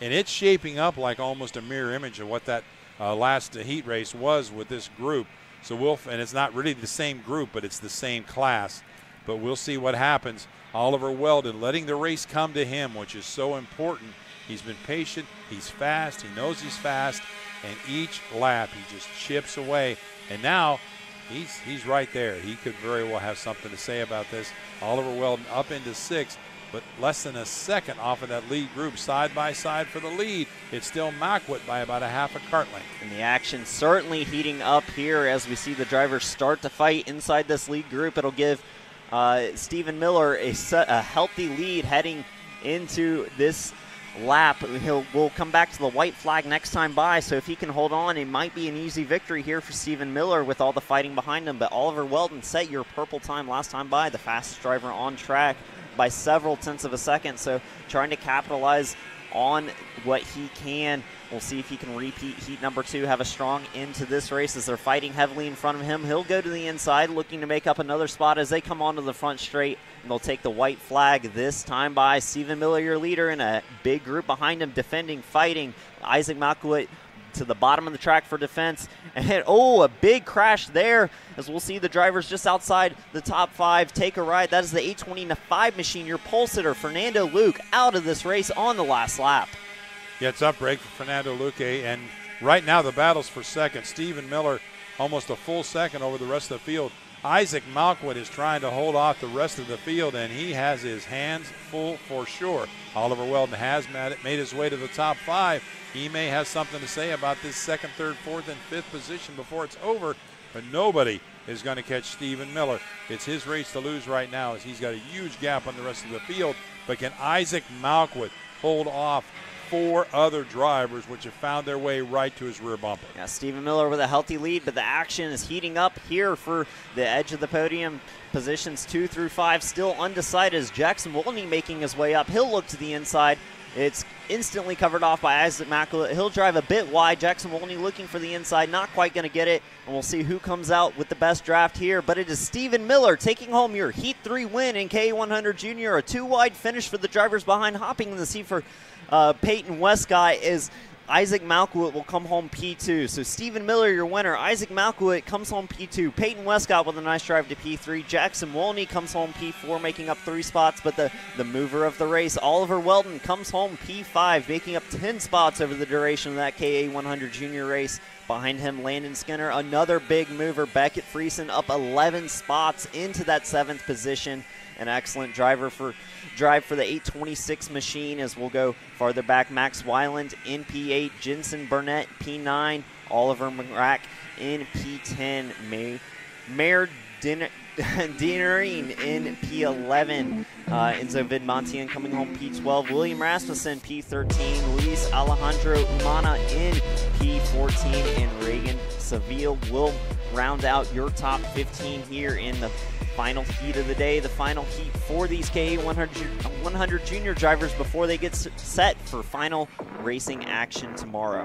and it's shaping up like almost a mirror image of what that uh, last heat race was with this group. So we'll, and it's not really the same group, but it's the same class. But we'll see what happens. Oliver Weldon letting the race come to him, which is so important. He's been patient. He's fast. He knows he's fast, and each lap he just chips away. And now he's he's right there. He could very well have something to say about this. Oliver Weldon up into sixth, but less than a second off of that lead group, side by side for the lead. It's still Mackwit by about a half a kart length. And the action certainly heating up here as we see the drivers start to fight inside this lead group. It'll give uh, Stephen Miller a, a healthy lead heading into this lap. He'll we'll come back to the white flag next time by. So if he can hold on, it might be an easy victory here for Stephen Miller with all the fighting behind him. But Oliver Weldon set your purple time last time by, the fastest driver on track by several tenths of a second. So trying to capitalize on what he can. We'll see if he can repeat heat number two, have a strong end to this race as they're fighting heavily in front of him. He'll go to the inside, looking to make up another spot as they come onto the front straight, and they'll take the white flag this time by Stephen Miller, your leader, and a big group behind him, defending, fighting. Isaac Malkuit to the bottom of the track for defense. And oh, a big crash there as we'll see the drivers just outside the top five take a ride. That is the 820 machine, your pole sitter, Fernando Luque, out of this race on the last lap. Yeah, it's up break for Fernando Luque, and right now the battle's for second. Stephen Miller almost a full second over the rest of the field. Isaac Malkwood is trying to hold off the rest of the field, and he has his hands full for sure. Oliver Weldon has made his way to the top five. He may have something to say about this second, third, fourth, and fifth position before it's over, but nobody is going to catch Stephen Miller. It's his race to lose right now as he's got a huge gap on the rest of the field. But can Isaac Malkwood hold off four other drivers, which have found their way right to his rear bumper. Yeah, Stephen Miller with a healthy lead, but the action is heating up here for the edge of the podium. Positions two through five still undecided as Jackson Wolney making his way up. He'll look to the inside. It's instantly covered off by Isaac Malkwood. He'll drive a bit wide. Jackson Wolney looking for the inside, not quite going to get it. And we'll see who comes out with the best draft here. But it is Stephen Miller taking home your Heat 3 win in K100 Junior. A two wide finish for the drivers behind, hopping in the seat for uh, Peyton Westcott is Isaac Malkwood will come home P2. So Stephen Miller, your winner. Isaac Malkwood comes home P2. Peyton Westcott with a nice drive to P3. Jackson Wolney comes home P4, making up three spots. But the, the mover of the race, Oliver Weldon, comes home P5, making up 10 spots over the duration of that KA 100 junior race. Behind him, Landon Skinner, another big mover. Beckett Friesen up 11 spots into that seventh position. An excellent driver for drive for the 826 machine as we'll go farther back. Max Weiland in P8, Jensen Burnett P9, Oliver McRack in P10, May, Mayor Din- Dinering in P11, uh, Enzo Vidmontian coming home P12, William Rasmussen P13, Luis Alejandro Umana in P14, and Reagan Seville will round out your top 15 here in the final heat of the day, the final heat for these KA 100, 100 junior drivers before they get set for final racing action tomorrow.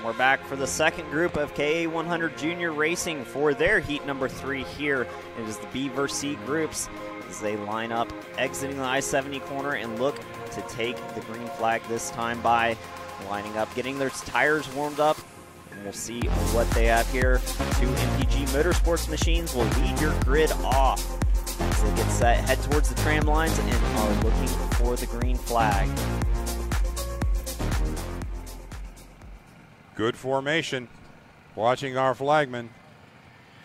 And we're back for the second group of KA100 Junior Racing for their heat number three here. It is the B versus C groups. as they line up exiting the I-70 corner and look to take the green flag this time by lining up, getting their tires warmed up, and we'll see what they have here. Two MPG Motorsports machines will lead your grid off as they get set, head towards the tram lines, and are looking for the green flag. Good formation. Watching our flagman.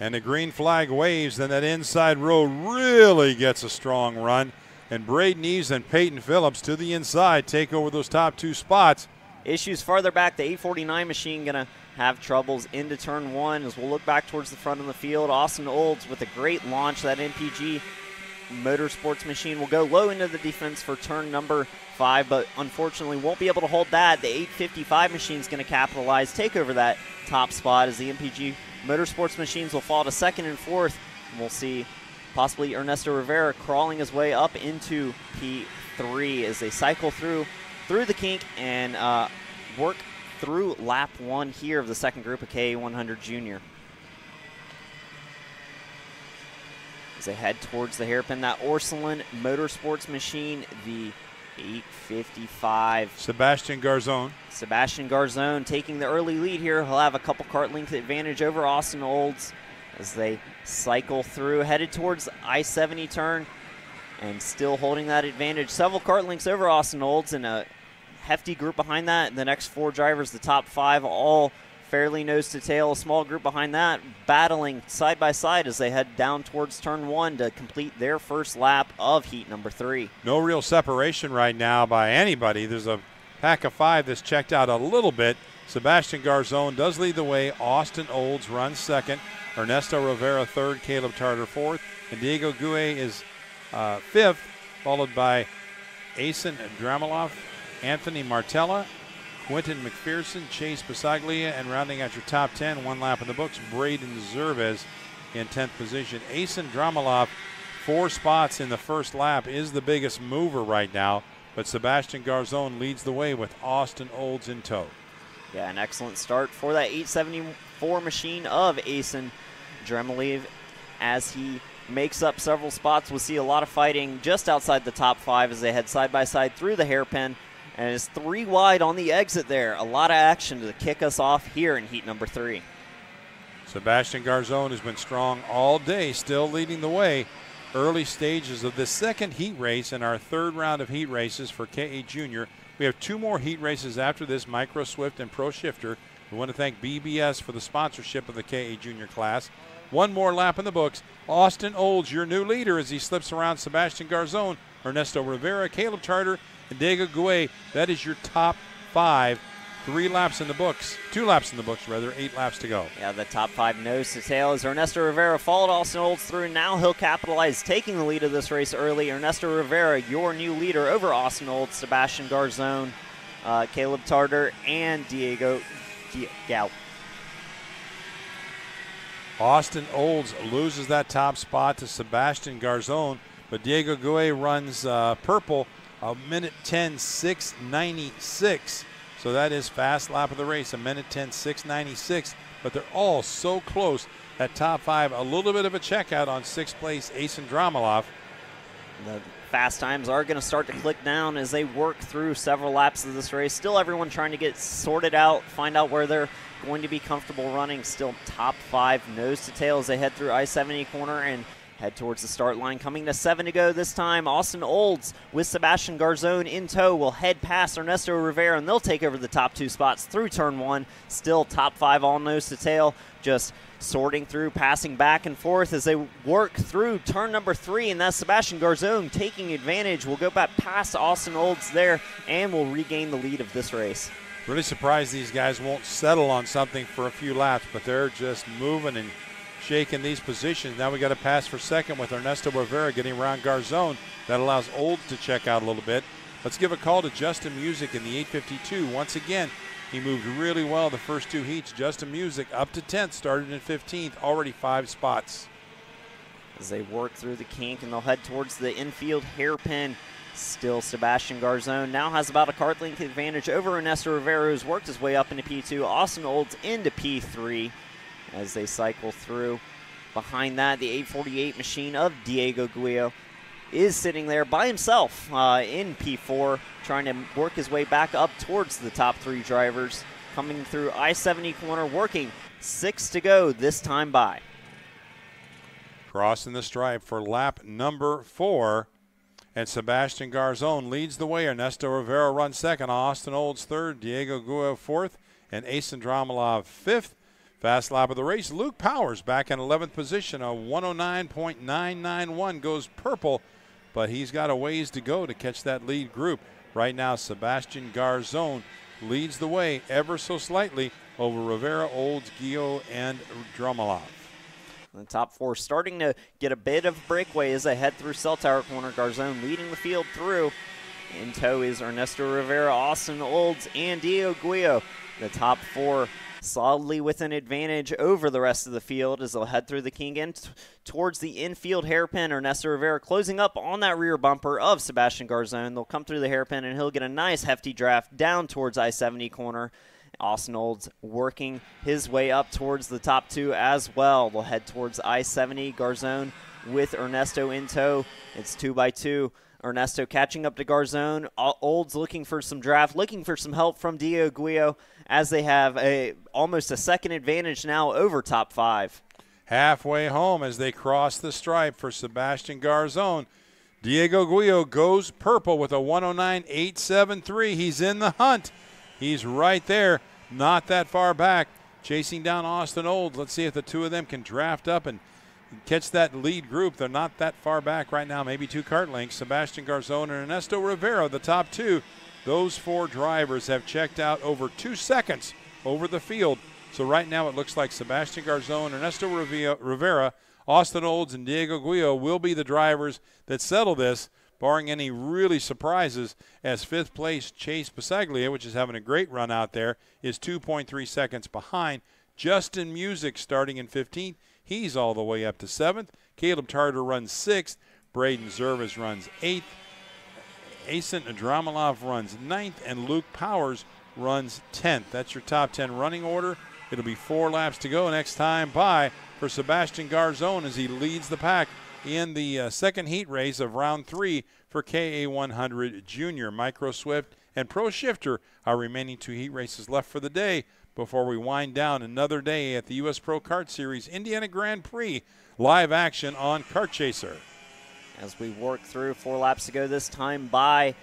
And the green flag waves, then that inside row really gets a strong run. And Braden and Peyton Phillips to the inside take over those top two spots. Issues farther back, the 849 machine going to have troubles into turn one as we'll look back towards the front of the field. Austin Olds with a great launch. That MPG Motorsports machine will go low into the defense for turn number five, but unfortunately won't be able to hold that. The 855 machine is going to capitalize, take over that top spot as the MPG Motorsports machines will fall to second and fourth. And we'll see possibly Ernesto Rivera crawling his way up into P3 as they cycle through through the kink and uh, work through lap one here of the second group of K100 Junior. As they head towards the hairpin, that Orsolin Motorsports machine, the 855. Sebastian Garzone. Sebastian Garzone taking the early lead here. He'll have a couple kart length advantage over Austin Olds as they cycle through, headed towards I-70 turn, and still holding that advantage. Several kart lengths over Austin Olds and a hefty group behind that. The next four drivers, the top five, all fairly nose to tail. A small group behind that, battling side by side as they head down towards turn one to complete their first lap of heat number three. No real separation right now by anybody. There's a pack of five that's checked out a little bit. Sebastian Garzone does lead the way. Austin Olds runs second. Ernesto Rivera third. Caleb Tarter fourth. And Diego Gue is uh, fifth, followed by Asen Dramalov, Anthony Martella, Quentin McPherson, Chase Buscaglia, and rounding out your top 10, one lap in the books, Braden Zervez in 10th position. Asen Dramalov, four spots in the first lap, is the biggest mover right now, but Sebastian Garzone leads the way with Austin Olds in tow. Yeah, an excellent start for that 874 machine of Asen Dramalov as he makes up several spots. We'll see a lot of fighting just outside the top five as they head side by side through the hairpin. And it's three wide on the exit there. A lot of action to kick us off here in heat number three. Sebastian Garzone has been strong all day, still leading the way. Early stages of the second heat race and our third round of heat races for KA Junior. We have two more heat races after this Micro Swift and Pro Shifter. We want to thank BBS for the sponsorship of the KA Junior class. One more lap in the books. Austin Olds, your new leader, as he slips around Sebastian Garzone, Ernesto Rivera, Caleb Tarter, and Diego Gue. That is your top five. Three laps in the books, two laps in the books, rather, eight laps to go. Yeah, the top five nose to tail as Ernesto Rivera followed Austin Olds through. Now he'll capitalize, taking the lead of this race early. Ernesto Rivera, your new leader over Austin Olds, Sebastian Garzone, uh, Caleb Tarter, and Diego Gal. Austin Olds loses that top spot to Sebastian Garzone, but Diego Gue runs uh, purple a minute 10 696. So that is fast lap of the race, a minute 10 696. But they're all so close. at top five, a little bit of a checkout on sixth place, Asen Dramalov. The fast times are going to start to click down as they work through several laps of this race. Still, everyone trying to get sorted out, find out where they're going to be comfortable running. Still top five, nose to tail as they head through I 70 corner and head towards the start line. Coming to seven to go this time. Austin Olds with Sebastian Garzone in tow will head past Ernesto Rivera, and they'll take over the top two spots through turn one. Still top five, all nose to tail. Just sorting through, passing back and forth as they work through turn number three, and that's Sebastian Garzone taking advantage. We'll go back past Austin Olds there, and will regain the lead of this race. Really surprised these guys won't settle on something for a few laps, but they're just moving and shaking these positions. Now we got a pass for second with Ernesto Rivera getting around Garzone. That allows Old to check out a little bit. Let's give a call to Justin Music in the 852. Once again, he moved really well the first two heats. Justin Music up to 10th, started in 15th, already five spots. As they work through the kink and they'll head towards the infield hairpin. Still, Sebastian Garzone now has about a kart length advantage over Ernesto Rivera, who's worked his way up into P2. Austin Olds into P3 as they cycle through. Behind that, the 848 machine of Diego Guillo is sitting there by himself uh, in P4, trying to work his way back up towards the top three drivers. Coming through I 70 corner, working six to go this time by. Crossing the stripe for lap number four. And Sebastian Garzon leads the way. Ernesto Rivera runs second. Austin Olds third. Diego Guo fourth. And Asen Dramalov fifth. Fast lap of the race. Luke Powers back in 11th position. A 109.991 goes purple, but he's got a ways to go to catch that lead group. Right now, Sebastian Garzone leads the way ever so slightly over Rivera, Olds, Gio, and Dramalov. The top four starting to get a bit of breakaway as they head through cell tower corner. Garzone leading the field through. In tow is Ernesto Rivera, Austin Olds, and Diego Guio. The top four solidly with an advantage over the rest of the field as they'll head through the King end t- towards the infield hairpin. Ernesto Rivera closing up on that rear bumper of Sebastian Garzon. They'll come through the hairpin and he'll get a nice hefty draft down towards I 70 corner. Austin Olds working his way up towards the top two as well. They'll head towards I 70. Garzon with Ernesto in tow. It's two by two. Ernesto catching up to Garzon. Olds looking for some draft, looking for some help from Diego Guio as they have a almost a second advantage now over top five. Halfway home as they cross the stripe for Sebastian Garzon. Diego Guillo goes purple with a 109.873. He's in the hunt. He's right there, not that far back, chasing down Austin Olds. Let's see if the two of them can draft up and catch that lead group. They're not that far back right now, maybe two kart lengths. Sebastian Garzon and Ernesto Rivera, the top two. Those four drivers have checked out over two seconds over the field. So right now it looks like Sebastian Garzon, Ernesto Rivera, Austin Olds, and Diego Guio will be the drivers that settle this barring any really surprises, as fifth place Chase Buscaglia, which is having a great run out there, is 2.3 seconds behind. Justin Music starting in 15th. He's all the way up to seventh. Caleb Tarter runs sixth. Braden Zervis runs eighth. Asen Adramalov runs ninth. And Luke Powers runs 10th. That's your top 10 running order. It'll be four laps to go next time by for Sebastian Garzon as he leads the pack in the uh, second heat race of round three for KA100 Junior. Micro Swift and Pro Shifter are remaining two heat races left for the day before we wind down another day at the U.S. Pro Kart Series Indiana Grand Prix live action on Kart Chaser. As we work through four laps to go this time by,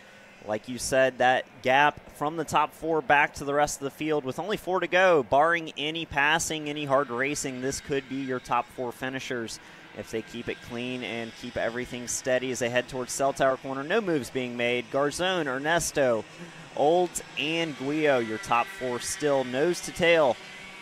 like you said, that gap from the top four back to the rest of the field with only four to go, barring any passing, any hard racing, this could be your top four finishers if they keep it clean and keep everything steady as they head towards cell tower corner. No moves being made. Garzone, Ernesto, Olds, and Guio, your top four still nose to tail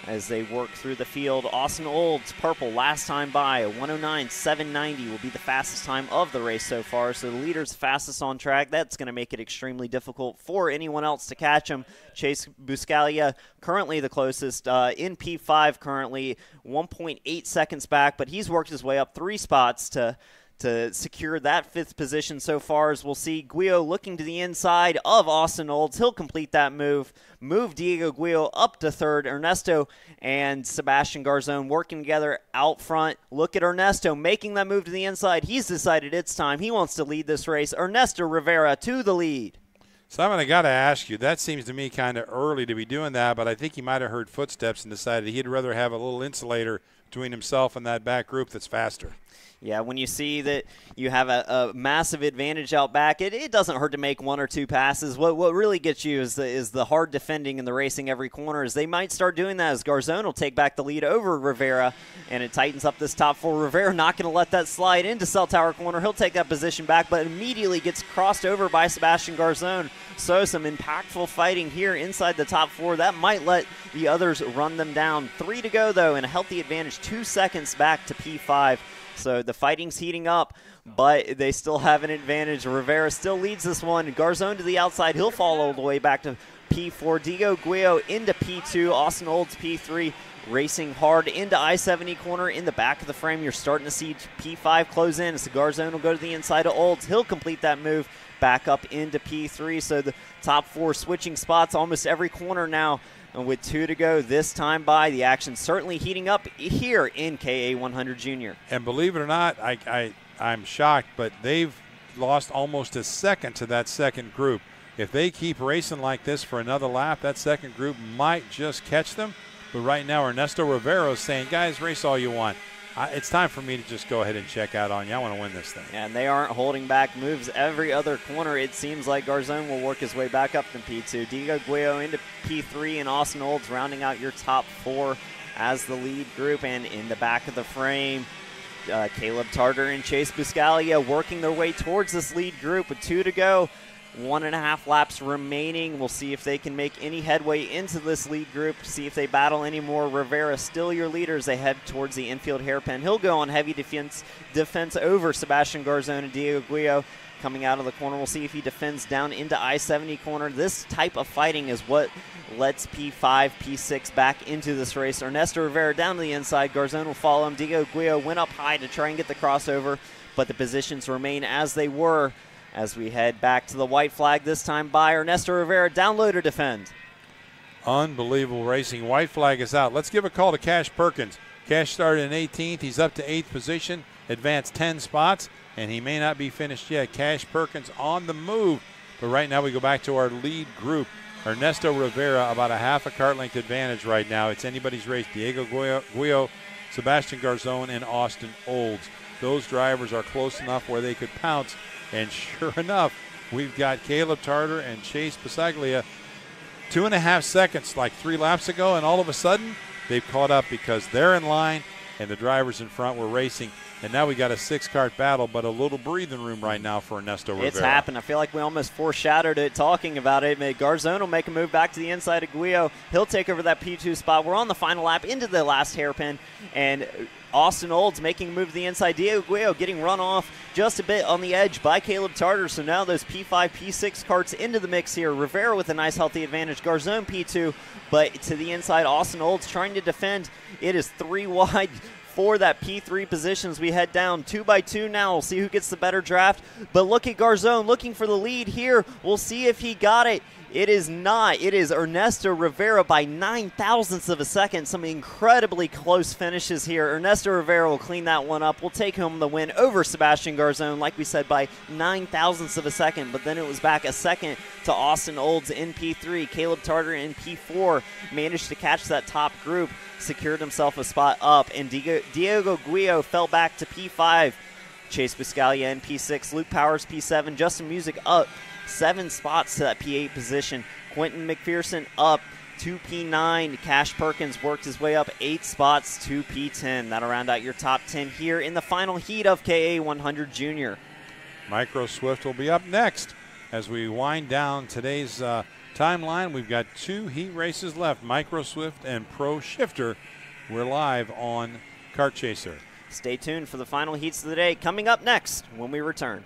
as they work through the field. Austin Olds, purple, last time by, 109.790 will be the fastest time of the race so far. So the leader's fastest on track. That's going to make it extremely difficult for anyone else to catch him. Chase Buscaglia, currently the closest uh, in P5, currently 1.8 seconds back, but he's worked his way up three spots to to secure that fifth position so far as we'll see Guio looking to the inside of Austin Olds. He'll complete that move, move Diego Guio up to third. Ernesto and Sebastian Garzon working together out front. Look at Ernesto making that move to the inside. He's decided it's time. He wants to lead this race. Ernesto Rivera to the lead. Simon, I got to ask you, that seems to me kind of early to be doing that, but I think he might have heard footsteps and decided he'd rather have a little insulator between himself and that back group that's faster. Yeah, when you see that you have a, a massive advantage out back, it, it doesn't hurt to make one or two passes. What what really gets you is the is the hard defending and the racing every corner. Is they might start doing that as Garzon will take back the lead over Rivera, and it tightens up this top four. Rivera not going to let that slide into cell tower corner. He'll take that position back, but immediately gets crossed over by Sebastian Garzon. So some impactful fighting here inside the top four. That might let the others run them down. Three to go though, and a healthy advantage, two seconds back to P5. So the fighting's heating up, but they still have an advantage. Rivera still leads this one. Garzone to the outside. He'll fall all the way back to P4. Diego Guio into P2. Austin Olds P3 racing hard into I-70 corner in the back of the frame. You're starting to see P5 close in. As the Garzon will go to the inside of Olds. He'll complete that move back up into P3. So the top four switching spots almost every corner now and with two to go this time by, the action certainly heating up here in KA 100 Junior. And believe it or not, I, I I'm shocked, but they've lost almost a second to that second group. If they keep racing like this for another lap, that second group might just catch them. But right now, Ernesto Rivera is saying, guys, race all you want. I, it's time for me to just go ahead and check out on you. I want to win this thing. And they aren't holding back moves every other corner. It seems like Garzone will work his way back up to P2. Diego Guio into P3 and Austin Olds rounding out your top four as the lead group. And in the back of the frame, uh, Caleb Tarter and Chase Buscaglia working their way towards this lead group with two to go. One and a half laps remaining. We'll see if they can make any headway into this lead group, see if they battle any more. Rivera still your leader as they head towards the infield hairpin. He'll go on heavy defense defense over Sebastian Garzone and Diego Guio coming out of the corner. We'll see if he defends down into I 70 corner. This type of fighting is what lets P5, P6 back into this race. Ernesto Rivera down to the inside. Garzone will follow him. Diego Guillo went up high to try and get the crossover, but the positions remain as they were as we head back to the white flag, this time by Ernesto Rivera. Download or defend? Unbelievable racing. White flag is out. Let's give a call to Cash Perkins. Cash started in 18th. He's up to 8th position, advanced 10 spots, and he may not be finished yet. Cash Perkins on the move. But right now we go back to our lead group. Ernesto Rivera about a half a kart length advantage right now. It's anybody's race. Diego Guio, Sebastian Garzon, and Austin Olds. Those drivers are close enough where they could pounce. And sure enough, we've got Caleb Tarter and Chase Buscaglia two and a half seconds like three laps ago, and all of a sudden they've caught up because they're in line and the drivers in front were racing. And now we got a six kart battle, but a little breathing room right now for Ernesto Rivera. It's happened. I feel like we almost foreshadowed it talking about it. Garzone will make a move back to the inside of Guio. He'll take over that P2 spot. We're on the final lap into the last hairpin, and Austin Olds making a move to the inside. Diego Guio getting run off just a bit on the edge by Caleb Tarter. So now those P5, P6 karts into the mix here. Rivera with a nice healthy advantage. Garzone P2, but to the inside, Austin Olds trying to defend. It is three wide for that P3 position as we head down two by two now. We'll see who gets the better draft. But look at Garzone looking for the lead here. We'll see if he got it. It is not. It is Ernesto Rivera by nine thousandths of a second. Some incredibly close finishes here. Ernesto Rivera will clean that one up. We'll take home the win over Sebastian Garzone, like we said, by nine thousandths of a second. But then it was back a second to Austin Olds in P3. Caleb Tarter in P4 managed to catch that top group, secured himself a spot up, and Diego, Diego Guio fell back to P5. Chase Buscaglia in P6, Luke Powers P7, Justin Music up seven spots to that P8 position. Quentin McPherson up to P9. Cash Perkins worked his way up eight spots to P10. That'll round out your top 10 here in the final heat of KA 100 Junior. Micro Swift will be up next as we wind down today's uh, timeline. We've got two heat races left Micro Swift and Pro Shifter. We're live on Kart Chaser. Stay tuned for the final heats of the day coming up next when we return.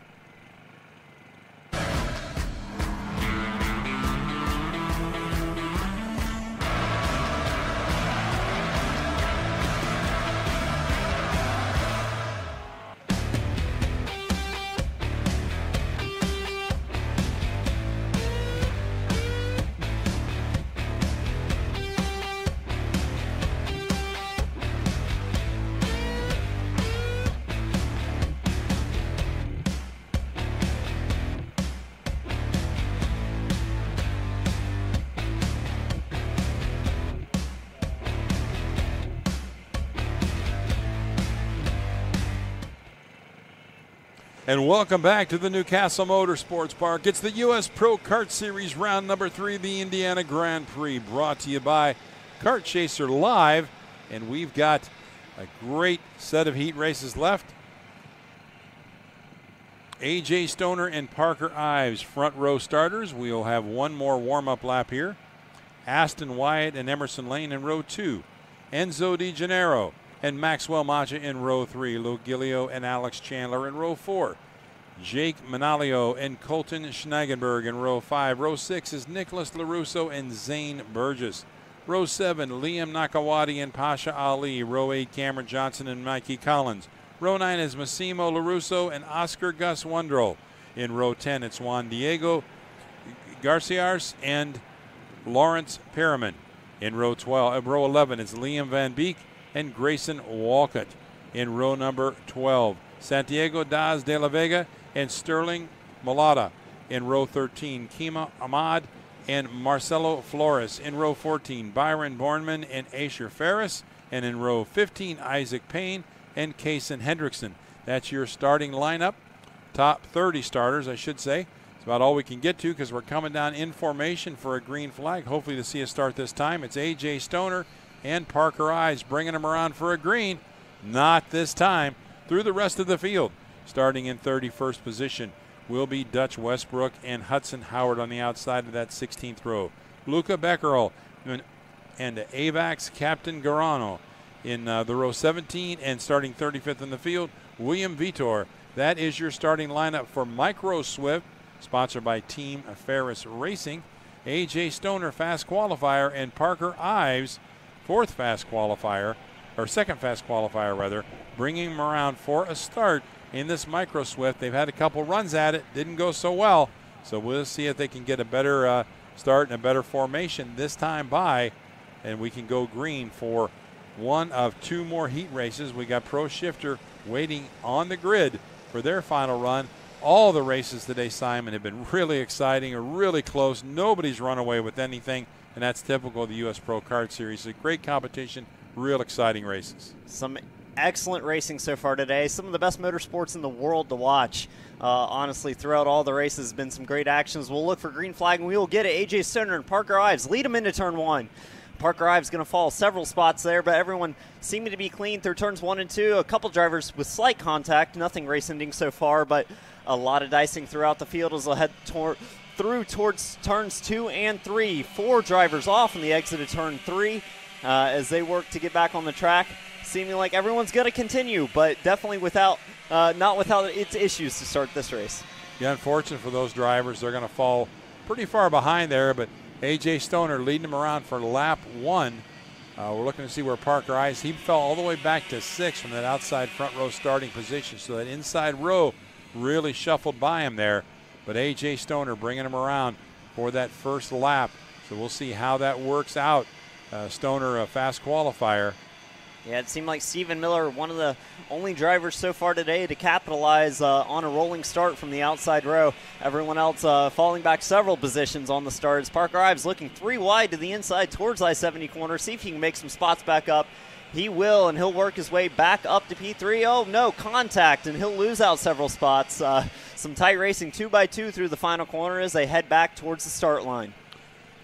And welcome back to the New Castle Motorsports Park. It's the U.S. Pro Kart Series round number three, the Indiana Grand Prix, brought to you by Kart Chaser Live. And we've got a great set of heat races left. AJ Stoner and Parker Ives, front row starters. We'll have one more warm up lap here. Aston Wyatt and Emerson Lane in row two. Enzo De Gennaro and Maxwell Macha in row three. Luke Gilio and Alex Chandler in row four. Jake Manalio and Colton Schnagenberg in row five. Row six is Nicholas LaRusso and Zane Burgess. Row seven, Liam Nakawati and Pasha Ali. Row eight, Cameron Johnson and Mikey Collins. Row nine is Massimo LaRusso and Oscar Gus Wondrell. In row 10, it's Juan Diego Garciars and Lawrence Perriman. In row 12, uh, row 11, it's Liam Van Beek and Grayson Walcott in row number 12. Santiago Diaz de la Vega and Sterling Mulata. In row 13, Kima Ahmad and Marcelo Flores. In row 14, Byron Bornman and Asher Ferris. And in row 15, Isaac Payne and Kason Hendrickson. That's your starting lineup. Top 30 starters, I should say. It's about all we can get to because we're coming down in formation for a green flag. Hopefully to see us start this time. It's A.J. Stoner and Parker Ives bringing them around for a green. Not this time. Through the rest of the field. Starting in 31st position will be Dutch Westbrook and Hudson Howard on the outside of that 16th row. Luca Beckerel and, and AVAX Captain Garano in uh, the row 17 and starting 35th in the field, William Vitor. That is your starting lineup for Micro Swift, sponsored by Team Ferris Racing. AJ Stoner, fast qualifier, and Parker Ives, fourth fast qualifier, or second fast qualifier rather, bringing him around for a start in this Micro Swift. They've had a couple runs at it, didn't go so well. So we'll see if they can get a better uh, start and a better formation this time by, and we can go green for one of two more heat races. We got Pro Shifter waiting on the grid for their final run. All the races today, Simon, have been really exciting or really close. Nobody's run away with anything, and that's typical of the U.S. Pro Kart Series. A great competition, real exciting races. Some excellent racing so far today. Some of the best motorsports in the world to watch. Uh, honestly, throughout all the races, been some great actions. We'll look for green flag, and we will get it. AJ Stoner and Parker Ives lead them into turn one. Parker Ives going to fall several spots there, but everyone seeming to be clean through turns one and two. A couple drivers with slight contact, nothing race ending so far, but a lot of dicing throughout the field as they'll head tor- through towards turns two and three. Four drivers off in the exit of turn three uh, as they work to get back on the track. Seeming like everyone's going to continue, but definitely without uh, not without its issues to start this race. Yeah, unfortunate for those drivers. They're going to fall pretty far behind there, but A.J. Stoner leading them around for lap one. Uh, we're looking to see where Parker Ives. He fell all the way back to six from that outside front row starting position. So that inside row really shuffled by him there. But A.J. Stoner bringing him around for that first lap. So we'll see how that works out. Uh, Stoner, a fast qualifier. Yeah, it seemed like Stephen Miller, one of the only drivers so far today to capitalize uh, on a rolling start from the outside row. Everyone else uh, falling back several positions on the starts. Parker Ives looking three wide to the inside towards I 70 corner. See if he can make some spots back up. He will, and he'll work his way back up to P3. Oh, no, contact, and he'll lose out several spots. Uh, some tight racing two by two through the final corner as they head back towards the start line.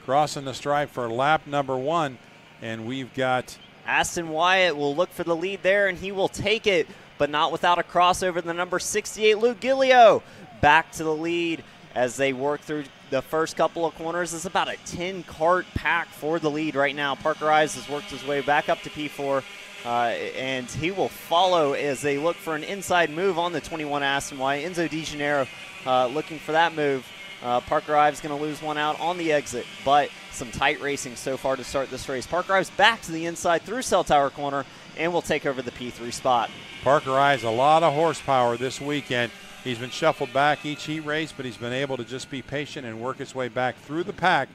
Crossing the stripe for lap number one, and we've got Aston Wyatt will look for the lead there, and he will take it, but not without a crossover. The number 68, Luke Gilio, back to the lead as they work through the first couple of corners. It's about a 10 kart pack for the lead right now. Parker Ives has worked his way back up to P4, uh, and he will follow as they look for an inside move on the 21 Aston Wyatt. Enzo De Gennaro uh, looking for that move. Uh, Parker Ives going to lose one out on the exit, but some tight racing so far to start this race. Parker Ives back to the inside through Cell Tower Corner and will take over the P3 spot. Parker Ives, a lot of horsepower this weekend. He's been shuffled back each heat race, but he's been able to just be patient and work his way back through the pack.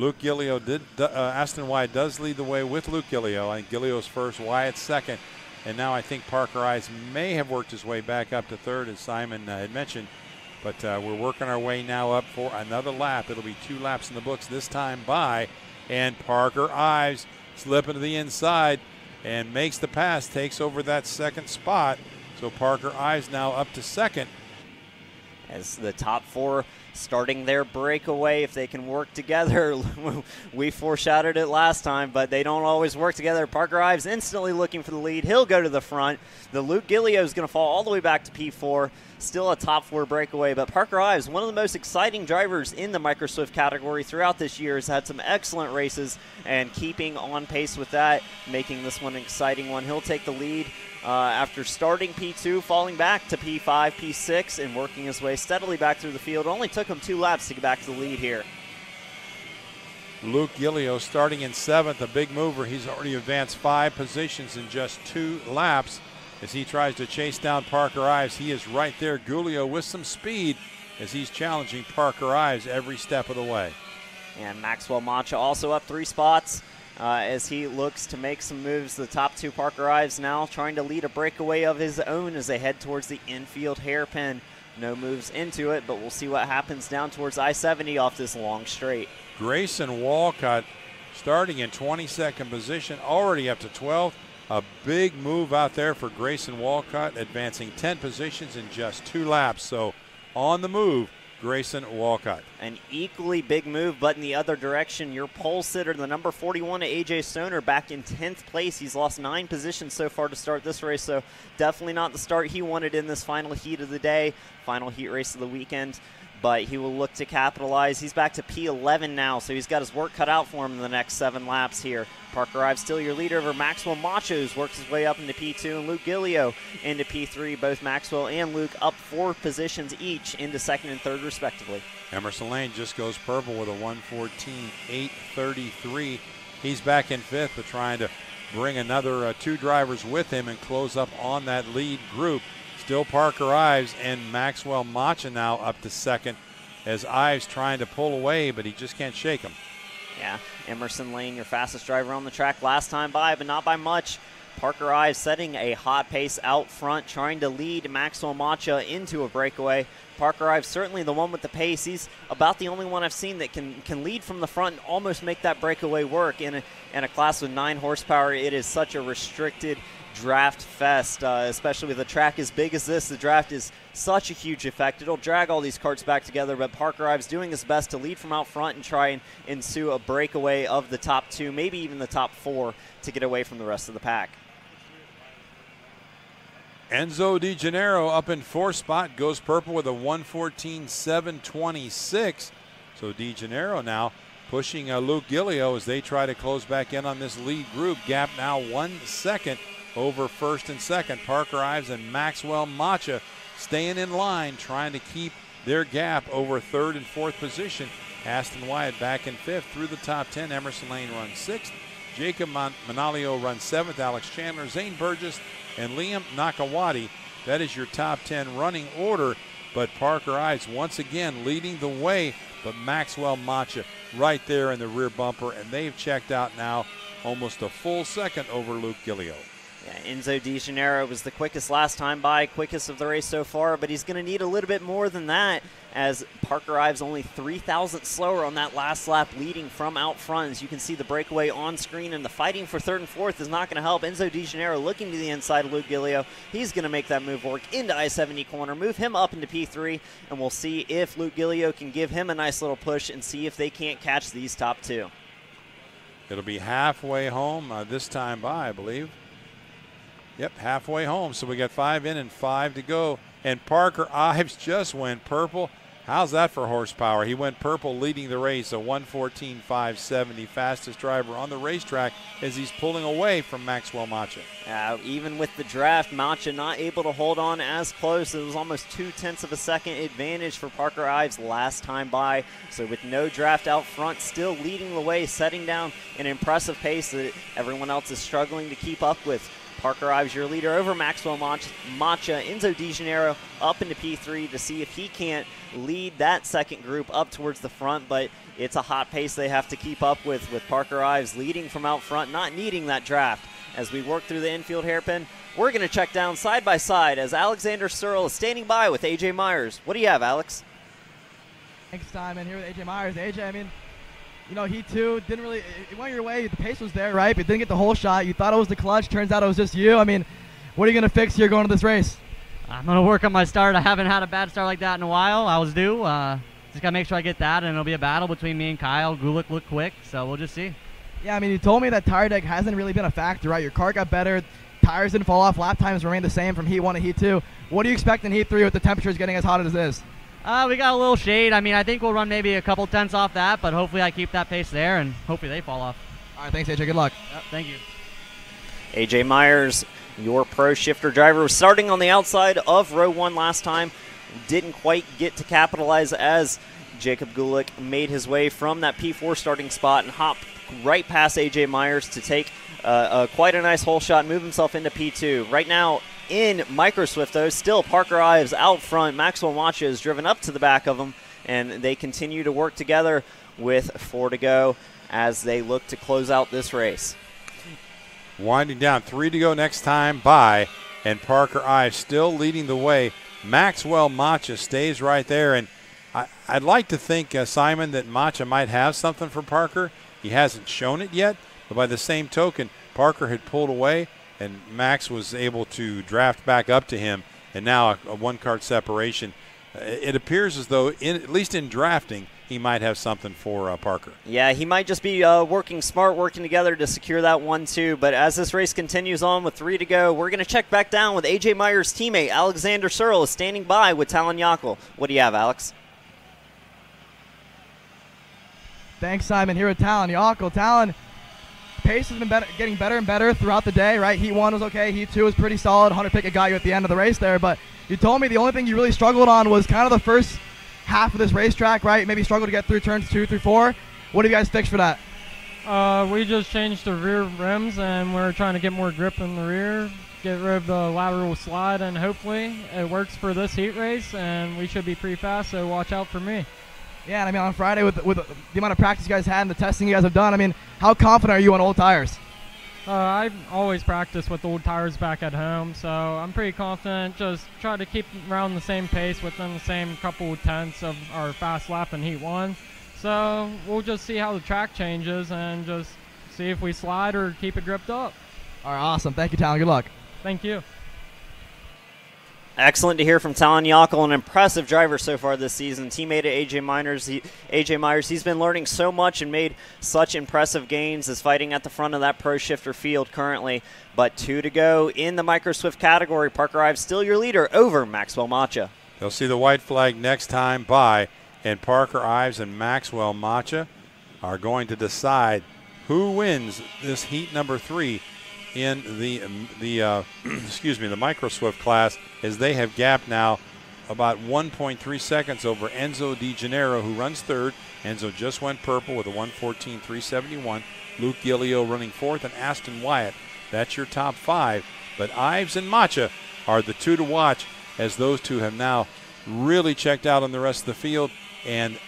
Luke Gilio did. Uh, Aston Wyatt does lead the way with Luke Gilio. I think Gilio's first, Wyatt's second, and now I think Parker Ives may have worked his way back up to third, as Simon uh, had mentioned. But uh, we're working our way now up for another lap. It'll be two laps in the books this time by. And Parker Ives slipping to the inside and makes the pass, takes over that second spot. So Parker Ives now up to second. As the top four starting their breakaway, if they can work together. we foreshadowed it last time, but they don't always work together. Parker Ives instantly looking for the lead. He'll go to the front. The Luke Gilio is going to fall all the way back to P4 still a top four breakaway. But Parker Ives, one of the most exciting drivers in the Micro Swift category throughout this year, has had some excellent races and keeping on pace with that, making this one an exciting one. He'll take the lead uh, after starting P2, falling back to P5, P6, and working his way steadily back through the field. It only took him two laps to get back to the lead here. Luke Gilio starting in seventh, a big mover. He's already advanced five positions in just two laps as he tries to chase down Parker Ives. He is right there. Gulio with some speed as he's challenging Parker Ives every step of the way. And Maxwell Macha also up three spots uh, as he looks to make some moves. The top two Parker Ives now trying to lead a breakaway of his own as they head towards the infield hairpin. No moves into it, but we'll see what happens down towards I 70 off this long straight. Grayson Walcott starting in 22nd position, already up to 12th. A big move out there for Grayson Walcott, advancing 10 positions in just two laps. So on the move, Grayson Walcott. An equally big move, but in the other direction, your pole sitter, the number 41 AJ Stoner, back in 10th place. He's lost nine positions so far to start this race, so definitely not the start he wanted in this final heat of the day, final heat race of the weekend but he will look to capitalize. He's back to P11 now, so he's got his work cut out for him in the next seven laps here. Parker Ives still your leader over Maxwell Machos, works his way up into P2, and Luke Gillio into P3. Both Maxwell and Luke up four positions each into second and third, respectively. Emerson Lane just goes purple with a 114.833. He's back in fifth, but trying to bring another uh, two drivers with him and close up on that lead group. Still Parker Ives and Maxwell Macha now up to second as Ives trying to pull away, but he just can't shake him. Yeah, Emerson Lane, your fastest driver on the track last time by, but not by much. Parker Ives setting a hot pace out front, trying to lead Maxwell Macha into a breakaway. Parker Ives certainly the one with the pace. He's about the only one I've seen that can can lead from the front and almost make that breakaway work in a, in a class with nine horsepower. It is such a restricted draft fest, uh, especially with a track as big as this. The draft is such a huge effect. It'll drag all these karts back together, but Parker Ives doing his best to lead from out front and try and ensue a breakaway of the top two, maybe even the top four, to get away from the rest of the pack. Enzo De Gennaro up in fourth spot, goes purple with a 114.726. So De Gennaro now pushing uh, Luke Gillio as they try to close back in on this lead group. Gap now one second over first and second. Parker Ives and Maxwell Macha staying in line, trying to keep their gap over third and fourth position. Aston Wyatt back in fifth through the top 10. Emerson Lane runs sixth. Jacob Mon- Manalio runs seventh. Alex Chandler, Zane Burgess, and Liam Nakawati. That is your top 10 running order. But Parker Ives once again leading the way, but Maxwell Macha right there in the rear bumper, and they've checked out now almost a full second over Luke Gillio. Yeah, Enzo De Gennaro was the quickest last time by, quickest of the race so far, but he's going to need a little bit more than that as Parker Ives only 3,000 slower on that last lap leading from out front. As you can see the breakaway on screen and the fighting for third and fourth is not going to help. Enzo De Gennaro looking to the inside of Luke Gillio. He's going to make that move work into I-70 corner, move him up into P3, and we'll see if Luke Gillio can give him a nice little push and see if they can't catch these top two. It'll be halfway home uh, this time by, I believe. Yep, halfway home. So we got five in and five to go. And Parker Ives just went purple. How's that for horsepower? He went purple leading the race, a 114.570 fastest driver on the racetrack as he's pulling away from Maxwell Macha. Uh, even with the draft, Macha not able to hold on as close. It was almost two tenths of a second advantage for Parker Ives last time by. So with no draft out front, still leading the way, setting down an impressive pace that everyone else is struggling to keep up with. Parker Ives, your leader over Maxwell Macha, Enzo De Gennaro up into P3 to see if he can't lead that second group up towards the front, but it's a hot pace they have to keep up with, with Parker Ives leading from out front, not needing that draft. As we work through the infield hairpin, we're going to check down side by side as Alexander Searle is standing by with AJ Myers. What do you have, Alex? Thanks, time in here with AJ Myers. AJ, I mean, you know, he too didn't really. It went your way. The pace was there, right? But didn't get the hole shot. You thought it was the clutch. Turns out it was just you. I mean, what are you gonna fix here going to this race? I'm gonna work on my start. I haven't had a bad start like that in a while. I was due. Uh, just gotta make sure I get that, and it'll be a battle between me and Kyle. Gulick look quick, so we'll just see. Yeah, I mean, you told me that tire deg hasn't really been a factor, right? Your car got better, tires didn't fall off, lap times remained the same from heat one to heat two. What do you expect in heat three with the temperatures getting as hot as it is? Uh, we got a little shade. I mean, I think we'll run maybe a couple tenths off that, but hopefully I keep that pace there, and hopefully they fall off. All right, thanks, AJ. Good luck. Yep, thank you. AJ Myers, your pro shifter driver, was starting on the outside of row one last time. Didn't quite get to capitalize as Jacob Gulick made his way from that P4 starting spot and hopped right past AJ Myers to take uh, uh, quite a nice hole shot, move himself into P2. Right now, in Microswift, though, still Parker Ives out front. Maxwell Macha is driven up to the back of him, and they continue to work together with four to go as they look to close out this race. Winding down, three to go next time by, and Parker Ives still leading the way. Maxwell Macha stays right there. And I, would like to think, uh, Simon, that Macha might have something for Parker. He hasn't shown it yet. But by the same token, Parker had pulled away, and Max was able to draft back up to him. And now a, a one card separation. Uh, it appears as though, in, at least in drafting, he might have something for uh, Parker. Yeah, he might just be uh, working smart, working together to secure that one two. But as this race continues on with three to go, we're going to check back down with AJ Meyer's teammate Alexander Searle is standing by with Talon Yockel. What do you have, Alex? Thanks, Simon. Here with Talon Yockel. Talon, pace has been better, getting better and better throughout the day. Right, Heat one was okay. Heat two was pretty solid. Hunter Pickett got you at the end of the race there, but you told me the only thing you really struggled on was kind of the first half of this racetrack, right? Maybe struggle to get through turns two through four. What have you guys fixed for that? Uh, we just changed the rear rims and we're trying to get more grip in the rear, get rid of the lateral slide, and hopefully it works for this heat race and we should be pretty fast. So watch out for me. Yeah, and I mean on Friday with with the amount of practice you guys had and the testing you guys have done, I mean, how confident are you on old tires? Uh, I always practice with old tires back at home, so I'm pretty confident. Just try to keep around the same pace within the same couple tenths of our fast lap in Heat 1. So we'll just see how the track changes and just see if we slide or keep it gripped up. All right, awesome. Thank you, Talon. Good luck. Thank you. Excellent to hear from Talon Yockel, an impressive driver so far this season. Teammate of AJ Myers, he, AJ Myers, he's been learning so much and made such impressive gains as fighting at the front of that pro shifter field currently. But two to go in the micro swift category. Parker Ives still your leader over Maxwell Macha. They'll see the white flag next time by, and Parker Ives and Maxwell Macha are going to decide who wins this heat number three in the the uh, excuse me the micro swift class as they have gapped now about 1.3 seconds over Enzo De Gennaro who runs third. Enzo just went purple with a 114.371. Luke Gilio running fourth and Aston Wyatt. That's your top five. But Ives and Macha are the two to watch as those two have now really checked out on the rest of the field and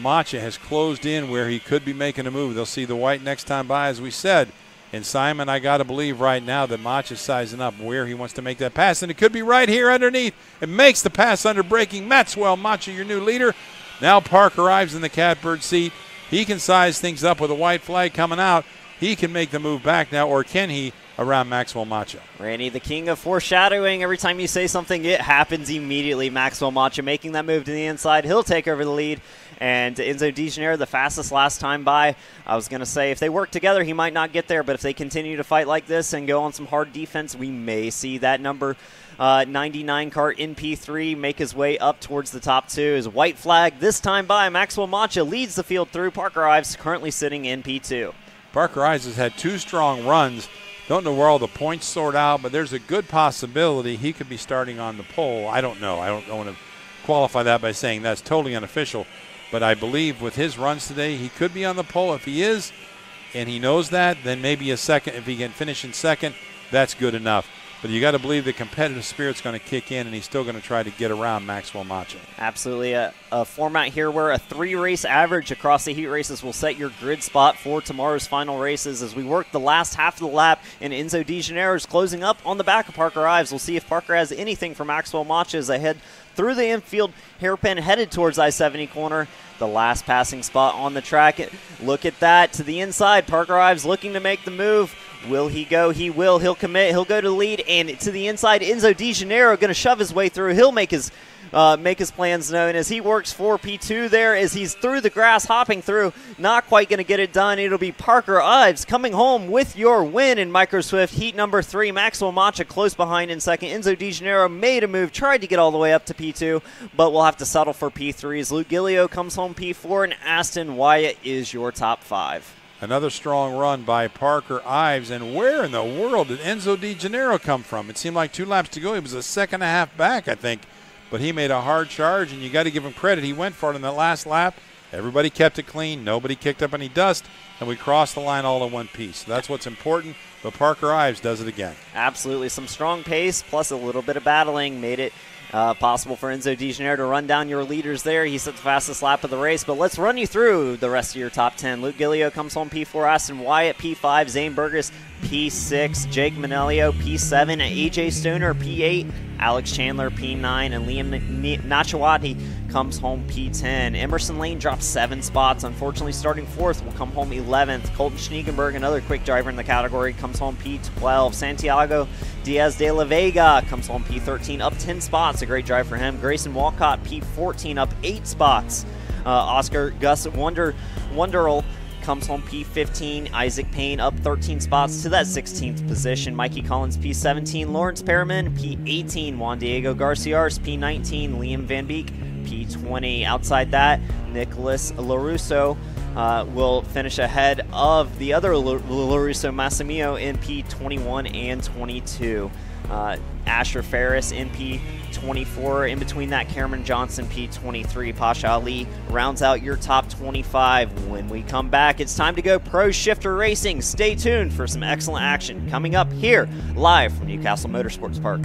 Macha has closed in where he could be making a move. They'll see the white next time by, as we said. And Simon, I got to believe right now that Mach is sizing up where he wants to make that pass. And it could be right here underneath. It makes the pass under braking. Maxwell Macha, your new leader. Now Parker Ives in the catbird seat. He can size things up with a white flag coming out. He can make the move back now, or can he around Maxwell Macha? Randy, the king of foreshadowing. Every time you say something, it happens immediately. Maxwell Macha making that move to the inside. He'll take over the lead. And Enzo De Gennaro, the fastest last time by. I was going to say, if they work together, he might not get there. But if they continue to fight like this and go on some hard defense, we may see that number uh, 99 car in P3 make his way up towards the top two. His white flag this time by Maxwell Macha leads the field through. Parker Ives currently sitting in P2. Parker Ives has had two strong runs. Don't know where all the points sort out, but there's a good possibility he could be starting on the pole. I don't know. I don't want to qualify that by saying that's totally unofficial. But I believe with his runs today, he could be on the pole. If he is, and he knows that, then maybe a second. If he can finish in second, that's good enough. But you got to believe the competitive spirit's going to kick in, and he's still going to try to get around Maxwell Macha. Absolutely. A, a, format here where a three race average across the heat races will set your grid spot for tomorrow's final races as we work the last half of the lap, and Enzo De Gennaro is closing up on the back of Parker Ives. We'll see if Parker has anything for Maxwell Macha as head through the infield hairpin headed towards I 70 corner. The last passing spot on the track. Look at that to the inside. Parker Ives looking to make the move. Will he go? He will. He'll commit. He'll go to lead and to the inside. Enzo De Gennaro going to shove his way through. He'll make his uh, make his plans known as he works for P2 there as he's through the grass, hopping through. Not quite going to get it done. It'll be Parker Ives coming home with your win in Micro Swift Heat number three. Maxwell Macha close behind in second. Enzo De Gennaro made a move, tried to get all the way up to P2, but we'll have to settle for P3 as Luke Gilio comes home P4 and Aston Wyatt is your top five. Another strong run by Parker Ives. And where in the world did Enzo De Gennaro come from? It seemed like two laps to go. He was a second and a half back, I think. But he made a hard charge, and you got to give him credit. He went for it in the last lap. Everybody kept it clean. Nobody kicked up any dust, and we crossed the line all in one piece. So that's what's important. But Parker Ives does it again. Absolutely. Some strong pace plus a little bit of battling made it Uh, possible for Enzo De Gennaro to run down your leaders there. He set the fastest lap of the race, but let's run you through the rest of your top 10. Luke Gillio comes home P4, Aston Wyatt P5, Zane Burgess P6, Jake Manelio P7, AJ Stoner P8, Alex Chandler P9, and Liam Nachawati comes home P10. Emerson Lane drops seven spots. Unfortunately, starting fourth will come home 11th. Colton Schniegenberg, another quick driver in the category, comes home P12. Santiago Diaz de la Vega comes home P13, up 10 spots. A great drive for him. Grayson Walcott P14, up eight spots. Uh, Oscar Gus Wonder Wonderl comes home P15. Isaac Payne up 13 spots to that 16th position. Mikey Collins P17. Lawrence Perriman P18. Juan Diego Garciars P19. Liam Van Beek P20. Outside that, Nicholas LaRusso uh, will finish ahead of the other LaRusso Massimio in P21 and 22. Uh, Asher Ferris in P24. In between that, Cameron Johnson P23. Pasha Ali rounds out your top 25. When we come back, it's time to go Pro Shifter Racing. Stay tuned for some excellent action coming up here live from New Castle Motorsports Park.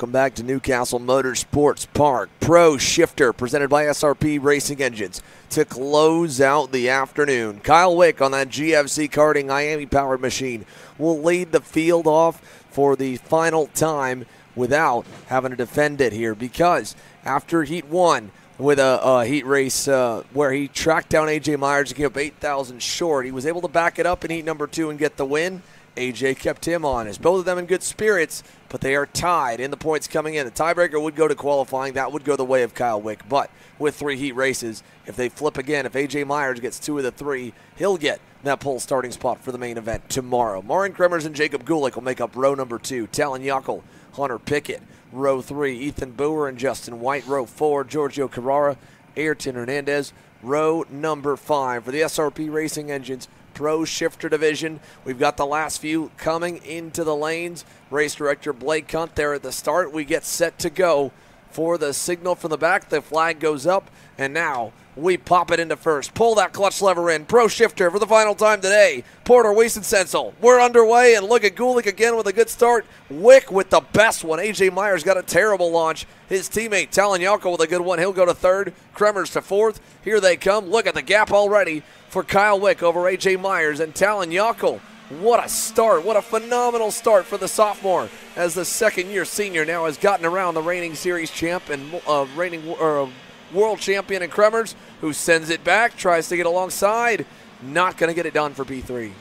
Welcome back to New Castle Motorsports Park. Pro Shifter presented by SRP Racing Engines to close out the afternoon. Kyle Wick on that GFC karting Miami powered machine will lead the field off for the final time without having to defend it here because after Heat 1, with a, a, heat race uh, where he tracked down AJ Myers to give up 8,000 short. He was able to back it up in heat number two and get the win. AJ kept him honest. Both of them in good spirits, but they are tied in the points coming in. The tiebreaker would go to qualifying. That would go the way of Kyle Wick. But with three heat races, if they flip again, if AJ Myers gets two of the three, he'll get that pole starting spot for the main event tomorrow. Marijn Kremers and Jacob Gulick will make up row number two. Talon Yockel, Hunter Pickett, row three. Ethan Boer and Justin White, row four. Giorgio Carrara, Ayrton Hernandez, row number five. For the SRP Racing Engines, Pro Shifter Division. We've got the last few coming into the lanes. Race director Blake Hunt there at the start. We get set to go for the signal from the back. The flag goes up, and now we pop it into first. Pull that clutch lever in. Pro shifter for the final time today. Porter, Wiesensenzel. We're underway, and look at Gulick again with a good start. Wick with the best one. AJ Myers got a terrible launch. His teammate Talon Yockel with a good one. He'll go to third. Kremers to fourth. Here they come. Look at the gap already for Kyle Wick over AJ Myers and Talon Yockel. What a start. What a phenomenal start for the sophomore as the second year senior now has gotten around the reigning series champ and uh, reigning uh, world champion in Kremers, who sends it back, tries to get alongside. Not going to get it done for P3.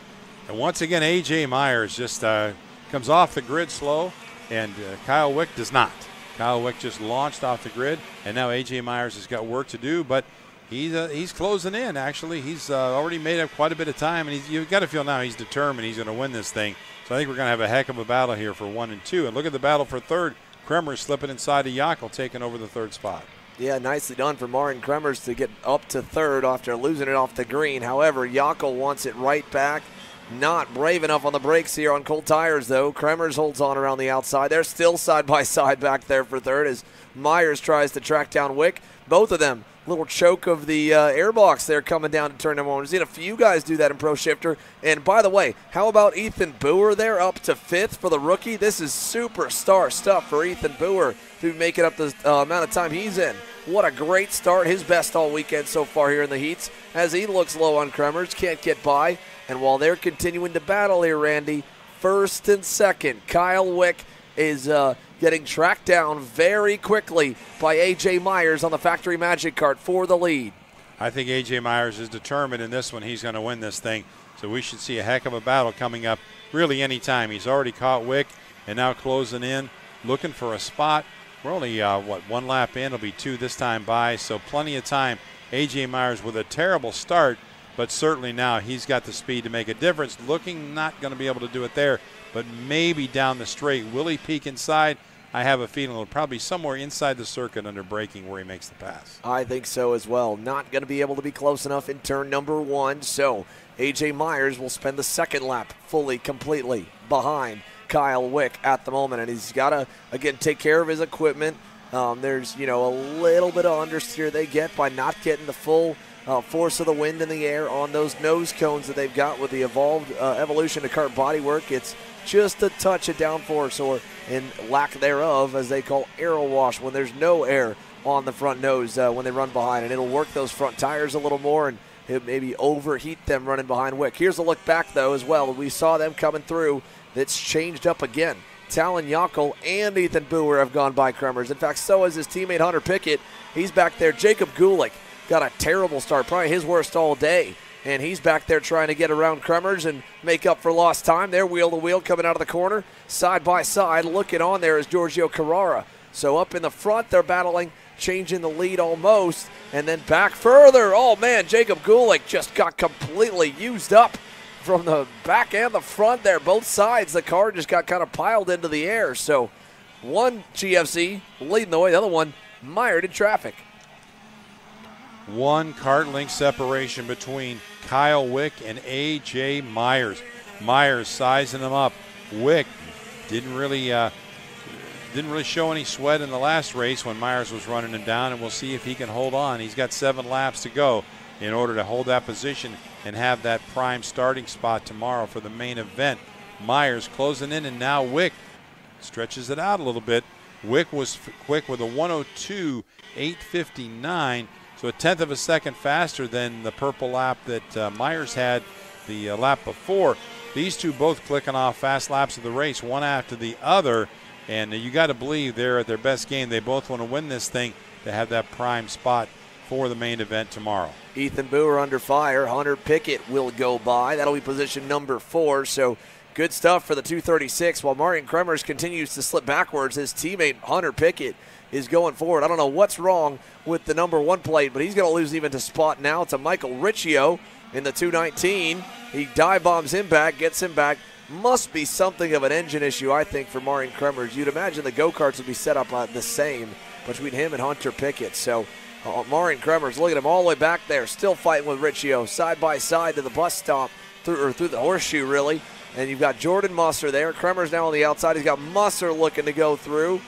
And once again, A.J. Myers just uh, comes off the grid slow, and uh, Kyle Wick does not. Kyle Wick just launched off the grid, and now A.J. Myers has got work to do, but he's uh, he's closing in. Actually, he's uh, already made up quite a bit of time, and you've got to feel now he's determined. He's going to win this thing. So I think we're going to have a heck of a battle here for one and two. And look at the battle for third. Kremer slipping inside of Yockel, taking over the third spot. Yeah, nicely done for Martin Kremers to get up to third after losing it off the green. However, Yockel wants it right back. Not brave enough on the brakes here on cold tires, though. Kremers holds on around the outside. They're still side by side back there for third as Myers tries to track down Wick. Both of them little choke of the uh, airbox there coming down to turn number one. We've seen a few guys do that in Pro Shifter. And by the way, how about Ethan Boer there up to fifth for the rookie? This is superstar stuff for Ethan Boer to make it up the uh, amount of time he's in. What a great start. His best all weekend so far here in the heats as he looks low on Kremers, can't get by. And while they're continuing to battle here, Randy, first and second, Kyle Wick is uh, getting tracked down very quickly by A.J. Myers on the Factory Magic kart for the lead. I think A.J. Myers is determined in this one. He's going to win this thing. So we should see a heck of a battle coming up really any time. He's already caught Wick and now closing in, looking for a spot. We're only, uh, what, one lap in. It'll be two this time by, so plenty of time. A.J. Myers with a terrible start, but certainly now he's got the speed to make a difference. Looking not going to be able to do it there, but maybe down the straight. Will he peek inside? I have a feeling it'll probably somewhere inside the circuit under braking where he makes the pass. I think so as well. Not going to be able to be close enough in turn number one. So AJ Myers will spend the second lap fully, completely behind Kyle Wick at the moment, and he's got to again take care of his equipment. Um, there's you know a little bit of understeer they get by not getting the full uh, force of the wind in the air on those nose cones that they've got with the evolved uh, evolution to kart bodywork. It's just a touch of downforce or in lack thereof, as they call aero wash, when there's no air on the front nose uh, when they run behind, and it'll work those front tires a little more and maybe overheat them running behind Wick. Here's a look back though as well. We saw them coming through. That's changed up again. Talon Yockel and Ethan Boer have gone by Kremers. In fact, so has his teammate Hunter Pickett. He's back there. Jacob Gulick got a terrible start, probably his worst all day and he's back there trying to get around Kremers and make up for lost time. They're wheel to wheel coming out of the corner, side by side. Looking on there is Giorgio Carrara. So up in the front, they're battling, changing the lead almost, and then back further. Oh man, Jacob Gulick just got completely used up from the back and the front there. Both sides, the car just got kind of piled into the air. So one GFC leading the way, the other one mired in traffic one kart length separation between Kyle Wick and A.J. Myers. Myers sizing them up. Wick didn't really uh, didn't really show any sweat in the last race when Myers was running him down, and we'll see if he can hold on. He's got seven laps to go in order to hold that position and have that prime starting spot tomorrow for the main event. Myers closing in, and now Wick stretches it out a little bit. Wick was quick with a 102 859 so a tenth of a second faster than the purple lap that uh, Myers had the uh, lap before. These two both clicking off fast laps of the race, one after the other. And you got to believe they're at their best game. They both want to win this thing to have that prime spot for the main event tomorrow. Ethan Boer under fire. Hunter Pickett will go by. That'll be position number four. So good stuff for the 236. While Martin Kremers continues to slip backwards, his teammate Hunter Pickett is going forward. I don't know what's wrong with the number one plate, but he's going to lose even to spot now to Michael Riccio in the 219. He dive bombs him back, gets him back. Must be something of an engine issue, I think, for Marijn Kremers. You'd imagine the go karts would be set up the same between him and Hunter Pickett. So, uh, Marijn Kremers, look at him all the way back there, still fighting with Riccio, side by side to the bus stop, through, or through the horseshoe, really. And you've got Jordan Musser there. Kremers now on the outside. He's got Musser looking to go through.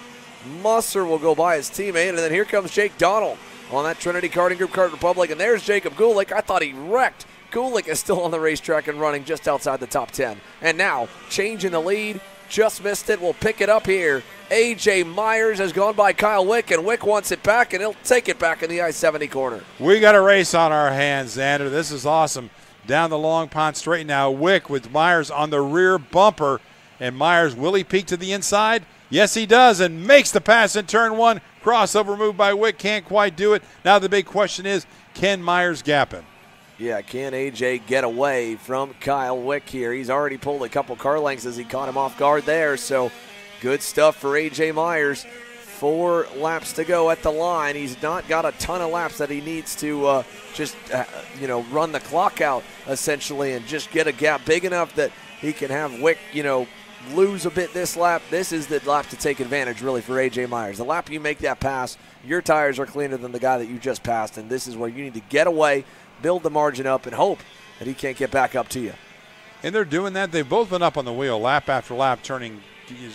Musser will go by his teammate, and then here comes Jake Donald on that Trinity Karting Group Kart Republic, and there's Jacob Gulick. I thought he wrecked. Gulick is still on the racetrack and running just outside the top 10. And now, changing the lead, just missed it. We'll pick it up here. AJ Myers has gone by Kyle Wick, and Wick wants it back, and he'll take it back in the I 70 corner. We got a race on our hands, Xander. This is awesome. Down the long pond straight now. Wick with Myers on the rear bumper. And Myers, will he peek to the inside? Yes, he does, and makes the pass in turn one. Crossover move by Wick. Can't quite do it. Now the big question is can Myers gap him? Yeah, can AJ get away from Kyle Wick here? He's already pulled a couple car lengths as he caught him off guard there. So good stuff for AJ Myers. Four laps to go at the line. He's not got a ton of laps that he needs to uh, just, uh, you know, run the clock out essentially and just get a gap big enough that he can have Wick, you know, lose a bit this lap. This is the lap to take advantage, really, for AJ Myers. The lap you make that pass, your tires are cleaner than the guy that you just passed, and this is where you need to get away, build the margin up, and hope that he can't get back up to you. And they're doing that. They've both been up on the wheel, lap after lap, turning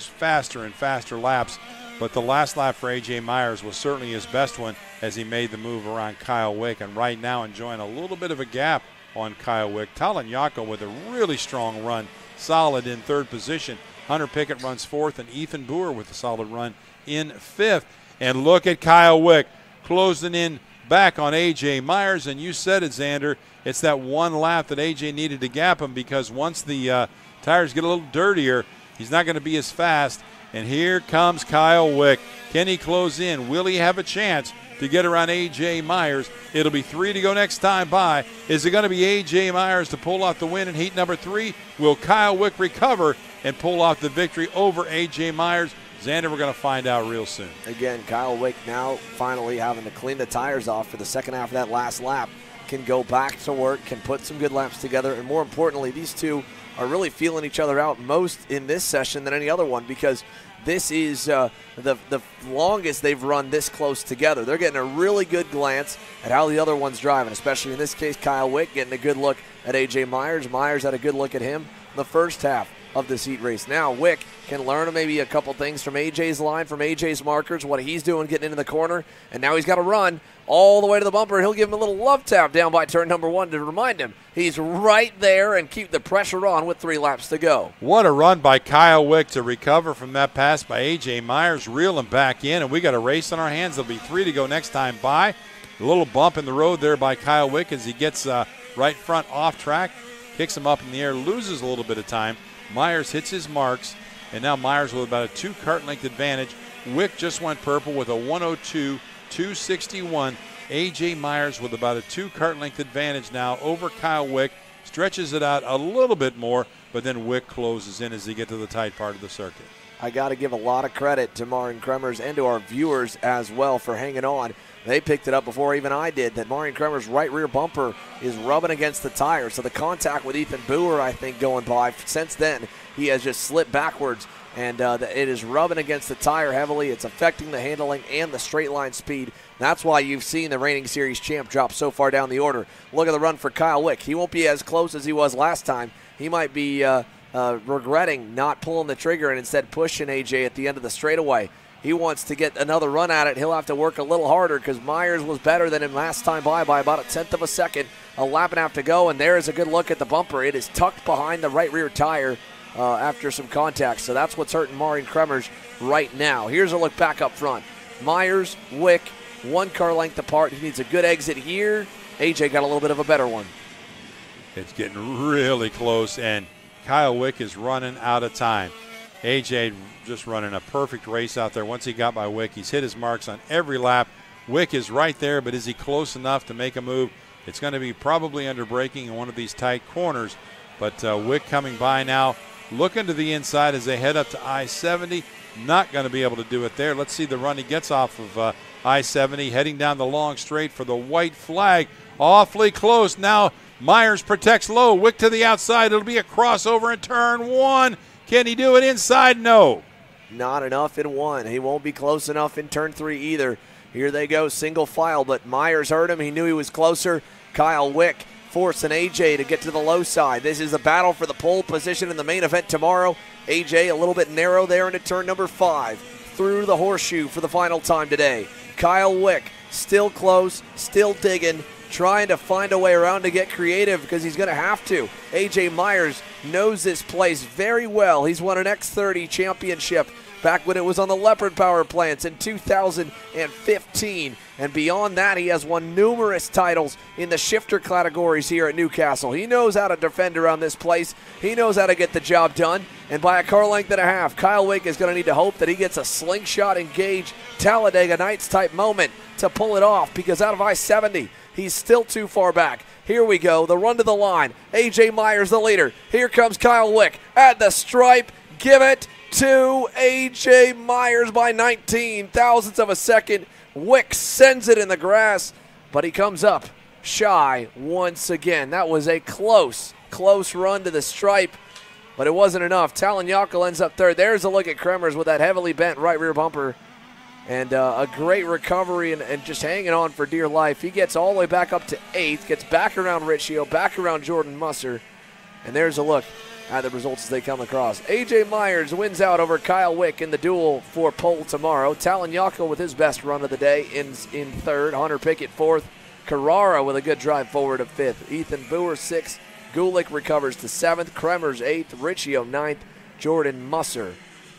faster and faster laps. But the last lap for AJ Myers was certainly his best one as he made the move around Kyle Wick, and right now enjoying a little bit of a gap on Kyle Wick. Talon Yockel with a really strong run solid in third position. Hunter Pickett runs fourth, and Ethan Boer with a solid run in fifth. And look at Kyle Wick closing in back on A.J. Myers. And you said it, Xander. It's that one lap that A.J. needed to gap him because once the uh, tires get a little dirtier, he's not going to be as fast. And here comes Kyle Wick. Can he close in? Will he have a chance to get around A.J. Myers? It'll be three to go next time by. Is it going to be A.J. Myers to pull off the win in heat number three? Will Kyle Wick recover and pull off the victory over A.J. Myers? Xander, we're going to find out real soon. Again, Kyle Wick now finally having to clean the tires off for the second half of that last lap. Can go back to work, can put some good laps together, and more importantly, these two are really feeling each other out most in this session than any other one because this is uh, the, the longest they've run this close together. They're getting a really good glance at how the other one's driving, especially in this case, Kyle Wick getting a good look at A.J. Myers. Myers had a good look at him in the first half of this heat race. Now, Wick can learn maybe a couple things from AJ's line, from AJ's markers, what he's doing getting into the corner, and now he's got to run all the way to the bumper. He'll give him a little love tap down by turn number one to remind him he's right there and keep the pressure on with three laps to go. What a run by Kyle Wick to recover from that pass by AJ Myers, reel him back in, and we got a race on our hands. There'll be three to go next time by. A little bump in the road there by Kyle Wick as he gets uh, right front off track, kicks him up in the air, loses a little bit of time. Myers hits his marks, and now Myers with about a two kart length advantage. Wick just went purple with a 102 261. AJ Myers with about a two kart length advantage now over Kyle Wick. Stretches it out a little bit more, but then Wick closes in as they get to the tight part of the circuit. I got to give a lot of credit to Marijn Kremers and to our viewers as well for hanging on. They picked it up before even I did. That Marijn Kremers' right rear bumper is rubbing against the tire. So the contact with Ethan Boer, I think, going by since then, he has just slipped backwards and uh, it is rubbing against the tire heavily. It's affecting the handling and the straight line speed. That's why you've seen the reigning series champ drop so far down the order. Look at the run for Kyle Wick. He won't be as close as he was last time. He might be uh, uh, regretting not pulling the trigger and instead pushing AJ at the end of the straightaway. He wants to get another run at it. He'll have to work a little harder because Myers was better than him last time by by about a tenth of a second. A lap and a half to go, and there is a good look at the bumper. It is tucked behind the right rear tire uh, after some contact. So that's what's hurting Marijn Kremers right now. Here's a look back up front. Myers, Wick, one car length apart. He needs a good exit here. AJ got a little bit of a better one. It's getting really close, and Kyle Wick is running out of time. AJ just running a perfect race out there. Once he got by Wick, he's hit his marks on every lap. Wick is right there, but is he close enough to make a move? It's going to be probably under braking in one of these tight corners. But uh, Wick coming by now, looking to the inside as they head up to I 70. Not going to be able to do it there. Let's see the run he gets off of uh, I 70, heading down the long straight for the white flag. Awfully close. Now Myers protects low. Wick to the outside. It'll be a crossover in turn one. Can he do it inside? No. Not enough in one. He won't be close enough in turn three either. Here they go, single file, but Myers hurt him. He knew he was closer. Kyle Wick forcing AJ to get to the low side. This is a battle for the pole position in the main event tomorrow. AJ a little bit narrow there into turn number five. through the horseshoe for the final time today. Kyle Wick still close, still digging, trying to find a way around to get creative because he's going to have to. AJ Myers knows this place very well. He's won an X30 championship back when it was on the Leopard Power plants in 2015. And beyond that, he has won numerous titles in the shifter categories here at New Castle. He knows how to defend around this place, he knows how to get the job done. And by a car length and a half, Kyle Wick is going to need to hope that he gets a slingshot engage Talladega Nights type moment to pull it off because out of I 70, he's still too far back. Here we go, the run to the line. AJ Myers, the leader. Here comes Kyle Wick at the stripe. Give it to AJ Myers by 19 thousandths of a second. Wick sends it in the grass, but he comes up shy once again. That was a close, close run to the stripe, but it wasn't enough. Talon Yockel ends up third. There's a look at Kremers with that heavily bent right rear bumper. And uh, a great recovery and, and, just hanging on for dear life. He gets all the way back up to eighth, gets back around Riccio, back around Jordan Musser. And there's a look at the results as they come across. AJ Myers wins out over Kyle Wick in the duel for pole tomorrow. Talon Yockel with his best run of the day in, in third. Hunter Pickett fourth. Carrara with a good drive forward of fifth. Ethan Boer sixth. Gulick recovers to seventh. Kremers eighth. Riccio ninth. Jordan Musser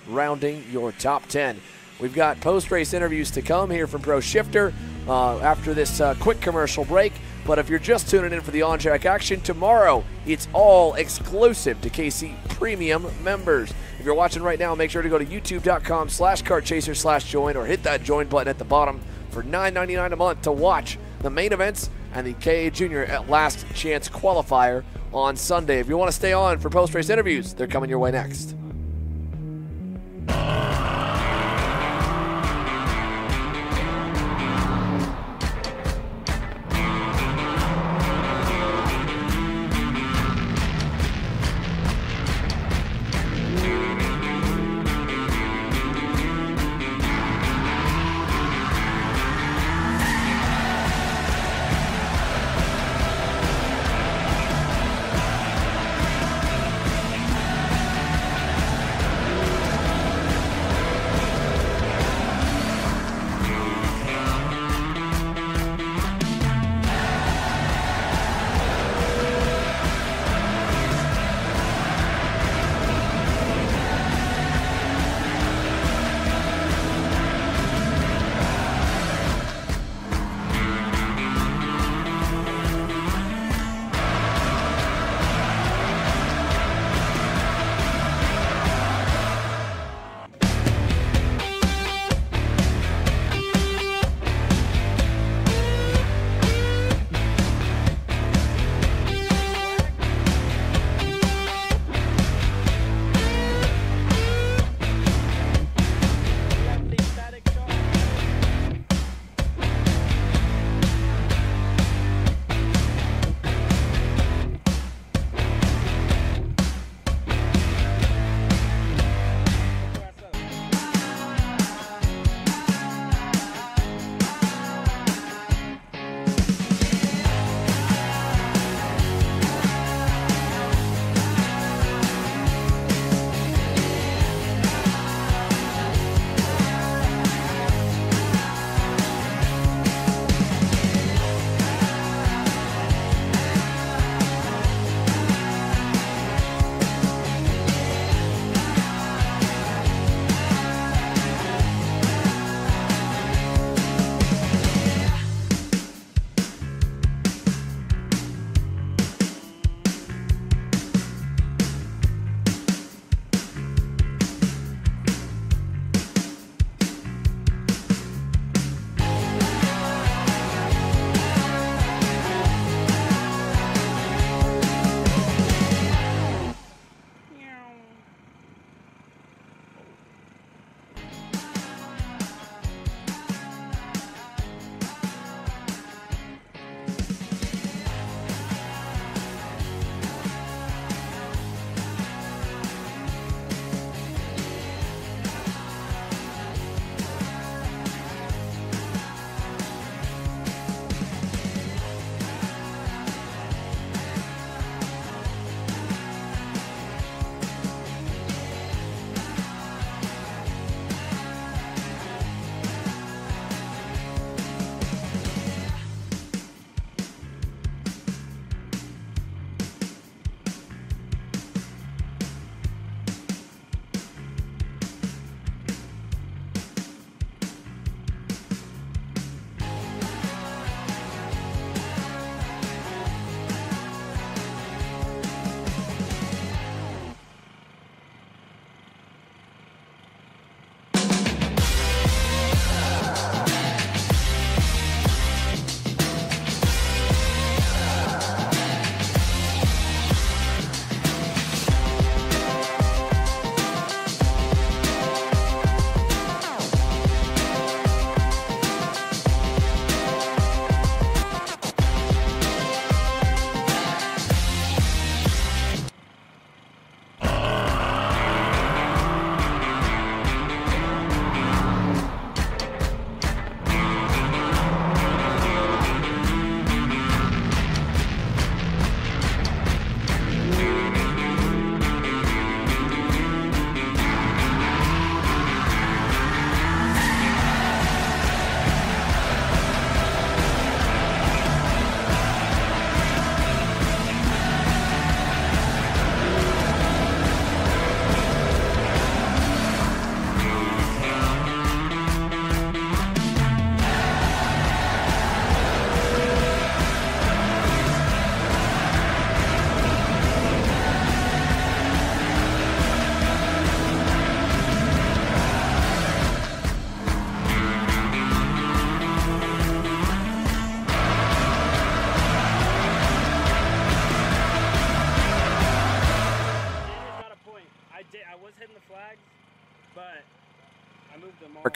rounding your top 10. We've got post race interviews to come here from Pro Shifter uh, after this uh, quick commercial break. But if you're just tuning in for the on track action, tomorrow it's all exclusive to KC Premium members. If you're watching right now, make sure to go to youtube.com slash kartchaser slash join or hit that join button at the bottom for $9.99 a month to watch the main events and the KA Junior at Last Chance qualifier on Sunday. If you want to stay on for post race interviews, they're coming your way next.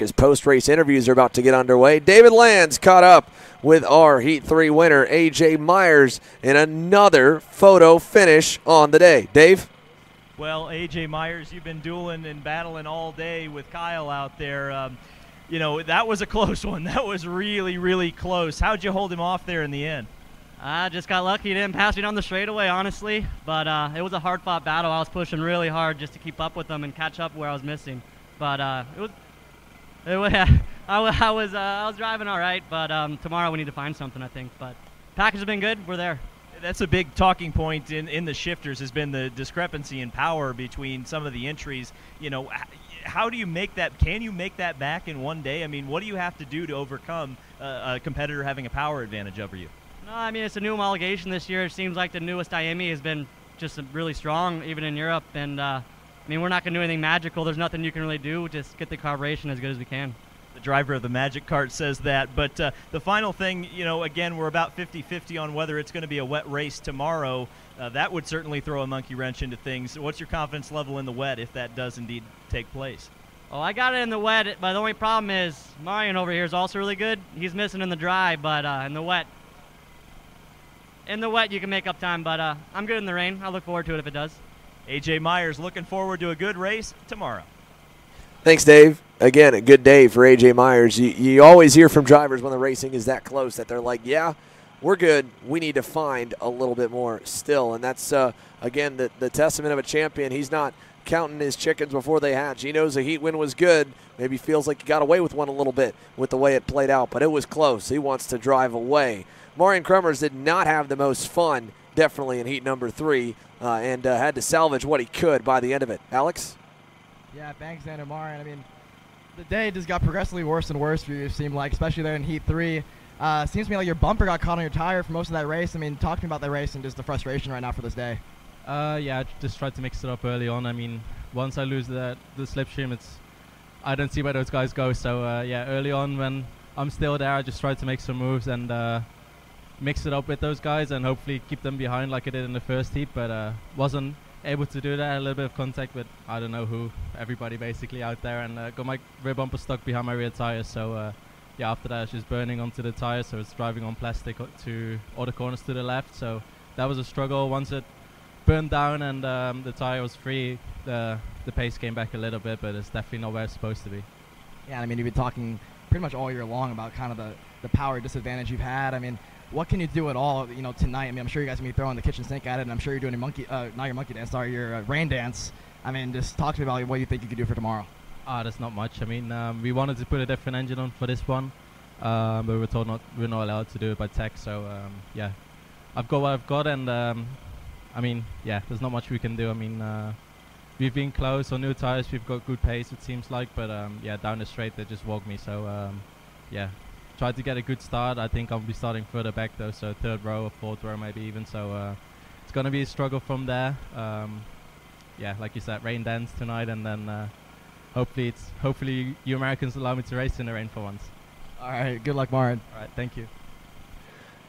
Track as post race interviews are about to get underway. David Lands caught up with our Heat 3 winner, AJ Myers, in another photo finish on the day. Dave? Well, AJ Myers, you've been dueling and battling all day with Kyle out there. Um, you know, that was a close one. That was really, really close. How'd you hold him off there in the end? I just got lucky. He didn't pass me down the straightaway, honestly. But uh, it was a hard-fought battle. I was pushing really hard just to keep up with him and catch up where I was missing. But uh, it was I, I was, uh, I was driving all right. But um, tomorrow we need to find something, I think. But package has been good. We're there. That's a big talking point in, in the shifters has been the discrepancy in power between some of the entries. You know, how do you make that? Can you make that back in one day? I mean, what do you have to do to overcome uh, a competitor having a power advantage over you? No, I mean it's a new homologation this year. It seems like the newest IAME has been just really strong, even in Europe. And uh, I mean, we're not going to do anything magical. There's nothing you can really do. Just get the carburation as good as we can. The driver of the Magic Kart says that. But uh, the final thing, you know, again, we're about 50 50 on whether it's going to be a wet race tomorrow. Uh, that would certainly throw a monkey wrench into things. What's your confidence level in the wet if that does indeed take place? Oh, I got it in the wet, but the only problem is Marijn over here is also really good. He's missing in the dry, but uh, in the wet, in the wet you can make up time. But uh, I'm good in the rain. I look forward to it if it does. AJ Myers looking forward to a good race tomorrow. Thanks, Dave. Again, a good day for AJ Myers. You, you always hear from drivers when the racing is that close that they're like, yeah, we're good. We need to find a little bit more still. And that's, uh, again, the, the testament of a champion. He's not counting his chickens before they hatch. He knows the heat win was good. Maybe feels like he got away with one a little bit with the way it played out, but it was close. He wants to drive away. Marijn Kremers did not have the most fun, definitely, in heat number three, uh, and uh, had to salvage what he could by the end of it. Alex? Yeah, thanks, Xander Marijn. I mean, the day just got progressively worse and worse for you, it seemed like, especially there in Heat 3. Uh, seems to me like your bumper got caught on your tire for most of that race. I mean, talk to me about that race and just the frustration right now for this day. Uh, yeah, I just tried to mix it up early on. I mean, once I lose the the slipstream, it's I don't see where those guys go. So uh, yeah, early on when I'm still there, I just tried to make some moves and uh, mix it up with those guys and hopefully keep them behind like I did in the first heat. But uh, wasn't able to do that. A little bit of contact with I don't know who, everybody basically out there, and uh, got my rear bumper stuck behind my rear tire. So uh, yeah, after that, I was just burning onto the tire, So it's driving on plastic to all the corners to the left. So that was a struggle. Once it burned down and um, the tire was free, the the pace came back a little bit, but it's definitely not where it's supposed to be. Yeah, I mean, you've been talking pretty much all year long about kind of the, the power disadvantage you've had. I mean, what can you do at all, you know, tonight? I mean, I'm sure you guys are to be throwing the kitchen sink at it, and I'm sure you're doing your monkey, uh, not your monkey dance, sorry, your uh, rain dance. I mean, just talk to me about what you think you could do for tomorrow. Ah, that's not much. I mean, um, we wanted to put a different engine on for this one, um, but we were told not we're not allowed to do it by tech. So um, yeah, I've got what I've got, and um, I mean, yeah, there's not much we can do. I mean, uh, we've been close on new tires. We've got good pace, it seems like, but um, yeah, down the straight they just walked me. So um, yeah, tried to get a good start. I think I'll be starting further back though, so third row or fourth row maybe even. So uh, it's gonna be a struggle from there. Um, yeah, like you said, rain dance tonight, and then uh, hopefully it's hopefully you Americans allow me to race in the rain for once. All right, good luck, Marijn. All right, thank you.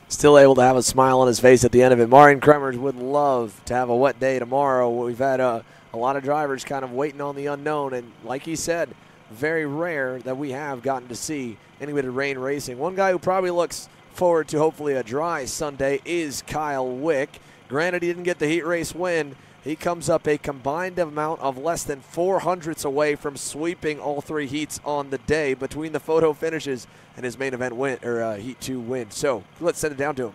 Still able to have a smile on his face at the end of it. Marijn Kremers would love to have a wet day tomorrow. We've had a, a lot of drivers kind of waiting on the unknown, and like he said, very rare that we have gotten to see any bit of rain racing. One guy who probably looks forward to hopefully a dry Sunday is Kyle Wick. Granted, he didn't get the heat race win. He comes up a combined amount of less than four hundredths away from sweeping all three heats on the day between the photo finishes and his main event win or uh, heat two win. So let's send it down to him.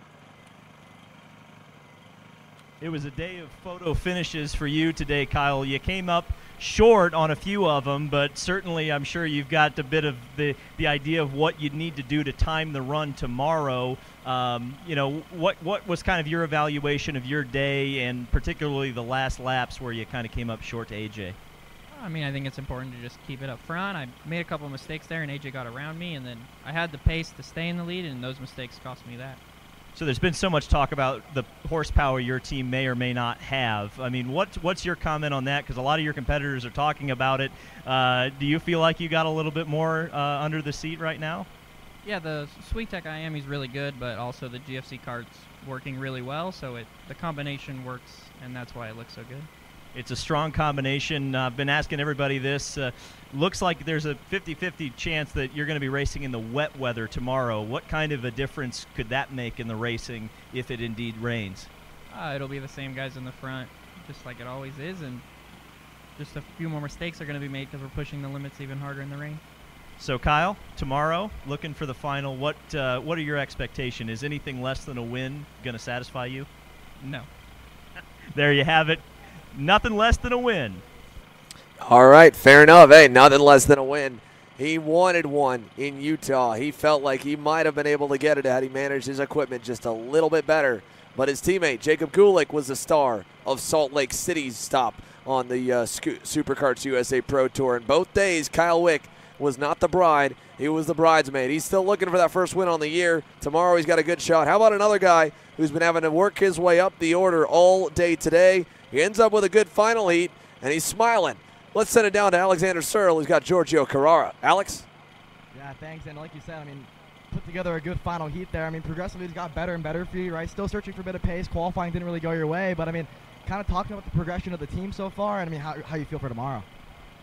It was a day of photo finishes for you today, Kyle. You came up short on a few of them, but certainly I'm sure you've got a bit of the, the idea of what you'd need to do to time the run tomorrow. Um, you know, what, what was kind of your evaluation of your day and particularly the last laps where you kind of came up short to AJ? I mean, I think it's important to just keep it up front. I made a couple mistakes there, and AJ got around me, and then I had the pace to stay in the lead, and those mistakes cost me that. So there's been so much talk about the horsepower your team may or may not have. I mean, what's what's your comment on that? Because a lot of your competitors are talking about it. Uh, do you feel like you got a little bit more uh, under the seat right now? Yeah, the Sweet Tech IAME is really good, but also the GFC kart's working really well, so it the combination works, and that's why it looks so good. It's a strong combination. I've been asking everybody this. Uh, looks like there's a 50-50 chance that you're going to be racing in the wet weather tomorrow. What kind of a difference could that make in the racing if it indeed rains? Uh, it'll be the same guys in the front, just like it always is, and just a few more mistakes are going to be made because we're pushing the limits even harder in the rain. So Kyle, tomorrow, looking for the final. What uh, what are your expectations? Is anything less than a win going to satisfy you? No. there you have it. Nothing less than a win. All right, fair enough. Hey, nothing less than a win. He wanted one in Utah. He felt like he might have been able to get it had he managed his equipment just a little bit better. But his teammate, Jacob Gulick, was the star of Salt Lake City's stop on the uh, SuperKarts USA Pro Tour. And both days, Kyle Wick was not the bride, he was the bridesmaid. He's still looking for that first win on the year. Tomorrow he's got a good shot. How about another guy who's been having to work his way up the order all day today? He ends up with a good final heat, and he's smiling. Let's send it down to Alexander Searle, who's got Giorgio Carrara. Alex? Yeah, thanks. And like you said, I mean, put together a good final heat there. I mean, progressively it's got better and better for you, right? Still searching for a bit of pace. Qualifying didn't really go your way, but I mean, kind of talking about the progression of the team so far, and I mean, how, how you feel for tomorrow.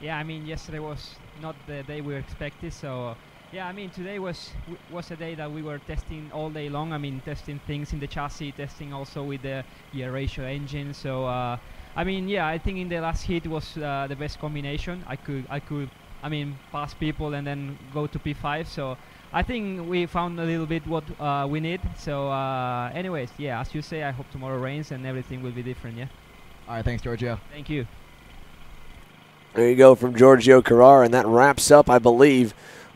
Yeah, I mean, yesterday was not the day we expected, so yeah, I mean, today was was a day that we were testing all day long. I mean, testing things in the chassis, testing also with the gear ratio engine. So, uh, I mean, yeah, I think in the last heat was uh, the best combination. I could, I could, I mean, pass people and then go to P5. So, I think we found a little bit what uh, we need. So, uh, anyways, yeah, as you say, I hope tomorrow rains and everything will be different. Yeah. All right, thanks, Giorgio. Thank you. There you go from Giorgio Carrara, and that wraps up, I believe,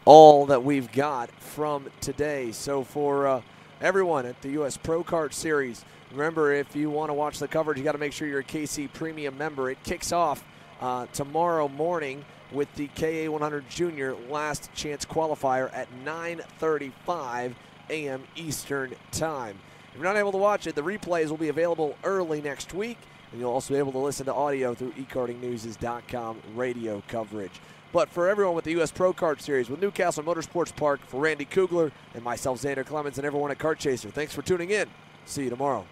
all that we've got from today. So for uh, everyone at the U.S. Pro Kart Series, remember if you want to watch the coverage, you got to make sure you're a KC Premium member. It kicks off uh, tomorrow morning with the KA100 Junior Last Chance Qualifier at 9:35 a.m. Eastern Time. If you're not able to watch it, the replays will be available early next week. And you'll also be able to listen to audio through ekartingnews.com radio coverage. But for everyone with the U.S. Pro Kart Series, with New Castle Motorsports Park, for Randy Kugler and myself, Xander Clemens, and everyone at Kart Chaser, thanks for tuning in. See you tomorrow.